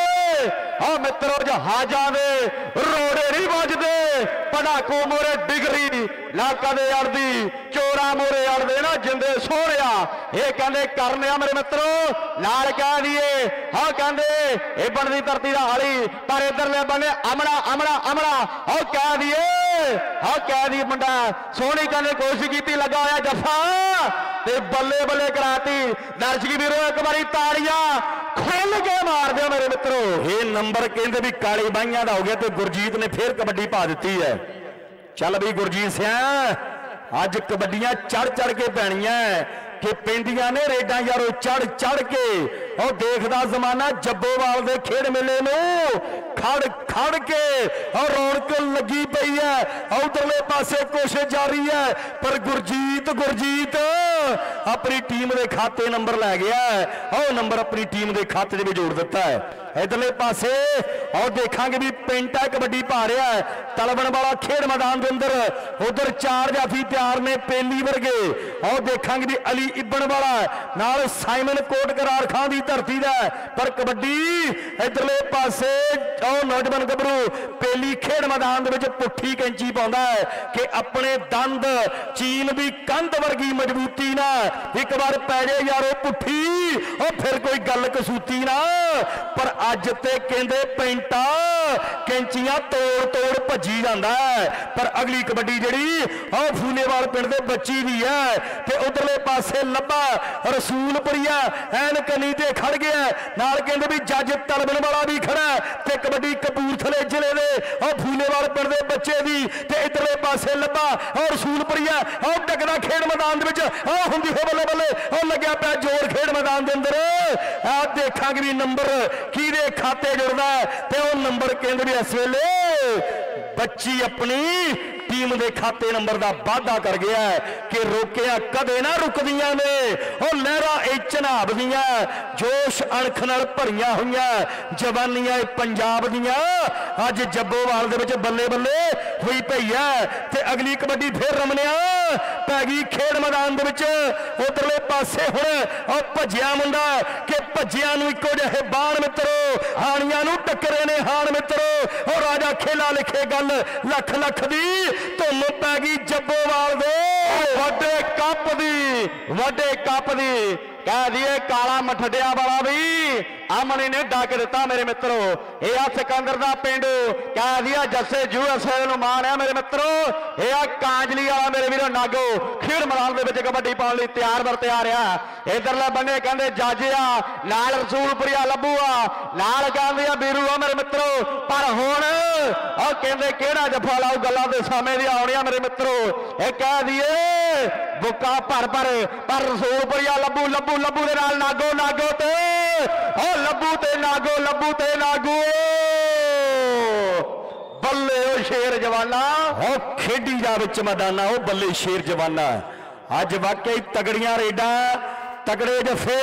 ਆਹ ਮਿੱਤਰੋ ਜਹਾਜ਼ਾਂ ਦੇ, ਰੋੜੇ ਨਹੀਂ ਵੱਜਦੇ। ਪੜਾਕੂ ਮੋਰੇ ਡਿਗਰੀ ਨਾ ਕਦੇ ਅੜਦੀ ਚੋਰਾ ਮੋਰੇ ਅੜਦੇ ਨਾ, ਜਿੰਦੇ ਸੋਹਣਿਆ ਇਹ ਕਹਿੰਦੇ, ਕਰਨ ਮੇਰੇ ਮਿੱਤਰੋ। ਨਾਲ ਕਹਿ ਦਈਏ, ਹਾਂ, ਕਹਿੰਦੇ, ਇਹ ਬਣਦੀ ਧਰਤੀ ਦਾ ਹਾਲੀ, ਪਰ ਇਧਰਲੇ ਬੰਨੇ ਅਮੜਾ ਅਮੜਾ ਅਮੜਾ ਉਹ ਕਹਿ ਦਈਏ ਹਾਂ ਕਹਿ ਦੀ ਮੁੰਡਾ, ਸੋਹਣੀ ਕਹਿੰਦੇ, ਕੋਸ਼ਿਸ਼ ਕੀਤੀ, ਲੱਗਾ ਹੋਇਆ ਜੱਫਾ। ਤੇ ਬੱਲੇ ਬੱਲੇ ਕਰਾਤੀ। ਦਰਸ਼ਕ ਵੀਰੋ, ਇੱਕ ਵਾਰੀ ਤਾੜੀਆਂ ਖੁੱਲ ਕੇ ਮਾਰ ਦਿਓ ਮੇਰੇ ਮਿੱਤਰੋ। ਇਹ ਨੰਬਰ ਕਹਿੰਦੇ ਵੀ ਕਾਲੀ ਬਾਈਆਂ ਦਾ ਹੋ ਗਿਆ ਤੇ ਗੁਰਜੀਤ ਨੇ ਫੇਰ ਕਬੱਡੀ ਪਾ ਦਿੱਤੀ ਹੈ। ਚੱਲ ਬਈ ਗੁਰਜੀਤ ਸਿਆ, ਅੱਜ ਕਬੱਡੀਆਂ ਚੜ ਚੜ ਕੇ ਪੈਣੀਆਂ, ਕਿ ਪੈਂਦੀਆਂ ਨੇ ਰੇਡਾਂ ਯਾਰੋ ਚੜ ਚੜ ਕੇ ਉਹ ਦੇਖਦਾ ਜ਼ਮਾਨਾ ਜੱਬੋਵਾਲ ਦੇ ਖੇਡ ਮੇਲੇ ਨੂੰ। ਖੜ ਖੜ ਕੇ ਉਹ ਰੌਣਕ ਲੱਗੀ ਪਈ ਹੈ। ਉਧਰਲੇ ਪਾਸੇ ਕੋਸ਼ਿਸ਼ ਜਾਰੀ ਹੈ। ਪਰ ਗੁਰਜੀਤ ਗੁਰਜੀਤ, ਆਪਣੀ ਟੀਮ ਦੇ ਖਾਤੇ ਨੰਬਰ ਲੈ ਗਿਆ ਉਹ ਨੰਬਰ ਆਪਣੀ ਟੀਮ ਦੇ ਖਾਤੇ ਦੇ ਵਿੱਚ ਜੋੜ ਦਿੱਤਾ ਹੈ। ਇਧਰਲੇ ਪਾਸੇ ਉਹ ਦੇਖਾਂਗੇ ਵੀ ਪਿੰਟਾ ਕਬੱਡੀ ਪਾ ਰਿਹਾ ਹੈ। ਤਲਬਣ ਵਾਲਾ ਖੇਡ ਮੈਦਾਨ ਦੇ ਅੰਦਰ। ਉਧਰ ਚਾਰ ਜਾਫੀ ਤਿਆਰ ਨੇ ਪੇਲੀ ਵਰਗੇ। ਉਹ ਦੇਖਾਂਗੇ ਵੀ ਅਲੀ ਇਬਨ ਵਾਲਾ ਨਾਲ ਸਾਈਮਨ ਕੋਟ ਕਰਾਰ ਖਾਨ ਦੀ ਧਰਤੀ ਦਾ ਪਰ ਕਬੱਡੀ ਇਧਰਲੇ ਪਾਸੇ, ਉਹ ਨੌਜਵਾਨ ਗੱਭਰੂ ਪੇਲੀ ਖੇਡ ਮੈਦਾਨ ਦੇ ਵਿੱਚ ਪੁੱਠੀ ਕੈਂਚੀ ਪਾਉਂਦਾ ਹੈ ਕਿ ਆਪਣੇ ਦੰਦ ਚੀਨ ਦੀ ਕੰਧ ਵਰਗੀ ਮਜ਼ਬੂਤੀ ਨਾਲ ਇੱਕ ਵਾਰ ਪੈ ਜਾਏ ਯਾਰੋ ਪੁੱਠੀ, ਉਹ ਫਿਰ ਕੋਈ ਗੱਲ ਕਸੂਤੀ ਨਾ। ਪਰ ਅੱਜ ਤੇ ਕਹਿੰਦੇ ਪੈਂਟਾ, ਕੈਂਚੀਆਂ ਤੋੜ ਤੋੜ ਭੱਜੀ ਜਾਂਦਾ ਹੈ। ਪਰ ਅਗਲੀ ਕਬੱਡੀ ਜਿਹੜੀ, ਉਹ ਫੂਲੇਵਾਲ ਪਿੰਡ ਦੇ ਬੱਚੀ ਦੀ ਹੈ ਤੇ ਉਧਰਲੇ ਪਾਸੇ ਲੱਭਾ ਰਸੂਲਪੁਰੀਆ ਐਨ ਕਨੀ ਤੇ ਖੜ ਗਿਆ ਨਾਲ ਕਹਿੰਦੇ ਵੀ ਜੱਜ ਤਲਬਣ ਵਾਲਾ ਵੀ ਖੜਾ ਤੇ ਕਬੱਡੀ ਕਪੂਰਥਲੇ ਜ਼ਿਲ੍ਹੇ ਦੇ ਉਹ ਫੂਲੇਵਾਲ ਪਿੰਡ ਦੇ ਬੱਚੇ ਦੀ ਤੇ ਇਧਰਲੇ ਪਾਸੇ ਲੱਭਾ ਉਹ ਰਸੂਲਪੁਰੀਆ ਉਹ ਟਕਦਾ ਖੇਡ ਮੈਦਾਨ ਦੇ ਵਿੱਚ ਉਹ ਹੁੰਦੀ ਹੋ ਬੱਲੇ ਬੱਲੇ ਉਹ ਲੱਗਿਆ ਪਿਆ ਜ਼ੋਰ ਖੇਡ ਮੈਦਾਨ ਦੇ ਅੰਦਰ। ਆ ਦੇਖਾਂਗੇ ਵੀ ਨੰਬਰ ਕਿਹਦੇ ਖਾਤੇ ਜੁੜਦਾ ਤੇ ਉਹ ਨੰਬਰ ਕਹਿੰਦੇ ਵੀ ਇਸ ਵੇਲੇ ਬੱਚੀ ਆਪਣੀ ਟੀਮ ਦੇ ਖਾਤੇ ਨੰਬਰ ਦਾ ਵਾਅਦਾ ਕਰ ਗਿਆ ਕਿ ਰੋਕਿਆ ਕਦੇ ਨਾ ਰੁਕਦੀਆਂ ਨੇ। ਉਹ ਲਹਿਰਾਂ ਇਹ ਚਨਾਬ ਦੀਆਂ, ਜੋਸ਼ ਅਣਖ ਨਾਲ ਭਰੀਆਂ ਹੋਈਆਂ। ਜਵਾਨੀਆਂ ਇਹ ਪੰਜਾਬ ਦੀਆਂ। ਅੱਜ ਜੱਬੋਵਾਲ ਦੇ ਵਿੱਚ ਬੱਲੇ ਬੱਲੇ ਹੋਈ ਪਈ ਹੈ ਤੇ ਅਗਲੀ ਕਬੱਡੀ ਫੇਰ ਰਮਨਿਆ ਪੈ ਗਈ ਖੇਡ ਮੈਦਾਨ ਦੇ ਵਿੱਚ। ਉਧਰਲੇ ਪਾਸੇ ਹੁਣ ਉਹ ਭੱਜਿਆ ਮੁੰਡਾ ਕਿ ਭੱਜਿਆਂ ਨੂੰ ਇੱਕੋ ਜਿਹੇ ਬਾਣ ਮਿੱਤਰੋ, ਹਾਣੀਆਂ ਨੂੰ ਟੱਕਰੇ ਨੇ ਹਾਣ ਮਿੱਤਰੋ। ਉਹ ਰਾਜਾ ਖੇਲਾ ਲਿਖੇ ਗੱਲ ਲੱਖ ਲੱਖ ਦੀ ਧੁੰਮ ਪੈ ਗਈ ਜੱਬੋਵਾਲ ਦੇ। ਵੱਡੇ ਕੱਪ ਦੀ, ਵੱਡੇ ਕੱਪ ਦੀ। ਕਹਿ ਦਈਏ ਕਾਲਾ ਮਠੜਿਆ ਵਾਲਾ ਵੀ। ਅਮਨੀ ਨੇ ਡੱਕ ਦਿੱਤਾ, ਮੇਰੇ ਮਿੱਤਰੋ। ਇਹ ਆ ਸਿਕੰਦਰ ਦਾ ਪਿੰਡ। ਕਹਿ ਦਈਏ ਜੱਸੇ ਯੂਐਸਏ ਨੂੰ ਮਾਣ ਹੈ ਮੇਰੇ ਮਿੱਤਰੋ। ਇਹ ਆ ਕਾਂਜਲੀ ਵਾਲਾ, ਮੇਰੇ ਵੀਰੋ, ਨਾਗੋ। ਖੇਡ ਮੈਦਾਨ ਦੇ ਵਿੱਚ ਕਬੱਡੀ ਪਾਉਣ ਲਈ ਤਿਆਰ ਬਰ ਤਿਆਰ ਆ। ਇਧਰਲੇ ਬੰਨੇ ਕਹਿੰਦੇ, ਜੱਜ ਆ, ਨਾਲ ਰਸੂਲਪੁਰੀਆ ਲੱਭੂ ਆ। ਨਾਲ ਕਹਿੰਦੇ ਆ, ਬੀਰੂ ਆ, ਮੇਰੇ ਮਿੱਤਰੋ। ਪਰ ਹੁਣ ਉਹ ਕਹਿੰਦੇ, ਕਿਹੜਾ ਜੱਫਾ ਲਾਉ ਗੱਲਾਂ ਦੇ ਸਮੇਂ ਦੀ ਆਉਣੀਆਂ, ਮੇਰੇ ਮਿੱਤਰੋ। ਇਹ ਕਹਿ ਦਈਏ, ਬੁੱਕਾ ਭਰ ਭਰ, ਪਰ ਰਸੂਲਪੁਰੀਆ ਲੱਭੂ ਲੱਭੂ ਲੱਭੂ ਦੇ ਨਾਲ ਨਾਗੋ ਨਾਗੋ ਤੇ। ਉਹ ਲੱਭੂ ਤੇ ਨਾਗੋ, ਲੱਭੂ ਤੇ ਨਾਗੋ। ਬੱਲੇ ਉਹ ਸ਼ੇਰ ਜਵਾਨਾ। ਉਹ ਖੇਡੀ ਜਾ ਵਿੱਚ ਮੈਦਾਨਾ ਉਹ ਬੱਲੇ ਸ਼ੇਰ ਜਵਾਨਾ। ਅੱਜ ਵਾਕਈ ਤਗੜੀਆਂ ਰੇਡਾਂ, ਤਗੜੇ ਜਫੇ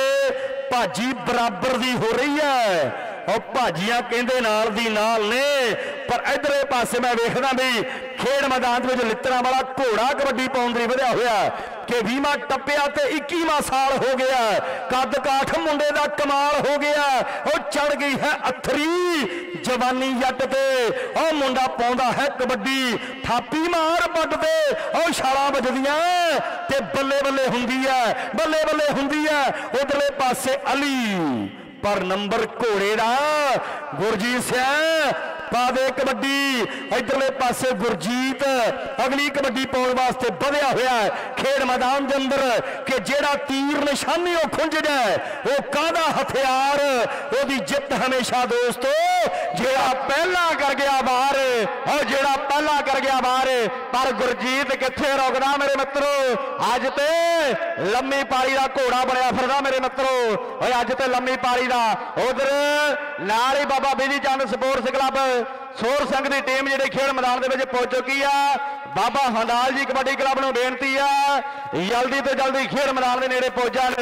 ਭਾਜੀ ਬਰਾਬਰ ਦੀ ਹੋ ਰਹੀ ਹੈ। ਉਹ ਭਾਜੀਆਂ ਕਹਿੰਦੇ ਨਾਲ ਦੀ ਨਾਲ ਨੇ, ਪਰ ਇਧਰੇ ਪਾਸੇ ਮੈਂ ਵੇਖਦਾ ਵੀ ਖੇਡ ਮੈਦਾਨ ਦੇ ਵਿੱਚ ਲਿੱਤਰਾਂ ਵਾਲਾ ਘੋੜਾ ਕਬੱਡੀ ਪਾਉਣ ਦੀ ਵਧਿਆ ਹੋਇਆ। ਕਿ 20ਵਾਂ ਟੱਪਿਆ ਤੇ 21ਵਾਂ ਸਾਲ ਹੋ ਗਿਆ। ਕੱਦ ਕਾਠ ਮੁੰਡੇ ਦਾ ਕਮਾਲ ਹੋ ਗਿਆ। ਉਹ ਚੜ ਗਈ ਹੈ ਅਥਰੀ ਜਵਾਨੀ ਜੱਟ ਤੇ। ਉਹ ਮੁੰਡਾ ਪਾਉਂਦਾ ਹੈ ਕਬੱਡੀ। ਥਾਪੀ ਮਾਰ ਬੱਡ ਤੇ। ਉਹ ਛਾਲਾਂ ਵੱਜਦੀਆਂ ਤੇ ਬੱਲੇ ਬੱਲੇ ਹੁੰਦੀ ਹੈ ਬੱਲੇ ਬੱਲੇ ਹੁੰਦੀ ਹੈ। ਉਧਰਲੇ ਪਾਸੇ ਅਲੀ ਪਰ ਨੰਬਰ ਘੋੜੇ ਦਾ ਗੁਰਜੀਤ ਸਿੰਘ ਪਾ ਕਬੱਡੀ। ਇਧਰਲੇ ਪਾਸੇ ਗੁਰਜੀਤ, ਅਗਲੀ ਕਬੱਡੀ ਪਾਉਣ ਵਾਸਤੇ ਵਧਿਆ ਹੋਇਆ ਹੈ। ਖੇਡ ਮੈਦਾਨ ਦੇ ਅੰਦਰ ਕਿ ਜਿਹੜਾ ਤੀਰ ਨਿਸ਼ਾਨੀ ਉਹ ਖੁੰਝ ਜਾਏ, ਉਹ ਕਾਹਦਾ ਹਥਿਆਰ? ਉਹਦੀ ਜਿੱਤ ਹਮੇਸ਼ਾ ਦੋਸਤੋ ਜਿਹੜਾ ਪਹਿਲਾਂ ਕਰ ਗਿਆ ਬਾਹਰ ਉਹ ਜਿਹੜਾ ਪਹਿਲਾਂ ਕਰ ਗਿਆ ਬਾਹਰ ਪਰ ਗੁਰਜੀਤ ਕਿੱਥੇ ਰੁਕਦਾ ਮੇਰੇ ਮਿੱਤਰੋ? ਅੱਜ ਤੇ ਲੰਮੀ ਪਾਰੀ ਦਾ ਘੋੜਾ ਬਣਿਆ ਫਿਰਦਾ ਮੇਰੇ ਮਿੱਤਰੋ। ਓਏ ਅੱਜ ਤੇ ਲੰਮੀ ਪਾਰੀ ਦਾ, ਉਧਰ ਨਾਲ ਹੀ ਬਾਬਾ ਬਿਜ਼ੀ ਚੰਦ ਸਪੋਰਟਸ ਕਲੱਬ ਸੋਰ ਸਿੰਘ ਦੀ ਟੀਮ ਜਿਹੜੀ ਖੇਡ ਮੈਦਾਨ ਦੇ ਵਿੱਚ ਪਹੁੰਚ ਚੁੱਕੀ ਆ। ਬਾਬਾ ਹੰਡਾਲ ਜੀ ਕਬੱਡੀ ਕਲੱਬ ਨੂੰ ਬੇਨਤੀ ਆ, ਜਲਦੀ ਤੋਂ ਜਲਦੀ ਖੇਡ ਮੈਦਾਨ ਦੇ ਨੇੜੇ ਪਹੁੰਚ ਜਾਣ।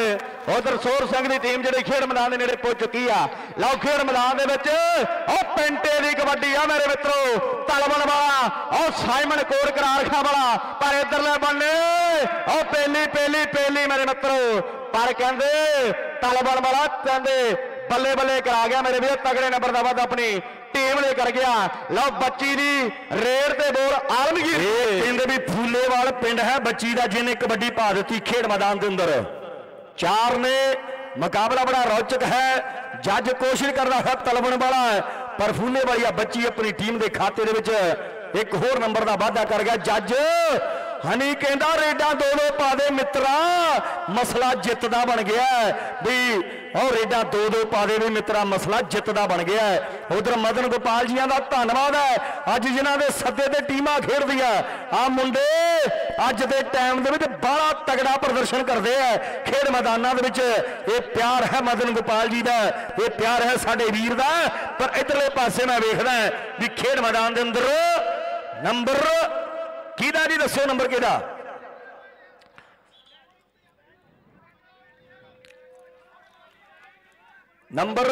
ਉਧਰ ਸੋਰ ਸਿੰਘ ਦੀ ਟੀਮ ਜਿਹੜੀ ਖੇਡ ਮੈਦਾਨ ਦੇ ਨੇੜੇ ਪਹੁੰਚ ਚੁੱਕੀ ਆ। ਲਓ ਖੇਡ ਮੈਦਾਨ ਦੇ ਵਿੱਚ, ਉਹ ਪਿੰਟੇ ਦੀ ਕਬੱਡੀ ਆ ਮੇਰੇ ਮਿੱਤਰੋ। ਤਲਵਣ ਵਾਲਾ, ਉਹ ਸਾਈਮਨ ਕੋਰ ਕਰਾਰਖਾ ਵਾਲਾ। ਪਰ ਇਧਰਲੇ ਬੰਨੇ, ਉਹ ਪਹਿਲੀ ਪਹਿਲੀ ਪੇਲੀ ਮੇਰੇ ਮਿੱਤਰੋ। ਪਰ ਕਹਿੰਦੇ, ਤਲਵਣ ਵਾਲਾ ਕਹਿੰਦੇ, ਬੱਲੇ ਬੱਲੇ ਕਰਾ ਗਿਆ ਮੇਰੇ ਵੀਰ, ਤਗੜੇ ਨੰਬਰ ਦਾ ਵੱਧ ਆਪਣੀ। ਟੀਮ ਨੇ ਕਰ ਗਿਆ। ਲਓ ਬੱਚੀ ਦੀ ਰੇਡ ਤੇ ਬੋਲ ਆਲਮਗੀਰ ਇਹ ਕਹਿੰਦੇ ਵੀ ਫੂਲੇਵਾਲ ਪਿੰਡ ਹੈ ਬੱਚੀ ਦਾ ਜਿਹਨੇ ਕਬੱਡੀ ਪਾ ਦਿੱਤੀ ਖੇਡ ਮੈਦਾਨ ਦੇ ਅੰਦਰ। ਚਾਰ ਨੇ ਮੁਕਾਬਲਾ ਬੜਾ ਰੌਚਕ ਹੈ ਜੱਜ ਕੋਸ਼ਿਸ਼ ਕਰਦਾ ਹੈ ਤਲਵਣ ਵਾਲਾ ਪਰ ਫੂਲੇ ਵਾਲੀਆ ਬੱਚੀ ਆਪਣੀ ਟੀਮ ਦੇ ਖਾਤੇ ਦੇ ਵਿੱਚ ਇੱਕ ਹੋਰ ਨੰਬਰ ਦਾ ਵਾਅਦਾ ਕਰ ਗਿਆ। ਜੱਜ ਹਨੀ ਕਹਿੰਦਾ ਰੇਡਾਂ ਦੋ ਦੋ ਪਾ ਦੇ ਮਿੱਤਰਾ। ਮਸਲਾ ਜਿੱਤ ਦਾ ਬਣ ਗਿਆ ਵੀ ਉਹ ਰੇਡਾਂ ਦੋ ਦੋ ਪਾ ਦੇ ਵੀ ਮਿੱਤਰਾ, ਮਸਲਾ ਜਿੱਤ ਦਾ ਬਣ ਗਿਆ ਉਧਰ ਮਦਨ ਗੋਪਾਲ ਜੀਆਂ ਦਾ ਧੰਨਵਾਦ ਹੈ। ਅੱਜ ਜਿਨ੍ਹਾਂ ਦੇ ਸੱਦੇ ਤੇ ਟੀਮਾਂ ਖੇਡਦੀਆਂ ਆ ਮੁੰਡੇ ਅੱਜ ਦੇ ਟਾਈਮ ਦੇ ਵਿੱਚ ਬੜਾ ਤਗੜਾ ਪ੍ਰਦਰਸ਼ਨ ਕਰਦੇ ਆ। ਖੇਡ ਮੈਦਾਨਾਂ ਦੇ ਵਿੱਚ ਇਹ ਪਿਆਰ ਹੈ ਮਦਨ ਗੋਪਾਲ ਜੀ ਦਾ। ਇਹ ਪਿਆਰ ਹੈ ਸਾਡੇ ਵੀਰ ਦਾ। ਪਰ ਇਧਰਲੇ ਪਾਸੇ ਮੈਂ ਵੇਖਦਾ ਵੀ ਖੇਡ ਮੈਦਾਨ ਦੇ ਅੰਦਰ ਨੰਬਰ ਕਿਹਦਾ ਜੀ? ਦੱਸੋ ਨੰਬਰ ਕਿਹਦਾ? ਨੰਬਰ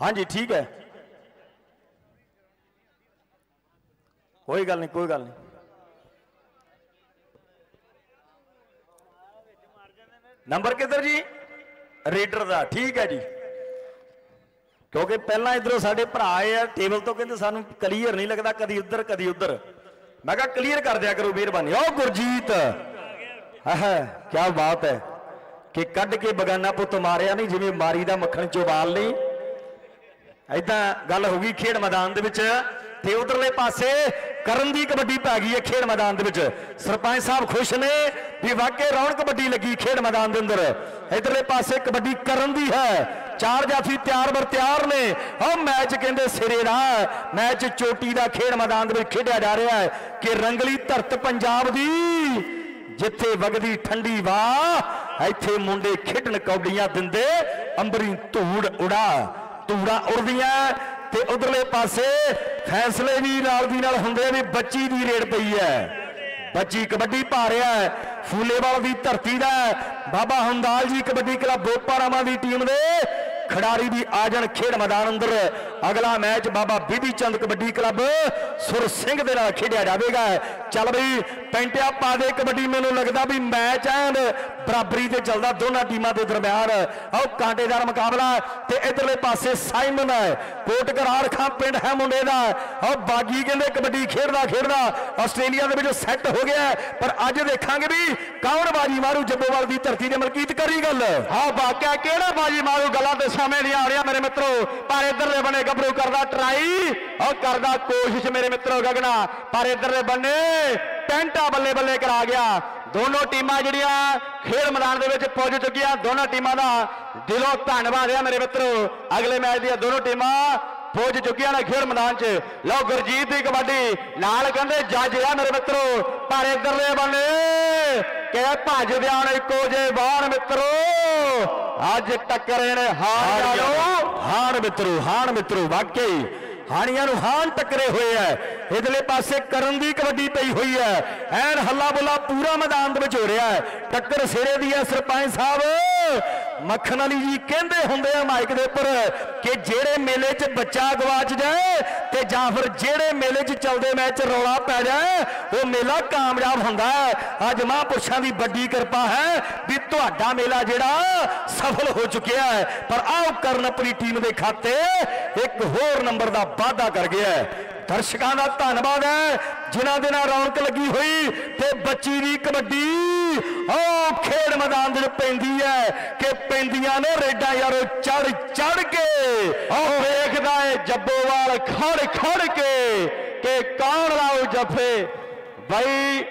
ਹਾਂਜੀ ਠੀਕ ਹੈ। ਕੋਈ ਗੱਲ ਨਹੀਂ, ਕੋਈ ਗੱਲ ਨਹੀਂ। ਨੰਬਰ ਕਿੱਧਰ ਜੀ? ਰੇਡਰ ਦਾ, ਠੀਕ ਹੈ ਜੀ। ਕਿਉਂਕਿ ਪਹਿਲਾਂ ਇਧਰੋਂ ਸਾਡੇ ਭਰਾ ਆਏ ਆ, ਟੇਬਲ ਤੋਂ ਕਹਿੰਦੇ ਸਾਨੂੰ ਕਲੀਅਰ ਨਹੀਂ ਲੱਗਦਾ, ਕਦੀ ਉੱਧਰ ਕਦੀ ਉੱਧਰ। ਮੈਂ ਕਿਹਾ ਕਲੀਅਰ ਕਰ ਦਿਆ ਕਰੋ ਮਿਹਰਬਾਨੀ। ਓ ਗੁਰਜੀਤ! ਆਹ ਕੀ ਬਾਤ ਹੈ ਕਿ ਕੱਢ ਕੇ ਬਗਾਨਾ ਪੁੱਤ ਮਾਰਿਆ ਨਹੀਂ, ਜਿਵੇਂ ਮਾਰੀ ਦਾ ਮੱਖਣ ਚੋਂ ਵਾਲ ਨਹੀਂ ਐਦਾਂ ਗੱਲ ਹੋ ਗਈ ਖੇਡ ਮੈਦਾਨ ਦੇ ਵਿੱਚ। ਤੇ ਉਧਰਲੇ ਪਾਸੇ ਕਰਨ ਦੀ ਕਬੱਡੀ ਪੈ ਗਈ ਹੈ ਖੇਡ ਮੈਦਾਨ ਦੇ ਵਿੱਚ। ਸਰਪੰਚ ਸਾਹਿਬ ਖੁਸ਼ ਨੇ ਵੀ ਵਾਕਈ ਰੌਣਕ ਕਬੱਡੀ ਲੱਗੀ ਖੇਡ ਮੈਦਾਨ ਦੇ ਅੰਦਰ। ਇਧਰਲੇ ਪਾਸੇ ਕਬੱਡੀ ਕਰਨ ਦੀ ਹੈ। ਚਾਰ ਜਾਫੀ ਤਿਆਰ ਬਰ ਤਿਆਰ ਨੇ। ਉਹ ਮੈਚ ਕਹਿੰਦੇ ਸਿਰੇ ਦਾ। ਮੈਚ ਚੋਟੀ ਦਾ ਖੇਡ ਮੈਦਾਨ ਦੇ ਵਿੱਚ ਖੇਡਿਆ ਜਾ ਰਿਹਾ ਹੈ ਕਿ ਰੰਗਲੀ ਧਰਤ ਪੰਜਾਬ ਦੀ ਜਿੱਥੇ ਵਗਦੀ ਠੰਡੀ ਵਾਹ, ਇੱਥੇ ਮੁੰਡੇ ਖੇਡਣ ਕੌਡੀਆਂ ਦਿੰਦੇ ਅੰਬਰੀ ਧੂੜ ਉਡਾ। ਧੂੜਾ ਉੜਦੀਆਂ। ਤੇ ਉਧਰਲੇ ਪਾਸੇ ਫੈਸਲੇ ਵੀ ਨਾਲ ਦੀ ਨਾਲ ਹੁੰਦੇ ਵੀ ਬੱਚੀ ਦੀ ਰੇਡ ਪਈ ਹੈ। ਬੱਚੀ ਕਬੱਡੀ ਪਾ ਰਿਹਾ ਹੈ। ਫੂਲੇਵਾਲ ਦੀ ਧਰਤੀ ਦਾ ਬਾਬਾ ਹੁੰਦਾਲ ਜੀ ਕਬੱਡੀ ਕਲੱਬ ਬੋਪਾਰਾਮਾ ਦੀ ਟੀਮ ਦੇ ਖਿਡਾਰੀ ਵੀ ਆ ਜਾਣ ਖੇਡ ਮੈਦਾਨ ਅੰਦਰ। ਅਗਲਾ ਮੈਚ ਬਾਬਾ ਬੀਬੀ ਚੰਦ ਕਬੱਡੀ ਕਲੱਬ ਸੁਰ ਸਿੰਘ ਦੇ ਨਾਲ ਖੇਡਿਆ ਜਾਵੇਗਾ। ਚੱਲ ਬਈ, ਪੈਂਟਿਆ ਪਾ ਦੇ ਕਬੱਡੀ, ਮੈਨੂੰ ਲੱਗਦਾ ਵੀ ਮੈਚ ਐਨ ਬਰਾਬਰੀ ਤੇ ਚੱਲਦਾ ਦੋਨਾਂ ਟੀਮਾਂ ਦੇ ਦਰਮਿਆਨ। ਆਓ ਕਾਂਟੇਦਾਰ ਮੁਕਾਬਲਾ ਤੇ ਇਧਰਲੇ ਪਾਸੇ ਸਾਈਮਨ ਹੈ ਕੋਟ ਕਰਾਰ ਪਿੰਡ ਹੈ ਮੁੰਡੇ ਦਾ। ਆਓ ਬਾਗੀ ਕਹਿੰਦੇ ਕਬੱਡੀ ਖੇਡਦਾ ਖੇਡਦਾ। ਆਸਟ੍ਰੇਲੀਆ ਦੇ ਵਿੱਚ ਸੈੱਟ ਹੋ ਗਿਆ ਪਰ ਅੱਜ ਦੇਖਾਂਗੇ ਵੀ ਕੌਣ ਬਾਜੀ ਮਾਰੂ, ਜੱਬੋਵਾਲ ਦੀ ਧਰਤੀ ਦੇ ਮਲਕੀਤ ਕਰੀ ਗੱਲ। ਹਾਂ ਵਾਕਿਆ ਕਿਹੜਾ ਬਾਜੀ ਮਾਰੂ? ਗੱਲਾਂ ਤੇ ਸਮੇਂ ਨਹੀਂ ਆ ਰਿਹਾ ਮੇਰੇ ਮਿੱਤਰੋ। ਪਰ ਇਧਰਲੇ ਬਣੇ ਗੱਭਰੂ ਕਰਦਾ ਟਰਾਈ। ਉਹ ਕਰਦਾ ਕੋਸ਼ਿਸ਼ ਮੇਰੇ ਮਿੱਤਰੋ ਗਗਨਾ। ਪਰ ਇਧਰਲੇ ਬੰਨੇ ਪੈਂਟਾ ਬੱਲੇ ਬੱਲੇ ਕਰਾ ਗਿਆ। ਦੋਨੋਂ ਟੀਮਾਂ ਜਿਹੜੀਆਂ ਖੇਡ ਮੈਦਾਨ ਦੇ ਵਿੱਚ ਪਹੁੰਚ ਚੁੱਕੀਆਂ ਦੋਨਾਂ ਟੀਮਾਂ ਦਾ ਦਿਲੋਂ ਧੰਨਵਾਦ ਹੈ ਮੇਰੇ ਮਿੱਤਰੋ। ਅਗਲੇ ਮੈਚ ਦੀਆਂ ਦੋਨੋਂ ਟੀਮਾਂ ਪਹੁੰਚ ਚੁੱਕੀਆਂ ਨੇ ਖੇਡ ਮੈਦਾਨ 'ਚ। ਲਓ ਗੁਰਜੀਤ ਦੀ ਕਬੱਡੀ ਨਾਲ ਕਹਿੰਦੇ ਜੱਜ ਆ ਮੇਰੇ ਮਿੱਤਰੋ ਪਰ ਇਧਰਲੇ ਬੰਨੇ ਕਿ ਭੱਜਦੇ ਆਣ ਇੱਕੋ ਜੇ ਬਾਹਰ ਮਿੱਤਰੋ। ਅੱਜ ਟੱਕਰੇ ਨੇ ਹਾਰ ਜਾਣੋ। ਹਾਣ ਮਿੱਤਰੋ ਹਾਣ ਮਿੱਤਰੋ ਵਾਕਈ ਹਾਣੀਆਂ ਨੂੰ ਹਾਣ ਟੱਕਰੇ ਹੋਏ ਐ। ਇਧਰਲੇ ਪਾਸੇ ਕਰਨ ਦੀ ਕਬੱਡੀ ਪਈ ਹੋਈ ਐ। ਐਨ ਹੱਲਾ ਬੁੱਲਾ ਪੂਰਾ ਮੈਦਾਨ ਦੇ ਵਿੱਚ ਹੋ ਰਿਹਾ ਹੈ ਟੱਕਰ ਸਿਰੇ ਦੀ ਐ ਸਰਪੰਚ ਸਾਹਿਬ। ਮੱਖਣ ਅਲੀ ਜੀ ਕਹਿੰਦੇ ਹੁੰਦੇ ਆ ਮਾਈਕ ਦੇ ਉੱਪਰ ਕਿ ਜਿਹੜੇ ਮੇਲੇ 'ਚ ਬੱਚਾ ਗਵਾਚ ਜਾਏ ਤੇ ਜਾਂ ਫਿਰ ਜਿਹੜੇ ਮੇਲੇ 'ਚ ਚੱਲਦੇ ਮੈਚ ਰੌਲਾ ਪੈ ਜਾਏ, ਉਹ ਮੇਲਾ ਕਾਮਯਾਬ ਹੁੰਦਾ ਹੈ ਅੱਜ ਮਹਾਂਪੁਰਸ਼ਾਂ ਦੀ ਵੱਡੀ ਕਿਰਪਾ ਹੈ ਵੀ ਤੁਹਾਡਾ ਮੇਲਾ ਜਿਹੜਾ ਸਫਲ ਹੋ ਚੁੱਕਿਆ ਹੈ ਪਰ ਆਓ ਕਰਨ ਆਪਣੀ ਟੀਮ ਦੇ ਖਾਤੇ ਇੱਕ ਹੋਰ ਨੰਬਰ ਦਾ ਵਾਅਦਾ ਕਰ ਗਿਆ ਹੈ। ਦਰਸ਼ਕਾਂ ਦਾ ਧੰਨਵਾਦ ਹੈ। ਜਿਨ੍ਹਾਂ ਦੇ ਨਾਲ ਰੌਣਕ ਲੱਗੀ ਹੋਈ ਤੇ ਬੱਚੀ ਦੀ ਕਬੱਡੀ, ਉਹ ਖੇਡ ਮੈਦਾਨ ਦੇ ਪੈਂਦੀ ਹੈ ਕਿ ਪੈਂਦੀਆਂ ਨੇ ਰੇਡਾਂ ਯਾਰੋ ਚੜ ਚੜ ਕੇ। ਉਹ ਵੇਖਦਾ ਏ ਜੱਬੋਵਾਲ ਖੜ ਖੜ ਕੇ ਕਿ ਕੌਣ ਲਾਉ ਜੱਫੇ? ਬਈ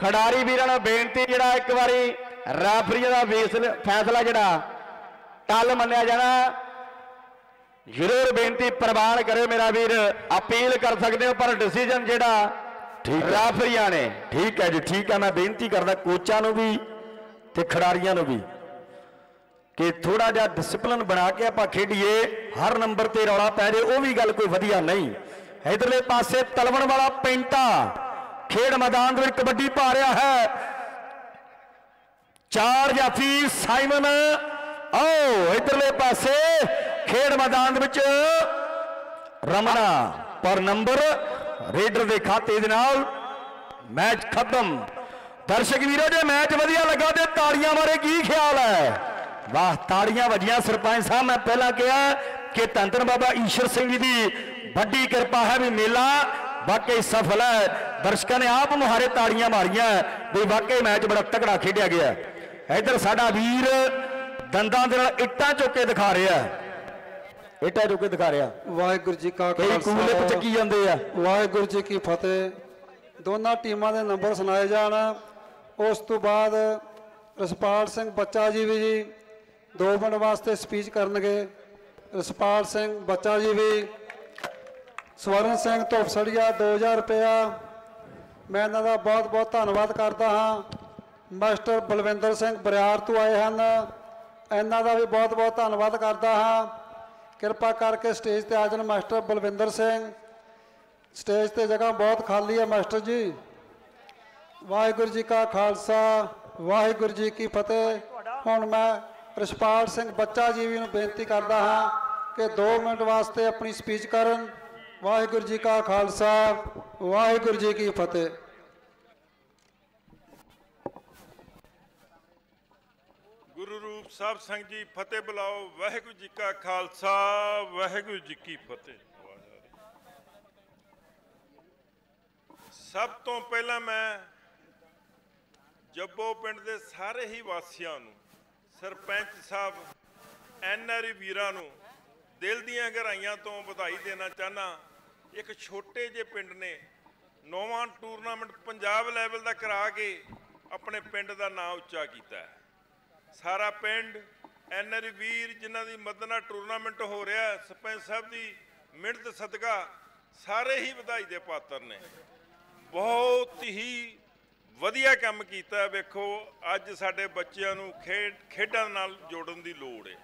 ਖਿਡਾਰੀ ਵੀਰਾਂ ਨੂੰ ਬੇਨਤੀ ਜਿਹੜਾ ਇੱਕ ਵਾਰੀ ਰੈਫਰੀ ਦਾ ਫੈਸਲਾ ਫੈਸਲਾ ਜਿਹੜਾ, ਟੱਲ ਮੰਨਿਆ ਜਾਣਾ। ਜ਼ਰੂਰ ਬੇਨਤੀ ਪ੍ਰਵਾਨ ਕਰਿਓ ਮੇਰਾ ਵੀਰ ਅਪੀਲ ਕਰ ਸਕਦੇ ਹੋ ਪਰ ਡਿਸੀਜਨ ਜਿਹੜਾ ਠੀਕ। ਰੈਫਰੀਆਂ ਨੇ। ਠੀਕ ਹੈ ਜੀ ਠੀਕ ਹੈ ਮੈਂ ਬੇਨਤੀ ਕਰਦਾ ਕੋਚਾਂ ਨੂੰ ਵੀ ਤੇ ਖਿਡਾਰੀਆਂ ਨੂੰ ਵੀ ਕਿ ਥੋੜਾ ਜਿਹਾ ਡਿਸਪਲਿਨ ਬਣਾ ਕੇ ਆਪਾਂ ਖੇਡੀਏ ਹਰ ਨੰਬਰ ਤੇ ਰੌਲਾ ਪੈ ਜੇ ਉਹ ਵੀ ਗੱਲ ਕੋਈ ਵਧੀਆ ਨਹੀਂ। ਇਧਰਲੇ ਪਾਸੇ ਤਲਵਣ ਵਾਲਾ ਪੈਂਟਾ ਖੇਡ ਮੈਦਾਨ ਦੇ ਵਿੱਚ ਕਬੱਡੀ ਪਾ ਰਿਹਾ ਹੈ। ਚਾਰ ਜਾਫੀ ਸਾਈਮਨ ਆਓ ਇਧਰਲੇ ਪਾਸੇ ਖੇਡ ਮੈਦਾਨ ਦੇ ਵਿੱਚ ਰਮਣਾ ਪਰ ਨੰਬਰ ਰੇਡਰ ਦੇ ਖਾਤੇ ਦੇ ਨਾਲ ਮੈਚ ਖਤਮ। ਦਰਸ਼ਕ ਵੀਰੋ, ਜੇ ਮੈਚ ਵਧੀਆ ਲੱਗਾ ਤੇ ਤਾੜੀਆਂ ਬਾਰੇ ਕੀ ਖਿਆਲ ਹੈ? ਵਾਹ, ਤਾੜੀਆਂ ਵੱਜੀਆਂ ਸਰਪੰਚ ਸਾਹਿਬ, ਮੈਂ ਪਹਿਲਾਂ ਕਿਹਾ ਕਿ ਧੰਨ ਬਾਬਾ ਈਸ਼ਰ ਸਿੰਘ ਜੀ ਦੀ ਵੱਡੀ ਕਿਰਪਾ ਹੈ ਵੀ ਮੇਲਾ ਵਾਕਈ ਸਫਲ ਹੈ। ਦਰਸ਼ਕਾਂ ਨੇ ਆਪ ਮੁਹਾਰੇ ਤਾੜੀਆਂ ਮਾਰੀਆਂ ਵੀ ਵਾਕਈ ਮੈਚ ਬੜਾ ਤਕੜਾ ਖੇਡਿਆ ਗਿਆ। ਇੱਧਰ ਸਾਡਾ ਵੀਰ ਦੰਦਾਂ ਦੇ ਨਾਲ ਇੱਟਾਂ ਚੁੱਕ ਕੇ ਦਿਖਾ ਰਿਹਾ। ਹੈ ਇੱਟਾਂ ਚੁੱਕ ਕੇ ਦਿਖਾ ਰਿਹਾ। ਵਾਹਿਗੁਰੂ ਜੀ ਕਾ ਕਈ ਕੂਲੇ ਖਾਲਸਾ ਚੱਕੀ ਜਾਂਦੇ ਆ। ਵਾਹਿਗੁਰੂ ਜੀ ਕੀ ਫਤਿਹ। ਦੋਨਾਂ ਟੀਮਾਂ ਦੇ ਨੰਬਰ ਸੁਣਾਏ ਜਾਣ। ਉਸ ਤੋਂ ਬਾਅਦ ਰਸਪਾਲ ਸਿੰਘ ਬੱਚਾ ਜੀ ਵੀ ਜੀ 2 ਮਿੰਟ ਵਾਸਤੇ ਸਪੀਚ ਕਰਨਗੇ। ਰਸਪਾਲ ਸਿੰਘ ਬੱਚਾ ਜੀ ਵੀ। ਸਵਰਨ ਸਿੰਘ ਧੋਪਸੜੀਆ 2000 ਰੁਪਇਆ। ਮੈਂ ਇਹਨਾਂ ਦਾ ਬਹੁਤ ਬਹੁਤ ਧੰਨਵਾਦ ਕਰਦਾ ਹਾਂ। ਮਾਸਟਰ ਬਲਵਿੰਦਰ ਸਿੰਘ ਬਰਿਆਰ ਤੋਂ ਆਏ ਹਨ। ਇਹਨਾਂ ਦਾ ਵੀ ਬਹੁਤ ਬਹੁਤ ਧੰਨਵਾਦ ਕਰਦਾ ਹਾਂ। ਕਿਰਪਾ ਕਰਕੇ ਸਟੇਜ ਤੇ ਆ ਜਾਣ ਮਾਸਟਰ ਬਲਵਿੰਦਰ ਸਿੰਘ। ਸਟੇਜ ਤੇ ਜਗ੍ਹਾ ਬਹੁਤ ਖਾਲੀ ਹੈ ਮਾਸਟਰ ਜੀ। ਵਾਹਿਗੁਰੂ ਜੀ ਕਾ ਖਾਲਸਾ, ਵਾਹਿਗੁਰੂ ਜੀ ਕੀ ਫਤਿਹ। ਹੁਣ ਮੈਂ ਰਿਸ਼ਪਾਲ ਸਿੰਘ ਬੱਚਾ ਜੀ ਵੀ ਨੂੰ ਬੇਨਤੀ ਕਰਦਾ ਹਾਂ ਕਿ 2 ਮਿੰਟ ਵਾਸਤੇ ਆਪਣੀ ਸਪੀਚ ਕਰਨ। ਵਾਹਿਗੁਰੂ ਜੀ ਕਾ ਖਾਲਸਾ, ਵਾਹਿਗੁਰੂ ਜੀ ਕੀ ਫਤਿਹ ਗੁਰੂ ਰੂਪ ਸਾਹਿਬ ਸਿੰਘ ਜੀ ਫਤਿਹ ਬੁਲਾਓ, ਵਾਹਿਗੁਰੂ ਜੀ ਕਾ ਖਾਲਸਾ, ਵਾਹਿਗੁਰੂ ਜੀ ਕੀ ਫਤਿਹ। ਸਭ ਤੋਂ ਪਹਿਲਾਂ ਮੈਂ ਜੱਬੋ ਪਿੰਡ ਦੇ ਸਾਰੇ ਹੀ ਵਾਸੀਆਂ ਨੂੰ, ਸਰਪੰਚ ਸਾਹਿਬ ਐਨਆਰਈ ਵੀਰਾਂ ਨੂੰ ਦਿਲ ਦੀਆਂ ਗਹਿਰਾਈਆਂ ਤੋਂ ਵਧਾਈ ਦੇਣਾ ਚਾਹਨਾ ਇੱਕ ਛੋਟੇ ਜਿਹੇ ਪਿੰਡ ਨੇ, ਨੌਵਾਂ ਟੂਰਨਾਮੈਂਟ ਪੰਜਾਬ ਲੈਵਲ ਦਾ ਕਰਾ ਕੇ ਆਪਣੇ ਪਿੰਡ ਦਾ ਨਾਮ ਉੱਚਾ ਕੀਤਾ ਹੈ। ਸਾਰਾ ਪਿੰਡ ਐਨਆਰ ਵੀਰ ਜਿਨ੍ਹਾਂ ਦੀ ਮਦਦ ਨਾਲ ਟੂਰਨਾਮੈਂਟ ਹੋ ਰਿਹਾ ਸਰਪੰਚ ਸਾਹਿਬ ਦੀ ਮਿਹਨਤ, ਸਦਕਾ ਸਾਰੇ ਹੀ ਵਧਾਈ ਦੇ ਪਾਤਰ ਨੇ। ਬਹੁਤ ਹੀ ਵਧੀਆ ਕੰਮ ਕੀਤਾ ਵੇਖੋ, ਅੱਜ ਸਾਡੇ ਬੱਚਿਆਂ ਨੂੰ ਖੇਡ, ਖੇਡਾਂ ਨਾਲ ਜੋੜਨ ਦੀ ਲੋੜ ਹੈ।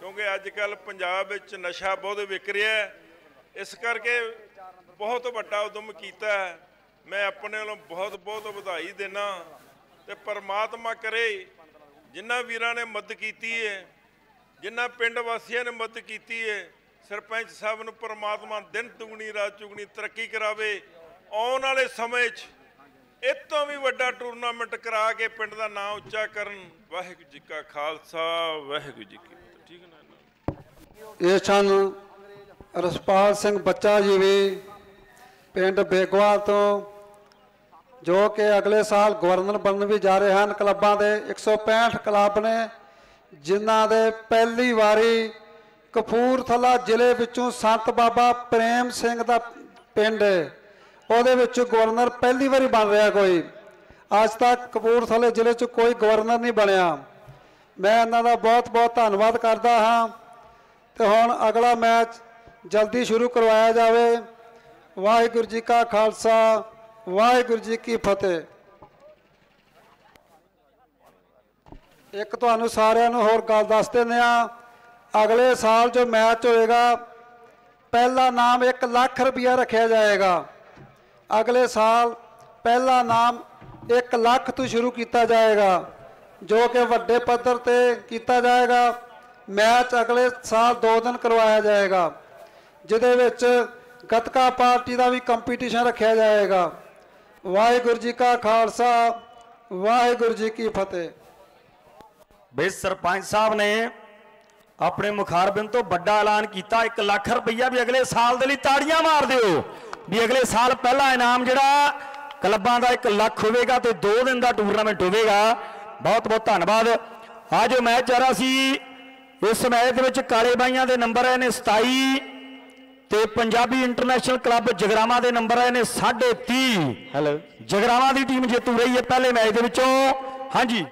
ਕਿਉਂਕਿ ਅੱਜ ਕੱਲ ਪੰਜਾਬ ਵਿੱਚ ਨਸ਼ਾ ਬਹੁਤ ਵਿਕ ਰਿਹਾ ਹੈ, ਇਸ ਕਰਕੇ ਬਹੁਤ ਵੱਡਾ ਉਦਮ ਕੀਤਾ ਮੈਂ ਆਪਣੇ ਵੱਲੋਂ ਬਹੁਤ ਬਹੁਤ ਵਧਾਈ ਦੇਣਾ ਤੇ ਪਰਮਾਤਮਾ ਕਰੇ ਜਿਨ੍ਹਾਂ ਵੀਰਾਂ ਨੇ ਮਦਦ ਕੀਤੀ ਹੈ ਜਿਨ੍ਹਾਂ ਪਿੰਡ ਵਾਸੀਆਂ ਨੇ ਮਦਦ ਕੀਤੀ ਹੈ ਸਰਪੰਚ ਸਾਹਿਬ ਨੂੰ ਪਰਮਾਤਮਾ ਦਿਨ ਦੁਗਣੀ, ਰਾਤ ਚੁਗਣੀ ਤਰੱਕੀ ਕਰਾਵੇ, ਆਉਣ ਵਾਲੇ ਸਮੇਂ 'ਚ ਇਹ ਤੋਂ ਵੀ ਵੱਡਾ ਟੂਰਨਾਮੈਂਟ ਕਰਾ ਕੇ ਪਿੰਡ ਦਾ ਨਾਮ ਉੱਚਾ ਕਰਨ। ਵਾਹਿਗੁਰੂ ਜੀ ਕਾ ਖਾਲਸਾ, ਵਾਹਿਗੁਰੂ ਜੀ ਕੀ ਫਤਿਹ। ਠੀਕ ਹੈ ਨਾ ਇਹ ਸਨ ਰਸਪਾਲ ਸਿੰਘ ਬੱਚਾ ਜੀ ਵੀ ਪਿੰਡ ਬੇਗਵਾਲ ਤੋਂ ਜੋ ਕਿ ਅਗਲੇ ਸਾਲ ਗਵਰਨਰ ਬਣਨ ਵੀ ਜਾ ਰਹੇ ਹਨ ਕਲੱਬਾਂ ਦੇ 165 ਕਲੱਬ ਨੇ, ਜਿਨ੍ਹਾਂ ਦੇ ਪਹਿਲੀ ਵਾਰੀ ਕਪੂਰਥਲਾ ਜ਼ਿਲ੍ਹੇ ਵਿੱਚੋਂ ਸੰਤ ਬਾਬਾ ਪ੍ਰੇਮ ਸਿੰਘ ਦਾ ਪਿੰਡ, ਉਹਦੇ ਵਿੱਚ ਗਵਰਨਰ ਪਹਿਲੀ ਵਾਰੀ ਬਣ ਰਿਹਾ ਕੋਈ। ਅੱਜ ਤੱਕ ਕਪੂਰਥਲੇ ਜ਼ਿਲ੍ਹੇ 'ਚ ਕੋਈ ਗਵਰਨਰ ਨਹੀਂ ਬਣਿਆ। ਮੈਂ ਇਹਨਾਂ ਦਾ ਬਹੁਤ ਬਹੁਤ ਧੰਨਵਾਦ ਕਰਦਾ ਹਾਂ। ਤੇ ਹੁਣ ਅਗਲਾ ਮੈਚ ਜਲਦੀ ਸ਼ੁਰੂ ਕਰਵਾਇਆ ਜਾਵੇ। ਵਾਹਿਗੁਰੂ ਜੀ ਕਾ ਖਾਲਸਾ ਵਾਹਿਗੁਰੂ ਜੀ ਕੀ ਫਤਿਹ। ਇੱਕ ਤੁਹਾਨੂੰ ਸਾਰਿਆਂ ਨੂੰ ਹੋਰ ਗੱਲ ਦੱਸ ਦਿੰਦੇ ਆ ਅਗਲੇ ਸਾਲ ਜੋ ਮੈਚ ਹੋਏਗਾ, ਪਹਿਲਾ ਨਾਮ 1 ਲੱਖ ਰੁਪਇਆ ਰੱਖਿਆ ਜਾਏਗਾ। ਅਗਲੇ ਸਾਲ ਪਹਿਲਾ ਨਾਮ 1 ਲੱਖ ਤੋਂ ਸ਼ੁਰੂ ਕੀਤਾ ਜਾਏਗਾ, ਜੋ ਕਿ ਵੱਡੇ ਪੱਧਰ ਤੇ ਕੀਤਾ ਜਾਏਗਾ। ਮੈਚ ਅਗਲੇ ਸਾਲ 2 ਦਿਨ ਕਰਵਾਇਆ ਜਾਏਗਾ, ਜਿਹਦੇ ਵਿੱਚ ਗੱਤਕਾ ਪਾਰਟੀ ਦਾ ਵੀ ਕੰਪੀਟੀਸ਼ਨ ਰੱਖਿਆ ਜਾਏਗਾ। ਵਾਹਿਗੁਰੂ ਜੀ ਕਾ ਖਾਲਸਾ, ਵਾਹਿਗੁਰੂ ਜੀ ਕੀ ਫਤਿਹ। ਬਈ ਸਰਪੰਚ ਸਾਹਿਬ ਨੇ ਆਪਣੇ ਮੁਖਾਰਬਿੰਦ ਤੋਂ ਵੱਡਾ ਐਲਾਨ ਕੀਤਾ 1 ਲੱਖ ਰੁਪਈਆ ਵੀ ਅਗਲੇ ਸਾਲ ਦੇ ਲਈ ਤਾੜੀਆਂ ਮਾਰ ਦਿਓ। ਵੀ ਅਗਲੇ ਸਾਲ ਪਹਿਲਾ ਇਨਾਮ ਜਿਹੜਾ ਕਲੱਬਾਂ ਦਾ 1 ਲੱਖ ਹੋਵੇਗਾ ਤੇ 2 ਦਿਨ ਦਾ ਟੂਰਨਾਮੈਂਟ ਹੋਵੇਗਾ। ਬਹੁਤ ਬਹੁਤ ਧੰਨਵਾਦ। ਆ ਜੋ ਮੈਚ ਚੱਲ ਰਿਹਾ ਸੀ। ਇਸ ਮੈਚ ਦੇ ਵਿੱਚ ਕਾਲੇ ਬਾਈਆਂ ਦੇ ਨੰਬਰ ਆਏ ਨੇ 27 ਤੇ ਪੰਜਾਬੀ ਇੰਟਰਨੈਸ਼ਨਲ ਕਲੱਬ ਜਗਰਾਮਾ ਦੇ ਨੰਬਰ ਆਏ ਨੇ 30.5 ਹੈਲੋ ਜਗਰਾਮਾ ਦੀ ਟੀਮ ਜੇਤੂ ਰਹੀ ਹੈ ਪਹਿਲੇ ਮੈਚ ਦੇ ਵਿੱਚੋਂ। ਹਾਂਜੀ।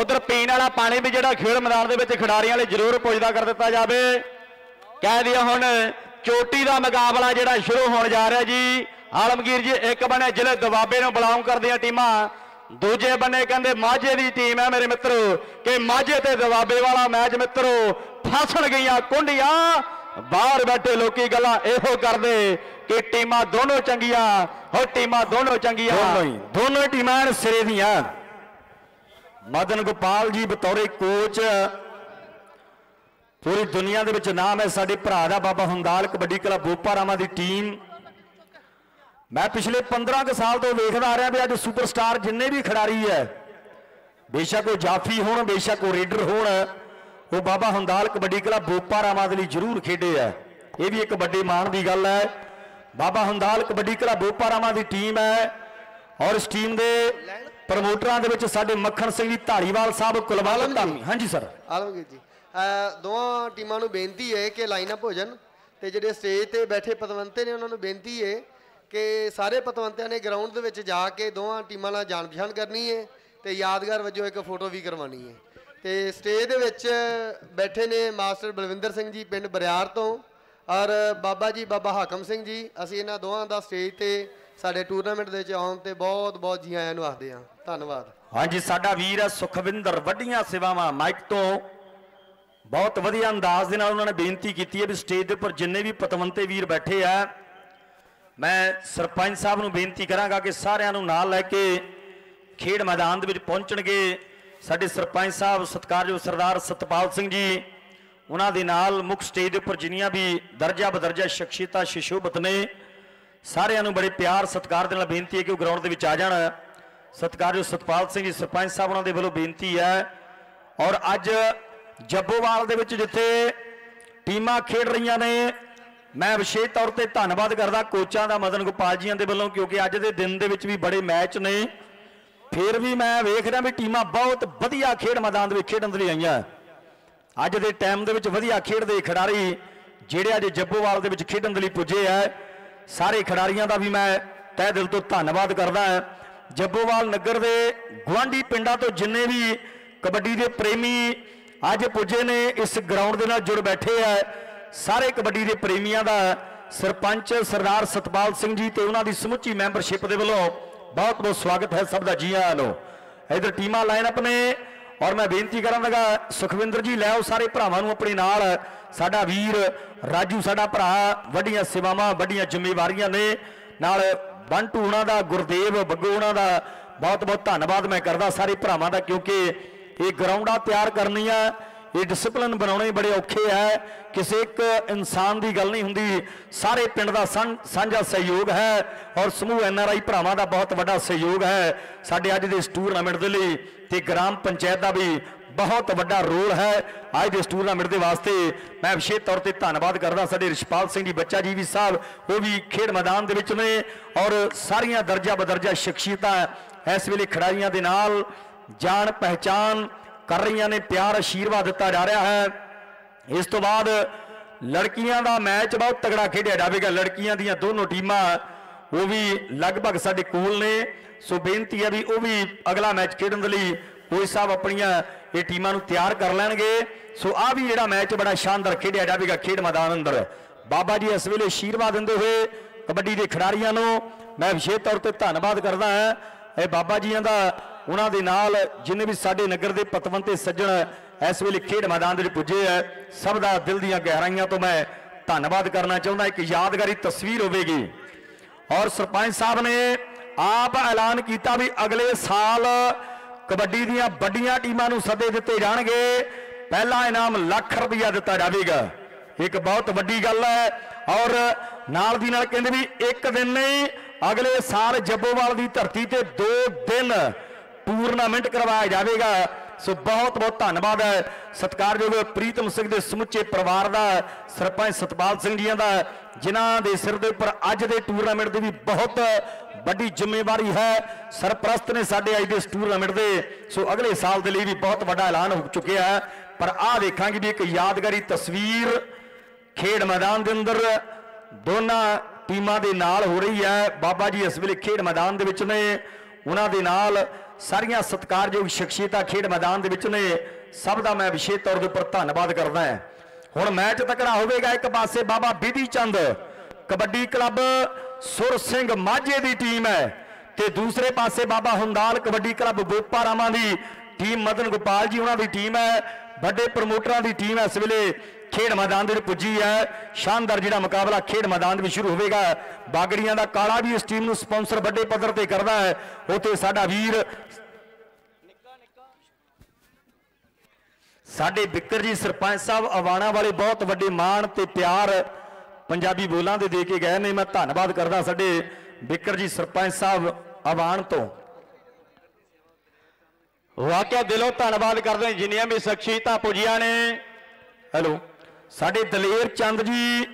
ਉਧਰ ਪੀਣ ਵਾਲਾ ਪਾਣੀ ਵੀ ਜਿਹੜਾ ਖੇਡ ਮੈਦਾਨ ਦੇ ਵਿੱਚ ਖਿਡਾਰੀਆਂ ਲਈ ਜ਼ਰੂਰ ਪੁੱਜਦਾ ਕਰ ਦਿੱਤਾ ਜਾਵੇ। ਕਹਿ ਦਈਏ ਹੁਣ ਚੋਟੀ ਦਾ ਮੁਕਾਬਲਾ ਜਿਹੜਾ ਸ਼ੁਰੂ ਹੋਣ ਜਾ ਰਿਹਾ ਜੀ। ਆਲਮਗੀਰ ਜੀ ਇੱਕ ਬਣੇ ਜ਼ਿਲ੍ਹੇ ਦਵਾਬੇ ਨੂੰ ਬਿਲੋਂਗ ਕਰਦੀਆਂ ਟੀਮਾਂ। ਦੂਜੇ ਬੰਨੇ ਕਹਿੰਦੇ ਮਾਝੇ ਦੀ ਟੀਮ ਹੈ ਮੇਰੇ ਮਿੱਤਰੋ। ਕਿ ਮਾਝੇ ਤੇ ਦਵਾਬੇ ਵਾਲਾ ਮੈਚ ਮਿੱਤਰੋ ਫਸਣ ਗਈਆਂ ਕੁੰਡੀਆਂ। ਬਾਹਰ ਬੈਠੇ ਲੋਕੀ ਗੱਲਾਂ ਇਹੋ ਕਰਦੇ ਕਿ ਟੀਮਾਂ ਦੋਨੋਂ ਚੰਗੀਆਂ ਹੋ ਟੀਮਾਂ ਦੋਨੋਂ ਚੰਗੀਆਂ। ਦੋਨੋਂ ਹੀ। ਦੋਨੋਂ ਟੀਮਾਂ ਸਿਰੇ ਦੀਆਂ। ਮਦਨ ਗੋਪਾਲ ਜੀ ਬਤੌਰੇ ਕੋਚ। ਪੂਰੀ ਦੁਨੀਆ ਦੇ ਵਿੱਚ ਨਾਮ ਹੈ ਸਾਡੇ ਭਰਾ ਦਾ ਬਾਬਾ ਹੁੰਦਾਲ ਕਬੱਡੀ ਕਲੱਬ ਬੋਪਾਰਾਮਾ ਦੀ ਟੀਮ। ਮੈਂ ਪਿਛਲੇ 15 ਕੁ ਸਾਲ ਤੋਂ ਵੇਖਦਾ ਆ ਰਿਹਾ ਵੀ ਅੱਜ ਸੁਪਰਸਟਾਰ ਜਿੰਨੇ ਵੀ ਖਿਡਾਰੀ ਹੈ ਬੇਸ਼ੱਕ ਉਹ ਜਾਫੀ ਹੋਣ ਬੇਸ਼ੱਕ ਉਹ ਰੇਡਰ ਹੋਣ ਉਹ ਬਾਬਾ ਹੁੰਦਾਲ ਕਬੱਡੀ ਕਲੱਬ ਬੋਪਾਰਾਮਾ ਦੇ ਲਈ ਜ਼ਰੂਰ ਖੇਡੇ ਆ। ਇਹ ਵੀ ਇੱਕ ਵੱਡੇ ਮਾਣ ਦੀ ਗੱਲ ਹੈ। ਬਾਬਾ ਹੁੰਦਾਲ ਕਬੱਡੀ ਕਲੱਬ ਬੋਪਾਰਾਮਾ ਦੀ ਟੀਮ ਹੈ ਔਰ ਇਸ ਟੀਮ ਦੇ ਪ੍ਰਮੋਟਰਾਂ ਦੇ ਵਿੱਚ ਸਾਡੇ ਮੱਖਣ ਸਿੰਘ ਜੀ ਢਾਲੀਵਾਲ ਸਾਹਿਬ ਕੁਲਵਾਲ ਧਾਮੀ ਹਾਂਜੀ ਸਰ। ਆਲਮਗੀਰ ਜੀ। ਦੋਵਾਂ ਟੀਮਾਂ ਨੂੰ ਬੇਨਤੀ ਹੈ ਕਿ ਲਾਈਨ ਅਪ ਹੋ ਜਾਣ ਤੇ ਜਿਹੜੇ ਸਟੇਜ ਤੇ ਬੈਠੇ ਪਤਵੰਤੇ ਨੇ ਉਹਨਾਂ ਨੂੰ ਬੇਨਤੀ ਹੈ ਕਿ ਸਾਰੇ ਪਤਵੰਤਿਆਂ ਨੇ ਗਰਾਊਂਡ ਦੇ ਵਿੱਚ ਜਾ ਕੇ ਦੋਵਾਂ ਟੀਮਾਂ ਨਾਲ ਜਾਣ ਪਛਾਣ ਕਰਨੀ ਹੈ ਤੇ ਯਾਦਗਾਰ ਵਜੋਂ ਇੱਕ ਫੋਟੋ ਵੀ ਕਰਵਾਉਣੀ ਹੈ। ਤੇ ਸਟੇਜ ਦੇ ਵਿੱਚ ਬੈਠੇ ਨੇ ਮਾਸਟਰ ਬਲਵਿੰਦਰ ਸਿੰਘ ਜੀ ਪਿੰਡ ਬਰਿਆਰ ਤੋਂ ਔਰ ਬਾਬਾ ਜੀ, ਬਾਬਾ ਹਾਕਮ ਸਿੰਘ ਜੀ, ਅਸੀਂ ਇਹਨਾਂ ਦੋਵਾਂ ਦਾ ਸਟੇਜ ਤੇ ਸਾਡੇ ਟੂਰਨਾਮੈਂਟ ਦੇ ਵਿੱਚ ਆਉਣ ਤੇ ਬਹੁਤ ਬਹੁਤ ਜੀ ਆਇਆਂ ਨੂੰ ਆਖਦੇ ਹਾਂ। ਧੰਨਵਾਦ। ਹਾਂਜੀ, ਸਾਡਾ ਵੀਰ ਹੈ ਸੁਖਵਿੰਦਰ, ਵੱਡੀਆਂ ਸੇਵਾਵਾਂ ਮਾਈਕ ਤੋਂ। ਬਹੁਤ ਵਧੀਆ ਅੰਦਾਜ਼ ਦੇ ਨਾਲ ਉਹਨਾਂ ਨੇ ਬੇਨਤੀ ਕੀਤੀ ਹੈ ਵੀ ਸਟੇਜ ਦੇ ਉੱਪਰ ਜਿੰਨੇ ਵੀ ਪਤਵੰਤੇ ਵੀਰ ਬੈਠੇ ਆ, ਮੈਂ ਸਰਪੰਚ ਸਾਹਿਬ ਨੂੰ ਬੇਨਤੀ ਕਰਾਂਗਾ ਕਿ ਸਾਰਿਆਂ ਨੂੰ ਨਾਲ ਲੈ ਕੇ ਖੇਡ ਮੈਦਾਨ ਦੇ ਵਿੱਚ ਪਹੁੰਚਣਗੇ। ਸਾਡੇ ਸਰਪੰਚ ਸਾਹਿਬ, ਸਤਿਕਾਰਯੋਗ ਸਰਦਾਰ ਸਤਪਾਲ ਸਿੰਘ ਜੀ, ਉਹਨਾਂ ਦੇ ਨਾਲ ਮੁੱਖ ਸਟੇਜ ਦੇ ਉੱਪਰ ਜਿੰਨੀਆਂ ਵੀ ਦਰਜਾ ਬਦਰਜਾ ਸ਼ਖਸੀਅਤਾਂ ਸ਼ਿਸ਼ੋਭਤ ਨੇ, ਸਾਰਿਆਂ ਨੂੰ ਬੜੇ ਪਿਆਰ, ਸਤਿਕਾਰ ਦੇ ਨਾਲ ਬੇਨਤੀ ਹੈ ਕਿ ਉਹ ਗਰਾਊਂਡ ਦੇ ਵਿੱਚ ਆ ਜਾਣ। ਸਤਿਕਾਰਯੋਗ ਸਤਪਾਲ ਸਿੰਘ ਜੀ, ਸਰਪੰਚ ਸਾਹਿਬ ਉਹਨਾਂ ਦੇ ਵੱਲੋਂ ਬੇਨਤੀ ਹੈ। ਔਰ ਅੱਜ ਜੱਬੋਵਾਲ ਦੇ ਵਿੱਚ ਜਿੱਥੇ ਟੀਮਾਂ ਖੇਡ ਰਹੀਆਂ ਨੇ, ਮੈਂ ਵਿਸ਼ੇਸ਼ ਤੌਰ ਤੇ ਧੰਨਵਾਦ ਕਰਦਾ ਕੋਚਾਂ ਦਾ, ਮਦਨ ਗੋਪਾਲ ਜੀਆਂ ਦੇ ਵੱਲੋਂ, ਕਿਉਂਕਿ ਅੱਜ ਦੇ ਦਿਨ ਦੇ ਵਿੱਚ ਵੀ ਬੜੇ ਮੈਚ ਨੇ। ਫਿਰ ਵੀ ਮੈਂ ਵੇਖ ਰਿਹਾ ਵੀ ਟੀਮਾਂ ਬਹੁਤ ਵਧੀਆ ਖੇਡ ਮੈਦਾਨ ਦੇ ਵਿੱਚ ਖੇਡਣ ਦੇ ਲਈ ਆਈਆਂ। ਅੱਜ ਦੇ ਟਾਈਮ ਦੇ ਵਿੱਚ ਵਧੀਆ ਖੇਡਦੇ ਖਿਡਾਰੀ ਜਿਹੜੇ ਅੱਜ ਜੱਬੋਵਾਲ ਦੇ ਵਿੱਚ ਖੇਡਣ ਦੇ ਲਈ ਪੁੱਜੇ ਆ। ਸਾਰੇ ਖਿਡਾਰੀਆਂ ਦਾ ਵੀ ਮੈਂ ਤਹਿ ਦਿਲ ਤੋਂ ਧੰਨਵਾਦ ਕਰਦਾ ਹਾਂ। ਜੱਬੋਵਾਲ ਨਗਰ ਦੇ ਗਵਾਂਢੀ ਪਿੰਡਾਂ ਤੋਂ ਜਿੰਨੇ ਵੀ ਕਬੱਡੀ ਦੇ ਪ੍ਰੇਮੀ ਅੱਜ ਪੁੱਜੇ ਨੇ, ਇਸ ਗਰਾਊਂਡ ਦੇ ਨਾਲ ਜੁੜ ਬੈਠੇ ਆ। ਸਾਰੇ ਕਬੱਡੀ ਦੇ ਪ੍ਰੇਮੀਆਂ ਦਾ ਸਰਪੰਚ ਸਰਦਾਰ ਸਤਪਾਲ ਸਿੰਘ ਜੀ ਤੇ ਉਹਨਾਂ ਦੀ ਸਮੁੱਚੀ ਮੈਂਬਰਸ਼ਿਪ ਦੇ ਵੱਲੋਂ ਬਹੁਤ ਬਹੁਤ ਸਵਾਗਤ ਹੈ ਸਭ ਦਾ ਜੀ ਆਇਆਂ ਨੂੰ। ਇਧਰ ਟੀਮਾਂ ਲਾਈਨ ਅਪ ਨੇ ਔਰ ਮੈਂ ਬੇਨਤੀ ਕਰਾਂ ਲੱਗਾ, ਸੁਖਵਿੰਦਰ ਜੀ, ਲੈ ਆਓ ਸਾਰੇ ਭਰਾਵਾਂ ਨੂੰ ਆਪਣੇ ਨਾਲ। ਸਾਡਾ ਵੀਰ ਰਾਜੂ, ਸਾਡਾ ਭਰਾ, ਵੱਡੀਆਂ ਸੇਵਾਵਾਂ, ਵੱਡੀਆਂ ਜ਼ਿੰਮੇਵਾਰੀਆਂ ਨੇ। ਨਾਲ ਬੰਟੂ ਉਹਨਾਂ ਦਾ, ਗੁਰਦੇਵ ਬੱਗੂ ਉਹਨਾਂ ਦਾ, ਬਹੁਤ ਬਹੁਤ ਧੰਨਵਾਦ ਮੈਂ ਕਰਦਾ ਸਾਰੇ ਭਰਾਵਾਂ ਦਾ, ਕਿਉਂਕਿ ਇਹ ਗਰਾਊਂਡਾਂ ਤਿਆਰ ਕਰਨੀਆਂ। ਇਹ ਡਿਸਪਲਿਨ ਬਣਾਉਣੇ ਬੜੇ ਔਖੇ ਹੈ। ਕਿਸੇ ਇੱਕ ਇਨਸਾਨ ਦੀ ਗੱਲ ਨਹੀਂ ਹੁੰਦੀ। ਸਾਰੇ ਪਿੰਡ ਦਾ ਸਾਂਝ- ਸਾਂਝਾ ਸਹਿਯੋਗ ਹੈ ਔਰ ਸਮੂਹ ਐਨਆਰਆਈ ਭਰਾਵਾਂ ਦਾ ਬਹੁਤ ਵੱਡਾ ਸਹਿਯੋਗ ਹੈ। ਸਾਡੇ ਅੱਜ ਦੇ ਇਸ ਟੂਰਨਾਮੈਂਟ ਦੇ ਲਈ ਤੇ ਗ੍ਰਾਮ ਪੰਚਾਇਤ ਦਾ ਵੀ ਬਹੁਤ ਵੱਡਾ ਰੋਲ ਹੈ। ਅੱਜ ਦੇ ਇਸ ਟੂਰਨਾਮੈਂਟ ਦੇ ਵਾਸਤੇ ਮੈਂ ਵਿਸ਼ੇਸ਼ ਤੌਰ ਤੇ ਧੰਨਵਾਦ ਕਰਦਾ ਸਾਡੇ ਰਿਸ਼ਪਾਲ ਸਿੰਘ ਜੀ, ਬੱਚਾ ਜੀ ਵੀ ਸਾਹਿਬ ਉਹ ਵੀ ਖੇਡ ਮੈਦਾਨ ਦੇ ਵਿੱਚ ਨੇ ਔਰ ਸਾਰੀਆਂ ਦਰਜਾ ਬਦਰਜਾ ਸ਼ਖਸੀਅਤਾਂ ਇਸ ਵੇਲੇ ਖਿਡਾਰੀਆਂ ਦੇ ਨਾਲ ਜਾਣ ਪਹਿਚਾਨ ਕਰ ਰਹੀਆਂ ਨੇ, ਪਿਆਰ ਆਸ਼ੀਰਵਾਦ ਦਿੱਤਾ ਜਾ ਰਿਹਾ ਹੈ। ਇਸ ਤੋਂ ਬਾਅਦ ਲੜਕੀਆਂ ਦਾ ਮੈਚ ਬਹੁਤ ਤਗੜਾ ਖੇਡਿਆ ਜਾਵੇਗਾ। ਲੜਕੀਆਂ ਦੀਆਂ ਦੋਨੋਂ ਟੀਮਾਂ, ਉਹ ਵੀ ਲਗਭਗ ਸਾਡੇ ਕੋਲ ਨੇ। ਸੋ ਬੇਨਤੀ ਹੈ ਵੀ ਉਹ ਵੀ ਅਗਲਾ ਮੈਚ ਖੇਡਣ ਦੇ ਲਈ ਕੋਈ ਸਾਹਿਬ ਆਪਣੀਆਂ ਇਹ ਟੀਮਾਂ ਨੂੰ ਤਿਆਰ ਕਰ ਲੈਣਗੇ। ਸੋ ਆ ਵੀ ਜਿਹੜਾ ਮੈਚ ਬੜਾ ਸ਼ਾਨਦਾਰ ਖੇਡਿਆ ਜਾਵੇਗਾ ਖੇਡ ਮੈਦਾਨ ਅੰਦਰ। ਬਾਬਾ ਜੀ ਇਸ ਵੇਲੇ ਆਸ਼ੀਰਵਾਦ ਦਿੰਦੇ ਹੋਏ ਕਬੱਡੀ ਦੇ ਖਿਡਾਰੀਆਂ ਨੂੰ ਮੈਂ ਵਿਸ਼ੇਸ਼ ਤੌਰ ਤੇ ਧੰਨਵਾਦ ਕਰਦਾ ਹਾਂ। ਇਹ ਬਾਬਾ ਜੀਆਂ ਦਾ ਉਹਨਾਂ ਦੇ ਨਾਲ ਜਿੰਨੇ ਵੀ ਸਾਡੇ ਨਗਰ ਦੇ ਪਤਵੰਤੇ ਸੱਜਣ ਇਸ ਵੇਲੇ ਖੇਡ ਮੈਦਾਨ ਦੇ ਵਿੱਚ ਪੁੱਜੇ ਹੈ, ਸਭ ਦਾ ਦਿਲ ਦੀਆਂ ਗਹਿਰਾਈਆਂ ਤੋਂ ਮੈਂ ਧੰਨਵਾਦ ਕਰਨਾ ਚਾਹੁੰਦਾ, ਇੱਕ ਯਾਦਗਾਰੀ ਤਸਵੀਰ ਹੋਵੇਗੀ। ਔਰ ਸਰਪੰਚ ਸਾਹਿਬ ਨੇ ਆਪ ਐਲਾਨ ਕੀਤਾ ਵੀ ਅਗਲੇ ਸਾਲ ਕਬੱਡੀ ਦੀਆਂ ਵੱਡੀਆਂ ਟੀਮਾਂ ਨੂੰ ਸੱਦੇ ਦਿੱਤੇ ਜਾਣਗੇ। ਪਹਿਲਾ ਇਨਾਮ ਲੱਖ ਰੁਪਇਆ ਦਿੱਤਾ ਜਾਵੇਗਾ। ਇੱਕ ਬਹੁਤ ਵੱਡੀ ਗੱਲ ਹੈ। ਔਰ ਨਾਲ ਦੀ ਨਾਲ ਕਹਿੰਦੇ ਵੀ ਇੱਕ ਦਿਨ ਨਹੀਂ, ਅਗਲੇ ਸਾਲ ਜੱਬੋਵਾਲ ਦੀ ਧਰਤੀ ਤੇ ਦੋ ਦਿਨ ਟੂਰਨਾਮੈਂਟ ਕਰਵਾਇਆ ਜਾਵੇਗਾ। ਸੋ ਬਹੁਤ ਬਹੁਤ ਧੰਨਵਾਦ ਹੈ। ਸਤਿਕਾਰਯੋਗ ਪ੍ਰੀਤਮ ਸਿੰਘ ਦੇ ਸਮੁੱਚੇ ਪਰਿਵਾਰ ਦਾ, ਸਰਪੰਚ ਸਤਪਾਲ ਸਿੰਘ ਜੀਆਂ ਦਾ, ਜਿਨ੍ਹਾਂ ਦੇ ਸਿਰ ਦੇ ਉੱਪਰ ਅੱਜ ਦੇ ਟੂਰਨਾਮੈਂਟ ਦੀ ਵੀ ਬਹੁਤ ਵੱਡੀ ਜ਼ਿੰਮੇਵਾਰੀ ਹੈ। ਸਰਪ੍ਰਸਤ ਨੇ ਸਾਡੇ ਅੱਜ ਦੇ ਇਸ ਟੂਰਨਾਮੈਂਟ ਦੇ। ਸੋ ਅਗਲੇ ਸਾਲ ਦੇ ਲਈ ਵੀ ਬਹੁਤ ਵੱਡਾ ਐਲਾਨ ਹੋ ਚੁੱਕਿਆ ਹੈ। ਪਰ ਆਹ ਦੇਖਾਂਗੇ ਵੀ ਇੱਕ ਯਾਦਗਾਰੀ ਤਸਵੀਰ ਖੇਡ ਮੈਦਾਨ ਦੇ ਅੰਦਰ ਦੋਨਾਂ ਟੀਮਾਂ ਦੇ ਨਾਲ ਹੋ ਰਹੀ ਹੈ। ਬਾਬਾ ਜੀ ਇਸ ਵੇਲੇ ਖੇਡ ਮੈਦਾਨ ਦੇ ਵਿੱਚ ਨੇ। ਉਹਨਾਂ ਦੇ ਨਾਲ ਸਾਰੀਆਂ ਸਤਿਕਾਰਯੋਗ ਸ਼ਖਸੀਅਤਾਂ ਖੇਡ ਮੈਦਾਨ ਦੇ ਵਿੱਚ ਨੇ। ਸਭ ਦਾ ਮੈਂ ਵਿਸ਼ੇਸ਼ ਤੌਰ ਦੇ ਉੱਪਰ ਧੰਨਵਾਦ ਕਰਦਾ ਹਾਂ। ਹੁਣ ਮੈਚ ਤਕੜਾ ਹੋਵੇਗਾ ਇੱਕ ਪਾਸੇ ਬਾਬਾ ਬਿਧੀ ਚੰਦ, ਕਬੱਡੀ ਕਲੱਬ ਸੁਰ ਸਿੰਘ ਮਾਝੇ ਦੀ ਟੀਮ ਹੈ। ਤੇ ਦੂਸਰੇ ਪਾਸੇ ਬਾਬਾ ਹੁੰਦਾਲ ਕਬੱਡੀ ਕਲੱਬ ਬੋਪਾ ਰਾਮਾਂ ਦੀ ਟੀਮ, ਮਦਨ ਗੋਪਾਲ ਜੀ ਉਹਨਾਂ ਦੀ ਟੀਮ ਹੈ। ਵੱਡੇ ਪ੍ਰਮੋਟਰਾਂ ਦੀ ਟੀਮ ਹੈ ਇਸ ਵੇਲੇ। ਖੇਡ ਮੈਦਾਨ ਦੇ ਵਿੱਚ ਪੁੱਜੀ ਹੈ। ਸ਼ਾਨਦਾਰ ਜਿਹੜਾ ਮੁਕਾਬਲਾ ਖੇਡ ਮੈਦਾਨ ਦੇ ਵਿੱਚ ਸ਼ੁਰੂ ਹੋਵੇਗਾ। ਬਾਗੜੀਆਂ ਦਾ ਕਾਲਾ ਵੀ ਇਸ ਟੀਮ ਨੂੰ ਸਪਾਂਸਰ ਵੱਡੇ ਪੱਧਰ ਤੇ ਕਰਦਾ ਹੈ। ਉਥੇ ਸਾਡਾ ਵੀਰ ਸਾਡੇ ਬਿੱਕਰ ਜੀ ਸਰਪੰਚ ਸਾਹਿਬ ਆਵਾਣਾ ਵਾਲੇ ਬਹੁਤ ਵੱਡੇ ਮਾਣ ਤੇ ਪਿਆਰ ਪੰਜਾਬੀ ਬੋਲਾਂ ਦੇ ਦੇ ਕੇ ਗਏ ਨੇ। ਮੈਂ ਧੰਨਵਾਦ ਕਰਦਾ ਸਾਡੇ ਬਿੱਕਰ ਜੀ ਸਰਪੰਚ ਸਾਹਿਬ ਆਵਾਣ ਤੋਂ। ਵਾਕਿਆ ਦਿਲੋਂ ਧੰਨਵਾਦ ਕਰਦੇ ਜਿੰਨੀਆਂ ਵੀ ਸ਼ਖਸੀਅਤਾਂ ਪੁੱਜੀਆਂ ਨੇ। ਹੈਲੋ। ਸਾਡੇ ਦਲੇਰ ਚੰਦ ਜੀ,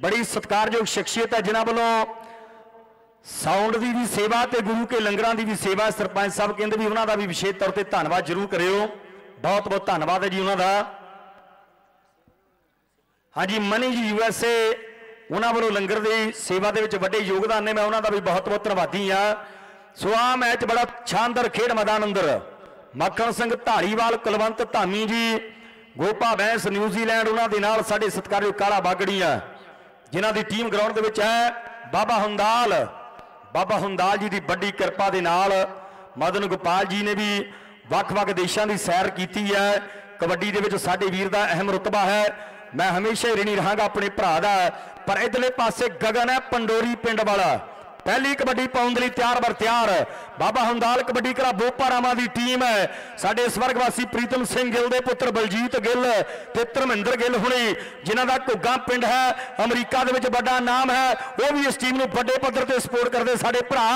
ਬੜੀ ਸਤਿਕਾਰਯੋਗ ਸ਼ਖਸੀਅਤ ਹੈ ਜਿਨ੍ਹਾਂ ਵੱਲੋਂ ਸਾਊਂਡ ਦੀ ਵੀ ਸੇਵਾ ਤੇ ਗੁਰੂ ਕੇ ਲੰਗਰਾਂ ਦੀ ਵੀ ਸੇਵਾ ਸਰਪੰਚ ਸਾਹਿਬ ਕਹਿੰਦੇ ਵੀ ਉਹਨਾਂ ਦਾ ਵੀ ਵਿਸ਼ੇਸ਼ ਤੌਰ ਤੇ ਧੰਨਵਾਦ ਜ਼ਰੂਰ ਕਰਿਓ। ਬਹੁਤ ਬਹੁਤ ਧੰਨਵਾਦ ਹੈ ਜੀ ਉਹਨਾਂ ਦਾ। ਹਾਂਜੀ, ਮਨੀ ਜੀ ਯੂਐਸਏ ਉਹਨਾਂ ਵੱਲੋਂ ਲੰਗਰ ਦੀ ਸੇਵਾ ਦੇ ਵਿੱਚ ਵੱਡੇ ਯੋਗਦਾਨ ਨੇ। ਮੈਂ ਉਹਨਾਂ ਦਾ ਵੀ ਬਹੁਤ ਬਹੁਤ ਧੰਨਵਾਦੀ ਆ ਸੋ ਆ ਮੈਚ ਬੜਾ ਸ਼ਾਨਦਾਰ ਖੇਡ ਮੈਦਾਨ ਅੰਦਰ। ਮੱਖਣ ਸਿੰਘ ਢਾਲੀਵਾਲ, ਕੁਲਵੰਤ ਧਾਮੀ ਜੀ ਗੋਪਾ ਬੈਂਸ ਨਿਊਜ਼ੀਲੈਂਡ ਉਹਨਾਂ ਦੇ ਨਾਲ ਸਾਡੇ ਸਤਿਕਾਰਯੋਗ ਕਾਲਾ ਬਾਗੜੀ ਆ ਜਿਨ੍ਹਾਂ ਦੀ ਟੀਮ ਗਰਾਊਂਡ ਦੇ ਵਿੱਚ ਹੈ, ਬਾਬਾ ਹੁੰਦਾਲ। ਬਾਬਾ ਹੁੰਦਾਲ ਜੀ ਦੀ ਵੱਡੀ ਕਿਰਪਾ ਦੇ ਨਾਲ ਮਦਨ ਗੋਪਾਲ ਜੀ ਨੇ ਵੀ ਵੱਖ-ਵੱਖ ਦੇਸ਼ਾਂ ਦੀ ਸੈਰ ਕੀਤੀ ਹੈ। ਕਬੱਡੀ ਦੇ ਵਿੱਚ ਸਾਡੇ ਵੀਰ ਦਾ ਅਹਿਮ ਰੁਤਬਾ ਹੈ। ਮੈਂ ਹਮੇਸ਼ਾ ਹੀ ਰਿਣੀ ਰਹਾਂਗਾ ਆਪਣੇ ਭਰਾ ਦਾ। ਪਰ ਇਧਰਲੇ ਪਾਸੇ ਗਗਨ ਹੈ ਪੰਡੋਰੀ ਪਿੰਡ ਵਾਲਾ। ਪਹਿਲੀ ਕਬੱਡੀ ਪਾਉਣ ਦੇ ਲਈ ਤਿਆਰ ਬਰ ਤਿਆਰ। ਬਾਬਾ ਹੁੰਦਾਲ ਕਬੱਡੀ ਕਲਾ ਬੋਪਾਰਾਮਾ ਦੀ ਟੀਮ ਹੈ। ਸਾਡੇ ਸਵਰਗਵਾਸੀ ਪ੍ਰੀਤਮ ਸਿੰਘ ਗਿੱਲ ਦੇ ਪੁੱਤਰ ਬਲਜੀਤ ਗਿੱਲ ਤੇ ਧਰਮਿੰਦਰ ਗਿੱਲ ਹੁਣੀ, ਜਿਨ੍ਹਾਂ ਦਾ ਘੁੱਗਾ ਪਿੰਡ ਹੈ, ਅਮਰੀਕਾ ਦੇ ਵਿੱਚ ਵੱਡਾ ਨਾਮ ਹੈ। ਉਹ ਵੀ ਇਸ ਟੀਮ ਨੂੰ ਵੱਡੇ ਪੱਧਰ ਤੇ ਸਪੋਰਟ ਕਰਦੇ ਸਾਡੇ ਭਰਾ।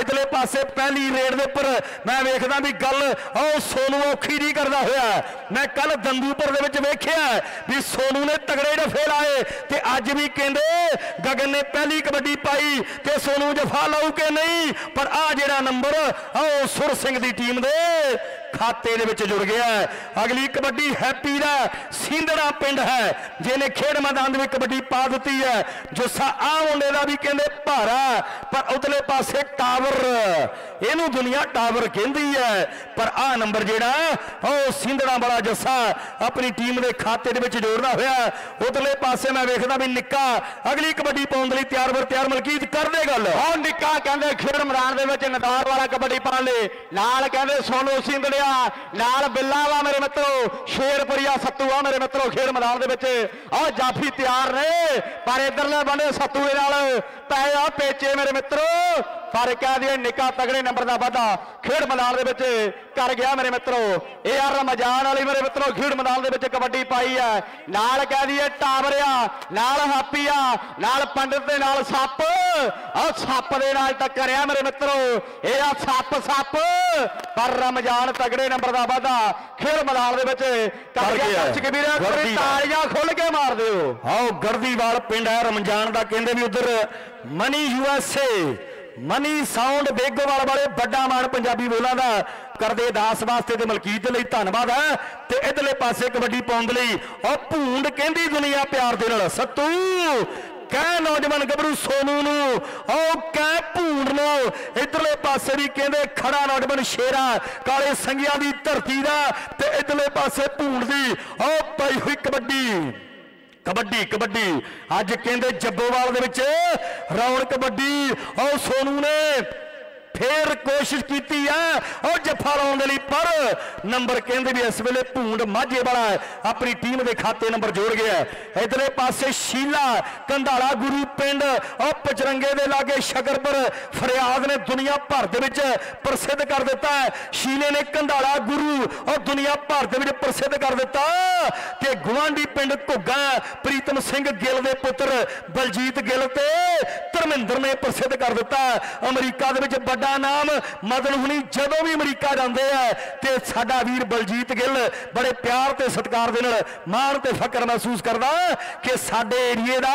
ਇਧਰਲੇ ਪਾਸੇ ਪਹਿਲੀ ਰੇਡ ਦੇ ਉੱਪਰ ਮੈਂ ਵੇਖਦਾ ਵੀ ਗੱਲ ਉਹ ਸੋਨੂ ਔਖੀ ਨਹੀਂ ਕਰਦਾ ਹੋਇਆ। ਮੈਂ ਕੱਲ ਦੰਦੂਪੁਰ ਦੇ ਵਿੱਚ ਵੇਖਿਆ ਵੀ ਸੋਨੂ ਨੇ ਤਗੜੇ ਜਫੇ ਲਾਏ ਤੇ ਅੱਜ ਵੀ ਕਹਿੰਦੇ ਗਗਨ ਨੇ ਪਹਿਲੀ ਕਬੱਡੀ ਪਾਈ ਤੇ ਸੋਨੂ ਜਫਾ ਲਾਊ ਕਿ ਨਹੀਂ? ਪਰ ਆ ਜਿਹੜਾ ਨੰਬਰ ਆਓ ਸੁਰ ਸਿੰਘ ਦੀ ਟੀਮ ਦੇ। ਖਾਤੇ ਦੇ ਵਿੱਚ ਜੁੜ ਗਿਆ ਹੈ। ਅਗਲੀ ਕਬੱਡੀ ਹੈਪੀ ਦਾ ਸਿੰਧੜਾ ਪਿੰਡ ਹੈ, ਜਿਹਨੇ ਖੇਡ ਮੈਦਾਨ ਦੇ ਵਿੱਚ ਕਬੱਡੀ ਪਾ ਦਿੱਤੀ ਹੈ। ਜੁੱਸਾ ਆ ਮੁੰਡੇ ਦਾ ਵੀ ਕਹਿੰਦੇ ਭਾਰਾ ਪਰ ਉਤਲੇ ਪਾਸੇ ਟਾਵਰ। ਇਹਨੂੰ ਦੁਨੀਆ ਟਾਵਰ ਕਹਿੰਦੀ ਹੈ, ਪਰ ਆ ਨੰਬਰ ਜਿਹੜਾ ਉਹ ਸਿੰਧੜਾ ਵਾਲਾ ਜੱਸਾ ਆਪਣੀ ਟੀਮ ਦੇ ਖਾਤੇ ਦੇ ਵਿੱਚ ਜੋੜਦਾ ਹੋਇਆ ਉਤਲੇ ਪਾਸੇ ਮੈਂ ਵੇਖਦਾ ਵੀ ਨਿੱਕਾ ਅਗਲੀ ਕਬੱਡੀ ਪਾਉਣ ਦੇ ਲਈ ਤਿਆਰ ਵਰ ਤਿਆਰ ਮਲਕੀਤ ਕਰਦੇ ਗੱਲ। ਉਹ ਨਿੱਕਾ ਕਹਿੰਦੇ ਖੇਡ ਮੈਦਾਨ ਦੇ ਵਿੱਚ ਨਦਾਰ ਵਾਲਾ ਕਬੱਡੀ ਪਾਉਣ ਲਈ। ਨਾਲ ਕਹਿੰਦੇ ਸੋਨੂ ਸਿੰਧੜਿਆ ਆ। ਨਾਲ ਬਿੱਲਾ ਵਾ ਮੇਰੇ ਮਿੱਤਰੋ, ਸ਼ੇਰਪੁਰੀਆ ਸੱਤੂ ਆ ਮੇਰੇ ਮਿੱਤਰੋ, ਖੇਡ ਮੈਦਾਨ ਦੇ ਵਿੱਚ। ਆ ਜਾਫੀ ਤਿਆਰ ਨੇ, ਪਰ ਇਧਰਲੇ ਬੰਦੇ ਸੱਤੂ ਦੇ ਨਾਲ ਪੈ ਆ ਪੇਚੇ ਮੇਰੇ ਮਿੱਤਰੋ। ਪਰ ਕਹਿ ਦਈਏ ਨਿੱਕਾ ਤਗੜੇ ਨੰਬਰ ਦਾ ਵਾਧਾ ਖੇਡ ਮੈਦਾਨ ਦੇ ਵਿੱਚ ਕਰ ਗਿਆ ਮੇਰੇ ਮਿੱਤਰੋ। ਇਹ ਆ ਰਮਜ਼ਾਨ ਵਾਲੀ ਮੇਰੇ ਮਿੱਤਰੋ ਖੇਡ ਮੈਦਾਨ ਦੇ ਵਿੱਚ ਕਬੱਡੀ ਪਾਈ ਹੈ। ਨਾਲ ਕਹਿ ਦਈਏ ਟਾਵਰਿਆ ਨਾਲ ਹਾਪੀਆ ਨਾਲ ਪੰਡਤ ਦੇ ਨਾਲ ਸੱਪ। ਆ ਸੱਪ ਦੇ ਨਾਲ ਟੱਕਰਿਆ ਮੇਰੇ ਮਿੱਤਰੋ। ਇਹ ਆ ਸੱਪ ਸੱਪ। ਪਰ ਰਮਜ਼ਾਨ ਤਗੜੇ ਨੰਬਰ ਦਾ ਵਾਧਾ ਖੇਡ ਮੈਦਾਨ ਦੇ ਵਿੱਚ ਕਰ ਗਿਆ। ਗਿਆ। ਕੱਚ ਕਬੀਰ ਵਰਦੀ ਦਾ। ਤਾਲੀਆਂ ਖੁੱਲ ਕੇ ਮਾਰ ਦਿਓ। ਆਓ ਗਰਦੀਵਾਲ ਪਿੰਡ ਹੈ ਰਮਜ਼ਾਨ ਦਾ ਕਹਿੰਦੇ ਵੀ ਉਧਰ ਮਨੀ ਯੂਐਸਏ ਮਨੀ ਸਾਊਂਡ ਬੇਗੋਵਾਲ ਵਾਲੇ ਵੱਡਾ ਮਾਣ ਪੰਜਾਬੀ ਬੋਲਾਂ ਦਾ ਕਰਦੇ ਦਾਸ ਵਾਸਤੇ ਤੇ ਮਲਕੀਤ ਦੇ ਲਈ ਧੰਨਵਾਦ ਹੈ। ਤੇ ਇਧਰਲੇ ਪਾਸੇ ਕਬੱਡੀ ਪਾਉਣ ਦੇ ਲਈ ਉਹ ਭੂੰਡ ਕਹਿੰਦੀ ਦੁਨੀਆ ਪਿਆਰ ਦੇ ਨਾਲ, ਸੱਤੂ, ਕਹਿ ਨੌਜਵਾਨ ਗੱਭਰੂ ਸੋਨੂ ਨੂੰ, ਉਹ ਕਹਿ ਭੂੰਡ ਨੂੰ। ਇਧਰਲੇ ਪਾਸੇ ਵੀ ਕਹਿੰਦੇ ਖੜਾ ਨੌਜਵਾਨ ਸ਼ੇਰਾ, ਕਾਲੇ ਸੰਗੀਆਂ ਦੀ ਧਰਤੀ ਦਾ। ਤੇ ਇਧਰਲੇ ਪਾਸੇ ਭੂੰਡ ਦੀ ਉਹ ਪਈ ਹੋਈ ਕਬੱਡੀ। ਕਬੱਡੀ ਕਬੱਡੀ। ਅੱਜ ਕਹਿੰਦੇ ਜੱਬੋਵਾਲ ਦੇ ਵਿੱਚ ਰੌਣਕ ਕਬੱਡੀ ਉਹ ਸੋਨੂ ਨੇ ਫੇਰ ਕੋਸ਼ਿਸ਼ ਕੀਤੀ ਆ। ਉਹ ਜੱਫਾ ਲਾਉਣ ਦੇ ਲਈ ਪਰ ਨੰਬਰ ਕਹਿੰਦੇ ਵੀ ਇਸ ਵੇਲੇ ਭੂੰਡ ਮਾਝੇ ਵਾਲਾ ਆਪਣੀ ਟੀਮ ਦੇ ਖਾਤੇ ਨੰਬਰ ਜੋੜ ਗਿਆ ਇਧਰਲੇ ਪਾਸੇ ਸ਼ੀਲਾ, ਕੰਧਾਲਾ ਗੁਰੂ ਪਿੰਡ, ਉਹ ਪਚਰੰਗੇ ਦੇ ਲਾਗੇ ਸ਼ਕਰਪੁਰ ਫਰਿਆਦ ਨੇ ਦੁਨੀਆ ਭਰ ਦੇ ਵਿੱਚ ਪ੍ਰਸਿੱਧ ਕਰ ਦਿੱਤਾ ਸ਼ੀਲੇ ਨੇ ਕੰਧਾਲਾ ਗੁਰੂ, ਉਹ ਦੁਨੀਆ ਭਰ ਦੇ ਵਿੱਚ ਪ੍ਰਸਿੱਧ ਕਰ ਦਿੱਤਾ। ਤੇ ਗਵਾਂਢੀ ਪਿੰਡ ਘੁੱਗਾ, ਪ੍ਰੀਤਮ ਸਿੰਘ ਗਿੱਲ ਦੇ ਪੁੱਤਰ ਬਲਜੀਤ ਗਿੱਲ ਤੇ ਧਰਮਿੰਦਰ ਨੇ ਪ੍ਰਸਿੱਧ ਕਰ ਦਿੱਤਾ ਅਮਰੀਕਾ ਦੇ ਵਿੱਚ ਵੱਡਾ ਨਾਮ ਮਦਨ ਹੁਣੀ ਜਦੋਂ ਵੀ ਅਮਰੀਕਾ ਜਾਂਦੇ ਆ ਤੇ ਸਾਡਾ ਵੀਰ ਬਲਜੀਤ ਗਿੱਲ ਬੜੇ ਪਿਆਰ ਤੇ ਸਤਿਕਾਰ ਦੇ ਨਾਲ ਮਾਣ ਤੇ ਫਕਰ ਮਹਿਸੂਸ ਕਰਦਾ ਕਿ ਸਾਡੇ ਏਰੀਏ ਦਾ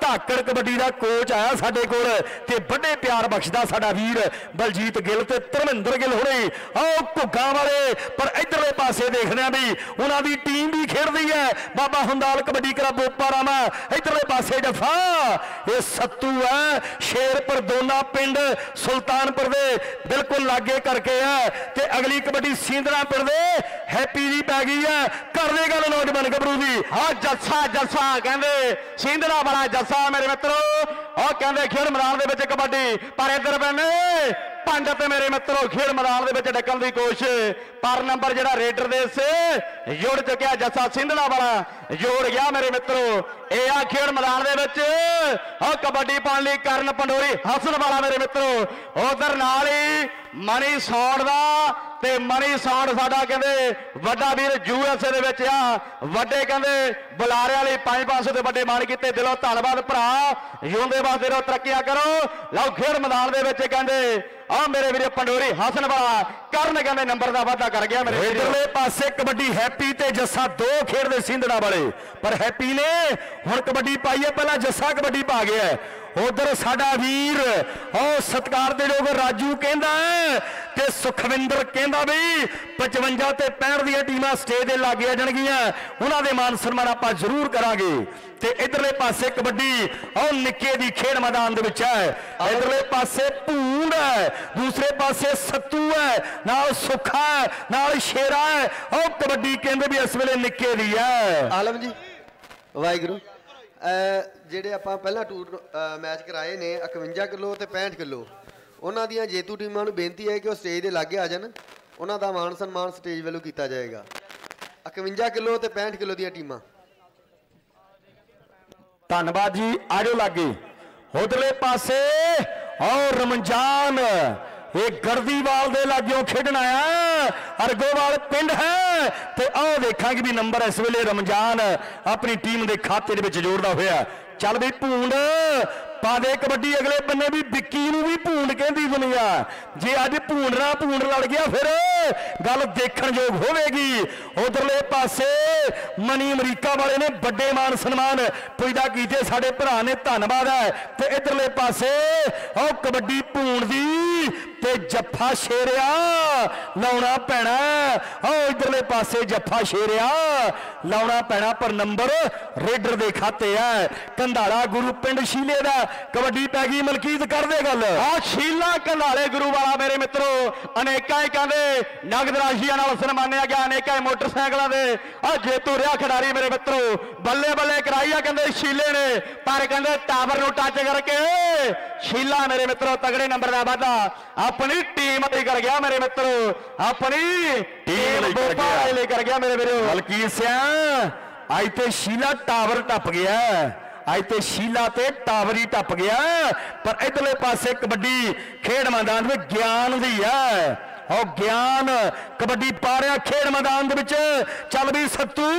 ਧਾਕੜ ਕਬੱਡੀ ਦਾ ਕੋਚ ਆਇਆ ਸਾਡੇ ਕੋਲ ਤੇ ਵੱਡੇ ਪਿਆਰ ਬਖਸ਼ਦਾ ਸਾਡਾ ਵੀਰ ਬਲਜੀਤ ਗਿੱਲ ਤੇ ਧਰਮਿੰਦਰ ਗਿੱਲ ਹੋਣੇ। ਆਓ ਘੁੱਗਾ ਵਾਲੇ, ਪਰ ਇਧਰਲੇ ਪਾਸੇ ਦੇਖਦੇ ਆ ਵੀ ਉਹਨਾਂ ਦੀ ਟੀਮ ਵੀ ਖੇਡਦੀ ਹੈ। ਬਾਬਾ ਹੁੰਦਾਲ ਕਬੱਡੀ ਕਲੱਬ ਬੋਪਾਰਾਮਾ ਇਧਰਲੇ ਪਾਸੇ ਜਫਾ, ਇਹ ਸੱਤੂ ਹੈ, ਸ਼ੇਰਪੁਰ ਦੋਨਾ ਪਿੰਡ ਸੁਲਤਾਨਪੁਰ ਦੇ ਬਿਲਕੁਲ ਲਾਗੇ ਕਰਕੇ ਹੈ ਤੇ ਅਗਲੀ ਕਬੱਡੀ ਸਿੰਦਰਾ ਪਿੰਡ ਦੇ ਹੈਪੀ ਦੀ ਪੈ ਗਈ ਹੈ। ਕਰਦੇ ਗੱਲ ਨੌਜਵਾਨ ਗੱਭਰੂ ਦੀ। ਆ ਜੱਸਾ ਜੱਸਾ ਕਹਿੰਦੇ ਸਿੰਧਲਾ ਵਾਲਾ ਜੱਸਾ ਮੇਰੇ ਮਿੱਤਰੋ। ਉਹ ਕਹਿੰਦੇ ਖੇਡ ਮੈਦਾਨ ਦੇ ਵਿੱਚ ਕਬੱਡੀ ਪਰ ਇੱਧਰ ਬੰਨੇ ਪੰਡਤ ਮੇਰੇ ਮਿੱਤਰੋ, ਖੇਡ ਮੈਦਾਨ ਦੇ ਵਿੱਚ ਡੱਕਣ ਦੀ ਕੋਸ਼ਿਸ਼। ਪਰ ਨੰਬਰ ਜਿਹੜਾ ਰੇਡਰ ਦੇ ਸੇ, ਜੁੜ ਚੁੱਕਿਆ ਜੱਸਾ ਸਿੰਧਲਾ ਵਾਲਾ ਜੋੜ ਗਿਆ ਮੇਰੇ ਮਿੱਤਰੋ। ਇਹ ਆ ਖੇਡ ਮੈਦਾਨ ਦੇ ਵਿੱਚ। ਉਹ ਕਬੱਡੀ ਪਾਉਣ ਲਈ ਕਰਨ ਪੰਡੋਰੀ ਹਸਨ ਵਾਲਾ ਮੇਰੇ ਮਿੱਤਰੋ। ਉਧਰ ਨਾਲ ਹੀ ਮਨੀ ਸੌਂਡ ਦਾ ਤੇ ਮਨੀ ਸੌਂਡ ਸਾਡਾ ਕਹਿੰਦੇ ਵੱਡਾ ਵੀਰ ਯੂਐਸਏ ਦੇ ਵਿੱਚ ਆ। ਵੱਡੇ ਕਹਿੰਦੇ ਬੁਲਾਰੇ ਵਾਲੀ 5-500 ਦੇ ਵੱਡੇ ਮਾਣ ਕੀਤੇ। ਦਿਲੋਂ ਧੰਨਵਾਦ ਭਰਾ। ਜਿਉਂਦੇ ਵਾਸਤੇ ਰਹੋ, ਤਰੱਕੀਆਂ ਕਰੋ। ਲਓ ਖੇਡ ਮੈਦਾਨ ਦੇ ਵਿੱਚ ਕਹਿੰਦੇ ਆ ਮੇਰੇ ਵੀਰੇ ਪੰਡੋਰੀ ਹਸਨ ਵਾਲਾ ਕਰਨ ਕਹਿੰਦੇ ਨੰਬਰ ਦਾ ਵਾਅਦਾ ਕਰ ਗਿਆ ਮੇਰੇ ਇਧਰਲੇ ਪਾਸੇ ਕਬੱਡੀ ਹੈਪੀ ਤੇ ਜੱਸਾ ਦੋ ਖੇਡਦੇ ਸਿੰਧੜਾ ਵਾਲੇ। ਪਰ ਹੈਪੀ ਨੇ ਹੁਣ ਕਬੱਡੀ ਪਾਈ ਹੈ, ਪਹਿਲਾਂ ਜੱਸਾ ਕਬੱਡੀ ਪਾ ਗਿਆ ਉਧਰ ਸਾਡਾ ਵੀਰ, ਉਹ ਸਤਕਾਰ ਦੇ ਲੋਕ ਰਾਜੂ ਕਹਿੰਦਾ ਤੇ ਸੁਖਵਿੰਦਰ ਕਹਿੰਦਾ ਵੀ 55 ਤੇ 65 ਦੀਆਂ ਟੀਮਾਂ ਸਟੇਜ ਦੇ ਲਾਗੇ ਆ ਜਾਣਗੀਆਂ ਉਹਨਾਂ ਦੇ ਮਾਨ ਸਨਮਾਨ ਆਪਾਂ ਜ਼ਰੂਰ ਕਰਾਂਗੇ। ਤੇ ਇਧਰਲੇ ਪਾਸੇ ਕਬੱਡੀ ਉਹ ਨਿੱਕੇ ਦੀ ਖੇਡ ਮੈਦਾਨ ਦੇ ਵਿੱਚ ਹੈ। ਇਧਰਲੇ ਪਾਸੇ ਭੂੰਡ ਹੈ, ਦੂਸਰੇ ਪਾਸੇ ਸੱਤੂ ਹੈ, ਨਾਲ ਸੁੱਖਾ ਹੈ, ਨਾਲ ਸ਼ੇਰਾ ਹੈ, ਉਹ ਕਬੱਡੀ ਕਹਿੰਦੇ ਵੀ ਇਸ ਵੇਲੇ ਨਿੱਕੇ ਦੀ ਹੈ। ਆਲਮ ਜੀ, ਵਾਹਿਗੁਰੂ। ਜਿਹੜੇ ਆਪਾਂ ਪਹਿਲਾਂ ਟੂਰ ਮੈਚ ਕਰਾਏ ਨੇ 51 ਕਿਲੋ ਤੇ 65 ਕਿਲੋ, ਉਹਨਾਂ ਦੀਆਂ ਜੇਤੂ ਟੀਮਾਂ ਨੂੰ ਬੇਨਤੀ ਹੈ ਕਿ ਉਹ ਸਟੇਜ ਦੇ ਲਾਗੇ ਆ ਜਾਣ। ਉਹਨਾਂ ਦਾ ਮਾਣ ਸਨਮਾਨ ਸਟੇਜ ਵੱਲੋਂ ਕੀਤਾ ਜਾਏਗਾ। 51 ਕਿਲੋ ਤੇ 65 ਕਿਲੋ ਦੀਆਂ ਟੀਮਾਂ। ਧੰਨਵਾਦ ਜੀ, ਆਜੋ ਲਾਗੇ। ਉਧਰਲੇ ਪਾਸੇ ਔਰ ਰਮਜ਼ਾਨ ਇਹ ਗਰਦੀਵਾਲ ਦੇ ਲਾਗਿਓ ਖੇਡਣਾ ਆ ਅਰਗੋਵਾਲ ਪਿੰਡ ਹੈ ਤੇ ਆਓ ਦੇਖਾਂਗੇ ਵੀ ਨੰਬਰ ਇਸ ਵੇਲੇ ਰਮਜ਼ਾਨ ਆਪਣੀ ਟੀਮ ਦੇ ਖਾਤੇ ਦੇ ਵਿੱਚ ਜੋੜਦਾ ਹੋਇਆ। ਚੱਲ ਵੀ ਭੂੰਡ ਪਾ ਦੇ ਕਬੱਡੀ, ਅਗਲੇ ਬੰਨੇ ਵੀ ਵਿੱਕੀ ਨੂੰ ਵੀ ਭੂੰਡ ਕਹਿੰਦੀ ਦੁਨੀਆ ਜੇ ਅੱਜ ਭੂੰਡ ਨਾਲ ਭੂੰਡ ਲੜ ਗਿਆ ਫਿਰ ਗੱਲ ਦੇਖਣ ਯੋਗ ਹੋਵੇਗੀ। ਉਧਰਲੇ ਪਾਸੇ ਮਨੀ ਅਮਰੀਕਾ ਵਾਲੇ ਨੇ ਵੱਡੇ ਮਾਨ ਸਨਮਾਨ ਪੁੱਜਦਾ ਕੀਤੇ। ਸਾਡੇ ਭਰਾ ਨੇ ਧੰਨਵਾਦ ਹੈ। ਤੇ ਇਧਰਲੇ ਪਾਸੇ ਉਹ ਕਬੱਡੀ ਭੂੰਡ ਦੀ ਤੇ ਜੱਫਾ ਸ਼ੇਰਿਆ, ਲਾਉਣਾ ਪੈਣਾ। ਉਹ ਇਧਰਲੇ ਪਾਸੇ ਜੱਫਾ ਸ਼ੇਰਿਆ, ਲਾਉਣਾ ਪੈਣਾ, ਪਰ ਨੰਬਰ ਰੇਡਰ ਦੇ ਖਾਤੇ ਹੈ ਕੰਧਾਲਾ ਗੁਰੂ ਪਿੰਡ ਸ਼ੀਲੇ ਦਾ, ਕਬੱਡੀ ਪੈ ਗਈ, ਮਲਕੀਤ ਕਰਦੇ ਗੱਲ। ਆ ਸ਼ੀਲਾ ਕੰਧਾਲੇ ਗੁਰੂ ਵਾਲਾ, ਮੇਰੇ ਮਿੱਤਰੋ, ਅਨੇਕਾਂ ਹੀ ਕਹਿੰਦੇ, ਨਗਦ ਰਾਸ਼ੀਆਂ ਨਾਲ ਸਨਮਾਨਿਆ ਗਿਆ, ਅਨੇਕਾਂ ਹੀ ਮੋਟਰਸਾਈਕਲਾਂ ਦੇ। ਆ ਜੇਤੂ ਰਿਹਾ ਖਿਡਾਰੀ, ਮੇਰੇ ਮਿੱਤਰੋ, ਬੱਲੇ ਬੱਲੇ ਕਰਾਈ ਆ, ਕਹਿੰਦੇ ਸ਼ੀਲੇ ਨੇ। ਪਰ ਕਹਿੰਦੇ ਟਾਵਰ ਨੂੰ ਟੱਚ ਕਰਕੇ, ਸ਼ੀਲਾ, ਮੇਰੇ ਮਿੱਤਰੋ, ਤਗੜੇ ਨੰਬਰ ਦਾ ਵਾਧਾ। ਆਪਣੀ ਟੀਮ ਲਈ ਕਰ ਗਿਆ ਮੇਰੇ ਮਿੱਤਰੋ। ਆਪਣੀ ਟੀਮ ਲਈ ਕਰ ਗਿਆ। ਲਈ ਕਰ ਗਿਆ ਮੇਰੇ ਵੀਰੋ। ਮਲਕੀਤ ਸਿੰਘ ਅੱਜ ਤੇ ਸ਼ੀਲਾ ਟਾਵਰ ਟੱਪ ਗਿਆ। ਅੱਜ ਤੇ ਸ਼ੀਲਾ ਤੇ ਟਾਵਰ ਹੀ ਟੱਪ ਗਿਆ। ਪਰ ਇਧਰਲੇ ਪਾਸੇ ਕਬੱਡੀ ਖੇਡ ਮੈਦਾਨ ਵਿੱਚ ਗਿਆਨ ਦੀ ਹੈ। ਉਹ ਗਿਆਨ। ਕਬੱਡੀ ਪਾ ਰਿਹਾ ਖੇਡ ਮੈਦਾਨ ਦੇ ਵਿੱਚ ਚੱਲ ਵੀ ਸੱਤੂ।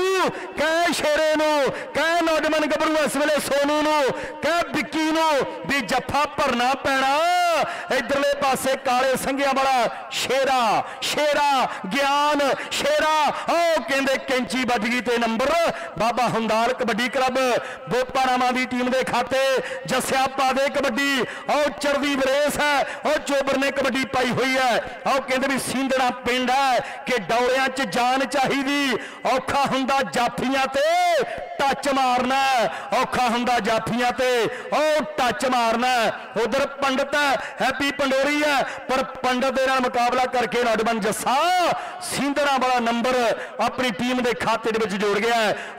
ਕਹਿ ਸ਼ੇਰੇ ਨੂੰ, ਕਹਿ ਨੌਜਵਾਨ ਗੱਭਰੂ ਇਸ ਵੇਲੇ ਸੋਨੂ ਨੂੰ, ਕਹਿ ਵਿੱਕੀ ਨੂੰ ਵੀ ਜੱਫਾ ਭਰਨਾ ਪੈਣਾ। ਇਧਰਲੇ ਪਾਸੇ ਕਾਲੇ ਸੰਘਿਆਂ ਵਾਲਾ ਸ਼ੇਰਾ ਸ਼ੇਰਾ, ਗਿਆਨ, ਸ਼ੇਰਾ। ਉਹ ਕਹਿੰਦੇ ਕੈਂਚੀ ਵੱਜ ਗਈ ਤੇ ਨੰਬਰ। ਬਾਬਾ ਹੁੰਦਾਲ ਕਬੱਡੀ ਕਲੱਬ ਬੋਪਾਰਾਮਾ ਦੀ ਟੀਮ ਦੇ ਖਾਤੇ ਜੱਸਿਆ ਪਾ ਦੇ ਕਬੱਡੀ। ਉਹ ਚੜਦੀ ਬਰੇਸ ਹੈ, ਉਹ ਚੋਬਰ ਨੇ ਕਬੱਡੀ ਪਾਈ ਹੋਈ ਹੈ। ਉਹ ਕਹਿੰਦੇ ਵੀ ਸਿੰਧਣਾ ਪਿੰਡ ਹੈ ਕਿ ਡੌਲਿਆਂ 'ਚ ਜਾਨ ਚਾਹੀਦੀ। ਔਖਾ ਹੁੰਦਾ ਜਾਫੀਆਂ ਤੇ ਟੱਚ ਮਾਰਨਾ ਔਖਾ ਹੁੰਦਾ ਜਾਫੀਆਂ ਤੇ ਉਹ ਟੱਚ ਮਾਰਨਾ ਉਧਰ ਪੰਡਤ ਹੈਪੀ ਪੰਡੋਰੀ ਹੈ, ਪਰ ਪੰਡਤ ਦੇ ਨਾਲ ਮੁਕਾਬਲਾ ਕਰਕੇ ਨੌਜਵਾਨ ਜੱਸਾ। ਸਿੰਧਣਾ ਵਾਲਾ ਨੰਬਰ ਆਪਣੀ ਟੀਮ ਦੇ ਖਾਤੇ ਦੇ ਵਿੱਚ ਜੋੜ ਗਿਆ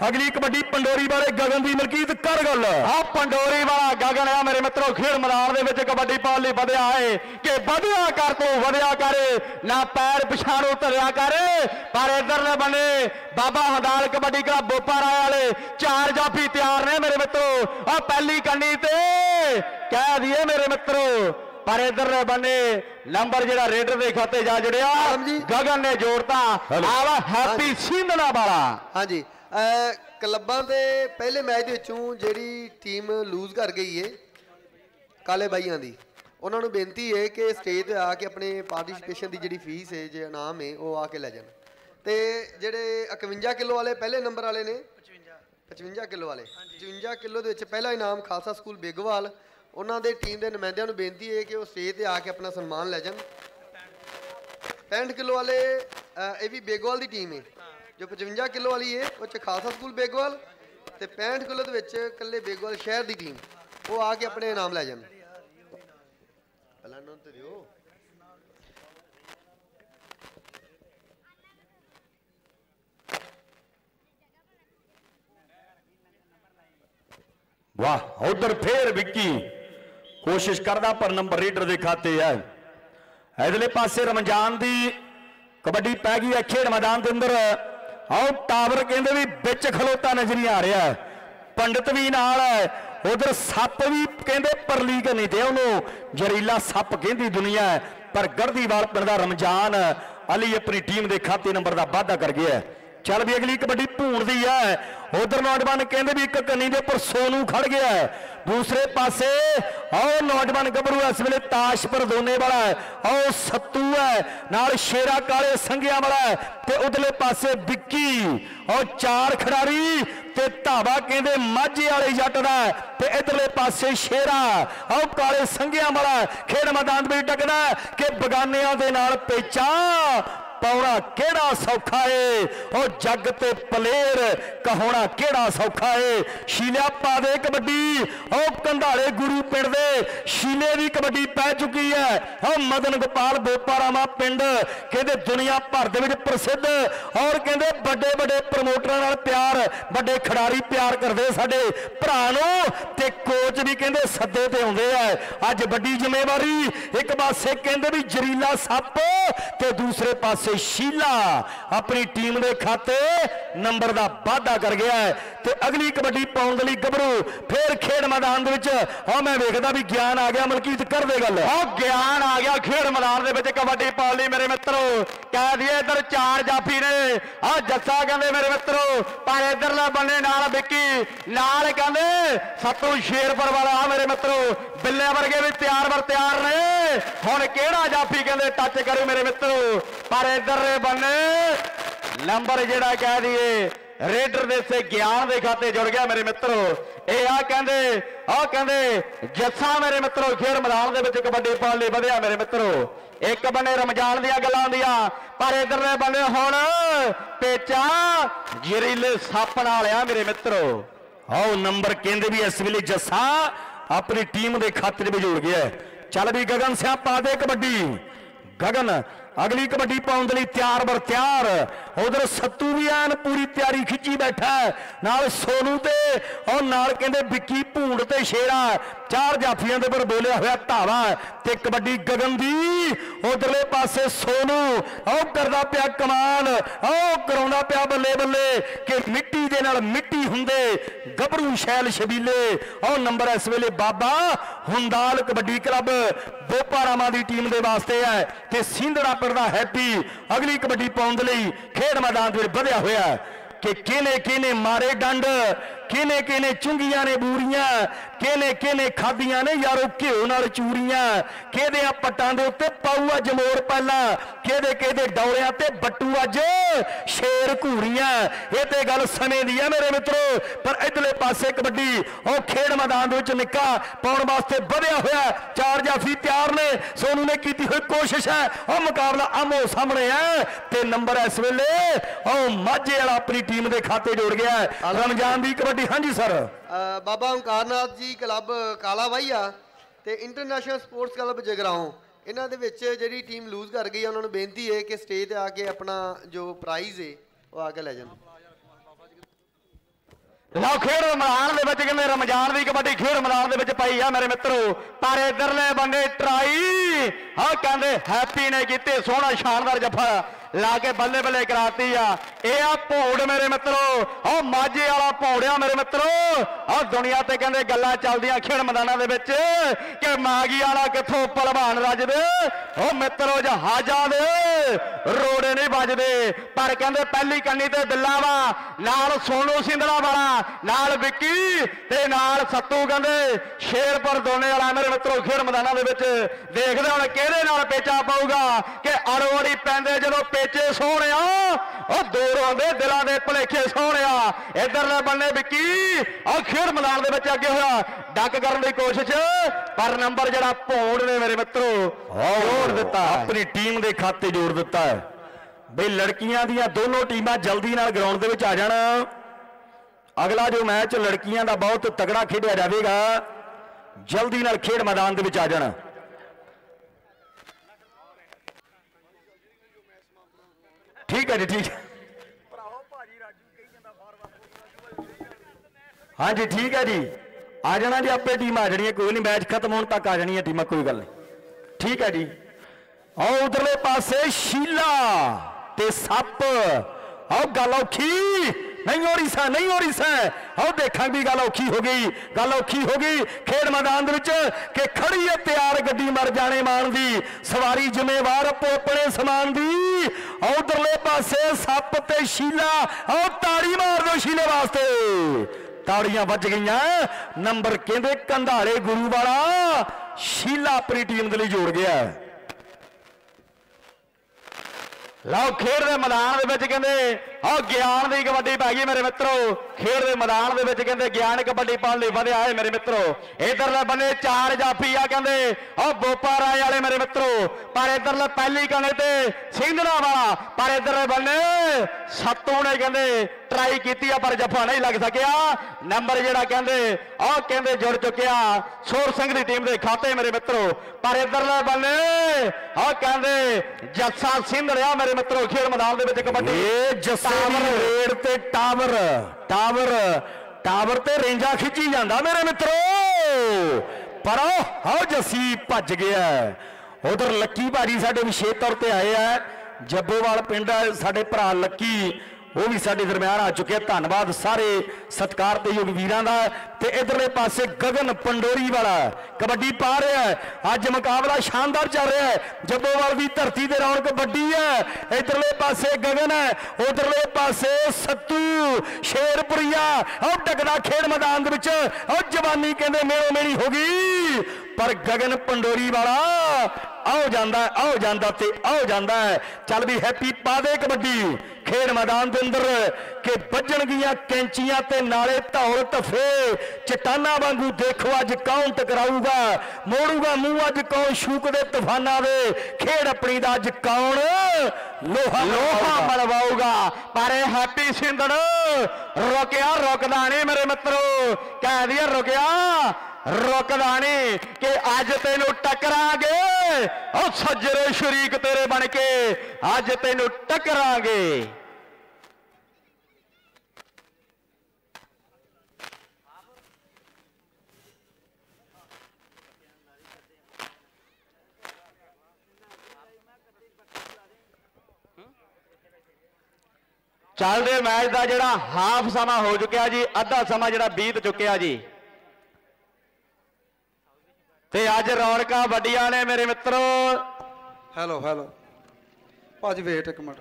ਅਗਲੀ ਕਬੱਡੀ ਪੰਡੋਰੀ ਵਾਲੇ ਗਗਨ ਦੀ ਮਲਕੀਤ ਕਰ ਗੱਲ। ਆ ਪੰਡੋਰੀ ਵਾਲਾ ਗਗਨ ਆ, ਮੇਰੇ ਮਿੱਤਰੋ, ਖੇਡ ਮੈਦਾਨ ਦੇ ਵਿੱਚ ਕਬੱਡੀ ਪਾਉਣ ਲਈ ਵਧਿਆ ਏ। ਕਿ ਵਧਿਆ ਕਰ ਤੂੰ, ਵਧਿਆ ਕਰੇ ਨਾ ਪੈਰ ਪਛਾਣੂ ਧਰਿਆ ਕਰ ਪਰ ਇਧਰਲੇ ਬੰਨੇ ਬਾਬਾ ਹਦਾਲ ਕਬੱਡੀ ਕਲੱਬ ਬੋਪਾ ਰਾਏ ਵਾਲੇ ਚਾਰ ਜਾਫੀ ਤਿਆਰ ਨੇ ਮੇਰੇ ਮਿੱਤਰੋ। ਆ ਪਹਿਲੀ ਕੰਨੀ ਤੇ ਕਹਿ ਦਈਏ ਮੇਰੇ ਮਿੱਤਰੋ ਪਰ ਇਧਰਲੇ ਬੰਨੇ ਨੰਬਰ ਜਿਹੜਾ ਰੇਡਰ ਦੇ ਖਾਤੇ ਜਾ ਜੁੜਿਆ। ਗਗਨ ਨੇ ਜੋੜਤਾ। ਆਵਾ ਹੈਪੀ ਸਿੰਧਣਾ ਵਾਲਾ। ਹਾਂਜੀ। ਕਲੱਬਾਂ ਦੇ ਪਹਿਲੇ ਮੈਚ ਦੇ ਵਿੱਚੋਂ ਜਿਹੜੀ ਟੀਮ ਲੂਜ਼ ਕਰ ਗਈ ਏ ਕਾਲੇ ਬਾਈਆਂ ਦੀ। ਉਹਨਾਂ ਨੂੰ ਬੇਨਤੀ ਹੈ ਕਿ ਸਟੇਜ ਤੇ ਆ ਕੇ ਆਪਣੇ ਪਾਰਟਿਸਿਪੇਸ਼ਨ ਦੀ ਜਿਹੜੀ ਫੀਸ ਹੈ ਜੇ ਇਨਾਮ ਹੈ ਉਹ ਆ ਕੇ ਲੈ ਜਾਣ। ਤੇ ਜਿਹੜੇ 51 ਕਿਲੋ ਵਾਲੇ ਪਹਿਲੇ ਨੰਬਰ ਵਾਲੇ ਨੇ 55 ਕਿਲੋ ਵਾਲੇ। 55 ਕਿਲੋ ਦੇ ਵਿੱਚ ਪਹਿਲਾ ਇਨਾਮ ਖਾਲਸਾ ਸਕੂਲ ਬੇਗੋਵਾਲ। ਉਹਨਾਂ ਦੇ ਟੀਮ ਦੇ ਨੁਮਾਇੰਦਿਆਂ ਨੂੰ ਬੇਨਤੀ ਹੈ ਕਿ ਉਹ ਸਟੇਜ ਤੇ ਆ ਕੇ ਆਪਣਾ ਸਨਮਾਨ ਲੈ ਜਾਣ। 65 ਕਿਲੋ ਵਾਲੇ ਇਹ ਵੀ ਬੇਗੋਵਾਲ ਦੀ ਟੀਮ ਹੈ। ਜੋ 55 ਕਿਲੋ ਵਾਲੀ ਹੈ ਉਹ ਚ ਖਾਲਸਾ ਸਕੂਲ ਬੇਗੋਵਾਲ ਤੇ 65 ਕਿਲੋ ਦੇ ਵਿੱਚ ਇਕੱਲੇ ਬੇਗੋਵਾਲ ਸ਼ਹਿਰ ਦੀ ਟੀਮ ਉਹ ਆ ਕੇ ਆਪਣੇ ਇਨਾਮ ਲੈ ਜਾਣ ਪਹਿਲਾਂ ਇਹਨਾਂ ਨੂੰ ਤੇ ਦਿਓ ਵਾਹ, ਉਧਰ ਫੇਰ ਵਿੱਕੀ। ਕੋਸ਼ਿਸ਼ ਕਰਦਾ, ਪਰ ਨੰਬਰ ਰੀਡਰ ਦੇ ਖਾਤੇ ਹੈ। ਇਧਰਲੇ ਪਾਸੇ ਰਮਜ਼ਾਨ ਦੀ ਕਬੱਡੀ ਪੈ ਗਈ ਹੈ ਖੇਡ ਮੈਦਾਨ ਦੇ ਅੰਦਰ। ਆਓ, ਟਾਵਰ ਕਹਿੰਦੇ ਵੀ ਵਿੱਚ ਖਲੋਤਾ ਨਜ਼ਰੀ ਆ ਰਿਹਾ ਹੈ। ਪੰਡਤ ਵੀ ਨਾਲ ਹੈ। ਉਧਰ ਸੱਪ ਵੀ ਕਹਿੰਦੇ ਪਰਲੀ ਨਹੀਂ ਤੇ ਉਹਨੂੰ। ਜ਼ਹਿਰੀਲਾ ਸੱਪ ਕਹਿੰਦੀ ਦੁਨੀਆ ਪਰ ਗੜਦੀਵਾਲ ਪਿੰਡ ਦਾ ਰਮਜ਼ਾਨ ਅਲੀ ਆਪਣੀ ਟੀਮ ਦੇ ਖਾਤੇ ਨੰਬਰ ਦਾ ਵਾਅਦਾ ਕਰ ਗਿਆ ਹੈ। ਚੱਲ ਵੀ ਅਗਲੀ ਕਬੱਡੀ ਭੂਣ ਦੀ ਹੈ। ਉਧਰ ਨੌਜਵਾਨ ਕਹਿੰਦੇ ਵੀ ਇੱਕ ਕੰਨੀ ਦੇ ਉੱਪਰ ਸੋਨੂ ਖੜ ਗਿਆ ਹੈ। ਦੂਸਰੇ ਪਾਸੇ, ਆਓ ਨੌਜਵਾਨ ਗੱਭਰੂ, ਇਸ ਵੇਲੇ ਤਾਸ਼ ਪਰ ਦੋਨੇ ਵਾਲਾ ਹੈ। ਆਓ ਸੱਤੂ ਹੈ, ਨਾਲ ਸ਼ੇਰਾ ਕਾਲੇ ਸੰਗਿਆਂ ਵਾਲਾ ਹੈ ਤੇ ਉਧਰਲੇ ਪਾਸੇ ਵਿੱਕੀ। ਆਓ ਚਾਰ ਖਿਡਾਰੀ ਤੇ ਧਾਵਾ ਕਹਿੰਦੇ ਮਾਝੇ ਵਾਲੇ ਜੱਟ ਦਾ ਤੇ ਇਧਰਲੇ ਪਾਸੇ ਸ਼ੇਰਾ। ਆਓ ਕਾਲੇ ਸੰਘਿਆਂ ਵਾਲਾ ਖੇਡ ਮੈਦਾਨ ਵਿੱਚ ਟਕਦਾ ਕਿ ਬਗਾਨਿਆਂ ਦੇ ਨਾਲ ਪੇਚਾ ਪਾਉਣਾ ਕਿਹੜਾ ਸੌਖਾ ਏ? ਉਹ ਜੱਗ ਤੇ ਪਲੇਰ ਕਹਾਉਣਾ ਕਿਹੜਾ ਸੌਖਾ ਏ? ਸ਼ੀਲਿਆ ਪਾ ਦੇ ਕਬੱਡੀ। ਉਹ ਕੰਧਾਲੇ ਗੁਰੂ ਪਿੰਡ ਦੇ ਸ਼ੀਲੇ ਦੀ ਕਬੱਡੀ ਪੈ ਚੁੱਕੀ ਹੈ। ਉਹ ਮਦਨ ਗੋਪਾਲ ਬੋਪਾਰਾਮਾ ਪਿੰਡ, ਕਹਿੰਦੇ ਦੁਨੀਆ ਭਰ ਦੇ ਵਿੱਚ ਪ੍ਰਸਿੱਧ। ਔਰ ਕਹਿੰਦੇ ਵੱਡੇ ਵੱਡੇ ਪ੍ਰਮੋਟਰਾਂ ਨਾਲ ਪਿਆਰ, ਵੱਡੇ ਖਿਡਾਰੀ ਪਿਆਰ ਕਰਦੇ ਸਾਡੇ ਭਰਾ ਨੂੰ। ਤੇ ਕੋਚ ਵੀ ਕਹਿੰਦੇ ਸੱਦੇ ਤੇ ਆਉਂਦੇ ਆ। ਅੱਜ ਵੱਡੀ ਜ਼ਿੰਮੇਵਾਰੀ, ਇੱਕ ਪਾਸੇ ਕਹਿੰਦੇ ਵੀ ਜ਼ਰੀਲਾ ਸੱਪ ਤੇ ਦੂਸਰੇ ਪਾਸੇ ਸ਼ੀਲਾ ਆਪਣੀ ਟੀਮ ਦੇ ਖਾਤੇ ਨੰਬਰ ਦਾ ਵਾਅਦਾ ਕਰ ਗਿਆ ਹੈ। ਤੇ ਅਗਲੀ ਕਬੱਡੀ ਪਾਉਣ ਦੇ ਲਈ ਗੱਭਰੂ ਫੇਰ ਖੇਡ ਮੈਦਾਨ ਦੇ ਵਿੱਚ। ਆ ਮੈਂ ਵੇਖਦਾ ਵੀ ਗਿਆਨ ਆ ਗਿਆ ਮਲਕੀਤ ਕਰ ਦੇ ਗੱਲ। ਉਹ ਗਿਆਨ ਆ ਗਿਆ ਖੇਡ ਮੈਦਾਨ ਦੇ ਵਿੱਚ ਕਬੱਡੀ ਪਾਉਣ ਲਈ ਮੇਰੇ ਮਿੱਤਰੋ। ਕਹਿ ਦਈਏ ਇੱਧਰ ਚਾਰ ਜਾਫੀ ਨੇ। ਆ ਜੱਸਾ ਕਹਿੰਦੇ ਮੇਰੇ ਮਿੱਤਰੋ, ਪਰ ਇੱਧਰਲੇ ਬੰਨੇ ਨਾਲ ਵਿੱਕੀ, ਨਾਲ ਕਹਿੰਦੇ ਸੱਤੂ ਸ਼ੇਰਪੁਰ ਵਾਲਾ ਆ ਮੇਰੇ ਮਿੱਤਰੋ ਬਿੱਲੇ ਵਰਗੇ ਵੀ ਤਿਆਰ ਵਰ ਤਿਆਰ ਨੇ। ਹੁਣ ਕਿਹੜਾ ਜਾਫੀ ਕਹਿੰਦੇ ਟੱਚ ਕਰੂ ਮੇਰੇ ਮਿੱਤਰੋ? ਪਰ ਇੱਧਰਲੇ ਬੰਨੇ ਨੰਬਰ ਜਿਹੜਾ ਕਹਿ ਦਈਏ ਰੇਡਰ ਦੇ ਸੇ ਗਿਆਨ ਦੇ ਖਾਤੇ ਜੁੜ ਗਿਆ ਮੇਰੇ ਮਿੱਤਰੋ। ਇਹ ਆ ਕਹਿੰਦੇ ਆ ਕਹਿੰਦੇ, ਜੱਸਾ ਮੇਰੇ ਮਿੱਤਰੋ, ਖੇਡ ਮੈਦਾਨ ਦੇ ਵਿੱਚ ਕਬੱਡੀ ਪਾਉਣ ਲਈ ਵਧਿਆ ਮੇਰੇ ਮਿੱਤਰੋ। ਇੱਕ ਬੰਨੇ ਰਮਜ਼ਾਨ ਦੀਆਂ ਗੱਲਾਂ ਹੁੰਦੀਆਂ, ਪਰ ਇਧਰਲੇ ਬੰਨੇ ਹੁਣ ਪੇਚਾ ਜ਼ਹਿਰੀਲੇ ਸੱਪ ਨਾਲ ਆ ਮੇਰੇ ਮਿੱਤਰੋ। ਆਓ ਨੰਬਰ ਕਹਿੰਦੇ ਵੀ ਇਸ ਵੇਲੇ ਜੱਸਾ ਆਪਣੀ ਟੀਮ ਦੇ ਖਾਤੇ ਦੇ ਵਿੱਚ ਜੋੜ ਗਿਆ ਚੱਲ ਵੀ ਗਗਨ ਸਿਆ ਪਾ ਦੇ ਕਬੱਡੀ। ਗਗਨ, ਅਗਲੀ ਕਬੱਡੀ ਪਾਉਣ ਦੇ ਲਈ ਤਿਆਰ ਬਰ ਤਿਆਰ। ਉਧਰ ਸੱਤੂ ਵੀ ਐਨ ਪੂਰੀ ਤਿਆਰੀ ਖਿੱਚੀ ਬੈਠਾ ਨਾਲ ਸੋਨੂ ਤੇ, ਔਰ ਨਾਲ ਕਹਿੰਦੇ ਵਿੱਕੀ ਭੂੰਡ ਤੇ ਸ਼ੇਰਾ। ਚਾਰ ਜਾਫੀਆਂ ਦੇ ਉੱਪਰ ਬੋਲਿਆ ਹੋਇਆ ਧਾਵਾ ਤੇ ਕਬੱਡੀ ਗਗਨ ਦੀ ਉਧਰਲੇ ਪਾਸੇ ਸੋਨੂ। ਉਹ ਕਰਦਾ ਪਿਆ ਕਮਾਲ ਉਹ ਕਰਾਉਂਦਾ ਪਿਆ ਬੱਲੇ ਬੱਲੇ ਕਿ ਮਿੱਟੀ ਦੇ ਨਾਲ ਮਿੱਟੀ ਹੁੰਦੇ। ਗੱਭਰੂ ਸ਼ੈਲ ਸ਼ਬੀਲੇ, ਉਹ ਨੰਬਰ ਇਸ ਵੇਲੇ ਬਾਬਾ ਹੁੰਦਾਲ ਕਬੱਡੀ ਕਲੱਬ ਬੋਪਾਰਾਮਾ ਦੀ ਟੀਮ ਦੇ ਵਾਸਤੇ ਹੈ ਤੇ ਸਿੰਧੜਾ ਪਿੰਡ ਦਾ ਹੈਪੀ ਅਗਲੀ ਕਬੱਡੀ ਪਾਉਣ ਦੇ ਲਈ ਖੇਡ ਮੈਦਾਨ ਦੇ ਵਿੱਚ ਵਧਿਆ ਹੋਇਆ ਹੈ। ਕਿ ਕਿਹਨੇ ਕਿਹਨੇ ਮਾਰੇ ਡੰਡ, ਕਿਹਨੇ ਕਿਹਨੇ ਚੁੰਗੀਆਂ ਨੇ ਬੂਰੀਆਂ, ਕਿਹਨੇ ਕਿਹਨੇ ਖਾਦੀਆਂ ਨੇ ਯਾਰੋ ਘਿਓ ਨਾਲ ਚੂਰੀਆਂ, ਕਿਹਦੇ ਆ ਪੱਟਾਂ ਦੇ ਉੱਤੇ ਪਾਊ ਅੱਜ ਮੋਰ ਪਹਿਲਾਂ, ਕਿਹਦੇ ਕਿਹਦੇ ਡੌਲਿਆਂ ਤੇ ਬੱਟੂ ਅੱਜ ਸ਼ੇਰ ਘੂਰੀਆਂ। ਇਹ ਤੇ ਗੱਲ ਸਮੇਂ ਦੀ ਆ ਮੇਰੇ ਮਿੱਤਰੋ, ਪਰ ਇਧਰਲੇ ਪਾਸੇ ਕਬੱਡੀ, ਉਹ ਖੇਡ ਮੈਦਾਨ ਦੇ ਵਿੱਚ ਨਿੱਕਾ ਪਾਉਣ ਵਾਸਤੇ ਵਧਿਆ ਹੋਇਆ, ਚਾਰ ਜਾਫੀ ਤਿਆਰ ਨੇ, ਸੋਨੂ ਨੇ ਕੀਤੀ ਹੋਈ ਕੋਸ਼ਿਸ਼ ਹੈ, ਉਹ ਮੁਕਾਬਲਾ ਆਮੋ ਸਾਹਮਣੇ ਹੈ, ਤੇ ਨੰਬਰ ਇਸ ਵੇਲੇ, ਉਹ ਮਾਝੇ ਵਾਲਾ ਆਪਣੀ ਟੀਮ ਦੇ ਖਾਤੇ ਜੋੜ ਗਿਆ ਹੈ। ਰਮਜ਼ਾਨ ਦੀ ਕਬੱਡੀ। ਹਾਂਜੀ ਸਰ। ਬਾਬਾ ਓਂਕਾਰਨਾਥ ਜੀ ਕਲੱਬ ਕਾਲਾਵਾਈਆ ਤੇ ਇੰਟਰਨੈਸ਼ਨਲ ਸਪੋਰਟਸ ਕਲੱਬ ਜਗਰਾਉਂ। ਇਹਨਾਂ ਦੇ ਵਿੱਚ ਜਿਹੜੀ ਟੀਮ ਲੂਜ਼ ਕਰ ਗਈ ਉਹਨਾਂ ਨੂੰ ਬੇਨਤੀ ਹੈ ਕਿ ਸਟੇਜ ਤੇ ਆ ਕੇ ਆਪਣਾ ਜੋ ਪ੍ਰਾਈਜ਼ ਹੈ ਉਹ ਆ ਕੇ ਲੈ ਜਾਣ। ਲਓ ਖੇਡ ਮੈਦਾਨ ਦੇ ਵਿੱਚ ਕਹਿੰਦੇ ਰਮਜ਼ਾਨ ਦੀ ਕਬੱਡੀ ਖੇਡ ਮੈਦਾਨ ਦੇ ਵਿੱਚ ਪਈ ਆ ਮੇਰੇ ਮਿੱਤਰੋ। ਪਰ ਇਧਰਲੇ ਬੰਦੇ ਟਰਾਈ ਹਾਂ ਕਹਿੰਦੇ ਹੈਪੀ ਨੇ ਕੀਤੀ ਸੋਹਣਾ ਸ਼ਾਨਦਾਰ ਜੱਫਾ। ਲਾ ਕੇ ਬੱਲੇ ਬੱਲੇ ਕਰਾਤੀ ਆ। ਇਹ ਆ ਭੌੜ ਮੇਰੇ ਮਿੱਤਰੋ। ਉਹ ਮਾਝੇ ਵਾਲਾ ਭੌੜਿਆ ਮੇਰੇ ਮਿੱਤਰੋ। ਆ ਦੁਨੀਆ ਤੇ ਕਹਿੰਦੇ ਗੱਲਾਂ ਚੱਲਦੀਆਂ ਖੇਡ ਮੈਦਾਨਾਂ ਦੇ ਵਿੱਚ ਕਿ ਮਾਗੀ ਵਾਲਾ ਕਿੱਥੋਂ ਪਹਿਲਵਾਨ ਰੱਜਦੇ? ਉਹ ਮਿੱਤਰੋ ਜਹਾਜ਼ਾਂ ਦੇ ਰੋੜੇ ਨਹੀਂ ਵੱਜਦੇ। ਪਰ ਕਹਿੰਦੇ ਪਹਿਲੀ ਕੰਨੀ ਤੇ ਬਿੱਲਾ ਵਾ ਨਾਲ ਸੋਨੂ ਸਿੰਧਲਾ ਵਾਲਾ, ਨਾਲ ਵਿੱਕੀ ਤੇ ਨਾਲ ਸੱਤੂ ਕਹਿੰਦੇ ਸ਼ੇਰਪੁਰ ਦੋਨੇ ਵਾਲਾ ਮੇਰੇ ਮਿੱਤਰੋ ਖੇਡ ਮੈਦਾਨਾਂ ਦੇ ਵਿੱਚ। ਦੇਖਦੇ ਹੁਣ ਕਿਹਦੇ ਨਾਲ ਪੇਚਾ ਪਾਊਗਾ ਕਿ ਅੜੋੜੀ ਪੈਂਦੇ ਜਦੋਂ ਪੇਚੇ ਸੋਹਣਿਆ। ਉਹ ਦੂਰੋਂ ਦੇ ਦਿਲਾਂ ਦੇ ਭਲੇਖੇ ਸੋਹਣਿਆ। ਇਧਰਲੇ ਬੰਨੇ ਵਿੱਕੀ ਖੇਡ ਮੈਦਾਨ ਦੇ ਵਿੱਚ ਅੱਗੇ ਹੋਇਆ। ਡੱਕ ਕਰਨ ਦੀ ਕੋਸ਼ਿਸ਼ ਪਰ ਨੰਬਰ ਜਿਹੜਾ ਭੌੜ ਨੇ ਮੇਰੇ ਮਿੱਤਰੋ ਜੋੜ ਦਿੱਤਾ। ਆਪਣੀ ਟੀਮ ਦੇ ਖਾਤੇ ਜੋੜ ਦਿੱਤਾ ਹੈ। ਬਈ ਲੜਕੀਆਂ ਦੀਆਂ ਦੋਨੋਂ ਟੀਮਾਂ ਜਲਦੀ ਨਾਲ ਗਰਾਊਂਡ ਦੇ ਵਿੱਚ ਆ ਜਾਣ। ਅਗਲਾ ਜੋ ਮੈਚ ਲੜਕੀਆਂ ਦਾ ਬਹੁਤ ਤਕੜਾ ਖੇਡਿਆ ਜਾਵੇਗਾ ਜਲਦੀ ਨਾਲ ਖੇਡ ਮੈਦਾਨ ਦੇ ਵਿੱਚ ਆ ਜਾਣ। ਠੀਕ ਹੈ ਜੀ, ਠੀਕ ਹੈ। ਹਾਂਜੀ, ਠੀਕ ਹੈ ਜੀ। ਆ ਜਾਣਾ ਜੀ ਆਪੇ ਟੀਮ ਆ ਜਾਣੀ ਹੈ, ਕੋਈ ਨਹੀਂ ਮੈਚ ਖਤਮ ਹੋਣ ਤੱਕ ਆ ਜਾਣੀ ਹੈ ਟੀਮਾਂ ਕੋਈ ਗੱਲ ਨਹੀਂ। ਠੀਕ ਹੈ ਜੀ। ਆਓ ਉਧਰਲੇ ਪਾਸੇ, ਸ਼ੀਲਾ ਤੇ ਸੱਪ। ਆਓ, ਗੱਲ ਔਖੀ। ਨਹੀਂ ਹੋ ਰਹੀ ਸਾ, ਨਹੀਂ ਹੋ ਰਹੀ ਸਾ। ਆਓ ਦੇਖਾਂ ਵੀ ਗੱਲ ਔਖੀ ਹੋ ਗਈ। ਗੱਲ ਔਖੀ ਹੋ ਗਈ। ਖੇਡ ਮੈਦਾਨ ਦੇ ਵਿੱਚ ਕਿ ਖੜੀ ਹੈ ਤਿਆਰ ਗੱਡੀ ਮਰ ਜਾਣੇ ਮਾਨ ਦੀ। ਸਵਾਰੀ ਜ਼ਿੰਮੇਵਾਰ ਆਪੋ ਆਪਣੇ ਸਮਾਨ ਦੀ। ਉਧਰਲੇ ਪਾਸੇ ਸੱਪ ਤੇ ਸ਼ੀਲਾ। ਆਓ ਤਾੜੀ ਮਾਰ ਦਿਓ ਸ਼ੀਲੇ ਵਾਸਤੇ। ਤਾੜੀਆਂ ਵੱਜ ਗਈਆਂ। ਨੰਬਰ ਕਹਿੰਦੇ ਕੰਧਾਲੇ ਗੁਰੂ ਵਾਲਾ। ਸ਼ੀਲਾ ਆਪਣੀ ਟੀਮ ਦੇ ਲਈ ਜੋੜ ਗਿਆ। ਲਓ ਖੇਡ ਦੇ ਮੈਦਾਨ ਦੇ ਵਿੱਚ ਕਹਿੰਦੇ ਆਹ ਗਿਆਨ ਦੀ ਕਬੱਡੀ ਪੈ ਗਈ ਮੇਰੇ ਮਿੱਤਰੋ। ਖੇਡ ਦੇ ਮੈਦਾਨ ਦੇ ਵਿੱਚ ਕਹਿੰਦੇ ਗਿਆਨ ਕਬੱਡੀ ਪਾਉਣ ਲਈ ਵਧਿਆ ਹੈ ਮੇਰੇ ਮਿੱਤਰੋ। ਇਧਰਲੇ ਬੰਨੇ ਚਾਰ ਜਾਫੀ ਆ ਕਹਿੰਦੇ। ਆਹ ਬੋਪਾ ਰਾਏ ਵਾਲੇ ਮੇਰੇ ਮਿੱਤਰੋ। ਪਰ ਇਧਰਲੇ ਪਹਿਲੀ ਕਨੇ ਤੇ ਸਿੰਘਣਾ ਵਾਲਾ। ਪਰ ਇਧਰਲੇ ਬੰਨੇ ਸੱਤੂ ਨੇ ਕਹਿੰਦੇ ਟਰਾਈ ਕੀਤੀ ਆ, ਪਰ ਜੱਫਾ ਨਹੀਂ ਲੱਗ ਸਕਿਆ। ਨੰਬਰ ਜਿਹੜਾ ਕਹਿੰਦੇ ਉਹ ਕਹਿੰਦੇ ਜੁੜ ਚੁੱਕਿਆ। ਸੋਰ ਸਿੰਘ ਦੀ ਟੀਮ ਦੇ ਖਾਤੇ ਮੇਰੇ ਮਿੱਤਰੋ। ਪਰ ਇਧਰਲੇ ਬੰਨੇ ਉਹ ਕਹਿੰਦੇ ਜੱਸਾ ਸਿੰਘ ਰਿਹਾ ਮੇਰੇ ਮਿੱਤਰੋ। ਖੇਡ ਮੈਦਾਨ ਦੇ ਵਿੱਚ ਕਬੱਡੀ ਇਹ ਜੱਸੇ ਦੀ ਰੇਡ ਤੇ ਟਾਵਰ ਟਾਵਰ ਟਾਵਰ ਤੇ ਰੇਂਜਾ ਖਿੱਚੀ ਜਾਂਦਾ ਮੇਰੇ ਮਿੱਤਰੋ। ਪਰ ਉਹ ਹਾਓ ਜੱਸੀ ਭੱਜ ਗਿਆ। ਉਧਰ ਲੱਕੀ ਭਾਜੀ ਸਾਡੇ ਵਿਸ਼ੇਸ਼ ਤੌਰ ਤੇ ਆਏ ਆ। ਜੱਬੋਵਾਲ ਪਿੰਡ ਸਾਡੇ ਭਰਾ ਲੱਕੀ। ਉਹ ਵੀ ਸਾਡੇ ਦਰਮਿਆਨ ਆ ਚੁੱਕੇ ਧੰਨਵਾਦ ਸਾਰੇ ਸਤਿਕਾਰਯੋਗ ਵੀਰਾਂ ਦਾ। ਤੇ ਇਧਰਲੇ ਪਾਸੇ ਗਗਨ ਪੰਡੋਰੀ ਵਾਲਾ ਕਬੱਡੀ ਪਾ ਰਿਹਾ ਹੈ। ਅੱਜ ਮੁਕਾਬਲਾ ਸ਼ਾਨਦਾਰ ਚੱਲ ਰਿਹਾ ਹੈ। ਜੱਬੋਵਾਲ ਦੀ ਧਰਤੀ ਤੇ ਰੌਣਕ ਵੱਡੀ ਹੈ। ਇਧਰਲੇ ਪਾਸੇ ਗਗਨ ਹੈ। ਉਧਰਲੇ ਪਾਸੇ ਸੱਤੂ ਸ਼ੇਰਪੁਰੀਆ। ਉਹ ਡਗਦਾ ਖੇਡ ਮੈਦਾਨ ਦੇ ਵਿੱਚ। ਉਹ ਜਵਾਨੀ ਕਹਿੰਦੇ ਮੇਰੋ ਮੇਲੀ ਹੋ ਗਈ। ਪਰ ਗਗਨ ਪੰਡੋਰੀ ਵਾਲਾ ਆਓ ਜਾਂਦਾ ਆਓ ਜਾਂਦਾ ਤੇ ਆਓ ਜਾਂਦਾ। ਚੱਲ ਵੀ ਹੈਪੀ ਪਾ ਦੇ ਕਬੱਡੀ। ਖੇਡ ਮੈਦਾਨ ਦੇ ਅੰਦਰ ਕਿ ਵੱਜਣਗੀਆਂ ਕੈਂਚੀਆਂ ਤੇ ਨਾਲੇ ਧੌਲ ਧਫੇ ਚਟਾਨਾ ਵਾਂਗੂ ਦੇਖੋ ਅੱਜ ਕੌਣ ਟਕਰਾਊਗਾ। ਮੋੜੂਗਾ ਮੂੰਹ ਅੱਜ ਕੌਣ ਸ਼ੂਕ ਦੇ ਤੂਫਾਨਾਂ ਦੇ। ਖੇਡ ਆਪਣੀ ਦਾ ਅੱਜ ਕੌਣ ਲੋਹਾ ਲੋਹਾ ਮਲਵਾਊਗਾ। ਪਰ ਇਹ ਹੈਪੀ ਸਿੰਧੜ ਰੁਕਿਆ ਰੁਕਦਾ ਨਹੀਂ ਮੇਰੇ ਮਿੱਤਰੋ। ਕਹਿ ਦਿਆ ਰੁਕਿਆ। ਰੁਕਦਾ ਨਹੀਂ ਕਿ ਅੱਜ ਤੈਨੂੰ ਟਕਰਾਂਗੇ। ਉਹ ਸੱਜਰੇ ਸ਼ਰੀਕ ਤੇਰੇ ਬਣ ਕੇ ਅੱਜ ਤੈਨੂੰ ਟਕਰਾਂਗੇ। ਚੱਲਦੇ ਮੈਚ ਦਾ ਜਿਹੜਾ ਹਾਫ ਸਮਾਂ ਹੋ ਚੁੱਕਿਆ ਜੀ, ਅੱਧਾ ਸਮਾਂ ਜਿਹੜਾ ਬੀਤ ਚੁੱਕਿਆ ਜੀ। ਤੇ ਅੱਜ ਰੌਣਕਾਂ ਵੱਡੀਆਂ ਨੇ ਮੇਰੇ ਮਿੱਤਰੋ। ਹੈਲੋ ਹੈਲੋ ਭਾਜੀ ਵੇਟ ਇੱਕ ਮਿੰਟ।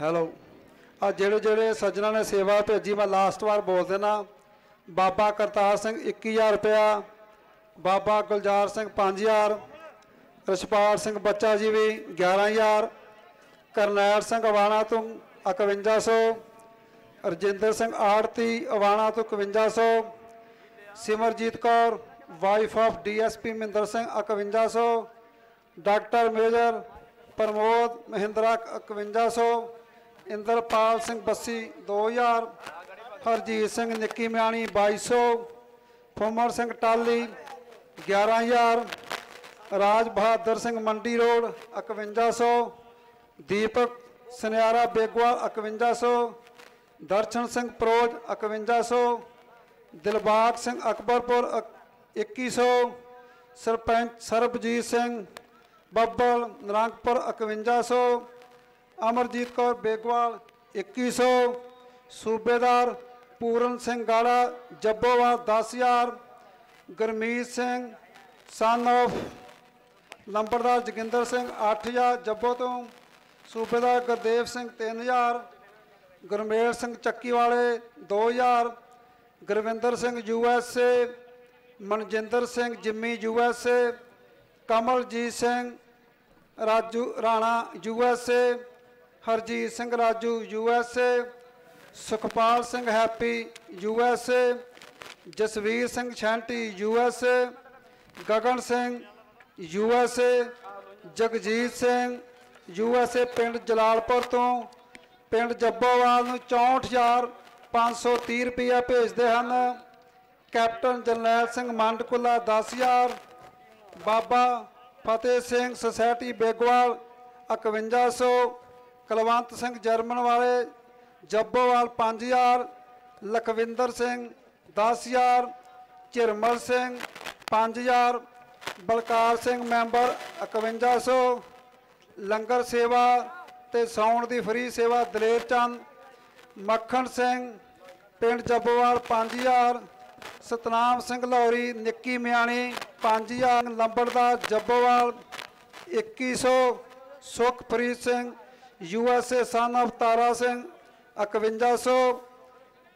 ਹੈਲੋ ਆ ਜਿਹੜੇ ਜਿਹੜੇ ਸੱਜਣਾ ਨੇ ਸੇਵਾ ਭੇਜੀ, ਮੈਂ ਲਾਸਟ ਵਾਰ ਬੋਲ ਦੇਣਾ ਬਾਬਾ ਕਰਤਾਰ ਸਿੰਘ 21000 ਰੁਪਇਆ, ਬਾਬਾ ਗੁਲਜ਼ਾਰ ਸਿੰਘ 5000 ਰਛਪਾਲ ਸਿੰਘ ਬੱਚਾ ਜੀ ਵੀ 11000 ਕਰਨੈਲ ਸਿੰਘ ਅਵਾਣਾ ਤੋਂ 5100 ਰਜਿੰਦਰ ਸਿੰਘ ਆੜਤੀ ਅਵਾਣਾ ਤੋਂ 5100 Simarjit Kaur wife of DSP Mahinder Singh 5100 Doctor Major Pramod Mahindra 5100 Inderpal Singh Bassi 2000 Harjit Singh Nikki Miani 2200 ਫੁੰਮਰ Singh ਟਾਲੀ 11000 Raj Bahadur Singh Mandi road 5100 Deepak ਸੁਨਿਆਰਾ ਬੇਗਵਾਲ 5100 ਦਰਸ਼ਨ ਸਿੰਘ ਪ੍ਰੋਜ 5100 ਦਿਲਬਾਗ ਸਿੰਘ ਅਕਬਰਪੁਰ ਅਕ- 2100 ਸਰਪੰਚ ਸਰਬਜੀਤ ਸਿੰਘ, ਬੱਬਲ ਨਰੰਗਪੁਰ 5100 ਅਮਰਜੀਤ ਕੌਰ ਬੇਗਵਾਲ 2100 ਸੂਬੇਦਾਰ ਪੂਰਨ ਸਿੰਘ ਗਾੜਾ ਜੱਬੋਵਾਲ 10000 ਗੁਰਮੀਤ ਸਿੰਘ ਸਨ of ਲੰਬੜਦਾਰ ਜੋਗਿੰਦਰ ਸਿੰਘ 8000 ਜੱਬੋ ਤੋਂ ਸੂਬੇਦਾਰ ਗੁਰਦੇਵ ਸਿੰਘ 3000 ਗੁਰਮੇਲ ਸਿੰਘ ਚੱਕੀ ਵਾਲੇ 2000 Gurvinder Singh USA Manjinder Singh, Jimmy USA Kamaljeet Singh, Raju, Rana USA Harjeet Singh, Raju USA Sukhpal Singh Happy USA Jasvir Singh Chhanti USA Gagan Singh USA Jagjeet Singh USA ਪਿੰਡ ਜਲਾਲਪੁਰ ਤੋਂ ਪਿੰਡ ਜੱਬੋਵਾਲ ਨੂੰ 64530 ਰੁਪਇਆ ਭੇਜਦੇ ਹਨ। Captain Jarnail Singh ਮੰਡਕੁਲਾ 10000 Baba Fateh Singh, society Begwal 5100 Kulwant Singh German ਵਾਲੇ, Jabbowal 5000 Lakhwinder Singh 10000 Jhirmal Singh 5000 Balkar Singh member 5100 langar ਸੇਵਾ ਤੇ ਸੌਣ ਦੀ ਫਰੀ ਸੇਵਾ ਦਲੇਰ ਚੰਦ, ਮੱਖਣ ਸਿੰਘ, ਪਿੰਡ ਜੱਬੋਵਾਲ 5000 ਸਤਨਾਮ ਸਿੰਘ ਲੌਰੀ, ਨਿੱਕੀ ਮਿਆਣੀ 5000 ਲੰਬੜਦਾਰ Jabbowal 2100 Sukhpreet Singh USA son of Tara Singh 5100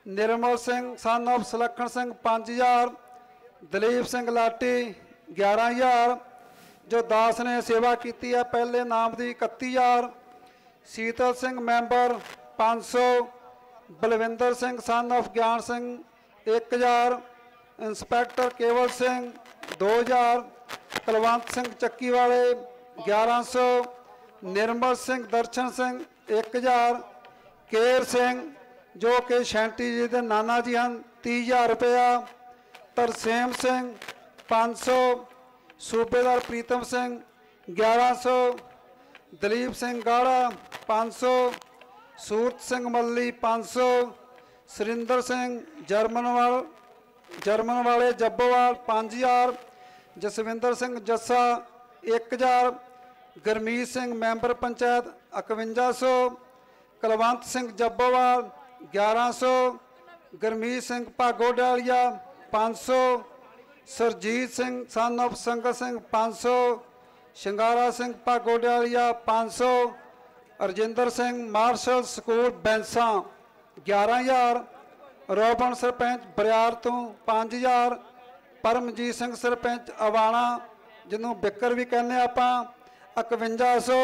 Nirmal Singh son of Sulakhan Singh 5000 Dalip Singh Lati 11000 ਜੋ ਦਾਸ ਨੇ ਸੇਵਾ ਕੀਤੀ ਹੈ, ਪਹਿਲੇ ਨਾਮ ਦੀ 31000 Sital Singh member 500 Balwinder Singh son of Gian Singh 1000 inspector ਕੇਵਲ ਸਿੰਘ 2000 ਕੁਲਵੰਤ ਸਿੰਘ ਚੱਕੀ ਵਾਲੇ 1100 ਨਿਰਮਲ ਸਿੰਘ, ਦਰਸ਼ਨ ਸਿੰਘ 1000 ਕੇਰ ਸਿੰਘ, ਜੋ ਕਿ ਸ਼ੈਂਟੀ ਜੀ ਦੇ ਨਾਨਾ ਜੀ ਹਨ 30000 ਰੁਪਇਆ, ਤਰਸੇਮ ਸਿੰਘ 500 ਸੂਬੇਦਾਰ ਪ੍ਰੀਤਮ ਸਿੰਘ 1100 ਦਲੀਪ ਸਿੰਘ ਗਾੜਾ 500 ਸੂਰਤ ਸਿੰਘ ਮੱਲੀ 500 ਸੁਰਿੰਦਰ ਸਿੰਘ, ਜਰਮਨਵਾਲ ਜਰਮਨ ਵਾਲੇ Jabbowal 5000 Jaswinder Singh Jassa 1000 Garmeet Singh member panchayat 5100 Kulwant Singh Jabbowal 1100 Garmeet Singh Bhago Dalia 500 Sarjeet Singh son of Sangat Singh 500 Shingara Singh Bhago Dalia 500 Arjinder Singh marshal school Bainsan. 11000 Robin sarpanch Bariar ਤੋਂ 5000 ਪਰਮਜੀਤ ਸਿੰਘ ਸਰਪੰਚ ਅਵਾਣਾ, ਜਿਹਨੂੰ ਬਿੱਕਰ ਵੀ ਕਹਿੰਦੇ ਆਪਾਂ 5100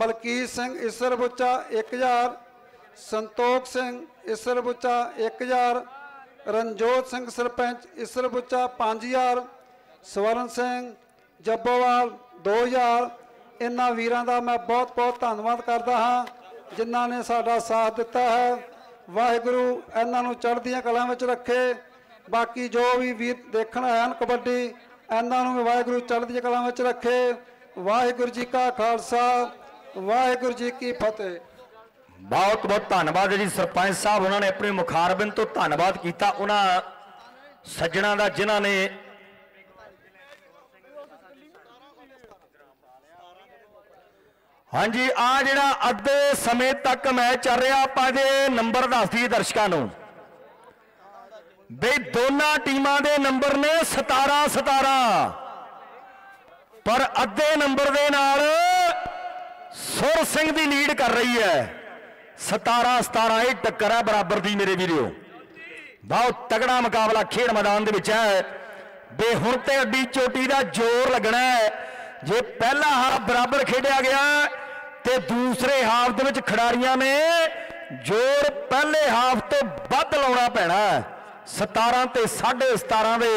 ਮਲਕੀਤ ਸਿੰਘ ਇਸਰ ਬੁੱਚਾ 1000 ਸੰਤੋਖ ਸਿੰਘ ਇਸਰ ਬੁੱਚਾ 1000 ਰਣਜੋਤ ਸਿੰਘ ਸਰਪੰਚ ਇਸਰ ਬੁੱਚਾ 5000 ਸਵਰਨ ਸਿੰਘ ਜੱਬੋਵਾਲ 2000 ਇਹਨਾਂ ਵੀਰਾਂ ਦਾ ਮੈਂ ਬਹੁਤ ਬਹੁਤ ਧੰਨਵਾਦ ਕਰਦਾ ਹਾਂ, ਜਿਨ੍ਹਾਂ ਨੇ ਸਾਡਾ ਸਾਥ ਦਿੱਤਾ ਹੈ। ਵਾਹਿਗੁਰੂ ਇਹਨਾਂ ਨੂੰ ਚੜ੍ਹਦੀਆਂ ਕਲਾਂ ਵਿੱਚ ਰੱਖੇ। ਬਾਕੀ ਜੋ ਵੀ ਵੀਰ ਦੇਖਣ ਆਏ ਕਬੱਡੀ, ਇਹਨਾਂ ਨੂੰ ਵੀ ਵਾਹਿਗੁਰੂ ਚੜ੍ਹਦੀਆਂ ਕਲਾਂ ਵਿੱਚ ਰੱਖੇ। ਵਾਹਿਗੁਰੂ ਜੀ ਕਾ ਖਾਲਸਾ, ਵਾਹਿਗੁਰੂ ਜੀ ਕੀ ਫਤਿਹ। ਬਹੁਤ ਬਹੁਤ ਧੰਨਵਾਦ ਜੀ ਸਰਪੰਚ ਸਾਹਿਬ, ਉਹਨਾਂ ਨੇ ਆਪਣੇ ਮੁਖਾਰਬਿੰਦ ਤੋਂ ਧੰਨਵਾਦ ਕੀਤਾ। ਉਹਨਾਂ ਸੱਜਣਾ ਦਾ, ਜਿਨ੍ਹਾਂ ਨੇ ਹਾਂਜੀ, ਆ ਜਿਹੜਾ ਅੱਧੇ ਸਮੇਂ ਤੱਕ ਮੈਚ ਚੱਲ ਰਿਹਾ, ਆਪਾਂ ਦੇ ਨੰਬਰ ਦੱਸ ਦਰਸ਼ਕਾਂ ਨੂੰ। ਬਈ ਦੋਨਾਂ ਟੀਮਾਂ ਦੇ ਨੰਬਰ ਨੇ 17 17 ਪਰ ਅੱਧੇ ਨੰਬਰ ਦੇ ਨਾਲ ਸੁਰ ਸਿੰਘ ਦੀ ਲੀਡ ਕਰ ਰਹੀ ਹੈ। 17 17 ਇਹ ਟੱਕਰ ਹੈ ਬਰਾਬਰ ਦੀ ਮੇਰੇ ਵੀਰੋ। ਬਹੁਤ ਤਗੜਾ ਮੁਕਾਬਲਾ ਖੇਡ ਮੈਦਾਨ ਦੇ ਵਿੱਚ ਹੈ। ਬੇ ਹੁਣ ਤੇ ਅੱਡੀ ਚੋਟੀ ਦਾ ਜ਼ੋਰ ਲੱਗਣਾ ਹੈ। ਜੇ ਪਹਿਲਾ ਹਾਫ ਬਰਾਬਰ ਖੇਡਿਆ ਗਿਆ ਤੇ ਦੂਸਰੇ ਹਾਫ ਦੇ ਵਿੱਚ ਖਿਡਾਰੀਆਂ ਨੇ ਜ਼ੋਰ ਪਹਿਲੇ ਹਾਫ ਤੋਂ ਵੱਧ ਲਾਉਣਾ ਪੈਣਾ 17 ਤੇ 17.5 ਦੇ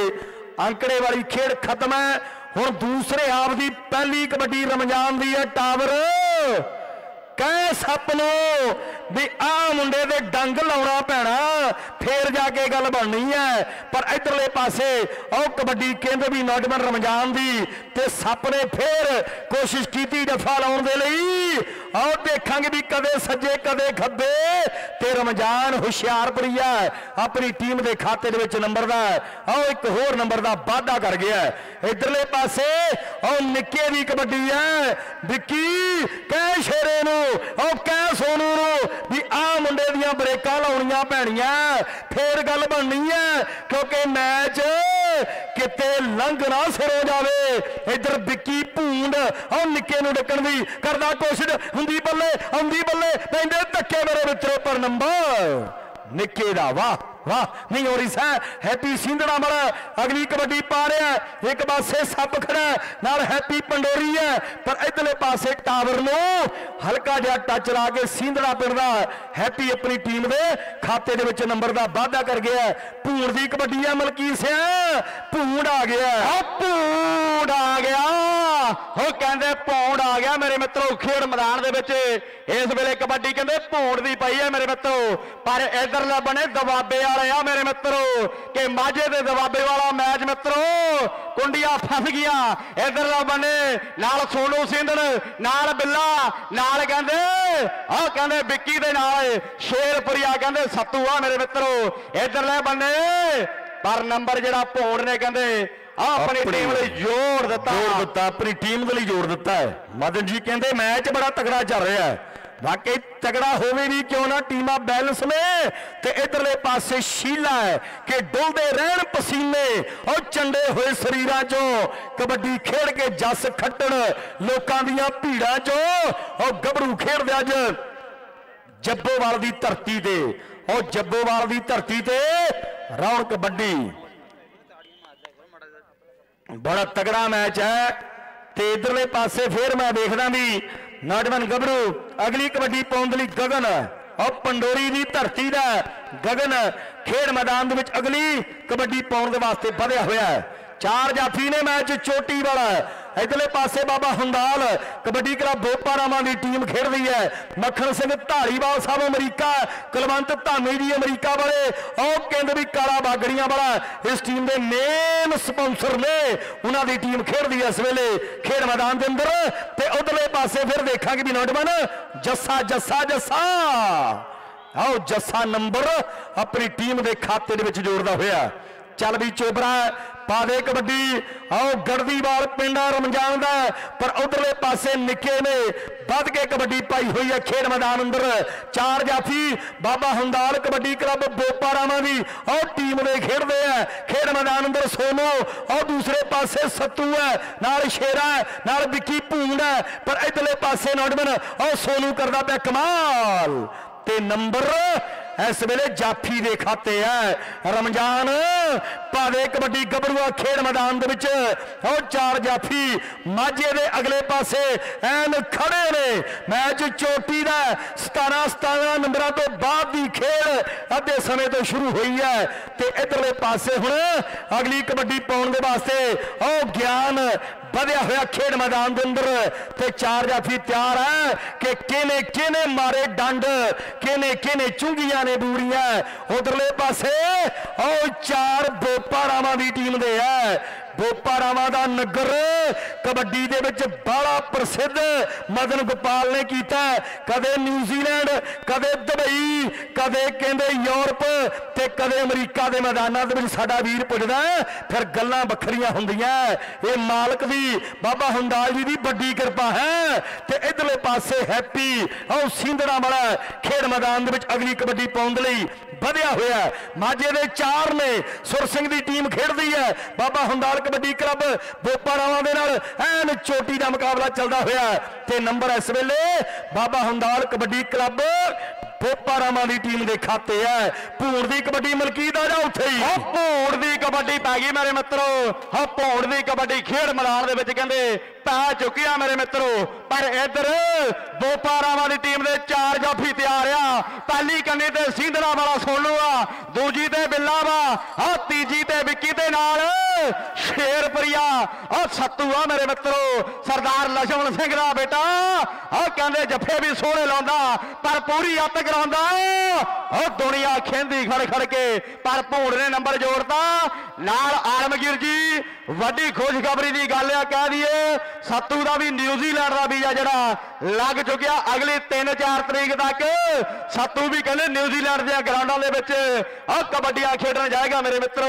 ਅੰਕੜੇ ਵਾਲੀ ਖੇਡ ਖਤਮ ਹੈ। ਹੁਣ ਦੂਸਰੇ ਹਾਫ ਦੀ ਪਹਿਲੀ ਕਬੱਡੀ ਰਮਜ਼ਾਨ ਦੀ ਹੈ ਟਾਵਰ। ਕਹਿ ਸੱਪ ਨੂੰ ਵੀ ਆ ਮੁੰਡੇ ਦੇ ਡੰਗ ਲਾਉਣਾ ਪੈਣਾ। ਫੇਰ ਜਾ ਕੇ ਗੱਲ ਬਣਨੀ ਹੈ। ਪਰ ਇਧਰਲੇ ਪਾਸੇ ਉਹ ਕਬੱਡੀ ਕਹਿੰਦੇ ਵੀ ਨੌਜਵਾਨ ਰਮਜ਼ਾਨ ਦੀ ਤੇ ਸੱਪ ਨੇ ਫੇਰ ਕੋਸ਼ਿਸ਼ ਕੀਤੀ ਜਫਾ ਲਾਉਣ ਦੇ ਲਈ। ਆਓ ਦੇਖਾਂਗੇ ਵੀ ਕਦੇ ਸੱਜੇ, ਕਦੇ ਖੱਬੇ। ਤੇ ਰਮਜ਼ਾਨ ਹੁਸ਼ਿਆਰਪੁਰੀਆ ਆਪਣੀ ਟੀਮ ਦੇ ਖਾਤੇ ਦੇ ਵਿੱਚ ਨੰਬਰ ਦਾ। ਆਓ ਇੱਕ ਹੋਰ ਨੰਬਰ ਦਾ ਵਾਅਦਾ ਕਰ ਗਿਆ। ਇਧਰਲੇ ਪਾਸੇ, ਆਓ ਨਿੱਕੇ ਦੀ ਕਬੱਡੀ ਹੈ ਵਿੱਕੀ, ਕਹਿ ਸ਼ੇਰੇ ਨੂੰ, ਆਓ ਕਹਿ ਸੋਨੂ ਨੂੰ ਵੀ ਆਹ ਮੁੰਡੇ ਦੀਆਂ ਬ੍ਰੇਕਾਂ ਲਾਉਣੀਆਂ ਪੈਣੀਆਂ। ਫੇਰ ਗੱਲ ਬਣਨੀ ਹੈ ਕਿਉਂਕਿ ਮੈਚ ਕਿਤੇ ਲੰਘ ਨਾ ਸਿਰੋ ਜਾਵੇ। ਇੱਧਰ ਵਿੱਕੀ ਭੂੰਡ ਉਹ ਨਿੱਕੇ ਨੂੰ ਡੱਕਣ ਦੀ ਕਰਦਾ ਕੋਸ਼ਿਸ਼, ਹੁੰਦੀ ਬੱਲੇ, ਆਉਂਦੀ ਬੱਲੇ, ਪੈਂਦੇ ਧੱਕੇ ਮੇਰੇ ਮਿੱਤਰੋ ਪਰ ਨੰਬਰ ਨਿੱਕੇ ਦਾ ਵਾਹ। ਵਾਹ, ਨਹੀਂ ਹੋ ਰਹੀ ਸਾ ਹੈਪੀ ਸਿੰਧੜਾ ਮਲ। ਅਗਲੀ ਕਬੱਡੀ ਪਾ ਰਿਹਾ ਇੱਕ ਪਾਸੇ ਸੱਪ ਖੜਾ ਨਾਲ ਹੈਪੀ ਪੰਡੋਰੀ ਹੈ। ਪਰ ਇਧਰਲੇ ਪਾਸੇ ਟਾਵਰ ਨੂੰ ਹਲਕਾ ਜਿਹਾ ਟੱਚ ਲਾ ਕੇ ਸਿੰਧੜਾ ਪਿੰਡ ਦਾ ਹੈਪੀ ਆਪਣੀ ਟੀਮ ਦੇ ਖਾਤੇ ਦੇ ਵਿੱਚ ਨੰਬਰ ਦਾ ਵਾਅਦਾ ਕਰ ਗਿਆ ਹੈ। ਭੂੰਡ ਦੀ ਕਬੱਡੀ ਹੈ ਮਲਕੀਤ ਸਿੰਘ। ਭੂੰਡ ਆ ਗਿਆ ਆ ਪੂੰਡ ਆ ਗਿਆ। ਹੋ ਕਹਿੰਦੇ ਪੌਂਡ ਆ ਗਿਆ ਮੇਰੇ ਮਿੱਤਰੋ, ਖੇਡ ਮੈਦਾਨ ਦੇ ਵਿੱਚ। ਇਸ ਵੇਲੇ ਕਬੱਡੀ ਕਹਿੰਦੇ ਪੌਂਡ ਦੀ ਪਈ ਹੈ ਮੇਰੇ ਮਿੱਤਰੋ। ਪਰ ਇਧਰਲੇ ਬਣੇ ਦਬਾਬੇ ਵਾਲੇ ਆ ਮੇਰੇ ਮਿੱਤਰੋ ਕਿ ਮਾਝੇ ਦੇ ਦਬਾਬੇ ਵਾਲਾ ਮੈਚ ਮਿੱਤਰੋ ਕੁੰਡੀਆਂ ਫਸ ਗਈਆਂ। ਇਧਰਲੇ ਬਣੇ ਨਾਲ ਸੋਨੂ ਸਿੰਧੜ ਨਾਲ ਬਿੱਲਾ ਨਾਲ ਕਹਿੰਦੇ ਆਹ ਕਹਿੰਦੇ ਵਿੱਕੀ ਦੇ ਨਾਲ ਸ਼ੇਰਪੁਰੀਆ ਕਹਿੰਦੇ ਸੱਤੂ ਆ ਮੇਰੇ ਮਿੱਤਰੋ। ਇਧਰਲੇ ਬੰਨੇ ਪਰ ਨੰਬਰ ਜਿਹੜਾ ਪੌਂਡ ਨੇ ਕਹਿੰਦੇ ਆ ਆਪਣੀ ਟੀਮ ਲਈ ਜੋੜ ਦਿੱਤਾ। ਜੋੜ ਦਿੱਤਾ ਆਪਣੀ ਟੀਮ ਦੇ ਲਈ ਜੋੜ ਦਿੱਤਾ ਹੈ। ਮਦਨ ਜੀ ਕਹਿੰਦੇ ਮੈਚ ਬੜਾ ਤਗੜਾ ਚੱਲ ਰਿਹਾ ਹੈ। ਵਾਕਈ ਤਗੜਾ ਹੋਵੇ ਵੀ ਕਿਉਂ ਨਾ ਟੀਮਾਂ ਬੈਲੈਂਸ ਨੇ ਤੇ ਇਧਰਲੇ ਪਾਸੇ ਸ਼ੀਲਾ ਹੈ ਕਿ ਡੁੱਲਦੇ ਰਹਿਣ ਪਸੀਨੇ ਉਹ ਚੰਡੇ ਹੋਏ ਸਰੀਰਾਂ 'ਚੋਂ ਕਬੱਡੀ ਖੇਡ ਕੇ ਜੱਸ ਖੱਟਣ ਲੋਕਾਂ ਦੀਆਂ ਭੀੜਾਂ 'ਚੋਂ ਉਹ ਗੱਭਰੂ ਖੇਡਦੇ ਅੱਜ ਜੱਬੋਵਾਲ ਦੀ ਧਰਤੀ ਤੇ ਉਹ ਜੱਬੋਵਾਲ ਦੀ ਧਰਤੀ ਤੇ ਰੌਣਕ ਵੱਡੀ। ਬੜਾ ਤਗੜਾ ਮੈਚ ਹੈ ਤੇ ਇਧਰਲੇ ਪਾਸੇ ਫੇਰ ਮੈਂ ਦੇਖਦਾ ਵੀ ਨੌਜਵਾਨ ਗੱਭਰੂ, ਅਗਲੀ ਕਬੱਡੀ ਪਾਉਣ ਦੇ ਲਈ ਗਗਨ। ਉਹ ਪੰਡੋਰੀ ਦੀ ਧਰਤੀ ਦਾ ਗਗਨ ਖੇਡ ਮੈਦਾਨ ਦੇ ਵਿੱਚ ਅਗਲੀ ਕਬੱਡੀ ਪਾਉਣ ਦੇ ਵਾਸਤੇ ਵਧਿਆ ਹੋਇਆ ਹੈ। ਚਾਰ ਜਾਫੀ ਨੇ ਮੈਚ ਚੋਟੀ ਵਾਲਾ ਇਧਰਲੇ ਪਾਸੇ ਬਾਬਾ ਹੁੰਦਾਲ, ਕਬੱਡੀ ਕਲੱਬ ਬੋਪਾਰਾਵਾਂ ਦੀ ਟੀਮ ਖੇਡਦੀ ਹੈ। ਮੱਖਣ ਸਿੰਘ ਢਾਲੀਵਾਲ ਸਾਹਿਬ ਅਮਰੀਕਾ, ਕੁਲਵੰਤ ਧਾਮੀ ਜੀ ਅਮਰੀਕਾ ਵਾਲੇ। ਉਹ ਕਹਿੰਦੇ ਵੀ ਕਾਲਾ ਬਾਗੜੀਆਂ ਵਾਲਾ। ਇਸ ਟੀਮ ਦੇ ਮੇਨ ਸਪਾਂਸਰ ਨੇ। ਉਹਨਾਂ ਦੀ ਟੀਮ ਖੇਡਦੀ ਹੈ ਇਸ ਵੇਲੇ, ਖੇਡ ਮੈਦਾਨ ਦੇ ਅੰਦਰ। ਤੇ ਉਧਰਲੇ ਪਾਸੇ ਫਿਰ ਦੇਖਾਂਗੇ ਵੀ ਨੌਜਵਾਨ, ਜੱਸਾ ਜੱਸਾ ਜੱਸਾ। ਆਓ, ਜੱਸਾ ਨੰਬਰ ਆਪਣੀ ਟੀਮ ਦੇ ਖਾਤੇ ਦੇ ਵਿੱਚ ਜੋੜਦਾ ਹੋਇਆ। ਚੱਲ ਵੀ ਚੋਬਰਾ ਪਾ ਦੇ ਕਬੱਡੀ। ਆਓ ਗੜਦੀਵਾਲ ਪਿੰਡਾ ਰਮਜਾਨ ਦਾ, ਪਰ ਉਧਰਲੇ ਪਾਸੇ ਨਿੱਕੇ ਨੇ। ਵੱਧ ਕੇ ਕਬੱਡੀ ਪਾਈ ਹੋਈ ਹੈ ਖੇਡ ਮੈਦਾਨ ਅੰਦਰ। ਚਾਰ ਜਾਫੀ, ਬਾਬਾ ਹੁੰਦਾਲ ਕਬੱਡੀ ਕਲੱਬ, ਬੋਪਾਰਾਵਾਂ ਦੀ। ਉਹ ਟੀਮ ਦੇ ਖੇਡਦੇ ਆ। ਖੇਡ ਮੈਦਾਨ ਅੰਦਰ ਸੋਨੋ ਉਹ ਦੂਸਰੇ ਪਾਸੇ ਸੱਤੂ ਹੈ। ਨਾਲ ਸ਼ੇਰਾ ਨਾਲ ਵਿੱਕੀ ਭੂੰਡ ਹੈ। ਪਰ ਇਧਰਲੇ ਪਾਸੇ ਨੌਜਵਾਨ ਉਹ ਸੋਨੂ ਕਰਦਾ ਪਿਆ ਕਮਾਲ। ਤੇ ਨੰਬਰ ਇਸ ਵੇਲੇ ਜਾਫੀ ਦੇ ਖਾਤੇ ਹੈ। ਰਮਜ਼ਾਨ ਪਾਵੇ ਕਬੱਡੀ ਗੱਭਰੂਆ ਖੇਡ ਮੈਦਾਨ ਦੇ ਵਿੱਚ ਉਹ ਚਾਰ ਜਾਫੀ ਮਾਝੇ ਦੇ ਅਗਲੇ ਪਾਸੇ ਐਨ ਖੜੇ ਨੇ। ਮੈਚ ਚੋਟੀ ਦਾ 17 17 ਨੰਬਰਾਂ ਤੋਂ ਬਾਅਦ ਦੀ ਖੇਡ ਅੱਧੇ ਸਮੇਂ ਤੋਂ ਸ਼ੁਰੂ ਹੋਈ ਹੈ ਤੇ ਇਧਰਲੇ ਪਾਸੇ ਹੁਣ ਅਗਲੀ ਕਬੱਡੀ ਪਾਉਣ ਦੇ ਵਾਸਤੇ ਉਹ ਗਿਆਨ ਵਧਿਆ ਹੋਇਆ ਖੇਡ ਮੈਦਾਨ ਦੇ ਅੰਦਰ ਤੇ ਚਾਰ ਜਾਫੀ ਤਿਆਰ ਹੈ ਕਿ ਕਿਨੇ ਕਿਨੇ ਮਾਰੇ ਡੰਡ ਕਿਨੇ ਕਿਨੇ ਚੁੰਗੀਆਂ ਨੇ ਬੂੜੀਆਂ। ਉਧਰਲੇ ਪਾਸੇ, ਉਹ ਚਾਰ ਬੋਪਾਰਾਵਾਂ ਦੀ ਟੀਮ ਦੇ ਹੈ। ਬੋਪਾਰਾਵਾਂ ਦਾ ਨਗਰ, ਕਬੱਡੀ ਦੇ ਵਿੱਚ ਬੜਾ ਪ੍ਰਸਿੱਧ। ਮਦਨ ਗੋਪਾਲ ਨੇ ਕੀਤਾ ਕਦੇ ਨਿਊਜ਼ੀਲੈਂਡ, ਕਦੇ ਦੁਬਈ, ਕਦੇ ਕਹਿੰਦੇ ਯੂਰਪ ਤੇ ਕਦੇ ਅਮਰੀਕਾ ਦੇ ਮੈਦਾਨਾਂ ਦੇ ਵਿੱਚ ਸਾਡਾ ਵੀਰ ਪੁੱਜਦਾ ਫਿਰ ਗੱਲਾਂ ਵੱਖਰੀਆਂ ਹੁੰਦੀਆਂ ਇਹ ਮਾਲਕ ਦੀ, ਬਾਬਾ ਹੁੰਦਾਲ ਜੀ ਦੀ ਵੱਡੀ ਕਿਰਪਾ ਹੈ। ਤੇ ਇਧਰਲੇ ਪਾਸੇ ਹੈਪੀ, ਉਹ ਸਿੰਧੜਾ ਵਾਲਾ ਖੇਡ ਮੈਦਾਨ ਦੇ ਵਿੱਚ ਅਗਲੀ ਕਬੱਡੀ ਪਾਉਣ ਦੇ ਲਈ ਵਧਿਆ ਹੋਇਆ ਮਾਝੇ ਦੇ ਚਾਰ ਨੇ, ਸੁਰ ਸਿੰਘ ਦੀ ਟੀਮ ਖੇਡਦੀ ਹੈ। ਬਾਬਾ ਹੁੰਦਾਲ ਕਬੱਡੀ ਕਲੱਬ ਬੋਪਾਰਾਵਾਂ ਦੇ ਨਾਲ ਐਨ ਚੋਟੀ ਦਾ ਮੁਕਾਬਲਾ ਚੱਲਦਾ ਹੋਇਆ ਤੇ ਨੰਬਰ ਇਸ ਵੇਲੇ ਬਾਬਾ ਹੁੰਦਾਲ ਕਬੱਡੀ ਕਲੱਬ ਬੋਪਾਰਾਵਾਂ ਦੀ ਟੀਮ ਦੇ ਖਾਤੇ ਹੈ। ਭੂੜ ਦੀ ਕਬੱਡੀ ਮਲਕੀਤ ਆ ਜਾ ਉੱਥੇ ਹੀ। ਉਹ ਭੌੜ ਦੀ ਕਬੱਡੀ ਪੈ ਗਈ ਮੇਰੇ ਮਿੱਤਰੋ। ਹਾਂ ਭੌੜ ਦੀ ਕਬੱਡੀ ਖੇਡ ਮੈਦਾਨ ਦੇ ਵਿੱਚ ਕਹਿੰਦੇ ਪੈ ਚੁੱਕੀ ਮੇਰੇ ਮਿੱਤਰੋ। ਪਰ ਇੱਧਰ ਬੋਪਾਰਾਵਾਂ ਦੀ ਟੀਮ ਦੇ ਚਾਰ ਜਾਫੀ ਤਿਆਰ ਆ। ਪਹਿਲੀ ਕੰਨੀ ਤੇ ਸਿੰਧਰਾ ਵਾਲਾ ਸੋਨੂ ਆ। ਦੂਜੀ ਤੇ ਬਿੱਲਾ ਵਾ ਆ ਤੀਜੀ ਤੇ ਵਿੱਕੀ ਦੇ ਨਾਲ ਸ਼ੇਰਪੁਰੀਆ ਆ ਸੱਤੂ ਆ ਮੇਰੇ ਮਿੱਤਰੋ। ਸਰਦਾਰ ਲਛਮਣ ਸਿੰਘ ਦਾ ਬੇਟਾ ਆ ਕਹਿੰਦੇ ਜੱਫੇ ਵੀ ਸੋਹਣੇ ਲਾਉਂਦਾ, ਪਰ ਪੂਰੀ ਅੱਤ ਕਰਾਉਂਦਾ। ਉਹ ਦੁਨੀਆ ਖੇਂਦੀ ਖੜ ਖੜ ਕੇ, ਪਰ ਭੂੜ ਨੇ ਨੰਬਰ ਜੋੜਤਾ। ਨਾਲ ਆਲਮਗੀਰ ਜੀ ਵੱਡੀ ਖੁਸ਼ਖਬਰੀ ਦੀ ਗੱਲ ਆ, ਕਹਿ ਦਈਏ, ਸੱਤੂ ਦਾ ਵੀ ਨਿਊਜ਼ੀਲੈਂਡ ਦਾ ਵੀਜ਼ਾ ਜਿਹੜਾ ਲੱਗ ਚੁੱਕਿਆ ਅਗਲੀ 3-4 ਤਰੀਕ ਤੱਕ। ਸੱਤੂ ਵੀ ਕਹਿੰਦੇ ਨਿਊਜ਼ੀਲੈਂਡ ਦੀਆਂ ਗਰਾਊਂਡਾਂ ਦੇ ਵਿੱਚ ਆ ਕਬੱਡੀਆਂ ਖੇਡਣ ਜਾਏਗਾ ਮੇਰੇ ਮਿੱਤਰੋ।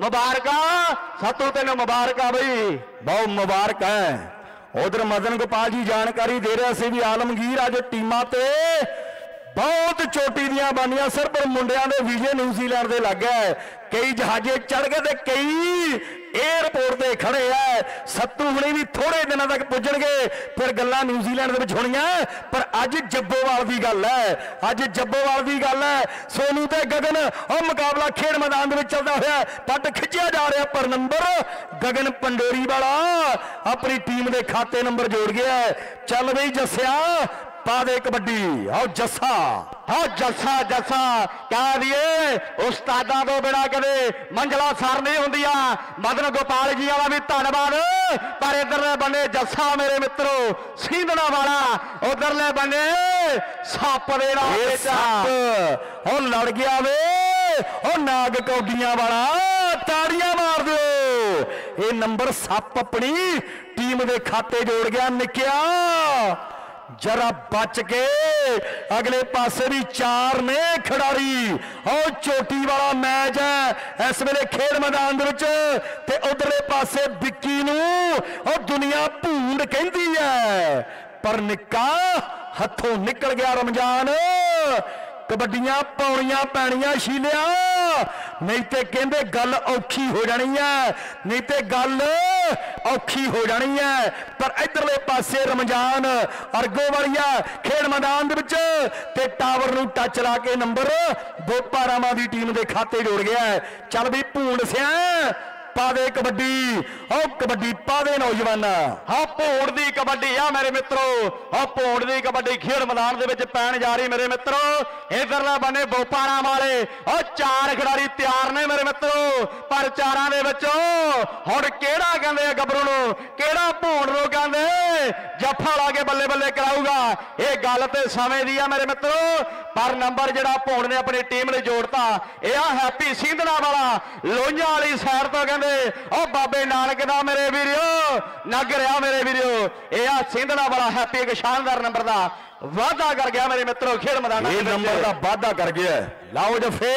ਮੁਬਾਰਕਾਂ, ਸੱਤੂ ਤੈਨੂੰ ਮੁਬਾਰਕਾਂ ਬਈ। ਬਹੁਤ ਮੁਬਾਰਕ ਹੈ। ਉਧਰ ਮਦਨ ਗੋਪਾਲ ਜੀ ਜਾਣਕਾਰੀ ਦੇ ਰਿਹਾ ਸੀ ਵੀ ਆਲਮਗੀਰ ਅੱਜ ਟੀਮਾਂ ਤੇ ਬਹੁਤ ਚੋਟੀ ਦੀਆਂ ਬਾਨੀਆਂ ਸਰ, ਪਰ ਮੁੰਡਿਆਂ ਦੇ ਵੀਜ਼ੇ ਨਿਊਜ਼ੀਲੈਂਡ ਦੇ ਲੱਗ ਗਏ। ਕਈ ਜਹਾਜ਼ੇ ਚੜ ਗਏ ਤੇ ਕਈ 에ਅਰਪੋਰਟ ਤੇ ਖੜੇ ਆ। ਸੱਤੂ ਹੁਣੇ ਵੀ ਥੋੜੇ ਦਿਨਾਂ ਤੱਕ ਪੁੱਜਣਗੇ। ਫਿਰ ਗੱਲਾਂ ਨਿਊਜ਼ੀਲੈਂਡ ਦੇ ਵਿੱਚ ਹੋਣੀਆਂ। ਪਰ ਅੱਜ ਜੱਬੋਵਾਲ ਦੀ ਗੱਲ ਹੈ। ਅੱਜ ਜੱਬੋਵਾਲ ਦੀ ਗੱਲ ਹੈ। ਸੋਨੂ ਤੇ ਗਗਨ, ਉਹ ਮੁਕਾਬਲਾ ਖੇਡ ਮੈਦਾਨ ਦੇ ਵਿੱਚ ਚੱਲਦਾ ਹੋਇਆ। ਪੱਟ ਖਿੱਚਿਆ ਜਾ ਰਿਹਾ ਪਰ ਨੰਬਰ ਗਗਨ ਪੰਡੋਰੀ ਵਾਲਾ ਆਪਣੀ ਟੀਮ ਦੇ ਖਾਤੇ ਨੰਬਰ ਜੋੜ ਗਿਆ। ਚੱਲ ਬਈ ਜੱਸਿਆ ਪਾ ਦੇ ਕਬੱਡੀ। ਆਓ ਜੱਸਾ ਹਾਂ ਜੱਸਾ ਜੱਸਾ। ਕਹਿ ਦਈਏ ਉਸਤਾਦਾਂ ਤੋਂ ਬਿਨਾ ਕਦੇ ਮੰਜ਼ਲਾ ਸਰ ਨਹੀਂ ਹੁੰਦੀਆਂ। ਮਦਨ ਗੋਪਾਲ ਜੀ ਵਾਲਾ ਵੀ ਧੰਨਵਾਦ। ਪਰ ਇਧਰਲੇ ਬੰਨੇ ਜੱਸਾ ਮੇਰੇ ਮਿੱਤਰੋ ਸਿੰਧਣਾ ਵਾਲਾ। ਉਧਰਲੇ ਬੰਨੇ ਸੱਪ ਦੇ ਨਾਲ ਸੱਪ। ਉਹ ਲੜ ਗਿਆ ਵੇ। ਉਹ ਨਾਗ ਕੌਡੀਆਂ ਵਾਲਾ। ਤਾੜੀਆਂ ਮਾਰ ਦਿਓ। ਇਹ ਨੰਬਰ ਸੱਪ ਆਪਣੀ ਟੀਮ ਦੇ ਖਾਤੇ ਜੋੜ ਗਿਆ ਨਿਕਿਆ। ਜਰਾ ਬਚ ਕੇ ਅਗਲੇ ਪਾਸੇ ਵੀ ਚਾਰ ਨੇ ਖਿਡਾਰੀ। ਉਹ ਚੋਟੀ ਵਾਲਾ ਮੈਚ ਹੈ ਇਸ ਵੇਲੇ ਖੇਡ ਮੈਦਾਨ ਦੇ ਵਿੱਚ ਤੇ ਉਧਰਲੇ ਪਾਸੇ ਵਿੱਕੀ ਨੂੰ ਉਹ ਦੁਨੀਆ ਭੂੰਡ ਕਹਿੰਦੀ ਹੈ। ਪਰ ਨਿੱਕਾ ਹੱਥੋਂ ਨਿਕਲ ਗਿਆ ਰਮਜ਼ਾਨ। ਕਬੱਡੀਆਂ ਪਾਉਣੀਆਂ ਪੈਣੀਆਂ ਸ਼ੀਲਿਆ। ਨਹੀਂ ਤੇ ਕਹਿੰਦੇ ਗੱਲ ਔਖੀ ਹੋ ਜਾਣੀ ਹੈ ਨਹੀਂ ਤੇ ਗੱਲ ਔਖੀ ਹੋ ਜਾਣੀ ਹੈ ਪਰ ਇਧਰਲੇ ਪਾਸੇ ਰਮਜ਼ਾਨ ਅਰਗੋ ਵਾਲੀਆ ਖੇਡ ਮੈਦਾਨ ਦੇ ਵਿੱਚ ਤੇ ਟਾਵਰ ਨੂੰ ਟੱਚ ਲਾ ਕੇ ਨੰਬਰ ਬੋਪਾਰਾਮਾ ਦੀ ਟੀਮ ਦੇ ਖਾਤੇ ਜੋੜ ਗਿਆ ਹੈ। ਚੱਲ ਵੀ ਭੂੰਡ ਸਿਆ। ਪਾ ਦੇ ਕਬੱਡੀ। ਉਹ ਕਬੱਡੀ ਪਾ ਨੌਜਵਾਨ। ਹਾਂ ਭੋੜ ਦੀ ਕਬੱਡੀ ਆ ਮੇਰੇ ਮਿੱਤਰੋ। ਹਾਂ ਭੋੜ ਦੀ ਕਬੱਡੀ ਖੇਡ ਮੈਦਾਨ ਦੇ ਵਿੱਚ ਪੈਣ ਜਾ ਰਹੀ ਮੇਰੇ ਮਿੱਤਰੋ। ਇਧਰਲੇ ਬੰਨੇ ਬੋਪਾਰਾ ਵਾਲੇ। ਉਹ ਚਾਰ ਖਿਡਾਰੀ ਤਿਆਰ ਨੇ ਮੇਰੇ ਮਿੱਤਰੋ। ਪਰ ਚਾਰਾਂ ਦੇ ਵਿੱਚੋਂ ਹੁਣ ਕਿਹੜਾ ਕਹਿੰਦੇ ਆ ਗੱਭਰੂ ਨੂੰ? ਕਿਹੜਾ ਭੋੜ ਨੂੰ ਕਹਿੰਦੇ? ਜੱਫਾ ਲਾ ਕੇ ਬੱਲੇ ਬੱਲੇ ਕਰਾਊਗਾ। ਇਹ ਗੱਲ ਤੇ ਸਮੇਂ ਦੀ ਆ ਮੇਰੇ ਮਿੱਤਰੋ। ਪਰ ਨੰਬਰ ਜਿਹੜਾ ਭੋੜ ਨੇ ਆਪਣੀ ਟੀਮ ਲਈ ਜੋੜਤਾ ਇਹ ਆ ਹੈਪੀ ਸਿੰਧਣਾ ਵਾਲਾ। ਲੋਹੀਆਂ ਵਾਲੀ ਸਾਈਡ ਤੋਂ ਕਹਿੰਦੇ ਉਹ ਬਾਬੇ ਨਾਨਕ ਦਾ ਮੇਰੇ ਵੀਰਿਓ ਨਗ ਰਿਹਾ ਮੇਰੇ ਵੀਰਿਓ। ਇਹ ਆ ਸਿੰਧਣਾ ਵਾਲਾ ਹੈਪੀ ਇੱਕ ਸ਼ਾਨਦਾਰ ਨੰਬਰ ਦਾ ਵਾਅਦਾ ਕਰ ਗਿਆ ਮੇਰੇ ਮਿੱਤਰੋ ਖੇਡ ਮੈਦਾਨ ਇਹ ਨੰਬਰ ਦਾ ਵਾਅਦਾ ਕਰ ਗਿਆ। ਲਾਓ ਜਫੇ।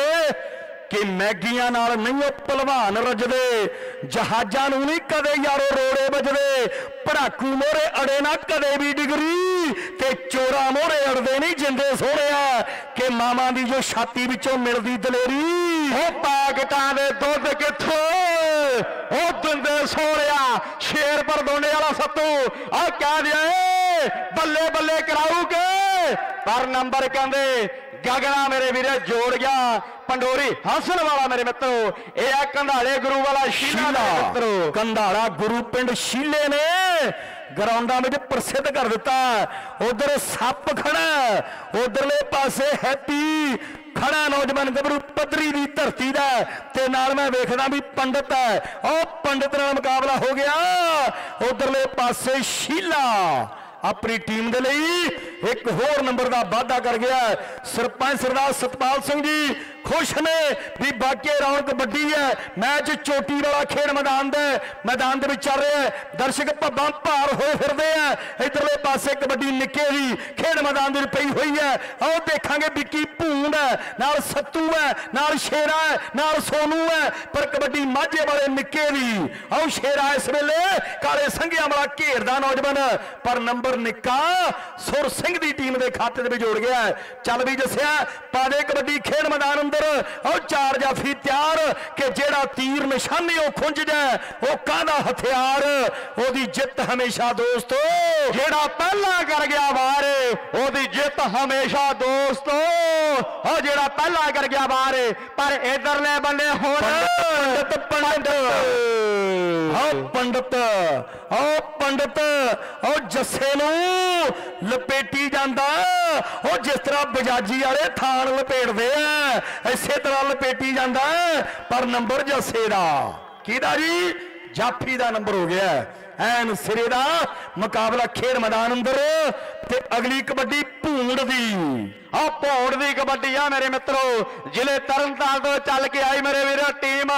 ਕਿ ਮੈਗੀਆਂ ਨਾਲ ਨਹੀਂ ਉਹ ਭਲਵਾਨ ਰਜਦੇ, ਜਹਾਜ਼ਾਂ ਨੂੰ ਨਹੀਂ ਕਦੇ ਯਾਰੋ ਰੋੜੇ ਵੱਜਦੇ, ਪੜਾਕੂ ਮੋਰੇ ਅੜੇ ਨਾ ਕਦੇ ਵੀ ਡਿਗਰੀ ਤੇ ਚੋਰਾ ਮੋਰੇ ਅੜਦੇ ਨਹੀਂ ਜਿੰਦੇ ਸੋਹਣਿਆ, ਕਿ ਮਾਵਾਂ ਦੀ ਜੋ ਛਾਤੀ ਵਿੱਚੋਂ ਮਿਲਦੀ ਦਲੇਰੀ, ਉਹ ਪਾਕਟਾਂ ਦੇ ਦੁੱਧ ਕਿੱਥੋਂ? ਉਹ ਦਿੰਦੇ ਸੋਹਰਿਆ ਸ਼ੇਰ ਪਰ ਦੋਨੇ ਵਾਲਾ ਸੱਤੂ ਆ ਕਹਿ ਦਿਆ ਬੱਲੇ ਬੱਲੇ ਕਰਾਊਗੇ। ਪਰ ਨੰਬਰ ਕਹਿੰਦੇ, ਗਗਨਾ ਮੇਰੇ ਵੀਰੇ ਜੋੜ ਗਿਆ ਪੰਡੋਰੀ ਹਸਨ ਵਾਲਾ ਮੇਰੇ ਮਿੱਤਰੋ ਇਹ ਆ ਕੰਧਾਲੇ ਗੁਰੂ ਵਾਲਾ ਸ਼ੀਲਾ ਦਾ ਮਿੱਤਰੋ। ਕੰਧਾਲਾ ਗੁਰੂ ਪਿੰਡ ਸ਼ੀਲੇ ਨੇ ਗਰਾਊਂਡਾਂ ਵਿੱਚ ਪ੍ਰਸਿੱਧ ਕਰ ਦਿੱਤਾ। ਉਧਰ ਸੱਪ ਖੜਾ ਉਧਰਲੇ ਪਾਸੇ ਹੈਪੀ ਖੜਾ ਨੌਜਵਾਨ ਗੱਭਰੂ ਪੱਧਰੀ ਦੀ ਧਰਤੀ ਦਾ ਤੇ ਨਾਲ ਮੈਂ ਵੇਖਦਾ ਵੀ ਪੰਡਤ ਹੈ। ਉਹ ਪੰਡਤ ਨਾਲ ਮੁਕਾਬਲਾ ਹੋ ਗਿਆ। ਉਧਰਲੇ ਪਾਸੇ ਸ਼ੀਲਾ ਆਪਣੀ ਟੀਮ ਦੇ ਲਈ ਇੱਕ ਹੋਰ ਨੰਬਰ ਦਾ ਵਾਅਦਾ ਕਰ ਗਿਆ ਸਰਪੰਚ ਸਰਦਾਰ ਸਤਪਾਲ ਸਿੰਘ ਜੀ ਖੁਸ਼ ਨੇ ਵੀ ਬਾਕੀ ਰੌਣਕ ਵੱਡੀ ਹੈ। ਮੈਚ ਚੋਟੀ ਵਾਲਾ ਖੇਡ ਮੈਦਾਨ ਦਾ ਮੈਦਾਨ ਦੇ ਵਿੱਚ ਚੱਲ ਰਿਹਾ ਹੈ। ਦਰਸ਼ਕ ਭੱਬਾਂ ਭਾਰ ਹੋਏ ਫਿਰਦੇ ਆ। ਇਧਰਲੇ ਪਾਸੇ ਕਬੱਡੀ ਨਿੱਕੇ ਦੀ ਖੇਡ ਮੈਦਾਨ ਦੇ ਵਿੱਚ ਪਈ ਹੋਈ ਹੈ। ਆਓ ਦੇਖਾਂਗੇ ਵਿੱਕੀ ਭੂੰਡ ਹੈ। ਨਾਲ ਸੱਤੂ ਹੈ, ਨਾਲ ਸ਼ੇਰਾ ਹੈ, ਨਾਲ ਸੋਨੂ ਹੈ। ਪਰ ਕਬੱਡੀ ਮਾਝੇ ਵਾਲੇ ਨਿੱਕੇ ਦੀ ਆਓ ਸ਼ੇਰਾ ਇਸ ਵੇਲੇ ਕਾਲੇ ਸੰਘਿਆਂ ਵਾਲਾ ਘੇਰਦਾ ਨੌਜਵਾਨ। ਪਰ ਨੰਬਰ ਨਿੱਕਾ ਸੁਰ ਸਿੰਘ ਦੀ ਟੀਮ ਦੇ ਖਾਤੇ ਦੇ ਵਿੱਚ ਜੋੜ ਗਿਆ ਹੈ। ਚੱਲ ਵੀ ਦੱਸਿਆ ਪਾ ਦੇ ਕਬੱਡੀ ਖੇਡ ਮੈਦਾਨ ਅੰਦਰ। ਆਓ ਚਾਰ ਜਾਫੀ ਤਿਆਰ ਕਿ ਜਿਹੜਾ ਤੀਰ ਨਿਸ਼ਾਨੇ ਉਹ ਖੁੰਝ ਜਾਏ ਉਹ ਕਾਹਦਾ ਹਥਿਆਰ? ਉਹਦੀ ਜਿੱਤ ਹਮੇਸ਼ਾ ਦੋਸਤੋ ਜਿਹੜਾ ਪਹਿਲਾਂ ਕਰ ਗਿਆ ਵਾਰ ਉਹਦੀ ਜਿੱਤ ਹਮੇਸ਼ਾ ਦੋਸਤੋ। ਉਹ ਜਿਹੜਾ ਪਹਿਲਾਂ ਕਰ ਗਿਆ ਵਾਰ ਪਰ ਇਧਰਲੇ ਬੰਨੇ ਹੁਣ। ਪੰਡਤ ਪੰਡਤ ਆਓ ਪੰਡਤ ਆਓ ਪੰਡਤ ਆਓ ਜੱਸੇ ਨੂੰ ਲਪੇਟੀ ਜਾਂਦਾ ਉਹ ਜਿਸ ਤਰ੍ਹਾਂ ਬਜਾਜੀ ਵਾਲੇ ਥਾਣ ਲਪੇਟਦੇ ਆ, ਇਸੇ ਤਰ੍ਹਾਂ ਲਪੇਟੀ ਜਾਂਦਾ ਪਰ ਨੰਬਰ ਜੱਸੇ ਦਾ, ਕਿਹਦਾ ਜੀ? ਜਾਫੀ ਦਾ ਨੰਬਰ ਹੋ ਗਿਆ ਐਨ ਸਿਰੇ ਦਾ ਮੁਕਾਬਲਾ ਖੇਡ ਮੈਦਾਨ ਅੰਦਰ ਤੇ ਅਗਲੀ ਕਬੱਡੀ ਭੂੰਡ ਦੀ। ਆ ਭੌੜ ਦੀ ਕਬੱਡੀ ਆ ਮੇਰੇ ਮਿੱਤਰੋ। ਜ਼ਿਲ੍ਹੇ ਤਰਨਤਾਰਨ ਤੋਂ ਚੱਲ ਕੇ ਆਈ ਮੇਰੇ ਵੀਰੋ ਟੀਮ।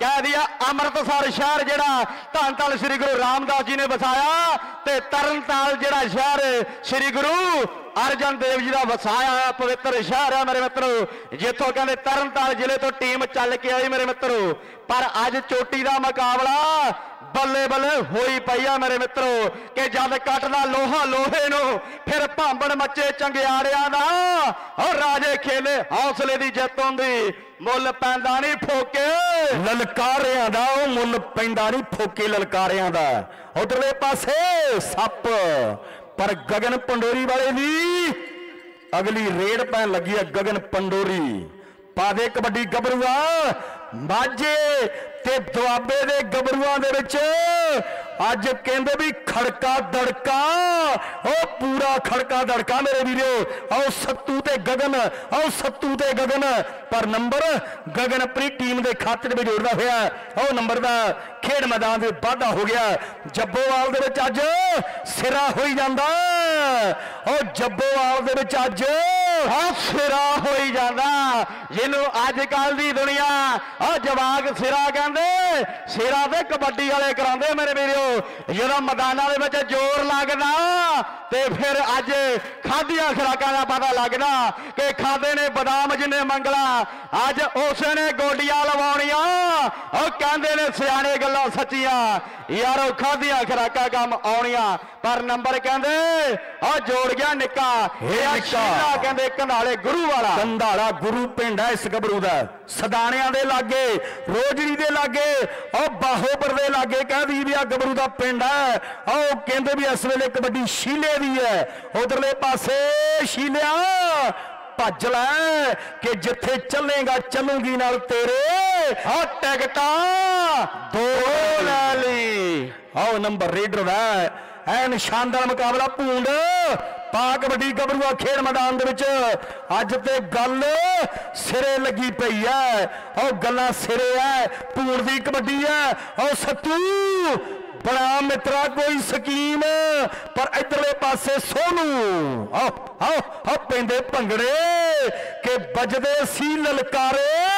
ਕਹਿ ਦਿਆ ਅੰਮ੍ਰਿਤਸਰ ਸ਼ਹਿਰ ਜਿਹੜਾ ਧੰਨ ਧੰਨ ਸ੍ਰੀ ਗੁਰੂ ਰਾਮਦਾਸ ਜੀ ਨੇ ਵਸਾਇਆ ਤੇ ਤਰਨਤਾਰਨ ਜਿਹੜਾ ਸ਼ਹਿਰ ਸ੍ਰੀ ਗੁਰੂ ਅਰਜਨ ਦੇਵ ਜੀ ਦਾ ਵਸਾਇਆ ਹੋਇਆ ਪਵਿੱਤਰ ਸ਼ਹਿਰ ਹੈ ਮੇਰੇ ਮਿੱਤਰੋ। ਜਿੱਥੋਂ ਕਹਿੰਦੇ ਤਰਨਤਾਰਨ ਜ਼ਿਲ੍ਹੇ ਤੋਂ ਟੀਮ ਚੱਲ ਕੇ ਆਈ ਮੇਰੇ ਮਿੱਤਰੋ। ਪਰ ਅੱਜ ਚੋਟੀ ਦਾ ਮੁਕਾਬਲਾ ਬੱਲੇ ਬੱਲੇ ਹੋਈ ਪਈ ਆ ਮੇਰੇ ਮਿੱਤਰੋ ਕਿ ਜਦ ਕੱਟਦਾ ਲੋਹਾ ਲੋਹੇ ਨੂੰ, ਫਿਰ ਭਾਂਬੜ ਮੱਚੇ ਚੰਗਿਆੜਿਆਂ ਦਾ। ਓ ਰਾਜੇ ਖੇਲੇ, ਹੌਸਲੇ ਦੀ ਜਿੱਤ ਹੁੰਦੀ। ਮੁੱਲ ਪੈਂਦਾ ਨਹੀਂ ਫੋਕੇ। ਲਲਕਾਰਿਆਂ ਦਾ ਉਹ ਮੁੱਲ ਪੈਂਦਾ ਨਹੀਂ ਫੋਕੇ ਲਲਕਾਰਿਆਂ ਦਾ। ਉਧਰਲੇ ਪਾਸੇ ਸੱਪ। ਪਰ ਗਗਨ ਪੰਡੋਰੀ ਵਾਲੇ ਦੀ ਅਗਲੀ ਰੇਡ ਪੈਣ ਲੱਗੀ ਹੈ ਗਗਨ ਪੰਡੋਰੀ। ਪਾ ਦੇ ਕਬੱਡੀ ਗੱਭਰੂਆ। ਮਾਝੇ ਤੇ ਦੁਆਬੇ ਦੇ ਗੱਭਰੂਆਂ ਦੇ ਵਿੱਚ ਅੱਜ ਕਹਿੰਦੇ ਵੀ ਖੜਕਾ ਦੜਕਾ, ਉਹ ਪੂਰਾ ਖੜਕਾ ਦੜਕਾ ਮੇਰੇ ਵੀਰੋ। ਆਓ ਸੱਤੂ ਤੇ ਗਗਨ, ਆਓ ਸੱਤੂ ਤੇ ਗਗਨ। ਪਰ ਨੰਬਰ ਗਗਨ ਆਪਣੀ ਟੀਮ ਦੇ ਖਾਤੇ ਦੇ ਵਿੱਚ ਜੋੜਦਾ ਹੋਇਆ ਉਹ ਨੰਬਰ ਦਾ ਖੇਡ ਮੈਦਾਨ ਦੇ ਵਾਧਾ ਹੋ ਗਿਆ ਜੱਬੋਵਾਲ ਦੇ ਵਿੱਚ ਅੱਜ ਸਿਰਾ ਹੋਈ ਜਾਂਦਾ ਉਹ ਜੱਬੋਵਾਲ ਦੇ ਵਿੱਚ ਅੱਜ ਆ ਸਿਰਾ ਹੋਈ ਜਾਂਦਾ ਜਿਹਨੂੰ ਅੱਜ ਕੱਲ ਦੀ ਦੁਨੀਆ ਆ ਜਵਾਕ ਸਿਰਾ ਕਹਿੰਦੇ, ਸਿਰਾ ਤੇ ਕਬੱਡੀ ਵਾਲੇ ਕਰਾਉਂਦੇ ਮੇਰੇ ਵੀਰੋ। ਜਦੋਂ ਮੈਦਾਨਾਂ ਦੇ ਵਿੱਚ ਜ਼ੋਰ ਲੱਗਦਾ ਤੇ ਫਿਰ ਅੱਜ ਖਾਧੀਆਂ ਖੁਰਾਕਾਂ ਦਾ ਪਤਾ ਲੱਗਦਾ ਕਿ ਖਾਦੇ ਨੇ ਬਦਾਮ ਜਿੰਨੇ ਮੰਗਲਾ ਅੱਜ ਉਸੇ ਨੇ ਗੋਡੀਆਂ ਲਵਾਉਣੀਆਂ। ਉਹ ਕਹਿੰਦੇ ਨੇ ਸਿਆਣੇ ਗੱਲਾਂ ਸੱਚੀਆਂ ਯਾਰੋ ਖਾਧੀਆਂ ਖੁਰਾਕਾਂ ਕੰਮ ਆਉਣੀਆਂ ਪਰ ਨੰਬਰ ਕਹਿੰਦੇ ਉਹ ਜੋੜ ਗਿਆ ਨਿੱਕਾ। ਇਹ। ਸ਼ੀਲਾ ਕਹਿੰਦੇ ਕੰਧਾਲੇ ਗੁਰੂ ਵਾਲਾ। ਕੰਧਾਲਾ ਗੁਰੂ ਪਿੰਡ ਹੈ ਇਸ ਗੱਭਰੂ ਦਾ। ਸਦਾਣਿਆਂ ਦੇ ਲਾਗੇ ਰੋਜੜੀ ਦੇ ਲਾਗੇ ਉਹ ਬਾਹੋਪੁਰ ਦੇ ਲਾਗੇ ਕਹਿੰਦੀ ਵੀ ਆ ਗੱਭਰੂ ਦਾ ਪਿੰਡ ਹੈ। ਉਹ ਕਹਿੰਦੇ ਵੀ ਇਸ ਵੇਲੇ ਕਬੱਡੀ ਸ਼ੀਲੇ ਦੀ ਹੈ। ਉਧਰਲੇ ਪਾਸੇ ਸ਼ੀਲਿਆ ਭੱਜ ਲੈ ਕਿ ਜਿੱਥੇ ਚੱਲੇਗਾ ਚੱਲੂਗੀ ਨਾਲ ਤੇਰੇ। ਆ ਟਿਕਟਾਂ ਦੋ ਲੈ ਲਈ। ਆਓ ਨੰਬਰ ਰੇਡਰ ਦਾ ਐਨ ਸ਼ਾਨਦਾਰ ਮੁਕਾਬਲਾ ਭੂੰਡ ਪਾ ਕਬੱਡੀ ਗੱਭਰੂਆ ਖੇਡ ਮੈਦਾਨ ਦੇ ਵਿੱਚ। ਅੱਜ ਤੇ ਗੱਲ ਸਿਰੇ ਲੱਗੀ ਪਈ ਐ ਉਹ ਗੱਲਾਂ ਸਿਰੇ ਐ ਭੂੰਡ ਦੀ ਕਬੱਡੀ ਐ ਉਹ ਸੱਤੂ ਬੜਾ ਮਿੱਤਰਾ, ਕੋਈ ਸਕੀਮ, ਪਰ ਇਧਰਲੇ ਪਾਸੇ ਸੋਨੂ। ਆਓ ਆਓ ਪੈਂਦੇ ਭੰਗੜੇ, ਕਿ ਵੱਜਦੇ ਸੀ ਲਲਕਾਰੇ।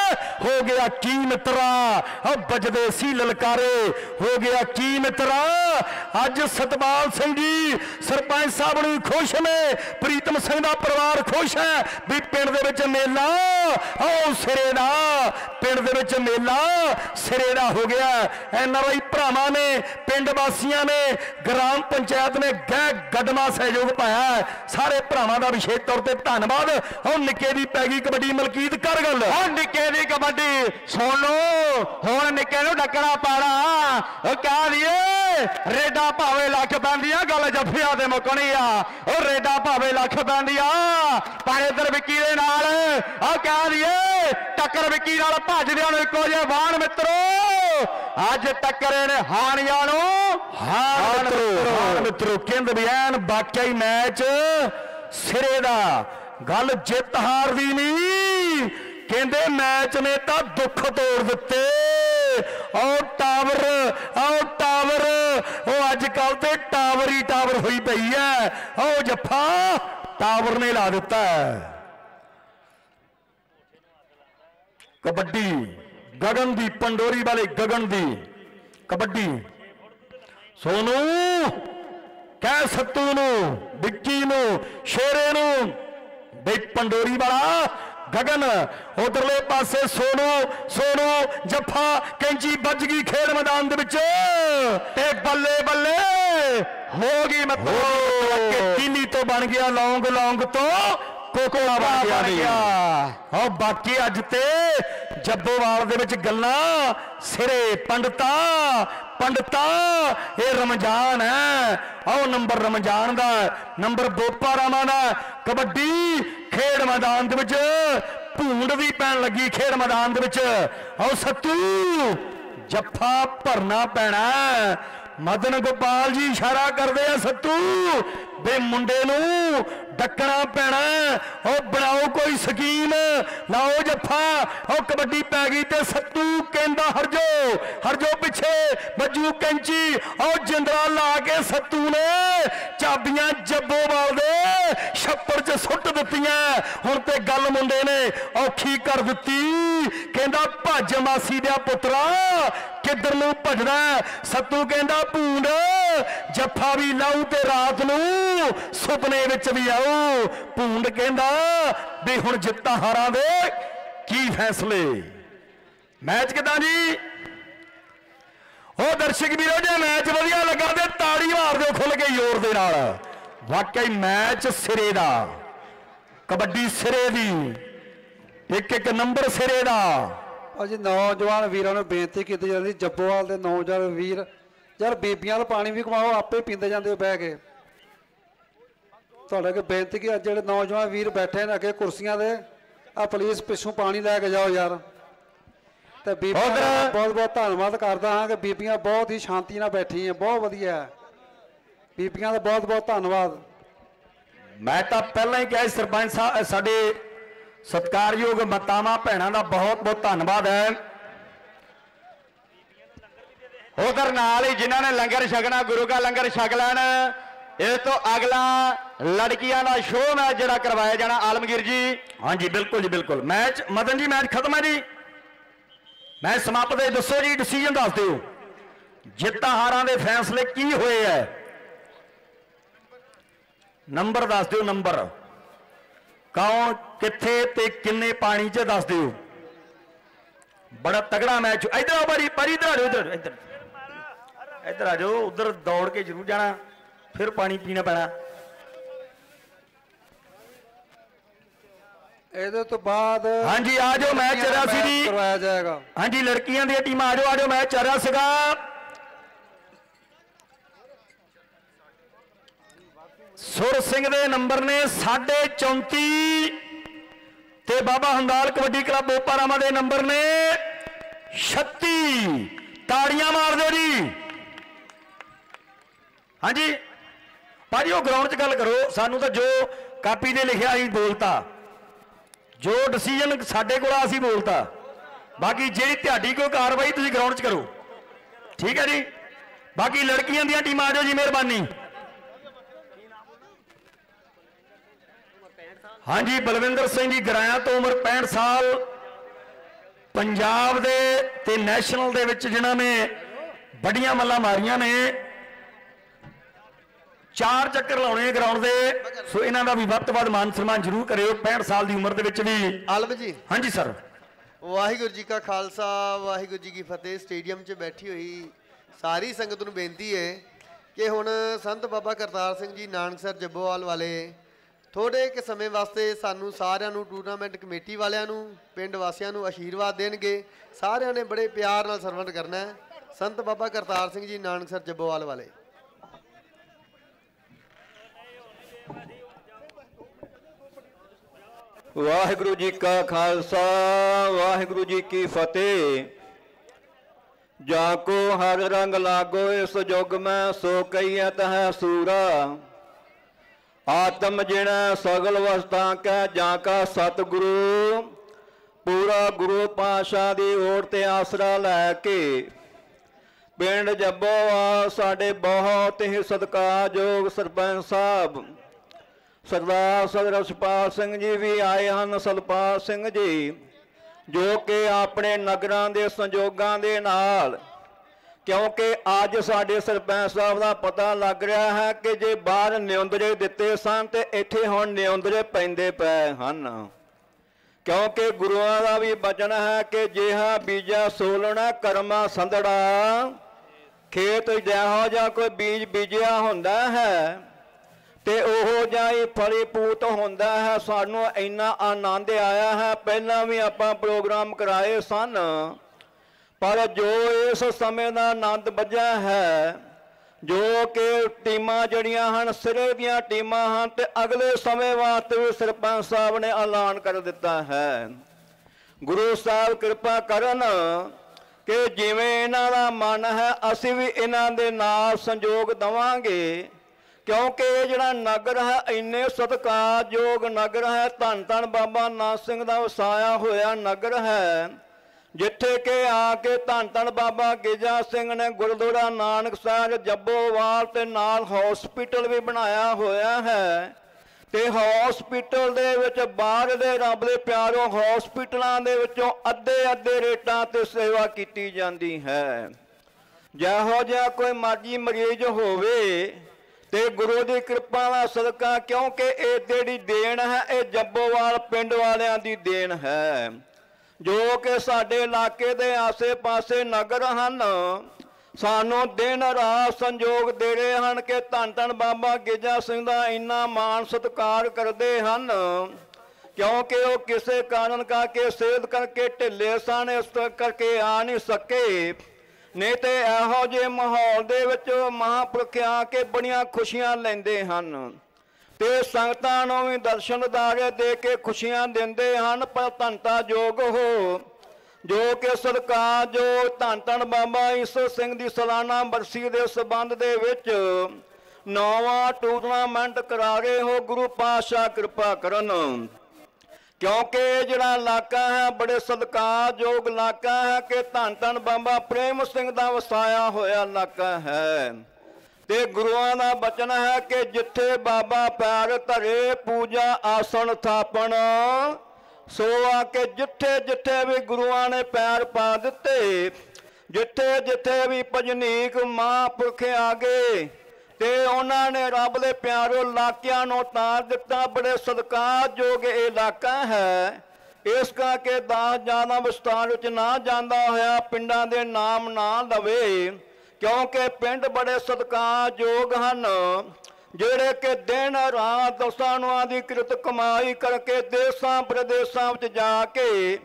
ਹੋ ਗਿਆ ਕੀ ਮਿੱਤਰਾ ਉਹ ਵੱਜਦੇ ਸੀ ਲਲਕਾਰੇ। ਹੋ ਗਿਆ ਕੀ ਮਿੱਤਰਾ ਅੱਜ ਸਤਪਾਲ ਸਿੰਘ ਜੀ ਸਰਪੰਚ ਸਾਹਿਬ ਨੂੰ ਖੁਸ਼ ਨੇ। ਪ੍ਰੀਤਮ ਸਿੰਘ ਦਾ ਪਰਿਵਾਰ ਖੁਸ਼ ਹੈ ਵੀ ਪਿੰਡ ਦੇ ਵਿੱਚ ਮੇਲਾ। ਆਓ ਸਿਰੇ ਦਾ। ਪਿੰਡ ਦੇ ਵਿੱਚ ਮੇਲਾ ਸਿਰੇ ਦਾ ਹੋ ਗਿਆ। ਐਨਆਰਆਈ ਭਰਾਵਾਂ ਨੇ, ਪਿੰਡ ਵਾਸੀਆਂ ਨੇ, ਗ੍ਰਾਮ ਪੰਚਾਇਤ ਨੇ ਗਹਿ ਗਦਮਾ ਸਹਿਯੋਗ ਪਾਇਆ ਸਾਰੇ ਭਰਾਵਾਂ ਦਾ ਵਿਸ਼ੇਸ਼ ਤੌਰ ਤੇ ਧੰਨਵਾਦ। ਉਹ ਨਿੱਕੇ ਦੀ ਪੈ ਗਈ ਕਬੱਡੀ ਮਲਕੀਤ ਕਰ ਗੱਲ ਹੁਣ ਨਿੱਕੇ ਦੀ ਕਬੱਡੀ ਸੁਣ ਲਓ ਹੁਣ ਨਿੱਕੇ ਨੂੰ ਡੱਕਣਾ ਪਾਣਾ। ਉਹ ਕਹਿ ਦਈਏ ਰੇਡਾ ਭਾਵੇਂ ਲੱਖ ਪੈਂਦੀਆਂ ਗੱਲ ਜੱਫਿਆਂ ਤੇ ਮੁੱਕਣੀ ਆ। ਉਹ ਰੇਡਾ ਭਾਵੇਂ ਲੱਖ ਪੈਂਦੀਆਂ ਪਰ ਇਧਰ ਵਿੱਕੀ ਦੇ ਨਾਲ ਉਹ ਕਹਿ ਦਈਏ ਟੱਕਰ ਵਿੱਕੀ ਨਾਲ ਭੱਜਦਿਆਂ ਨੂੰ ਇੱਕੋ ਜਿਹੇ ਬਾਣ ਮਿੱਤਰੋ। ਅੱਜ ਟੱਕਰੇ ਨੇ ਹਾਨੀਆਂ ਨੂੰ। ਹਾਂ ਮਿੱਤਰੋ ਹਾਂ ਮਿੱਤਰੋ ਕਹਿੰਦੇ ਵੀ ਐਨ ਵਾਕਿਆ ਹੀ ਮੈਚ ਸਿਰੇ ਦਾ। ਗੱਲ ਜਿੱਤ ਹਾਰ ਦੀ ਨਹੀਂ ਕਹਿੰਦੇ ਮੈਚ ਨੇ ਤਾਂ ਦੁੱਖ ਤੋੜ ਦਿੱਤੇ। ਉਹ ਟਾਵਰ ਉਹ ਟਾਵਰ, ਉਹ ਅੱਜ ਕੱਲ ਤੇ ਟਾਵਰ ਹੀ ਟਾਵਰ ਹੋਈ ਪਈ ਐ ਉਹ ਜੱਫਾ ਟਾਵਰ ਨੇ ਲਾ ਦਿੱਤਾ ਕਬੱਡੀ, ਗਗਨ ਦੀ ਪੰਡੋਰੀ ਵਾਲੇ ਗਗਨ ਦੀ ਕਬੱਡੀ। ਸੋਨੂ, ਕਹਿ ਸੱਤੂ ਨੂੰ, ਵਿੱਕੀ ਨੂੰ, ਸ਼ੇਰੇ ਨੂੰ, ਬਈ ਪੰਡੋਰੀ ਵਾਲਾ ਗਗਨ ਉਧਰਲੇ ਪਾਸੇ ਸੋਨੂ ਸੋਨੂ ਜੱਫਾ ਕੈਂਚੀ ਵੱਜ ਗਈ ਖੇਡ ਮੈਦਾਨ ਦੇ ਵਿੱਚ ਤੇ ਬੱਲੇ ਬੱਲੇ ਹੋ ਗਈ ਮਤਲਬ ਕਿ ਤੋਂ ਬਣ ਗਿਆ ਲੌਂਗ ਲੌਂਗ ਤੋਂ ਕੋਕੋਲਾ ਬਣ ਗਿਆ। ਹਾਂ ਬਾਕੀ ਅੱਜ ਤੇ ਜੱਬੋਵਾਲ ਦੇ ਵਿੱਚ ਗੱਲਾਂ ਸਿਰੇ ਪੰਡਤਾ ਪੰਡਤਾ, ਇਹ ਰਮਜ਼ਾਨ ਹੈ। ਆਓ ਨੰਬਰ ਰਮਜ਼ਾਨ ਦਾ, ਨੰਬਰ ਬੋਪਾ ਰਾਮਾ ਦਾ। ਕਬੱਡੀ ਖੇਡ ਮੈਦਾਨ ਦੇ ਵਿੱਚ, ਭੂੰਡ ਵੀ ਪੈਣ ਲੱਗੀ ਖੇਡ ਮੈਦਾਨ ਦੇ ਵਿੱਚ। ਆਓ ਸੱਤੂ, ਜੱਫਾ ਭਰਨਾ ਪੈਣਾ। ਮਦਨ ਗੋਪਾਲ ਜੀ ਇਸ਼ਾਰਾ ਕਰਦੇ ਆ ਸੱਤੂ। ਬੇ ਮੁੰਡੇ ਨੂੰ ਡੱਕਣਾ ਪੈਣਾ ਉਹ ਬਣਾਓ ਕੋਈ ਸਕੀਮ। ਲਾਓ ਜੱਫਾ। ਉਹ ਕਬੱਡੀ ਪੈ ਗਈ ਤੇ ਸੱਤੂ ਕਹਿੰਦਾ ਹਰਜੋ। ਹਰਜੋ ਪਿੱਛੇ ਬੱਜੂ ਕੈਂਚੀ। ਉਹ ਜਿੰਦਰਾ ਲਾ ਕੇ ਸੱਤੂ ਨੇ ਚਾਬੀਆਂ ਜੱਬੋਵਾਲ ਦੇ ਛੱਪੜ 'ਚ ਸੁੱਟ ਦਿੱਤੀਆਂ। ਹੁਣ ਤੇ ਗੱਲ ਮੁੰਡੇ ਨੇ ਔਖੀ ਕਰ ਦਿੱਤੀ। ਕਹਿੰਦਾ ਭੱਜ ਮਾਸੀ ਦਿਆ ਪੁੱਤਰਾ। ਕਿੱਧਰ ਨੂੰ ਭੱਜਦਾ ਸੱਤੂ ਕਹਿੰਦਾ, ਭੂੰਡ, ਜੱਫਾ ਵੀ ਲਾਉ ਤੇ ਰਾਤ ਨੂੰ ਸੁਪਨੇ ਵਿੱਚ ਵੀ ਆਉ ਭੂੰਡ ਕਹਿੰਦਾ, ਵੀ ਹੁਣ ਜਿੱਤਾਂ ਹਾਰਾਂ ਦੇ ਕੀ ਫੈਸਲੇ? ਮੈਚ ਕਿਦਾਂ ਜੀ? ਉਹ ਦਰਸ਼ਕ ਵੀਰੋ, ਜੇ ਮੈਚ ਵਧੀਆ ਲੱਗਾ ਤੇ ਤਾੜੀ ਮਾਰ ਦਿਓ ਖੁੱਲ ਕੇ ਜ਼ੋਰ ਦੇ ਨਾਲ। ਵਾਕਈ ਮੈਚ ਸਿਰੇ ਦਾ, ਕਬੱਡੀ ਸਿਰੇ ਦੀ ਇੱਕ ਇੱਕ ਨੰਬਰ ਸਿਰੇ ਦਾ। ਅਜੀ ਨੌਜਵਾਨ ਵੀਰਾਂ ਨੂੰ ਬੇਨਤੀ ਕੀਤੀ ਜਾਂਦੀ ਜੱਬੋਵਾਲ ਦੇ ਨੌਜਵਾਨ ਵੀਰ ਯਾਰ ਬੀਬੀਆਂ ਦਾ ਪਾਣੀ ਵੀ ਕਮਾਓ ਆਪੇ ਪੀਂਦੇ ਜਾਂਦੇ ਹੋ ਬਹਿ ਕੇ। ਤੁਹਾਡੇ ਅੱਗੇ ਬੇਨਤੀ ਕਿ ਅੱਜ ਜਿਹੜੇ ਨੌਜਵਾਨ ਵੀਰ ਬੈਠੇ ਨੇ ਅੱਗੇ ਕੁਰਸੀਆਂ ਦੇ ਆ ਪਲੀਜ਼ ਪਿੱਛੋਂ ਪਾਣੀ ਲੈ ਕੇ ਜਾਓ ਯਾਰ। ਤੇ ਬੀਬੀਆਂ ਦਾ ਬਹੁਤ ਬਹੁਤ ਧੰਨਵਾਦ ਕਰਦਾ ਹਾਂ ਕਿ ਬੀਬੀਆਂ ਬਹੁਤ ਹੀ ਸ਼ਾਂਤੀ ਨਾਲ ਬੈਠੀਆਂ ਬਹੁਤ ਵਧੀਆ। ਹੈ। ਬੀਬੀਆਂ ਦਾ ਬਹੁਤ ਬਹੁਤ ਧੰਨਵਾਦ। ਮੈਂ ਤਾਂ ਪਹਿਲਾਂ ਹੀ ਕਿਹਾ ਸਰਪੰਚ ਸਾਹਿਬ ਸਾਡੇ ਸਤਿਕਾਰਯੋਗ ਮਾਤਾਵਾਂ, ਭੈਣਾਂ ਦਾ ਬਹੁਤ ਬਹੁਤ ਧੰਨਵਾਦ ਹੈ। ਉਧਰ ਨਾਲ ਹੀ ਜਿਨ੍ਹਾਂ ਨੇ ਲੰਗਰ ਛਕਣਾ, ਗੁਰੂ ਕਾ ਲੰਗਰ ਛਕ ਲੈਣ ਇਸ ਤੋਂ ਅਗਲਾ ਲੜਕੀਆਂ ਦਾ ਸ਼ੋਅ ਮੈਚ ਜਿਹੜਾ ਕਰਵਾਇਆ ਜਾਣਾ, ਆਲਮਗੀਰ ਜੀ। ਹਾਂਜੀ, ਬਿਲਕੁਲ ਜੀ, ਬਿਲਕੁਲ। ਮੈਚ, ਮਦਨ ਜੀ, ਮੈਚ ਖਤਮ ਹੈ ਜੀ। ਮੈਚ ਸਮਾਪਤ ਹੈ ਦੱਸੋ ਜੀ ਡਿਸੀਜਨ ਦੱਸ ਦਿਓ। ਜਿੱਤਾਂ ਹਾਰਾਂ ਦੇ ਫੈਸਲੇ ਕੀ ਹੋਏ ਐ ਨੰਬਰ ਦੱਸ ਦਿਓ, ਨੰਬਰ। ਕੌਣ ਕਿੱਥੇ ਤੇ ਕਿੰਨੇ ਪਾਣੀ 'ਚ ਦੱਸ ਦਿਓ। ਬੜਾ ਤਗੜਾ ਮੈਚ। ਇਧਰ ਆਓ ਬਾਰੀ ਬਾਰੀ ਇਧਰ ਆ ਜਾਓ ਇਧਰ ਇਧਰ। ਇਧਰ ਆ ਜਾਓ ਉਧਰ ਦੌੜ ਕੇ ਜ਼ਰੂਰ ਜਾਣਾ ਫਿਰ ਪਾਣੀ ਪੀਣਾ ਪੈਣਾ। ਇਹਦੇ ਤੋਂ ਬਾਅਦ ਹਾਂਜੀ ਆ ਜਾਓ ਮੈਚ ਰਿਹਾ ਸੀ ਜੀ ਕਰਵਾਇਆ ਜਾਏਗਾ। ਹਾਂਜੀ ਲੜਕੀਆਂ ਦੀਆਂ ਟੀਮਾਂ ਆ ਜਾਓ ਆ ਜਾਓ ਮੈਚ ਚੱਲ ਰਿਹਾ ਸੀਗਾ। ਸੁਰ ਸਿੰਘ ਦੇ ਨੰਬਰ ਨੇ 34 ਤੇ ਬਾਬਾ ਹੰਦਾਲ ਕਬੱਡੀ ਕਲੱਬ ਓਪਾਰਾਮਾ ਦੇ ਨੰਬਰ ਨੇ 36 ਤਾੜੀਆਂ ਮਾਰ ਦਿਓ ਜੀ। ਹਾਂਜੀ। ਭਾਜੀ, ਉਹ ਗਰਾਊਂਡ 'ਚ ਗੱਲ ਕਰੋ। ਸਾਨੂੰ ਤਾਂ ਜੋ ਕਾਪੀ ਤੇ ਲਿਖਿਆ ਅਸੀਂ ਬੋਲਤਾ। ਜੋ ਡਿਸੀਜਨ ਸਾਡੇ ਕੋਲ ਆ, ਅਸੀਂ ਬੋਲਤਾ। ਬਾਕੀ ਜਿਹੜੀ ਤੁਹਾਡੀ ਕੋਈ ਕਾਰਵਾਈ ਤੁਸੀਂ ਗਰਾਊਂਡ 'ਚ ਕਰੋ। ਠੀਕ ਹੈ ਜੀ? ਬਾਕੀ ਲੜਕੀਆਂ ਦੀਆਂ ਟੀਮਾਂ ਆ ਜਾਓ ਜੀ, ਮਿਹਰਬਾਨੀ। ਹਾਂਜੀ ਬਲਵਿੰਦਰ ਸਿੰਘ ਜੀ ਗਰਾਇਆ ਤੋਂ ਉਮਰ 65 ਸਾਲ। ਪੰਜਾਬ ਦੇ ਤੇ ਨੈਸ਼ਨਲ ਦੇ ਵਿੱਚ ਜਿਨ੍ਹਾਂ ਨੇ ਵੱਡੀਆਂ ਮੱਲਾਂ ਮਾਰੀਆਂ ਨੇ ਚਾਰ ਚੱਕਰ ਲਾਉਣੇ ਗਰਾਊਂਡ ਦੇ। ਸੋ ਇਹਨਾਂ ਦਾ ਵੀ ਵੱਧ ਤੋਂ ਵੱਧ ਮਾਨ ਸਨਮਾਨ ਜ਼ਰੂਰ ਕਰਿਓ 65 ਸਾਲ ਦੀ ਉਮਰ ਦੇ ਵਿੱਚ ਵੀ। ਆਲਮ ਜੀ। ਹਾਂਜੀ ਸਰ। ਵਾਹਿਗੁਰੂ ਜੀ ਕਾ ਖਾਲਸਾ ਵਾਹਿਗੁਰੂ ਜੀ ਕੀ ਫਤਿਹ। ਸਟੇਡੀਅਮ 'ਚ ਬੈਠੀ ਹੋਈ ਸਾਰੀ ਸੰਗਤ ਨੂੰ ਬੇਨਤੀ ਹੈ ਕਿ ਹੁਣ ਸੰਤ ਬਾਬਾ ਕਰਤਾਰ ਸਿੰਘ ਜੀ ਨਾਨਕਸਰ ਜੱਬੋਵਾਲ ਵਾਲੇ ਥੋੜੇ ਕਿ ਸਮੇਂ ਵਾਸਤੇ ਸਾਨੂੰ ਸਾਰਿਆਂ ਨੂੰ ਟੂਰਨਾਮੈਂਟ ਕਮੇਟੀ ਵਾਲਿਆਂ ਨੂੰ, ਪਿੰਡ ਵਾਸੀਆਂ ਨੂੰ ਆਸ਼ੀਰਵਾਦ ਦੇਣਗੇ। ਸਾਰਿਆਂ ਨੇ ਬੜੇ ਪਿਆਰ ਨਾਲ ਸਰਵੰਟ ਕਰਨਾ ਹੈ। ਸੰਤ ਬਾਬਾ ਕਰਤਾਰ ਸਿੰਘ ਜੀ, ਨਾਨਕਸਰ ਜੱਬੋਵਾਲ ਵਾਲੇ। ਵਾਹਿਗੁਰੂ ਜੀ ਕਾ ਖਾਲਸਾ, ਵਾਹਿਗੁਰੂ ਜੀ ਕੀ ਫਤਿਹ। ਜਾ ਕੋ ਹਰ ਰੰਗ ਲਾਗੋ, ਇਸ ਜੁਗ ਮੈਂ ਸੋ ਕਈਐ ਹੈ ਸੂਰਾ। ਆਤਮ ਜਿਣ ਸਗਲ ਵਸਤਾਂ ਕੈ ਜਾਂ ਕਾ ਸਤਿਗੁਰੂ, ਪੂਰਾ ਗੁਰੂ ਪਾਸ਼ਾ ਦੀ ਓਟ ਤੇ ਆਸਰਾ ਲੈ ਕੇ ਪਿੰਡ ਜੱਬੋਵਾਲ ਸਾਡੇ ਬਹੁਤ ਹੀ ਸਤਿਕਾਰਯੋਗ ਸਰਪੰਚ ਸਾਹਿਬ, ਸਰਦਾਰ ਸਦਰ ਸੁਪਾਲ ਸਿੰਘ ਜੀ ਵੀ ਆਏ ਹਨ, ਸਤਪਾਲ ਸਿੰਘ ਜੀ, ਜੋ ਕਿ ਆਪਣੇ ਨਗਰਾਂ ਦੇ ਸੰਯੋਗਾਂ ਦੇ ਨਾਲ ਕਿਉਂਕਿ ਅੱਜ ਸਾਡੇ ਸਰਪੰਚ ਸਾਹਿਬ ਦਾ ਪਤਾ ਲੱਗ ਰਿਹਾ ਹੈ ਕਿ ਜੇ ਬਾਹਰ ਨਿਉਂਦਰੇ ਦਿੱਤੇ ਸਨ ਤੇ ਇੱਥੇ ਹੁਣ ਨਿਉਂਦਰੇ ਪੈਂਦੇ ਪਏ ਹਨ। ਕਿਉਂਕਿ ਗੁਰੂਆਂ ਦਾ ਵੀ ਬਚਨ ਹੈ ਕਿ ਜਿਹਾ ਬੀਜਾ ਸੋਲਣਾ, ਕਰਮਾ ਸੰਧੜਾ। ਖੇਤ ਜਿਹੋ ਜਿਹਾ ਕੋਈ ਬੀਜ ਬੀਜਿਆ ਹੁੰਦਾ ਹੈ ਤੇ ਉਹ ਜਿਹਾ ਹੀ ਫਲੀ ਪੂਤ ਹੁੰਦਾ ਹੈ। ਸਾਨੂੰ ਇੰਨਾ ਆਨੰਦ ਆਇਆ ਹੈ। ਪਹਿਲਾਂ ਵੀ ਆਪਾਂ ਪ੍ਰੋਗਰਾਮ ਕਰਾਏ ਸਨ। ਪਰ ਜੋ ਇਸ ਸਮੇਂ ਦਾ ਆਨੰਦ ਵੱਜਾ ਹੈ, ਜੋ ਕਿ ਟੀਮਾਂ ਜਿਹੜੀਆਂ ਹਨ, ਸਿਰੇ ਦੀਆਂ ਟੀਮਾਂ ਹਨ ਤੇ ਅਗਲੇ ਸਮੇਂ ਵਾਸਤੇ ਵੀ ਸਰਪੰਚ ਸਾਹਿਬ ਨੇ ਐਲਾਨ ਕਰ ਦਿੱਤਾ ਹੈ। ਗੁਰੂ ਸਾਹਿਬ ਕਿਰਪਾ ਕਰਨ ਕਿ ਜਿਵੇਂ ਇਹਨਾਂ ਦਾ ਮਨ ਹੈ, ਅਸੀਂ ਵੀ ਇਹਨਾਂ ਦੇ ਨਾਲ ਸੰਯੋਗ ਦਵਾਂਗੇ। ਕਿਉਂਕਿ ਇਹ ਜਿਹੜਾ ਨਗਰ ਹੈ, ਇੰਨੇ ਸਤਿਕਾਰਯੋਗ ਨਗਰ ਹੈ ਧੰਨ ਧੰਨ ਬਾਬਾ ਨਾਨਕ ਸਿੰਘ ਦਾ ਵਸਾਇਆ ਹੋਇਆ ਨਗਰ ਹੈ। ਜਿੱਥੇ ਕਿ ਆ ਕੇ ਧੰਨ ਧੰਨ ਬਾਬਾ ਗੇਜਾ ਸਿੰਘ ਨੇ ਗੁਰਦੁਆਰਾ ਨਾਨਕ ਸਾਹਿਬ ਜੱਬੋਵਾਲ ਤੇ ਨਾਲ ਹਸਪੀਟਲ ਵੀ ਬਣਾਇਆ ਹੋਇਆ ਹੈ। ਤੇ ਹਸਪੀਟਲ ਦੇ ਵਿੱਚ ਬਾਹਰ ਦੇ ਰੱਬ ਦੇ ਪਿਆਰੋ ਹਸਪੀਟਲਾਂ ਦੇ ਵਿੱਚੋਂ ਅੱਧੇ ਅੱਧੇ ਰੇਟਾਂ ਤੇ ਸੇਵਾ ਕੀਤੀ ਜਾਂਦੀ ਹੈ। ਜਿਹੋ ਜਿਹਾ ਕੋਈ ਮਰਜ਼ੀ ਮਰੀਜ਼ ਹੋਵੇ ਤੇ ਗੁਰੂ ਦੀ ਕਿਰਪਾ ਦਾ ਸਦਕਾ ਕਿਉਂਕਿ ਇਹ ਜਿਹੜੀ ਦੇਣ ਹੈ, ਇਹ ਜੱਬੋਵਾਲ ਪਿੰਡ ਵਾਲਿਆਂ ਦੀ ਦੇਣ ਹੈ। ਜੋ ਕਿ ਸਾਡੇ ਇਲਾਕੇ ਦੇ ਆਸੇ-ਪਾਸੇ ਨਗਰ ਹਨ, ਸਾਨੂੰ ਦਿਨ ਰਾਤ ਸੰਯੋਗ ਦੇ ਰਹੇ ਹਨ ਕਿ ਧੰਨ ਧੰਨ ਬਾਬਾ ਗੇਜਾ ਸਿੰਘ ਦਾ ਇੰਨਾ ਮਾਣ ਸਤਿਕਾਰ ਕਰਦੇ ਹਨ, ਕਿਉਂਕਿ ਉਹ ਕਿਸੇ ਕਾਰਨ ਕਰਕੇ, ਸਿਹਤ ਕਰਕੇ ਢਿੱਲੇ ਸਨ, ਇਸ ਕਰਕੇ ਆ ਨਹੀਂ ਸਕੇ। ਨਹੀਂ ਤੇ ਇਹੋ ਜਿਹੇ ਮਾਹੌਲ ਦੇ ਵਿੱਚ ਮਹਾਂਪੁਰਖ ਆ ਕੇ ਬੜੀਆਂ ਖੁਸ਼ੀਆਂ ਲੈਂਦੇ ਹਨ। ਤੇ ਸੰਗਤਾਂ ਨੂੰ ਵੀ ਦਰਸ਼ਨ ਦਾਰੇ ਦੇ ਕੇ ਖੁਸ਼ੀਆਂ ਦਿੰਦੇ ਹਨ, ਪਰ ਧੰਤਾ ਜੋਗ ਹੋ। ਜੋ ਕਿ ਸਰਕਾਰ ਜੋ ਧੰਨ ਧੰਨ ਬਾਬਾ ਈਸਰ ਸਿੰਘ ਦੀ ਸਾਲਾਨਾ ਬਰਸੀ ਦੇ ਸਬੰਧ ਦੇ ਵਿੱਚ ਨੌਵਾਂ ਟੂਰਨਾਮੈਂਟ ਕਰਾ ਰਹੇ ਹੋ, ਗੁਰੂ ਪਾਤਸ਼ਾਹ ਕਿਰਪਾ ਕਰਨ। ਕਿਉਂਕਿ ਇਹ ਜਿਹੜਾ ਇਲਾਕਾ ਹੈ, ਬੜੇ ਸਤਿਕਾਰਯੋਗ ਇਲਾਕਾ ਹੈ ਕਿ ਧੰਨ ਧੰਨ ਬਾਬਾ ਪ੍ਰੇਮ ਸਿੰਘ ਦਾ ਵਸਾਇਆ ਹੋਇਆ ਇਲਾਕਾ ਹੈ। ਤੇ ਗੁਰੂਆਂ ਦਾ ਬਚਨ ਹੈ ਕਿ ਜਿੱਥੇ ਬਾਬਾ ਪੈਰ ਧਰੇ, ਪੂਜਾ ਆਸਣ ਥਾਪਣ। ਸੋ ਆ ਕੇ ਜਿੱਥੇ ਜਿੱਥੇ ਵੀ ਗੁਰੂਆਂ ਨੇ ਪੈਰ ਪਾ ਦਿੱਤੇ, ਜਿੱਥੇ ਜਿੱਥੇ ਵੀ ਭਜਨੀਕ ਮਹਾਂਪੁਰਖ ਆ ਗਏ, ਤੇ ਉਹਨਾਂ ਨੇ ਰੱਬ ਦੇ ਪਿਆਰੋ ਇਲਾਕਿਆਂ ਨੂੰ ਤਾਰ ਦਿੱਤਾ। ਬੜੇ ਸਤਿਕਾਰਯੋਗ ਇਹ ਇਲਾਕਾ ਹੈ। ਇਸ ਕਰਕੇ ਦਾਸ ਜ਼ਿਆਦਾ ਵਿਸਤਾਰ ਵਿੱਚ ਨਾ ਜਾਂਦਾ ਹੋਇਆ, ਪਿੰਡਾਂ ਦੇ ਨਾਮ ਨਾ ਲਵੇ। ਕਿਉਂਕਿ ਪਿੰਡ ਬੜੇ ਸਤਿਕਾਰਯੋਗ ਹਨ, ਜਿਹੜੇ ਕਿ ਦਿਨ ਰਾਤ ਦਸਾਂ ਦੀ ਕਿਰਤ ਕਮਾਈ ਕਰਕੇ ਦੇਸਾਂ ਪ੍ਰਦੇਸਾਂ ਵਿੱਚ ਜਾ ਕੇ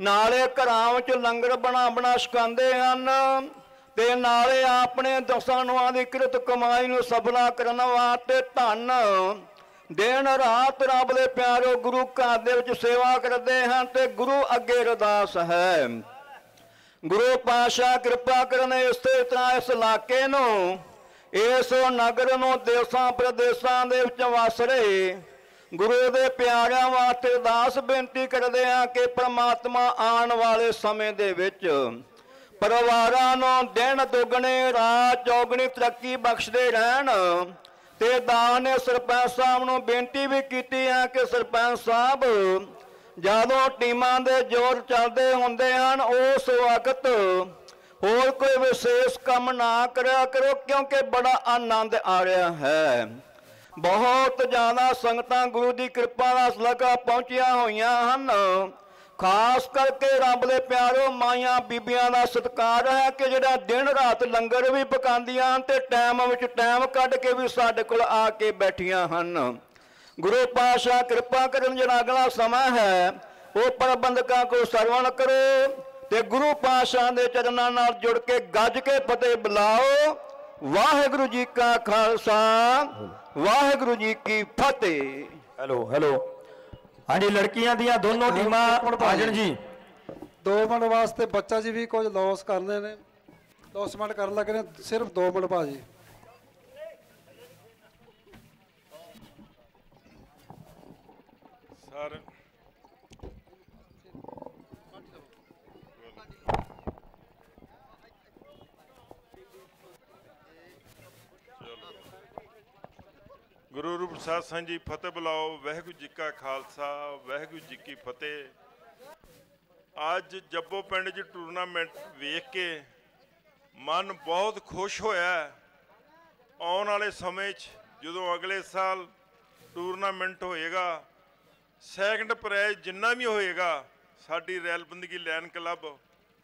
ਨਾਲੇ ਘਰਾਂ ਵਿੱਚ ਲੰਗਰ ਬਣਾ ਬਣਾ ਛਕਾਉਂਦੇ ਹਨ ਤੇ ਨਾਲੇ ਆਪਣੇ ਦਸਾਂ ਦੀ ਕਿਰਤ ਕਮਾਈ ਨੂੰ ਸਫਲਾ ਕਰਨ ਵਾਸਤੇ ਧੰਨ। ਦਿਨ ਰਾਤ ਰੱਬ ਦੇ ਪਿਆਰੋ ਗੁਰੂ ਘਰ ਦੇ ਵਿੱਚ ਸੇਵਾ ਕਰਦੇ ਹਨ ਤੇ ਗੁਰੂ ਅੱਗੇ ਅਰਦਾਸ ਹੈ। ਗੁਰੂ ਪਾਸ਼ਾ ਕਿਰਪਾ ਕਰਨ ਇਸੇ ਤਰ੍ਹਾਂ ਇਸ ਇਲਾਕੇ ਨੂੰ, ਇਸ ਨਗਰ ਨੂੰ ਦੇਸਾਂ ਪ੍ਰਦੇਸਾਂ ਦੇ ਵਿੱਚ ਵਸ ਰਹੇ। ਗੁਰੂ ਦੇ ਪਿਆਰਿਆਂ ਵਾਸਤੇ ਦਾਸ ਬੇਨਤੀ ਕਰਦੇ ਆ ਕਿ ਪ੍ਰਮਾਤਮਾ ਆਉਣ ਵਾਲੇ ਸਮੇਂ ਦੇ ਵਿੱਚ ਪਰਿਵਾਰਾਂ ਨੂੰ ਦਿਨ ਦੁੱਗਣੇ, ਰਾਤ ਚੌਗਣੀ ਤਰੱਕੀ ਬਖਸ਼ਦੇ ਰਹਿਣ ਤੇ ਦਾਸ ਨੇ ਸਰਪੰਚ ਸਾਹਿਬ ਨੂੰ ਬੇਨਤੀ ਵੀ ਕੀਤੀ ਹੈ ਕਿ ਸਰਪੰਚ ਸਾਹਿਬ ਜਦੋਂ ਟੀਮਾਂ ਦੇ ਜ਼ੋਰ ਚੱਲਦੇ ਹੁੰਦੇ ਹਨ, ਉਸ ਵਕਤ ਹੋਰ ਕੋਈ ਵਿਸ਼ੇਸ਼ ਕੰਮ ਨਾ ਕਰਿਆ ਕਰੋ, ਕਿਉਂਕਿ ਬੜਾ ਆਨੰਦ ਆ ਰਿਹਾ ਹੈ। ਬਹੁਤ ਜ਼ਿਆਦਾ ਸੰਗਤਾਂ ਗੁਰੂ ਦੀ ਕਿਰਪਾ ਦਾ ਲਗਾ ਪਹੁੰਚੀਆਂ ਹੋਈਆਂ ਹਨ। ਖਾਸ ਕਰਕੇ ਰੱਬ ਦੇ ਪਿਆਰੋ, ਮਾਈਆਂ ਬੀਬੀਆਂ ਦਾ ਸਤਿਕਾਰ ਹੈ ਕਿ ਜਿਹੜਾ ਦਿਨ ਰਾਤ ਲੰਗਰ ਵੀ ਪਕਾਉਂਦੀਆਂ ਹਨ ਤੇ ਟਾਈਮ ਵਿੱਚ ਟਾਈਮ ਕੱਢ ਕੇ ਵੀ ਸਾਡੇ ਕੋਲ ਆ ਕੇ ਬੈਠੀਆਂ ਹਨ। ਗੁਰੂ ਪਾਸ਼ਾ ਕਿਰਪਾ ਕਰਨ ਜਿਹੜਾ ਅਗਲਾ ਸਮਾਂ ਹੈ ਉਹ ਪ੍ਰਬੰਧਕਾਂ ਕੋ ਸਰਵਣ ਕਰੋ ਤੇ ਗੁਰੂ ਪਾਸ਼ਾ ਦੇ ਚਰਨਾਂ ਨਾਲ ਜੁੜ ਕੇ ਗੱਜ ਕੇ ਫਤਿਹ ਬੁਲਾਓ। ਵਾਹਿਗੁਰੂ ਜੀ ਕਾ ਖਾਲਸਾ ਵਾਹਿਗੁਰੂ ਜੀ ਕੀ ਫਤਿਹ। Hello hello. ਹਾਂਜੀ ਲੜਕੀਆਂ ਦੀਆਂ ਦੋਨੋਂ ਟੀਮਾਂ ਆਜਣ ਜੀ। 2 ਮਿੰਟ ਵਾਸਤੇ ਬੱਚਾ ਜੀ ਵੀ ਕੁਝ ਲੋਸ ਕਰਨੇ ਨੇ। ਲੋਸਮੈਂਟ ਕਰਨ ਲੱਗੇ ਨੇ ਸਿਰਫ 2 ਮਿੰਟ ਭਾਜੀ ਸਰ ਗੁਰੂ ਰੂਪ ਸਾਧ ਸੰਗ ਜੀ, ਫਤਿਹ ਬੁਲਾਓ, ਵਾਹਿਗੁਰੂ ਜੀ ਕਾ ਖਾਲਸਾ, ਵਾਹਿਗੁਰੂ ਜੀ ਕੀ ਫਤਿਹ। ਅੱਜ ਜੱਬੋ ਪਿੰਡ 'ਚ ਟੂਰਨਾਮੈਂਟ ਵੇਖ ਕੇ ਮਨ ਬਹੁਤ ਖੁਸ਼ ਹੋਇਆ। ਆਉਣ ਵਾਲੇ ਸਮੇਂ 'ਚ ਜਦੋਂ ਅਗਲੇ ਸਾਲ ਟੂਰਨਾਮੈਂਟ ਹੋਏਗਾ ਸੈਕੰਡ ਪ੍ਰਾਈਜ਼ ਜਿੰਨਾ ਵੀ ਹੋਏਗਾ, ਸਾਡੀ ਰੈਲ ਬੰਦਗੀ ਲੈਨ ਕਲੱਬ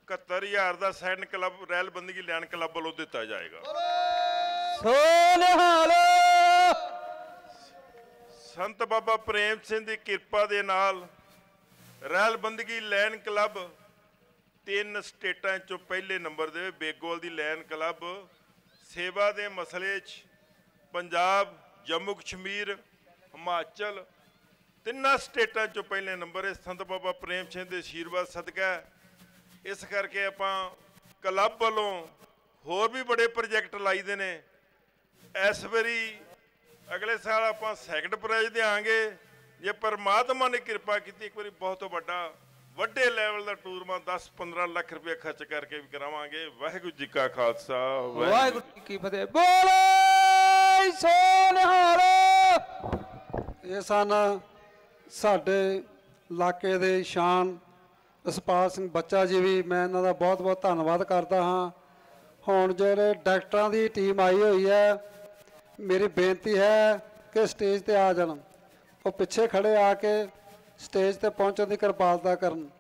71000 ਦਾ ਸੈਕੰਡ ਕਲੱਬ ਰੈਲ ਬੰਦਗੀ ਲੈਨ ਕਲੱਬ ਵੱਲੋਂ ਦਿੱਤਾ ਜਾਏਗਾ। ਸੋ ਨਿਹਾਲ ਸੰਤ ਬਾਬਾ ਪ੍ਰੇਮ ਸਿੰਘ ਦੀ ਕਿਰਪਾ ਦੇ ਨਾਲ ਰੈਲ ਬੰਦਗੀ ਲੈਨ ਕਲੱਬ ਤਿੰਨ ਸਟੇਟਾਂ ਚੋਂ ਪਹਿਲੇ ਨੰਬਰ ਦੇ ਬੇਗੋਲ ਦੀ ਲੈਨ ਕਲੱਬ, ਸੇਵਾ ਦੇ ਮਸਲੇ 'ਚ ਪੰਜਾਬ, ਜੰਮੂ ਕਸ਼ਮੀਰ, ਹਿਮਾਚਲ, ਤਿੰਨਾਂ ਸਟੇਟਾਂ ਚੋਂ ਪਹਿਲੇ ਨੰਬਰ ਹੈ। ਸੰਤ ਬਾਬਾ ਪ੍ਰੇਮ ਸਿੰਘ ਦੇ ਆਸ਼ੀਰਵਾਦ ਸਦਕਾ ਇਸ ਕਰਕੇ ਆਪਾਂ ਕਲੱਬ ਵੱਲੋਂ ਹੋਰ ਵੀ ਬੜੇ ਪ੍ਰੋਜੈਕਟ ਲਾਈਦੇ ਨੇ। ਇਸ ਵਾਰੀ ਅਗਲੇ ਸਾਲ ਆਪਾਂ ਸੈਕੰਡ ਪ੍ਰਾਈਜ਼ ਦੇਾਂਗੇ ਜੇ ਪਰਮਾਤਮਾ ਨੇ ਕਿਰਪਾ ਕੀਤੀ, ਇੱਕ ਵਾਰੀ ਬਹੁਤ ਵੱਡਾ, ਵੱਡੇ ਲੈਵਲ ਦਾ ਟੂਰਨਾਮੈਂਟ 10-15 ਲੱਖ ਰੁਪਏ ਖਰਚ ਕਰਕੇ ਵੀ ਕਰਾਵਾਂਗੇ। ਵਾਹਿਗੁਰੂ ਜੀ ਕਾ ਖਾਲਸਾ, ਵਾਹਿਗੁਰੂ ਜੀ ਕੀ ਫਤਿਹ। ਬੋਲੇ ਸੋ ਇਹ ਸਨ ਸਾਡੇ ਇਲਾਕੇ ਦੇ ਸ਼ਾਨ ਰਸਪਾਲ ਸਿੰਘ ਬੱਚਾ ਜੀ ਵੀ, ਮੈਂ ਇਹਨਾਂ ਦਾ ਬਹੁਤ ਬਹੁਤ ਧੰਨਵਾਦ ਕਰਦਾ ਹਾਂ। ਹੁਣ ਜਿਹੜੇ ਡਾਕਟਰਾਂ ਦੀ ਟੀਮ ਆਈ ਹੋਈ ਹੈ ਮੇਰੀ ਬੇਨਤੀ ਹੈ ਕਿ ਸਟੇਜ ਤੇ ਆ ਜਾਣ। ਉਹ ਪਿੱਛੇ ਖੜੇ ਆ ਕੇ ਸਟੇਜ ਤੇ ਪਹੁੰਚਣ ਦੀ ਕਿਰਪਾਲਤਾ ਕਰਨ।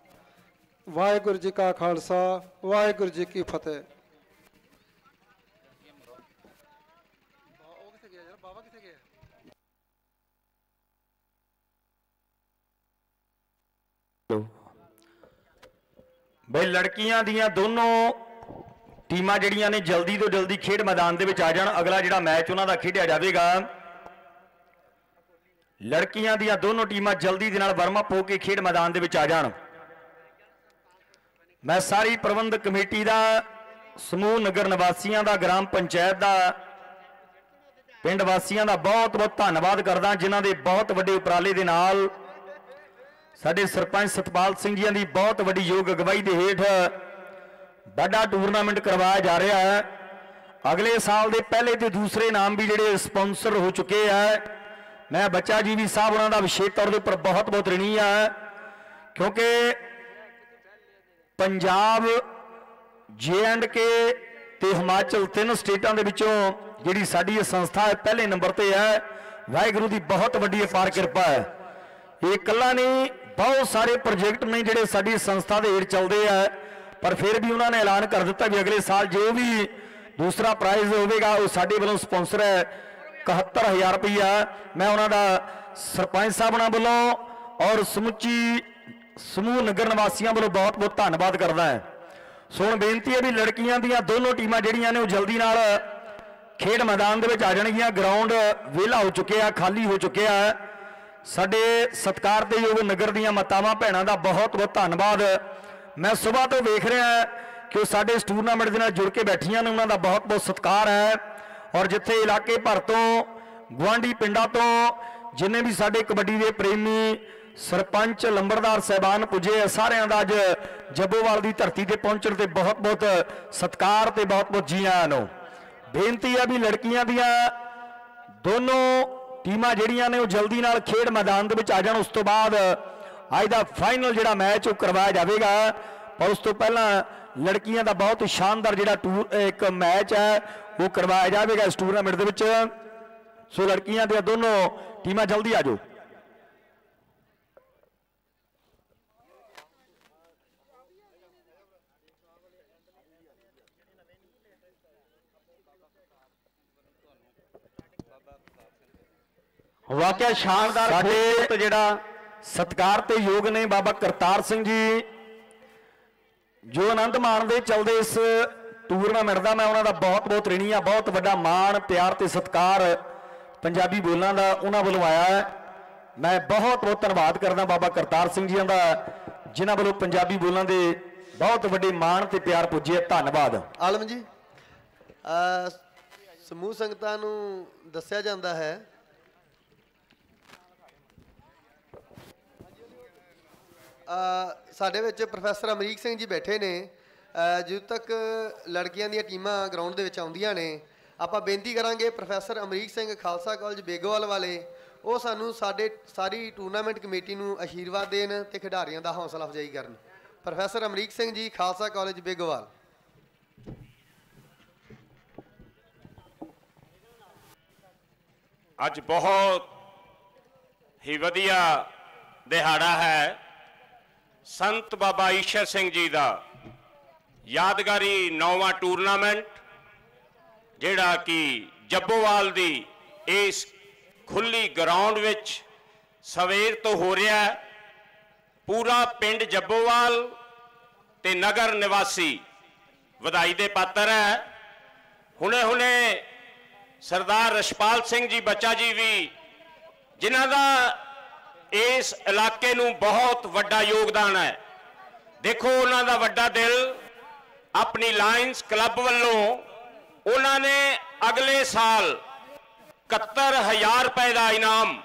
ਵਾਹਿਗੁਰੂ ਜੀ ਕਾ ਖਾਲਸਾ, ਵਾਹਿਗੁਰੂ ਜੀ ਕੀ ਫਤਿਹ। ਗਿਆ ਬਈ ਲੜਕੀਆਂ ਦੀਆਂ ਦੋਨੋਂ ਟੀਮਾਂ ਜਿਹੜੀਆਂ ਨੇ ਜਲਦੀ ਤੋਂ ਜਲਦੀ ਖੇਡ ਮੈਦਾਨ ਦੇ ਵਿੱਚ ਆ ਜਾਣ। ਅਗਲਾ ਜਿਹੜਾ ਮੈਚ ਉਹਨਾਂ ਦਾ ਖੇਡਿਆ ਜਾਵੇਗਾ। ਲੜਕੀਆਂ ਦੀਆਂ ਦੋਨੋਂ ਟੀਮਾਂ ਜਲਦੀ ਦੇ ਨਾਲ ਵਰਮਅਪ ਹੋ ਕੇ ਖੇਡ ਮੈਦਾਨ ਦੇ ਵਿੱਚ ਆ ਜਾਣ। ਮੈਂ ਸਾਰੀ ਪ੍ਰਬੰਧਕ ਕਮੇਟੀ ਦਾ, ਸਮੂਹ ਨਗਰ ਨਿਵਾਸੀਆਂ ਦਾ, ਗ੍ਰਾਮ ਪੰਚਾਇਤ ਦਾ, ਪਿੰਡ ਵਾਸੀਆਂ ਦਾ ਬਹੁਤ ਬਹੁਤ ਧੰਨਵਾਦ ਕਰਦਾ, ਜਿਨ੍ਹਾਂ ਦੇ ਬਹੁਤ ਵੱਡੇ ਉਪਰਾਲੇ ਦੇ ਨਾਲ ਸਾਡੇ ਸਰਪੰਚ ਸਤਪਾਲ ਸਿੰਘ ਜੀਆਂ ਦੀ ਬਹੁਤ ਵੱਡੀ ਯੋਗ ਅਗਵਾਈ ਦੇ ਹੇਠ ਵੱਡਾ ਟੂਰਨਾਮੈਂਟ ਕਰਵਾਇਆ ਜਾ ਰਿਹਾ ਹੈ। ਅਗਲੇ ਸਾਲ ਦੇ ਪਹਿਲੇ ਤੇ ਦੂਸਰੇ ਨਾਮ ਵੀ ਜਿਹੜੇ ਸਪਾਂਸਰ ਹੋ ਚੁੱਕੇ ਆ। ਮੈਂ ਬੱਚਾ ਜੀ ਵੀ ਸਾਹਿਬ ਉਹਨਾਂ ਦਾ ਵਿਸ਼ੇਸ਼ ਤੌਰ ਦੇ ਉੱਪਰ ਬਹੁਤ ਬਹੁਤ ਰਣੀ ਆ। ਕਿਉਂਕਿ ਪੰਜਾਬ ਜੇ ਐਂਡ ਕੇ ਤੇ ਹਿਮਾਚਲ ਤਿੰਨ ਸਟੇਟਾਂ ਦੇ ਵਿੱਚੋਂ ਜਿਹੜੀ ਸਾਡੀ ਇਹ ਸੰਸਥਾ ਹੈ, ਪਹਿਲੇ ਨੰਬਰ ਤੇ ਹੈ। ਵਾਹਿਗੁਰੂ ਦੀ ਬਹੁਤ ਵੱਡੀ ਅਪਾਰ ਕਿਰਪਾ ਹੈ। ਇਹ ਇਕੱਲਾ ਨਹੀਂ, ਬਹੁਤ ਸਾਰੇ ਪ੍ਰੋਜੈਕਟ ਨੇ ਜਿਹੜੇ ਸਾਡੀ ਸੰਸਥਾ ਦੇ ਹੇਠ ਚੱਲਦੇ ਆ। ਪਰ ਫਿਰ ਵੀ ਉਹਨਾਂ ਨੇ ਐਲਾਨ ਕਰ ਦਿੱਤਾ ਵੀ ਅਗਲੇ ਸਾਲ ਜੋ ਵੀ ਦੂਸਰਾ ਪ੍ਰਾਈਜ਼ ਹੋਵੇਗਾ, ਉਹ ਸਾਡੇ ਵੱਲੋਂ ਸਪਾਂਸਰ ਹੈ। 71000 ਰੁਪਈਆ। ਮੈਂ ਉਹਨਾਂ ਦਾ ਸਰਪੰਚ ਸਾਹਿਬ ਸਾਹਿਬਾਨਾਂ ਵੱਲੋਂ ਔਰ ਸਮੁੱਚੀ ਸਮੂਹ ਨਗਰ ਨਿਵਾਸੀਆਂ ਵੱਲੋਂ ਬਹੁਤ ਬਹੁਤ ਧੰਨਵਾਦ ਕਰਦਾ ਹਾਂ। ਸੋ ਹੁਣ ਬੇਨਤੀ ਹੈ ਵੀ ਲੜਕੀਆਂ ਦੀਆਂ ਦੋਨੋਂ ਟੀਮਾਂ ਜਿਹੜੀਆਂ ਨੇ ਉਹ ਜਲਦੀ ਨਾਲ ਖੇਡ ਮੈਦਾਨ ਦੇ ਵਿੱਚ ਆ ਜਾਣਗੀਆਂ। ਗਰਾਊਂਡ ਵਿਹਲਾ ਹੋ ਚੁੱਕਿਆ, ਖਾਲੀ ਹੋ ਚੁੱਕਿਆ। ਸਾਡੇ ਸਤਿਕਾਰ ਦੇ ਯੋਗ ਨਗਰ ਦੀਆਂ ਮਾਤਾਵਾਂ, ਭੈਣਾਂ ਦਾ ਬਹੁਤ ਬਹੁਤ ਧੰਨਵਾਦ। ਮੈਂ ਸਵੇਰ ਤੋਂ ਵੇਖ ਰਿਹਾ ਕਿ ਉਹ ਸਾਡੇ ਇਸ ਟੂਰਨਾਮੈਂਟ ਦੇ ਨਾਲ ਜੁੜ ਕੇ ਬੈਠੀਆਂ ਨੇ, ਉਹਨਾਂ ਦਾ ਬਹੁਤ ਬਹੁਤ ਸਤਿਕਾਰ ਹੈ। ਔਰ ਜਿੱਥੇ ਇਲਾਕੇ ਭਰ ਤੋਂ ਗਵਾਂਢੀ ਪਿੰਡਾਂ ਤੋਂ ਜਿੰਨੇ ਵੀ ਸਾਡੇ ਕਬੱਡੀ ਦੇ ਪ੍ਰੇਮੀ ਸਰਪੰਚ ਲੰਬੜਦਾਰ ਸਹਿਬਾਨ ਪੁੱਜੇ ਸਾਰਿਆਂ ਦਾ ਅੱਜ ਜੱਬੋਵਾਲ ਦੀ ਧਰਤੀ ਤੇ ਪਹੁੰਚਣ ਤੇ ਬਹੁਤ ਬਹੁਤ ਸਤਿਕਾਰ ਤੇ ਬਹੁਤ ਬਹੁਤ ਜੀ ਆਇਆਂ ਨੂੰ। ਬੇਨਤੀ ਆ ਵੀ ਲੜਕੀਆਂ ਦੀਆਂ ਦੋਨੋਂ ਟੀਮਾਂ ਜਿਹੜੀਆਂ ਨੇ, ਉਹ ਜਲਦੀ ਨਾਲ ਖੇਡ ਮੈਦਾਨ ਦੇ ਵਿੱਚ ਆ ਜਾਣ। ਉਸ ਤੋਂ ਬਾਅਦ ਅੱਜ ਦਾ ਫਾਈਨਲ ਜਿਹੜਾ ਮੈਚ ਉਹ ਕਰਵਾਇਆ ਜਾਵੇਗਾ। ਪਰ ਉਸ ਤੋਂ ਪਹਿਲਾਂ ਲੜਕੀਆਂ ਦਾ ਬਹੁਤ ਸ਼ਾਨਦਾਰ ਜਿਹੜਾ ਟੂਰ ਇੱਕ ਮੈਚ ਹੈ ਉਹ ਕਰਵਾਇਆ ਜਾਵੇਗਾ ਇਸ ਟੂਰਨਾਮੈਂਟ ਦੇ ਵਿੱਚ। ਸੋ ਲੜਕੀਆਂ ਦੀਆਂ ਦੋਨੋਂ ਟੀਮਾਂ ਜਲਦੀ ਆ ਜਾਓ। ਵਾਕਿਆ ਸ਼ਾਨਦਾਰ ਖੇਡ ਜਿਹੜਾ ਸਤਿਕਾਰ ਤੇ ਯੋਗ ਨੇ ਬਾਬਾ ਕਰਤਾਰ ਸਿੰਘ ਜੀ। ਜੋ ਆਨੰਦ ਮਾਣਦੇ ਚਲਦੇ ਇਸ ਟੂਰਨਾਮੈਂਟ ਦਾ, ਮੈਂ ਉਹਨਾਂ ਦਾ ਬਹੁਤ ਬਹੁਤ ਰਿਣੀ ਆ ਬਹੁਤ ਵੱਡਾ ਮਾਣ, ਪਿਆਰ ਤੇ ਸਤਿਕਾਰ ਪੰਜਾਬੀ ਬੋਲਾਂ ਦਾ ਉਹਨਾਂ ਵੱਲੋਂ ਆਇਆ ਹੈ। ਮੈਂ ਬਹੁਤ ਬਹੁਤ ਧੰਨਵਾਦ ਕਰਦਾ ਬਾਬਾ ਕਰਤਾਰ ਸਿੰਘ ਜੀਆਂ ਦਾ, ਜਿਨ੍ਹਾਂ ਵੱਲੋਂ ਪੰਜਾਬੀ ਬੋਲਾਂ ਦੇ ਬਹੁਤ ਵੱਡੇ ਮਾਣ ਤੇ ਪਿਆਰ ਪੁੱਜੇ ਧੰਨਵਾਦ। ਆਲਮ ਜੀ ਸਮੂਹ ਸੰਗਤਾਂ ਨੂੰ ਦੱਸਿਆ ਜਾਂਦਾ ਹੈ ਸਾਡੇ ਵਿੱਚ ਪ੍ਰੋਫੈਸਰ ਅਮਰੀਕ ਸਿੰਘ ਜੀ ਬੈਠੇ ਨੇ। ਜਦੋਂ ਤੱਕ ਲੜਕੀਆਂ ਦੀਆਂ ਟੀਮਾਂ ਗਰਾਊਂਡ ਦੇ ਵਿੱਚ ਆਉਂਦੀਆਂ ਨੇ, ਆਪਾਂ ਬੇਨਤੀ ਕਰਾਂਗੇ ਪ੍ਰੋਫੈਸਰ ਅਮਰੀਕ ਸਿੰਘ ਖਾਲਸਾ ਕਾਲਜ ਬੇਗੋਵਾਲ ਵਾਲੇ, ਉਹ ਸਾਨੂੰ ਸਾਡੇ, ਸਾਰੀ ਟੂਰਨਾਮੈਂਟ ਕਮੇਟੀ ਨੂੰ ਆਸ਼ੀਰਵਾਦ ਦੇਣ ਤੇ ਖਿਡਾਰੀਆਂ ਦਾ ਹੌਸਲਾ ਅਫਜ਼ਾਈ ਕਰਨ। ਪ੍ਰੋਫੈਸਰ ਅਮਰੀਕ ਸਿੰਘ ਜੀ, ਖਾਲਸਾ ਕਾਲਜ ਬੇਗੋਵਾਲ। ਅੱਜ ਬਹੁਤ ਹੀ ਵਧੀਆ ਦਿਹਾੜਾ ਹੈ। ਸੰਤ ਬਾਬਾ ਈਸ਼ਰ ਸਿੰਘ ਜੀ ਦਾ ਯਾਦਗਾਰੀ ਨੌਵਾਂ ਟੂਰਨਾਮੈਂਟ, ਜਿਹੜਾ ਕਿ ਜੱਬੋਵਾਲ ਦੀ ਇਸ ਖੁੱਲੀ ਗਰਾਊਂਡ ਵਿੱਚ ਸਵੇਰ ਤੋਂ ਹੋ ਰਿਹਾ ਹੈ। ਪੂਰਾ ਪਿੰਡ ਜੱਬੋਵਾਲ ਤੇ ਨਗਰ ਨਿਵਾਸੀ ਵਧਾਈ ਦੇ ਪਾਤਰ ਹੈ। ਹੁਣੇ ਹੁਣੇ ਸਰਦਾਰ ਰਸ਼ਪਾਲ ਸਿੰਘ ਜੀ ਬੱਚਾ ਜੀ ਵੀ, ਜਿਨ੍ਹਾਂ ਦਾ ਇਸ ਇਲਾਕੇ ਨੂੰ ਬਹੁਤ ਵੱਡਾ ਯੋਗਦਾਨ ਹੈ। ਦੇਖੋ ਉਹਨਾਂ ਦਾ ਵੱਡਾ ਦਿਲ, ਆਪਣੀ ਲਾਇਨਸ ਕਲੱਬ ਵੱਲੋਂ ਉਹਨਾਂ ਨੇ ਅਗਲੇ ਸਾਲ 71000 ਰੁਪਏ ਦਾ ਇਨਾਮ,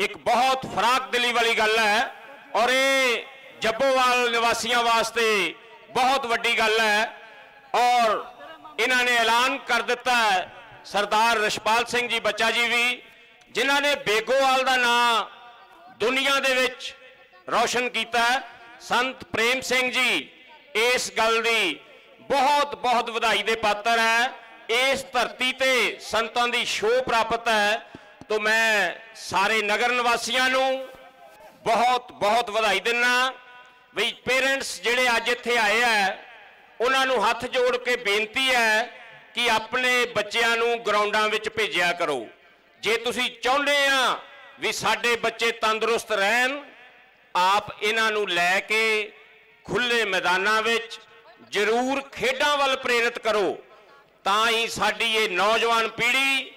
ਇੱਕ ਬਹੁਤ ਫਰਾਕ ਦਿਲੀ ਵਾਲੀ ਗੱਲ ਹੈ ਔਰ ਇਹ ਜੱਬੋਵਾਲ ਨਿਵਾਸੀਆਂ ਵਾਸਤੇ ਬਹੁਤ ਵੱਡੀ ਗੱਲ ਹੈ ਔਰ ਇਹਨਾਂ ਨੇ ਐਲਾਨ ਕਰ ਦਿੱਤਾ ਹੈ ਸਰਦਾਰ ਰਸ਼ਪਾਲ ਸਿੰਘ ਜੀ ਬੱਚਾ ਜੀ ਵੀ, ਜਿਨ੍ਹਾਂ ਨੇ ਬੇਗੋਵਾਲ ਦਾ ਨਾਂ ਦੁਨੀਆ ਦੇ ਵਿੱਚ ਰੌਸ਼ਨ ਕੀਤਾ ਸੰਤ ਪ੍ਰੇਮ ਸਿੰਘ ਜੀ, ਇਸ ਗੱਲ ਦੀ ਬਹੁਤ ਬਹੁਤ ਵਧਾਈ ਦੇ ਪਾਤਰ ਹੈ। ਇਸ ਧਰਤੀ ਤੇ ਸੰਤਾਂ ਦੀ ਸ਼ੋਅ ਪ੍ਰਾਪਤ ਹੈ। ਤੋਂ ਮੈਂ ਸਾਰੇ ਨਗਰ ਨਿਵਾਸੀਆਂ ਨੂੰ ਬਹੁਤ ਬਹੁਤ ਵਧਾਈ ਦਿੰਨਾ। ਵੀ ਪੇਰੈਂਟਸ ਜਿਹੜੇ ਅੱਜ ਇੱਥੇ ਆਏ ਆ, ਉਹਨਾਂ ਨੂੰ ਹੱਥ ਜੋੜ ਕੇ ਬੇਨਤੀ ਹੈ ਕਿ ਆਪਣੇ ਬੱਚਿਆਂ ਨੂੰ ਗਰਾਊਂਡਾਂ ਵਿੱਚ ਭੇਜਿਆ ਕਰੋ। ਜੇ ਤੁਸੀਂ ਚਾਹੁੰਦੇ ਆ ਵੀ ਸਾਡੇ ਬੱਚੇ ਤੰਦਰੁਸਤ ਰਹਿਣ, ਆਪ ਇਹਨਾਂ ਨੂੰ ਲੈ ਕੇ ਖੁੱਲੇ ਮੈਦਾਨਾਂ ਵਿੱਚ ਜ਼ਰੂਰ ਖੇਡਾਂ ਵੱਲ ਪ੍ਰੇਰਿਤ ਕਰੋ। ਤਾਂ ਹੀ ਸਾਡੀ ਇਹ ਨੌਜਵਾਨ ਪੀੜ੍ਹੀ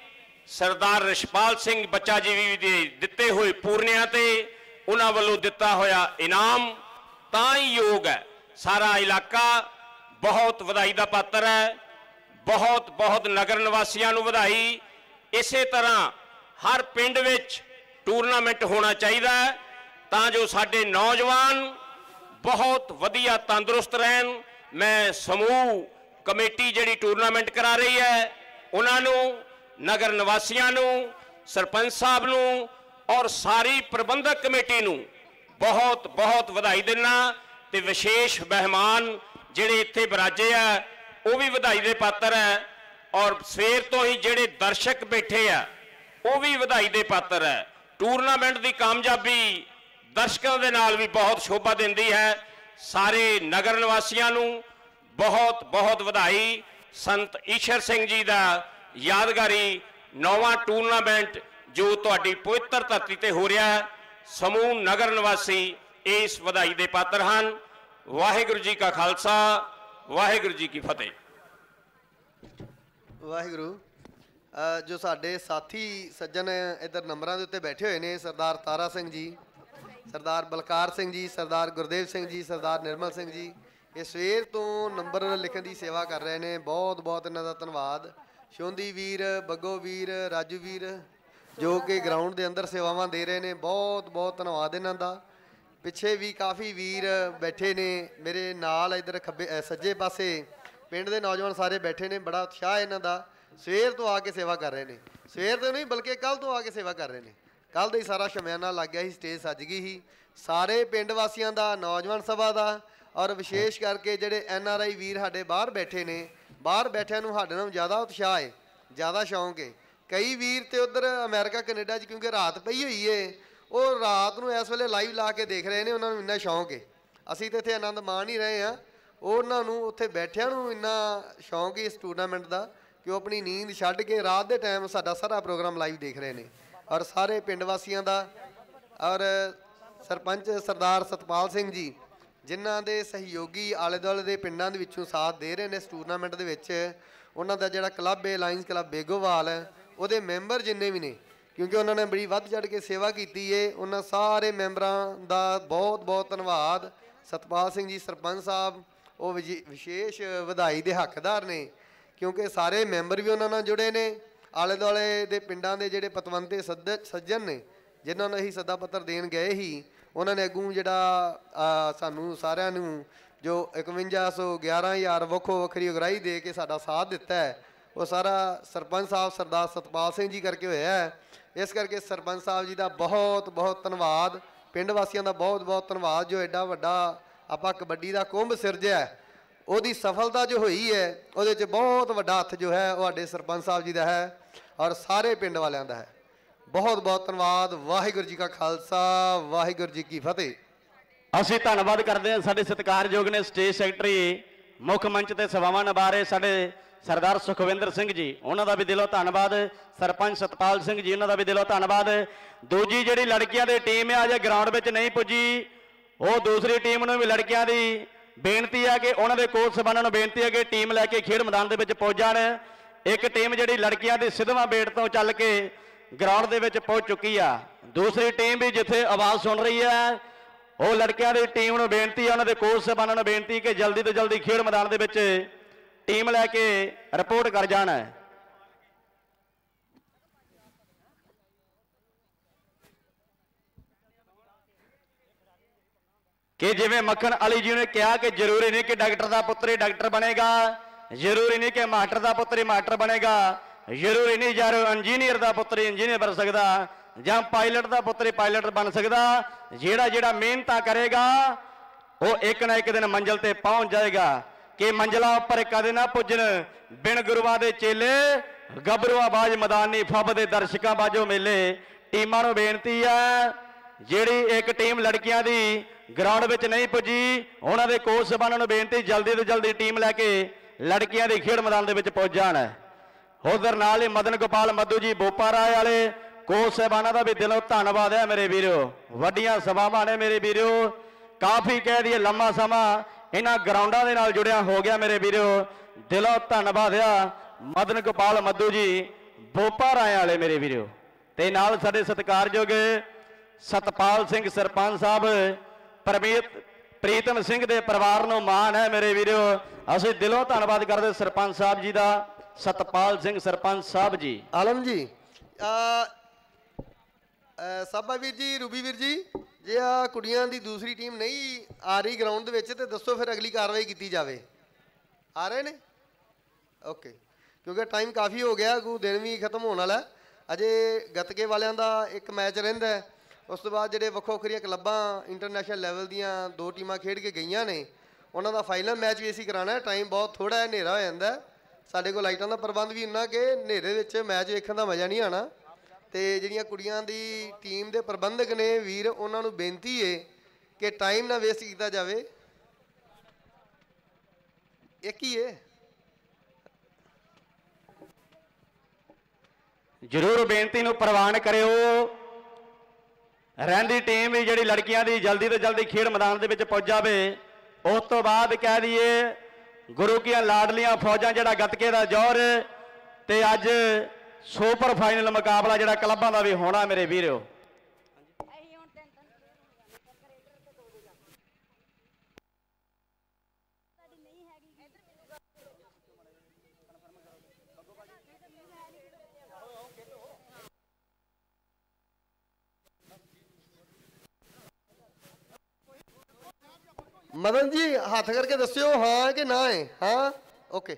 ਸਰਦਾਰ ਰਸ਼ਪਾਲ ਸਿੰਘ ਬੱਚਾ ਜੀ ਵੀ ਦੇ ਦਿੱਤੇ ਹੋਏ ਪੂਰਨਿਆਂ ਤੇ ਉਹਨਾਂ ਵੱਲੋਂ ਦਿੱਤਾ ਹੋਇਆ ਇਨਾਮ ਤਾਂ ਹੀ ਯੋਗ ਹੈ। ਸਾਰਾ ਇਲਾਕਾ ਬਹੁਤ ਵਧਾਈ ਦਾ ਪਾਤਰ ਹੈ ਬਹੁਤ ਬਹੁਤ ਨਗਰ ਨਿਵਾਸੀਆਂ ਨੂੰ ਵਧਾਈ। ਇਸੇ ਤਰ੍ਹਾਂ ਹਰ ਪਿੰਡ ਵਿੱਚ ਟੂਰਨਾਮੈਂਟ ਹੋਣਾ ਚਾਹੀਦਾ ਹੈ, ਤਾਂ ਜੋ ਸਾਡੇ ਨੌਜਵਾਨ ਬਹੁਤ ਵਧੀਆ ਤੰਦਰੁਸਤ ਰਹਿਣ। ਮੈਂ ਸਮੂਹ ਕਮੇਟੀ ਜਿਹੜੀ ਟੂਰਨਾਮੈਂਟ ਕਰਾ ਰਹੀ ਹੈ, ਉਹਨਾਂ ਨੂੰ, ਨਗਰ ਨਿਵਾਸੀਆਂ ਨੂੰ, ਸਰਪੰਚ ਸਾਹਿਬ ਨੂੰ ਔਰ ਸਾਰੀ ਪ੍ਰਬੰਧਕ ਕਮੇਟੀ ਨੂੰ ਬਹੁਤ ਬਹੁਤ ਵਧਾਈ ਦਿੰਨਾ ਤੇ ਵਿਸ਼ੇਸ਼ ਮਹਿਮਾਨ ਜਿਹੜੇ ਇੱਥੇ ਬਰਾਜੇ ਆ, ਉਹ ਵੀ ਵਧਾਈ ਦੇ ਪਾਤਰ ਹੈ ਔਰ ਸਵੇਰ ਤੋਂ ਹੀ ਜਿਹੜੇ ਦਰਸ਼ਕ ਬੈਠੇ ਆ, ਉਹ ਵੀ ਵਧਾਈ ਦੇ ਪਾਤਰ ਹੈ। ਟੂਰਨਾਮੈਂਟ ਦੀ ਕਾਮਯਾਬੀ ਦਰਸ਼ਕਾਂ ਦੇ ਨਾਲ ਵੀ ਬਹੁਤ ਸ਼ੋਭਾ ਦਿੰਦੀ ਹੈ। ਸਾਰੇ ਨਗਰ ਨਿਵਾਸੀਆਂ ਨੂੰ ਬਹੁਤ ਬਹੁਤ ਵਧਾਈ। ਸੰਤ ਈਸ਼ਰ ਸਿੰਘ ਜੀ ਦਾ ਯਾਦਗਾਰੀ ਨੌਵਾਂ ਟੂਰਨਾਮੈਂਟ ਜੋ ਤੁਹਾਡੀ ਪਵਿੱਤਰ ਧਰਤੀ ਤੇ ਹੋ ਰਿਹਾ ਹੈ। ਸਮੂਹ ਨਗਰ ਨਿਵਾਸੀ ਇਸ ਵਧਾਈ ਦੇ ਪਾਤਰ ਹਨ। ਵਾਹਿਗੁਰੂ ਜੀ ਕਾ ਖਾਲਸਾ, ਵਾਹਿਗੁਰੂ ਜੀ ਕੀ ਫਤਿਹ। ਵਾਹਿਗੁਰੂ। ਜੋ ਸਾਡੇ ਸਾਥੀ ਸੱਜਣ ਇਧਰ ਨੰਬਰਾਂ ਦੇ ਉੱਤੇ ਬੈਠੇ ਹੋਏ ਨੇ, ਸਰਦਾਰ ਤਾਰਾ ਸਿੰਘ ਜੀ, ਸਰਦਾਰ ਬਲਕਾਰ ਸਿੰਘ ਜੀ, ਸਰਦਾਰ ਗੁਰਦੇਵ ਸਿੰਘ ਜੀ, ਸਰਦਾਰ ਨਿਰਮਲ ਸਿੰਘ ਜੀ, ਇਹ ਸਵੇਰ ਤੋਂ ਨੰਬਰ ਲਿਖਣ ਦੀ ਸੇਵਾ ਕਰ ਰਹੇ ਨੇ। ਬਹੁਤ ਬਹੁਤ ਇਹਨਾਂ ਦਾ ਧੰਨਵਾਦ। ਸ਼ੋਂਦੀ ਵੀਰ, ਬੱਗੋ ਵੀਰ, ਰਾਜੂ ਵੀਰ, ਜੋ ਕਿ ਗਰਾਊਂਡ ਦੇ ਅੰਦਰ ਸੇਵਾਵਾਂ ਦੇ ਰਹੇ ਨੇ, ਬਹੁਤ ਬਹੁਤ ਧੰਨਵਾਦ ਇਹਨਾਂ ਦਾ। ਪਿੱਛੇ ਵੀ ਕਾਫੀ ਵੀਰ ਬੈਠੇ ਨੇ, ਮੇਰੇ ਨਾਲ ਇਧਰ ਖੱਬੇ ਸੱਜੇ ਪਾਸੇ ਪਿੰਡ ਦੇ ਨੌਜਵਾਨ ਸਾਰੇ ਬੈਠੇ ਨੇ, ਬੜਾ ਉਤਸ਼ਾਹ ਇਹਨਾਂ ਦਾ। ਸਵੇਰ ਤੋਂ ਆ ਕੇ ਸੇਵਾ ਕਰ ਰਹੇ ਨੇ। ਸਵੇਰ ਤੋਂ ਨਹੀਂ, ਬਲਕਿ ਕੱਲ ਤੋਂ ਆ ਕੇ ਸੇਵਾ ਕਰ ਰਹੇ ਨੇ। ਕੱਲ ਦਾ ਹੀ ਸਾਰਾ ਸ਼ਮਿਆਨਾ ਲੱਗ ਗਿਆ ਸੀ, ਸਟੇਜ ਸੱਜ ਗਈ ਸੀ। ਸਾਰੇ ਪਿੰਡ ਵਾਸੀਆਂ ਦਾ, ਨੌਜਵਾਨ ਸਭਾ ਦਾ ਔਰ ਵਿਸ਼ੇਸ਼ ਕਰਕੇ ਜਿਹੜੇ ਐਨ ਆਰ ਆਈ ਵੀਰ ਸਾਡੇ ਬਾਹਰ ਬੈਠੇ ਨੇ, ਬਾਹਰ ਬੈਠਿਆਂ ਨੂੰ ਸਾਡੇ ਨਾਲੋਂ ਜ਼ਿਆਦਾ ਉਤਸ਼ਾਹ ਹੈ ਜ਼ਿਆਦਾ ਸ਼ੌਂਕ ਹੈ ਕਈ ਵੀਰ ਤੇ ਉਧਰ ਅਮਰੀਕਾ, ਕੈਨੇਡਾ 'ਚ ਕਿਉਂਕਿ ਰਾਤ ਪਈ ਹੋਈ ਏ, ਉਹ ਰਾਤ ਨੂੰ ਇਸ ਵੇਲੇ ਲਾਈਵ ਲਾ ਕੇ ਦੇਖ ਰਹੇ ਨੇ, ਉਹਨਾਂ ਨੂੰ ਇੰਨਾ ਸ਼ੌਂਕ ਹੈ ਅਸੀਂ ਤੇ ਇੱਥੇ ਆਨੰਦ ਮਾਣ ਹੀ ਰਹੇ ਆ ਉਹਨਾਂ ਨੂੰ, ਉੱਥੇ ਬੈਠਿਆਂ ਨੂੰ ਇੰਨਾ ਸ਼ੌਂਕ ਹੈ ਇਸ ਟੂਰਨਾਮੈਂਟ ਦਾ। ਕਿ ਉਹ ਆਪਣੀ ਨੀਂਦ ਛੱਡ ਕੇ ਰਾਤ ਦੇ ਟਾਈਮ ਸਾਡਾ ਸਾਰਾ ਪ੍ਰੋਗਰਾਮ ਲਾਈਵ ਦੇਖ ਰਹੇ ਨੇ। ਔਰ ਸਾਰੇ ਪਿੰਡ ਵਾਸੀਆਂ ਦਾ ਔਰ ਸਰਪੰਚ ਸਰਦਾਰ ਸਤਪਾਲ ਸਿੰਘ ਜੀ, ਜਿਨ੍ਹਾਂ ਦੇ ਸਹਿਯੋਗੀ ਆਲੇ ਦੁਆਲੇ ਦੇ ਪਿੰਡਾਂ ਦੇ ਵਿੱਚੋਂ ਸਾਥ ਦੇ ਰਹੇ ਨੇ ਇਸ ਟੂਰਨਾਮੈਂਟ ਦੇ ਵਿੱਚ, ਉਹਨਾਂ ਦਾ ਜਿਹੜਾ ਕਲੱਬ ਹੈ ਲਾਇਨਸ ਕਲੱਬ ਬੇਗੋਵਾਲ, ਉਹਦੇ ਮੈਂਬਰ ਜਿੰਨੇ ਵੀ ਨੇ, ਕਿਉਂਕਿ ਉਹਨਾਂ ਨੇ ਬੜੀ ਵੱਧ ਚੜ ਕੇ ਸੇਵਾ ਕੀਤੀ ਏ, ਉਹਨਾਂ ਸਾਰੇ ਮੈਂਬਰਾਂ ਦਾ ਬਹੁਤ ਬਹੁਤ ਧੰਨਵਾਦ। ਸਤਪਾਲ ਸਿੰਘ ਜੀ, ਸਰਪੰਚ ਸਾਹਿਬ, ਉਹ ਵਿਜੇ- ਵਿਸ਼ੇਸ਼ ਵਧਾਈ ਦੇ ਹੱਕਦਾਰ ਨੇ। ਕਿਉਂਕਿ ਸਾਰੇ ਮੈਂਬਰ ਵੀ ਉਹਨਾਂ ਨਾਲ ਜੁੜੇ ਨੇ ਆਲੇ ਦੁਆਲੇ ਦੇ ਪਿੰਡਾਂ ਦੇ ਜਿਹੜੇ ਪਤਵੰਤੇ ਸੱਦ- ਸੱਜਣ ਨੇ, ਜਿਨ੍ਹਾਂ ਨੂੰ ਅਸੀਂ ਸੱਦਾ ਪੱਤਰ ਦੇਣ ਗਏ ਸੀ, ਉਹਨਾਂ ਨੇ ਅੱਗੋਂ ਜਿਹੜਾ ਸਾਨੂੰ ਸਾਰਿਆਂ ਨੂੰ ਜੋ 5111000 ਵੱਖੋ ਵੱਖਰੀ ਉਗਰਾਈ ਦੇ ਕੇ ਸਾਡਾ ਸਾਥ ਦਿੱਤਾ ਹੈ, ਉਹ ਸਾਰਾ ਸਰਪੰਚ ਸਾਹਿਬ ਸਰਦਾਰ ਸਤਪਾਲ ਸਿੰਘ ਜੀ ਕਰਕੇ ਹੋਇਆ ਹੈ। ਇਸ ਕਰਕੇ ਸਰਪੰਚ ਸਾਹਿਬ ਜੀ ਦਾ ਬਹੁਤ ਬਹੁਤ ਧੰਨਵਾਦ, ਪਿੰਡ ਵਾਸੀਆਂ ਦਾ ਬਹੁਤ ਬਹੁਤ ਧੰਨਵਾਦ, ਜੋ ਐਡਾ ਵੱਡਾ ਆਪਾਂ ਕਬੱਡੀ ਦਾ ਕੁੰਭ ਸਿਰਜਿਆ ਉਹਦੀ ਸਫਲਤਾ ਜੋ ਹੋਈ ਹੈ, ਉਹਦੇ 'ਚ ਬਹੁਤ ਵੱਡਾ ਹੱਥ ਜੋ ਹੈ, ਉਹ ਸਾਡੇ ਸਰਪੰਚ ਸਾਹਿਬ ਜੀ ਦਾ ਹੈ ਔਰ ਸਾਰੇ ਪਿੰਡ ਵਾਲਿਆਂ ਦਾ ਹੈ। ਬਹੁਤ ਬਹੁਤ ਧੰਨਵਾਦ, ਵਾਹਿਗੁਰੂ ਜੀ ਕਾ ਖਾਲਸਾ, ਵਾਹਿਗੁਰੂ ਜੀ ਕੀ ਫਤਿਹ। ਅਸੀਂ ਧੰਨਵਾਦ ਕਰਦੇ ਹਾਂ ਸਾਡੇ ਸਤਿਕਾਰਯੋਗ ਨੇ ਸਟੇਜ ਸੈਕਟਰੀ, ਮੁੱਖ ਮੰਚ ਤੇ ਸੇਵਾਵਾਂ ਨਿਭਾ ਰਹੇ ਸਾਡੇ ਸਰਦਾਰ ਸੁਖਵਿੰਦਰ ਸਿੰਘ ਜੀ। ਉਹਨਾਂ ਦਾ ਵੀ ਦਿਲੋਂ ਧੰਨਵਾਦ, ਸਰਪੰਚ ਸਤਪਾਲ ਸਿੰਘ ਜੀ, ਉਹਨਾਂ ਦਾ ਵੀ ਦਿਲੋਂ ਧੰਨਵਾਦ। ਦੂਜੀ ਜਿਹੜੀ ਲੜਕੀਆਂ ਦੀ ਟੀਮ ਹੈ ਅਜੇ ਗਰਾਊਂਡ ਵਿੱਚ ਨਹੀਂ ਪੁੱਜੀ, ਉਹ ਦੂਸਰੀ ਟੀਮ ਨੂੰ ਵੀ ਲੜਕੀਆਂ ਦੀ ਬੇਨਤੀ ਹੈ ਕਿ ਉਹਨਾਂ ਦੇ ਕੋਚ ਸਭਾਨਾਂ ਨੂੰ ਬੇਨਤੀ ਹੈ ਕਿ ਟੀਮ ਲੈ ਕੇ ਖੇਡ ਮੈਦਾਨ ਦੇ ਵਿੱਚ ਪਹੁੰਚ ਜਾਣ। ਇੱਕ ਟੀਮ ਜਿਹੜੀ ਲੜਕੀਆਂ ਦੀ ਸਿੱਧਵਾਂ ਬੇਟ ਤੋਂ ਚੱਲ ਕੇ ਗਰਾਊਂਡ ਦੇ ਵਿੱਚ ਪਹੁੰਚ ਚੁੱਕੀ ਆ। ਦੂਸਰੀ ਟੀਮ ਵੀ ਜਿੱਥੇ ਆਵਾਜ਼ ਸੁਣ ਰਹੀ ਹੈ ਉਹ ਲੜਕਿਆਂ ਦੀ ਟੀਮ ਨੂੰ ਬੇਨਤੀ ਹੈ ਉਹਨਾਂ ਦੇ ਕੋਚ ਸਭਾਨਾਂ ਨੂੰ ਬੇਨਤੀ ਕਿ ਜਲਦੀ ਤੋਂ ਜਲਦੀ ਖੇਡ ਮੈਦਾਨ ਦੇ ਵਿੱਚ ਟੀਮ ਲੈ ਕੇ ਰਿਪੋਰਟ ਕਰ ਜਾਣ। ਕਿ ਜਿਵੇਂ ਮੱਖਣ ਅਲੀ ਜੀ ਨੇ ਕਿਹਾ ਕਿ ਜ਼ਰੂਰੀ ਨਹੀਂ ਕਿ ਡਾਕਟਰ ਦਾ ਪੁੱਤਰ ਹੀ ਡਾਕਟਰ ਬਣੇਗਾ, ਜ਼ਰੂਰੀ ਨਹੀਂ ਕਿ ਮਾਸਟਰ ਦਾ ਪੁੱਤਰ ਹੀ ਮਾਸਟਰ ਬਣੇਗਾ, ਜ਼ਰੂਰੀ ਨਹੀਂ ਯਾਰ ਇੰਜੀਨੀਅਰ ਦਾ ਪੁੱਤਰ ਹੀ ਇੰਜੀਨੀਅਰ ਬਣ ਸਕਦਾ ਜਾਂ ਪਾਇਲਟ ਦਾ ਪੁੱਤਰ ਹੀ ਪਾਇਲਟ ਬਣ ਸਕਦਾ, ਜਿਹੜਾ ਜਿਹੜਾ ਮਿਹਨਤਾਂ ਕਰੇਗਾ, ਉਹ ਇੱਕ ਨਾ ਇੱਕ ਦਿਨ ਮੰਜ਼ਲ ਤੇ ਪਹੁੰਚ ਜਾਏਗਾ। ਕਿ ਮੰਜ਼ਲਾਂ ਉੱਪਰ ਕਦੇ ਨਾ ਪੁੱਜਣ, ਬਿਨ ਗੁਰੂਆਂ ਦੇ ਚੇਲੇ, ਗੱਭਰੂਆਂ ਬਾਜ ਮੈਦਾਨੀ ਫੱਬ ਦੇ ਦਰਸ਼ਕਾਂ ਬਾਜੋ ਮੇਲੇ। ਟੀਮਾਂ ਨੂੰ ਬੇਨਤੀ ਹੈ, ਜਿਹੜੀ ਇੱਕ ਟੀਮ ਲੜਕੀਆਂ ਦੀ ਗਰਾਊਂਡ ਵਿੱਚ ਨਹੀਂ ਪੁੱਜੀ। ਉਹਨਾਂ ਦੇ ਕੋਚ ਸਭਾਨਾਂ ਨੂੰ ਬੇਨਤੀ, ਜਲਦੀ ਤੋਂ ਜਲਦੀ ਟੀਮ ਲੈ ਕੇ ਲੜਕੀਆਂ ਦੇ ਖੇਡ ਮੈਦਾਨ ਦੇ ਵਿੱਚ ਪਹੁੰਚ ਜਾਣ। ਉਧਰ ਨਾਲ ਹੀ ਮਦਨ ਗੋਪਾਲ, ਮੱਧੂ ਜੀ, ਬੋਪਾ ਰਾਏ ਵਾਲੇ, ਕੋਚ ਸਹਿਬਾਨਾਂ ਦਾ ਵੀ ਦਿਲੋਂ ਧੰਨਵਾਦ ਹੈ ਮੇਰੇ ਵੀਰੋ। ਵੱਡੀਆਂ ਸਭਾਵਾਂ ਨੇ ਮੇਰੇ ਵੀਰੋ। ਕਾਫੀ ਕਹਿ ਦਈਏ ਲੰਮਾ ਸਮਾਂ ਇਹਨਾਂ ਗਰਾਊਂਡਾਂ ਦੇ ਨਾਲ ਜੁੜਿਆ ਹੋ ਗਿਆ ਮੇਰੇ ਵੀਰੋ। ਦਿਲੋਂ ਧੰਨਵਾਦ ਆ ਮਦਨ ਗੋਪਾਲ, ਮੱਧੂ ਜੀ, ਬੋਪਾ ਰਾਏ ਵਾਲੇ ਮੇਰੇ ਵੀਰੋ। ਤੇ ਨਾਲ ਸਾਡੇ ਸਤਿਕਾਰਯੋਗ ਸਤਪਾਲ ਸਿੰਘ ਸਰਪੰਚ ਸਾਹਿਬ ਪਰਮੀਤ ਪ੍ਰੀਤਮ ਸਿੰਘ ਦੇ ਪਰਿਵਾਰ ਨੂੰ ਮਾਣ ਹੈ ਮੇਰੇ ਵੀਰੋ। ਅਸੀਂ ਦਿਲੋਂ ਧੰਨਵਾਦ ਕਰਦੇ ਸਰਪੰਚ ਸਾਹਿਬ ਜੀ ਦਾ ਸਤਪਾਲ ਸਿੰਘ ਸਰਪੰਚ ਸਾਹਿਬ ਜੀ। ਆਲਮ ਜੀ। ਆ ਸਾਬਾ ਵੀਰ ਜੀ ਰੂਬੀ ਵੀਰ ਜੀ ਜੇ ਆ ਕੁੜੀਆਂ ਦੀ ਦੂਸਰੀ ਟੀਮ ਨਹੀਂ ਆ ਰਹੀ ਗਰਾਊਂਡ ਦੇ ਵਿੱਚ ਤੇ ਦੱਸੋ ਫਿਰ ਅਗਲੀ ਕਾਰਵਾਈ ਕੀਤੀ ਜਾਵੇ। ਆ ਰਹੇ ਨੇ? ਓਕੇ ਕਿਉਂਕਿ ਟਾਈਮ ਕਾਫੀ ਹੋ ਗਿਆ ਕੋ ਦਿਨ ਵੀ ਖਤਮ ਹੋਣ ਵਾਲਾ। ਅਜੇ ਗੱਤਕੇ ਵਾਲਿਆਂ ਦਾ ਇੱਕ ਮੈਚ ਰਹਿੰਦਾ। ਉਸ ਤੋਂ ਬਾਅਦ ਜਿਹੜੇ ਵੱਖੋ ਵੱਖਰੀਆਂ ਕਲੱਬਾਂ ਇੰਟਰਨੈਸ਼ਨਲ ਲੈਵਲ ਦੀਆਂ ਦੋ ਟੀਮਾਂ ਖੇਡ ਕੇ ਗਈਆਂ ਨੇ, ਉਹਨਾਂ ਦਾ ਫਾਈਨਲ ਮੈਚ ਵੀ ਅਸੀਂ ਕਰਾਣਾ ਹੈ। ਟਾਈਮ ਬਹੁਤ ਥੋੜਾ ਹੈ ਹਨੇਰਾ ਹੋ ਜਾਂਦਾ ਸਾਡੇ ਕੋਲ ਲਾਈਟਾਂ ਦਾ ਪ੍ਰਬੰਧ ਵੀ ਇੰਨਾ ਕਿ ਹਨੇਰੇ ਵਿੱਚ ਮੈਚ ਵੇਖਣ ਦਾ ਮਜ਼ਾ ਨਹੀਂ ਆਣਾ ਤੇ ਜਿਹੜੀਆਂ ਕੁੜੀਆਂ ਦੀ ਟੀਮ ਦੇ ਪ੍ਰਬੰਧਕ ਨੇ, ਵੀਰ, ਉਹਨਾਂ ਨੂੰ ਬੇਨਤੀ ਏ ਕਿ ਟਾਈਮ ਨਾ ਵੇਸਟ ਕੀਤਾ ਜਾਵੇ। ਇੱਕ ਹੀ ਏ ਜਰੂਰ ਬੇਨਤੀ ਨੂੰ ਪ੍ਰਵਾਨ ਕਰਿਓ। ਰਹਿੰਦੀ ਟੀਮ ਵੀ ਜਿਹੜੀ ਲੜਕੀਆਂ ਦੀ ਜਲਦੀ ਤੋਂ ਜਲਦੀ ਖੇਡ ਮੈਦਾਨ ਦੇ ਵਿੱਚ ਪਹੁੰਚ ਜਾਵੇ, ਉਸ ਤੋਂ ਬਾਅਦ ਕਹਿ ਦਈਏ ਗੁਰੂ ਕੀਆਂ ਲਾਡਲੀਆਂ ਫੌਜਾਂ ਜਿਹੜਾ ਗੱਤਕੇ ਦਾ ਜੋਰ ਤੇ ਅੱਜ ਸੁਪਰ ਫਾਈਨਲ ਮੁਕਾਬਲਾ ਜਿਹੜਾ ਕਲੱਬਾਂ ਦਾ ਵੀ ਹੋਣਾ ਮੇਰੇ ਵੀਰੋ। ਮਦਨ ਜੀ ਹੱਥ ਕਰਕੇ ਦੱਸਿਓ ਹਾਂ ਕਿ ਨਾ ਹੈ ਹਾਂ? ਓਕੇ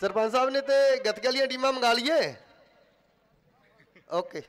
ਸਰਪੰਚ ਸਾਹਿਬ ਨੇ ਤੇ ਗੱਤਕੇ ਵਾਲੀਆਂ ਟੀਮਾਂ ਮੰਗਾ ਲਈਏ। ਓਕੇ।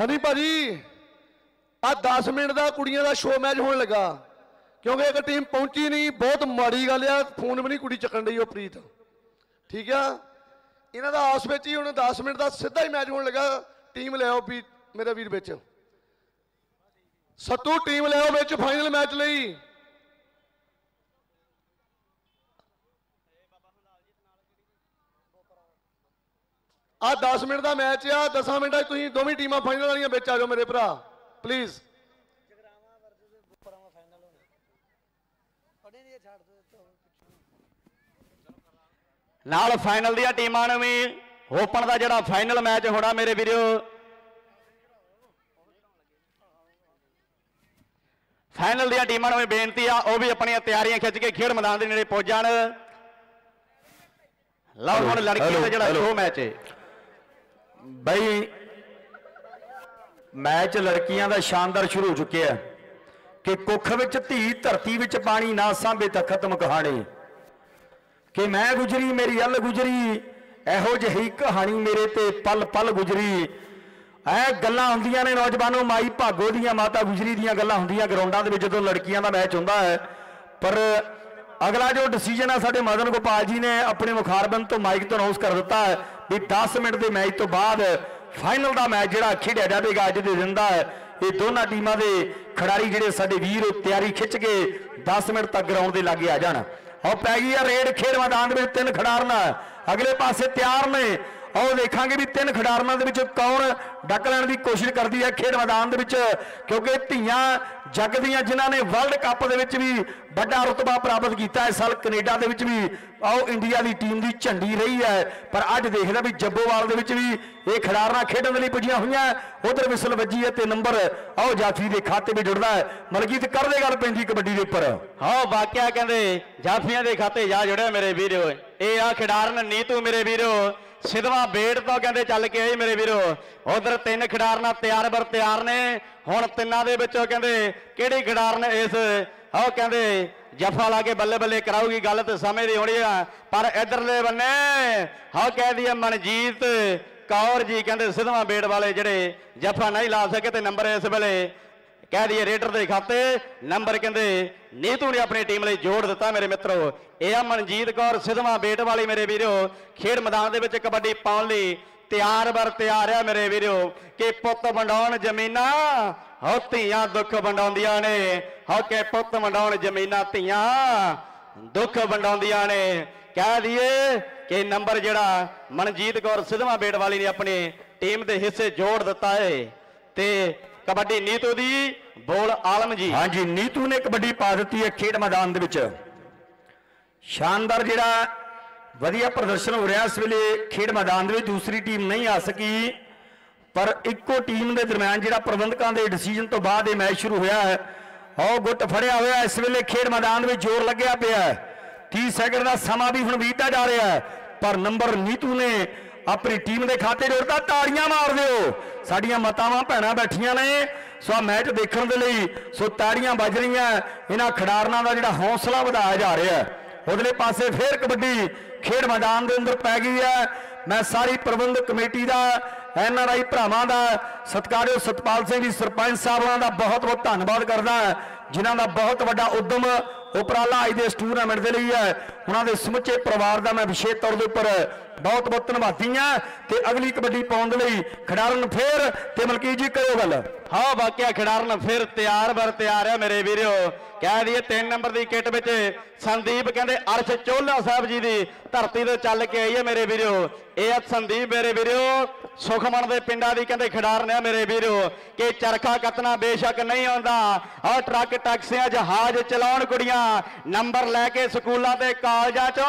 ਹਾਂਜੀ ਭਾਜੀ ਆ 10 ਮਿੰਟ ਦਾ ਕੁੜੀਆਂ ਦਾ ਸ਼ੋਅ ਮੈਚ ਹੋਣ ਲੱਗਾ। ਕਿਉਂਕਿ ਇੱਕ ਟੀਮ ਪਹੁੰਚੀ ਨਹੀਂ, ਬਹੁਤ ਮਾੜੀ ਗੱਲ ਆ, ਫੋਨ ਵੀ ਨਹੀਂ ਕੁੜੀ ਚੱਕਣ ਡਈ ਉਹ ਪ੍ਰੀਤ। ਠੀਕ ਆ? ਇਹਨਾਂ ਦਾ ਆਸ ਵਿੱਚ ਹੀ ਹੁਣ 10 ਮਿੰਟ ਦਾ ਸਿੱਧਾ ਹੀ ਮੈਚ ਹੋਣ ਲੱਗਾ ਟੀਮ ਲੈ ਆਓ ਵੀ ਮੇਰੇ ਵੀਰ ਵਿੱਚ। ਸੱਤੂ ਟੀਮ ਲੈ ਆਓ ਵਿੱਚ ਫਾਈਨਲ ਮੈਚ ਲਈ। ਆ 10 ਮਿੰਟ ਦਾ ਮੈਚ ਆ 10 ਮਿੰਟਾਂ 'ਚ ਤੁਸੀਂ ਦੋਵੇਂ ਟੀਮਾਂ ਫਾਈਨਲ ਵਾਲੀਆਂ ਵਿੱਚ ਆ ਜਾਓ ਮੇਰੇ ਭਰਾ ਪਲੀਜ਼ ਨਾਲ ਫਾਈਨਲ ਦੀਆਂ ਟੀਮਾਂ ਨੂੰ ਵੀ ਓਪਨ ਦਾ ਜਿਹੜਾ ਫਾਈਨਲ ਮੈਚ ਹੋਣਾ ਮੇਰੇ ਵੀਰੋ। ਫਾਈਨਲ ਦੀਆਂ ਟੀਮਾਂ ਨੂੰ ਵੀ ਬੇਨਤੀ ਆ ਉਹ ਵੀ ਆਪਣੀਆਂ ਤਿਆਰੀਆਂ ਖਿੱਚ ਕੇ ਖੇਡ ਮੈਦਾਨ ਦੇ ਨੇੜੇ ਪਹੁੰਚ ਜਾਣ ਲਓ ਹੁਣ ਲੜਕੀਆਂ ਦਾ ਜਿਹੜਾ ਸ਼ੋਅ ਮੈਚ ਹੈ। ਬਈ, ਮੈਚ ਲੜਕੀਆਂ ਦਾ ਸ਼ਾਨਦਾਰ ਸ਼ੁਰੂ ਹੋ ਚੁੱਕਿਆ ਕਿ ਕੁੱਖ ਵਿੱਚ ਧੀ ਧਰਤੀ ਵਿੱਚ ਪਾਣੀ ਨਾ ਸਾਂਭੇ ਤਾਂ ਖਤਮ ਕਹਾਣੀ। ਕਿ ਮੈਂ ਗੁਜਰੀ, ਮੇਰੀ ਅੱਲ ਗੁਜਰੀ, ਇਹੋ ਜਿਹੀ ਕਹਾਣੀ ਮੇਰੇ ਤੇ ਪਲ ਪਲ ਗੁਜਰੀ। ਐ ਗੱਲਾਂ ਹੁੰਦੀਆਂ ਨੇ ਨੌਜਵਾਨੋ, ਮਾਈ ਭਾਗੋ ਦੀਆਂ, ਮਾਤਾ ਗੁਜਰੀ ਦੀਆਂ ਗੱਲਾਂ ਹੁੰਦੀਆਂ ਗਰਾਊਂਡਾਂ ਦੇ ਵਿੱਚ ਜਦੋਂ ਲੜਕੀਆਂ ਦਾ ਮੈਚ ਹੁੰਦਾ ਹੈ। ਪਰ ਅਗਲਾ ਜੋ ਡਿਸੀਜਨ ਆ, ਸਾਡੇ ਮਦਨ ਗੋਪਾਲ ਜੀ ਨੇ ਆਪਣੇ ਮੁਖਾਰਬਨ ਤੋਂ ਮਾਈਕ ਤੋਂ ਅਨਾਉਂਸ ਕਰ ਦਿੱਤਾ ਹੈ। ਵੀ 10 ਮਿੰਟ ਦੇ ਮੈਚ ਤੋਂ ਬਾਅਦ ਫਾਈਨਲ ਦਾ ਮੈਚ ਜਿਹੜਾ ਖੇਡਿਆ ਜਾਵੇਗਾ ਅੱਜ ਦੇ ਦਿਨ ਦਾ, ਇਹ ਦੋਨਾਂ ਟੀਮਾਂ ਦੇ ਖਿਡਾਰੀ ਜਿਹੜੇ ਸਾਡੇ ਵੀਰ, ਉਹ ਤਿਆਰੀ ਖਿੱਚ ਕੇ 10 ਮਿੰਟ ਤੱਕ ਗਰਾਊਂਡ ਦੇ ਲਾਗੇ ਆ ਜਾਣ। ਉਹ ਪੈ ਗਈ ਆ ਰੇਡ ਖੇਡ ਮੈਦਾਨ ਦੇ ਵਿੱਚ ਤਿੰਨ ਖਿਡਾਰਨ। ਅਗਲੇ ਪਾਸੇ ਤਿਆਰ ਨੇ। ਆਓ ਦੇਖਾਂਗੇ ਵੀ ਤਿੰਨ ਖਿਡਾਰਨਾਂ ਦੇ ਵਿੱਚ ਕੌਣ ਡੱਕ ਲੈਣ ਦੀ ਕੋਸ਼ਿਸ਼ ਕਰਦੀ ਹੈ ਖੇਡ ਮੈਦਾਨ ਦੇ ਵਿੱਚ, ਕਿਉਂਕਿ ਧੀਆਂ ਜੱਗ ਦੀਆਂ ਜਿਨ੍ਹਾਂ ਨੇ ਵਰਲਡ ਕੱਪ ਦੇ ਵਿੱਚ ਵੀ ਵੱਡਾ ਰੁਤਬਾ ਪ੍ਰਾਪਤ ਕੀਤਾ ਇਸ ਸਾਲ ਕੈਨੇਡਾ ਦੇ ਵਿੱਚ ਵੀ ਆਓ ਇੰਡੀਆ ਦੀ ਟੀਮ ਦੀ ਝੰਡੀ ਰਹੀ ਹੈ। ਪਰ ਅੱਜ ਦੇਖਦਾ ਵੀ ਜੱਬੋਵਾਲ ਦੇ ਵਿੱਚ ਵੀ ਇਹ ਖਿਡਾਰਨਾਂ ਖੇਡਣ ਦੇ ਲਈ ਪੁੱਜੀਆਂ ਹੋਈਆਂ ਉਧਰ ਵਿਸਲ ਵੱਜੀ ਹੈ ਤੇ ਨੰਬਰ ਆਓ ਜਾਫੀ ਦੇ ਖਾਤੇ ਵੀ ਜੁੜਦਾ ਹੈ। ਮਲਕੀਤ ਕਰਦੇ ਗੱਲ ਪੈਂਦੀ ਕਬੱਡੀ ਦੇ ਉੱਪਰ। ਹਾਂ, ਵਾਕਿਆ ਕਹਿੰਦੇ ਜਾਫੀਆਂ ਦੇ ਖਾਤੇ ਜਾ ਜੁੜਿਆ ਮੇਰੇ ਵੀਰੋ। ਇਹ ਆ ਖਿਡਾਰਨ ਨੀਤੂ ਮੇਰੇ ਵੀਰੋ। ਸਿਧਵਾ ਬੇੜ ਤੋਂ ਕਹਿੰਦੇ ਚੱਲ ਕੇ ਆਈ ਮੇਰੇ ਵੀਰੋ। ਉਧਰ ਤਿੰਨ ਖਿਡਾਰਨਾ ਤਿਆਰ ਬਰ ਤਿਆਰ ਨੇ। ਹੁਣ ਤਿੰਨਾਂ ਦੇ ਵਿੱਚੋਂ ਕਹਿੰਦੇ, ਕਿਹੜੀ ਖਿਡਾਰਨ ਇਸ? ਉਹ ਕਹਿੰਦੇ, ਜਫਾ ਲਾ ਕੇ ਬੱਲੇ ਬੱਲੇ ਕਰਾਊਗੀ, ਗੱਲ ਤੇ ਸਮੇਂ ਦੀ ਹੋਣੀ ਆ। ਪਰ ਇਧਰਲੇ ਬੰਨੇ ਹਾਂ ਕਹਿਦੀ ਆ, ਮਨਜੀਤ ਕੌਰ ਜੀ ਕਹਿੰਦੇ, ਸਿਧਵਾ ਬੇੜ ਵਾਲੇ ਜਿਹੜੇ ਜਫਾ ਨਹੀਂ ਲਾ ਸਕੇ ਤੇ ਨੰਬਰ ਇਸ ਵੇਲੇ ਕਹਿ ਦਈਏ ਰੇਡਰ ਦੇ ਖਾਤੇ। ਨੰਬਰ ਕਹਿੰਦੇ, ਨੀਤੂ ਨੇ ਆਪਣੀ ਟੀਮ ਲਈ ਜੋੜ ਦਿੱਤਾ ਮੇਰੇ ਮਿੱਤਰੋ। ਇਹ ਆ ਮਨਜੀਤ ਕੌਰ, ਸਿਧਵਾ ਬੇਟ ਵਾਲੀ ਮੇਰੇ ਵੀਰੋ। ਖੇਡ ਮੈਦਾਨ ਦੇ ਵਿੱਚ ਕਬੱਡੀ ਪਾਉਣ ਲਈ ਤਿਆਰ ਬਰ ਤਿਆਰ ਆ ਮੇਰੇ ਵੀਰੋ, ਕਿ ਪੁੱਤ ਵੰਡਾਉਣ ਜ਼ਮੀਨਾਂ ਹੋ ਧੀਆਂ ਦੁੱਖ ਵੰਡਾਉਂਦੀਆਂ ਨੇ। ਹੋ ਕੇ ਪੁੱਤ ਵੰਡਾਉਣ ਜ਼ਮੀਨਾਂ ਧੀਆਂ ਦੁੱਖ ਵੰਡਾਉਂਦੀਆਂ ਨੇ। ਕਹਿ ਦਈਏ ਕਿ ਨੰਬਰ ਜਿਹੜਾ ਮਨਜੀਤ ਕੌਰ ਸਿਧਵਾ ਬੇਟ ਵਾਲੀ ਨੇ ਆਪਣੀ ਟੀਮ ਦੇ ਹਿੱਸੇ ਜੋੜ ਦਿੱਤਾ ਹੈ ਤੇ ਕਬੱਡੀ ਨੀਤੂ ਦੀ ਬੋਲ ਆਲਮ ਜੀ। ਹਾਂਜੀ, ਨੀਤੂ ਨੇ ਕਬੱਡੀ ਪਾ ਦਿੱਤੀ ਹੈ ਖੇਡ ਮੈਦਾਨ ਦੇ ਵਿੱਚ। ਸ਼ਾਨਦਾਰ ਜਿਹੜਾ ਵਧੀਆ ਪ੍ਰਦਰਸ਼ਨ ਹੋ ਰਿਹਾ ਇਸ ਵੇਲੇ ਖੇਡ ਮੈਦਾਨ ਦੇ ਵਿੱਚ। ਦੂਸਰੀ ਟੀਮ ਨਹੀਂ ਆ ਸਕੀ, ਪਰ ਇੱਕੋ ਟੀਮ ਦੇ ਦਰਮਿਆਨ ਜਿਹੜਾ ਪ੍ਰਬੰਧਕਾਂ ਦੇ ਡਿਸੀਜਨ ਤੋਂ ਬਾਅਦ ਇਹ ਮੈਚ ਸ਼ੁਰੂ ਹੋਇਆ ਹੈ ਆਓ ਗੁੱਟ ਫੜਿਆ ਹੋਇਆ ਇਸ ਵੇਲੇ ਖੇਡ ਮੈਦਾਨ ਵਿੱਚ ਜ਼ੋਰ ਲੱਗਿਆ ਪਿਆ ਹੈ। 30 ਸੈਕਿੰਡ ਦਾ ਸਮਾਂ ਵੀ ਹੁਣ ਬੀਤਦਾ ਜਾ ਰਿਹਾ ਹੈ, ਪਰ ਨੰਬਰ ਨੀਤੂ ਨੇ ਆਪਣੀ ਟੀਮ ਦੇ ਖਾਤੇ ਜੋੜਦਾ ਤਾੜੀਆਂ ਮਾਰ ਦਿਓ। ਸਾਡੀਆਂ ਮਾਤਾਵਾਂ ਭੈਣਾਂ ਬੈਠੀਆਂ ਨੇ। ਸੋ ਆ ਮੈਚ ਦੇਖਣ ਦੇ ਲਈ ਸੋ ਤਾੜੀਆਂ ਵੱਜ ਰਹੀਆਂ। ਇਹਨਾਂ ਖਿਡਾਰਨਾਂ ਦਾ ਜਿਹੜਾ ਹੌਸਲਾ ਵਧਾਇਆ ਜਾ ਰਿਹਾ ਹੈ। ਉਧਰਲੇ ਪਾਸੇ ਫੇਰ ਕਬੱਡੀ ਖੇਡ ਮੈਦਾਨ ਦੇ ਅੰਦਰ ਪੈ ਗਈ ਹੈ। ਮੈਂ ਸਾਰੀ ਪ੍ਰਬੰਧਕ ਕਮੇਟੀ ਦਾ, ਐਨ ਆਰ ਆਈ ਭਰਾਵਾਂ ਦਾ ਸਤਿਕਾਰਯੋਗ ਸਤਪਾਲ ਸਿੰਘ ਜੀ, ਸਰਪੰਚ ਸਾਹਿਬਾਂ ਦਾ ਬਹੁਤ ਬਹੁਤ ਧੰਨਵਾਦ ਕਰਦਾ ਜਿਨ੍ਹਾਂ ਦਾ ਬਹੁਤ ਵੱਡਾ ਉਦਮ ਉਪਰਾਲਾ ਅੱਜ ਦੇ ਇਸ ਟੂਰਨਾਮੈਂਟ ਦੇ ਲਈ ਹੈ। ਉਹਨਾਂ ਦੇ ਸਮੁੱਚੇ ਪਰਿਵਾਰ ਦਾ ਮੈਂ ਵਿਸ਼ੇਸ਼ ਤੌਰ ਦੇ ਉੱਪਰ ਬਹੁਤ ਬਹੁਤ ਧੰਨਵਾਦੀ ਹਾਂ ਤੇ ਅਗਲੀ ਕਬੱਡੀ ਪਾਉਣ ਦੇ ਲਈ ਖਿਡਾਰਨ ਫੇਰ ਤੇ ਮਲਕੀਤ ਜੀ ਕਰੋ ਗੱਲ। ਹਾਂ, ਵਾਕਿਆ ਖਿਡਾਰਨ ਫਿਰ ਤਿਆਰ ਬਰ ਤਿਆਰ ਹੈ ਮੇਰੇ ਵੀਰੋ। ਕਹਿ ਦਈਏ 3 ਨੰਬਰ ਦੀ ਕਿੱਟ ਵਿੱਚ ਸੰਦੀਪ ਕਹਿੰਦੇ ਅਰਸ਼ ਚੋਲਾ ਸਾਹਿਬ ਜੀ ਦੀ ਧਰਤੀ ਤੋਂ ਚੱਲ ਕੇ ਆਈ ਹੈ ਮੇਰੇ ਵੀਰੋ। ਇਹ ਆ ਸੰਦੀਪ ਮੇਰੇ ਵੀਰੋ, ਸੁਖਮਨ ਦੇ ਪਿੰਡਾਂ ਦੀ ਕਹਿੰਦੇ ਖਿਡਾਰਨ ਆ ਮੇਰੇ ਵੀਰੋ। ਕਿ ਚਰਖਾ ਕੱਤਣਾ ਬੇਸ਼ੱਕ ਨਹੀਂ ਆਉਂਦਾ। ਆਹ ਟਰੱਕ ਟੈਕਸੀਆਂ ਜਹਾਜ਼ ਚਲਾਉਣ ਕੁੜੀਆਂ, ਨੰਬਰ ਲੈ ਕੇ ਸਕੂਲਾਂ ਤੇ ਕਾਲਜਾਂ ਚੋਂ।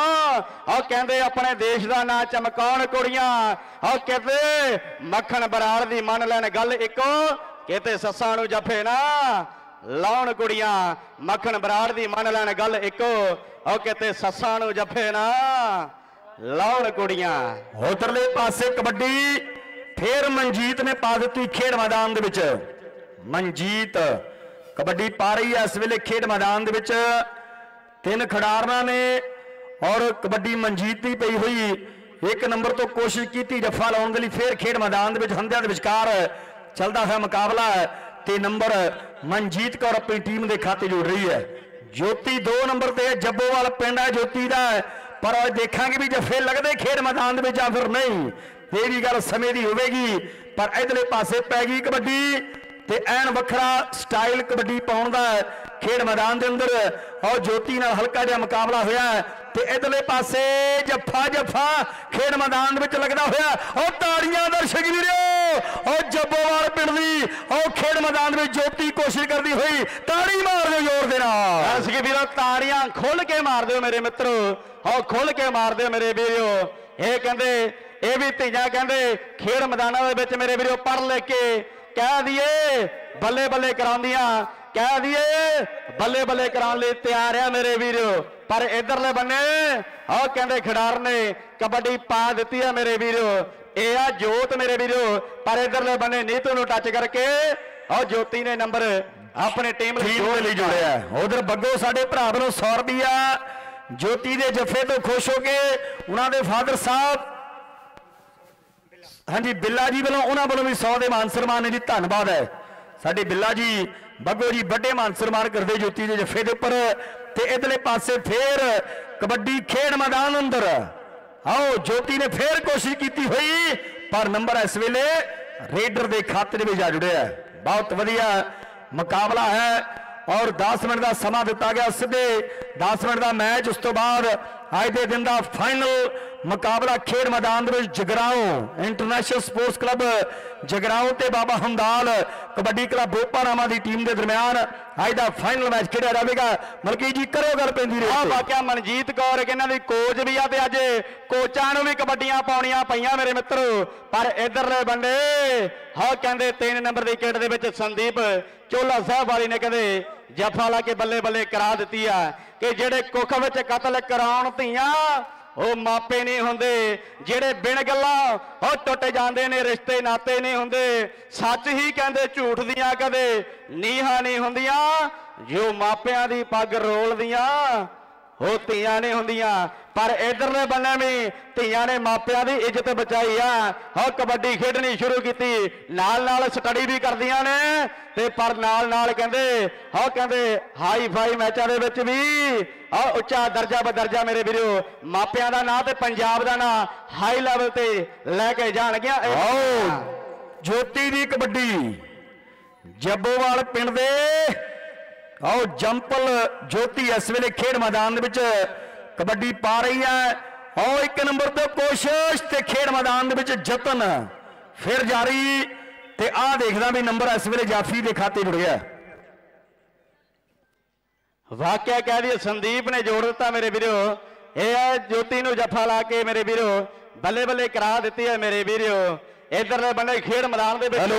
ਆਹ ਕਹਿੰਦੇ ਆਪਣੇ ਦੇਸ਼ ਦਾ ਨਾਂ ਚਮਕਾਉਣ ਕੁੜੀਆਂ। ਆਹ ਕਹਿੰਦੇ, ਮੱਖਣ ਬਰਾੜ ਦੀ ਮੰਨ ਲੈਣ ਗੱਲ ਇੱਕੋ, ਕਿਤੇ ਸੱਸਾਂ ਨੂੰ ਜਫੇ ਨਾ ਲਾਉਣ ਕੁੜੀਆਂ, ਮੱਖਣ ਬਰਾੜ ਦੀ ਮੰਨ ਲੈਣ ਗੱਲ ਇੱਕੋ, ਉਹ ਕਿਤੇ ਸੱਸਾਂ ਨੂੰ ਜਫੇ ਨਾ ਲਾਉਣ ਕੁੜੀਆਂ। ਉਧਰਲੇ ਪਾਸੇ ਕਬੱਡੀ, ਫੇਰ ਮਨਜੀਤ ਨੇ ਪਾ ਦਿੱਤੀ ਖੇਡ ਮੈਦਾਨ ਦੇ ਵਿੱਚ। ਮਨਜੀਤ ਕਬੱਡੀ ਪਾ ਰਹੀ ਹੈ। ਇਸ ਵੇਲੇ ਖੇਡ ਮੈਦਾਨ ਦੇ ਵਿੱਚ ਤਿੰਨ ਖਿਡਾਰਨਾਂ ਨੇ ਔਰ ਕਬੱਡੀ ਮਨਜੀਤ ਦੀ ਪਈ ਹੋਈ। ਇੱਕ ਨੰਬਰ ਤੋਂ ਕੋਸ਼ਿਸ਼ ਕੀਤੀ ਜੱਫਾ ਲਾਉਣ ਦੇ ਲਈ ਫੇਰ ਖੇਡ ਮੈਦਾਨ ਦੇ ਵਿੱਚ ਹੰਦਿਆਂ ਦੇ ਵਿਚਕਾਰ ਚੱਲਦਾ ਹੋਇਆ ਮੁਕਾਬਲਾ ਹੈ ਤੇ ਨੰਬਰ ਮਨਜੀਤ ਕੌਰ ਆਪਣੀ ਟੀਮ ਦੇ ਖਾਤੇ ਜੋੜ ਰਹੀ ਹੈ। ਜੋਤੀ 2 ਨੰਬਰ ਤੇ ਹੈ, ਜੱਬੋਵਾਲ ਪਿੰਡ ਹੈ ਜੋਤੀ ਦਾ ਪਰ ਉਹ ਦੇਖਾਂਗੇ ਵੀ ਜੱਫੇ ਲੱਗਦੇ ਖੇਡ ਮੈਦਾਨ ਦੇ ਵਿੱਚ ਜਾਂ ਫਿਰ ਨਹੀਂ। ਇਹ ਵੀ ਗੱਲ ਸਮੇਂ ਦੀ ਹੋਵੇਗੀ ਪਰ ਇਧਰਲੇ ਪਾਸੇ ਪੈ ਗਈ ਕਬੱਡੀ। ਤੇ ਐਨ ਵੱਖਰਾ ਸਟਾਈਲ ਕਬੱਡੀ ਪਾਉਣ ਦਾ ਖੇਡ ਮੈਦਾਨ ਦੇ ਅੰਦਰ ਔਰ ਜੋਤੀ ਨਾਲ ਹਲਕਾ ਜਿਹਾ ਮੁਕਾਬਲਾ ਹੋਇਆ ਤੇ ਇਧਰਲੇ ਪਾਸੇ ਜੱਫਾ ਜੱਫਾ ਖੇਡ ਮੈਦਾਨ ਦੇ ਵਿੱਚ ਲੱਗਦਾ ਹੋਇਆ। ਉਹ ਤਾੜੀਆਂ ਦਰਸ਼ਕ ਵੀਰੋ, ਉਹ ਜੱਬੋਵਾਲ ਪਿੰਡ ਦੀ ਉਹ ਖੇਡ ਮੈਦਾਨ ਦੇ ਵਿੱਚ ਜੋਤੀ ਕੋਸ਼ਿਸ਼ ਕਰਦੀ ਹੋਈ ਤਾੜੀ ਮਾਰ ਦਿਓ ਜ਼ੋਰ ਦੇ ਨਾਲ। ਦਰਸ਼ਕ ਵੀਰੋ, ਤਾੜੀਆਂ ਖੁੱਲ ਕੇ ਮਾਰ ਦਿਓ ਮੇਰੇ ਮਿੱਤਰੋ ਆਓ ਖੁੱਲ ਕੇ ਮਾਰ ਦਿਓ ਮੇਰੇ ਵੀਰੋ। ਇਹ ਕਹਿੰਦੇ, ਇਹ ਵੀ ਧੀਆਂ ਕਹਿੰਦੇ, ਖੇਡ ਮੈਦਾਨਾਂ ਦੇ ਵਿੱਚ ਮੇਰੇ ਵੀਰੋ ਪੜ ਲੈ ਕੇ ਕਹਿ ਦਈਏ ਬੱਲੇ ਬੱਲੇ ਕਰਾਉਂਦੀਆਂ। ਕਹਿ ਦਈਏ ਬੱਲੇ ਬੱਲੇ ਕਰਾਉਣ ਲਈ ਤਿਆਰ ਆ ਮੇਰੇ ਵੀਰੋ। ਪਰ ਇਧਰਲੇ ਬੰਨੇ ਆਹ ਕਹਿੰਦੇ ਖਿਡਾਰ ਨੇ ਕਬੱਡੀ ਪਾ ਦਿੱਤੀ ਆ ਮੇਰੇ ਵੀਰੋ। ਇਹ ਆ ਜੋਤ ਮੇਰੇ ਵੀਰੋ। ਪਰ ਇਧਰਲੇ ਬੰਨੇ ਨੀਤੂ ਨੂੰ ਟੱਚ ਕਰਕੇ ਆਹ ਜੋਤੀ ਨੇ ਨੰਬਰ ਆਪਣੇ ਟੀਮ ਲਈ ਜੋੜਿਆ ਉਧਰ ਬੱਗੋ ਸਾਡੇ ਭਰਾ ਵੱਲੋਂ 100 ਰੁਪਿਆ ਜੋਤੀ ਦੇ ਜੱਫੇ ਤੋਂ ਖੁਸ਼ ਹੋ ਕੇ ਉਹਨਾਂ ਦੇ ਫਾਦਰ ਸਾਹਿਬ ਹਾਂਜੀ, ਬਿੱਲਾ ਜੀ ਵੱਲੋਂ, ਉਹਨਾਂ ਵੱਲੋਂ ਵੀ 100 ਦੇ ਮਾਨ ਸਨਮਾਨ ਨੇ ਜੀ, ਧੰਨਵਾਦ ਹੈ। ਸਾਡੇ ਬਿੱਲਾ ਜੀ ਬੱਗੋ ਜੀ, ਵੱਡੇ ਮਾਨ ਸਨਮਾਨ ਕਰਦੇ ਜੋਤੀ ਦੇ ਜੱਫੇ ਦੇ ਉੱਪਰ ਤੇ ਇਧਰਲੇ ਪਾਸੇ ਫੇਰ ਕਬੱਡੀ ਖੇਡ ਮੈਦਾਨ ਅੰਦਰ। ਆਓ, ਜੋਤੀ ਨੇ ਫੇਰ ਕੋਸ਼ਿਸ਼ ਕੀਤੀ ਹੋਈ, ਪਰ ਨੰਬਰ ਇਸ ਵੇਲੇ ਰੇਡਰ ਦੇ ਖਾਤੇ ਦੇ ਵਿੱਚ ਜਾ ਜੁੜਿਆ ਹੈ। ਬਹੁਤ ਵਧੀਆ ਮੁਕਾਬਲਾ ਹੈ ਔਰ 10 ਮਿੰਟ ਦਾ ਸਮਾਂ ਦਿੱਤਾ ਗਿਆ। ਸਿੱਧੇ 10 ਮਿੰਟ ਦਾ ਮੈਚ, ਉਸ ਤੋਂ ਬਾਅਦ ਅੱਜ ਦੇ ਦਿਨ ਦਾ ਫਾਈਨਲ ਮੁਕਾਬਲਾ ਖੇਡ ਮੈਦਾਨ ਦੇ ਵਿੱਚ Jagraon international sports club Jagraon ਤੇ ਬਾਬਾ ਹੰਦਾਲ ਕਬੱਡੀ ਕਲੱਬ ਬੋਪਾਰਾਮਾ ਦੀ ਟੀਮ ਦੇ ਦਰਮਿਆਨ ਅੱਜ ਦਾ ਫਾਈਨਲ ਮੈਚ ਖੇਡਿਆ ਜਾਵੇਗਾ। ਮਲਕੀ ਜੀ, ਕਰੋ ਗੱਲ ਪੈਂਦੀ ਆ ਵਾਕਿਆ ਮਨਜੀਤ ਕੌਰ ਇਹਨਾਂ ਦੀ ਕੋਚ ਵੀ ਆ ਤੇ ਅੱਜ ਕੋਚਾਂ ਨੂੰ ਵੀ ਕਬੱਡੀਆਂ ਪਾਉਣੀਆਂ ਪਈਆਂ ਮੇਰੇ ਮਿੱਤਰੋ। ਪਰ ਇਧਰਲੇ ਬੰਦੇ ਹਾਂ ਕਹਿੰਦੇ 3 ਨੰਬਰ ਦੀ ਕਿੱਟ ਦੇ ਵਿੱਚ ਸੰਦੀਪ ਚੋਲਾ ਸਾਹਿਬ ਵਾਲੀ ਨੇ ਕਹਿੰਦੇ ਜਫਾ ਲਾ ਕੇ ਬੱਲੇ ਬੱਲੇ ਕਰਾ ਦਿੱਤੀ ਆ ਕਿ ਜਿਹੜੇ ਕੁੱਖ ਵਿੱਚ ਕਤਲ ਕਰਾਉਣ ਧੀਆਂ ਉਹ ਮਾਪੇ ਨਹੀਂ ਹੁੰਦੇ, ਜਿਹੜੇ ਬਿਨ ਗੱਲਾਂ ਉਹ ਟੁੱਟ ਜਾਂਦੇ ਨੇ, ਰਿਸ਼ਤੇ ਨਾਤੇ ਨਹੀਂ ਹੁੰਦੇ। ਸੱਚ ਹੀ ਕਹਿੰਦੇ ਝੂਠ ਦੀਆਂ ਕਦੇ ਨੀਹਾਂ ਨਹੀਂ ਹੁੰਦੀਆਂ, ਜੋ ਮਾਪਿਆਂ ਦੀ ਪੱਗ ਰੋਲਦੀਆਂ ਉਹ ਧੀਆਂ ਨਹੀਂ ਹੁੰਦੀਆਂ ਪਰ ਇਧਰਲੇ ਬੰਨੇ ਵੀ ਧੀਆਂ ਨੇ ਮਾਪਿਆਂ ਦੀ ਇੱਜ਼ਤ ਬਚਾਈ ਆ। ਹੋ ਕਬੱਡੀ ਖੇਡਣੀ ਸ਼ੁਰੂ ਕੀਤੀ ਨਾਲ ਨਾਲ ਸਟੱਡੀ ਵੀ ਕਰਦੀਆਂ ਨੇ। ਤੇ ਪਰ ਨਾਲ ਨਾਲ ਕਹਿੰਦੇ ਹੋ ਕਹਿੰਦੇ ਹਾਈ ਫਾਈ ਮੈਚਾਂ ਦੇ ਵਿੱਚ ਵੀ ਆ ਉੱਚਾ ਦਰਜਾ ਬਦਰਜਾ ਮੇਰੇ ਵੀਰੋ ਮਾਪਿਆਂ ਦਾ ਨਾਂ ਤੇ ਪੰਜਾਬ ਦਾ ਨਾਂ ਹਾਈ ਲੈਵਲ ਤੇ ਲੈ ਕੇ ਜਾਣਗੀਆਂ ਆਓ ਜੋਤੀ ਦੀ ਕਬੱਡੀ ਜੱਬੋਵਾਲ ਪਿੰਡ ਦੇ ਆਓ ਜੰਪਲ ਜੋਤੀ ਇਸ ਵੇਲੇ ਖੇਡ ਮੈਦਾਨ ਦੇ ਵਿੱਚ ਕਬੱਡੀ ਪਾ ਰਹੀ ਹੈ। ਆਓ ਇੱਕ ਨੰਬਰ ਤੇ ਕੋਸ਼ਿਸ਼ ਤੇ ਖੇਡ ਮੈਦਾਨ ਦੇ ਵਿੱਚ ਜਤਨ ਫਿਰ ਜਾਰੀ ਤੇ ਆਹ ਦੇਖਦਾ ਵੀ ਨੰਬਰ ਇਸ ਵੇਲੇ ਜਾਫੀ ਦੇ ਖਾਤੇ ਜੁੜ ਗਿਆ। ਵਾਕਿਆ ਕਹਿ ਦਈਏ ਸੰਦੀਪ ਨੇ ਜੋੜ ਦਿੱਤਾ ਮੇਰੇ ਵੀਰੋ। ਇਹ ਹੈ ਜੋਤੀ ਨੂੰ ਜੱਫਾ ਲਾ ਕੇ ਮੇਰੇ ਵੀਰੋ। ਬੱਲੇ ਬੱਲੇ ਕਰਾ ਦਿੱਤੀ ਹੈ ਮੇਰੇ ਵੀਰੋ। ਇਧਰਲੇ ਬੰਨੇ ਖੇਡ ਮੈਦਾਨ ਦੇ ਵਿੱਚ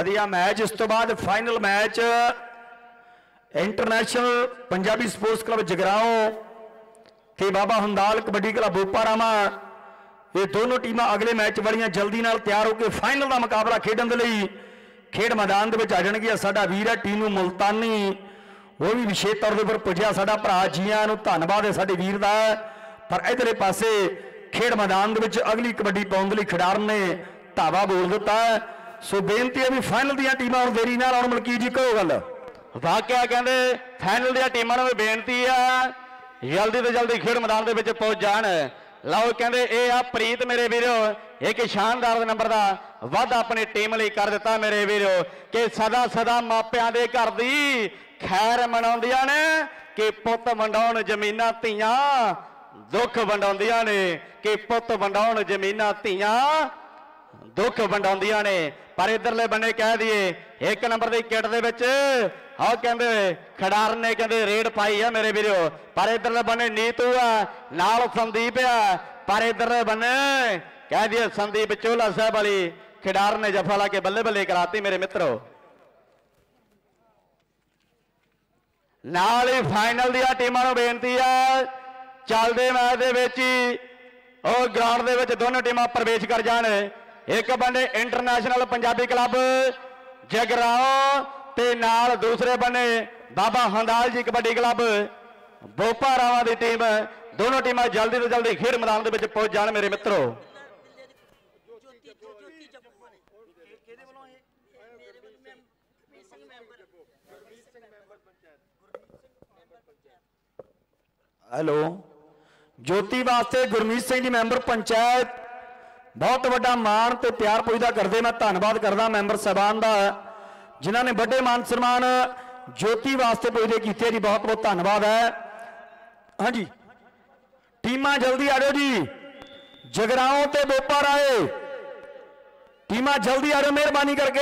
ਵਧੀਆ ਮੈਚ, ਇਸ ਤੋਂ ਬਾਅਦ final match international Punjabi sports club Jagraon ਤੇ ਬਾਬਾ ਹੰਦਾਲ ਕਬੱਡੀ ਕਲੱਬ ਬੋਪਾਰਾਮਾ ਇਹ ਦੋਨੋਂ ਟੀਮਾਂ ਅਗਲੇ ਮੈਚ ਵਾਲੀਆਂ ਜਲਦੀ ਨਾਲ ਤਿਆਰ ਹੋ ਕੇ ਫਾਈਨਲ ਦਾ ਮੁਕਾਬਲਾ ਖੇਡਣ ਦੇ ਲਈ ਖੇਡ ਮੈਦਾਨ ਦੇ ਵਿੱਚ ਆ ਜਾਣਗੀਆਂ। ਸਾਡਾ ਵੀਰ ਹੈ ਟੀਮ ਨੂੰ ਮੁਲਤਾਨੀ। ਉਹ ਵੀ ਵਿਸ਼ੇਸ਼ ਤੌਰ ਦੇ ਉੱਪਰ ਪੁੱਜਿਆ। ਸਾਡਾ ਭਰਾ ਜੀਆਂ ਨੂੰ ਧੰਨਵਾਦ ਹੈ, ਸਾਡੇ ਵੀਰ ਦਾ। ਪਰ ਇਧਰਲੇ ਪਾਸੇ ਖੇਡ ਮੈਦਾਨ ਦੇ ਵਿੱਚ ਅਗਲੀ ਕਬੱਡੀ ਪਾਉਣ ਦੇ ਲਈ ਖਿਡਾਰਨ ਨੇ ਧਾਵਾ ਬੋਲ ਦਿੱਤਾ। ਸੋ ਬੇਨਤੀ ਹੈ ਵੀ ਫਾਈਨਲ ਦੀਆਂ ਟੀਮਾਂ ਹੁਣ ਦੇਰੀ ਨਾਲ ਆਉਣ ਮਲਕੀ ਜੀ ਕਰੋ ਗੱਲ। ਵਾਕਿਆ ਕਹਿੰਦੇ ਫਾਈਨਲ ਦੀਆਂ ਟੀਮਾਂ ਨੂੰ ਵੀ ਬੇਨਤੀ ਆ, ਜਲਦੀ ਤੋਂ ਜਲਦੀ ਖੇਡ ਮੈਦਾਨ ਦੇ ਵਿੱਚ ਪਹੁੰਚ ਜਾਣ। ਲਓ ਕਹਿੰਦੇ ਇਹ ਆ ਪ੍ਰੀਤ ਮੇਰੇ ਵੀਰੋ, ਇੱਕ ਸ਼ਾਨਦਾਰ ਨੰਬਰ ਦਾ ਵਾਅਦਾ ਆਪਣੀ ਟੀਮ ਲਈ ਕਰ ਦਿੱਤਾ ਮੇਰੇ ਵੀਰੋ, ਕਿ ਸਦਾ ਸਦਾ ਮਾਪਿਆਂ ਦੇ ਘਰ ਦੀ ਖੈਰ ਮਨਾਉਂਦੀਆਂ ਨੇ, ਕਿ ਪੁੱਤ ਵੰਡਾਉਣ ਜ਼ਮੀਨਾਂ ਧੀਆਂ ਦੁੱਖ ਵੰਡਾਉਂਦੀਆਂ ਨੇ, ਕਿ ਪੁੱਤ ਵੰਡਾਉਣ ਜ਼ਮੀਨਾਂ ਧੀਆਂ ਦੁੱਖ ਵੰਡਾਉਂਦੀਆਂ ਨੇ। ਪਰ ਇਧਰਲੇ ਬੰਨੇ ਕਹਿ ਦਈਏ, ਇੱਕ ਨੰਬਰ ਦੀ ਕਿੱਟ ਦੇ ਵਿੱਚ, ਆਹ ਕਹਿੰਦੇ ਖਿਡਾਰਨ ਨੇ ਕਹਿੰਦੇ ਰੇਡ ਪਾਈ ਆ ਮੇਰੇ ਵੀਰੋ। ਪਰ ਇਧਰਲੇ ਬੰਨੇ ਨੀਤੂ ਆ, ਨਾਲ ਸੰਦੀਪ ਆ। ਪਰ ਇਧਰਲੇ ਬੰਨੇ ਕਹਿ ਦਈਏ ਸੰਦੀਪ ਚੋਲਾ ਸਾਹਿਬ ਵਾਲੀ ਖਿਡਾਰਨ ਨੇ ਜਫਾ ਲਾ ਕੇ ਬੱਲੇ ਬੱਲੇ ਕਰਾਤੀ ਮੇਰੇ ਮਿੱਤਰੋ। ਨਾਲ ਹੀ ਫਾਈਨਲ ਦੀਆਂ ਟੀਮਾਂ ਨੂੰ ਬੇਨਤੀ ਆ, ਚੱਲਦੇ ਮੈਚ ਦੇ ਵਿੱਚ ਹੀ ਉਹ ਗਰਾਊਂਡ ਦੇ ਵਿੱਚ ਦੋਨੋਂ ਟੀਮਾਂ ਪ੍ਰਵੇਸ਼ ਕਰ ਜਾਣ। ਇੱਕ ਬੰਨੇ ਇੰਟਰਨੈਸ਼ਨਲ ਪੰਜਾਬੀ ਕਲੱਬ ਜਗਰਾਓ ਤੇ ਨਾਲ ਦੂਸਰੇ ਬੰਨੇ ਬਾਬਾ ਹੰਦਾਲ ਜੀ ਕਬੱਡੀ ਕਲੱਬ। ਬੋਪਾ ਰਾਵਾਂ ਦੀ ਟੀਮ, ਦੋਨੋਂ ਟੀਮਾਂ ਜਲਦੀ ਤੋਂ ਜਲਦੀ ਖੇਡ ਮੈਦਾਨ ਦੇ ਵਿੱਚ ਪਹੁੰਚ ਜਾਣ ਮੇਰੇ ਮਿੱਤਰੋ। ਹੈਲੋ। ਜੋਤੀ ਵਾਸਤੇ ਗੁਰਮੀਤ ਸਿੰਘ ਜੀ ਮੈਂਬਰ ਪੰਚਾਇਤ ਬਹੁਤ ਵੱਡਾ ਮਾਣ ਤੇ ਪਿਆਰ ਪੁੱਜਦਾ ਕਰਦੇ ਮੈਂ ਧੰਨਵਾਦ ਕਰਦਾ ਮੈਂਬਰ ਸਾਹਿਬਾਨ ਦਾ, ਜਿਨ੍ਹਾਂ ਨੇ ਵੱਡੇ ਮਾਨ ਸਨਮਾਨ ਜੋਤੀ ਵਾਸਤੇ ਪੁੱਜਦੇ ਕੀਤੇ। ਜੀ, ਬਹੁਤ ਬਹੁਤ ਧੰਨਵਾਦ ਹੈ। ਹਾਂਜੀ, ਟੀਮਾਂ ਜਲਦੀ ਆ ਜਾਓ ਜੀ। ਜਗਰਾਓਂ ਤੇ ਬੋਪਾ ਆਏ। ਟੀਮਾਂ ਜਲਦੀ ਆ ਜਾਓ, ਮਿਹਰਬਾਨੀ ਕਰਕੇ।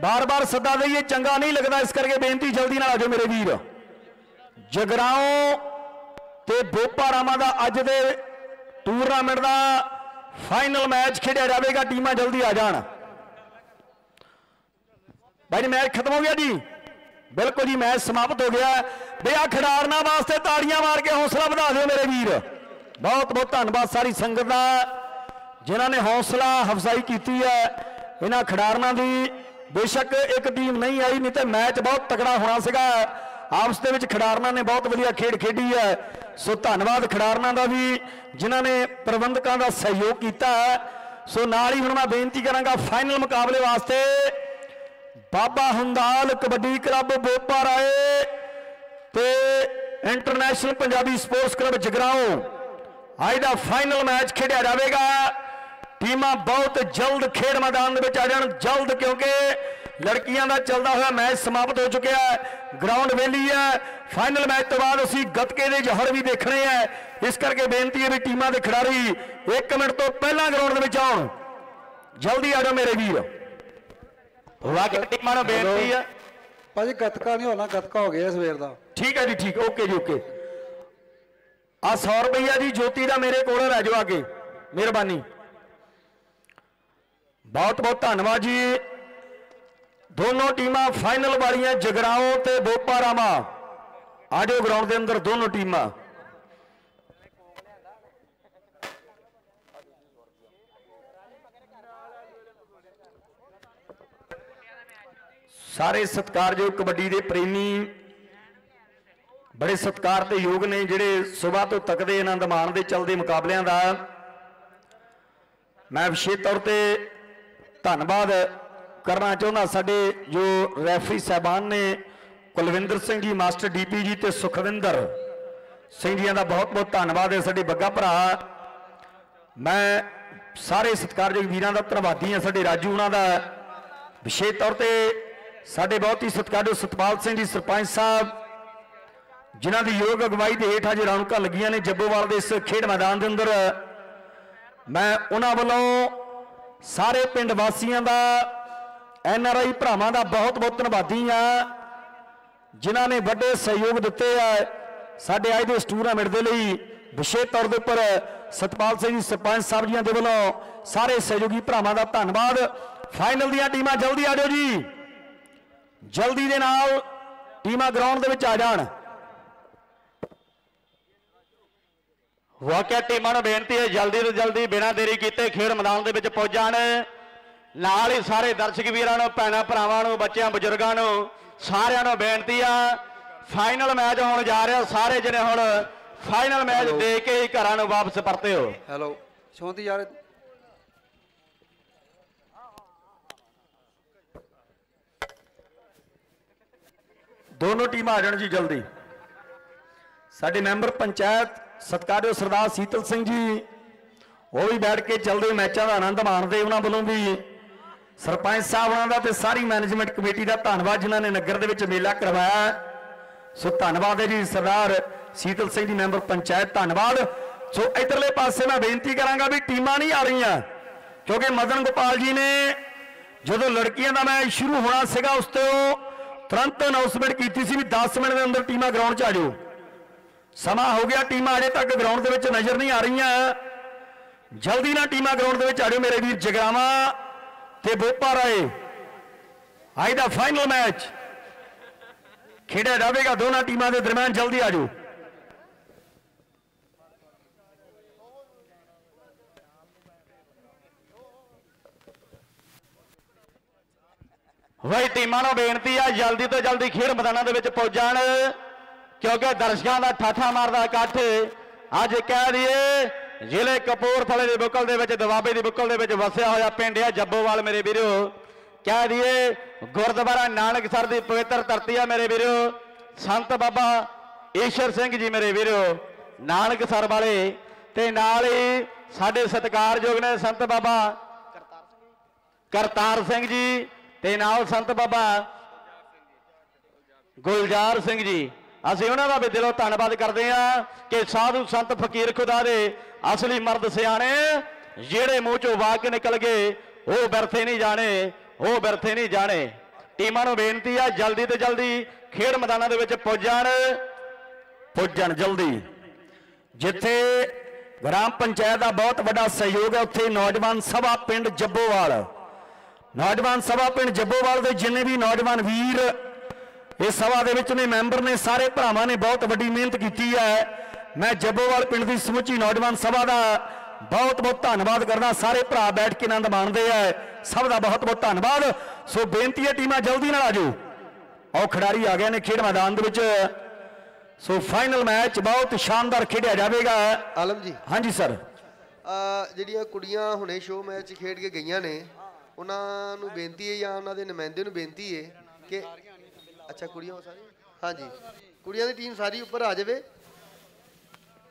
ਬਾਰ-ਬਾਰ ਸੱਦਾ ਦਈਏ, ਚੰਗਾ ਨਹੀਂ ਲੱਗਦਾ। ਇਸ ਕਰਕੇ ਬੇਨਤੀ ਜਲਦੀ ਨਾਲ ਆ ਜਾਓ ਮੇਰੇ ਵੀਰ। ਜਗਰਾਓਂ ਤੇ ਬੋਪਾ ਦਾ ਅੱਜ ਦੇ ਟੂਰਨਾਮੈਂਟ ਦਾ ਫਾਈਨਲ ਮੈਚ ਖੇਡਿਆ ਜਾਵੇਗਾ, ਟੀਮਾਂ ਜਲਦੀ ਆ ਜਾਣ। ਭਾਈ ਮੈਚ ਖਤਮ ਹੋ ਗਿਆ ਜੀ? ਬਿਲਕੁਲ ਜੀ ਮੈਚ ਸਮਾਪਤ ਹੋ ਗਿਆ। ਬੇ ਆ ਖਿਡਾਰਨਾਂ ਵਾਸਤੇ ਤਾੜੀਆਂ ਮਾਰ ਕੇ ਹੌਸਲਾ ਵਧਾ ਦਿਓ ਮੇਰੇ ਵੀਰ। ਬਹੁਤ ਬਹੁਤ ਧੰਨਵਾਦ ਸਾਰੀ ਸੰਗਤ ਦਾ, ਜਿਨ੍ਹਾਂ ਨੇ ਹੌਸਲਾ ਅਫਜ਼ਾਈ ਕੀਤੀ ਹੈ ਇਹਨਾਂ ਖਿਡਾਰਨਾਂ ਦੀ। ਬੇਸ਼ੱਕ ਇੱਕ ਟੀਮ ਨਹੀਂ ਆਈ, ਨਹੀਂ ਤੇ ਮੈਚ ਬਹੁਤ ਤਕੜਾ ਹੋਣਾ ਸੀਗਾ। ਆਪਸ ਦੇ ਵਿੱਚ ਖਿਡਾਰਨਾਂ ਨੇ ਬਹੁਤ ਵਧੀਆ ਖੇਡ ਖੇਡੀ ਹੈ। ਸੋ ਧੰਨਵਾਦ ਖਿਡਾਰਨਾਂ ਦਾ ਵੀ, ਜਿਨ੍ਹਾਂ ਨੇ ਪ੍ਰਬੰਧਕਾਂ ਦਾ ਸਹਿਯੋਗ ਕੀਤਾ ਹੈ। ਸੋ ਨਾਲ ਹੀ ਹੁਣ ਮੈਂ ਬੇਨਤੀ ਕਰਾਂਗਾ ਫਾਈਨਲ ਮੁਕਾਬਲੇ ਵਾਸਤੇ ਬਾਬਾ ਹੁੰਦਾਲ ਕਬੱਡੀ ਕਲੱਬ ਬੋਪਾ ਰਾਏ ਤੇ international Punjabi sports club Jagraon ਅੱਜ ਦਾ ਫਾਈਨਲ ਮੈਚ ਖੇਡਿਆ ਜਾਵੇਗਾ। ਟੀਮਾਂ ਬਹੁਤ ਜਲਦ ਖੇਡ ਮੈਦਾਨ ਦੇ ਵਿੱਚ ਆ ਜਾਣ, ਜਲਦ ਕਿਉਂਕਿ ਲੜਕੀਆਂ ਦਾ ਚੱਲਦਾ ਹੋਇਆ ਮੈਚ ਸਮਾਪਤ ਹੋ ਚੁੱਕਿਆ ਹੈ। ਗਰਾਊਂਡ ਵੇਲੀ ਹੈ। ਫਾਈਨਲ ਮੈਚ ਤੋਂ ਬਾਅਦ ਅਸੀਂ ਗੱਤਕੇ ਦੇ ਜਹਰ ਵੀ ਦੇਖਣੇ ਹੈ। ਇਸ ਕਰਕੇ ਬੇਨਤੀ ਹੈ ਵੀ ਟੀਮਾਂ ਦੇ ਖਿਡਾਰੀ 1 ਮਿੰਟ ਤੋਂ ਪਹਿਲਾਂ ਗਰਾਊਂਡ ਦੇ ਵਿੱਚ ਆਉਣ। ਜਲਦੀ ਆ ਜਾਓ ਮੇਰੇ ਵੀਰ। ਵਾਕਿਆ ਟੀਮਾਂ ਨੂੰ ਬੇਨਤੀ ਆ। ਭਾਜੀ ਗੱਤਕਾ ਨਹੀਂ ਹੋਣਾ ਗੱਤਕਾ ਹੋ ਗਿਆ ਸਵੇਰ ਦਾ। ਠੀਕ ਹੈ ਜੀ ਠੀਕ ਓਕੇ ਜੀ ਓਕੇ। ਆ 100 ਰੁਪਈਆ ਜੀ ਜੋਤੀ ਦਾ ਮੇਰੇ ਕੋਲ ਲੈ ਜਾਓ ਅੱਗੇ। ਮਿਹਰਬਾਨੀ। ਬਹੁਤ ਬਹੁਤ ਧੰਨਵਾਦ ਜੀ। ਦੋਨੋਂ ਟੀਮਾਂ ਫਾਈਨਲ ਵਾਲੀਆਂ ਜਗਰਾਓ ਤੇ ਬੋਪਾ ਰਾਮਾ ਗਰਾਊਂਡ ਦੇ ਅੰਦਰ ਦੋਨੋਂ ਟੀਮਾਂ। ਸਾਰੇ ਸਤਿਕਾਰਯੋਗ ਕਬੱਡੀ ਦੇ ਪ੍ਰੇਮੀ ਬੜੇ ਸਤਿਕਾਰ ਤੇ ਯੋਗ ਨੇ ਜਿਹੜੇ ਸਵੇਰ ਤੋਂ ਤੱਕਦੇ ਆਨੰਦ ਮਾਣਦੇ ਚੱਲਦੇ ਮੁਕਾਬਲਿਆਂ ਦਾ। ਮੈਂ ਵਿਸ਼ੇਸ਼ ਤੌਰ ਤੇ ਧੰਨਵਾਦ ਕਰਨਾ ਚਾਹੁੰਦਾ, ਸਾਡੇ ਜੋ ਰੈਫਰੀ ਸਾਹਿਬਾਨ ਨੇ, ਕੁਲਵਿੰਦਰ ਸਿੰਘ ਜੀ, ਮਾਸਟਰ ਡੀਪੀ ਜੀ ਤੇ ਸੁਖਵਿੰਦਰ ਸਿੰਘ ਜੀਆਂ ਦਾ ਬਹੁਤ ਬਹੁਤ ਧੰਨਵਾਦ ਹੈ, ਸਾਡੇ ਬੱਗਾ ਭਰਾ। ਮੈਂ ਸਾਰੇ ਸਤਿਕਾਰਯੋਗ ਵੀਰਾਂ ਦਾ ਧੰਨਵਾਦੀ ਹਾਂ, ਸਾਡੇ ਰਾਜੂ ਉਹਨਾਂ ਦਾ। ਵਿਸ਼ੇਸ਼ ਤੌਰ ਤੇ ਸਾਡੇ ਬਹੁਤ ਹੀ ਸਤਿਕਾਰਯੋਗ ਸਤਪਾਲ ਸਿੰਘ ਜੀ, ਸਰਪੰਚ ਸਾਹਿਬ, ਜਿਨ੍ਹਾਂ ਦੀ ਯੋਗ ਅਗਵਾਈ ਦੇ ਹੇਠ ਅੱਜ ਰੌਣਕਾਂ ਲੱਗੀਆਂ ਨੇ ਜੱਬੋਵਾਲ ਦੇ ਇਸ ਖੇਡ ਮੈਦਾਨ ਦੇ ਅੰਦਰ। ਮੈਂ ਉਹਨਾਂ ਵੱਲੋਂ ਸਾਰੇ ਪਿੰਡ ਵਾਸੀਆਂ ਦਾ ਐਨ ਆਰ ਆਈ ਭਰਾਵਾਂ ਦਾ ਬਹੁਤ ਬਹੁਤ ਧੰਨਵਾਦੀ ਆ ਜਿਨ੍ਹਾਂ ਨੇ ਵੱਡੇ ਸਹਿਯੋਗ ਦਿੱਤੇ ਆ ਸਾਡੇ ਅੱਜ ਦੇ ਇਸ ਟੂਰਨਾਮੈਂਟ ਦੇ ਲਈ। ਵਿਸ਼ੇਸ਼ ਤੌਰ ਦੇ ਉੱਪਰ ਸਤਪਾਲ ਸਿੰਘ ਜੀ, ਸਰਪੰਚ ਸਾਹਿਬ ਜੀਆਂ ਦੇ ਵੱਲੋਂ ਸਾਰੇ ਸਹਿਯੋਗੀ ਭਰਾਵਾਂ ਦਾ ਧੰਨਵਾਦ। ਫਾਈਨਲ ਦੀਆਂ ਟੀਮਾਂ ਜਲਦੀ ਆ ਜਾਓ ਜੀ। ਜਲਦੀ ਦੇ ਨਾਲ ਟੀਮਾਂ ਗਰਾਊਂਡ ਦੇ ਵਿੱਚ ਆ ਜਾਣ। ਵਾਕਿਆ ਟੀਮਾਂ ਨੂੰ ਬੇਨਤੀ ਹੈ, ਜਲਦੀ ਤੋਂ ਜਲਦੀ ਬਿਨਾਂ ਦੇਰੀ ਕੀਤੇ ਖੇਡ ਮੈਦਾਨ ਦੇ ਵਿੱਚ ਪਹੁੰਚ ਜਾਣ। ਨਾਲ ਹੀ ਸਾਰੇ ਦਰਸ਼ਕ ਵੀਰਾਂ ਨੂੰ ਭੈਣਾਂ ਭਰਾਵਾਂ ਨੂੰ ਬੱਚਿਆਂ ਬਜ਼ੁਰਗਾਂ ਨੂੰ ਸਾਰਿਆਂ ਨੂੰ ਬੇਨਤੀ ਆ ਫਾਈਨਲ ਮੈਚ ਹੋਣ ਜਾ ਰਿਹਾ ਸਾਰੇ ਜਣੇ ਹੁਣ ਫਾਈਨਲ ਮੈਚ ਦੇ ਕੇ ਹੀ ਘਰਾਂ ਨੂੰ ਵਾਪਸ ਪਰਤੇ ਹੋ। ਹੈਲੋ ਸ਼ੌਂਤੀ ਯਾਰ। ਦੋਨੋਂ ਟੀਮਾਂ ਆ ਜਾਣ ਜੀ ਜਲਦੀ। ਸਾਡੇ ਮੈਂਬਰ ਪੰਚਾਇਤ ਸਤਿਕਾਰਯੋਗ ਸਰਦਾਰ ਸੀਤਲ ਸਿੰਘ ਜੀ ਉਹ ਵੀ ਬੈਠ ਕੇ ਚੱਲਦੇ ਮੈਚਾਂ ਦਾ ਆਨੰਦ ਮਾਣਦੇ ਉਹਨਾਂ ਵੱਲੋਂ ਵੀ। ਸਰਪੰਚ ਸਾਹਿਬ ਉਹਨਾਂ ਦਾ ਤੇ ਸਾਰੀ ਮੈਨੇਜਮੈਂਟ ਕਮੇਟੀ ਦਾ ਧੰਨਵਾਦ ਜਿਨ੍ਹਾਂ ਨੇ ਨਗਰ ਦੇ ਵਿੱਚ ਮੇਲਾ ਕਰਵਾਇਆ ਸੋ ਧੰਨਵਾਦ ਹੈ ਜੀ ਸਰਦਾਰ ਸੀਤਲ ਸਿੰਘ ਜੀ, ਮੈਂਬਰ ਪੰਚਾਇਤ, ਧੰਨਵਾਦ। ਸੋ ਇਧਰਲੇ ਪਾਸੇ ਮੈਂ ਬੇਨਤੀ ਕਰਾਂਗਾ ਵੀ ਟੀਮਾਂ ਨਹੀਂ ਆ ਰਹੀਆਂ, ਕਿਉਂਕਿ ਮਦਨ ਗੋਪਾਲ ਜੀ ਨੇ ਜਦੋਂ ਲੜਕੀਆਂ ਦਾ ਮੈਚ ਸ਼ੁਰੂ ਹੋਣਾ ਸੀਗਾ, ਉਸ ਤੋਂ ਤੁਰੰਤ ਅਨਾਉਂਸਮੈਂਟ ਕੀਤੀ ਸੀ ਵੀ 10 ਮਿੰਟ ਦੇ ਅੰਦਰ ਟੀਮਾਂ ਗਰਾਊਂਡ 'ਚ ਆ ਜਾਓ। ਸਮਾਂ ਹੋ ਗਿਆ, ਟੀਮਾਂ ਅਜੇ ਤੱਕ ਗਰਾਊਂਡ ਦੇ ਵਿੱਚ ਨਜ਼ਰ ਨਹੀਂ ਆ ਰਹੀਆਂ। ਜਲਦੀ ਨਾਲ ਟੀਮਾਂ ਗਰਾਊਂਡ ਦੇ ਵਿੱਚ ਆ ਜਾਓ ਮੇਰੇ ਵੀਰ ਜਗਰਾਵਾ। ਤੇ ਬੋਪਾ ਰਾਏ ਅੱਜ ਦਾ ਫਾਈਨਲ ਮੈਚ ਖੇਡਿਆ ਜਾਵੇਗਾ, ਦੋਨਾਂ ਟੀਮਾਂ ਦੇ ਦਰਮਿਆਨ ਜਲਦੀ ਆਜੋ ਵਈ ਟੀਮਾਂ ਨੂੰ ਬੇਨਤੀ ਆ, ਜਲਦੀ ਤੋਂ ਜਲਦੀ ਖੇਡ ਮੈਦਾਨਾਂ ਦੇ ਵਿੱਚ ਪਹੁੰਚਣ ਕਿਉਂਕਿ ਦਰਸ਼ਕਾਂ ਦਾ ਠਾਠਾ ਮਾਰਦਾ ਇਕੱਠ। ਅੱਜ ਕਹਿ ਦਈਏ ਜ਼ਿਲ੍ਹੇ ਕਪੂਰਥਲੇ ਦੀ ਬੁੱਕਲ ਦੇ ਵਿੱਚ ਦਵਾਬੇ ਦੀ ਬੁੱਕਲ ਦੇ ਵਿੱਚ ਵਸਿਆ ਹੋਇਆ ਪਿੰਡ ਆ ਜੱਬੋਵਾਲ, ਮੇਰੇ ਵੀਰੋ। ਕਹਿ ਦਈਏ, ਗੁਰਦੁਆਰਾ ਨਾਨਕਸਰ ਦੀ ਪਵਿੱਤਰ ਧਰਤੀ ਆ, ਮੇਰੇ ਵੀਰੋ। ਸੰਤ ਬਾਬਾ ਈਸ਼ਰ ਸਿੰਘ ਜੀ, ਮੇਰੇ ਵੀਰੋ। ਨਾਨਕਸਰ ਵਾਲੇ। ਤੇ ਨਾਲ ਹੀ ਸਾਡੇ ਸਤਿਕਾਰਯੋਗ ਨੇ ਸੰਤ ਬਾਬਾ ਕਰਤਾਰ ਸਿੰਘ ਜੀ, ਤੇ ਨਾਲ ਸੰਤ ਬਾਬਾ ਗੁਲਜ਼ਾਰ ਸਿੰਘ ਜੀ। ਅਸੀਂ ਉਹਨਾਂ ਦਾ ਵੀ ਦਿਲੋਂ ਧੰਨਵਾਦ ਕਰਦੇ ਹਾਂ ਕਿ ਸਾਧੂ ਸੰਤ ਫਕੀਰ ਖੁਦਾ ਦੇ ਅਸਲੀ ਮਰਦ ਸਿਆਣੇ ਜਿਹੜੇ ਮੂੰਹ ਚੋਂ ਵਾਕ ਨਿਕਲ ਗਏ, ਉਹ ਬਰਥੇ ਨਹੀਂ ਜਾਣੇ, ਉਹ ਬਿਰਥੇ ਨਹੀਂ ਜਾਣੇ। ਟੀਮਾਂ ਨੂੰ ਬੇਨਤੀ ਆ, ਜਲਦੀ ਤੋਂ ਜਲਦੀ ਖੇਡ ਮੈਦਾਨਾਂ ਦੇ ਵਿੱਚ ਪੁੱਜਣ ਪੁੱਜਣ ਜਲਦੀ। ਜਿੱਥੇ ਗ੍ਰਾਮ ਪੰਚਾਇਤ ਦਾ ਬਹੁਤ ਵੱਡਾ ਸਹਿਯੋਗ ਹੈ, ਉੱਥੇ ਨੌਜਵਾਨ ਸਭਾ ਪਿੰਡ ਜੱਬੋਵਾਲ। ਨੌਜਵਾਨ ਸਭਾ ਪਿੰਡ ਜੱਬੋਵਾਲ ਦੇ ਜਿੰਨੇ ਵੀ ਨੌਜਵਾਨ ਵੀਰ ਇਸ ਸਭਾ ਦੇ ਵਿੱਚ ਨੇ ਮੈਂਬਰ ਨੇ ਸਾਰੇ ਭਰਾਵਾਂ ਨੇ ਬਹੁਤ ਵੱਡੀ ਮਿਹਨਤ ਕੀਤੀ ਹੈ। ਮੈਂ ਜੱਬੋਵਾਲ ਪਿੰਡ ਦੀ ਸਮੁੱਚੀ ਨੌਜਵਾਨ ਸਭਾ ਦਾ ਬਹੁਤ ਬਹੁਤ ਧੰਨਵਾਦ ਕਰਦਾ। ਸਾਰੇ ਭਰਾ ਬੈਠ ਕੇ ਆਨੰਦ ਮਾਣਦੇ ਆ। ਸਭ ਦਾ ਬਹੁਤ ਬਹੁਤ ਧੰਨਵਾਦ। ਸੋ ਬੇਨਤੀ ਹੈ ਟੀਮਾਂ ਜਲਦੀ ਨਾਲ ਆਜੋ ਆਓ ਖਿਡਾਰੀ ਆ ਗਏ ਨੇ ਖੇਡ ਮੈਦਾਨ ਦੇ ਵਿੱਚ। ਸੋ ਫਾਈਨਲ ਮੈਚ ਬਹੁਤ ਸ਼ਾਨਦਾਰ ਖੇਡਿਆ ਜਾਵੇਗਾ। ਆਲਮ ਜੀ। ਹਾਂਜੀ ਸਰ। ਆ ਜਿਹੜੀਆਂ ਕੁੜੀਆਂ ਹੁਣੇ ਸ਼ੋਅ ਮੈਚ ਖੇਡ ਕੇ ਗਈਆਂ ਨੇ ਉਹਨਾਂ ਨੂੰ ਬੇਨਤੀ ਹੈ ਜਾਂ ਉਹਨਾਂ ਦੇ ਨੁਮਾਇੰਦੇ ਨੂੰ ਬੇਨਤੀ ਹੈ ਕਿ ਅੱਛਾ, ਕੁੜੀਆਂ ਸਾਰੀ ਹਾਂਜੀ। ਕੁੜੀਆਂ ਦੀ ਟੀਮ ਸਾਰੀ ਉੱਪਰ ਆ ਜਾਵੇ।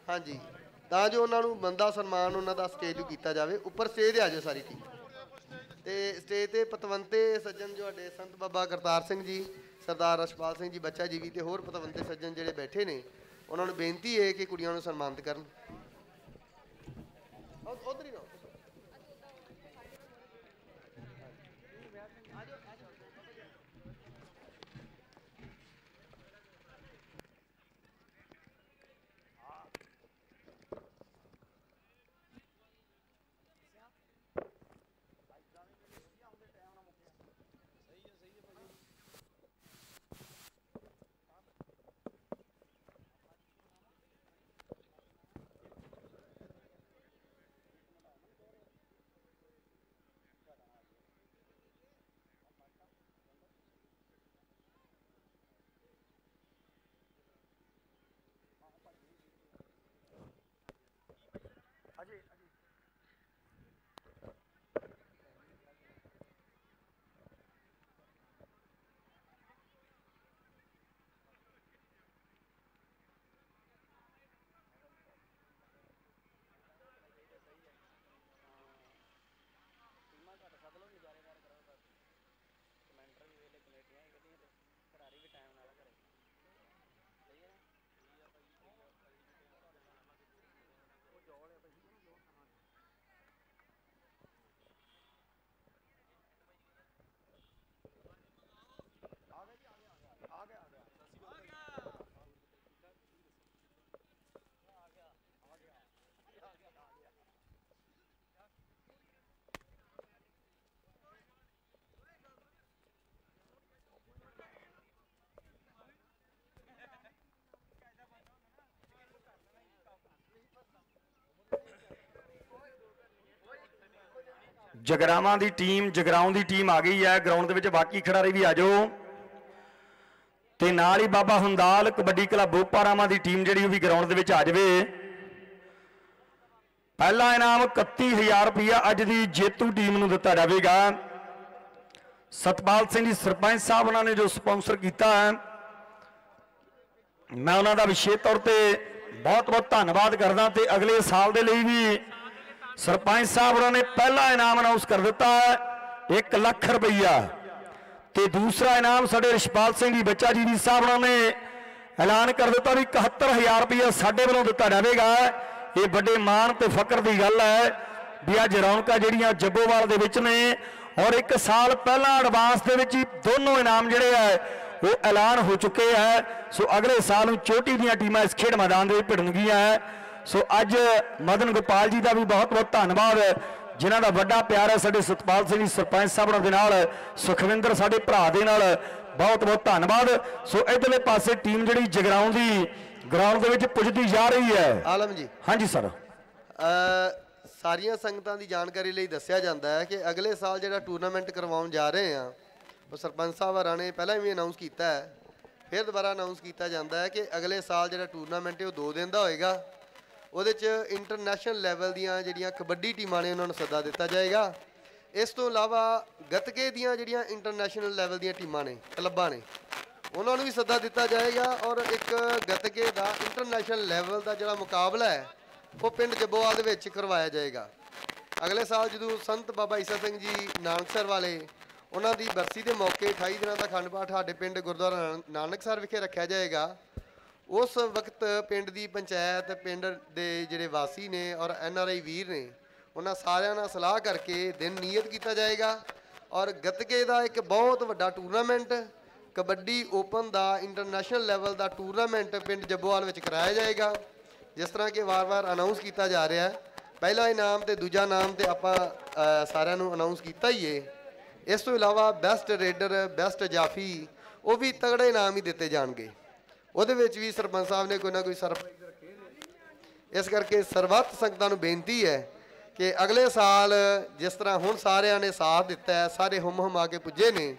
ਹਾਂਜੀ। ਤਾਂ ਜੋ ਉਹਨਾਂ ਨੂੰ ਬੰਦਾ ਸਨਮਾਨ ਉਹਨਾਂ ਦਾ ਸਟੇਜ ਨੂੰ ਕੀਤਾ ਜਾਵੇ। ਉੱਪਰ ਸਟੇਜ ਤੇ ਆ ਜਾਓ ਸਾਰੀ ਟੀਮ ਤੇ ਸਟੇਜ ਤੇ ਪਤਵੰਤੇ ਸੱਜਣ ਜੋ ਸਾਡੇ ਸੰਤ ਬਾਬਾ ਕਰਤਾਰ ਸਿੰਘ ਜੀ, ਸਰਦਾਰ ਰਸ਼ਪਾਲ ਸਿੰਘ ਜੀ, ਬੱਚਾ ਜੀ ਵੀ ਤੇ ਹੋਰ ਪਤਵੰਤੇ ਸੱਜਣ ਜਿਹੜੇ ਬੈਠੇ ਨੇ, ਉਹਨਾਂ ਨੂੰ ਬੇਨਤੀ ਹੈ ਕਿ ਕੁੜੀਆਂ ਨੂੰ ਸਨਮਾਨਿਤ ਕਰਨ। ਜਗਰਾਵਾਂ ਦੀ ਟੀਮ, ਜਗਰਾਉਂ ਦੀ ਟੀਮ ਆ ਗਈ ਹੈ। ਗਰਾਊਂਡ ਦੇ ਵਿੱਚ ਬਾਕੀ ਖਿਡਾਰੀ ਵੀ ਆ ਜਾਓ। ਤੇ ਨਾਲ ਹੀ ਬਾਬਾ ਹੁੰਦਾਲ ਕਬੱਡੀ ਕਲੱਬ ਬੋਪਾਰਾਵਾਂ ਦੀ ਟੀਮ ਜਿਹੜੀ ਉਹ ਵੀ ਗਰਾਊਂਡ ਦੇ ਵਿੱਚ ਆ ਜਾਵੇ। ਪਹਿਲਾ ਇਨਾਮ 31000 ਰੁਪਇਆ ਅੱਜ ਦੀ ਜੇਤੂ ਟੀਮ ਨੂੰ ਦਿੱਤਾ ਜਾਵੇਗਾ। ਸਤਪਾਲ ਸਿੰਘ ਜੀ ਸਰਪੰਚ ਸਾਹਿਬ ਉਹਨਾਂ ਨੇ ਜੋ ਸਪਾਂਸਰ ਕੀਤਾ ਹੈ, ਮੈਂ ਉਹਨਾਂ ਦਾ ਵਿਸ਼ੇਸ਼ ਤੌਰ ਤੇ ਬਹੁਤ ਬਹੁਤ ਧੰਨਵਾਦ ਕਰਦਾ ਤੇ ਅਗਲੇ ਸਾਲ ਦੇ ਲਈ ਵੀ ਸਰਪੰਚ ਸਾਹਿਬ ਉਹਨਾਂ ਨੇ ਪਹਿਲਾ ਇਨਾਮ ਅਨਾਉਂਸ ਕਰ ਦਿੱਤਾ ਹੈ 1 ਲੱਖ ਰੁਪਈਆ। ਤੇ ਦੂਸਰਾ ਇਨਾਮ ਸਾਡੇ ਰਿਸ਼ਪਾਲ ਸਿੰਘ ਜੀ, ਬੱਚਾ ਜੀ ਦੀ ਸਾਹਿਬ ਉਹਨਾਂ ਨੇ ਐਲਾਨ ਕਰ ਦਿੱਤਾ ਵੀ 71000 ਰੁਪਈਆ ਸਾਡੇ ਵੱਲੋਂ ਦਿੱਤਾ ਜਾਵੇਗਾ। ਇਹ ਵੱਡੇ ਮਾਣ ਤੇ ਫਕਰ ਦੀ ਗੱਲ ਹੈ ਵੀ ਅੱਜ ਰੌਣਕਾਂ ਜਿਹੜੀਆਂ ਜੱਬੋਵਾਲ ਦੇ ਵਿੱਚ ਨੇ ਔਰ ਇੱਕ ਸਾਲ ਪਹਿਲਾਂ ਐਡਵਾਂਸ ਦੇ ਵਿੱਚ ਹੀ ਦੋਨੋਂ ਇਨਾਮ ਜਿਹੜੇ ਆ ਉਹ ਐਲਾਨ ਹੋ ਚੁੱਕੇ ਹੈ। ਸੋ ਅਗਲੇ ਸਾਲ ਨੂੰ ਚੋਟੀ ਦੀਆਂ ਟੀਮਾਂ ਇਸ ਖੇਡ ਮੈਦਾਨ ਦੇ ਵਿੱਚ ਭਿੜਨਗੀਆਂ ਸੋ ਅੱਜ ਮਦਨ ਗੋਪਾਲ ਜੀ ਦਾ ਵੀ ਬਹੁਤ ਬਹੁਤ ਧੰਨਵਾਦ ਜਿਨ੍ਹਾਂ ਦਾ ਵੱਡਾ ਪਿਆਰ ਹੈ ਸਾਡੇ ਸਤਪਾਲ ਸਿੰਘ ਜੀ ਸਰਪੰਚ ਸਾਹਿਬ ਦੇ ਨਾਲ ਸੁਖਵਿੰਦਰ ਸਾਡੇ ਭਰਾ ਦੇ ਨਾਲ ਬਹੁਤ ਬਹੁਤ ਧੰਨਵਾਦ। ਸੋ ਇਧਰਲੇ ਪਾਸੇ ਟੀਮ ਜਿਹੜੀ ਜਗਰਾਉਂ ਦੀ ਗਰਾਊਂਡ ਦੇ ਵਿੱਚ ਪੁੱਜਦੀ ਜਾ ਰਹੀ ਹੈ। ਆਲਮ ਜੀ। ਹਾਂਜੀ ਸਰ। ਸਾਰੀਆਂ ਸੰਗਤਾਂ ਦੀ ਜਾਣਕਾਰੀ ਲਈ ਦੱਸਿਆ ਜਾਂਦਾ ਹੈ ਕਿ ਅਗਲੇ ਸਾਲ ਜਿਹੜਾ ਟੂਰਨਾਮੈਂਟ ਕਰਵਾਉਣ ਜਾ ਰਹੇ ਆ ਉਹ ਸਰਪੰਚ ਸਾਹਿਬ ਹਰਾਂ ਨੇ ਪਹਿਲਾਂ ਵੀ ਅਨਾਉਂਸ ਕੀਤਾ ਹੈ। ਫਿਰ ਦੁਬਾਰਾ ਅਨਾਉਂਸ ਕੀਤਾ ਜਾਂਦਾ ਹੈ ਕਿ ਅਗਲੇ ਸਾਲ ਜਿਹੜਾ ਟੂਰਨਾਮੈਂਟ ਹੈ ਉਹ 2 ਦਿਨ ਦਾ ਹੋਏਗਾ। ਉਹਦੇ 'ਚ ਇੰਟਰਨੈਸ਼ਨਲ ਲੈਵਲ ਦੀਆਂ ਜਿਹੜੀਆਂ ਕਬੱਡੀ ਟੀਮਾਂ ਨੇ ਉਹਨਾਂ ਨੂੰ ਸੱਦਾ ਦਿੱਤਾ ਜਾਏਗਾ। ਇਸ ਤੋਂ ਇਲਾਵਾ ਗੱਤਕੇ ਦੀਆਂ ਜਿਹੜੀਆਂ ਇੰਟਰਨੈਸ਼ਨਲ ਲੈਵਲ ਦੀਆਂ ਟੀਮਾਂ ਨੇ, ਕਲੱਬਾਂ ਨੇ, ਉਹਨਾਂ ਨੂੰ ਵੀ ਸੱਦਾ ਦਿੱਤਾ ਜਾਏਗਾ ਔਰ ਇੱਕ ਗੱਤਕੇ ਦਾ ਇੰਟਰਨੈਸ਼ਨਲ ਲੈਵਲ ਦਾ ਜਿਹੜਾ ਮੁਕਾਬਲਾ ਹੈ, ਉਹ ਪਿੰਡ ਜੱਬੋਵਾਲ ਦੇ ਵਿੱਚ ਕਰਵਾਇਆ ਜਾਏਗਾ। ਅਗਲੇ ਸਾਲ ਜਦੋਂ ਸੰਤ ਬਾਬਾ ਈਸਾ ਸਿੰਘ ਜੀ ਨਾਨਕਸਰ ਵਾਲੇ ਉਹਨਾਂ ਦੀ ਬਰਸੀ ਦੇ ਮੌਕੇ 28 ਦਿਨਾਂ ਦਾ ਅਖੰਡ ਪਾਠ ਸਾਡੇ ਪਿੰਡ ਗੁਰਦੁਆਰਾ ਨਾਨ- ਨਾਨਕਸਰ ਵਿਖੇ ਰੱਖਿਆ ਜਾਏਗਾ ਉਸ ਵਕਤ ਪਿੰਡ ਦੀ ਪੰਚਾਇਤ, ਪਿੰਡ ਦੇ ਜਿਹੜੇ ਵਾਸੀ ਨੇ ਔਰ ਐਨ ਆਰ ਆਈ ਵੀਰ ਨੇ, ਉਹਨਾਂ ਸਾਰਿਆਂ ਨਾਲ ਸਲਾਹ ਕਰਕੇ ਦਿਨ ਨਿਯਤ ਕੀਤਾ ਜਾਏਗਾ ਔਰ ਗੱਤਕੇ ਦਾ ਇੱਕ ਬਹੁਤ ਵੱਡਾ ਟੂਰਨਾਮੈਂਟ, ਕਬੱਡੀ ਓਪਨ ਦਾ ਇੰਟਰਨੈਸ਼ਨਲ ਲੈਵਲ ਦਾ ਟੂਰਨਾਮੈਂਟ ਪਿੰਡ ਜੱਬੋਵਾਲ ਵਿੱਚ ਕਰਾਇਆ ਜਾਏਗਾ, ਜਿਸ ਤਰ੍ਹਾਂ ਕਿ ਵਾਰ-ਵਾਰ ਅਨਾਉਂਸ ਕੀਤਾ ਜਾ ਰਿਹਾ ਹੈ। ਪਹਿਲਾ ਇਨਾਮ ਤੇ ਦੂਜਾ ਨਾਮ ਤੇ ਆਪਾਂ ਸਾਰਿਆਂ ਨੂੰ ਅਨਾਉਂਸ ਕੀਤਾ ਹੀ ਏ। ਇਸ ਤੋਂ ਇਲਾਵਾ ਬੈਸਟ ਰੇਡਰ ਬੈਸਟ ਜਾਫੀ, ਉਹ ਵੀ ਤਗੜੇ ਇਨਾਮ ਹੀ ਦਿੱਤੇ ਜਾਣਗੇ। ਉਹਦੇ ਵਿੱਚ ਵੀ ਸਰਪੰਚ ਸਾਹਿਬ ਨੇ ਕੋਈ ਨਾ ਕੋਈ ਸਰਪ੍ਰਾਈਜ਼ ਰੱਖੇ ਨੇ। ਇਸ ਕਰਕੇ ਸਰਬੱਤ ਸੰਗਤਾਂ ਨੂੰ ਬੇਨਤੀ ਹੈ ਕਿ ਅਗਲੇ ਸਾਲ ਜਿਸ ਤਰ੍ਹਾਂ ਹੁਣ ਸਾਰਿਆਂ ਨੇ ਸਾਥ ਦਿੱਤਾ ਹੈ, ਸਾਰੇ ਹੁਮ ਆ ਕੇ ਪੁੱਜੇ ਨੇ,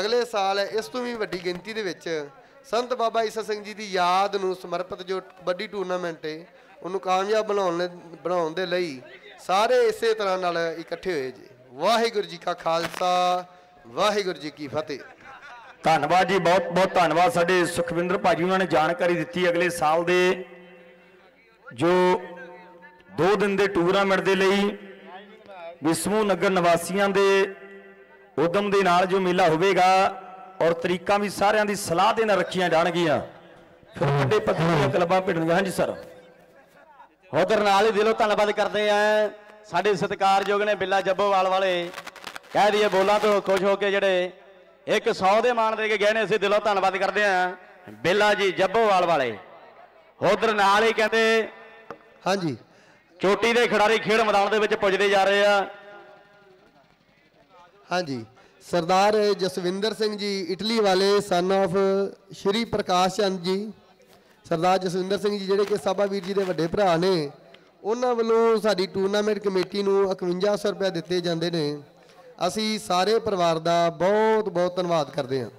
ਅਗਲੇ ਸਾਲ ਇਸ ਤੋਂ ਵੀ ਵੱਡੀ ਗਿਣਤੀ ਦੇ ਵਿੱਚ ਸੰਤ ਬਾਬਾ ਈਸਾ ਸਿੰਘ ਜੀ ਦੀ ਯਾਦ ਨੂੰ ਸਮਰਪਿਤ ਜੋ ਕਬੱਡੀ ਟੂਰਨਾਮੈਂਟ ਹੈ, ਉਹਨੂੰ ਕਾਮਯਾਬ ਬਣਾਉਣ ਲਈ- ਬਣਾਉਣ ਦੇ ਲਈ ਸਾਰੇ ਇਸੇ ਤਰ੍ਹਾਂ ਨਾਲ ਇਕੱਠੇ ਹੋਏ ਜੀ। ਵਾਹਿਗੁਰੂ ਜੀ ਕਾ ਖਾਲਸਾ, ਵਾਹਿਗੁਰੂ ਜੀ ਕੀ ਫਤਿਹ। ਧੰਨਵਾਦ ਜੀ, ਬਹੁਤ ਬਹੁਤ ਧੰਨਵਾਦ ਸਾਡੇ ਸੁਖਵਿੰਦਰ ਭਾਜੀ ਉਹਨਾਂ ਨੇ ਜਾਣਕਾਰੀ ਦਿੱਤੀ ਅਗਲੇ ਸਾਲ ਦੇ, ਜੋ 2 ਦਿਨ ਦੇ ਟੂਰਨਾਮੈਂਟ ਦੇ ਲਈ ਵਿਸਮੂ ਨਗਰ ਨਿਵਾਸੀਆਂ ਦੇ ਉਦਮ ਦੇ ਨਾਲ ਜੋ ਮੇਲਾ ਹੋਵੇਗਾ ਔਰ ਤਰੀਕਾਂ ਵੀ ਸਾਰਿਆਂ ਦੀ ਸਲਾਹ ਦੇ ਨਾਲ ਰੱਖੀਆਂ ਜਾਣਗੀਆਂ। ਫਿਰ ਵੱਡੇ ਪੱਧਰ ਦੀਆਂ ਕਲੱਬਾਂ ਭਿੜਨਗੀਆਂ ਹਾਂਜੀ ਸਰ। ਉਧਰ ਨਾਲ ਹੀ ਦਿਲੋਂ ਧੰਨਵਾਦ ਕਰਦੇ ਆ। ਸਾਡੇ ਸਤਿਕਾਰਯੋਗ ਨੇ ਬਿੱਲਾ ਜੱਬੋਵਾਲ ਵਾਲੇ, ਕਹਿ ਦਈਏ ਬੋਲਾਂ ਤੋਂ ਖੁਸ਼ ਹੋ ਕੇ ਜਿਹੜੇ ਇੱਕ 100 ਦੇ ਮਾਣ ਦੇ ਕੇ ਗਏ ਨੇ ਅਸੀਂ ਦਿਲੋਂ ਧੰਨਵਾਦ ਕਰਦੇ ਆ ਬਿੱਲਾ ਜੀ ਜੱਬੋਵਾਲ ਵਾਲੇ। ਉਧਰ ਨਾਲ ਹੀ ਕਹਿੰਦੇ ਹਾਂਜੀ। ਚੋਟੀ ਦੇ ਖਿਡਾਰੀ ਖੇਡ ਮੈਦਾਨ ਦੇ ਵਿੱਚ ਪੁੱਜਦੇ ਜਾ ਰਹੇ ਆ। ਹਾਂਜੀ। ਸਰਦਾਰ ਜਸਵਿੰਦਰ ਸਿੰਘ ਜੀ ਇਟਲੀ ਵਾਲੇ ਸਨ of ਸ਼੍ਰੀ ਪ੍ਰਕਾਸ਼ ਚੰਦ ਜੀ। ਸਰਦਾਰ ਜਸਵਿੰਦਰ ਸਿੰਘ ਜੀ ਜਿਹੜੇ ਕਿ ਸਾਬਾ ਵੀਰ ਜੀ ਦੇ ਵੱਡੇ ਭਰਾ ਨੇ ਉਹਨਾਂ ਵੱਲੋਂ ਸਾਡੀ ਟੂਰਨਾਮੈਂਟ ਕਮੇਟੀ ਨੂੰ 5100 ਰੁਪਏ ਦਿੱਤੇ ਜਾਂਦੇ ਨੇ। ਅਸੀਂ ਸਾਰੇ ਪਰਿਵਾਰ ਦਾ ਬਹੁਤ ਬਹੁਤ ਧੰਨਵਾਦ ਕਰਦੇ ਹਾਂ।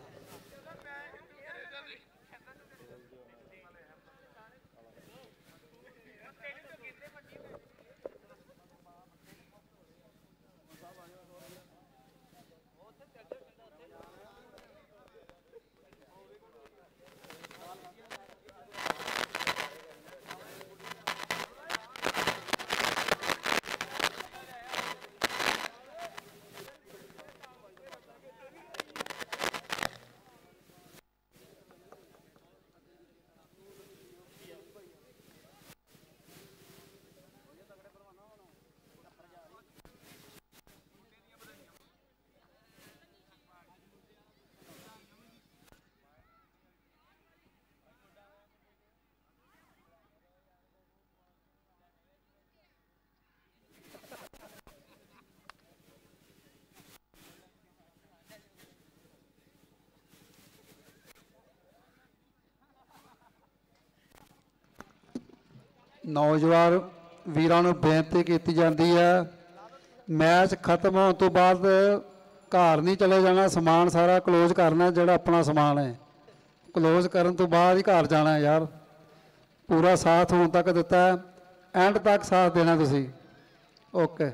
ਨੌਜਵਾਨ ਵੀਰਾਂ ਨੂੰ ਬੇਨਤੀ ਕੀਤੀ ਜਾਂਦੀ ਹੈ, ਮੈਚ ਖਤਮ ਹੋਣ ਤੋਂ ਬਾਅਦ ਘਰ ਨਹੀਂ ਚਲੇ ਜਾਣਾ, ਸਮਾਨ ਸਾਰਾ ਕਲੋਜ਼ ਕਰਨਾ, ਜਿਹੜਾ ਆਪਣਾ ਸਮਾਨ ਹੈ। ਕਲੋਜ਼ ਕਰਨ ਤੋਂ ਬਾਅਦ ਹੀ ਘਰ ਜਾਣਾ ਯਾਰ। ਪੂਰਾ ਸਾਥ ਹੁਣ ਤੱਕ ਦਿੱਤਾ ਐਂਡ ਤੱਕ ਸਾਥ ਦੇਣਾ ਤੁਸੀਂ। ਓਕੇ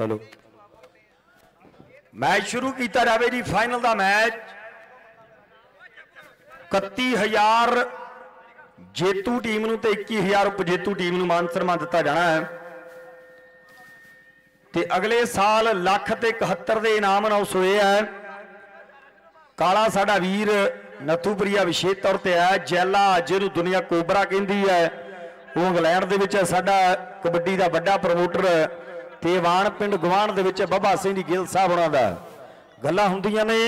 ਹੈਲੋ ਮੈਚ ਸ਼ੁਰੂ ਕੀਤਾ ਜਾਵੇ ਜੀ ਫਾਈਨਲ ਦਾ ਮੈਚ। 31000 ਜੇਤੂ ਟੀਮ ਨੂੰ ਤੇ 21000 ਉਪਜੇਤੂ ਟੀਮ ਨੂੰ ਮਾਨ ਸਨਮਾਨ ਦਿੱਤਾ ਜਾਣਾ ਹੈ। ਤੇ ਅਗਲੇ ਸਾਲ ਲੱਖ ਤੇ 71 ਦੇ ਇਨਾਮ ਅਨਾਉਂਸ ਹੋਏ ਹੈ ਕਾਲਾ ਸਾਡਾ ਵੀਰ ਨਥੂਪ੍ਰਿਆ ਵਿਸ਼ੇਸ਼ ਤੌਰ ਤੇ ਹੈ, ਜੈਲਾ ਜਿਹਨੂੰ ਦੁਨੀਆ ਕੋਬਰਾ ਕਹਿੰਦੀ ਹੈ। ਉਹ ਇੰਗਲੈਂਡ ਦੇ ਵਿੱਚ ਸਾਡਾ ਕਬੱਡੀ ਦਾ ਵੱਡਾ ਪ੍ਰਮੋਟਰ ਤੇ ਵਾਣ ਪਿੰਡ ਗਵਾਣ ਦੇ ਵਿੱਚ ਬੱਬਾ ਸਿੰਘ ਦੀ ਗਿੱਲ ਸਾਹਿਬ ਉਹਨਾਂ ਦਾ। ਗੱਲਾਂ ਹੁੰਦੀਆਂ ਨੇ,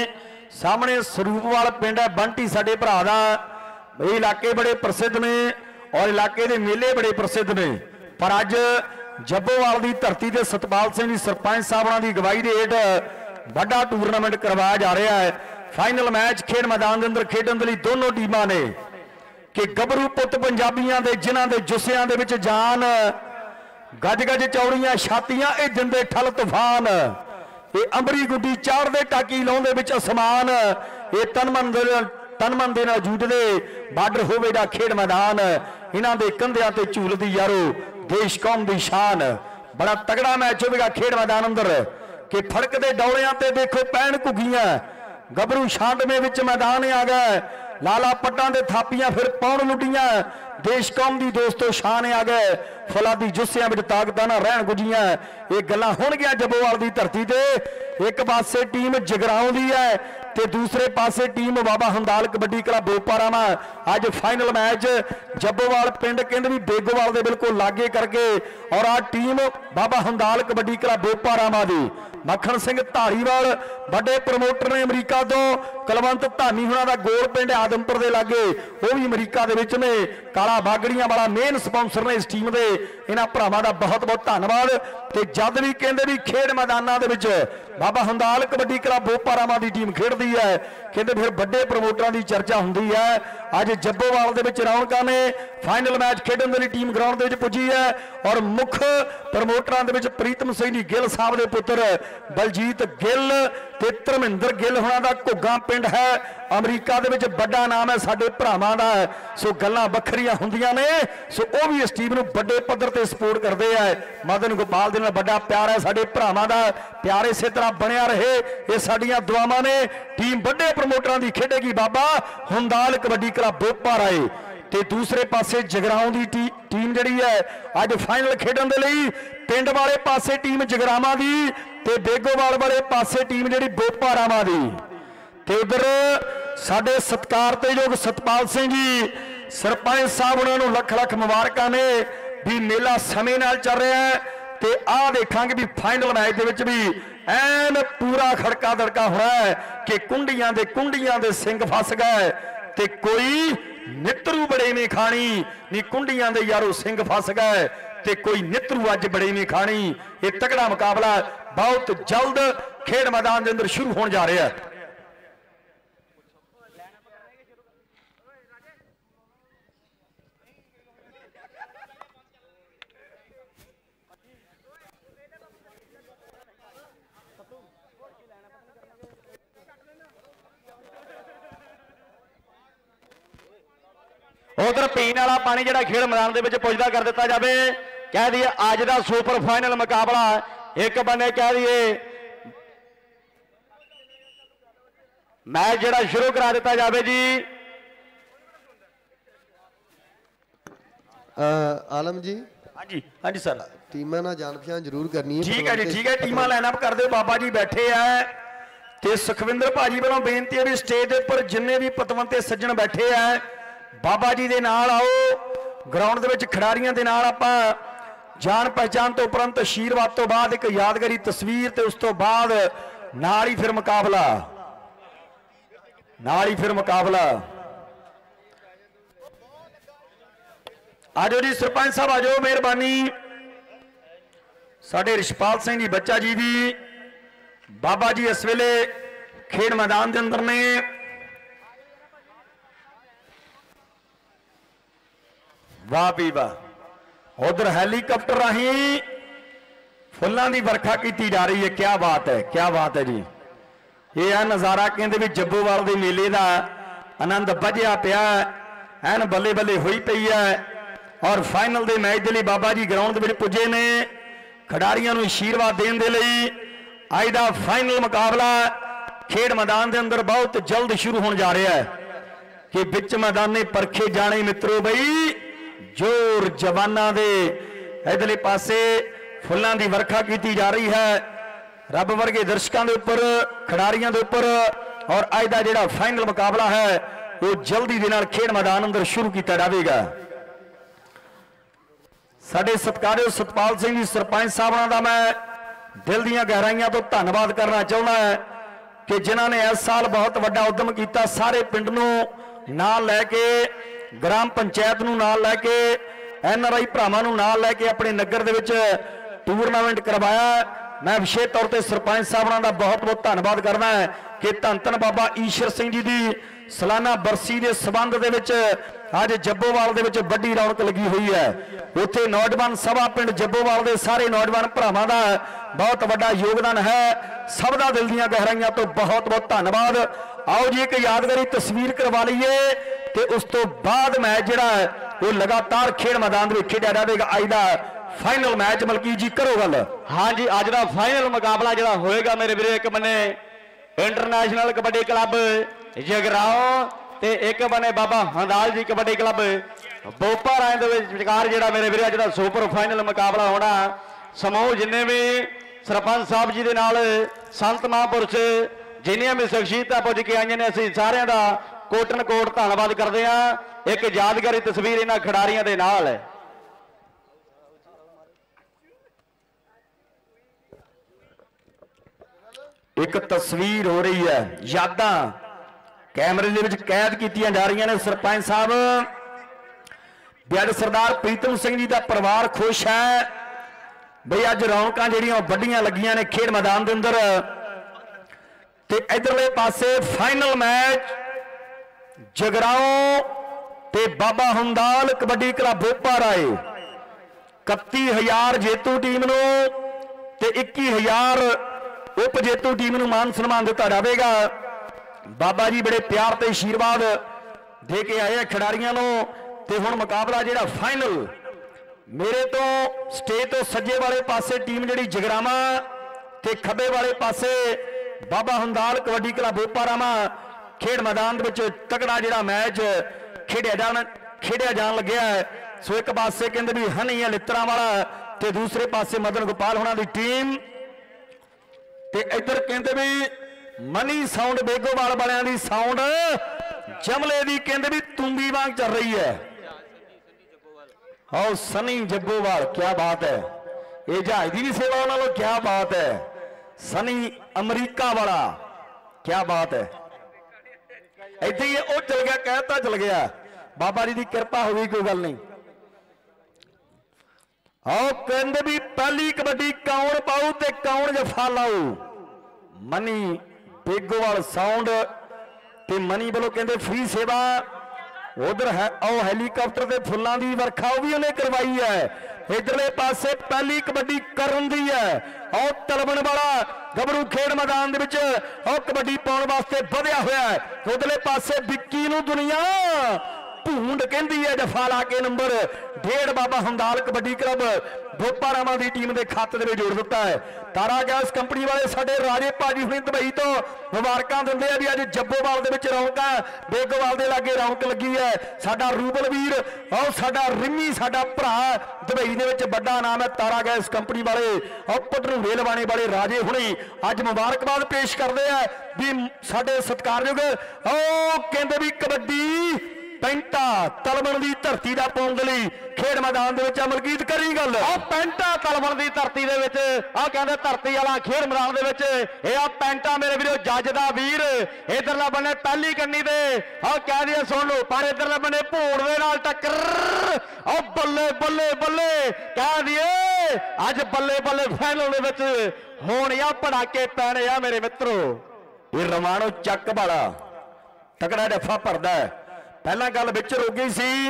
ਸਾਹਮਣੇ ਸਰੂਪਵਾਲ ਪਿੰਡ ਹੈ, ਬੰਟੀ ਸਾਡੇ ਭਰਾ ਦਾ। ਇਹ ਇਲਾਕੇ ਬੜੇ ਪ੍ਰਸਿੱਧ ਨੇ ਔਰ ਇਲਾਕੇ ਦੇ ਮੇਲੇ ਬੜੇ ਪ੍ਰਸਿੱਧ ਨੇ। ਪਰ ਅੱਜ ਜੱਬੋਵਾਲ ਦੀ ਧਰਤੀ ਤੇ ਸਤਪਾਲ ਸਿੰਘ ਦੀ ਸਰਪੰਚ ਸਾਹਿਬਾਂ ਦੀ ਅਗਵਾਈ ਦੇ ਹੇਠ ਵੱਡਾ ਟੂਰਨਾਮੈਂਟ ਕਰਵਾਇਆ ਜਾ ਰਿਹਾ ਹੈ। ਫਾਈਨਲ ਮੈਚ ਖੇਡ ਮੈਦਾਨ ਦੇ ਅੰਦਰ ਖੇਡਣ ਦੇ ਲਈ ਦੋਨੋਂ ਟੀਮਾਂ ਨੇ ਕਿ ਗੱਭਰੂ ਪੁੱਤ ਪੰਜਾਬੀਆਂ ਦੇ, ਜਿਨ੍ਹਾਂ ਦੇ ਜੁੱਸਿਆਂ ਦੇ ਵਿੱਚ ਜਾਨ ਗੱਜ ਗੱਜ ਚੌੜੀਆਂ ਛਾਤੀਆਂ, ਇਹ ਦਿੰਦੇ ਠਲ ਤੂਫਾਨ। ਇਹ ਅੰਬਰੀ ਗੁੱਡੀ ਚਾੜਦੇ ਟਾਕੀ ਲਾਉਂਦੇ ਵਿੱਚ ਅਸਮਾਨ। ਇਹ ਤਨਮਨ ਦੇ ਤਨਮਨ ਦੇ ਨਾਲ ਜੂਝਦੇ ਬਾਰਡਰ ਹੋਵੇਗਾ ਖੇਡ ਮੈਦਾਨ। ਇਹਨਾਂ ਦੇ ਕੰਧਿਆਂ ਤੇ ਝੂਲਦੀ ਯਾਰੋ ਦੇਸ਼ ਕੌਮ ਦੀ ਸ਼ਾਨ। ਬੜਾ ਤਗੜਾ ਮੈਚ ਹੋਵੇਗਾ ਖੇਡ ਮੈਦਾਨ ਅੰਦਰ। ਕਿ ਫੜਕਦੇ ਡੌਲਿਆਂ ਤੇ ਦੇਖੋ ਪੈਣ ਘੁੱਗੀਆਂ। ਗੱਭਰੂ ਛਾਂਡਵੇਂ ਵਿੱਚ ਮੈਦਾਨ ਆ ਗਿਆ। ਲਾਲਾ ਪੱਟਾਂ ਦੇ ਥਾਪੀਆਂ ਫਿਰ ਪੌਣ ਲੁੱਟੀਆਂ। ਦੇਸ਼ ਕੌਮ ਦੀ ਦੋਸਤੋ, ਸ਼ਾਨ ਆ ਗਏ ਫੁਲਾਦੀ ਜੁੱਸਿਆਂ ਵਿੱਚ ਤਾਕਤਾਂ ਨਾ ਰਹਿਣ ਗੁਜੀਆਂ ਇਹ ਗੱਲਾਂ ਹੋਣਗੀਆਂ ਜੱਬੋਵਾਲ ਦੀ ਧਰਤੀ ਤੇ। ਇੱਕ ਪਾਸੇ ਟੀਮ ਜਗਰਾਉਂ ਦੀ ਹੈ ਤੇ ਦੂਸਰੇ ਪਾਸੇ ਟੀਮ ਬਾਬਾ ਹੰਦਾਲ ਕਬੱਡੀ ਕਲੱਬ ਬੋਪਾਰਾਮਾ ਅੱਜ ਫਾਈਨਲ ਮੈਚ ਜੱਬੋਵਾਲ ਪਿੰਡ ਕਹਿੰਦੇ ਵੀ ਬੇਗੋਵਾਲ ਦੇ ਬਿਲਕੁਲ ਲਾਗੇ ਕਰਕੇ ਔਰ ਆ ਟੀਮ ਬਾਬਾ ਹੰਦਾਲ ਕਬੱਡੀ ਕਲੱਬ ਬੋਪਾਰਾਮਾ ਦੀ। ਮੱਖਣ ਸਿੰਘ ਧਾਰੀਵਾਲ, ਵੱਡੇ ਪ੍ਰਮੋਟਰ ਨੇ ਅਮਰੀਕਾ ਤੋਂ। ਕੁਲਵੰਤ ਧਾਮੀ ਹੁਣਾਂ ਦਾ ਗੋਲ ਪਿੰਡ ਆਦਮਪੁਰ ਦੇ ਲਾਗੇ। ਉਹ ਵੀ ਅਮਰੀਕਾ ਦੇ ਵਿੱਚ ਨੇ। ਕਾਲਾ ਬਾਗੜੀਆਂ ਵਾਲਾ ਮੇਨ ਸਪਾਂਸਰ ਨੇ ਇਸ ਟੀਮ ਦੇ। ਇਹਨਾਂ ਭਰਾਵਾਂ ਦਾ ਬਹੁਤ ਬਹੁਤ ਧੰਨਵਾਦ। ਤੇ ਜਦ ਵੀ ਕਹਿੰਦੇ ਵੀ ਖੇਡ ਮੈਦਾਨਾਂ ਦੇ ਵਿੱਚ ਬਾਬਾ ਹੰਦਾਲ ਕਬੱਡੀ ਕਲੱਬ ਬੋਪਾਰਾਵਾਂ ਦੀ ਟੀਮ ਖੇਡਦੀ ਹੈ, ਕਹਿੰਦੇ ਫਿਰ ਵੱਡੇ ਪ੍ਰਮੋਟਰਾਂ ਦੀ ਚਰਚਾ ਹੁੰਦੀ ਹੈ। ਅੱਜ ਜੱਬੋਵਾਲ ਦੇ ਵਿੱਚ ਰੌਣਕਾਂ ਨੇ। ਫਾਈਨਲ ਮੈਚ ਖੇਡਣ ਦੇ ਲਈ ਟੀਮ ਗਰਾਊਂਡ ਦੇ ਵਿੱਚ ਪੁੱਜੀ ਹੈ। ਔਰ ਮੁੱਖ ਪ੍ਰਮੋਟਰਾਂ ਦੇ ਵਿੱਚ ਪ੍ਰੀਤਮ ਸਿੰਘ ਜੀ ਗਿੱਲ ਸਾਹਿਬ ਦੇ ਪੁੱਤਰ ਬਲਜੀਤ ਗਿੱਲ ਤੇ ਧਰਮਿੰਦਰ ਗਿੱਲ ਹੋਣਾ ਦਾ ਘੁੱਗਾ ਪਿੰਡ ਹੈ। ਅਮਰੀਕਾ ਦੇ ਵਿੱਚ ਵੱਡਾ ਨਾਮ ਹੈ, ਸਾਡੇ ਭਰਾਵਾਂ ਦਾ ਸੋ ਗੱਲਾਂ ਵੱਖਰੀਆਂ ਹੁੰਦੀਆਂ ਨੇ। ਸੋ ਉਹ ਵੀ ਇਸ ਟੀਮ ਨੂੰ ਵੱਡੇ ਪੱਧਰ ਤੇ ਸਪੋਰਟ ਕਰਦੇ ਆ। ਮਦਨ ਗੋਪਾਲ ਦੇ ਨਾਲ ਵੱਡਾ ਪਿਆਰ ਹੈ, ਸਾਡੇ ਭਰਾਵਾਂ ਦਾ। ਪਿਆਰ ਇਸੇ ਤਰ੍ਹਾਂ ਬਣਿਆ ਰਹੇ। ਇਹ ਸਾਡੀਆਂ ਦੁਆਵਾਂ ਨੇ। ਟੀਮ ਵੱਡੇ ਪ੍ਰਮੋਟਰਾਂ ਦੀ ਖੇਡੇਗੀ ਬਾਬਾ। ਹੁੰਦਾਲ ਕਬੱਡੀ ਕਲੱਬ ਬੋਪਾ ਰਾਏ ਤੇ ਦੂਸਰੇ ਪਾਸੇ ਜਗਰਾਉਂ ਦੀ ਟੀਮ ਜਿਹੜੀ ਹੈ, ਅੱਜ ਫਾਈਨਲ ਖੇਡਣ ਦੇ ਲਈ ਪਿੰਡ ਵਾਲੇ ਪਾਸੇ ਟੀਮ ਜਗਰਾਵਾਂ ਦੀ ਤੇ ਬੇਗੋਵਾਲ ਵਾਲੇ ਪਾਸੇ ਟੀਮ ਜਿਹੜੀ ਬੋਪਾਰਾਵਾਂ ਦੀ। ਤੇ ਉਧਰ ਸਾਡੇ ਸਤਕਾਰ ਤੇ ਯੋਗ ਸਤਪਾਲ ਸਿੰਘ ਜੀ, ਸਰਪੰਚ ਸਾਹਿਬ ਉਹਨਾਂ ਨੂੰ ਲੱਖ ਲੱਖ ਮੁਬਾਰਕਾਂ ਨੇ ਵੀ ਮੇਲਾ ਸਮੇਂ ਨਾਲ ਚੱਲ ਰਿਹਾ ਹੈ ਤੇ ਆਹ ਦੇਖਾਂਗੇ ਵੀ ਫਾਈਨਲ ਮੈਚ ਦੇ ਵਿੱਚ ਵੀ ਐਨ ਪੂਰਾ ਖੜਕਾ ਦੜਕਾ ਹੋਣਾ ਹੈ ਕਿ ਕੁੰਡੀਆਂ ਦੇ ਕੁੰਡੀਆਂ ਦੇ ਸਿੰਘ ਫਸ ਗਏ ਤੇ ਕੋਈ ਨਿਤਰੂ ਬੜੇਵੇਂ ਖਾਣੀ ਨਹੀਂ ਕੁੰਡੀਆਂ ਦੇ ਯਾਰੋ ਸਿੰਘ ਫਸ ਗਏ ਤੇ ਕੋਈ ਨਿਤਰੂ ਅੱਜ ਬੜੇਵੇਂ ਖਾਣੀ। ਇਹ ਤਕੜਾ ਮੁਕਾਬਲਾ ਬਹੁਤ ਜਲਦ ਖੇਡ ਮੈਦਾਨ ਦੇ ਅੰਦਰ ਸ਼ੁਰੂ ਹੋਣ ਜਾ ਰਿਹਾ ਹੈ। ਉਧਰ ਪੀਣ ਵਾਲਾ ਪਾਣੀ ਜਿਹੜਾ ਖੇਡ ਮੈਦਾਨ ਦੇ ਵਿੱਚ ਪੁੱਜਦਾ ਕਰ ਦਿੱਤਾ ਜਾਵੇ, ਕਹਿ ਦਈਏ ਅੱਜ ਦਾ ਸੁਪਰ ਫਾਈਨਲ ਮੁਕਾਬਲਾ ਇੱਕ ਬੰਨੇ ਕਹਿ ਦਈਏ ਮੈਚ ਜਿਹੜਾ ਸ਼ੁਰੂ ਕਰਾ ਦਿੱਤਾ ਜਾਵੇ ਜੀ। ਆਲਮ ਜੀ। ਹਾਂਜੀ ਹਾਂਜੀ ਸਰ। ਟੀਮਾਂ ਨਾਲ ਜਾਣ ਪਛਾਣ ਜ਼ਰੂਰ ਕਰਨੀ ਹੈ ਠੀਕ ਹੈ ਜੀ ਠੀਕ ਹੈ ਟੀਮਾਂ ਲਾਈਨ ਅਪ ਕਰ ਦਿਓ ਬਾਬਾ ਜੀ ਬੈਠੇ ਆ। ਤੇ ਸੁਖਵਿੰਦਰ ਭਾਜੀ ਵੱਲੋਂ ਬੇਨਤੀ ਹੈ ਵੀ ਸਟੇਜ ਦੇ ਉੱਪਰ ਜਿੰਨੇ ਵੀ ਪਤਵੰਤੇ ਸੱਜਣ ਬੈਠੇ ਆ ਬਾਬਾ ਜੀ ਦੇ ਨਾਲ ਆਓ। ਗਰਾਊਂਡ ਦੇ ਵਿੱਚ ਖਿਡਾਰੀਆਂ ਦੇ ਨਾਲ ਆਪਾਂ ਜਾਣ ਪਹਿਚਾਨ ਤੋਂ ਉਪਰੰਤ ਆਸ਼ੀਰਵਾਦ ਤੋਂ ਬਾਅਦ ਇੱਕ ਯਾਦਗਾਰੀ ਤਸਵੀਰ ਤੇ ਉਸ ਤੋਂ ਬਾਅਦ ਨਾਲ ਹੀ ਫਿਰ ਮੁਕਾਬਲਾ ਨਾਲ ਹੀ ਫਿਰ ਮੁਕਾਬਲਾ ਆਜੋ ਜੀ ਸਰਪੰਚ ਸਾਹਿਬ ਆਜੋ ਮਿਹਰਬਾਨੀ ਸਾਡੇ ਰਿਸ਼ਪਾਲ ਸਿੰਘ ਜੀ ਬੱਚਾ ਜੀ ਵੀ ਬਾਬਾ ਜੀ ਇਸ ਵੇਲੇ ਖੇਡ ਮੈਦਾਨ ਦੇ ਅੰਦਰ ਨੇ ਵਾਹ ਵੀ ਵਾਹ ਉਧਰ ਹੈਲੀਕਾਪਟਰ ਰਾਹੀਂ ਫੁੱਲਾਂ ਦੀ ਵਰਖਾ ਕੀਤੀ ਜਾ ਰਹੀ ਹੈ। ਕੀ ਬਾਤ ਹੈ ਕੀ ਬਾਤ ਹੈ ਜੀ। ਇਹ ਆ ਨਜ਼ਾਰਾ ਕਹਿੰਦੇ ਵੀ ਜੱਬੋਵਾਲ ਦੇ ਮੇਲੇ ਦਾ ਆਨੰਦ ਵੱਜਿਆ ਪਿਆ ਐਨ ਬੱਲੇ ਬੱਲੇ ਹੋਈ ਪਈ ਹੈ। ਔਰ ਫਾਈਨਲ ਦੇ ਮੈਚ ਦੇ ਲਈ ਬਾਬਾ ਜੀ ਗਰਾਊਂਡ ਦੇ ਵਿੱਚ ਪੁੱਜੇ ਨੇ। ਖਿਡਾਰੀਆਂ ਨੂੰ ਆਸ਼ੀਰਵਾਦ ਦੇਣ ਦੇ ਲਈ ਅੱਜ ਦਾ ਫਾਈਨਲ ਮੁਕਾਬਲਾ ਖੇਡ ਮੈਦਾਨ ਦੇ ਅੰਦਰ ਬਹੁਤ ਜਲਦ ਸ਼ੁਰੂ ਹੋਣ ਜਾ ਰਿਹਾ ਹੈ। ਕਿ ਵਿੱਚ ਮੈਦਾਨੇ ਪਰਖੇ ਜਾਣੇ ਮਿੱਤਰੋ ਬਈ ਜੋਰ ਜਵਾਨਾਂ ਦੇ। ਇਧਰਲੇ ਪਾਸੇ ਫੁੱਲਾਂ ਦੀ ਵਰਖਾ ਕੀਤੀ ਜਾ ਰਹੀ ਹੈ। ਰੱਬ ਵਰਗੇ ਦਰਸ਼ਕਾਂ ਦੇ ਉੱਪਰ, ਖਿਡਾਰੀਆਂ ਦੇ ਉੱਪਰ ਔਰ ਅੱਜ ਦਾ ਜਿਹੜਾ ਫਾਈਨਲ ਮੁਕਾਬਲਾ ਹੈ, ਉਹ ਜਲਦੀ ਦੇ ਨਾਲ ਖੇਡ ਮੈਦਾਨ ਅੰਦਰ ਸ਼ੁਰੂ ਕੀਤਾ ਜਾਵੇਗਾ। ਸਾਡੇ ਸਤਿਕਾਰਯੋਗ ਸਤਪਾਲ ਸਿੰਘ ਜੀ, ਸਰਪੰਚ ਸਾਹਿਬਾਂ ਦਾ ਮੈਂ ਦਿਲ ਦੀਆਂ ਗਹਿਰਾਈਆਂ ਤੋਂ ਧੰਨਵਾਦ ਕਰਨਾ ਚਾਹੁੰਦਾ ਹਾਂ ਕਿ ਜਿਨ੍ਹਾਂ ਨੇ ਇਸ ਸਾਲ ਬਹੁਤ ਵੱਡਾ ਉਦਮ ਕੀਤਾ, ਸਾਰੇ ਪਿੰਡ ਨੂੰ ਨਾਲ ਲੈ ਕੇ ਗ੍ਰਾਮ ਪੰਚਾਇਤ ਨੂੰ ਨਾਲ ਲੈ ਕੇ, ਐਨ ਆਰ ਆਈ ਭਰਾਵਾਂ ਨੂੰ ਨਾਲ ਲੈ ਕੇ ਆਪਣੇ ਨਗਰ ਦੇ ਵਿੱਚ ਟੂਰਨਾਮੈਂਟ ਕਰਵਾਇਆ। ਮੈਂ ਵਿਸ਼ੇਸ਼ ਤੌਰ ਤੇ ਸਰਪੰਚ ਸਾਹਿਬਾਂ ਦਾ ਬਹੁਤ ਬਹੁਤ ਧੰਨਵਾਦ ਕਰਦਾ ਕਿ ਧੰਨ ਧੰਨ ਬਾਬਾ ਈਸ਼ਰ ਸਿੰਘ ਜੀ ਦੀ ਸਾਲਾਨਾ ਬਰਸੀ ਦੇ ਸਬੰਧ ਦੇ ਵਿੱਚ ਅੱਜ ਜੱਬੋਵਾਲ ਦੇ ਵਿੱਚ ਵੱਡੀ ਰੌਣਕ ਲੱਗੀ ਹੋਈ ਹੈ। ਉੱਥੇ ਨੌਜਵਾਨ ਸਭਾ ਪਿੰਡ ਜੱਬੋਵਾਲ ਦੇ ਸਾਰੇ ਨੌਜਵਾਨ ਭਰਾਵਾਂ ਦਾ ਬਹੁਤ ਵੱਡਾ ਯੋਗਦਾਨ ਹੈ। ਸਭ ਦਾ ਦਿਲ ਦੀਆਂ ਗਹਿਰਾਈਆਂ ਤੋਂ ਬਹੁਤ ਬਹੁਤ ਧੰਨਵਾਦ। ਆਓ ਜੀ, ਇੱਕ ਯਾਦਗਾਰੀ ਤਸਵੀਰ ਕਰਵਾ ਲਈਏ ਤੇ ਉਸ ਤੋਂ ਬਾਅਦ ਮੈਚ ਜਿਹੜਾ ਉਹ ਲਗਾਤਾਰ ਖੇਡ ਮੈਦਾਨ ਦੇ ਵਿੱਚ ਖੇਡਿਆ ਜਾਵੇਗਾ। ਅੱਜ ਦਾ ਫਾਈਨਲ ਮੈਚ ਮਲਕੀ ਜੀ, ਕਰੋ ਗੱਲ। ਹਾਂਜੀ, ਅੱਜ ਦਾ ਫਾਈਨਲ ਮੁਕਾਬਲਾ ਜਿਹੜਾ ਹੋਏਗਾ ਮੇਰੇ ਵੀਰੇ, ਇੱਕ ਬੰਨੇ ਇੰਟਰਨੈਸ਼ਨਲ ਕਬੱਡੀ ਕਲੱਬ ਜਗਰਾਓ ਤੇ ਇੱਕ ਬਣੇ ਬਾਬਾ ਹੰਦਾਲ ਜੀ ਕਬੱਡੀ ਕਲੱਬ। ਬੋਪਾ ਰਾਏ ਦੇ ਵਿੱਚ ਵਿਚਕਾਰ ਜਿਹੜਾ ਮੇਰੇ ਵੀਰੇ ਅੱਜ ਦਾ ਸੁਪਰ ਫਾਈਨਲ ਮੁਕਾਬਲਾ ਹੋਣਾ, ਸਮੂਹ ਜਿੰਨੇ ਵੀ ਸਰਪੰਚ ਸਾਹਿਬ ਜੀ ਦੇ ਨਾਲ ਸੰਤ ਮਹਾਂਪੁਰਸ਼ ਜਿੰਨੀਆਂ ਵੀ ਸ਼ਖਸੀਅਤਾਂ ਪੁੱਜ ਕੇ ਆਈਆਂ ਨੇ, ਅਸੀਂ ਸਾਰਿਆਂ ਦਾ ਕੋਟਨ ਕੋਟ ਧੰਨਵਾਦ ਕਰਦੇ ਹਾਂ। ਇੱਕ ਯਾਦਗਾਰੀ ਤਸਵੀਰ ਇਹਨਾਂ ਖਿਡਾਰੀਆਂ ਦੇ ਨਾਲ। ਹੈ ਇੱਕ ਤਸਵੀਰ ਹੋ ਰਹੀ ਹੈ, ਯਾਦਾਂ ਕੈਮਰੇ ਦੇ ਵਿੱਚ ਕੈਦ ਕੀਤੀਆਂ ਜਾ ਰਹੀਆਂ ਨੇ ਸਰਪੰਚ ਸਾਹਿਬ। ਬਿਆਡ ਸਰਦਾਰ ਪ੍ਰੀਤਮ ਸਿੰਘ ਜੀ ਦਾ ਪਰਿਵਾਰ ਖੁਸ਼ ਹੈ। ਬਈ ਅੱਜ ਰੌਣਕਾਂ ਜਿਹੜੀਆਂ ਉਹ ਵੱਡੀਆਂ ਲੱਗੀਆਂ ਨੇ ਖੇਡ ਮੈਦਾਨ ਦੇ ਅੰਦਰ। ਤੇ ਇਧਰਲੇ ਪਾਸੇ ਫਾਈਨਲ ਮੈਚ ਜਗਰਾਓ ਤੇ ਬਾਬਾ ਹੁੰਦਾਲ ਕਬੱਡੀ ਕਲੱਬ ਭੋਪਾ ਰਾਏ 31000 ਜੇਤੂ ਟੀਮ ਨੂੰ ਤੇ 21000 ਉਪ ਜੇਤੂ ਟੀਮ ਨੂੰ ਮਾਨ ਸਨਮਾਨ ਦਿੱਤਾ ਜਾਵੇਗਾ। ਬਾਬਾ ਜੀ ਬੜੇ ਪਿਆਰ ਤੇ ਆਸ਼ੀਰਵਾਦ ਦੇ ਕੇ ਆਏ ਆ ਖਿਡਾਰੀਆਂ ਨੂੰ ਤੇ ਹੁਣ ਮੁਕਾਬਲਾ ਜਿਹੜਾ ਫਾਈਨਲ ਮੇਰੇ ਤੋਂ ਸਟੇਜ ਤੋਂ ਸੱਜੇ ਵਾਲੇ ਪਾਸੇ ਟੀਮ ਜਿਹੜੀ ਜਗਰਾਮਾ ਤੇ ਖੱਬੇ ਵਾਲੇ ਪਾਸੇ ਬਾਬਾ ਹੰਦਾਲ ਕਬੱਡੀ ਕਲੱਬ ਉਪਾਰਾਮਾ ਖੇਡ ਮੈਦਾਨ ਦੇ ਵਿੱਚ ਤਕੜਾ ਜਿਹੜਾ ਮੈਚ ਖੇਡਿਆ ਜਾਣ ਖੇਡਿਆ ਜਾਣ ਲੱਗਿਆ ਸੋ ਇੱਕ ਪਾਸੇ ਕਹਿੰਦੇ ਵੀ ਹਨੀਆ ਲਿੱਤਰਾਂ ਵਾਲਾ ਤੇ ਦੂਸਰੇ ਪਾਸੇ ਮਦਨ ਗੋਪਾਲ ਹੋਣਾ ਦੀ ਟੀਮ। ਤੇ ਇੱਧਰ ਕਹਿੰਦੇ ਵੀ ਮਨੀ ਸਾਊਂਡ, ਬੇਗੋਵਾਲ ਵਾਲਿਆਂ ਦੀ ਸਾਊਂਡ। ਜਮਲੇ ਦੀ ਕਹਿੰਦੇ ਵੀ ਤੁੰਬੀ ਵਾਂਗ ਚੱਲ ਰਹੀ ਹੈ। ਆਓ, ਸਨੀ ਜੱਗੋਵਾਲ ਕੀ ਬਾਤ ਹੈ। ਇਹ ਜਹਾਜ਼ ਦੀ ਵੀ ਸੇਵਾ ਉਹਨਾਂ ਨਾਲੋਂ ਕੀ ਬਾਤ ਹੈ। ਸਨੀ ਅਮਰੀਕਾ ਵਾਲਾ ਕੀ ਬਾਤ ਹੈ। ਇੱਥੇ ਹੀ ਉਹ ਚਲ ਗਿਆ ਕਹਿਤਾ ਚਲ ਗਿਆ। ਬਾਬਾ ਜੀ ਦੀ ਕਿਰਪਾ ਹੋ ਗਈ, ਕੋਈ ਗੱਲ ਨਹੀਂ। ਆਓ ਕਹਿੰਦੇ ਵੀ ਪਹਿਲੀ ਕਬੱਡੀ ਕੌਣ ਪਾਉ ਤੇ ਕੌਣ ਜਫਾ ਲਾਊ? ਮਨੀ ਬੇਗੋਵਾਲ ਸਾਊਂਡ ਤੇ ਮਨੀ ਵੱਲੋਂ ਕਹਿੰਦੇ ਫ੍ਰੀ ਸੇਵਾ। ਉਧਰ ਹੈ ਉਹ ਹੈਲੀਕਾਪਟਰ ਤੇ ਫੁੱਲਾਂ ਦੀ ਵਰਖਾ, ਉਹ ਵੀ ਉਹਨੇ ਕਰਵਾਈ ਹੈ। ਇਧਰਲੇ ਪਾਸੇ ਪਹਿਲੀ ਕਬੱਡੀ ਕਰਨ ਦੀ ਹੈ। ਉਹ ਤਲਵਣ ਵਾਲਾ ਗਬਰੂ ਖੇਡ ਮੈਦਾਨ ਦੇ ਵਿੱਚ ਉਹ ਕਬੱਡੀ ਪਾਉਣ ਵਾਸਤੇ ਵਧਿਆ ਹੋਇਆ ਹੈ। ਉਧਰਲੇ ਪਾਸੇ ਵਿੱਕੀ ਨੂੰ ਦੁਨੀਆ। ਭੂੰਡ ਕਹਿੰਦੀ ਹੈ ਜਫਾ ਲਾ ਕੇ ਨੰਬਰ। ਡੇਢ ਬਾਬਾ ਹੰਦਾਲ ਕਬੱਡੀ ਕਲੱਬ ਭੋਪਾਰਾਮਾ ਦੀ ਟੀਮ ਦੇ ਖਾਤੇ ਦੇ ਵਿੱਚ ਜੋੜ ਦਿੱਤਾ ਹੈ। ਤਾਰਾ ਗੈਸ ਕੰਪਨੀ ਵਾਲੇ ਸਾਡੇ ਰਾਜੇ ਭਾਜੀ ਹੁਣੀ ਦੁਬਈ ਤੋਂ ਮੁਬਾਰਕਾਂ ਦਿੰਦੇ ਆ ਵੀ ਅੱਜ ਜੱਬੋਵਾਲ ਦੇ ਵਿੱਚ ਰੌਣਕਾਂ ਬੇਗੋਵਾਲ ਦੇ ਲਾਗੇ ਰੌਣਕ ਲੱਗੀ ਹੈ। ਸਾਡਾ ਰੂਬਲ ਵੀਰ ਔਰ ਸਾਡਾ ਰਿੰਮੀ, ਸਾਡਾ ਭਰਾ ਦੁਬਈ ਦੇ ਵਿੱਚ ਵੱਡਾ ਨਾਮ ਹੈ। ਤਾਰਾ ਗੈਸ ਕੰਪਨੀ ਵਾਲੇ ਔਰ ਪਟਰੂ ਰੇਲਵਾਣੇ ਵਾਲੇ ਰਾਜੇ ਹੁਣੀ ਅੱਜ ਮੁਬਾਰਕਬਾਦ ਪੇਸ਼ ਕਰਦੇ ਆ ਵੀ ਸਾਡੇ ਸਤਿਕਾਰਯੋਗ, ਉਹ ਕਹਿੰਦੇ ਵੀ ਕਬੱਡੀ ਪੈਂਟਾ ਤਲਵਣ ਦੀ ਧਰਤੀ ਦਾ ਲਈ ਖੇਡ ਮੈਦਾਨ ਦੇ ਵਿੱਚ ਅਮਲਕੀਤ ਕਰੀ ਗੱਲ। ਆ ਪੈਂਟਾ ਤਲਵਣ ਦੀ ਧਰਤੀ ਦੇ ਵਿੱਚ ਆ ਕਹਿੰਦੇ ਧਰਤੀ ਵਾਲਾ ਖੇਡ ਮੈਦਾਨ ਦੇ ਵਿੱਚ ਇਹ ਆ ਪੈਂਟਾ ਮੇਰੇ ਵੀਰੋ ਜੱਜ ਦਾ ਵੀਰ ਇਧਰਲਾ ਬੰਨੇ ਪਹਿਲੀ ਕੰਨੀ ਤੇ ਆ ਕਹਿ ਦਈਏ ਸੁਣ ਲਓ ਪਰ ਇਧਰਲੇ ਬੰਨੇ ਭੋੜ ਦੇ ਨਾਲ ਟੱਕਰ ਆ ਬੱਲੇ ਬੱਲੇ ਬੱਲੇ ਕਹਿ ਦਈਏ ਅੱਜ ਬੱਲੇ ਬੱਲੇ ਫਾਈਨਲ ਦੇ ਵਿੱਚ ਹੋਣ ਆ ਪੜਾਕੇ ਪੈਣੇ ਆ ਮੇਰੇ ਮਿੱਤਰੋ। ਇਹ ਰਮਾਣੋ ਚੱਕ ਵਾਲਾ ਤਕੜਾ ਡੱਫਾ ਭਰਦਾ ਹੈ। ਪਹਿਲਾਂ ਗੱਲ ਵਿੱਚ ਰੁਕ ਸੀ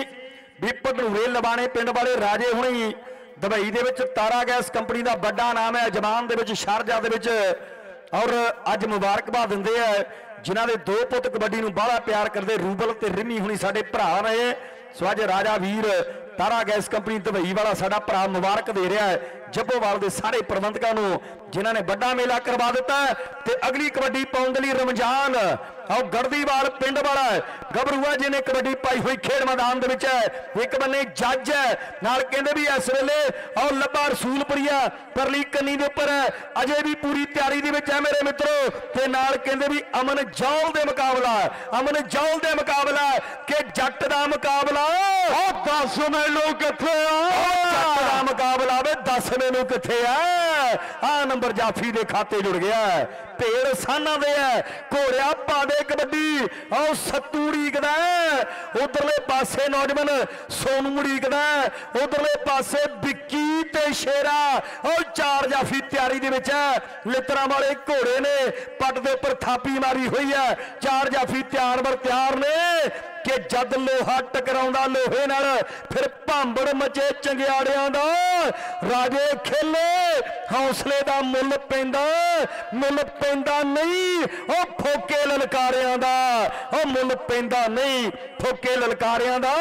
ਵੀ ਭਡੂਰੇ ਲਵਾਣੇ ਪਿੰਡ ਵਾਲੇ ਰਾਜੇ ਹੁਣੀ ਦੁਬਈ ਦੇ ਵਿੱਚ ਤਾਰਾ ਗੈਸ ਕੰਪਨੀ ਦਾ ਵੱਡਾ ਨਾਮ ਹੈ, ਜਮਾਨ ਦੇ ਵਿੱਚ, ਸ਼ਾਰਜਾ ਦੇ ਵਿੱਚ। ਔਰ ਅੱਜ ਮੁਬਾਰਕਬਾਦ ਦਿੰਦੇ ਆ, ਜਿਨ੍ਹਾਂ ਦੇ ਦੋ ਪੁੱਤ ਕਬੱਡੀ ਨੂੰ ਬਾਹਲਾ ਪਿਆਰ ਕਰਦੇ ਰੂਬਲ ਤੇ ਰਿਮੀ ਹੁਣੀ ਸਾਡੇ ਭਰਾ ਰਹੇ। ਸੋ ਅੱਜ ਰਾਜਾ ਵੀਰ ਤਾਰਾ ਗੈਸ ਕੰਪਨੀ ਦੁਬਈ ਵਾਲਾ ਸਾਡਾ ਭਰਾ ਮੁਬਾਰਕ ਦੇ ਰਿਹਾ ਹੈ। ਜੱਬੋਵਾਲ ਦੇ ਸਾਰੇ ਪ੍ਰਬੰਧਕਾਂ ਨੂੰ ਜਿਨ੍ਹਾਂ ਨੇ ਵੱਡਾ ਮੇਲਾ ਕਰਵਾ ਦਿੱਤਾ ਤੇ ਅਗਲੀ ਕਬੱਡੀ ਪਾਉਣ ਦੇ ਲਈ ਰਮਜ਼ਾਨ ਆਓ ਗੜਦੀਵਾਲ ਪਿੰਡ ਵਾਲਾ ਹੈ ਗੱਭਰੂਆ ਜਿਹਨੇ ਕਬੱਡੀ ਪਾਈ ਹੋਈ ਖੇਡ ਮੈਦਾਨ ਦੇ ਵਿੱਚ ਹੈ ਇੱਕ ਬੰਨੇ ਜੱਜ ਹੈ ਨਾਲ ਕਹਿੰਦੇ ਵੀ ਇਸ ਵੇਲੇ ਆਓ ਲੱਭਾ ਰਸੂਲਪੁਰੀਆ ਪਰਲੀ ਕੰਨੀ ਦੇ ਉੱਪਰ ਹੈ ਅਜੇ ਵੀ ਪੂਰੀ ਤਿਆਰੀ ਦੇ ਵਿੱਚ ਹੈ ਮੇਰੇ ਮਿੱਤਰੋ ਤੇ ਨਾਲ ਕਹਿੰਦੇ ਵੀ ਅਮਨ ਜੌਲ ਦੇ ਮੁਕਾਬਲਾ। ਅਮਨ ਜੌਲ ਦੇ ਮੁਕਾਬਲਾ ਕਿ ਜੱਟ ਦਾ ਮੁਕਾਬਲਾ ਉਹ ਦੱਸ ਮੈਨੂੰ ਕਿੱਥੇ ਆ ਜੱਟ ਦਾ ਮੁਕਾਬਲਾ ਵੇ ਦੱਸ ਮੈਨੂੰ ਕਿੱਥੇ ਆ ਆ ਨੰਬਰ ਜਾਫੀ ਦੇ ਖਾਤੇ ਜੁੜ ਗਿਆ ਭੇੜ ਸਾਨਾਂ ਦੇ ਹੈ। ਘੋੜਿਆ ਪਾ ਕਬੱਡੀ। ਆਓ ਸੱਤੂ ਢੀਕਦਾ ਉਧਰਲੇ ਪਾਸੇ ਨੌਜਵਾਨ ਸੋਨੂ ਢੀਕਦਾ ਉਧਰਲੇ ਪਾਸੇ ਵਿੱਕੀ ਤੇ ਸ਼ੇਰਾ। ਉਹ ਚਾਰ ਜਾਫੀ ਤਿਆਰੀ ਦੇ ਵਿੱਚ ਹੈ। ਲਿੱਤਰਾਂ ਵਾਲੇ ਘੋੜੇ ਨੇ। ਪੱਟ ਦੇ ਉੱਪਰ ਥਾਪੀ ਮਾਰੀ ਹੋਈ ਹੈ। ਚਾਰ ਜਾਫੀ ਤਿਆਰ ਵਰ ਤਿਆਰ ਨੇ। ਕਿ ਜਦ ਲੋਹਾ ਟਕਰਾਉਂਦਾ ਲੋਹੇ ਨਾਲ, ਫਿਰ ਭਾਂਬੜ ਮਚੇ ਚੰਗਿਆੜਿਆਂ ਦਾ। ਰਾਜੇ ਖੇਲੇ। ਹੌਸਲੇ ਦਾ ਮੁੱਲ ਪੈਂਦਾ ਮੁੱਲ ਪੈਂਦਾ ਨਹੀਂ ਉਹ ਫੋਕੇ ਲਲਕਾਰਿਆਂ ਦਾ ਉਹ ਮੁੱਲ ਪੈਂਦਾ ਨਹੀਂ ਫੋਕੇ ਲਲਕਾਰਿਆਂ ਦਾ।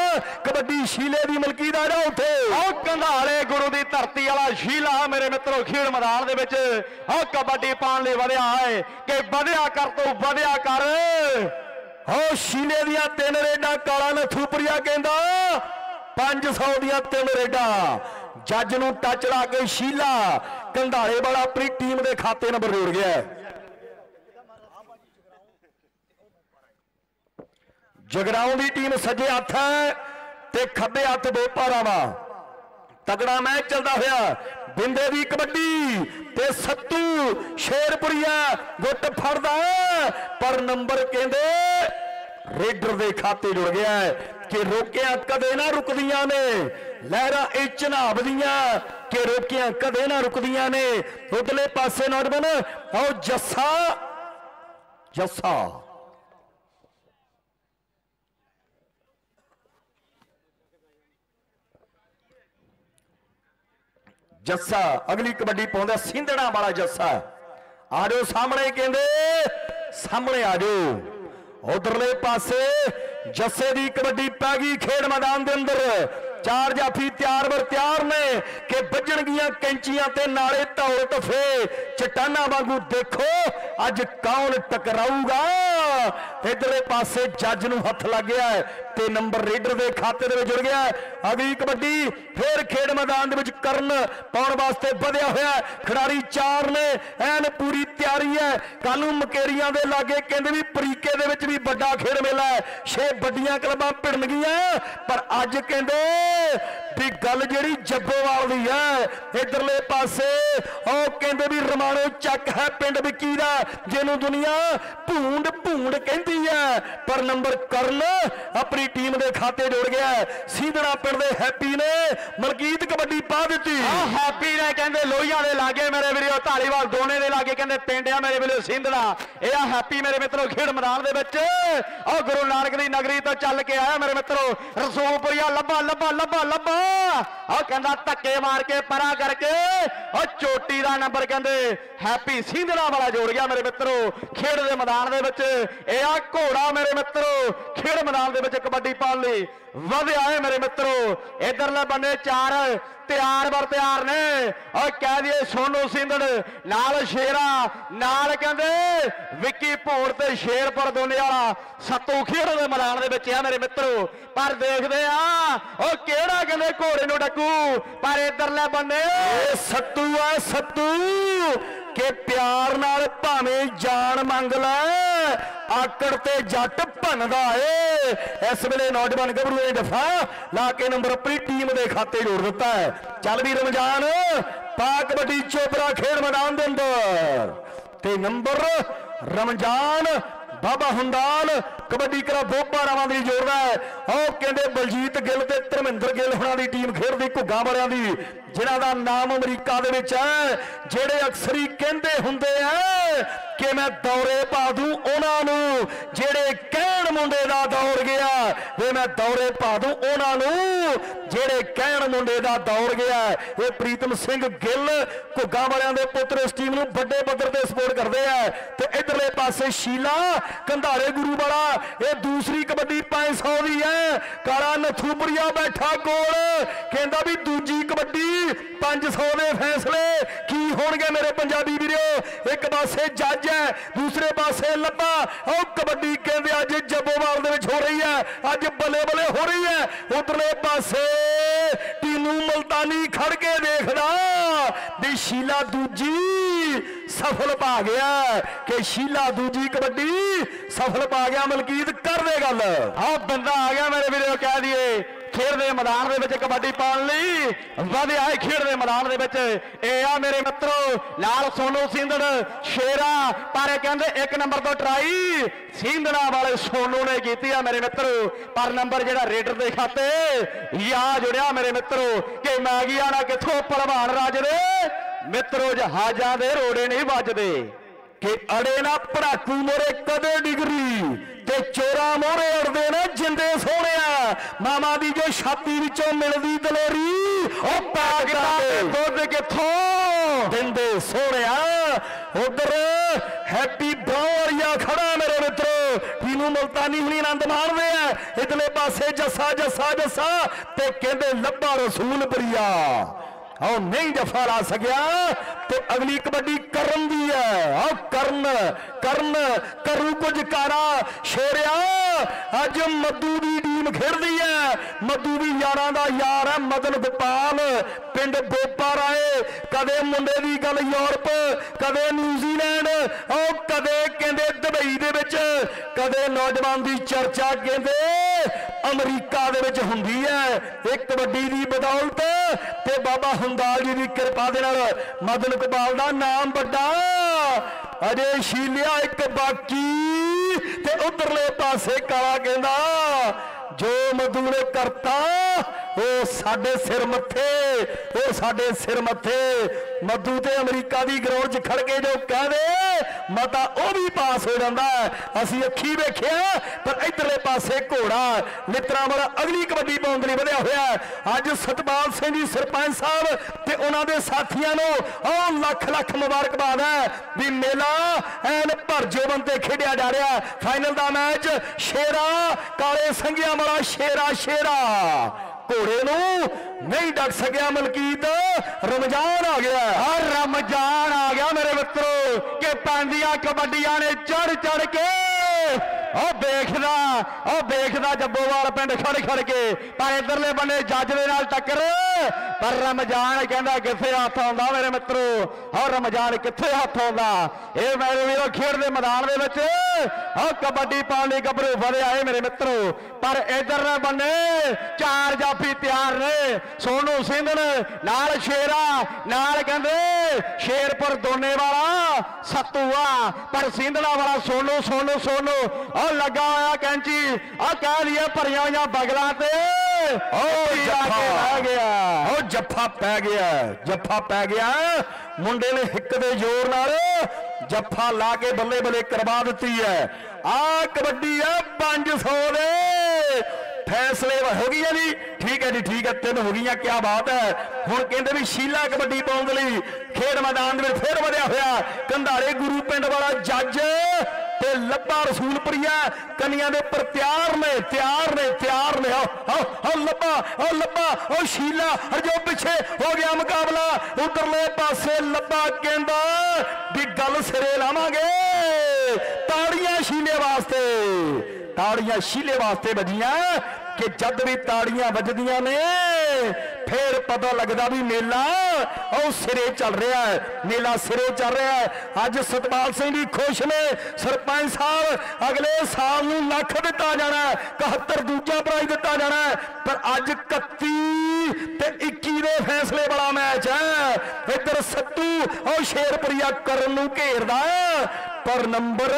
ਕਬੱਡੀ ਸ਼ੀਲੇ ਦੀ ਮਲਕੀ ਦਾ ਜਾ ਉੱਥੇ। ਉਹ ਕੰਧਾਲੇ ਗੁਰੂ ਦੀ ਧਰਤੀ ਵਾਲਾ ਸ਼ੀਲਾ ਮੇਰੇ ਮਿੱਤਰੋ ਖੇਡ ਮੈਦਾਨ ਦੇ ਵਿੱਚ ਉਹ ਕਬੱਡੀ ਪਾਉਣ ਲਈ ਵਧਿਆ ਹੈ ਕਿ ਵਧਿਆ ਕਰ ਤੂੰ ਵਧਿਆ ਕਰ। ਹੋ ਸ਼ੀਲੇ ਦੀਆਂ ਤਿੰਨ ਰੇਡਾਂ ਕਾਲਾ ਨਥੂਪਰੀਆ ਕਹਿੰਦਾ 500 ਦੀਆਂ ਤਿੰਨ ਰੇਡਾਂ। ਜੱਜ ਨੂੰ ਟੱਚ ਲਾ ਕੇ ਸ਼ੀਲਾ ਕੰਧਾਲੇ ਵਾਲਾ ਆਪਣੀ ਟੀਮ ਦੇ ਖਾਤੇ ਨੰਬਰ ਜੋੜ ਗਿਆ ਹੈ। ਜਗਰਾਉਂ ਦੀ ਟੀਮ ਸੱਜੇ ਹੱਥ ਹੈ ਤੇ ਖੱਬੇ ਹੱਥ ਬੋਪਾਰਾ ਵਾ ਤਗੜਾ ਮੈਚ ਚੱਲਦਾ ਹੋਇਆ। ਬਿੰਦੇ ਦੀ ਕਬੱਡੀ ਤੇ ਸੱਤੂ ਸ਼ੇਰਪੁਰੀਆ ਗੁੱਟ ਫੜਦਾ ਪਰ ਨੰਬਰ ਕਹਿੰਦੇ ਰੇਡਰ ਦੇ ਖਾਤੇ ਜੁੜ ਗਿਆ ਹੈ। ਕਿ ਰੋਕਿਆ ਕਦੇ ਨਾ ਰੁਕਦੀਆਂ ਨੇ, ਲਹਿਰਾਂ ਇਹ ਚਨਾਬ ਦੀਆਂ ਕਿ ਰੋਕਿਆ ਕਦੇ ਨਾ ਰੁਕਦੀਆਂ ਨੇ। ਉਧਰਲੇ ਪਾਸੇ ਨੌਜਵਾਨ, ਆਓ ਜੱਸਾ ਜੱਸਾ। ਜੱਸਾ, ਅਗਲੀ ਕਬੱਡੀ ਪਾਉਂਦਾ ਸਿੰਧਣਾ ਵਾਲਾ ਜੱਸਾ। ਆਜੋ ਸਾਹਮਣੇ, ਕਹਿੰਦੇ, ਸਾਹਮਣੇ ਆਜੋ ਉਧਰਲੇ ਪਾਸੇ ਜੱਸੇ ਦੀ ਕਬੱਡੀ ਪੈ ਗਈ ਖੇਡ ਮੈਦਾਨ ਦੇ ਅੰਦਰ। ਚਾਰ ਜਾਫੀ ਤਿਆਰ ਵਰ ਤਿਆਰ ਨੇ ਕਿ ਵੱਜਣਗੀਆਂ ਕੈਂਚੀਆਂ ਤੇ ਨਾਲੇ ਧੌਲ ਤਫੇ ਚਟਾਨਾ ਵਾਂਗੂ ਦੇਖੋ, ਅੱਜ ਕੌਣ ਟਕਰਾਊਗਾ? ਇਧਰਲੇ ਪਾਸੇ ਜੱਜ ਨੂੰ ਹੱਥ ਲੱਗ ਗਿਆ ਹੈ। ਤੇ ਨੰਬਰ ਰੇਡਰ ਦੇ ਖਾਤੇ ਦੇ ਵਿੱਚ ਜੁੜ ਗਿਆ ਹੈ। ਅਗਲੀ ਕਬੱਡੀ ਫੇਰ ਖੇਡ ਮੈਦਾਨ ਦੇ ਵਿੱਚ ਕਰਨ ਪਾਉਣ ਵਾਸਤੇ ਵਧਿਆ ਹੋਇਆ ਖਿਡਾਰੀ ਚਾਰ ਨੇ, ਐਨ ਪੂਰੀ ਤਿਆਰੀ ਹੈ। ਕੱਲ ਨੂੰ ਮਕੇਰੀਆਂ ਦੇ ਲਾਗੇ ਕਹਿੰਦੇ ਵੀ ਪਰੀਕੇ ਦੇ ਵਿੱਚ ਵੀ ਵੱਡਾ ਖੇਡ ਮੇਲਾ ਹੈ। ਛੇ ਵੱਡੀਆਂ ਕਲਬਾਂ ਭਿੜਨਗੀਆਂ ਪਰ ਅੱਜ ਕਹਿੰਦੇ ਵੀ ਗੱਲ ਜਿਹੜੀ ਜੱਬੋਵਾਲ ਦੀ ਹੈ, ਇਧਰਲੇ ਪਾਸੇ, ਉਹ ਕਹਿੰਦੇ ਵੀ ਰਮਾਣੋ ਚੱਕ ਹੈ ਪਿੰਡ ਵਿੱਕੀ ਦਾ, ਜਿਹਨੂੰ ਦੁਨੀਆ ਭੂੰਡ ਭੂੰਡ ਕਹਿੰਦੀ ਹੈ। ਪਰ ਨੰਬਰ ਕਰਨ, ਆਪਣੀ ਟੀਮ ਦੇ ਖਾਤੇ ਜੋੜ ਗਿਆ ਸੀਧੜਾ ਪਿੰਡ ਦੇ ਹੈਪੀ ਨੇ ਮਲਕੀਤ ਕਬੱਡੀ ਪਾ ਦਿੱਤੀ। ਆ ਹੈਪੀ ਨੇ ਕਹਿੰਦੇ ਲੋਹੀਆਂ ਦੇ ਲਾਗੇ ਮੇਰੇ ਵੀਰੋ ਢਾਲੀਵਾਲ ਦੋਨੇ ਦੇ ਲਾਗੇ ਕਹਿੰਦੇ ਪਿੰਡ ਆ ਮੇਰੇ ਵੀਰੋ ਸਿੰਧੜਾ ਇਹ ਆ ਹੈਪੀ ਮੇਰੇ ਮਿੱਤਰੋ, ਖੇਡ ਮੈਦਾਨ ਦੇ ਵਿੱਚ। ਉਹ ਗੁਰੂ ਨਾਨਕ ਦੀ ਨਗਰੀ ਤੋਂ ਚੱਲ ਕੇ ਆਇਆ ਮੇਰੇ ਮਿੱਤਰੋ, ਰਸੂਲਪੁਰੀਆ ਲੱਭਾ ਲੱਭਾ ਲੱਭਾ ਲੱਭਾ। ਉਹ ਕਹਿੰਦਾ ਧੱਕੇ ਮਾਰ ਕੇ ਪਰਾਂ ਕਰਕੇ। ਉਹ ਚੋਟੀ ਦਾ ਨੰਬਰ ਕਹਿੰਦੇ ਹੈਪੀ ਸਿੰਧੜਾ ਵਾਲਾ ਜੋੜ ਗਿਆ ਮੇਰੇ ਮਿੱਤਰੋ, ਖੇਡ ਦੇ ਮੈਦਾਨ ਦੇ ਵਿੱਚ। ਇਹ ਆ ਘੋੜਾ ਮੇਰੇ ਮਿੱਤਰੋ, ਖੇਡ ਮੈਦਾਨ ਦੇ ਵਿੱਚ ਕਬੱਡੀ ਪਾਉਣ ਲਈ। ਵਧਿਆ ਹੈ ਮੇਰੇ ਮਿੱਤਰੋ, ਇਧਰਲੇ ਬੰਨੇ ਚਾਰ ਤਿਆਰ ਬਰ ਤਿਆਰ ਨੇ। ਓ ਕਹਿ ਦਈਏ ਸੋਨੂ ਸਿੰਧੜ ਨਾਲ ਸ਼ੇਰਾ, ਨਾਲ ਕਹਿੰਦੇ ਵਿੱਕੀ ਭੋੜ ਤੇ ਸ਼ੇਰਪੁਰ ਦੋਨੇ ਵਾਲਾ। ਸੱਤੂ ਖੇਡ ਦੇ ਮੈਦਾਨ ਦੇ ਵਿੱਚ ਆ ਮੇਰੇ ਮਿੱਤਰੋ। ਪਰ ਦੇਖਦੇ ਆ, ਉਹ ਕਿਹੜਾ ਕਹਿੰਦੇ ਘੋੜੇ ਨੂੰ ਡੱਕੂ। ਪਰ ਇਧਰਲੇ ਬੰਨੇ ਸੱਤੂ ਆ, ਸੱਤੂ। ਕਿ ਪਿਆਰ ਨਾਲ ਭਾਵੇਂ ਜਾਨ ਮੰਗ ਲੈ, ਆਕੜ ਤੇ ਜੱਟ ਭੰਨਦਾ ਏ। ਇਸ ਵੇਲੇ ਨੌਜਵਾਨ ਗੱਭਰੂ ਨੇ ਦਫਾ ਲਾ ਕੇ ਨੰਬਰ ਆਪਣੀ ਟੀਮ ਦੇ ਖਾਤੇ ਜੋੜ ਦਿੱਤਾ ਹੈ। ਚੱਲ ਵੀ ਰਮਜ਼ਾਨ ਪਾ ਕਬੱਡੀ ਚੋਪਰਾ ਖੇਡ ਮੈਦਾਨ ਦੇ ਅੰਦਰ। ਤੇ ਨੰਬਰ ਰਮਜ਼ਾਨ, ਬਾਬਾ ਹੁੰਦਾਲ ਕਬੱਡੀ ਕਰਾ ਬੋਪਾ ਰਾਵਾਂ ਦੀ ਜੋੜਦਾ ਹੈ। ਉਹ ਕਹਿੰਦੇ ਬਲਜੀਤ ਗਿੱਲ ਤੇ ਧਰਮਿੰਦਰ ਗਿੱਲ ਹੁਣਾਂ ਦੀ ਟੀਮ ਖੇਡਦੀ, ਘੁੱਗਾ ਵਾਲਿਆਂ ਦੀ। ਜਿਨ੍ਹਾਂ ਦਾ ਨਾਮ ਅਮਰੀਕਾ ਦੇ ਵਿੱਚ ਹੈ, ਜਿਹੜੇ ਅਕਸਰੀ ਕਹਿੰਦੇ ਹੁੰਦੇ ਆ ਕਿ ਮੈਂ ਦੌਰੇ ਪਾ ਦੂੰ ਉਹਨਾਂ ਨੂੰ, ਜਿਹੜੇ ਕਹਿਣ ਮੁੰਡੇ ਦਾ ਦੌੜ ਗਿਆ, ਵੇ ਮੈਂ ਦੌਰੇ ਪਾ ਦੂੰ ਉਹਨਾਂ ਨੂੰ, ਜਿਹੜੇ ਕਹਿਣ ਮੁੰਡੇ ਦਾ ਦੌੜ ਗਿਆ। ਇਹ ਪ੍ਰੀਤਮ ਸਿੰਘ ਗਿੱਲ ਘੁੱਗਾ ਵਾਲਿਆਂ ਦੇ ਪੁੱਤਰ ਇਸ ਟੀਮ ਨੂੰ ਵੱਡੇ ਪੱਧਰ ਤੇ ਸਪੋਰਟ ਕਰਦੇ ਆ। ਤੇ ਇਧਰਲੇ ਪਾਸੇ ਸ਼ੀਲਾ ਕੰਧਾਰੇ ਗੁਰੂ ਵਾਲਾ, ਇਹ ਦੂਸਰੀ ਕਬੱਡੀ 500 ਦੀ ਹੈ। ਕਾਲਾ ਨਥੂਪੁਰੀਆ ਬੈਠਾ ਕੋਲ, ਕਹਿੰਦਾ ਵੀ ਦੂਜੀ ਕਬੱਡੀ 500 ਦੇ ਫੈਸਲੇ। ਕੀ ਹੋਣਗੇ ਮੇਰੇ ਪੰਜਾਬੀ ਵੀਰੋ? ਇੱਕ ਪਾਸੇ ਜੱਜ ਹੈ, ਦੂਸਰੇ ਪਾਸੇ ਲੱਭਾ। ਉਹ ਕਬੱਡੀ ਕਹਿੰਦੇ ਅੱਜ ਜੱਬੋਵਾਲ ਦੇ ਵਿੱਚ ਹੋ ਰਹੀ ਹੈ। ਅੱਜ ਬੱਲੇ ਬੱਲੇ ਹੋ ਰਹੀ ਹੈ। ਉਧਰਲੇ ਪਾਸੇ ਟੀਨੂ ਮਲਤਾਨੀ ਖੜ ਕੇ ਦੇਖਦਾ ਵੀ ਸ਼ੀਲਾ ਦੂਜੀ ਸਫਲ ਪਾ ਗਿਆ। ਕਿ ਸ਼ੀਲਾ ਦੂਜੀ ਕਬੱਡੀ ਸਫਲ ਪਾ ਗਿਆ। ਮਲਕੀਤ, ਕਰ ਦੇ ਗੱਲ। ਆ ਬੰਦਾ ਆ ਗਿਆ ਮੇਰੇ ਵੀਰੋ, ਕਹਿ ਦਈਏ। ਖੇਡ ਦੇ ਮੈਦਾਨ ਦੇ ਵਿੱਚ ਕਬੱਡੀ ਪਾਉਣ ਲਈ ਵਧਿਆ ਹੈ ਖੇਡ ਦੇ ਮੈਦਾਨ ਦੇ ਵਿੱਚ। ਇਹ ਆ ਮੇਰੇ ਮਿੱਤਰੋ, ਲਾਲ ਸੋਨੂ ਸਿੰਧੜ ਸ਼ੇਰਾ, ਪਰ ਇਹ ਕਹਿੰਦੇ ਇੱਕ ਨੰਬਰ ਤੋਂ ਟਰਾਈ। ਸਿੰਧੜਾ ਵਾਲੇ ਸੋਨੂ ਨੇ ਕੀਤੀ ਆ ਮੇਰੇ ਮਿੱਤਰੋ, ਪਰ ਨੰਬਰ ਜਿਹੜਾ ਰੇਡਰ ਦੇ ਖਾਤੇ। ਯਾ ਜੁੜਿਆ ਮੇਰੇ ਮਿੱਤਰੋ, ਕਿ ਮੈਗੀਆਂ ਨਾ ਕਿੱਥੋਂ? ਭਲਵਾਨ ਰਾਜਦੇ ਮਿੱਤਰੋ, ਜਹਾਜ਼ਾਂ ਦੇ ਰੋੜੇ ਨਹੀਂ ਵੱਜਦੇ। ਕਿ ਅੜੇ ਨਾ ਪੜਾਕੂ ਮੋਰੇ ਕਦੇ ਡਿਗਰੀ ਤੇ ਚੋਰਾ ਮੋਰੇ ਅੜਦੇ ਨਾ ਜਿੰਦੇ ਸੋਹਣਿਆ। ਮਾਮਾ ਦੀ ਜੋ ਛਾਤੀ ਵਿੱਚੋਂ ਮਿਲਦੀ ਦਲੇਰੀ ਉਹ ਪਾਕਿਸਤਾਨ ਦੇ ਦੁੱਧ ਕਿੱਥੋਂ? ਦਿੰਦੇ ਸੋਹਣਿਆ। ਉਧਰ ਹੈਪੀ ਬਰਾਵਰੀਆ ਖੜਾ ਮੇਰੇ ਮਿੱਤਰੋ। ਟੀਨੂ ਮਲਤਾਨੀ ਹੁਣੀ ਆਨੰਦ ਮਾਣਦੇ ਆ? ਇਧਰਲੇ ਪਾਸੇ ਜੱਸਾ ਜੱਸਾ ਜੱਸਾ ਤੇ ਕਹਿੰਦੇ ਲੱਭਾ ਰਸੂਲਪੁਰੀਆ ਆਹ ਨਹੀਂ ਜਫਾ ਲਾ ਸਕਿਆ ਤੇ ਅਗਲੀ ਕਬੱਡੀ ਕਰਨ ਦੀ ਹੈ। ਆਹ ਕਰਨ ਕਰਨ, ਕਰੂ ਕੁਝ ਕਾਰਾ। ਸ਼ੇਰਿਆ ਅੱਜ ਮੱਦੂ ਦੀ ਟੀਮ ਖੇਡਦੀ ਹੈ ਮੱਦੂ ਵੀ ਯਾਰਾਂ ਦਾ ਯਾਰ ਹੈ ਮਦਨ ਗੋਪਾਲ। ਪਿੰਡ ਬੋਪਾ ਰਾਏ ਕਦੇ ਮੁੰਡੇ ਦੀ ਗੱਲ ਯੂਰਪ, ਕਦੇ ਨਿਊਜ਼ੀਲੈਂਡ। ਉਹ ਕਦੇ ਕਹਿੰਦੇ ਦੁਬਈ ਦੇ ਵਿੱਚ, ਕਦੇ ਨੌਜਵਾਨ ਦੀ ਚਰਚਾ ਕਹਿੰਦੇ ਅਮਰੀਕਾ ਦੇ ਵਿੱਚ ਹੁੰਦੀ ਹੈ ਇਹ ਕਬੱਡੀ ਦੀ ਬਦੌਲਤ ਤੇ ਬਾਬਾ ਹੁੰਦਾਲ ਜੀ ਦੀ ਕਿਰਪਾ ਦੇ ਨਾਲ ਮਦਨ ਗੋਪਾਲ ਦਾ ਨਾਮ ਵੱਡਾ। ਅਜੇ ਸ਼ੀਲਿਆ ਇੱਕ ਬਾਕੀ ਤੇ ਉਧਰਲੇ ਪਾਸੇ ਕਾਲਾ ਕਹਿੰਦਾ ਜੋ ਮਧੂ ਨੇ ਕਰਤਾ ਉਹ ਸਾਡੇ ਸਿਰ ਮੱਥੇ, ਉਹ ਸਾਡੇ ਸਿਰ ਮੱਥੇ। ਮਧੂ ਤੇ ਅਮਰੀਕਾ ਦੀ ਗਰਾਊਂਡ 'ਚ ਖੜ ਕੇ ਜੋ ਕਹਦੇ ਮਤਾ ਉਹ ਵੀ ਪਾਸ ਹੋ ਜਾਂਦਾ ਅਸੀਂ ਅੱਖੀ ਵੇਖਿਆ, ਪਰ ਇਧਰਲੇ ਪਾਸੇ ਘੋੜਾ, ਮਿੱਤਰਾਂ ਵਾਲਾ ਅਗਲੀ ਕਬੱਡੀ ਪਾਉਣ ਲਈ ਵਧਿਆ ਹੋਇਆ ਅੱਜ ਸਤਪਾਲ ਸਿੰਘ ਜੀ ਸਰਪੰਚ ਸਾਹਿਬ ਤੇ ਉਹਨਾਂ ਦੇ ਸਾਥੀਆਂ ਨੂੰ ਉਹ ਲੱਖ ਲੱਖ ਮੁਬਾਰਕਬਾਦ ਹੈ ਵੀ ਮੇਲਾ ਐਨ ਭਰ ਜੋਬਨ ਤੇ ਖੇਡਿਆ ਜਾ ਰਿਹਾ ਫਾਈਨਲ ਦਾ ਮੈਚ ਸ਼ੇਰਾ, ਕਾਲੇ ਸੰਗਿਆਂ ਵਾਲਾ ਸ਼ੇਰਾ ਸ਼ੇਰਾ ਘੋੜੇ ਨੂੰ ਨਹੀਂ ਡੱਕ ਸਕਿਆ ਮਲਕੀਤ। ਰਮਜ਼ਾਨ ਆ ਗਿਆ। ਆ ਰਮਜ਼ਾਨ ਆ ਗਿਆ ਮੇਰੇ ਮਿੱਤਰੋ। ਕਿ ਪੈਂਦੀਆਂ ਕਬੱਡੀਆਂ ਨੇ ਚੜ ਚੜ ਕੇ ਉਹ ਦੇਖਦਾ ਉਹ ਦੇਖਦਾ ਜੱਬੋਵਾਲ ਪਿੰਡ ਖੜ ਖੜ ਕੇ, ਪਰ ਇਧਰਲੇ ਬੰਨੇ ਜੱਜ ਦੇ ਨਾਲ ਟੱਕਰ। ਪਰ ਰਮਜ਼ਾਨ ਕਹਿੰਦਾ, ਕਿੱਥੇ ਹੱਥ ਆਉਂਦਾ ਮੇਰੇ ਮਿੱਤਰੋ? ਉਹ ਰਮਜ਼ਾਨ ਕਿੱਥੇ ਹੱਥ ਆਉਂਦਾ? ਇਹ ਮੇਰੇ ਵੀਰੋ ਖੇਡ ਦੇ ਮੈਦਾਨ ਦੇ ਵਿੱਚ, ਉਹ ਕਬੱਡੀ ਪਾਉਣ ਲਈ ਗੱਭਰੂ ਵਧਿਆ ਏ ਮੇਰੇ ਮਿੱਤਰੋ। ਪਰ ਇਧਰਲੇ ਬੰਨੇ ਚਾਰ ਜਾਫੀ ਤਿਆਰ ਨੇ। ਸੋਨੂ ਸਿੰਘ ਨਾਲ ਸ਼ੇਰਾ, ਨਾਲ ਕਹਿੰਦੇ ਸ਼ੇਰਪੁਰ ਦੋਨੇ ਵਾਲਾ ਸਤੂਆ, ਪਰ ਸਿੰਧਲਾ ਵਾਲਾ ਸੋਨੂ ਸੋਨੂ ਸੋਨੂ। ਉਹ ਲੱਗਾ ਹੋਇਆ ਕੈਂਚੀ। ਆ ਕਹਿ ਲਈਏ ਭਰੀਆਂ ਹੋਈਆਂ ਬਗਲਾਂ ਤੇ। ਓ ਜਾ ਕੇ ਰਹਿ ਗਿਆ। ਓ ਜੱਫਾ ਪੈ ਗਿਆ। ਜੱਫਾ ਪੈ ਗਿਆ। ਮੁੰਡੇ ਨੇ ਹਿੱਕ ਦੇ ਜ਼ੋਰ ਨਾਲ ਜੱਫਾ ਲਾ ਕੇ ਬੱਲੇ ਬੱਲੇ ਕਰਵਾ ਦਿੱਤੀ ਹੈ। ਆ ਕਬੱਡੀ ਆ 500 ਦੇ। ਫੈਸਲੇ ਹੋ ਗਈਆਂ ਜੀ? ਠੀਕ ਹੈ ਜੀ, ਠੀਕ ਹੈ, ਤਿੰਨ ਹੋ ਗਈਆਂ ਕੀ ਬਾਤ ਹੈ। ਹੁਣ ਕਹਿੰਦੇ ਵੀ ਸ਼ੀਲਾ ਕਬੱਡੀ ਪਾਉਣ ਦੇ ਲਈ ਖੇਡ ਮੈਦਾਨ ਦੇ ਵਿੱਚ ਫੇਰ ਵਧਿਆ ਹੋਇਆ ਕੰਧਾਰੇ ਗੁਰੂ ਪਿੰਡ ਵਾਲਾ ਜੱਜ ਤੇ ਲੱਭਾ ਰਸੂਲਪੁਰੀਆ, ਕੰਨੀਆਂ ਦੇ ਉੱਪਰ ਤਿਆਰ ਨੇ ਤਿਆਰ ਨੇ ਤਿਆਰ ਨੇ। ਆਹ ਲੱਭਾ ਉਹ ਲੱਭਾ ਉਹ ਸ਼ੀਲਾ ਹਰਜੋ ਪਿੱਛੇ ਹੋ ਗਿਆ ਮੁਕਾਬਲਾ ਉਧਰਲੇ ਪਾਸੇ ਲੱਭਾ ਕਹਿੰਦਾ ਵੀ ਗੱਲ ਸਿਰੇ ਲਾਵਾਂਗੇ। ਤਾੜੀਆਂ ਸ਼ੀਲੇ ਵਾਸਤੇ। ਤਾੜੀਆਂ ਸ਼ੀਲੇ ਵਾਸਤੇ ਵੱਜੀਆਂ ਕਿ ਜਦ ਵੀ ਤਾੜੀਆਂ ਵੱਜਦੀਆਂ ਨੇ, ਫੇਰ ਪਤਾ ਲੱਗਦਾ ਵੀ ਮੇਲਾ, ਉਹ ਸਿਰੇ ਚੱਲ ਰਿਹਾ ਹੈ, ਮੇਲਾ ਸਿਰੇ ਚੱਲ ਰਿਹਾ ਹੈ। ਅੱਜ ਸਤਪਾਲ ਸਿੰਘ ਜੀ ਖੁਸ਼ ਨੇ, ਸਰਪੰਚ ਸਾਹਿਬ ਅਗਲੇ ਸਾਲ ਨੂੰ ਲੱਖ ਦਿੱਤਾ ਜਾਣਾ ਹੈ 71 ਦੂਜਾ ਪ੍ਰਾਈਜ਼ ਦਿੱਤਾ ਜਾਣਾ ਪਰ ਅੱਜ 31 ਤੇ 21 ਦੇ ਫੈਸਲੇ ਵਾਲਾ ਮੈਚ ਹੈ। ਇੱਧਰ ਸੱਤੂ, ਉਹ ਸ਼ੇਰਪੁਰੀਆ ਕਰਨ ਨੂੰ ਘੇਰਦਾ ਪਰ ਨੰਬਰ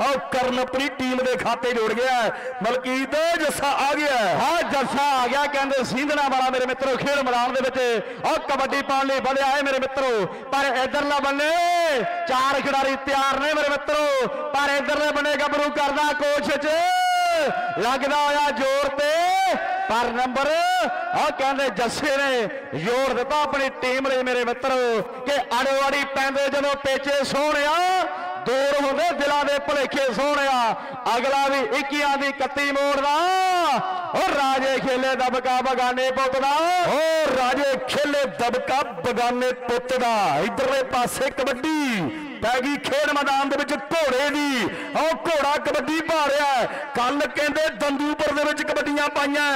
ਉਹ ਕਰਨ ਆਪਣੀ ਟੀਮ ਦੇ ਖਾਤੇ ਜੋੜ ਗਿਆ ਹੈ। ਮਲਕੀਤ ਜੱਸਾ ਆ ਗਿਆ ਹਾਂ। ਜੱਸਾ ਆ ਗਿਆ, ਕਹਿੰਦੇ ਸੀਂਧਣਾ ਵਾਲਾ ਮੇਰੇ ਮਿੱਤਰੋ, ਖੇਡ ਮੈਦਾਨ ਦੇ ਵਿੱਚ ਉਹ ਕਬੱਡੀ ਪਾਉਣ ਲਈ ਵਧਿਆ ਹੈ ਮੇਰੇ ਮਿੱਤਰੋ। ਪਰ ਇਧਰਲਾ ਬੰਨੇ, ਚਾਰ ਖਿਡਾਰੀ ਤਿਆਰ ਨੇ ਮੇਰੇ ਮਿੱਤਰੋ। ਪਰ ਇਧਰਲੇ ਬੰਨੇ ਗੱਭਰੂ ਕਰਦਾ ਕੋਸ਼ਿਸ਼ ਲੱਗਦਾ ਹੋਇਆ ਜ਼ੋਰ ਤੇ, ਪਰ ਨੰਬਰ ਉਹ ਕਹਿੰਦੇ ਜੱਸੇ ਨੇ ਜ਼ੋਰ ਦਿੱਤਾ ਆਪਣੀ ਟੀਮ ਲਈ ਮੇਰੇ ਮਿੱਤਰ। ਕਿ ਅੜੋ ਪੈਂਦੇ ਜਦੋਂ ਪੇਚੇ ਸੋਹਣਿਆ ਦੂਰ ਹੁੰਦੇ ਦਿਲਾਂ ਦੇ ਭੁਲੇਖੇ ਸੋਹਣਿਆ। ਅਗਲਾ ਵੀ 21 ਦੀ 31 ਮੋੜਦਾ। ਉਹ ਰਾਜੇ ਖੇਲੇ ਦਬਕਾ ਬਗਾਨੇ ਪੁੱਤ ਦਾ ਓ ਰਾਜੇ ਖੇਲੇ ਦਬਕਾ ਬਗਾਨੇ ਪੁੱਤ ਦਾ ਇਧਰਲੇ ਪਾਸੇ ਕਬੱਡੀ। ਪੈ ਗਈ ਖੇਡ ਮੈਦਾਨ ਦੇ ਵਿੱਚ ਘੋੜੇ ਦੀ। ਉਹ ਘੋੜਾ ਕਬੱਡੀ ਪਾ ਰਿਹਾ ਕੱਲ ਕਹਿੰਦੇ ਦੰਦੂਪੁਰ ਦੇ ਵਿੱਚ ਕਬੱਡੀਆਂ ਪਾਈਆਂ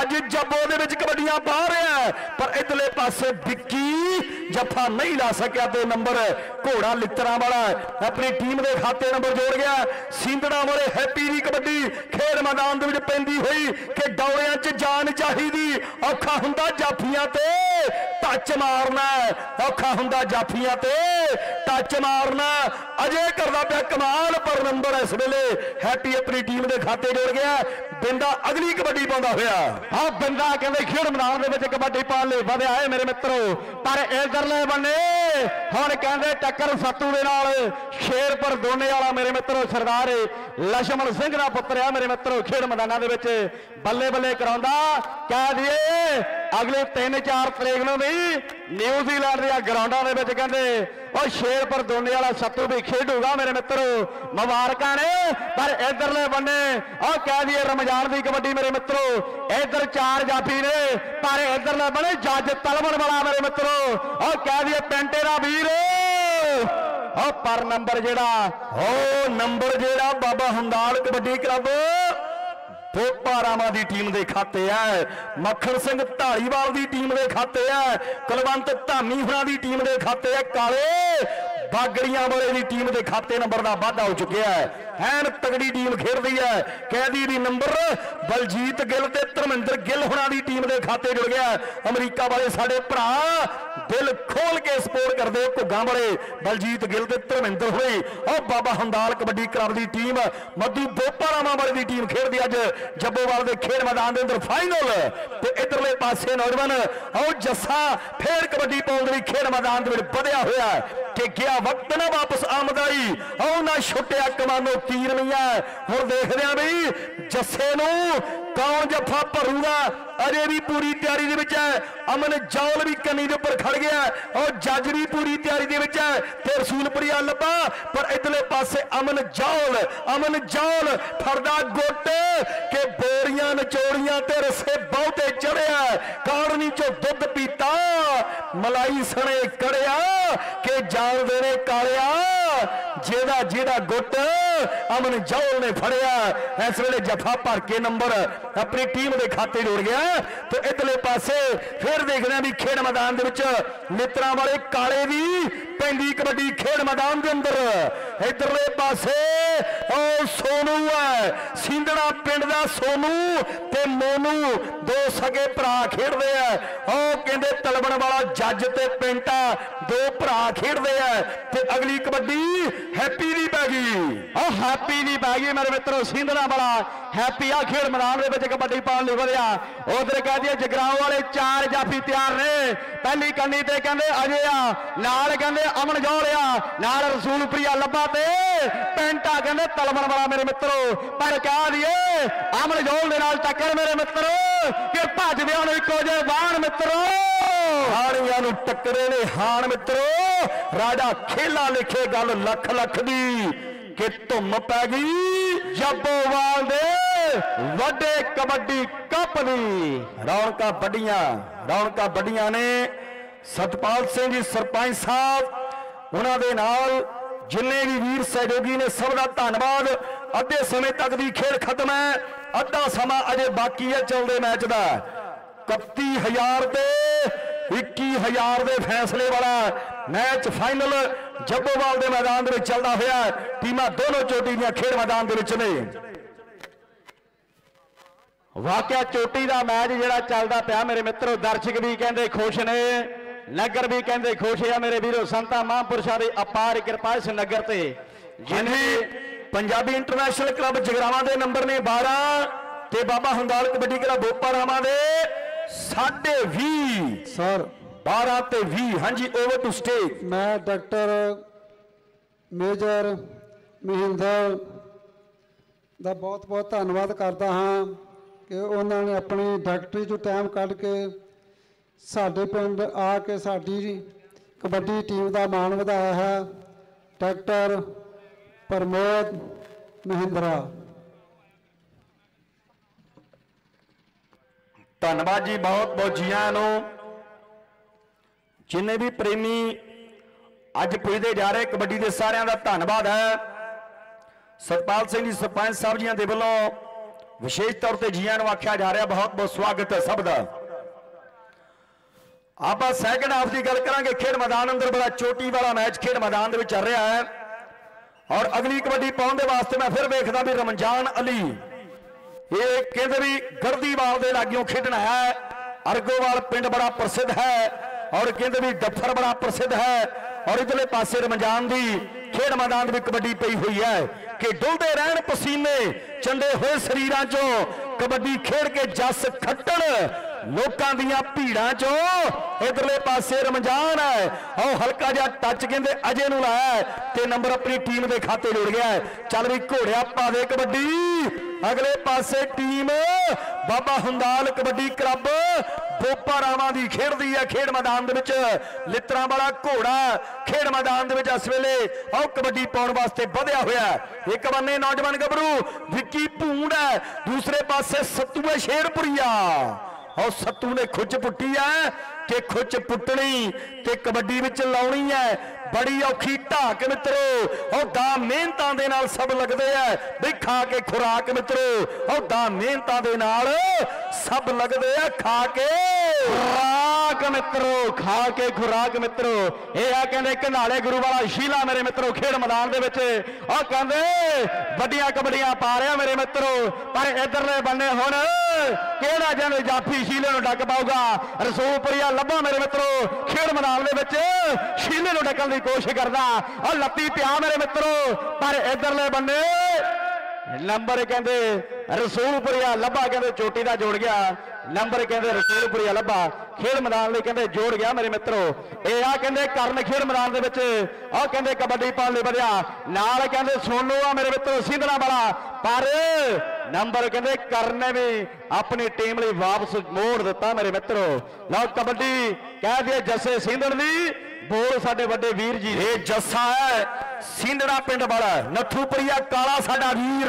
ਅੱਜ ਜੱਬੋ ਦੇ ਵਿੱਚ ਕਬੱਡੀਆਂ ਪਾ ਰਿਹਾ ਪਰ ਇਧਰਲੇ ਪਾਸੇ ਵਿੱਕੀ ਜੱਫਾ ਨਹੀਂ ਲਾ ਸਕਿਆ ਤੇ ਨੰਬਰ ਘੋੜਾ ਲਿੱਤਰਾਂ ਵਾਲਾ ਆਪਣੀ ਟੀਮ ਦੇ ਖਾਤੇ ਨੰਬਰ ਜੋੜ ਗਿਆ ਸਿੰਧੜਾ ਵਾਲੇ ਹੈਪੀ ਦੀ ਕਬੱਡੀ ਖੇਡ ਮੈਦਾਨ ਦੇ ਵਿੱਚ ਪੈਂਦੀ ਹੋਈ ਕਿ ਡੌਲਿਆਂ 'ਚ ਜਾਨ ਚਾਹੀਦੀ। ਔਖਾ ਹੁੰਦਾ ਜਾਫੀਆਂ ਤੇ ਟੱਚ ਮਾਰਨਾ ਔਖਾ ਹੁੰਦਾ ਜਾਫੀਆਂ ਤੇ ਟੱਚ ਮਾਰ ਮਾਰਨਾ ਅਜੇ ਕਰਦਾ ਪਿਆ ਕਮਾਲ, ਪਰ ਨੰਬਰ ਇਸ ਵੇਲੇ ਹੈਪੀ ਆਪਣੀ ਟੀਮ ਦੇ ਖਾਤੇ ਜੋੜ ਗਿਆ। ਬਿੰਦਾ ਅਗਲੀ ਕਬੱਡੀ ਪਾਉਂਦਾ ਹੋਇਆ। ਆ ਬੰਦਾ ਕਹਿੰਦੇ ਖੇਡ ਮੈਦਾਨ ਦੇ ਵਿੱਚ ਕਬੱਡੀ ਪਾਉਣ ਲਈ ਵਧਿਆ ਹੈ ਮੇਰੇ ਮਿੱਤਰੋ। ਪਰ ਇਧਰਲੇ ਬੰਨੇ ਹੁਣ ਕਹਿੰਦੇ ਟੱਕਰ ਸੱਤੂ ਦੇ ਨਾਲ ਸ਼ੇਰਪੁਰ ਦੋਨੇ ਵਾਲਾ ਮੇਰੇ ਮਿੱਤਰੋ ਸਰਦਾਰ ਲਛਮਣ ਸਿੰਘ ਦਾ ਪੁੱਤਰ ਆ ਮੇਰੇ ਮਿੱਤਰੋ ਖੇਡ ਮੈਦਾਨਾਂ ਦੇ ਵਿੱਚ ਬੱਲੇ ਬੱਲੇ ਕਰਾਉਂਦਾ। ਕਹਿ ਦਈਏ ਅਗਲੇ 3-4 ਤਰੀਕ ਨੂੰ ਵੀ ਨਿਊਜ਼ੀਲੈਂਡ ਦੀਆਂ ਗਰਾਊਂਡਾਂ ਦੇ ਵਿੱਚ ਕਹਿੰਦੇ ਉਹ ਸ਼ੇਰਪੁਰ ਦੋਨੇ ਵਾਲਾ ਸੱਤੂ ਵੀ ਖੇਡੂਗਾ ਮੇਰੇ ਮਿੱਤਰੋ। ਮੁਬਾਰਕਾਂ ਨੇ, ਪਰ ਇਧਰਲੇ ਬੰਨੇ, ਉਹ ਕਹਿ ਦਈਏ ਰਮਜ਼ਾਨ ਦੀ ਕਬੱਡੀ ਮੇਰੇ ਮਿੱਤਰੋ, ਇਧਰ ਚਾਰ ਜਾਫੀ ਨੇ, ਪਰ ਇਧਰਲੇ ਬੰਨੇ ਜੱਜ ਤਲਵਣ ਵਾਲਾ ਮੇਰੇ ਮਿੱਤਰੋ, ਉਹ ਕਹਿ ਦਈਏ ਪੈਂਟੇ ਦਾ ਵੀਰ। ਉਹ ਪਰ ਨੰਬਰ ਜਿਹੜਾ, ਉਹ ਨੰਬਰ ਜਿਹੜਾ ਬਾਬਾ ਹੁੰਦਾਲ ਕਬੱਡੀ ਕਲੱਬ ਬੋਪਾ ਦੀ ਟੀਮ ਦੇ ਖਾਤੇ ਹੈ ਮੱਖਣ ਸਿੰਘ ਢਾਲੀਵਾਲ ਦੀ ਟੀਮ ਦੇ ਖਾਤੇ ਹੈ ਕੁਲਵੰਤ ਧਾਮੀ ਹੋਰਾਂ ਦੀ ਟੀਮ ਦੇ ਖਾਤੇ ਹੈ ਕਾਲੇ ਬਾਗੜੀਆਂ ਵਾਲੇ ਦੀ ਟੀਮ ਦੇ ਖਾਤੇ ਨੰਬਰ ਦਾ ਵਾਧਾ ਹੋ ਚੁੱਕਿਆ ਹੈ। ਐਨ ਤਗੜੀ ਟੀਮ ਖੇਡਦੀ ਹੈ। ਕੈਦੀ ਦੀ ਨੰਬਰ ਬਲਜੀਤ ਗਿੱਲ ਤੇ ਧਰਮਿੰਦਰ ਗਿੱਲ ਹੁਣਾਂ ਦੀ ਟੀਮ ਦੇ ਖਾਤੇ ਜੁੜ ਗਿਆ ਅਮਰੀਕਾ ਵਾਲੇ ਸਾਡੇ ਭਰਾ ਦਿਲ ਖੋਲ ਕੇ ਸਪੋਰਟ ਕਰਦੇ ਘੁੱਗਾਂ ਵਾਲੇ ਬਲਜੀਤ ਗਿੱਲ ਤੇ ਧਰਮਿੰਦਰ ਹੋਈ ਉਹ ਬਾਬਾ ਹੰਦਾਲ ਕਬੱਡੀ ਕਲੱਬ ਦੀ ਟੀਮ, ਮੱਧੂ ਬੋਪਾਰਾਮਾ ਵਾਲੇ ਦੀ ਟੀਮ ਖੇਡਦੀ ਅੱਜ ਜੱਬੋਵਾਲ ਦੇ ਖੇਡ ਮੈਦਾਨ ਦੇ ਅੰਦਰ ਫਾਈਨਲ ਤੇ ਇਧਰਲੇ ਪਾਸੇ ਨੌਜਵਾਨ, ਉਹ ਜੱਸਾ ਫੇਰ ਕਬੱਡੀ ਪਾਉਣ ਦੇ ਲਈ ਖੇਡ ਮੈਦਾਨ ਦੇ ਵਿੱਚ ਵਧਿਆ ਹੋਇਆ ਕਿ ਗਿਆ ਵਕਤ ਨਾ ਵਾਪਸ ਆਮਦਾਈ ਉਹ ਨਾ ਛੁੱਟਿਆ ਕਮਾਨੋ ਤੀਰ ਮਈਆ। ਹੁਣ ਦੇਖਦੇ ਆ ਵੀ ਜੱਸੇ ਨੂੰ ਕੌਣ ਜੱਫਾ ਭਰੂਗਾ ਅਜੇ ਵੀ ਪੂਰੀ ਤਿਆਰੀ ਦੇ ਵਿੱਚ ਹੈ। ਅਮਨ ਜੌਲ ਵੀ ਕੰਨੀ ਦੇ ਉੱਪਰ ਖੜ ਗਿਆ ਔਰ ਜੱਜ ਵੀ ਪੂਰੀ ਤਿਆਰੀ ਦੇ ਵਿੱਚ ਹੈ। ਤੇ ਰਸੂਲਪੁਰੀਆ ਲੱਭਾ, ਪਰ ਇਧਰਲੇ ਪਾਸੇ ਅਮਨ ਜੌਲ ਅਮਨ ਜੌਲ ਫੜਦਾ ਗੁੱਟ ਕਿ ਬੋਰੀਆਂ ਨਚੋੜੀਆਂ ਤੇ ਰਸੇ ਬਹੁਤੇ ਚੜਿਆ। ਕਾੜਨੀ ਚੋਂ ਦੁੱਧ ਪੀਤਾ, ਮਲਾਈ ਸਣੇ ਕੜਿਆ ਕਿ ਜਾਣਦੇ ਨੇ ਕਾਲਿਆ। ਜਿਹਦਾ ਜਿਹਦਾ ਗੁੱਟ ਅਮਨ ਜੌਲ ਨੇ ਫੜਿਆ, ਇਸ ਵੇਲੇ ਜਫਾ ਭਰ ਕੇ ਨੰਬਰ ਆਪਣੀ ਟੀਮ ਦੇ ਖਾਤੇ ਜੋੜ ਗਿਆ। ਤੇ ਇਧਰਲੇ ਪਾਸੇ ਫਿਰ ਦੇਖਦੇ ਹਾਂ ਵੀ ਖੇਡ ਮੈਦਾਨ ਦੇ ਵਿੱਚ ਮਿੱਤਰਾਂ ਵਾਲੇ ਕਾਲੇ ਦੀ ਪੈਂਦੀ ਕਬੱਡੀ ਖੇਡ ਮੈਦਾਨ ਦੇ ਅੰਦਰ। ਇਧਰਲੇ ਪਾਸੇ, ਉਹ ਸੋਨੂ ਹੈ। ਸਿੰਧੜਾ ਪਿੰਡ ਦਾ ਸੋਨੂ ਤੇ ਮੋਨੂ ਦੋ ਸਗੇ ਭਰਾ ਖੇਡਦੇ ਆ। ਉਹ ਕਹਿੰਦੇ ਤਲਬਣ ਵਾਲਾ ਜੱਜ ਤੇ ਪਿੰਟਾ ਦੋ ਭਰਾ ਖੇਡਦੇ ਆ ਤੇ ਅਗਲੀ ਕਬੱਡੀ ਹੈਪੀ ਦੀ ਪੈ ਗਈ। ਉਹ ਹੈਪੀ ਦੀ ਪੈ ਗਈ ਮੇਰੇ ਮਿੱਤਰੋ ਸਿੰਧਣਾ ਵਾਲਾ ਹੈਪੀ ਆ ਖੇਡ ਮੈਦਾਨ ਦੇ ਵਿੱਚ ਕਬੱਡੀ ਪਾਉਣ ਲਈ ਵਧਿਆ। ਉਧਰ ਕਹਿ ਦਈਏ ਜਗਰਾਉਂ ਵਾਲੇ ਚਾਰ ਜਾਫੀ ਤਿਆਰ ਨੇ। ਪਹਿਲੀ ਕੰਨੀ ਤੇ ਕਹਿੰਦੇ ਅਜੇ ਆ, ਨਾਲ ਕਹਿੰਦੇ ਅਮਨ ਜੋਲ ਨਾਲ ਰਸੂਲਪ੍ਰਿਆ ਲੱਭਾ ਤੇ ਪੈਂਟਾ ਕਹਿੰਦੇ ਤਲਮਣ ਵਾਲਾ ਮੇਰੇ ਮਿੱਤਰੋ, ਪਰ ਕਹਿ ਦਈਏ, ਅਮਨ ਜੋਲ ਦੇ ਨਾਲ ਟੱਕਰ ਮੇਰੇ ਮਿੱਤਰੋ, ਕਿ ਭੱਜਦੇ ਹੁਣ ਇੱਕੋ ਜੇ ਬਾਣ ਮਿੱਤਰੋ। ਹਾਣੀਆਂ ਨੂੰ ਟੱਕਰੇ ਨੇ ਹਾਣ ਮਿੱਤਰੋ। ਰਾਜਾ ਖੇਲਾ ਲਿਖੇ ਗੱਲ ਲੱਖ ਲੱਖ ਦੀ, ਕਿ ਧੁੰਮ ਪੈ ਗਈ ਜੱਬੋਵਾਲ ਦੇ ਵੱਡੇ ਕਬੱਡੀ ਕੱਪ ਦੀ। ਰੌਣਕਾਂ ਵੱਡੀਆਂ ਰੌਣਕਾਂ ਵੱਡੀਆਂ ਨੇ। ਸਤਪਾਲ ਸਿੰਘ ਜੀ ਸਰਪੰਚ ਸਾਹਿਬ, ਉਹਨਾਂ ਦੇ ਨਾਲ ਜਿੰਨੇ ਵੀ ਵੀਰ ਸਹਿਯੋਗੀ ਨੇ ਸਭ ਦਾ ਧੰਨਵਾਦ। ਅੱਧੇ ਸਮੇਂ ਤੱਕ ਦੀ ਖੇਡ ਖਤਮ ਹੈ। ਅੱਧਾ ਸਮਾਂ ਅਜੇ ਬਾਕੀ ਹੈ ਚੱਲਦੇ ਮੈਚ ਦਾ। 31000 ਤੇ 21000 ਦੇ ਫੈਸਲੇ ਵਾਲਾ ਮੈਚ ਫਾਈਨਲ ਜੱਬੋਵਾਲ ਦੇ ਮੈਦਾਨ ਦੇ ਵਿੱਚ ਚੱਲਦਾ ਹੋਇਆ ਟੀਮਾਂ ਦੋਨੋਂ ਚੋਟੀ ਦੀਆਂ ਖੇਡ ਮੈਦਾਨ ਦੇ ਵਿੱਚ ਨੇ। ਵਾਕਿਆ ਚੋਟੀ ਦਾ ਮੈਚ ਜਿਹੜਾ ਚੱਲਦਾ ਪਿਆ, ਮੇਰੇ ਮਿੱਤਰੋ, ਦਰਸ਼ਕ ਵੀ ਕਹਿੰਦੇ ਖੁਸ਼ ਨੇ। ਨਗਰ ਵੀ ਕਹਿੰਦੇ ਖੁਸ਼ ਆ ਮੇਰੇ ਵੀਰੋ ਸੰਤਾਂ ਮਹਾਂਪੁਰਸ਼ਾਂ ਦੀ ਅਪਾਰ ਕਿਰਪਾ ਇਸ ਨਗਰ ਤੇ ਹਾਂਜੀ। ਪੰਜਾਬੀ ਇੰਟਰਨੈਸ਼ਨਲ ਕਲੱਬ ਜਗਰਾਵਾਂ ਦੇ ਨੰਬਰ ਨੇ 12 ਤੇ ਬਾਬਾ ਹੁੰਦਾਲ ਕਬੱਡੀ ਕਲੱਬ ਬੋਪਾਰਾਵਾਂ ਦੇ 20 ਸਰ 12 ਤੇ 20 ਹਾਂਜੀ ਓਵਰ ਟੂ ਸਟੇਜ ਮੈਂ ਡਾਕਟਰ ਮੇਜਰ ਮਹਿੰਦਰ ਦਾ ਬਹੁਤ ਬਹੁਤ ਧੰਨਵਾਦ ਕਰਦਾ ਹਾਂ ਕਿ ਉਹਨਾਂ ਨੇ ਆਪਣੀ ਡਾਕਟਰੀ ਚੋਂ ਟਾਈਮ ਕੱਢ ਕੇ ਸਾਡੇ ਪਿੰਡ ਆ ਕੇ ਸਾਡੀ ਕਬੱਡੀ ਟੀਮ ਦਾ ਮਾਣ ਵਧਾਇਆ ਹੈ। ਡਾਕਟਰ ਪ੍ਰਮੋਦ ਮਹਿੰਦਰਾ। ਧੰਨਵਾਦ ਜੀ ਬਹੁਤ ਬਹੁਤ ਜੀਆਂ ਨੂੰ। ਜਿੰਨੇ ਵੀ ਪ੍ਰੇਮੀ ਅੱਜ ਪੁੱਜਦੇ ਜਾ ਰਹੇ, ਕਬੱਡੀ ਦੇ ਸਾਰਿਆਂ ਦਾ ਧੰਨਵਾਦ ਹੈ। ਸਤਪਾਲ ਸਿੰਘ ਜੀ, ਸਰਪੰਚ ਸਾਹਿਬ ਜੀਆਂ ਦੇ ਵੱਲੋਂ ਵਿਸ਼ੇਸ਼ ਤੌਰ ਤੇ ਜੀਆਂ ਨੂੰ ਆਖਿਆ ਜਾ ਰਿਹਾ, ਬਹੁਤ ਬਹੁਤ ਸਵਾਗਤ ਹੈ ਸਭ ਦਾ। ਆਪਾਂ ਸੈਕੰਡ ਹਾਫ ਦੀ ਗੱਲ ਕਰਾਂਗੇ, ਖੇਡ ਮੈਦਾਨ ਅੰਦਰ ਬੜਾ ਚੋਟੀ ਵਾਲਾ ਮੈਚ ਖੇਡ ਮੈਦਾਨ ਦੇ ਵਿੱਚ ਚੱਲ ਰਿਹਾ ਹੈ। ਔਰ ਅਗਲੀ ਕਬੱਡੀ ਪਾਉਣ ਦੇ ਵਾਸਤੇ ਮੈਂ ਫਿਰ ਵੇਖਦਾ ਵੀ ਰਮਜ਼ਾਨ ਅਲੀ, ਇਹ ਕਹਿੰਦੇ ਵੀ ਗਰਦੀਵਾਲ ਦੇ ਲਾਗਿਓਂ ਖੇਡਣਾ ਹੈ। ਅਰਗੋਵਾਲ ਪਿੰਡ ਬੜਾ ਪ੍ਰਸਿੱਧ ਹੈ ਔਰ ਕਹਿੰਦੇ ਵੀ ਡੱਫਰ ਬੜਾ ਪ੍ਰਸਿੱਧ ਹੈ। ਔਰ ਇਧਰਲੇ ਪਾਸੇ ਰਮਜ਼ਾਨ ਦੀ ਖੇਡ ਮੈਦਾਨ ਦੇ ਵਿੱਚ ਕਬੱਡੀ ਪਈ ਹੋਈ ਹੈ ਕਿ ਡੁੱਲਦੇ ਰਹਿਣ ਪਸੀਨੇ ਚੰਡੇ ਹੋਏ ਸਰੀਰਾਂ ਚੋਂ ਕਬੱਡੀ ਖੇਡ ਕੇ ਜੱਸ ਖੱਟਣ। ਲੋਕਾਂ ਦੀਆਂ ਭੀੜਾਂ ਚੋਂ ਇਧਰਲੇ ਪਾਸੇ ਰਮਜ਼ਾਨ ਹੈ। ਉਹ ਹਲਕਾ ਜਿਹਾ ਟੱਚ ਕਹਿੰਦੇ ਅਜੇ ਨੂੰ ਲਾਇਆ ਤੇ ਨੰਬਰ ਆਪਣੀ ਟੀਮ ਦੇ ਖਾਤੇ ਜੁੜ ਗਿਆ ਹੈ। ਚੱਲ ਵੀ ਘੋੜਿਆ ਪਾ ਦੇ ਕਬੱਡੀ। ਅਗਲੇ ਪਾਸੇ ਟੀਮ, ਬਾਬਾ ਹੁੰਦਾਲ ਕਬੱਡੀ ਕਲੱਬ, ਬੋਪਾ ਰਾਵਾਂ ਦੀ ਖੇਡਦੀ ਹੈ ਖੇਡ ਮੈਦਾਨ ਦੇ ਵਿੱਚ। ਲਿੱਤਰਾਂ ਵਾਲਾ ਘੋੜਾ ਖੇਡ ਮੈਦਾਨ ਦੇ ਵਿੱਚ ਇਸ ਵੇਲੇ ਉਹ ਕਬੱਡੀ ਪਾਉਣ ਵਾਸਤੇ ਵਧਿਆ ਹੋਇਆ ਇੱਕ ਬੰਨੇ ਨੌਜਵਾਨ ਗੱਭਰੂ, ਵਿੱਕੀ ਭੂੰਡ ਹੈ। ਦੂਸਰੇ ਪਾਸੇ ਸੱਤੂਏ ਸ਼ੇਰਪੁਰੀਆ। ਉਹ ਸੱਤੂ ਨੇ ਖੁੱਚ ਪੁੱਟੀ ਐ ਕਿ ਖੁੱਚ ਪੁੱਟਣੀ ਤੇ ਕਬੱਡੀ ਵਿੱਚ ਲਾਉਣੀ ਐ ਬੜੀ ਔਖੀ ਢਾਕ ਮਿੱਤਰੋ ਉਹ ਦਾ ਮਿਹਨਤਾਂ ਦੇ ਨਾਲ ਸਭ ਲੱਗਦੇ ਐ। ਵੀ ਖਾ ਕੇ ਖੁਰਾਕ ਮਿੱਤਰੋ ਉਹ ਦਾ ਮਿਹਨਤਾਂ ਦੇ ਨਾਲ ਸਭ ਲੱਗਦੇ ਐ, ਖਾ ਕੇ ਖੁਰਾਕ ਮਿੱਤਰੋ, ਖਾ ਕੇ ਖੁਰਾਕ ਮਿੱਤਰੋ। ਇਹ ਆ ਕਹਿੰਦੇ ਕਨਾਲੇ ਗੁਰੂ ਵਾਲਾ ਸ਼ੀਲਾ ਮੇਰੇ ਮਿੱਤਰੋ, ਖੇਡ ਮੈਦਾਨ ਦੇ ਵਿੱਚ। ਉਹ ਕਹਿੰਦੇ, ਵੱਡੀਆਂ ਕਬੱਡੀਆਂ ਪਾ ਰਿਹਾ ਮੇਰੇ ਮਿੱਤਰੋ, ਪਰ ਇਧਰਲੇ ਬੰਨੇ ਹੁਣ ਕਿਹੜਾ ਜਨ ਜਾਫੀ ਸ਼ੀਲੇ ਨੂੰ ਡੱਕ ਪਾਊਗਾ? ਰਸੂਲਪੁਰੀਆ ਲੱਭਾ ਮੇਰੇ ਮਿੱਤਰੋ, ਖੇਡ ਮੈਦਾਨ ਦੇ ਵਿੱਚ ਸ਼ੀਲੇ ਨੂੰ ਡੱਕਣ ਦੀ ਕੋਸ਼ਿਸ਼ ਕਰਦਾ। ਉਹ ਲੱਤੀ ਪਿਆ ਮੇਰੇ ਮਿੱਤਰੋ, ਪਰ ਇਧਰਲੇ ਬੰਨੇ ਨੰਬਰ ਕਹਿੰਦੇ ਰਸੂਲਪੁਰੀਆ ਲੱਭਾ, ਕਹਿੰਦੇ ਚੋਟੀ ਦਾ ਜੋੜ ਗਿਆ। ਨੰਬਰ ਕਹਿੰਦੇ ਰਸੂਲਪੁਰੀਆ ਲੱਭਾ। ਖੇਡ ਮੈਦਾਨ ਲਈ ਕਹਿੰਦੇ ਜੋੜ ਗਿਆ ਮੇਰੇ ਮਿੱਤਰੋ। ਇਹ ਆ ਕਹਿੰਦੇ ਕਰਨ ਖੇਡ ਮੈਦਾਨ ਦੇ ਵਿੱਚ। ਆ ਕਹਿੰਦੇ ਕਬੱਡੀ ਪਾਉਣ ਲਈ ਵਧਿਆ। ਨਾਲ ਕਹਿੰਦੇ ਸੋਨੂ ਆ ਮੇਰੇ ਮਿੱਤਰੋ, ਸਿੰਧਣਾ ਵਾਲਾ। ਪਰ ਨੰਬਰ ਕਹਿੰਦੇ ਕਰਨ ਨੇ ਵੀ ਆਪਣੀ ਟੀਮ ਲਈ ਵਾਪਸ ਮੋੜ ਦਿੱਤਾ ਮੇਰੇ ਮਿੱਤਰੋ। ਲਓ ਕਬੱਡੀ, ਕਹਿ ਦਈਏ ਜੱਸੇ ਸਿੰਧਣ ਦੀ। ਬੋਲ ਸਾਡੇ ਵੱਡੇ ਵੀਰ ਜੀ ਇਹ ਜੱਸਾ ਹੈ, ਸਿੰਧੜਾ ਪਿੰਡ ਵਾਲਾ ਨੱਥੂਪੁਰੀਆ ਕਾਲਾ ਸਾਡਾ ਵੀਰ।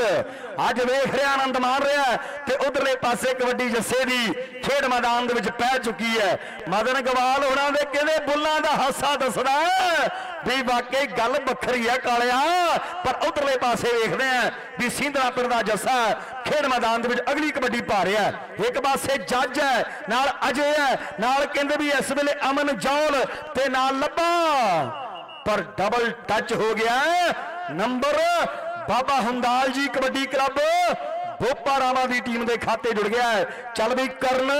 ਅੱਜ ਵੇਖ ਰਿਹਾ, ਆਨੰਦ ਮਾਣ ਰਿਹਾ ਤੇ ਉਧਰਲੇ ਪਾਸੇ ਕਬੱਡੀ ਜੱਸੇ ਦੀ ਖੇਡ ਮੈਦਾਨ ਦੇ ਵਿੱਚ ਪੈ ਚੁੱਕੀ ਹੈ। ਮਦਨ ਗਵਾਲ ਹੋਣਾ ਦੇ ਕਹਿੰਦੇ ਬੁੱਲਾਂ ਦਾ ਹਾਸਾ ਦੱਸਦਾ ਵੀ ਵਾਕਈ ਗੱਲ ਵੱਖਰੀ ਹੈ ਕਾਲਿਆ, ਪਰ ਉਧਰਲੇ ਪਾਸੇ ਵੇਖਦੇ ਆ ਵੀ ਸਿੰਧੜਾ ਪਿੰਡ ਦਾ ਜੱਸਾ ਖੇਡ ਮੈਦਾਨ ਦੇ ਵਿੱਚ ਅਗਲੀ ਕਬੱਡੀ ਪਾ ਰਿਹਾ ਇੱਕ ਪਾਸੇ ਜੱਜ ਹੈ, ਨਾਲ ਅਜੇ ਹੈ, ਨਾਲ ਕਹਿੰਦੇ ਵੀ ਇਸ ਵੇਲੇ ਅਮਨ ਜੌਲ ਤੇ ਨਾਲ ਲੱਭਾ। ਪਰ ਡਬਲ ਟੱਚ ਹੋ ਗਿਆ ਨੰਬਰ ਬਾਬਾ ਹੰਦਾਲ ਜੀ ਕਬੱਡੀ ਕਲੱਬ, ਬੋਪਾ ਰਾਮਾ ਦੀ ਟੀਮ ਦੇ ਖਾਤੇ ਜੁੜ ਗਿਆ ਹੈ। ਚੱਲ ਵੀ ਕਰਨ।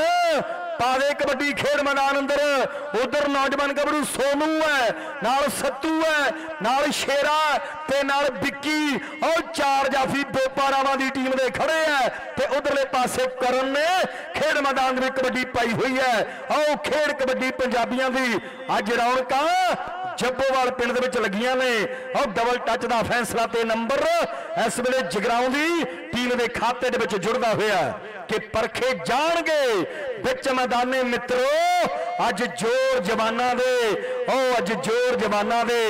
ਪਾਵੇ ਕਬੱਡੀ ਖੇਡ ਮੈਦਾਨ ਅੰਦਰ। ਉਧਰ ਨੌਜਵਾਨ ਗੱਭਰੂ ਸੋਨੂ ਹੈ, ਨਾਲ ਸੱਤੂ ਹੈ, ਨਾਲ ਸ਼ੇਰਾ ਤੇ ਨਾਲ ਵਿੱਕੀ। ਉਹ ਚਾਰ ਜਾਫੀ ਬੋਪਾ ਦੀ ਟੀਮ ਦੇ ਖੜੇ ਹੈ ਤੇ ਉਧਰਲੇ ਪਾਸੇ ਕਰਨ ਨੇ ਖੇਡ ਮੈਦਾਨ ਦੇ ਵਿੱਚ ਕਬੱਡੀ ਪਾਈ ਹੋਈ ਹੈ। ਆਓ ਖੇਡ ਕਬੱਡੀ ਪੰਜਾਬੀਆਂ ਦੀ ਅੱਜ ਰੌਣਕਾਂ ਜੱਬੋਵਾਲ ਪਿੰਡ ਦੇ ਵਿੱਚ ਲੱਗੀਆਂ ਨੇ। ਉਹ ਡਬਲ ਟੱਚ ਦਾ ਫੈਸਲਾ ਤੇ ਨੰਬਰ ਇਸ ਵੇਲੇ ਜਗਰਾਉਂ ਦੀ ਟੀਮ ਦੇ ਖਾਤੇ ਦੇ ਵਿੱਚ ਜੁੜਦਾ ਹੋਇਆ ਕਿ ਪਰਖੇ ਜਾਣਗੇ। ਵਿੱਚ ਮੈਦਾਨੇ ਮਿੱਤਰੋ, ਅੱਜ ਜੋਰ ਜਵਾਨਾਂ ਦੇ ਉਹ ਅੱਜ ਜੋਰ ਜਵਾਨਾਂ ਦੇ।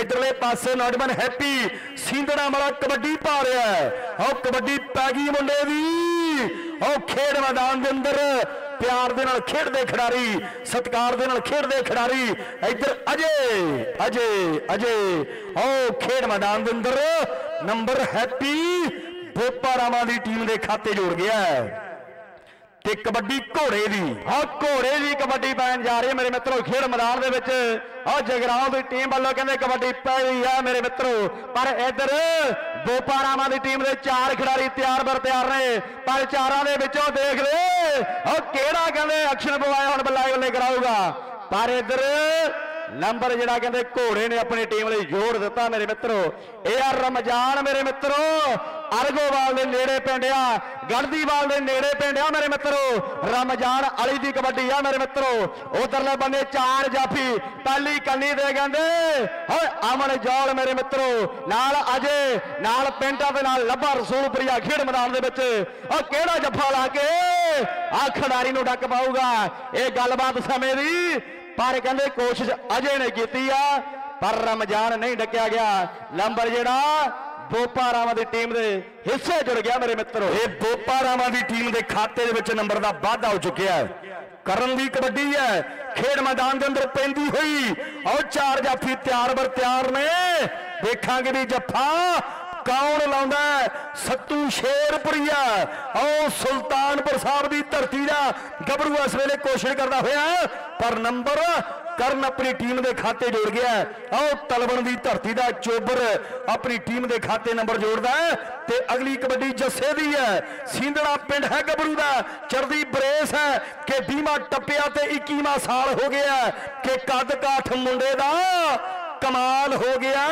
ਇਧਰਲੇ ਪਾਸੇ ਨੌਜਵਾਨ ਹੈਪੀ ਸਿੰਧੜਾ ਵਾਲਾ ਕਬੱਡੀ ਪਾ ਰਿਹਾ ਹੈ। ਉਹ ਕਬੱਡੀ ਪੈ ਗਈ ਮੁੰਡੇ ਦੀ। ਉਹ ਖੇਡ ਮੈਦਾਨ ਦੇ ਅੰਦਰ ਪਿਆਰ ਦੇ ਨਾਲ ਖੇਡਦੇ ਖਿਡਾਰੀ, ਸਤਿਕਾਰ ਦੇ ਨਾਲ ਖੇਡਦੇ ਖਿਡਾਰੀ। ਇੱਧਰ ਅਜੇ ਅਜੇ ਅਜੇ। ਉਹ ਖੇਡ ਮੈਦਾਨ ਦੇ ਅੰਦਰ ਨੰਬਰ ਹੈਪੀ ਬੋਪਾਰਾਵਾਂ ਦੀ ਟੀਮ ਦੇ ਖਾਤੇ ਜੋੜ ਗਿਆ ਹੈ। ਤੇ ਕਬੱਡੀ ਘੋੜੇ ਦੀ। ਆ ਘੋੜੇ ਦੀ ਕਬੱਡੀ ਪੈਣ ਜਾ ਰਹੀ ਹੈ ਮੇਰੇ ਮਿੱਤਰੋ, ਖੇਡ ਮੈਦਾਨ ਦੇ ਵਿੱਚ। ਆ ਜਗਰਾਉਂ ਦੀ ਟੀਮ ਵੱਲੋਂ ਕਹਿੰਦੇ ਕਬੱਡੀ ਪੈ ਰਹੀ ਆ ਮੇਰੇ ਮਿੱਤਰੋ। ਪਰ ਇੱਧਰ ਬੋਪਾਰਾਵਾਂ ਦੀ ਟੀਮ ਦੇ ਚਾਰ ਖਿਡਾਰੀ ਤਿਆਰ ਬਰ ਤਿਆਰ ਨੇ। ਪਰ ਚਾਰਾਂ ਦੇ ਵਿੱਚੋਂ ਦੇਖ ਲੈ ਉਹ ਕਿਹੜਾ ਕਹਿੰਦੇ ਐਕਸ਼ਨ ਪਵਾਇਆ ਹੁਣ ਬੱਲੇ ਬੱਲੇ ਕਰਾਊਗਾ। ਪਰ ਇੱਧਰ ਨੰਬਰ ਜਿਹੜਾ ਕਹਿੰਦੇ ਘੋੜੇ ਨੇ ਆਪਣੀ ਟੀਮ ਲਈ ਜੋੜ ਦਿੱਤਾ ਮੇਰੇ ਮਿੱਤਰੋ। ਇਹ ਆ ਰਮਜ਼ਾਨ ਮੇਰੇ ਮਿੱਤਰੋ। ਅਰਗੋਵਾਲ ਦੇ ਨੇੜੇ ਪਿੰਡ ਆ, ਗੜਦੀਵਾਲ ਦੇ ਨੇੜੇ ਪਿੰਡ ਆ ਮੇਰੇ ਮਿੱਤਰੋ। ਰਮਜ਼ਾਨ ਅਲੀ ਦੀ ਕਬੱਡੀ ਆ ਮੇਰੇ ਮਿੱਤਰੋ। ਉਧਰਲੇ ਬੰਨੇ ਚਾਰ ਜਾਫੀ, ਪਹਿਲੀ ਕੰਨੀ ਦੇ ਕਹਿੰਦੇ, ਓਏ, ਅਮਨ ਜੌਲ ਮੇਰੇ ਮਿੱਤਰੋ। ਨਾਲ ਅਜੇ, ਨਾਲ ਪਿੰਡਾਂ ਦੇ ਨਾਲ ਲੱਭਾ ਰਸੂਲਪੁਰੀਆ ਖੇਡ ਮੈਦਾਨ ਦੇ ਵਿੱਚ। ਉਹ ਕਿਹੜਾ ਜੱਫਾ ਲਾ ਕੇ? ਆ ਖਿਡਾਰੀ ਨੂੰ ਡੱਕ ਪਾਊਗਾ। ਇਹ ਗੱਲਬਾਤ ਸਮੇਂ ਦੀ, ਪਰ ਕਹਿੰਦੇ ਕੋਸ਼ਿਸ਼ ਅਜੇ ਨੇ ਕੀਤੀ ਆ। ਪਰ ਰਮਜ਼ਾਨ ਨਹੀਂ ਡੱਕਿਆ ਗਿਆ। ਨੰਬਰ ਜਿਹੜਾ ਬੋਪਾ ਦੀ ਟੀਮ ਦੇ ਹਿੱਸੇ ਜੁੜ ਗਿਆ ਮੇਰੇ ਮਿੱਤਰੋ। ਇਹ ਬੋਪਾ ਦੀ ਟੀਮ ਦੇ ਖਾਤੇ ਦੇ ਵਿੱਚ ਨੰਬਰ ਦਾ ਵਾਧਾ ਹੋ ਚੁੱਕਿਆ ਹੈ। ਕਰਨ ਦੀ ਕਬੱਡੀ ਹੈ। ਖੇਡ ਮੈਦਾਨ ਦੇ ਅੰਦਰ ਪੈਂਦੀ ਹੋਈ ਔਰ ਚਾਰ ਜਾਫੀ ਤਿਆਰ ਬਰ ਤਿਆਰ ਨੇ। ਦੇਖਾਂਗੇ ਵੀ ਜੱਫਾ ਕੌਣ ਲਾਉਂਦਾ ਹੈ? ਸੱਤੂ ਸ਼ੇਰਪੁਰੀਆ। ਔ ਸੁਲਤਾਨਪੁਰ ਸਾਹਿਬ ਦੀ ਧਰਤੀ ਦਾ ਗੱਭਰੂ ਇਸ ਵੇਲੇ ਕੋਸ਼ਿਸ਼ ਕਰਦਾ ਹੋਇਆ ਪਰ ਨੰਬਰ ਕਰਨ ਆਪਣੀ ਟੀਮ ਦੇ ਖਾਤੇ ਜੋੜ ਗਿਆ ਆਓ, ਤਲਵਣ ਦੀ ਧਰਤੀ ਦਾ ਚੋਬਰ ਆਪਣੀ ਟੀਮ ਦੇ ਖਾਤੇ ਨੰਬਰ ਜੋੜਦਾ ਤੇ ਅਗਲੀ ਕਬੱਡੀ ਜੱਸੇ ਦੀ ਹੈ। ਸਿੰਧੜਾ ਪਿੰਡ ਹੈ ਗੱਭਰੂ ਦਾ ਚੜਦੀ ਬਰੇਸ ਹੈ ਕਿ 20ਵਾਂ ਟੱਪਿਆ ਤੇ 21ਵਾਂ ਸਾਲ ਹੋ ਗਿਆ ਕਿ ਕੱਦ ਕਾਠ ਮੁੰਡੇ ਦਾ ਕਮਾਲ ਹੋ ਗਿਆ।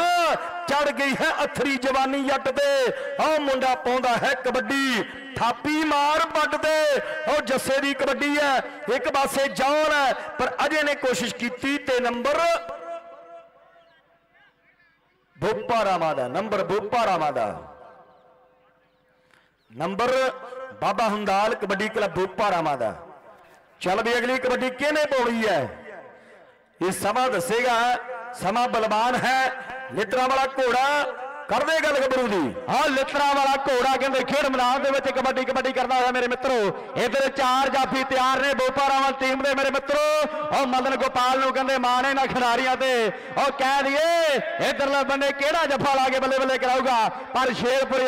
ਚੜ ਗਈ ਹੈ ਅਥਰੀ ਜਵਾਨੀ ਜੱਟ ਤੇ। ਆਹ ਮੁੰਡਾ ਪਾਉਂਦਾ ਹੈ ਕਬੱਡੀ। ਥਾਪੀ ਮਾਰ ਪੱਟ ਤੇ ਉਹ ਜੱਸੇ ਦੀ ਕਬੱਡੀ ਹੈ, ਇੱਕ ਪਾਸੇ ਜੌਨ ਹੈ, ਪਰ ਅਜੇ ਨੇ ਕੋਸ਼ਿਸ਼ ਕੀਤੀ ਤੇ ਨੰਬਰ ਬੋਪਾ ਰਾਮਾ ਦਾ ਨੰਬਰ ਬੋਪਾ ਰਾਮਾ ਦਾ ਨੰਬਰ ਬਾਬਾ ਹੁੰਦਾਲ ਕਬੱਡੀ ਕਲੱਬ ਬੋਪਾ ਰਾਮਾ ਦਾ ਚੱਲ ਵੀ ਅਗਲੀ ਕਬੱਡੀ ਕਿਹਨੇ ਪਾਉਣੀ ਹੈ? ਇਹ ਸਮਾਂ ਦੱਸੇਗਾ, ਸਮਾਂ ਬਲਵਾਨ ਹੈ ਲਿਤਰਾ ਵਾਲਾ ਘੋੜਾ। ਕਰਦੇ ਗੱਲ ਗੱਭਰੂ ਦੀ ਆ ਲਿਤਰਾ ਵਾਲਾ ਘੋੜਾ ਕਹਿੰਦੇ ਖੇਡ ਮੈਦਾਨ ਦੇ ਵਿੱਚ ਕਬੱਡੀ ਕਬੱਡੀ ਕਰਦਾ ਹੋਇਆ ਮੇਰੇ ਮਿੱਤਰੋ। ਇਧਰ ਚਾਰ ਜਾਫੀ ਤਿਆਰ ਨੇ ਬੋਪਾਰਾਵਾਂ ਟੀਮ ਦੇ ਮੇਰੇ ਮਿੱਤਰੋ। ਉਹ ਮਦਨ ਗੋਪਾਲ ਨੂੰ ਕਹਿੰਦੇ ਮਾਣ ਨਾ ਖਿਡਾਰੀਆਂ ਤੇ। ਉਹ ਕਹਿ ਦਈਏ, ਇਧਰਲੇ ਬੰਨੇ ਕਿਹੜਾ ਜੱਫਾ ਲਾ ਕੇ ਬੱਲੇ ਬੱਲੇ ਕਰਾਊਗਾ? ਪਰ ਸ਼ੇਰਪੁਰ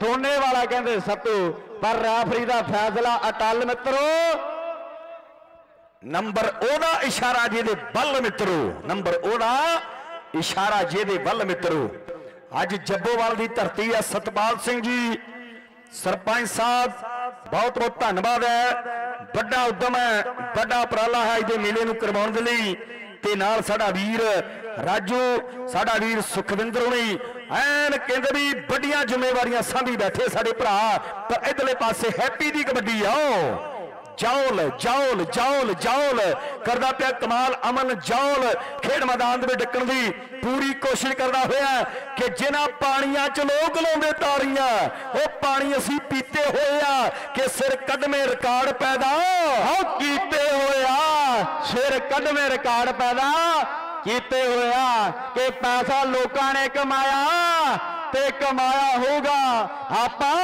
ਦੋਨੇ ਵਾਲਾ ਕਹਿੰਦੇ, ਸੱਤੂ, ਪਰ ਰੈਫਰੀ ਦਾ ਫੈਸਲਾ ਅਟਲ ਮਿੱਤਰੋ। ਨੰਬਰ ਉਹਦਾ ਇਸ਼ਾਰਾ ਜਿਹਦੇ ਵੱਲ ਮਿੱਤਰੋ। ਨੰਬਰ ਉਹਦਾ ਇਸ਼ਾਰਾ ਜਿਹਦੇ ਵੱਲ ਮਿੱਤਰੋ। ਅੱਜ ਜੱਬੋਵਾਲ ਦੀ ਧਰਤੀ ਹੈ ਸਤਪਾਲ ਸਿੰਘ ਜੀ। ਸਰਪੰਚ ਸਾਹਿਬ, ਬਹੁਤ ਬਹੁਤ ਧੰਨਵਾਦ ਹੈ। ਵੱਡਾ ਉਦਮ ਹੈ, ਵੱਡਾ ਉਪਰਾਲਾ ਹੈ ਅੱਜ ਦੇ ਮੇਲੇ ਨੂੰ ਕਰਵਾਉਣ ਦੇ ਲਈ। ਤੇ ਨਾਲ ਸਾਡਾ ਵੀਰ ਰਾਜੂ, ਸਾਡਾ ਵੀਰ ਸੁਖਵਿੰਦਰ ਹੁਣੀ, ਐਨ ਕਹਿੰਦੇ ਵੀ ਵੱਡੀਆਂ ਜ਼ਿੰਮੇਵਾਰੀਆਂ ਸਾਂਭੀ ਬੈਠੇ ਸਾਡੇ ਭਰਾ। ਪਰ ਇਧਰਲੇ ਪਾਸੇ ਹੈਪੀ ਦੀ ਕਬੱਡੀ ਆਓ ਜੌਲ ਜੌਲ ਜੌਲ ਜੌਲ ਕਰਦਾ ਪਿਆ ਕਮਾਲ ਅਮਨ ਜੌਲ ਖੇਡ ਮੈਦਾਨ ਦੇ ਵਿੱਚ ਡੱਕਣ ਦੀ ਪੂਰੀ ਕੋਸ਼ਿਸ਼ ਕਰਦਾ ਹੋਇਆ ਕਿ ਜਿਨ੍ਹਾਂ ਪਾਣੀਆਂ 'ਚ ਲੋਕ ਲਾਉਂਦੇ ਤਾਰੀਆਂ ਉਹ ਪਾਣੀ ਅਸੀਂ ਪੀਤੇ ਹੋਏ ਆ ਕਿ ਸਿਰ ਕੱਢਵੇਂ ਰਿਕਾਰਡ ਪੈਦਾ ਹੋ ਕੀਤੇ ਹੋਇਆ। ਸਿਰ ਕੱਢਵੇਂ ਰਿਕਾਰਡ ਪੈਦਾ ਕੀਤੇ ਹੋਇਆ ਕਿ ਪੈਸਾ ਲੋਕਾਂ ਨੇ ਕਮਾਇਆ ਤੇ ਕਮਾਇਆ ਹੋਊਗਾ। ਆਪਾਂ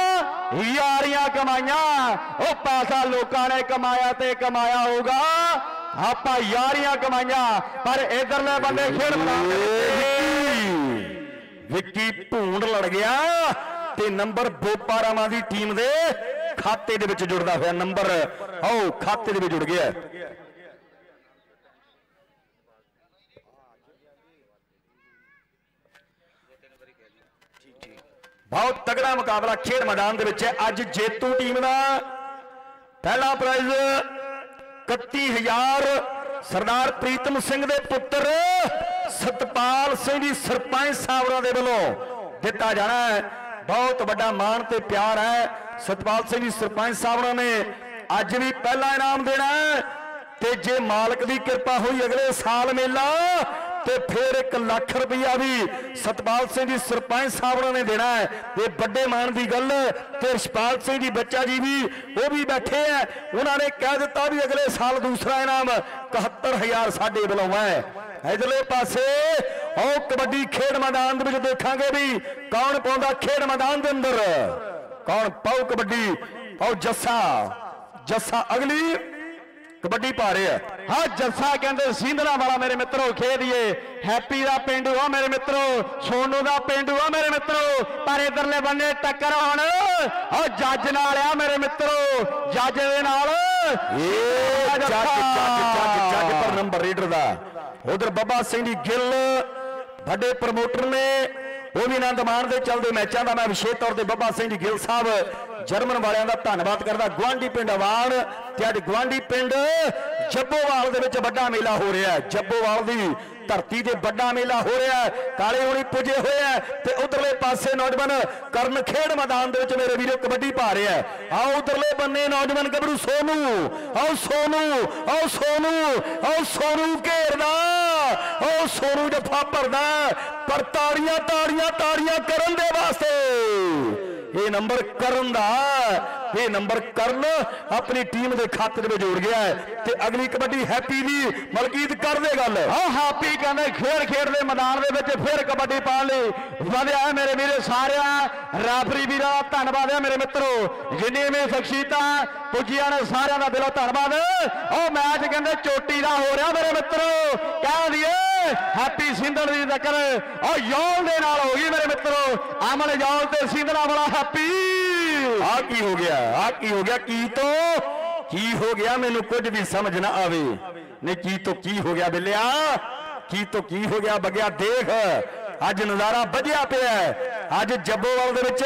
ਯਾਰੀਆਂ ਕਮਾਈਆਂ ਉਹ ਪੈਸਾ ਲੋਕਾਂ ਨੇ ਕਮਾਇਆ ਤੇ ਕਮਾਇਆ ਹੋਊਗਾ। ਆਪਾਂ ਯਾਰੀਆਂ ਕਮਾਈਆਂ ਪਰ ਇਧਰਲੇ ਬੰਦੇ ਖੇਡ ਵਿੱਚ ਵਿੱਕੀ ਭੂੰਡ ਲੜ ਗਿਆ ਤੇ ਨੰਬਰ ਬੋਪਾਰਾਵਾਂ ਦੀ ਟੀਮ ਦੇ ਖਾਤੇ ਦੇ ਵਿੱਚ ਜੁੜਦਾ ਹੋਇਆ ਨੰਬਰ। ਆਓ ਖਾਤੇ ਦੇ ਵਿੱਚ ਜੁੜ ਗਿਆ। ਬਹੁਤ ਤਗੜਾ ਮੁਕਾਬਲਾ ਖੇਡ ਮੈਦਾਨ ਦੇ ਵਿੱਚ ਹੈ। ਅੱਜ ਜੇਤੂ ਟੀਮ ਦਾ ਪਹਿਲਾ ਪ੍ਰਾਈਜ਼ 31000 ਸਰਦਾਰ ਪ੍ਰੀਤਮ ਸਿੰਘ ਦੇ ਪੁੱਤਰ ਸਤਪਾਲ ਸਿੰਘ ਜੀ ਸਰਪੰਚ ਸਾਹਿਬਾਂ ਦੇ ਵੱਲੋਂ ਦਿੱਤਾ ਜਾਣਾ ਹੈ। ਬਹੁਤ ਵੱਡਾ ਮਾਣ ਤੇ ਪਿਆਰ ਹੈ। ਸਤਪਾਲ ਸਿੰਘ ਜੀ ਸਰਪੰਚ ਸਾਹਿਬਾਂ ਨੇ ਅੱਜ ਵੀ ਪਹਿਲਾ ਇਨਾਮ ਦੇਣਾ ਤੇ ਜੇ ਮਾਲਕ ਦੀ ਕਿਰਪਾ ਹੋਈ ਅਗਲੇ ਸਾਲ ਮੇਲਾ ਤੇ ਫਿਰ 1 ਲੱਖ ਰੁਪਇਆ ਵੀ ਸਤਪਾਲ ਸਿੰਘ ਜੀ ਸਰਪੰਚ ਸਾਹਿਬਾਂ ਨੇ ਦੇਣਾ ਹੈ। ਇਹ ਵੱਡੇ ਮਾਣ ਦੀ ਗੱਲ, ਤੇ ਰਸ਼ਪਾਲ ਸਿੰਘ ਜੀ ਬੱਚਾ ਜੀ ਵੀ, ਉਹ ਵੀ ਬੈਠੇ ਆ ਉਹਨਾਂ ਨੇ ਕਹਿ ਦਿੱਤਾ ਵੀ ਅਗਲੇ ਸਾਲ ਦੂਸਰਾ ਇਨਾਮ 71000 ਸਾਡੇ ਵੱਲੋਂ ਹੈ। ਇਧਰਲੇ ਪਾਸੇ, ਉਹ ਕਬੱਡੀ ਖੇਡ ਮੈਦਾਨ ਦੇ ਵਿੱਚ ਦੇਖਾਂਗੇ ਵੀ ਕੌਣ ਪਾਉਂਦਾ ਖੇਡ ਮੈਦਾਨ ਦੇ ਅੰਦਰ। ਕੌਣ ਪਾਉ ਕਬੱਡੀ? ਪਾਉ ਜੱਸਾ। ਜੱਸਾ ਅਗਲੀ। ਕਬੱਡੀ ਪਾ ਰਿਹਾ ਹਾਂ ਜੱਸਾ ਕਹਿੰਦੇ ਸਿੰਧਲਾ ਵਾਲਾ ਮੇਰੇ ਮਿੱਤਰੋ ਖੇਦੀਏ ਹੈਪੀ ਦਾ ਪਿੰਡੂ ਆ ਮੇਰੇ ਮਿੱਤਰੋ ਸੋਨੂ ਦਾ ਪਿੰਡੂ ਆ ਮੇਰੇ ਮਿੱਤਰੋ। ਪਰ ਇਧਰਲੇ ਬੰਨੇ ਟੱਕਰ ਹੁਣ ਉਹ ਜੱਜ ਨਾਲ ਆ ਮੇਰੇ ਮਿੱਤਰੋ। ਜੱਜ ਦੇ ਨਾਲ। ਇਹ ਜੱਜ ਜੱਜ ਜੱਜ ਜੱਜ ਪਰ ਨੰਬਰ ਰੀਡਰ ਦਾ। ਉਧਰ ਬੱਬਾ ਸਿੰਘ ਜੀ ਗਿੱਲ ਵੱਡੇ ਪ੍ਰਮੋਟਰ ਨੇ। ਉਹ ਵੀ ਆਨੰਦ ਮਾਣ ਦੇ ਚੱਲਦੇ ਮੈਚਾਂ ਦਾ ਮੈਂ ਵਿਸ਼ੇਸ਼ ਤੌਰ ਤੇ ਬੱਬਾ ਸਿੰਘ ਜੀ ਗਿੱਲ ਸਾਹਿਬ, ਜਰਮਨ ਵਾਲਿਆਂ ਦਾ ਧੰਨਵਾਦ ਕਰਦਾ ਗਵਾਂਢੀ ਪਿੰਡ ਆਵਾਨ ਤੇ ਅੱਜ ਗਵਾਂਢੀ ਪਿੰਡ ਜੱਬੋਵਾਲ ਦੇ ਵਿੱਚ ਵੱਡਾ ਮੇਲਾ ਹੋ ਰਿਹਾ ਹੈ। ਜੱਬੋਵਾਲ ਦੀ ਧਰਤੀ ਤੇ ਵੱਡਾ ਮੇਲਾ ਹੋ ਰਿਹਾ ਹੈ। ਕਾਲੇ ਹੋਣੀ ਪੁੱਜੇ ਹੋਏ ਹੈ ਤੇ ਉਧਰਲੇ ਪਾਸੇ ਨੌਜਵਾਨ ਕਰਨ ਖੇਡ ਮੈਦਾਨ ਦੇ ਵਿੱਚ ਮੇਰੇ ਵੀਰੋ ਕਬੱਡੀ ਪਾ ਰਿਹਾ ਆਓ ਉਧਰਲੇ ਬੰਨੇ ਨੌਜਵਾਨ ਗੱਭਰੂ ਸੋਨੂ, ਆਓ ਸੋਨੂ ਆਓ ਸੋਨੂ ਆਓ ਸੋਨੂ ਘੇਰਦਾ, ਆਓ ਸੋਨੂ ਜਫਾ ਭਰਦਾ ਪਰ ਤਾੜੀਆਂ ਤਾੜੀਆਂ ਤਾੜੀਆਂ ਕਰਨ ਦੇ ਵਾਸਤੇ। ਇਹ ਨੰਬਰ ਕਰਨ ਦਾ ਇਹ ਨੰਬਰ ਕਰਨ ਆਪਣੀ ਟੀਮ ਦੇ ਖਾਤੇ ਦੇ ਵਿੱਚ ਜੋੜ ਗਿਆ ਹੈ ਤੇ ਅਗਲੀ ਕਬੱਡੀ ਹੈਪੀ ਦੀ ਮਲਕੀਤ ਕਰ ਗੱਲ। ਹਾਂ ਹਾਪੀ ਕਹਿੰਦੇ ਖੇਡ ਖੇਡ ਦੇ ਮੈਦਾਨ ਦੇ ਵਿੱਚ ਫਿਰ ਕਬੱਡੀ ਪਾਉਣ ਲਈ ਵਧਿਆ ਹੈ ਮੇਰੇ ਵੀਰੇ ਸਾਰਿਆਂ। ਰਾਫਰੀ ਵੀਰਾਂ ਦਾ ਧੰਨਵਾਦ ਹੈ ਮੇਰੇ ਮਿੱਤਰੋ। ਜਿੰਨੀ ਵੀ ਸ਼ਖਸੀਅਤਾਂ ਪੁੱਜੀਆਂ ਨੇ ਸਾਰਿਆਂ ਦਾ ਦਿਲੋਂ ਧੰਨਵਾਦ। ਉਹ ਮੈਚ ਕਹਿੰਦੇ ਚੋਟੀ ਦਾ ਹੋ ਰਿਹਾ ਮੇਰੇ ਮਿੱਤਰੋ। ਕਹਿ ਦਈਏ, ਹੈਪੀ ਸਿੰਧਲ ਦੀ ਟੱਕਰ ਉਹ ਯੋਲ ਦੇ ਨਾਲ ਹੋ ਗਈ ਮੇਰੇ ਮਿੱਤਰੋ। ਅਮਨ ਯੋਲ ਤੇ ਸਿੰਧਲਾ ਵਾਲਾ ਹੈਪੀ। ਆ ਕੀ ਹੋ ਗਿਆ? ਆ ਕੀ ਹੋ ਗਿਆ? ਕੀ ਤੋਂ? ਕੀ ਹੋ ਗਿਆ? ਮੈਨੂੰ ਕੁਝ ਵੀ ਸਮਝ ਨਾ ਆਵੇ। ਨਹੀਂ, ਕੀ ਤੋਂ ਕੀ ਹੋ ਗਿਆ ਬਿੱਲਿਆ? ਕੀ ਤੋਂ ਕੀ ਹੋ ਗਿਆ ਬਗਿਆ? ਦੇਖ, ਅੱਜ ਨਜ਼ਾਰਾ ਵੱਜਿਆ ਪਿਆ ਅੱਜ ਜੱਬੋਵਾਲ ਦੇ ਵਿੱਚ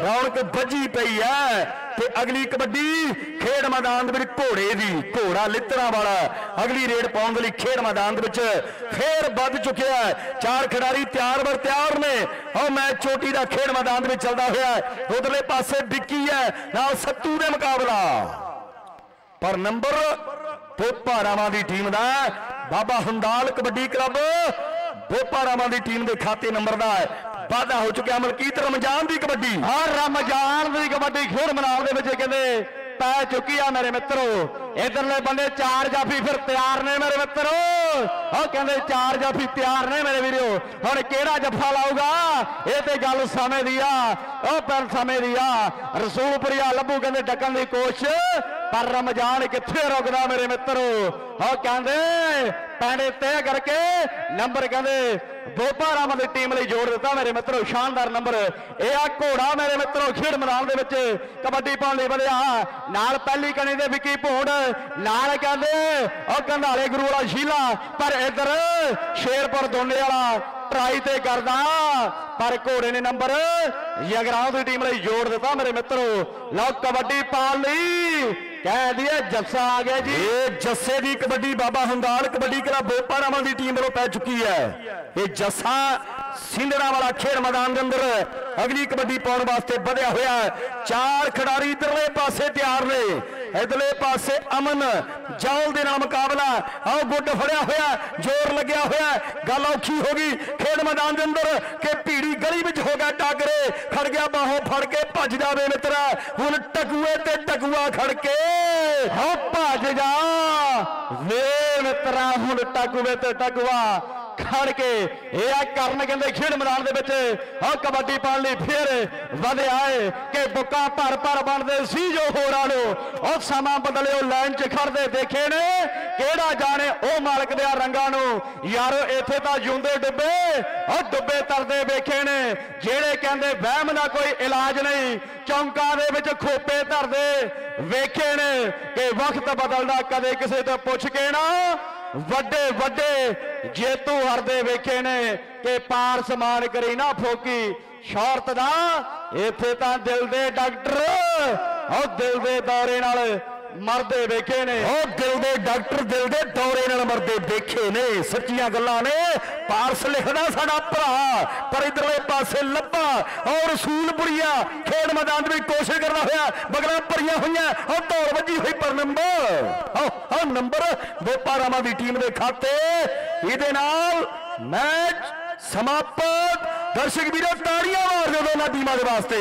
ਰੌਣਕ ਵੱਜੀ ਪਈ ਹੈ। ਤੇ ਅਗਲੀ ਕਬੱਡੀ ਖੇਡ ਮੈਦਾਨ ਦੇ ਵਿੱਚ ਘੋੜੇ ਦੀ, ਘੋੜਾ ਲਿੱਤਰਾਂ ਵਾਲਾ। ਅਗਲੀ ਰੇਡ ਪਾਉਣ ਦੇ ਲਈ ਖੇਡ ਮੈਦਾਨ ਦੇ ਵਿੱਚ ਫੇਰ ਵੱਧ ਚੁੱਕਿਆ ਚਾਰ ਖਿਡਾਰੀ ਤਿਆਰ ਬਰ ਤਿਆਰ ਨੇ। ਉਹ ਮੈਚ ਚੋਟੀ ਦਾ ਖੇਡ ਮੈਦਾਨ ਦੇ ਵਿੱਚ ਚੱਲਦਾ ਹੋਇਆ ਹੈ। ਉਧਰਲੇ ਪਾਸੇ ਵਿੱਕੀ ਹੈ, ਨਾਲ ਸੱਤੂ ਦੇ ਮੁਕਾਬਲਾ। ਪਰ ਨੰਬਰ ਬੋਪਾ ਰਾਵਾਂ ਦੀ ਟੀਮ ਦਾ ਬਾਬਾ ਹੰਦਾਲ ਕਬੱਡੀ ਕਲੱਬ ਬੋਪਾ ਰਾਵਾਂ ਦੀ ਟੀਮ ਦੇ ਖਾਤੇ ਨੰਬਰ ਦਾ ਹੈ। ਵਾਧਾ ਹੋ ਚੁੱਕਿਆ ਮਲਕੀਤ ਰਮਜ਼ਾਨ ਦੀ ਕਬੱਡੀ। ਹਾਂ ਰਮਜ਼ਾਨ ਦੀ ਕਬੱਡੀ ਖੇਡ ਮੈਦਾਨ ਦੇ ਵਿੱਚ ਕਹਿੰਦੇ ਪੈ ਚੁੱਕੀ ਆ ਮੇਰੇ ਮਿੱਤਰੋ। ਇਧਰਲੇ ਬੰਦੇ ਚਾਰ ਜਾਫੀ ਫਿਰ ਤਿਆਰ ਨੇ ਮੇਰੇ ਮਿੱਤਰੋ। ਉਹ ਕਹਿੰਦੇ ਚਾਰ ਜਾਫੀ ਤਿਆਰ ਨੇ ਮੇਰੇ ਵੀਰੋ। ਹੁਣ ਕਿਹੜਾ ਜੱਫਾ ਲਾਊਗਾ? ਇਹ ਤੇ ਗੱਲ ਸਮੇਂ ਦੀ ਆ। ਉਹ ਪਰ ਸਮੇਂ ਦੀ ਆ। ਰਸੂਲਪੁਰੀਆ ਲੱਭੂ ਕਹਿੰਦੇ ਡੱਕਣ ਦੀ ਕੋਸ਼ਿਸ਼। ਪਰ ਰਮਜ਼ਾਨ ਕਿੱਥੇ ਰੁਕਦਾ ਮੇਰੇ ਮਿੱਤਰੋ? ਉਹ ਕਹਿੰਦੇ ਪੈਣੇ ਤੈਅ ਕਰਕੇ ਨੰਬਰ ਕਹਿੰਦੇ ਬੋਪਾ ਰਾਮ ਦੀ ਟੀਮ ਲਈ ਜੋੜ ਦਿੱਤਾ ਮੇਰੇ ਮਿੱਤਰੋ, ਸ਼ਾਨਦਾਰ ਨੰਬਰ ਇਹ ਆ ਘੋੜਾ ਮੇਰੇ ਮਿੱਤਰੋ, ਖੇਡ ਮੈਦਾਨ ਦੇ ਵਿੱਚ ਕਬੱਡੀ ਪਾਉਣ ਲਈ ਵਧਿਆ। ਨਾਲ ਪਹਿਲੀ ਕਣੀ ਦੇ ਵਿੱਕੀ ਭੋੜ, ਨਾਲ ਕਹਿੰਦੇ ਉਹ ਕੰਧਾਲੇ ਗੁਰੂ ਵਾਲਾ ਸ਼ੀਲਾ। ਪਰ ਇੱਧਰ ਸ਼ੇਰਪੁਰ ਦੋਨੇ ਵਾਲਾ ਟਰਾਈ ਤੇ ਕਰਦਾ, ਪਰ ਘੋੜੇ ਨੇ ਨੰਬਰ ਯਗਰਾਉਂ ਦੀ ਟੀਮ ਲਈ ਜੋੜ ਦਿੱਤਾ ਮੇਰੇ ਮਿੱਤਰੋ। ਲਓ ਕਬੱਡੀ ਪਾਉਣ ਲਈ। ਕਹਿ ਦਈਏ ਜੱਸਾ ਆ ਗਿਆ ਜੀ। ਇਹ ਜੱਸੇ ਦੀ ਕਬੱਡੀ ਬਾਬਾ ਹੰਦਾਲ ਕਬੱਡੀ ਕਲੱਬ ਬੋਪਾ ਦੀ ਟੀਮ ਵੱਲੋਂ ਪੈ ਚੁੱਕੀ ਹੈ। ਇਹ ਜੱਸਾ ਸਿੰਧੜਾ ਵਾਲਾ ਖੇਡ ਮੈਦਾਨ ਦੇ ਅੰਦਰ ਅਗਲੀ ਕਬੱਡੀ ਪਾਉਣ ਵਾਸਤੇ ਵਧਿਆ ਹੋਇਆ ਚਾਰ ਖਿਡਾਰੀ ਇਧਰਲੇ ਪਾਸੇ ਤਿਆਰ ਨੇ। ਇਧਰਲੇ ਪਾਸੇ ਅਮਨ ਜੌਲ ਦੇ ਨਾਲ ਮੁਕਾਬਲਾ। ਆਓ ਗੁੱਡ ਫੜਿਆ ਹੋਇਆ, ਜ਼ੋਰ ਲੱਗਿਆ ਹੋਇਆ। ਗੱਲ ਔਖੀ ਹੋ ਗਈ। ਖੇਡ ਮੈਦਾਨ ਦੇ ਅੰਦਰ ਕਿ ਭੀੜੀ ਗਲੀ ਵਿੱਚ ਹੋ ਗਿਆ ਟਾਕਰੇ ਖੜ ਗਿਆ ਬਾਹੋਂ ਫੜ ਕੇ ਭੱਜ ਜਾਵੇ ਮਿੱਤਰਾ। ਹੁਣ ਟਕੂਏ ਤੇ ਟਕੂਆ ਖੜ ਕੇ ਹੋ ਭੱਜ ਜਾ। ਵੇ ਮਿੱਤਰਾ, ਹੁਣ ਟਕੂਵੇ ਤੇ ਟਕੂਆ। ਖੜ ਕੇ ਇਹ ਆ ਕਰਨ ਕਹਿੰਦੇ ਖੇਡ ਮੈਦਾਨ ਦੇ ਵਿੱਚ ਹਾਂ ਕਬੱਡੀ ਪਾਉਣ ਲਈ ਫੇਰ ਵਧਿਆ ਏ ਕਿ ਬੁੱਕਾ ਭਰ ਭਰ ਬਣਦੇ ਸੀ ਜੋ ਹੋਰਾਂ ਨੂੰ। ਉਹ ਸਮਾਂ ਬਦਲਿਓ ਲਾਈਨ 'ਚ ਖੜਦੇ ਦੇਖੇ ਨੇ। ਕਿਹੜਾ ਜਾਣੇ ਉਹ ਮਾਲਕ ਦੇ ਰੰਗਾਂ ਨੂੰ। ਯਾਰੋ ਇੱਥੇ ਤਾਂ ਜੁੰਦੇ ਡੁੱਬੇ, ਉਹ ਡੁੱਬੇ ਤਰਦੇ ਵੇਖੇ ਨੇ। ਜਿਹੜੇ ਕਹਿੰਦੇ ਵਹਿਮ ਦਾ ਕੋਈ ਇਲਾਜ ਨਹੀਂ, ਚੌਂਕਾਂ ਦੇ ਵਿੱਚ ਖੋਪੇ ਧਰਦੇ ਵੇਖੇ ਨੇ ਕਿ ਵਕਤ ਬਦਲਦਾ ਕਦੇ ਕਿਸੇ ਤੋਂ ਪੁੱਛ ਕੇ ਨਾ। ਵੱਡੇ ਵੱਡੇ ਜੇਤੂ ਹਰਦੇ ਵੇਖੇ ਨੇ ਕਿ ਪਾਰ ਸਮਾਨ ਕਰੀ ਨਾ ਫੋਕੀ। ਸ਼ੌਰਤ ਦਾ, ਇੱਥੇ ਤਾਂ ਦਿਲ ਦੇ ਡਾਕਟਰ, ਉਹ ਦਿਲ ਦੇ ਦੌਰੇ ਨਾਲ ਮਰਦੇ ਵੇਖੇ ਨੇ। ਉਹ ਦਿਲ ਦੇ ਡਾਕਟਰ ਦਿਲ ਦੇ ਦੌਰੇ ਨਾਲ ਮਰਦੇ ਵੇਖੇ ਨੇ। ਸੱਚੀਆਂ ਗੱਲਾਂ ਨੇ। ਪਾਰਸ ਲਿਖਦਾ ਸਾਡਾ ਭਰਾ, ਪਰ ਇਧਰਲੇ ਪਾਸੇ ਲੱਭਾ। ਔਰ ਰਸੂਲਪੁਰੀਆ, ਖੇਡ ਮੈਦਾਨ ਦੇ ਵਿੱਚ ਕੋਸ਼ਿਸ਼ ਕਰਦਾ ਹੋਇਆ, ਬਗਲਾਂ ਭਰੀਆਂ ਹੋਈਆਂ। ਉਹ ਦੌੜ ਵੱਜੀ ਹੋਈ ਪਰ ਨੰਬਰ ਉਹ ਨੰਬਰ ਬੋਪਾਰਾਮਾ ਦੀ ਟੀਮ ਦੇ ਖਾਤੇ। ਇਹਦੇ ਨਾਲ ਮੈਚ ਸਮਾਪਤ। ਦਰਸ਼ਕ ਵੀਰੋ, ਤਾੜੀਆਂ ਮਾਰ ਦਿਓ ਦੋਨਾਂ ਟੀਮਾਂ ਦੇ ਵਾਸਤੇ।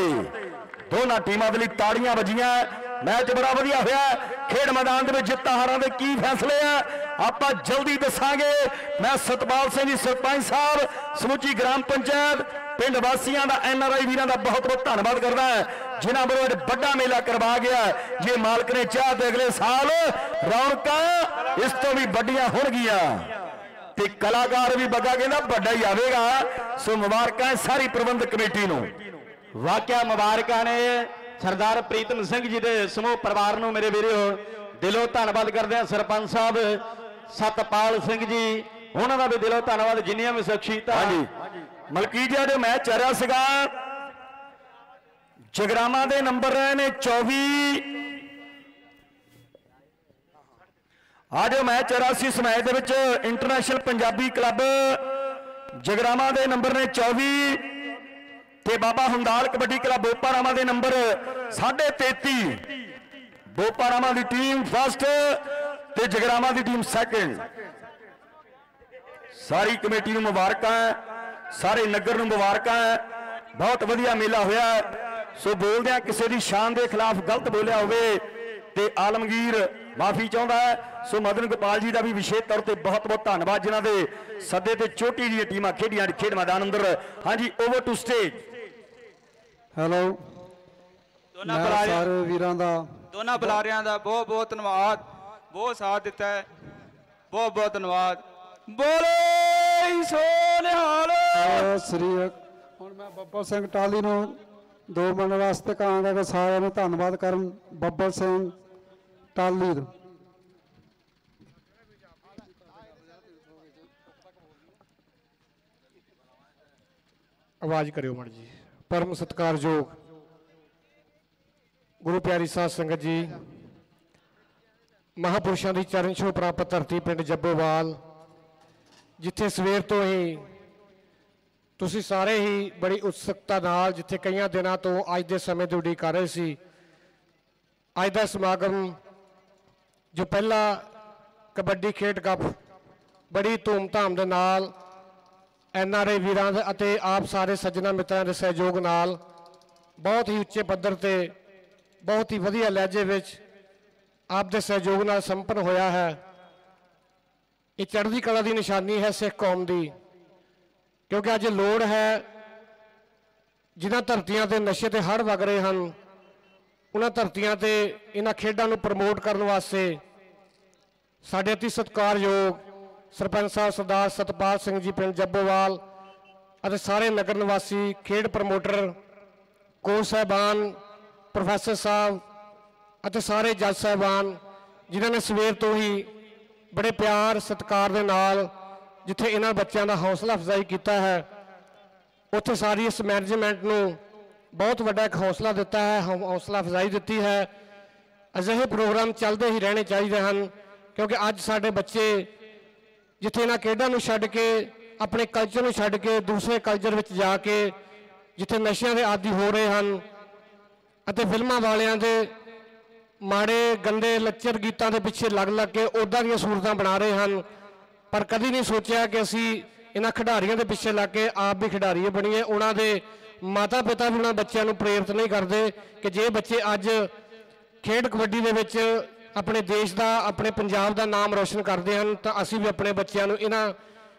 ਦੋਨਾਂ ਟੀਮਾਂ ਦੇ ਲਈ ਤਾੜੀਆਂ ਵੱਜੀਆਂ। ਮੈਚ ਬੜਾ ਵਧੀਆ ਹੋਇਆ। ਖੇਡ ਮੈਦਾਨ ਦੇ ਵਿੱਚ ਜਿੱਤਾਂ ਹਾਰਾਂ ਦੇ ਕੀ ਫੈਸਲੇ ਆ? ਆਪਾਂ ਜਲਦੀ ਦੱਸਾਂਗੇ। ਮੈਂ ਸਤਪਾਲ ਸਿੰਘ ਜੀ, ਸਰਪੰਚ ਸਾਹਿਬ, ਸਮੁੱਚੀ ਗ੍ਰਾਮ ਪੰਚਾਇਤ, ਪਿੰਡ ਵਾਸੀਆਂ ਦਾ, ਐਨ ਆਰ ਆਈ ਵੀਰਾਂ ਦਾ ਬਹੁਤ ਬਹੁਤ ਧੰਨਵਾਦ ਕਰਦਾ ਹੈ, ਜਿਨ੍ਹਾਂ ਵੱਲੋਂ ਇਹ ਵੱਡਾ ਮੇਲਾ ਕਰਵਾ ਗਿਆ ਜੇ ਮਾਲਕ ਨੇ ਚਾਹ ਤੇ ਅਗਲੇ ਸਾਲ ਰੌਣਕਾਂ ਇਸ ਤੋਂ ਵੀ ਵੱਡੀਆਂ ਹੋਣਗੀਆਂ। ਤੇ ਕਲਾਕਾਰ ਵੀ ਬੱਗਾ ਕਹਿੰਦਾ, ਵੱਡਾ ਹੀ ਆਵੇਗਾ। ਸੋ ਮੁਬਾਰਕਾਂ ਸਾਰੀ ਪ੍ਰਬੰਧਕ ਕਮੇਟੀ ਨੂੰ। ਵਾਕਿਆ ਮੁਬਾਰਕਾਂ ਨੇ। ਸਰਦਾਰ ਪ੍ਰੀਤਮ ਸਿੰਘ ਜੀ ਦੇ ਸਮੂਹ ਪਰਿਵਾਰ ਨੂੰ ਮੇਰੇ ਵੀਰੋ ਦਿਲੋਂ ਧੰਨਵਾਦ ਕਰਦੇ ਹਾਂ ਸਰਪੰਚ ਸਾਹਿਬ, ਸਤਪਾਲ ਸਿੰਘ ਜੀ। ਉਹਨਾਂ ਦਾ ਵੀ ਦਿਲੋਂ ਧੰਨਵਾਦ, ਜਿੰਨੀਆਂ ਵੀ ਸ਼ਖਸੀਅਤਾਂ। ਹਾਂਜੀ। ਮਲਕੀਜਾ ਦੇ ਮੈਚ ਚੱਲ ਰਿਹਾ ਸੀਗਾ। ਜਗਰਾਮਾ ਦੇ ਨੰਬਰ ਰਹੇ ਨੇ 24 ਆ ਜੋ ਮੈਚ ਚੱਲ ਰਿਹਾ ਸੀ ਇਸ ਮੈਚ ਦੇ ਵਿੱਚ, ਇੰਟਰਨੈਸ਼ਨਲ ਪੰਜਾਬੀ ਕਲੱਬ। ਜਗਰਾਮਾ ਦੇ ਨੰਬਰ ਨੇ 24 ਤੇ ਬਾਬਾ ਹੁੰਦਾਲ ਕਬੱਡੀ ਕਲੱਬ ਬੋਪਾਰਾਮਾ ਦੇ ਨੰਬਰ 33.5 ਬੋਪਾਰਾਮਾ ਦੀ ਟੀਮ ਫਸਟ ਤੇ ਜਗਰਾਮਾ ਦੀ ਟੀਮ ਸੈਕੰਡ ਸਾਰੀ ਕਮੇਟੀ ਨੂੰ ਮੁਬਾਰਕਾਂ ਹੈ, ਸਾਰੇ ਨਗਰ ਨੂੰ ਮੁਬਾਰਕਾਂ ਹੈ। ਬਹੁਤ ਵਧੀਆ ਮੇਲਾ ਹੋਇਆ ਸੋ ਬੋਲਦਿਆਂ ਕਿਸੇ ਦੀ ਸ਼ਾਨ ਦੇ ਖਿਲਾਫ ਗਲਤ ਬੋਲਿਆ ਹੋਵੇ ਤੇ ਆਲਮਗੀਰ ਮਾਫੀ ਚਾਹੁੰਦਾ ਹੈ। ਸੋ ਮਦਨ ਗੋਪਾਲ ਜੀ ਦਾ ਵੀ ਵਿਸ਼ੇਸ਼ ਤੌਰ ਤੇ ਬਹੁਤ ਬਹੁਤ ਧੰਨਵਾਦ ਜਿਨ੍ਹਾਂ ਦੇ ਸੱਦੇ ਤੇ ਚੋਟੀ ਦੀਆਂ ਟੀਮਾਂ ਖੇਡੀਆਂ ਖੇਡ ਮੈਦਾਨ ਅੰਦਰ। ਹਾਂਜੀ ਓਵਰ ਟੂ ਸਟੇਜ ਹੈਲੋ ਦੋਨਾਂ ਬੁਲਾਰਿਆਂ ਸਾਰੇ ਵੀਰਾਂ ਦਾ ਦੋਨਾਂ ਬੁਲਾਰਿਆਂ ਦਾ ਬਹੁਤ ਬਹੁਤ ਧੰਨਵਾਦ। ਬਹੁਤ ਸਾਥ ਦਿੱਤਾ ਹੈ। ਬਹੁਤ ਬਹੁਤ ਧੰਨਵਾਦ। ਬੋਲੇ ਸੋ ਨਿਹਾਲ। ਸਤਿ ਸ੍ਰੀ ਅਕਾਲ ਹੁਣ ਮੈਂ ਬੱਬਰ ਸਿੰਘ ਟਾਲੀ ਨੂੰ ਦੋ ਮਿੰਟ ਵਾਸਤੇ ਕਹਾਂਗਾ ਕਿ ਸਾਰਿਆਂ ਨੂੰ ਧੰਨਵਾਦ ਕਰਨ ਬੱਬਰ ਸਿੰਘ ਟਾਲੀ ਦਾ ਆਵਾਜ਼ ਕਰਿਓ ਮੜ ਜੀ। ਪਰਮ ਸਤਿਕਾਰਯੋਗ ਗੁਰੂ ਪਿਆਰੀ ਸਾਧ ਸੰਗਤ ਜੀ, ਮਹਾਪੁਰਸ਼ਾਂ ਦੀ ਚਰਨ ਛੋਹ ਪ੍ਰਾਪਤ ਧਰਤੀ ਪਿੰਡ ਜੱਬੋਵਾਲ, ਜਿੱਥੇ ਸਵੇਰ ਤੋਂ ਹੀ ਤੁਸੀਂ ਸਾਰੇ ਹੀ ਬੜੀ ਉਤਸੁਕਤਾ ਨਾਲ ਜਿੱਥੇ ਕਈਆਂ ਦਿਨਾਂ ਤੋਂ ਅੱਜ ਦੇ ਸਮੇਂ ਦੀ ਉਡੀਕ ਕਰ ਰਹੇ ਸੀ, ਅੱਜ ਦਾ ਸਮਾਗਮ ਜੋ ਪਹਿਲਾ ਕਬੱਡੀ ਖੇਡ ਕੱਪ ਬੜੀ ਧੂਮਧਾਮ ਦੇ ਨਾਲ ਐਨ ਆਰ ਆਈ ਵੀਰਾਂ ਦੇ ਅਤੇ ਆਪ ਸਾਰੇ ਸੱਜਣਾ ਮਿੱਤਰਾਂ ਦੇ ਸਹਿਯੋਗ ਨਾਲ ਬਹੁਤ ਹੀ ਉੱਚੇ ਪੱਧਰ ਤੇ ਬਹੁਤ ਹੀ ਵਧੀਆ ਲਹਿਜੇ ਵਿੱਚ ਆਪ ਦੇ ਸਹਿਯੋਗ ਨਾਲ ਸੰਪੰਨ ਹੋਇਆ ਹੈ। ਇਹ ਚੜ੍ਹਦੀ ਕਲਾ ਦੀ ਨਿਸ਼ਾਨੀ ਹੈ ਸਿੱਖ ਕੌਮ ਦੀ, ਕਿਉਂਕਿ ਅੱਜ ਲੋੜ ਹੈ ਜਿਨ੍ਹਾਂ ਧਰਤੀਆਂ ਤੇ ਨਸ਼ੇ ਤੇ ਹੜ੍ਹ ਵਗ ਰਹੇ ਹਨ, ਉਹਨਾਂ ਧਰਤੀਆਂ ਤੇ ਇਹਨਾਂ ਖੇਡਾਂ ਨੂੰ ਪ੍ਰਮੋਟ ਕਰਨ ਵਾਸਤੇ ਸਾਡੇ ਅਤੀ ਸਤਿਕਾਰਯੋਗ ਸਰਪੰਚ ਸਾਹਿਬ ਸਰਦਾਰ ਸਤਪਾਲ ਸਿੰਘ ਜੀ, ਪਿੰਡ ਜੱਬੋਵਾਲ ਅਤੇ ਸਾਰੇ ਨਗਰ ਨਿਵਾਸੀ, ਖੇਡ ਪ੍ਰਮੋਟਰ ਕੋਚ ਸਾਹਿਬਾਨ, ਪ੍ਰੋਫੈਸਰ ਸਾਹਿਬ ਅਤੇ ਸਾਰੇ ਜੱਜ ਸਾਹਿਬਾਨ, ਜਿਨ੍ਹਾਂ ਨੇ ਸਵੇਰ ਤੋਂ ਹੀ ਬੜੇ ਪਿਆਰ, ਸਤਿਕਾਰ ਦੇ ਨਾਲ ਜਿੱਥੇ ਇਹਨਾਂ ਬੱਚਿਆਂ ਦਾ ਹੌਸਲਾ ਅਫਜ਼ਾਈ ਕੀਤਾ ਹੈ, ਉੱਥੇ ਸਾਰੀ ਇਸ ਮੈਨੇਜਮੈਂਟ ਨੂੰ ਬਹੁਤ ਵੱਡਾ ਇੱਕ ਹੌਸਲਾ ਦਿੱਤਾ ਹੈ, ਹੌ- ਹੌਸਲਾ ਅਫਜ਼ਾਈ ਦਿੱਤੀ ਹੈ। ਅਜਿਹੇ ਪ੍ਰੋਗਰਾਮ ਚੱਲਦੇ ਹੀ ਰਹਿਣੇ ਚਾਹੀਦੇ ਹਨ, ਕਿਉਂਕਿ ਅੱਜ ਸਾਡੇ ਬੱਚੇ ਜਿੱਥੇ ਇਹਨਾਂ ਖੇਡਾਂ ਨੂੰ ਛੱਡ ਕੇ, ਆਪਣੇ ਕਲਚਰ ਨੂੰ ਛੱਡ ਕੇ, ਦੂਸਰੇ ਕਲਚਰ ਵਿੱਚ ਜਾ ਕੇ, ਜਿੱਥੇ ਨਸ਼ਿਆਂ ਦੇ ਆਦੀ ਹੋ ਰਹੇ ਹਨ ਅਤੇ ਫਿਲਮਾਂ ਵਾਲਿਆਂ ਦੇ ਮਾੜੇ, ਗੰਦੇ, ਲੱਚਰ ਗੀਤਾਂ ਦੇ ਪਿੱਛੇ ਲੱਗ ਲੱਗ ਕੇ ਉਦਾਂ ਦੀਆਂ ਸੂਰਤਾਂ ਬਣਾ ਰਹੇ ਹਨ। ਪਰ ਕਦੀ ਨਹੀਂ ਸੋਚਿਆ ਕਿ ਅਸੀਂ ਇਹਨਾਂ ਖਿਡਾਰੀਆਂ ਦੇ ਪਿੱਛੇ ਲੱਗ ਕੇ ਆਪ ਵੀ ਖਿਡਾਰੀ ਬਣੀਏ। ਉਹਨਾਂ ਦੇ ਮਾਤਾ ਪਿਤਾ ਵੀ ਉਹਨਾਂ ਬੱਚਿਆਂ ਨੂੰ ਪ੍ਰੇਰਿਤ ਨਹੀਂ ਕਰਦੇ ਕਿ ਜੇ ਬੱਚੇ ਅੱਜ ਖੇਡ ਕਬੱਡੀ ਦੇ ਵਿੱਚ ਆਪਣੇ ਦੇਸ਼ ਦਾ, ਆਪਣੇ ਪੰਜਾਬ ਦਾ ਨਾਮ ਰੋਸ਼ਨ ਕਰਦੇ ਹਨ, ਤਾਂ ਅਸੀਂ ਵੀ ਆਪਣੇ ਬੱਚਿਆਂ ਨੂੰ ਇਹਨਾਂ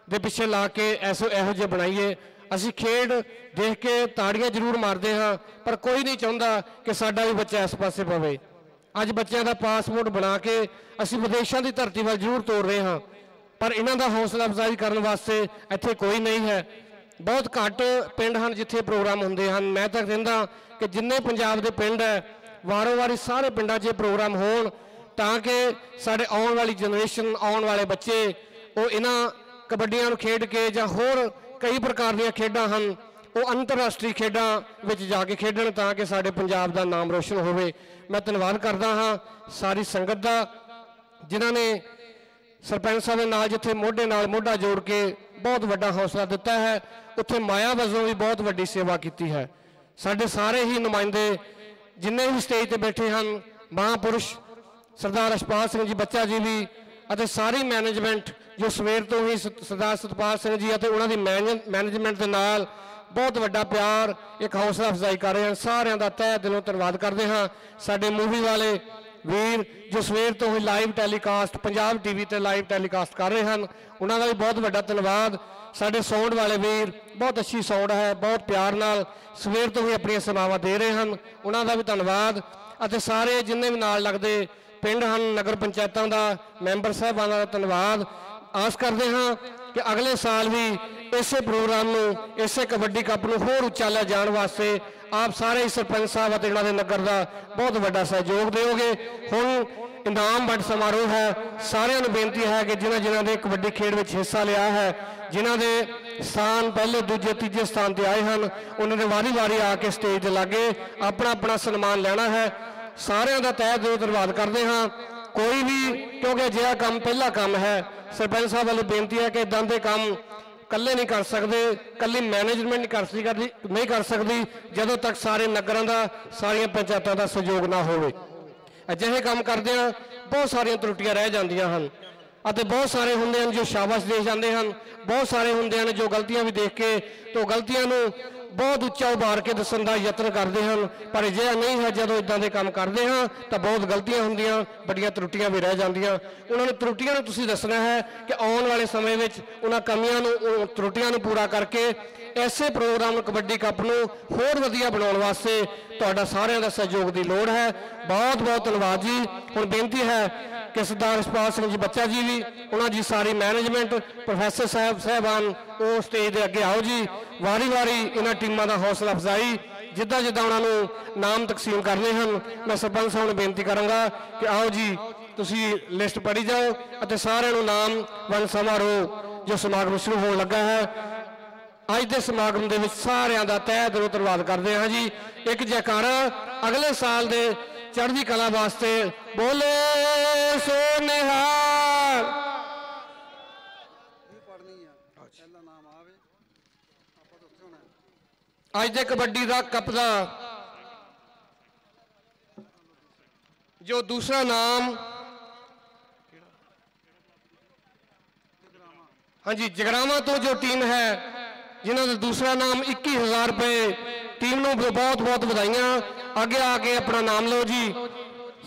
ਦੇ ਪਿੱਛੇ ਲਾ ਕੇ ਐਸੋ ਇਹੋ ਜਿਹੇ ਬਣਾਈਏ। ਅਸੀਂ ਖੇਡ ਦੇਖ ਕੇ ਤਾੜੀਆਂ ਜ਼ਰੂਰ ਮਾਰਦੇ ਹਾਂ, ਪਰ ਕੋਈ ਨਹੀਂ ਚਾਹੁੰਦਾ ਕਿ ਸਾਡਾ ਵੀ ਬੱਚਾ ਇਸ ਪਾਸੇ ਪਵੇ। ਅੱਜ ਬੱਚਿਆਂ ਦਾ ਪਾਸਪੋਰਟ ਬਣਾ ਕੇ ਅਸੀਂ ਵਿਦੇਸ਼ਾਂ ਦੀ ਧਰਤੀ ਵੱਲ ਜ਼ਰੂਰ ਤੋਰ ਰਹੇ ਹਾਂ, ਪਰ ਇਹਨਾਂ ਦਾ ਹੌਸਲਾ ਅਫਜ਼ਾਈ ਕਰਨ ਵਾਸਤੇ ਇੱਥੇ ਕੋਈ ਨਹੀਂ ਹੈ। ਬਹੁਤ ਘੱਟ ਪਿੰਡ ਹਨ ਜਿੱਥੇ ਪ੍ਰੋਗਰਾਮ ਹੁੰਦੇ ਹਨ। ਮੈਂ ਤਾਂ ਕਹਿੰਦਾ ਕਿ ਜਿੰਨੇ ਪੰਜਾਬ ਦੇ ਪਿੰਡ ਹੈ ਵਾਰੋ ਵਾਰੀ ਸਾਰੇ ਪਿੰਡਾਂ 'ਚ ਪ੍ਰੋਗਰਾਮ ਹੋਣ ਤਾਂ ਕਿ ਸਾਡੇ ਆਉਣ ਵਾਲੀ ਜਨਰੇਸ਼ਨ, ਆਉਣ ਵਾਲੇ ਬੱਚੇ ਉਹ ਇਹਨਾਂ ਕਬੱਡੀਆਂ ਨੂੰ ਖੇਡ ਕੇ ਜਾਂ ਹੋਰ ਕਈ ਪ੍ਰਕਾਰ ਦੀਆਂ ਖੇਡਾਂ ਹਨ, ਉਹ ਅੰਤਰਰਾਸ਼ਟਰੀ ਖੇਡਾਂ ਵਿੱਚ ਜਾ ਕੇ ਖੇਡਣ ਤਾਂ ਕਿ ਸਾਡੇ ਪੰਜਾਬ ਦਾ ਨਾਮ ਰੋਸ਼ਨ ਹੋਵੇ। ਮੈਂ ਧੰਨਵਾਦ ਕਰਦਾ ਹਾਂ ਸਾਰੀ ਸੰਗਤ ਦਾ, ਜਿਨ੍ਹਾਂ ਨੇ ਸਰਪੰਚ ਸਾਹਿਬ ਦੇ ਨਾਲ ਜਿੱਥੇ ਮੋਢੇ ਨਾਲ ਮੋਢਾ ਜੋੜ ਕੇ ਬਹੁਤ ਵੱਡਾ ਹੌਸਲਾ ਦਿੱਤਾ ਹੈ, ਉੱਥੇ ਮਾਇਆ ਵਜੋਂ ਵੀ ਬਹੁਤ ਵੱਡੀ ਸੇਵਾ ਕੀਤੀ ਹੈ। ਸਾਡੇ ਸਾਰੇ ਹੀ ਨੁਮਾਇੰਦੇ ਜਿੰਨੇ ਵੀ ਸਟੇਜ ਤੇ ਬੈਠੇ ਹਨ, ਮਹਾਂਪੁਰਸ਼ ਸਰਦਾਰ ਅਸ਼ਪਾਲ ਸਿੰਘ ਜੀ, ਬੱਚਾ ਜੀ ਵੀ ਅਤੇ ਸਾਰੀ ਮੈਨੇਜਮੈਂਟ ਜੋ ਸਵੇਰ ਤੋਂ ਹੀ ਸ- ਸਰਦਾਰ ਸਤਪਾਲ ਸਿੰਘ ਜੀ ਅਤੇ ਉਹਨਾਂ ਦੀ ਮੈਨੇ- ਮੈਨੇਜਮੈਂਟ ਦੇ ਨਾਲ ਬਹੁਤ ਵੱਡਾ ਪਿਆਰ, ਇੱਕ ਹੌਸਲਾ ਅਫਜ਼ਾਈ ਕਰ ਰਹੇ ਹਨ ਸਾਰਿਆਂ ਦਾ ਤਹਿ ਦਿਲੋਂ ਧੰਨਵਾਦ ਕਰਦੇ ਹਾਂ। ਸਾਡੇ ਮੂਵੀ ਵਾਲੇ ਵੀਰ ਜੋ ਸਵੇਰ ਤੋਂ ਹੀ ਲਾਈਵ ਟੈਲੀਕਾਸਟ ਪੰਜਾਬ ਟੀਵੀ ਤੇ ਲਾਈਵ ਟੈਲੀਕਾਸਟ ਕਰ ਰਹੇ ਹਨ, ਉਹਨਾਂ ਦਾ ਵੀ ਬਹੁਤ ਵੱਡਾ ਧੰਨਵਾਦ। ਸਾਡੇ ਸਾਊਂਡ ਵਾਲੇ ਵੀਰ, ਬਹੁਤ ਅੱਛੀ ਸਾਊਂਡ ਹੈ, ਬਹੁਤ ਪਿਆਰ ਨਾਲ ਸਵੇਰ ਤੋਂ ਹੀ ਆਪਣੀਆਂ ਸੇਵਾਵਾਂ ਦੇ ਰਹੇ ਹਨ। ਉਹਨਾਂ ਦਾ ਵੀ ਧੰਨਵਾਦ ਅਤੇ ਸਾਰੇ ਜਿੰਨੇ ਵੀ ਨਾਲ ਲੱਗਦੇ ਪਿੰਡ ਹਨ, ਨਗਰ ਪੰਚਾਇਤਾਂ ਦਾ ਮੈਂਬਰ ਸਾਹਿਬਾਨਾਂ ਦਾ ਧੰਨਵਾਦ। ਆਸ ਕਰਦੇ ਹਾਂ ਕਿ ਅਗਲੇ ਸਾਲ ਵੀ ਇਸੇ ਪ੍ਰੋਗਰਾਮ ਨੂੰ, ਇਸੇ ਕਬੱਡੀ ਕੱਪ ਨੂੰ ਹੋਰ ਉੱਚਾ ਲੈ ਜਾਣ ਵਾਸਤੇ ਆਪ ਸਾਰੇ ਹੀ ਸਰਪੰਚ ਸਾਹਿਬ ਅਤੇ ਇਹਨਾਂ ਦੇ ਨਗਰ ਦਾ ਬਹੁਤ ਵੱਡਾ ਸਹਿਯੋਗ ਦਿਓਗੇ। ਹੁਣ ਇਨਾਮ ਵੰਡ ਸਮਾਰੋਹ ਹੈ। ਸਾਰਿਆਂ ਨੂੰ ਬੇਨਤੀ ਹੈ ਕਿ ਜਿਨ੍ਹਾਂ ਜਿਨ੍ਹਾਂ ਨੇ ਕਬੱਡੀ ਖੇਡ ਵਿੱਚ ਹਿੱਸਾ ਲਿਆ ਹੈ, ਜਿਨ੍ਹਾਂ ਦੇ ਸਥਾਨ ਪਹਿਲੇ, ਦੂਜੇ, ਤੀਜੇ ਸਥਾਨ ਤੇ ਆਏ ਹਨ, ਉਹਨਾਂ ਨੇ ਵਾਰੀ-ਵਾਰੀ ਆ ਕੇ ਸਟੇਜ ਦੇ ਲਾਗੇ ਆਪਣਾ ਆਪਣਾ ਸਨਮਾਨ ਲੈਣਾ ਹੈ। ਸਾਰਿਆਂ ਦਾ ਤਹਿ ਦਿਲੋਂ ਧੰਨਵਾਦ ਕਰਦੇ ਹਾਂ। ਕੋਈ ਵੀ, ਕਿਉਂਕਿ ਅਜਿਹਾ ਕੰਮ ਪਹਿਲਾ ਕੰਮ ਹੈ, ਸਰਪੰਚ ਸਾਹਿਬ ਵੱਲੋਂ ਬੇਨਤੀ ਹੈ ਕਿ ਇਦਾਂ ਦੇ ਕੰਮ ਇਕੱਲੇ ਨਹੀਂ ਕਰ ਸਕਦੇ, ਇਕੱਲੀ ਮੈਨੇਜਮੈਂਟ ਨਹੀਂ ਕਰ ਸਕਦੀ, ਨਹੀਂ ਕਰ ਸਕਦੀ, ਜਦੋਂ ਤੱਕ ਸਾਰੇ ਨਗਰਾਂ ਦਾ, ਸਾਰੀਆਂ ਪੰਚਾਇਤਾਂ ਦਾ ਸਹਿਯੋਗ ਨਾ ਹੋਵੇ। ਅਜਿਹੇ ਕੰਮ ਕਰਦਿਆਂ ਬਹੁਤ ਸਾਰੀਆਂ ਤਰੁੱਟੀਆਂ ਰਹਿ ਜਾਂਦੀਆਂ ਹਨ। ਅਤੇ ਬਹੁਤ ਸਾਰੇ ਹੁੰਦੇ ਹਨ ਜੋ ਸ਼ਾਬਾਸ਼ ਦੇ ਜਾਂਦੇ ਹਨ, ਬਹੁਤ ਸਾਰੇ ਹੁੰਦੇ ਹਨ ਜੋ ਗਲਤੀਆਂ ਵੀ ਦੇਖ ਕੇ, ਤੋਂ ਗਲਤੀਆਂ ਨੂੰ ਬਹੁਤ ਉੱਚਾ ਉਭਾਰ ਕੇ ਦੱਸਣ ਦਾ ਯਤਨ ਕਰਦੇ ਹਨ, ਪਰ ਅਜਿਹਾ ਨਹੀਂ ਹੈ ਜਦੋਂ ਇਦਾਂ ਦੇ ਕੰਮ ਕਰਦੇ ਹਾਂ, ਤਾਂ ਬਹੁਤ ਗਲਤੀਆਂ ਹੁੰਦੀਆਂ, ਵੱਡੀਆਂ ਤਰੁੱਟੀਆਂ ਵੀ ਰਹਿ ਜਾਂਦੀਆਂ। ਉਹਨਾਂ ਨੂੰ ਤਰੁੱਟੀਆਂ ਨੂੰ ਤੁਸੀਂ ਦੱਸਣਾ ਹੈ ਕਿ ਆਉਣ ਵਾਲੇ ਸਮੇਂ ਵਿੱਚ ਉਹਨਾਂ ਕਮੀਆਂ ਨੂੰ ਤਰੁੱਟੀਆਂ ਨੂੰ ਪੂਰਾ ਕਰਕੇ ਐਸੇ ਪ੍ਰੋਗਰਾਮ ਨੂੰ ਕਬੱਡੀ ਕੱਪ ਨੂੰ ਹੋਰ ਵਧੀਆ ਬਣਾਉਣ ਵਾਸਤੇ ਤੁਹਾਡਾ ਸਾਰਿਆਂ ਦਾ ਸਹਿਯੋਗ ਦੀ ਲੋੜ ਹੈ। ਬਹੁਤ ਬਹੁਤ ਧੰਨਵਾਦ ਜੀ। ਹੁਣ ਬੇਨਤੀ ਹੈ ਕਿ ਸਰਦਾਰ ਇਸਪਾਲ ਸਿੰਘ ਜੀ ਬੱਚਾ ਜੀ ਵੀ, ਉਹਨਾਂ ਦੀ ਸਾਰੀ ਮੈਨੇਜਮੈਂਟ ਪ੍ਰੋਫੈਸਰ ਸਾਹਿਬ ਸਾਹਿਬਾਨ, ਉਹ ਸਟੇਜ ਦੇ ਅੱਗੇ ਆਓ ਜੀ। ਵਾਰੀ-ਵਾਰੀ ਇਹਨਾਂ ਟੀਮਾਂ ਦਾ ਹੌਸਲਾ ਅਫਜ਼ਾਈ। ਜਿੱਦਾਂ ਜਿੱਦਾਂ ਉਹਨਾਂ ਨੂੰ ਨਾਮ ਤਕਸੀਮ ਕਰਨੇ ਹਨ, ਮੈਂ ਸਰਪੰਚ ਸਾਹਿਬ ਨੂੰ ਬੇਨਤੀ ਕਰਾਂਗਾ ਕਿ ਆਓ ਜੀ, ਤੁਸੀਂ ਲਿਸਟ ਪੜ੍ਹੀ ਜਾਓ ਅਤੇ ਸਾਰਿਆਂ ਨੂੰ ਨਾਮ ਵੰਡ ਸਮਾਰੋਹ ਜੋ ਸਮਾਗਮ ਸ਼ੁਰੂ ਹੋਣ ਲੱਗਾ ਹੈ। ਅੱਜ ਦੇ ਸਮਾਗਮ ਦੇ ਵਿੱਚ ਸਾਰਿਆਂ ਦਾ ਤਹਿ ਦਿਲੋਂ ਧੰਨਵਾਦ ਕਰਦੇ ਹਾਂ ਜੀ। ਇੱਕ ਜੈਕਾਰਾ ਅਗਲੇ ਸਾਲ ਦੇ ਚੜ੍ਹਦੀ ਕਲਾ ਵਾਸਤੇ ਬੋਲੇ ਸੋ ਨਿਹਾਲ ਅੱਜ ਦੇ ਕਬੱਡੀ ਦਾ ਕੱਪ ਦਾ ਜੋ ਦੂਸਰਾ ਨਾਮ ਹਾਂਜੀ, ਜਗਰਾਵਾਂ ਤੋਂ ਜੋ ਟੀਮ ਹੈ ਜਿਨ੍ਹਾਂ ਦਾ ਦੂਸਰਾ ਨਾਮ 21000 ਰੁਪਏ ਟੀਮ ਨੂੰ ਬਹੁਤ ਬਹੁਤ ਵਧਾਈਆਂ। ਅੱਗੇ ਆ ਕੇ ਆਪਣਾ ਨਾਮ ਲਓ ਜੀ।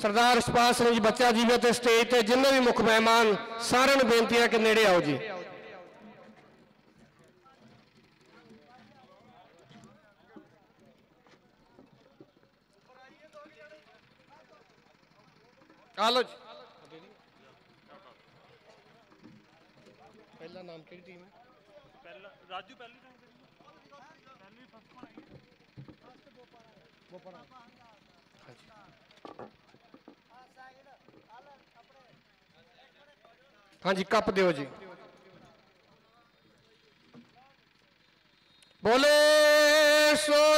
ਸਰਦਾਰ ਇਸ਼ਪਾਲ ਸਿੰਘ ਜੀ ਬੱਚਾ ਜੀ ਵੀ ਤੇ ਸਟੇਜ ਤੇ, ਜਿੰਨੇ ਵੀ ਮੁੱਖ ਮਹਿਮਾਨ, ਸਾਰਿਆਂ ਨੂੰ ਬੇਨਤੀ ਹੈ ਕਿ ਨੇੜੇ ਆਓ ਜੀ। ਆ ਜੀ ਪਹਿਲਾ ਨਾਮ ਕਿਹੜੀ ਟੀਮ ਹੈ ਪਹਿਲਾਂ ਰਾਜੂ ਪਹਿਲੀ ਟਾਈਮ ਪਹਿਲੀ ਫਸਟ ਆਈ ਬੋਪਰਾ ਹਾਂਜੀ, ਕੱਪ ਦਿਓ ਜੀ। ਬੋਲੇ ਸੋ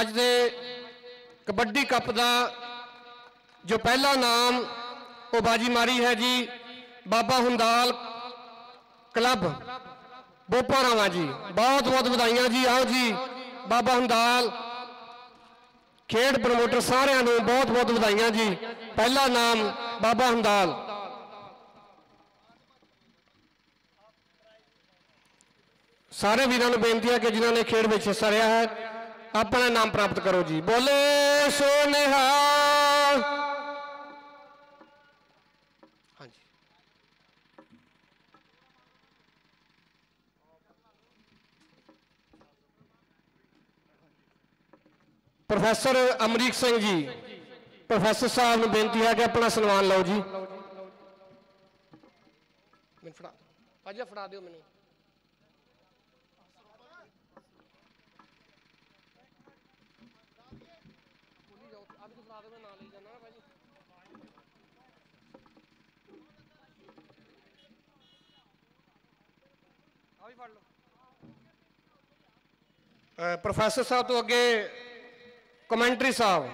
ਅੱਜ ਦੇ ਕਬੱਡੀ ਕੱਪ ਦਾ ਜੋ ਪਹਿਲਾ ਨਾਮ, ਉਹ ਬਾਜੀ ਮਾਰੀ ਹੈ ਜੀ, ਬਾਬਾ ਹੁੰਦਾਲ ਕਲੱਬ। ਬੋਪਾਰਾਵਾ ਜੀ। ਬਹੁਤ ਬਹੁਤ ਵਧਾਈਆਂ ਜੀ, ਆਓ ਜੀ। ਬਾਬਾ ਹੁੰਦਾਲ, ਖੇਡ ਪ੍ਰਮੋਟਰ ਸਾਰਿਆਂ ਨੂੰ ਬਹੁਤ ਬਹੁਤ ਵਧਾਈਆਂ ਜੀ। ਪਹਿਲਾ ਨਾਮ ਬਾਬਾ ਹੁੰਦਾਲ। ਸਾਰੇ ਵੀਰਾਂ ਨੂੰ ਬੇਨਤੀ ਹੈ ਕਿ ਜਿਨ੍ਹਾਂ ਨੇ ਖੇਡ ਵਿੱਚ ਹਿੱਸਾ ਲਿਆ ਹੈ, ਆਪਣਾ ਨਾਮ ਪ੍ਰਾਪਤ ਕਰੋ ਜੀ। ਬੋਲੇ ਸੋ ਨਿਹਾਲ ਹਾਂਜੀ ਪ੍ਰੋਫੈਸਰ ਅਮਰੀਕ ਸਿੰਘ ਜੀ ਪ੍ਰੋਫੈਸਰ ਸਾਹਿਬ ਨੂੰ ਬੇਨਤੀ ਹੈ ਕਿ ਆਪਣਾ ਸਨਮਾਨ ਲਓ ਜੀ। ਮੈਨੂੰ ਫੜਾ ਭਾਜੀ ਆਹ ਫੜਾ ਦਿਓ ਮੈਨੂੰ। ਪ੍ਰੋਫੈਸਰ ਸਾਹਿਬ ਤੋਂ ਅੱਗੇ ਕਮੈਂਟਰੀ ਸਾਹਿਬ,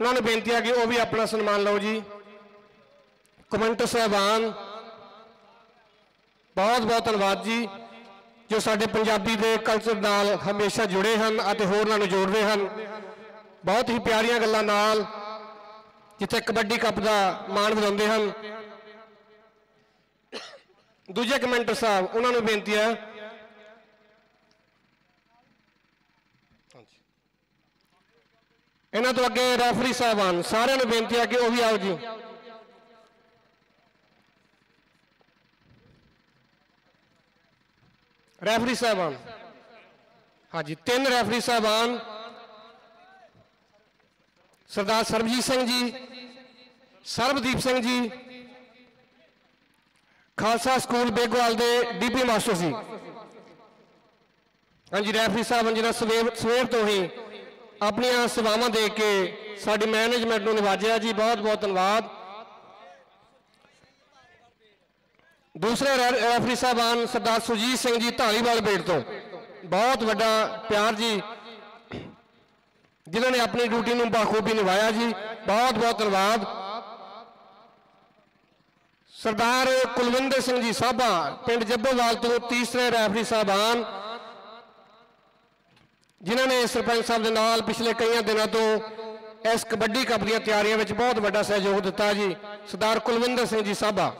ਉਹਨਾਂ ਨੂੰ ਬੇਨਤੀ ਹੈ ਕਿ ਉਹ ਵੀ ਆਪਣਾ ਸਨਮਾਨ ਲਓ ਜੀ। ਕਮੈਂਟਰ ਸਾਹਿਬਾਨ, ਬਹੁਤ ਬਹੁਤ ਧੰਨਵਾਦ ਜੀ, ਜੋ ਸਾਡੇ ਪੰਜਾਬੀ ਦੇ ਕਲਚਰ ਨਾਲ ਹਮੇਸ਼ਾ ਜੁੜੇ ਹਨ ਅਤੇ ਹੋਰਨਾਂ ਨੂੰ ਜੋੜਦੇ ਹਨ। ਬਹੁਤ ਹੀ ਪਿਆਰੀਆਂ ਗੱਲਾਂ ਨਾਲ ਜਿੱਥੇ ਕਬੱਡੀ ਕੱਪ ਦਾ ਮਾਣ ਵਧਾਉਂਦੇ ਹਨ। ਦੂਜੇ ਕਮੈਂਟਰ ਸਾਹਿਬ, ਉਹਨਾਂ ਨੂੰ ਬੇਨਤੀ ਹੈ ਇਹਨਾਂ ਤੋਂ ਅੱਗੇ ਰੈਫਰੀ ਸਾਹਿਬਾਨ, ਸਾਰਿਆਂ ਨੂੰ ਬੇਨਤੀ ਹੈ ਕਿ ਉਹ ਵੀ ਆਓ ਜੀ। ਰੈਫਰੀ ਸਾਹਿਬਾਨ। ਹਾਂਜੀ, ਤਿੰਨ ਰੈਫਰੀ ਸਾਹਿਬਾਨ। ਸਰਦਾਰ ਸਰਬਜੀਤ ਸਿੰਘ ਜੀ, ਸਰਬਦੀਪ ਸਿੰਘ ਜੀ, ਖਾਲਸਾ ਸਕੂਲ ਬੇਗਵਾਲ ਦੇ ਡੀਪੀ ਮਾਸਟਰ ਸੀ ਹਾਂਜੀ, ਰੈਫਰੀ ਸਾਹਿਬ ਜਿਹੜਾ ਸਵੇਰ ਸਵੇਰ ਤੋਂ ਹੀ ਆਪਣੀਆਂ ਸੇਵਾਵਾਂ ਦੇ ਕੇ ਸਾਡੀ ਮੈਨੇਜਮੈਂਟ ਨੂੰ ਨਿਵਾਜਿਆ ਜੀ ਬਹੁਤ ਬਹੁਤ ਧੰਨਵਾਦ ਦੂਸਰੇ ਰੈ- ਰੈਫਰੀ ਸਾਹਿਬਾਨ ਸਰਦਾਰ ਸੁਜੀਤ ਸਿੰਘ ਜੀ ਢਾਲੀਵਾਲ ਬੇੜ ਤੋਂ ਬਹੁਤ ਵੱਡਾ ਪਿਆਰ ਜੀ ਜਿਨ੍ਹਾਂ ਨੇ ਆਪਣੀ ਡਿਊਟੀ ਨੂੰ ਬਾਖੂਬੀ ਨਿਭਾਇਆ ਜੀ ਬਹੁਤ ਬਹੁਤ ਧੰਨਵਾਦ ਸਰਦਾਰ ਕੁਲਵਿੰਦਰ ਸਿੰਘ ਜੀ ਸਾਬਾ ਪਿੰਡ ਜੱਬੋਵਾਲ ਤੋਂ ਤੀਸਰੇ ਰੈਫਰੀ ਸਾਹਿਬਾਨ ਜਿਨ੍ਹਾਂ ਨੇ ਸਰਪੰਚ ਸਾਹਿਬ ਦੇ ਨਾਲ ਪਿਛਲੇ ਕਈਆਂ ਦਿਨਾਂ ਤੋਂ ਇਸ ਕਬੱਡੀ ਕੱਪ ਦੀਆਂ ਤਿਆਰੀਆਂ ਵਿੱਚ ਬਹੁਤ ਵੱਡਾ ਸਹਿਯੋਗ ਦਿੱਤਾ ਜੀ। ਸਰਦਾਰ ਕੁਲਵਿੰਦਰ ਸਿੰਘ ਜੀ ਸਾਬਾ।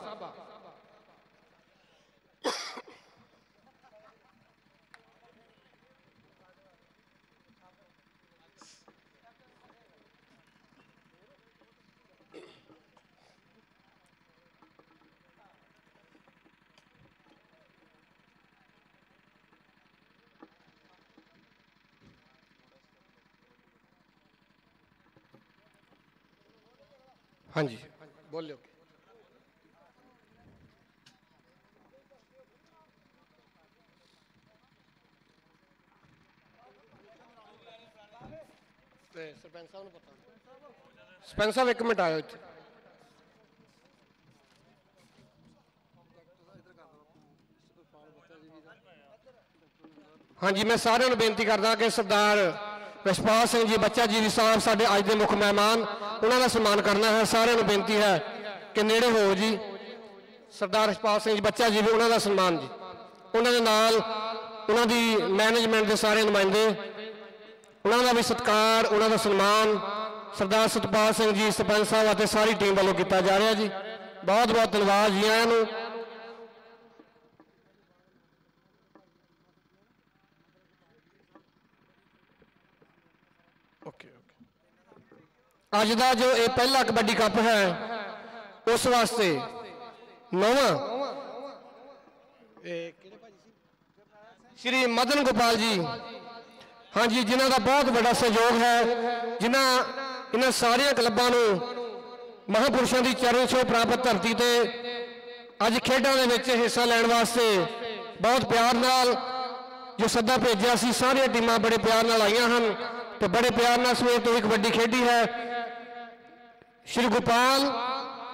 ਹਾਂਜੀ। ਬੋਲਿਓ। ਤੇ ਸਰਪੰਚ ਸਾਹਿਬ ਨੂੰ ਪਤਾ। ਸਰਪੰਚ ਸਾਹਿਬ ਇੱਕ ਮਿੰਟ ਆਇਓ ਇੱਥੇ। ਹਾਂਜੀ ਮੈਂ ਸਾਰਿਆਂ ਨੂੰ ਬੇਨਤੀ ਕਰਦਾ ਕਿ ਸਰਦਾਰ ਰਸ਼ਪਾਲ ਸਿੰਘ ਜੀ ਬੱਚਾ ਜੀ ਵੀ ਸਾਹਿਬ ਸਾਡੇ ਅੱਜ ਦੇ ਮੁੱਖ ਮਹਿਮਾਨ। ਉਹਨਾਂ ਦਾ ਸਨਮਾਨ ਕਰਨਾ ਹੈ, ਸਾਰਿਆਂ ਨੂੰ ਬੇਨਤੀ ਹੈ ਕਿ ਨੇੜੇ ਹੋ ਜੀ। ਸਰਦਾਰ ਰਸ਼ਪਾਲ ਸਿੰਘ ਜੀ, ਬੱਚਾ ਜੀ ਵੀ ਉਹਨਾਂ ਦਾ ਸਨਮਾਨ ਜੀ। ਉਹਨਾਂ ਦੇ ਨਾਲ ਉਹਨਾਂ ਦੀ ਮੈਨੇਜਮੈਂਟ ਦੇ ਸਾਰੇ ਨੁਮਾਇੰਦੇ, ਉਹਨਾਂ ਦਾ ਵੀ ਸਤਿਕਾਰ, ਉਹਨਾਂ ਦਾ ਸਨਮਾਨ ਸਰਦਾਰ ਸਤਪਾਲ ਸਿੰਘ ਜੀ, ਸਰਪੰਚ ਸਾਹਿਬ ਅਤੇ ਸਾਰੀ ਟੀਮ ਵੱਲੋਂ ਕੀਤਾ ਜਾ ਰਿਹਾ ਜੀ। ਬਹੁਤ ਬਹੁਤ ਧੰਨਵਾਦ ਜੀ ਆਇਆਂ ਨੂੰ। ਅੱਜ ਦਾ ਜੋ ਇਹ ਪਹਿਲਾ ਕਬੱਡੀ ਕੱਪ ਹੈ, ਉਸ ਵਾਸਤੇ ਨੌਵਾਂ ਇਹ ਕਿਹੜੇ ਭਾਜੀ ਸੀ? ਸ਼੍ਰੀ ਮਦਨ ਗੋਪਾਲ ਜੀ। ਹਾਂਜੀ, ਜਿਨ੍ਹਾਂ ਦਾ ਬਹੁਤ ਵੱਡਾ ਸਹਿਯੋਗ ਹੈ, ਜਿਨ੍ਹਾਂ ਇਹਨਾਂ ਸਾਰੀਆਂ ਕਲੱਬਾਂ ਨੂੰ ਮਹਾਪੁਰਸ਼ਾਂ ਦੀ ਚਰਨ ਛੋਹ ਪ੍ਰਾਪਤ ਧਰਤੀ ਤੇ ਅੱਜ ਖੇਡਾਂ ਦੇ ਵਿੱਚ ਹਿੱਸਾ ਲੈਣ ਵਾਸਤੇ ਬਹੁਤ ਪਿਆਰ ਨਾਲ ਜੋ ਸੱਦਾ ਭੇਜਿਆ ਸੀ, ਸਾਰੀਆਂ ਟੀਮਾਂ ਬੜੇ ਪਿਆਰ ਨਾਲ ਆਈਆਂ ਹਨ ਤੇ ਬੜੇ ਪਿਆਰ ਨਾਲ ਸਵੇਰ ਤੋਂ ਹੀ ਕਬੱਡੀ ਖੇਡੀ ਹੈ। ਸ਼੍ਰੀ ਗੋਪਾਲ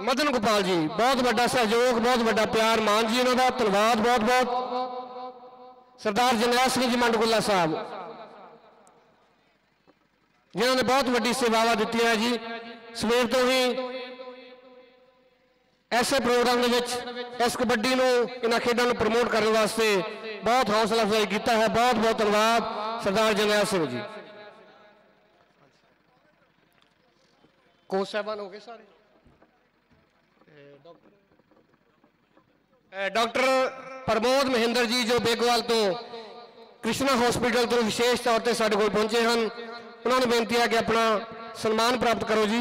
ਮਦਨ ਗੋਪਾਲ ਜੀ, ਬਹੁਤ ਵੱਡਾ ਸਹਿਯੋਗ, ਬਹੁਤ ਵੱਡਾ ਪਿਆਰ, ਮਾਨ ਜੀ ਇਹਨਾਂ ਦਾ, ਧੰਨਵਾਦ, ਬਹੁਤ ਬਹੁਤ। ਸਰਦਾਰ ਜਰਨੈਲ ਸਿੰਘ ਜੀ ਮੰਡਗੁੱਲਾ ਸਾਹਿਬ, ਜਿਨ੍ਹਾਂ ਨੇ ਬਹੁਤ ਵੱਡੀ ਸੇਵਾਵਾਂ ਦਿੱਤੀਆਂ ਜੀ, ਸਵੇਰ ਤੋਂ ਹੀ ਐਸੇ ਪ੍ਰੋਗਰਾਮ ਦੇ ਵਿੱਚ ਇਸ ਕਬੱਡੀ ਨੂੰ, ਇਹਨਾਂ ਖੇਡਾਂ ਨੂੰ ਪ੍ਰਮੋਟ ਕਰਨ ਵਾਸਤੇ ਬਹੁਤ ਹੌਸਲਾ ਅਫਜ਼ਾਈ ਕੀਤਾ ਹੈ, ਬਹੁਤ ਬਹੁਤ ਧੰਨਵਾਦ ਸਰਦਾਰ ਜਰਨੈਲ ਸਿੰਘ ਜੀ। ਕੋਚ ਸਾਹਿਬਾਨ ਹੋ ਗਏ ਸਾਰੇ। ਇਹ ਡਾਕਟਰ ਪ੍ਰਮੋਦ ਮਹਿੰਦਰ ਜੀ ਜੋ ਬੇਗਵਾਲ ਤੋਂ ਕ੍ਰਿਸ਼ਨਾ ਹਸਪੀਟਲ ਤੋਂ ਵਿਸ਼ੇਸ਼ ਤੌਰ ਤੇ ਸਾਡੇ ਕੋਲ ਪਹੁੰਚੇ ਹਨ, ਉਹਨਾਂ ਨੂੰ ਬੇਨਤੀ ਹੈ ਕਿ ਆਪਣਾ ਸਨਮਾਨ ਪ੍ਰਾਪਤ ਕਰੋ ਜੀ।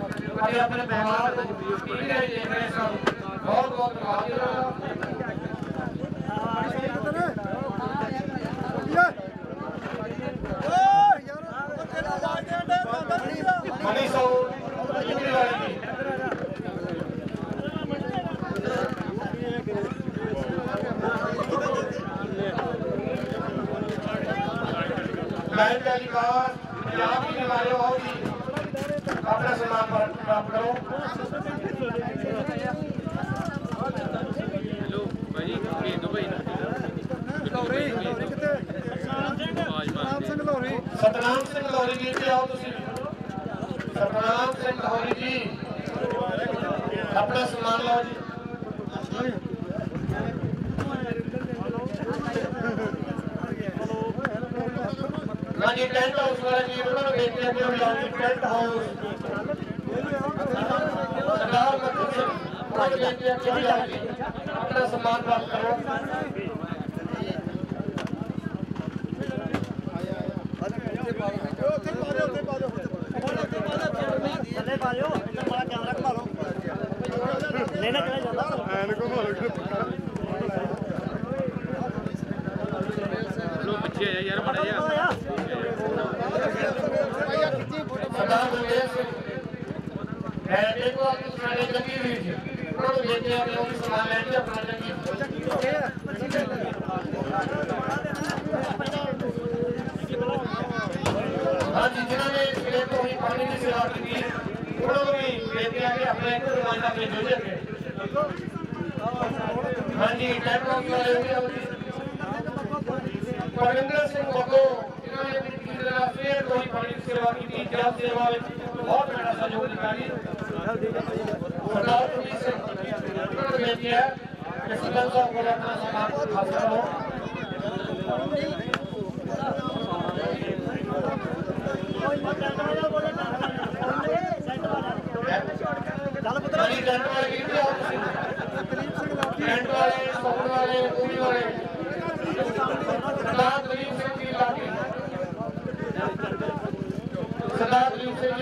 हमारे अपने मेहमान जनरेशन बहुत बहुत मनीष लाइव टेलीकास्ट यहाँ की हमारे बहुत ही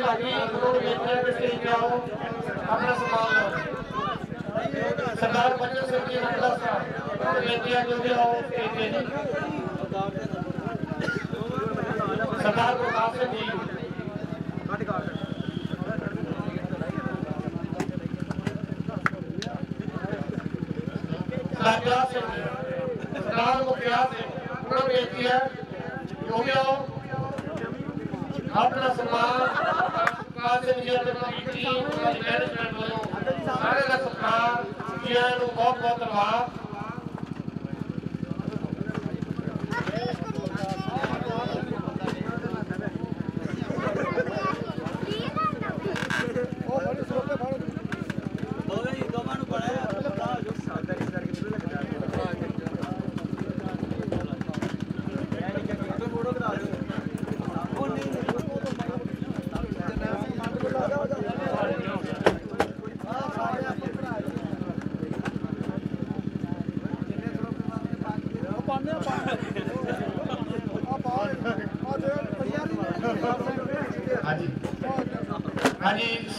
ਭਾਜੀ ਲੋਕ ਦੇਖਣਾ ਕਿ ਸਟੇਜ ਤੇ ਆਓ ਆਪਣਾ ਸਮਾਨ ਲਓ ਸਰਦਾਰ ਬੱਚੇ ਸਿੰਘ ਜੀ ਦਾ ਸਾਹਿਬ ਬੇਨਤੀ ਆ ਕਿ ਆਓ ਸਟੇਜ ਤੇ ਜੀ ਸਰਦਾਰ ਪ੍ਰਕਾਸ਼ ਸਿੰਘ ਜੀ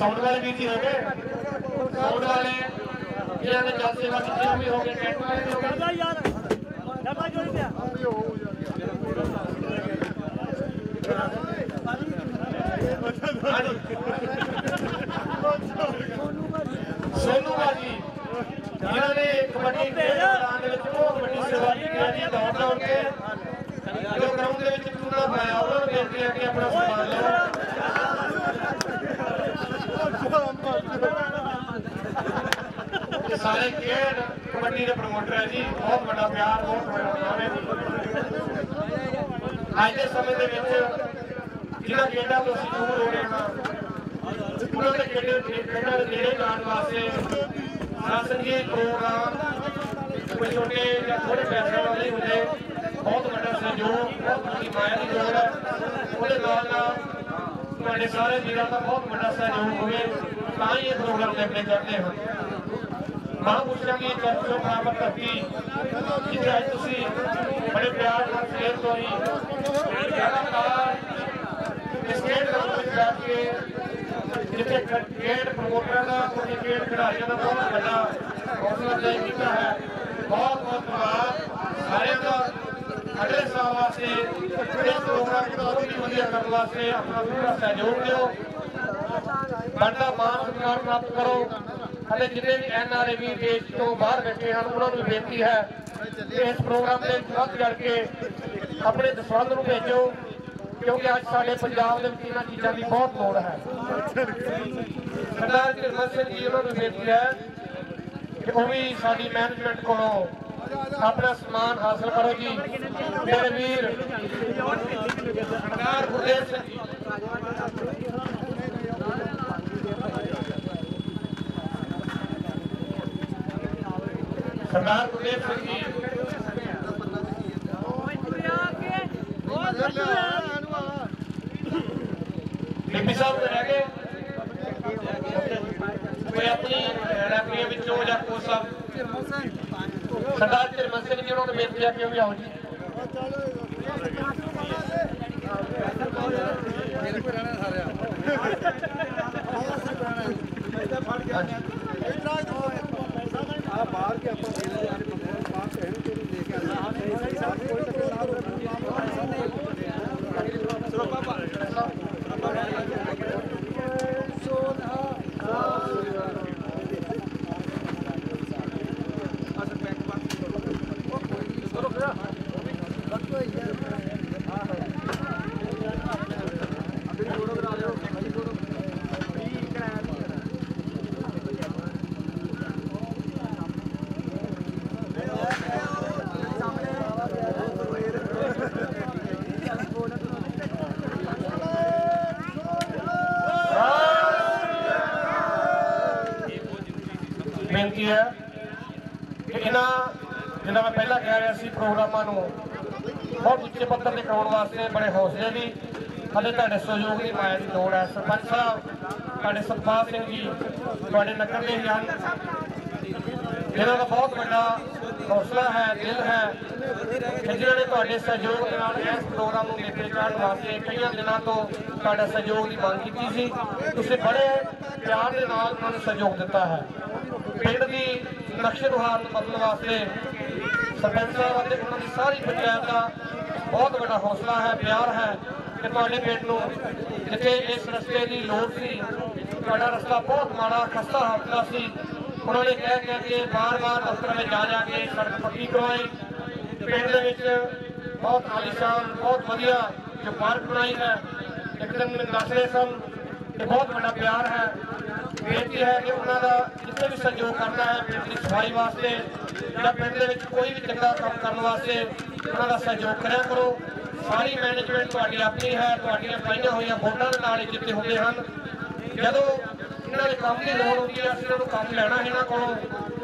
സൗണ്ട് ക്വാളിറ്റി करते करते हो मां ਪੁੱਛਾਂਗੀ ਚਰਚੋ ਬਰਾਬਰ ਕਰਤੀ ਕਿ? ਅੱਜ ਤੁਸੀਂ ਬੜੇ ਪਿਆਰ ਨਾਲ ਸੇਵ ਤੋਰੀ ਸਟੇਟ ਲੈਵਲ ਤੇ ਜਾ ਕੇ ਜਿੱਥੇ ਕ੍ਰਿਕਟ ਪ੍ਰਮੋਟਰਾਂ ਦਾ ਕ੍ਰਿਕਟ ਖਿਡਾਰੀਆਂ ਦਾ ਬਹੁਤ ਵੱਡਾ ਹੌਸਲਾ ਅਫਜ਼ਾਈ ਕੀਤਾ ਹੈ। ਬਹੁਤ ਬਹੁਤ ਧੰਨਵਾਦ। ਸਾਰਿਆਂ ਦਾ ਅਗਲੇ ਸਾਲ ਵਾਸਤੇ ਇਸ ਪ੍ਰੋਗਰਾਮ ਨੂੰ ਹੋਰ ਵੀ ਵਧੀਆ ਕਰਨ ਵਾਸਤੇ ਆਪਣਾ ਪੂਰਾ ਸਹਿਯੋਗ ਦਿਓ। ਬਣਦਾ ਪ੍ਰਾਪਤ ਕਰੋ। ਅਤੇ ਜਿੰਨੇ ਵੀ ਐਨਆਰਏ ਵੀ ਦੇਸ਼ ਤੋਂ ਬਾਹਰ ਬੈਠੇ ਹਨ, ਉਹਨਾਂ ਨੂੰ ਬੇਨਤੀ ਹੈ ਇਸ ਪ੍ਰੋਗਰਾਮ ਦੇ ਵਿੱਚ ਵੱਧ ਆਪਣੇ ਦਸਵੰਧ ਨੂੰ ਭੇਜੋ, ਕਿਉਂਕਿ ਅੱਜ ਸਾਡੇ ਪੰਜਾਬ ਦੇ ਵਿੱਚ ਇਹਨਾਂ ਚੀਜ਼ਾਂ ਦੀ ਬਹੁਤ ਲੋੜ ਹੈ। ਸਰਦਾਰ ਧਰਮਲ ਸਿੰਘ ਜੀ, ਉਹਨਾਂ ਨੂੰ ਬੇਨਤੀ ਹੈ ਕਿ ਉਹ ਵੀ ਸਾਡੀ ਮੈਨੇਜਮੈਂਟ ਕੋਲੋਂ ਆਪਣਾ ਸਨਮਾਨ ਹਾਸਲ ਕਰੋ ਜੀ। ਮੇਰੇ ਵੀਰ ਸਰਦਾਰ ਗੁਰਦੇਵ ਸਿੰਘ ਜੀ। ਸਰਦਾਰ ਗੁਰਦੇਵ ਸਿੰਘ ਜੀ ਬੀਬੀ ਸਾਹਿਬ ਰਹਿ ਗਏ। ਕੋਈ ਆਪਣੀ ਰੈਫਰੀਆਂ ਵਿੱਚੋਂ ਜਾਂ ਕੋਚ ਸਾਹਿਬ ਸਰਦਾਰ ਧਰਮਲ ਸਿੰਘ ਜੀ, ਉਹਨਾਂ ਨੇ ਬੇਨਤੀ ਆ ਕਿ ਉਹ ਵੀ ਆਓ ਜੀ। ਬਾਹਰ ਕੇ ਬੇਨਤੀ ਹੈ ਕਿ ਇਹਨਾਂ ਜਿੱਦਾਂ ਮੈਂ ਪਹਿਲਾਂ ਕਹਿ ਰਿਹਾ ਸੀ ਪ੍ਰੋਗਰਾਮਾਂ ਨੂੰ ਬਹੁਤ ਉੱਚੇ ਪੱਧਰ ਤੇ ਕਰਾਉਣ ਵਾਸਤੇ ਬੜੇ ਹੌਸਲੇ ਦੀ ਅਤੇ ਤੁਹਾਡੇ ਸਹਿਯੋਗ ਦੀ ਮਾਇਆ ਦੀ ਲੋੜ ਹੈ। ਸਰਪੰਚ ਸਾਹਿਬ, ਤੁਹਾਡੇ ਸਤਪਾਲ ਸਿੰਘ ਜੀ, ਤੁਹਾਡੇ ਨਗਰ ਦੇ ਹਨ ਇਹਨਾਂ ਦਾ ਬਹੁਤ ਵੱਡਾ ਹੌਸਲਾ ਹੈ, ਦਿਲ ਹੈ ਕਿ ਜਿਨ੍ਹਾਂ ਨੇ ਤੁਹਾਡੇ ਸਹਿਯੋਗ ਦੇ ਨਾਲ ਇਸ ਪ੍ਰੋਗਰਾਮ ਨੂੰ ਲੈ ਕੇ ਜਾਣ ਵਾਸਤੇ ਕਈਆਂ ਦਿਨਾਂ ਤੋਂ ਤੁਹਾਡਾ ਸਹਿਯੋਗ ਦੀ ਮੰਗ ਕੀਤੀ ਸੀ। ਤੁਸੀਂ ਬੜੇ ਪਿਆਰ ਦੇ ਨਾਲ ਉਹਨਾਂ ਨੂੰ ਸਹਿਯੋਗ ਦਿੱਤਾ ਹੈ। ਪਿੰਡ ਦੀ ਨਕਸ਼ੇ ਨੁਹਾਰ ਨੂੰ ਬਦਲਣ ਵਾਸਤੇ ਸਰਪੰਚ ਸਾਹਿਬ ਅਤੇ ਉਹਨਾਂ ਦੀ ਸਾਰੀ ਪੰਚਾਇਤ ਦਾ ਬਹੁਤ ਵੱਡਾ ਹੌਸਲਾ ਹੈ, ਪਿਆਰ ਹੈ ਕਿ ਤੁਹਾਡੇ ਪਿੰਡ ਨੂੰ ਜਿੱਥੇ ਇਸ ਰਸਤੇ ਦੀ ਲੋੜ ਸੀ, ਤੁਹਾਡਾ ਰਸਤਾ ਬਹੁਤ ਮਾੜਾ, ਖਸਤਾ ਹਾਲਤ ਸੀ। ਉਹਨਾਂ ਨੇ ਕਹਿ ਕਹਿ ਕੇ ਬਾਰ-ਬਾਰ ਦਫ਼ਤਰ ਵਿੱਚ ਜਾ ਜਾ ਕੇ ਸੜਕ ਪੱਕੀ ਕਰਵਾਈ। ਪਿੰਡ ਦੇ ਵਿੱਚ ਬਹੁਤ ਆਲੀਸ਼ਾਨ, ਬਹੁਤ ਵਧੀਆ ਜੋ ਪਾਰਕ ਬਣਾਈ ਹੈ, ਇੱਕ ਦਿਨ ਮੈਨੂੰ ਦੱਸ ਰਹੇ ਸਨ ਕਿ ਬਹੁਤ ਵੱਡਾ ਪਿਆਰ ਹੈ। ਬੇਨਤੀ ਹੈ ਕਿ ਉਹਨਾਂ ਦਾ ਜਿੱਥੇ ਵੀ ਸਹਿਯੋਗ ਕਰਨਾ ਹੈ ਪਿੰਡ ਦੀ ਸਫ਼ਾਈ ਵਾਸਤੇ ਜਾਂ ਪਿੰਡ ਦੇ ਵਿੱਚ ਕੋਈ ਵੀ ਚੰਗਾ ਕੰਮ ਕਰਨ ਵਾਸਤੇ ਉਹਨਾਂ ਦਾ ਸਹਿਯੋਗ ਕਰਿਆ ਕਰੋ। ਸਾਰੀ ਮੈਨੇਜਮੈਂਟ ਤੁਹਾਡੀ ਆਪਣੀ ਹੈ, ਤੁਹਾਡੀਆਂ ਪਾਈਆਂ ਹੋਈਆਂ ਵੋਟਾਂ ਦੇ ਨਾਲ ਹੀ ਜਿੱਤੇ ਹੁੰਦੇ ਹਨ। ਜਦੋਂ ਇਹਨਾਂ ਦੇ ਕੰਮ ਦੀ ਲੋੜ ਹੁੰਦੀ ਹੈ, ਅਸੀਂ ਇਹਨਾਂ ਨੂੰ ਕੰਮ ਲੈਣਾ ਹੈ ਇਹਨਾਂ ਕੋਲੋਂ,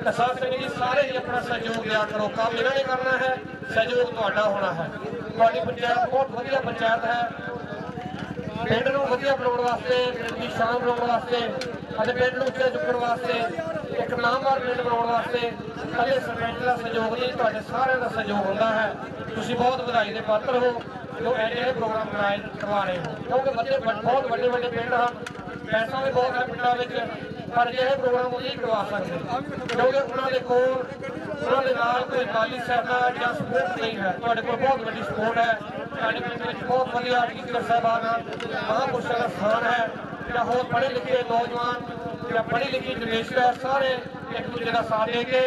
ਤਾਂ ਸਾਧ ਜੀ ਸਾਰੇ ਹੀ ਆਪਣਾ ਸਹਿਯੋਗ ਦਿਆ ਕਰੋ। ਕੰਮ ਇਹਨਾਂ ਨੇ ਕਰਨਾ ਹੈ, ਸਹਿਯੋਗ ਤੁਹਾਡਾ ਹੋਣਾ ਹੈ। ਤੁਹਾਡੀ ਪੰਚਾਇਤ ਬਹੁਤ ਵਧੀਆ ਪੰਚਾਇਤ ਹੈ। ਪਿੰਡ ਨੂੰ ਵਧੀਆ ਬਣਾਉਣ ਵਾਸਤੇ, ਪਿੰਡ ਦੀ ਸ਼ਾਨ ਬਣਾਉਣ ਵਾਸਤੇ ਅਤੇ ਪਿੰਡ ਨੂੰ ਉੱਚਾ ਚੁੱਕਣ ਵਾਸਤੇ, ਇੱਕ ਨਾਮਵਰ ਪਿੰਡ ਬਣਾਉਣ ਵਾਸਤੇ ਅਤੇ ਸਰਪੰਚ ਦਾ ਸਹਿਯੋਗ ਨਹੀਂ ਤੁਹਾਡੇ ਸਾਰਿਆਂ ਦਾ ਸਹਿਯੋਗ ਹੁੰਦਾ ਹੈ। ਤੁਸੀਂ ਬਹੁਤ ਵਧਾਈ ਦੇ ਪਾਤਰ ਹੋ, ਜੋ ਇਹ ਪ੍ਰੋਗਰਾਮ ਬਣਾਏ ਕਰਵਾ ਰਹੇ ਹੋ। ਕਿਉਂਕਿ ਵੱਡੇ ਬਹੁਤ ਵੱਡੇ ਵੱਡੇ ਪਿੰਡ ਹਨ। ਪੈਸਾ ਵੀ ਬਹੁਤ ਹੈ ਪਿੰਡਾਂ ਵਿੱਚ, ਪਰ ਜਿਹੜੇ ਪ੍ਰੋਗਰਾਮ ਉਹ ਨਹੀਂ ਕਰਵਾ ਸਕਦੇ। ਕਿਉਂਕਿ ਉਹਨਾਂ ਦੇ ਕੋਲ ਉਹਨਾਂ ਦੇ ਨਾਲ ਕੋਈ ਮਾਲੀ ਸਹਾਇਤਾ ਜਾਂ ਸਪੋਰਟ ਨਹੀਂ ਹੈ। ਤੁਹਾਡੇ ਕੋਲ ਬਹੁਤ ਵੱਡੀ ਸਪੋਰਟ ਹੈ। ਸਾਡੇ ਪਿੰਡ ਵਿੱਚ ਬਹੁਤ ਵਧੀਆ ਟੀਚਰ ਸਾਹਿਬਾਨ ਹਨ। ਮਹਾਂਪੁਰਸ਼ਾਂ ਦਾ ਸਥਾਨ ਹੈ। ਜਾਂ ਹੋਰ ਪੜ੍ਹੇ ਲਿਖੇ ਨੌਜਵਾਨ ਜਾਂ ਪੜ੍ਹੀ ਲਿਖੀ ਜਨਰੇਸ਼ਨ ਹੈ ਸਾਰੇ ਇੱਕ ਦੂਜੇ ਦਾ ਸਾਥ ਦੇ ਕੇ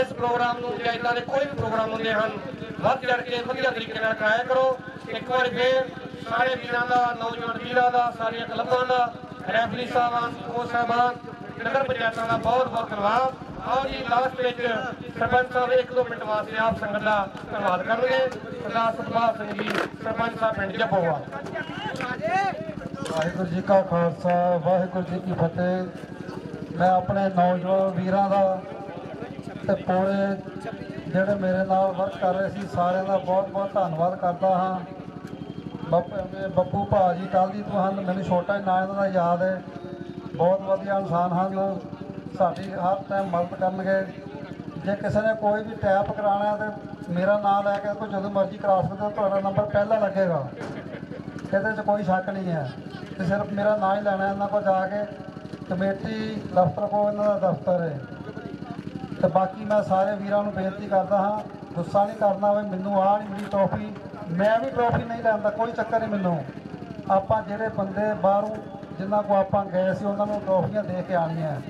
ਇਸ ਪ੍ਰੋਗਰਾਮ ਨੂੰ ਜਾਂ ਇਦਾਂ ਦੇ ਕੋਈ ਵੀ ਪ੍ਰੋਗਰਾਮ ਹੁੰਦੇ ਹਨ, ਵੱਧ ਚੜ ਕੇ ਵਧੀਆ ਤਰੀਕੇ ਨਾਲ ਕਰਾਇਆ ਕਰੋ। ਇੱਕ ਵਾਰ ਫੇਰ ਸਾਰੇ ਵੀਰਾਂ ਦਾ, ਨੌਜਵਾਨ ਵੀਰਾਂ ਦਾ, ਸਾਰੀਆਂ ਕਲੱਬਾਂ ਦਾ, ਰੈਫਰੀ ਸਾਹਿਬਾਨ ਕੋਚ ਸਾਹਿਬਾਨ, ਨਗਰ ਪੰਚਾਇਤਾਂ ਦਾ ਬਹੁਤ ਬਹੁਤ ਧੰਨਵਾਦ। ਆਓ ਜੀ, ਲਾਸਟ ਵਿੱਚ ਸਰਪੰਚ ਸਾਹਿਬ ਇੱਕ ਦੋ ਮਿੰਟ ਵਾਸਤੇ ਆਪ ਸੰਗਤ ਦਾ ਧੰਨਵਾਦ ਕਰਨਗੇ। ਸਰਦਾਰ ਸਤਪਾਲ ਸਿੰਘ ਜੀ, ਸਰਪੰਚ ਸਾਹਿਬ ਪਿੰਡ ਜੱਪੋਵਾ ਵਾਹਿਗੁਰੂ ਜੀ ਕਾ ਖਾਲਸਾ, ਵਾਹਿਗੁਰੂ ਜੀ ਕੀ ਫਤਿਹ। ਮੈਂ ਆਪਣੇ ਨੌਜਵਾਨ ਵੀਰਾਂ ਦਾ ਤੇ ਪੂਰੇ ਜਿਹੜੇ ਮੇਰੇ ਨਾਲ ਵਰਕ ਕਰ ਰਹੇ ਸੀ, ਸਾਰਿਆਂ ਦਾ ਬਹੁਤ ਬਹੁਤ ਧੰਨਵਾਦ ਕਰਦਾ ਹਾਂ। ਬੱਪੂ ਬੱਪੂ ਭਾਜੀ ਕੱਲ ਦੀ ਤੁਹਾਨੂੰ ਮੈਨੂੰ ਛੋਟਾ ਹੀ ਨਾਂ ਦਾ ਯਾਦ ਹੈ। ਬਹੁਤ ਵਧੀਆ ਇਨਸਾਨ ਹਨ ਸਾਡੀ ਹਰ ਟਾਈਮ ਮਦਦ ਕਰਨਗੇ। ਜੇ ਕਿਸੇ ਨੇ ਕੋਈ ਵੀ ਟੈਪ ਕਰਾਉਣਾ ਹੈ ਤੇ ਮੇਰਾ ਨਾਮ ਲੈ ਕੇ ਕੋਈ ਜਦੋਂ ਮਰਜ਼ੀ ਕਰਾ ਸਕਦੇ ਹੋ ਤੁਹਾਡਾ ਨੰਬਰ ਪਹਿਲਾਂ ਲੱਗੇਗਾ। ਇਹਦੇ 'ਚ ਕੋਈ ਸ਼ੱਕ ਨਹੀਂ ਹੈ। ਤੇ ਸਿਰਫ ਮੇਰਾ ਨਾਂ ਹੀ ਲੈਣਾ ਇਹਨਾਂ ਕੋਲ ਜਾ ਕੇ। ਕਮੇਟੀ, ਦਫ਼ਤਰ ਕੋਲ ਇਹਨਾਂ ਦਾ ਦਫ਼ਤਰ ਹੈ। ਤੇ ਬਾਕੀ ਮੈਂ ਸਾਰੇ ਵੀਰਾਂ ਨੂੰ ਬੇਨਤੀ ਕਰਦਾ ਹਾਂ, ਗੁੱਸਾ ਨਹੀਂ ਕਰਨਾ ਵੀ ਮੈਨੂੰ ਆਹ ਨਹੀਂ ਮਿਲੀ ਟਰੋਫੀ ਮੈਂ ਵੀ ਟਰੋਫੀ ਨਹੀਂ ਲੈਂਦਾ ਕੋਈ ਚੱਕਰ ਨਹੀਂ ਮੈਨੂੰ। ਆਪਾਂ ਜਿਹੜੇ ਬੰਦੇ ਬਾਹਰੋਂ ਜਿਨ੍ਹਾਂ ਕੋ ਆਪਾਂ ਗਏ ਸੀ, ਉਹਨਾਂ ਨੂੰ ਟਰੋਫੀਆਂ ਦੇ ਕੇ ਆਉਣੀਆਂ।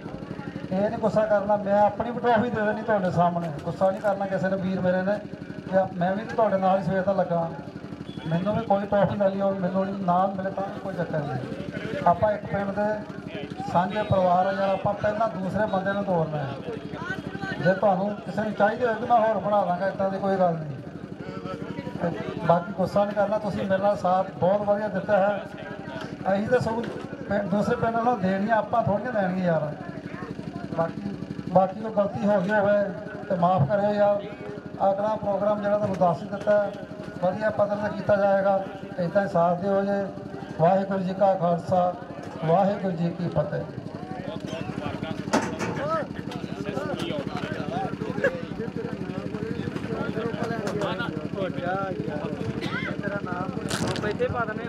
ਇਹ ਨਹੀਂ ਗੁੱਸਾ ਕਰਨਾ, ਮੈਂ ਆਪਣੀ ਵੀ ਟਰੋਫੀ ਦੇ ਦੇਣੀ ਤੁਹਾਡੇ ਸਾਹਮਣੇ। ਗੁੱਸਾ ਨਹੀਂ ਕਰਨਾ ਕਿਸੇ ਨੇ, ਵੀਰ ਮੇਰੇ ਨੇ। ਕਿ ਮੈਂ ਵੀ ਤਾਂ ਤੁਹਾਡੇ ਨਾਲ ਹੀ ਸਵੇਰ ਦਾ ਲੱਗਾ। ਮੈਨੂੰ ਵੀ ਕੋਈ ਟਰੋਫੀ ਮਿਲੀ ਹੋਵੇ ਮੈਨੂੰ ਨਹੀਂ ਨਾਮ ਮਿਲੇ ਤਾਂ ਵੀ ਕੋਈ ਚੱਕਰ ਨਹੀਂ। ਆਪਾਂ ਇੱਕ ਪਿੰਡ ਦੇ ਸਾਂਝੇ ਪਰਿਵਾਰ ਆ ਯਾਰ ਆਪਾਂ ਪਹਿਲਾਂ ਦੂਸਰੇ ਬੰਦੇ ਨੂੰ ਤੋੜਨਾ ਹੈ। ਜੇ ਤੁਹਾਨੂੰ ਕਿਸੇ ਨੂੰ ਚਾਹੀਦੀ ਹੋਵੇ ਤਾਂ ਮੈਂ ਹੋਰ ਬਣਾ ਦਾਂਗਾ ਇਦਾਂ ਦੀ ਕੋਈ ਗੱਲ ਨਹੀਂ। ਤੇ ਬਾਕੀ ਗੁੱਸਾ ਨਹੀਂ ਕਰਨਾ, ਤੁਸੀਂ ਮੇਰੇ ਨਾਲ ਸਾਥ ਬਹੁਤ ਵਧੀਆ ਦਿੱਤਾ ਹੈ। ਅਸੀਂ ਤਾਂ ਸਗੋਂ ਦੂਸਰੇ ਪਿੰਡ ਨੂੰ ਦੇਣੀਆਂ ਆਪਾਂ ਥੋੜ੍ਹੀਆਂ ਦੇਣਗੇ ਯਾਰ। ਬਾਕੀ ਬਾਕੀ ਕੋਈ ਗਲਤੀ ਹੋ ਗਈ ਹੋਵੇ ਤੇ ਮਾਫ ਕਰਿਓ ਯਾਰ। ਅਗਲਾ ਪ੍ਰੋਗਰਾਮ ਜਿਹੜਾ ਤੁਹਾਨੂੰ ਦੱਸ ਦਿੱਤਾ ਵਧੀਆ ਪੱਧਰ ਤੇ ਕੀਤਾ ਜਾਏਗਾ। ਇਦਾਂ ਹੀ ਸਾਥ ਦਿਓ ਜੇ। ਵਾਹਿਗੁਰੂ ਜੀ ਕਾ ਖਾਲਸਾ, ਵਾਹਿਗੁਰੂ ਜੀ ਕੀ ਫਤਿਹ। ਬੈਠੇ ਪਾ ਦਨੇ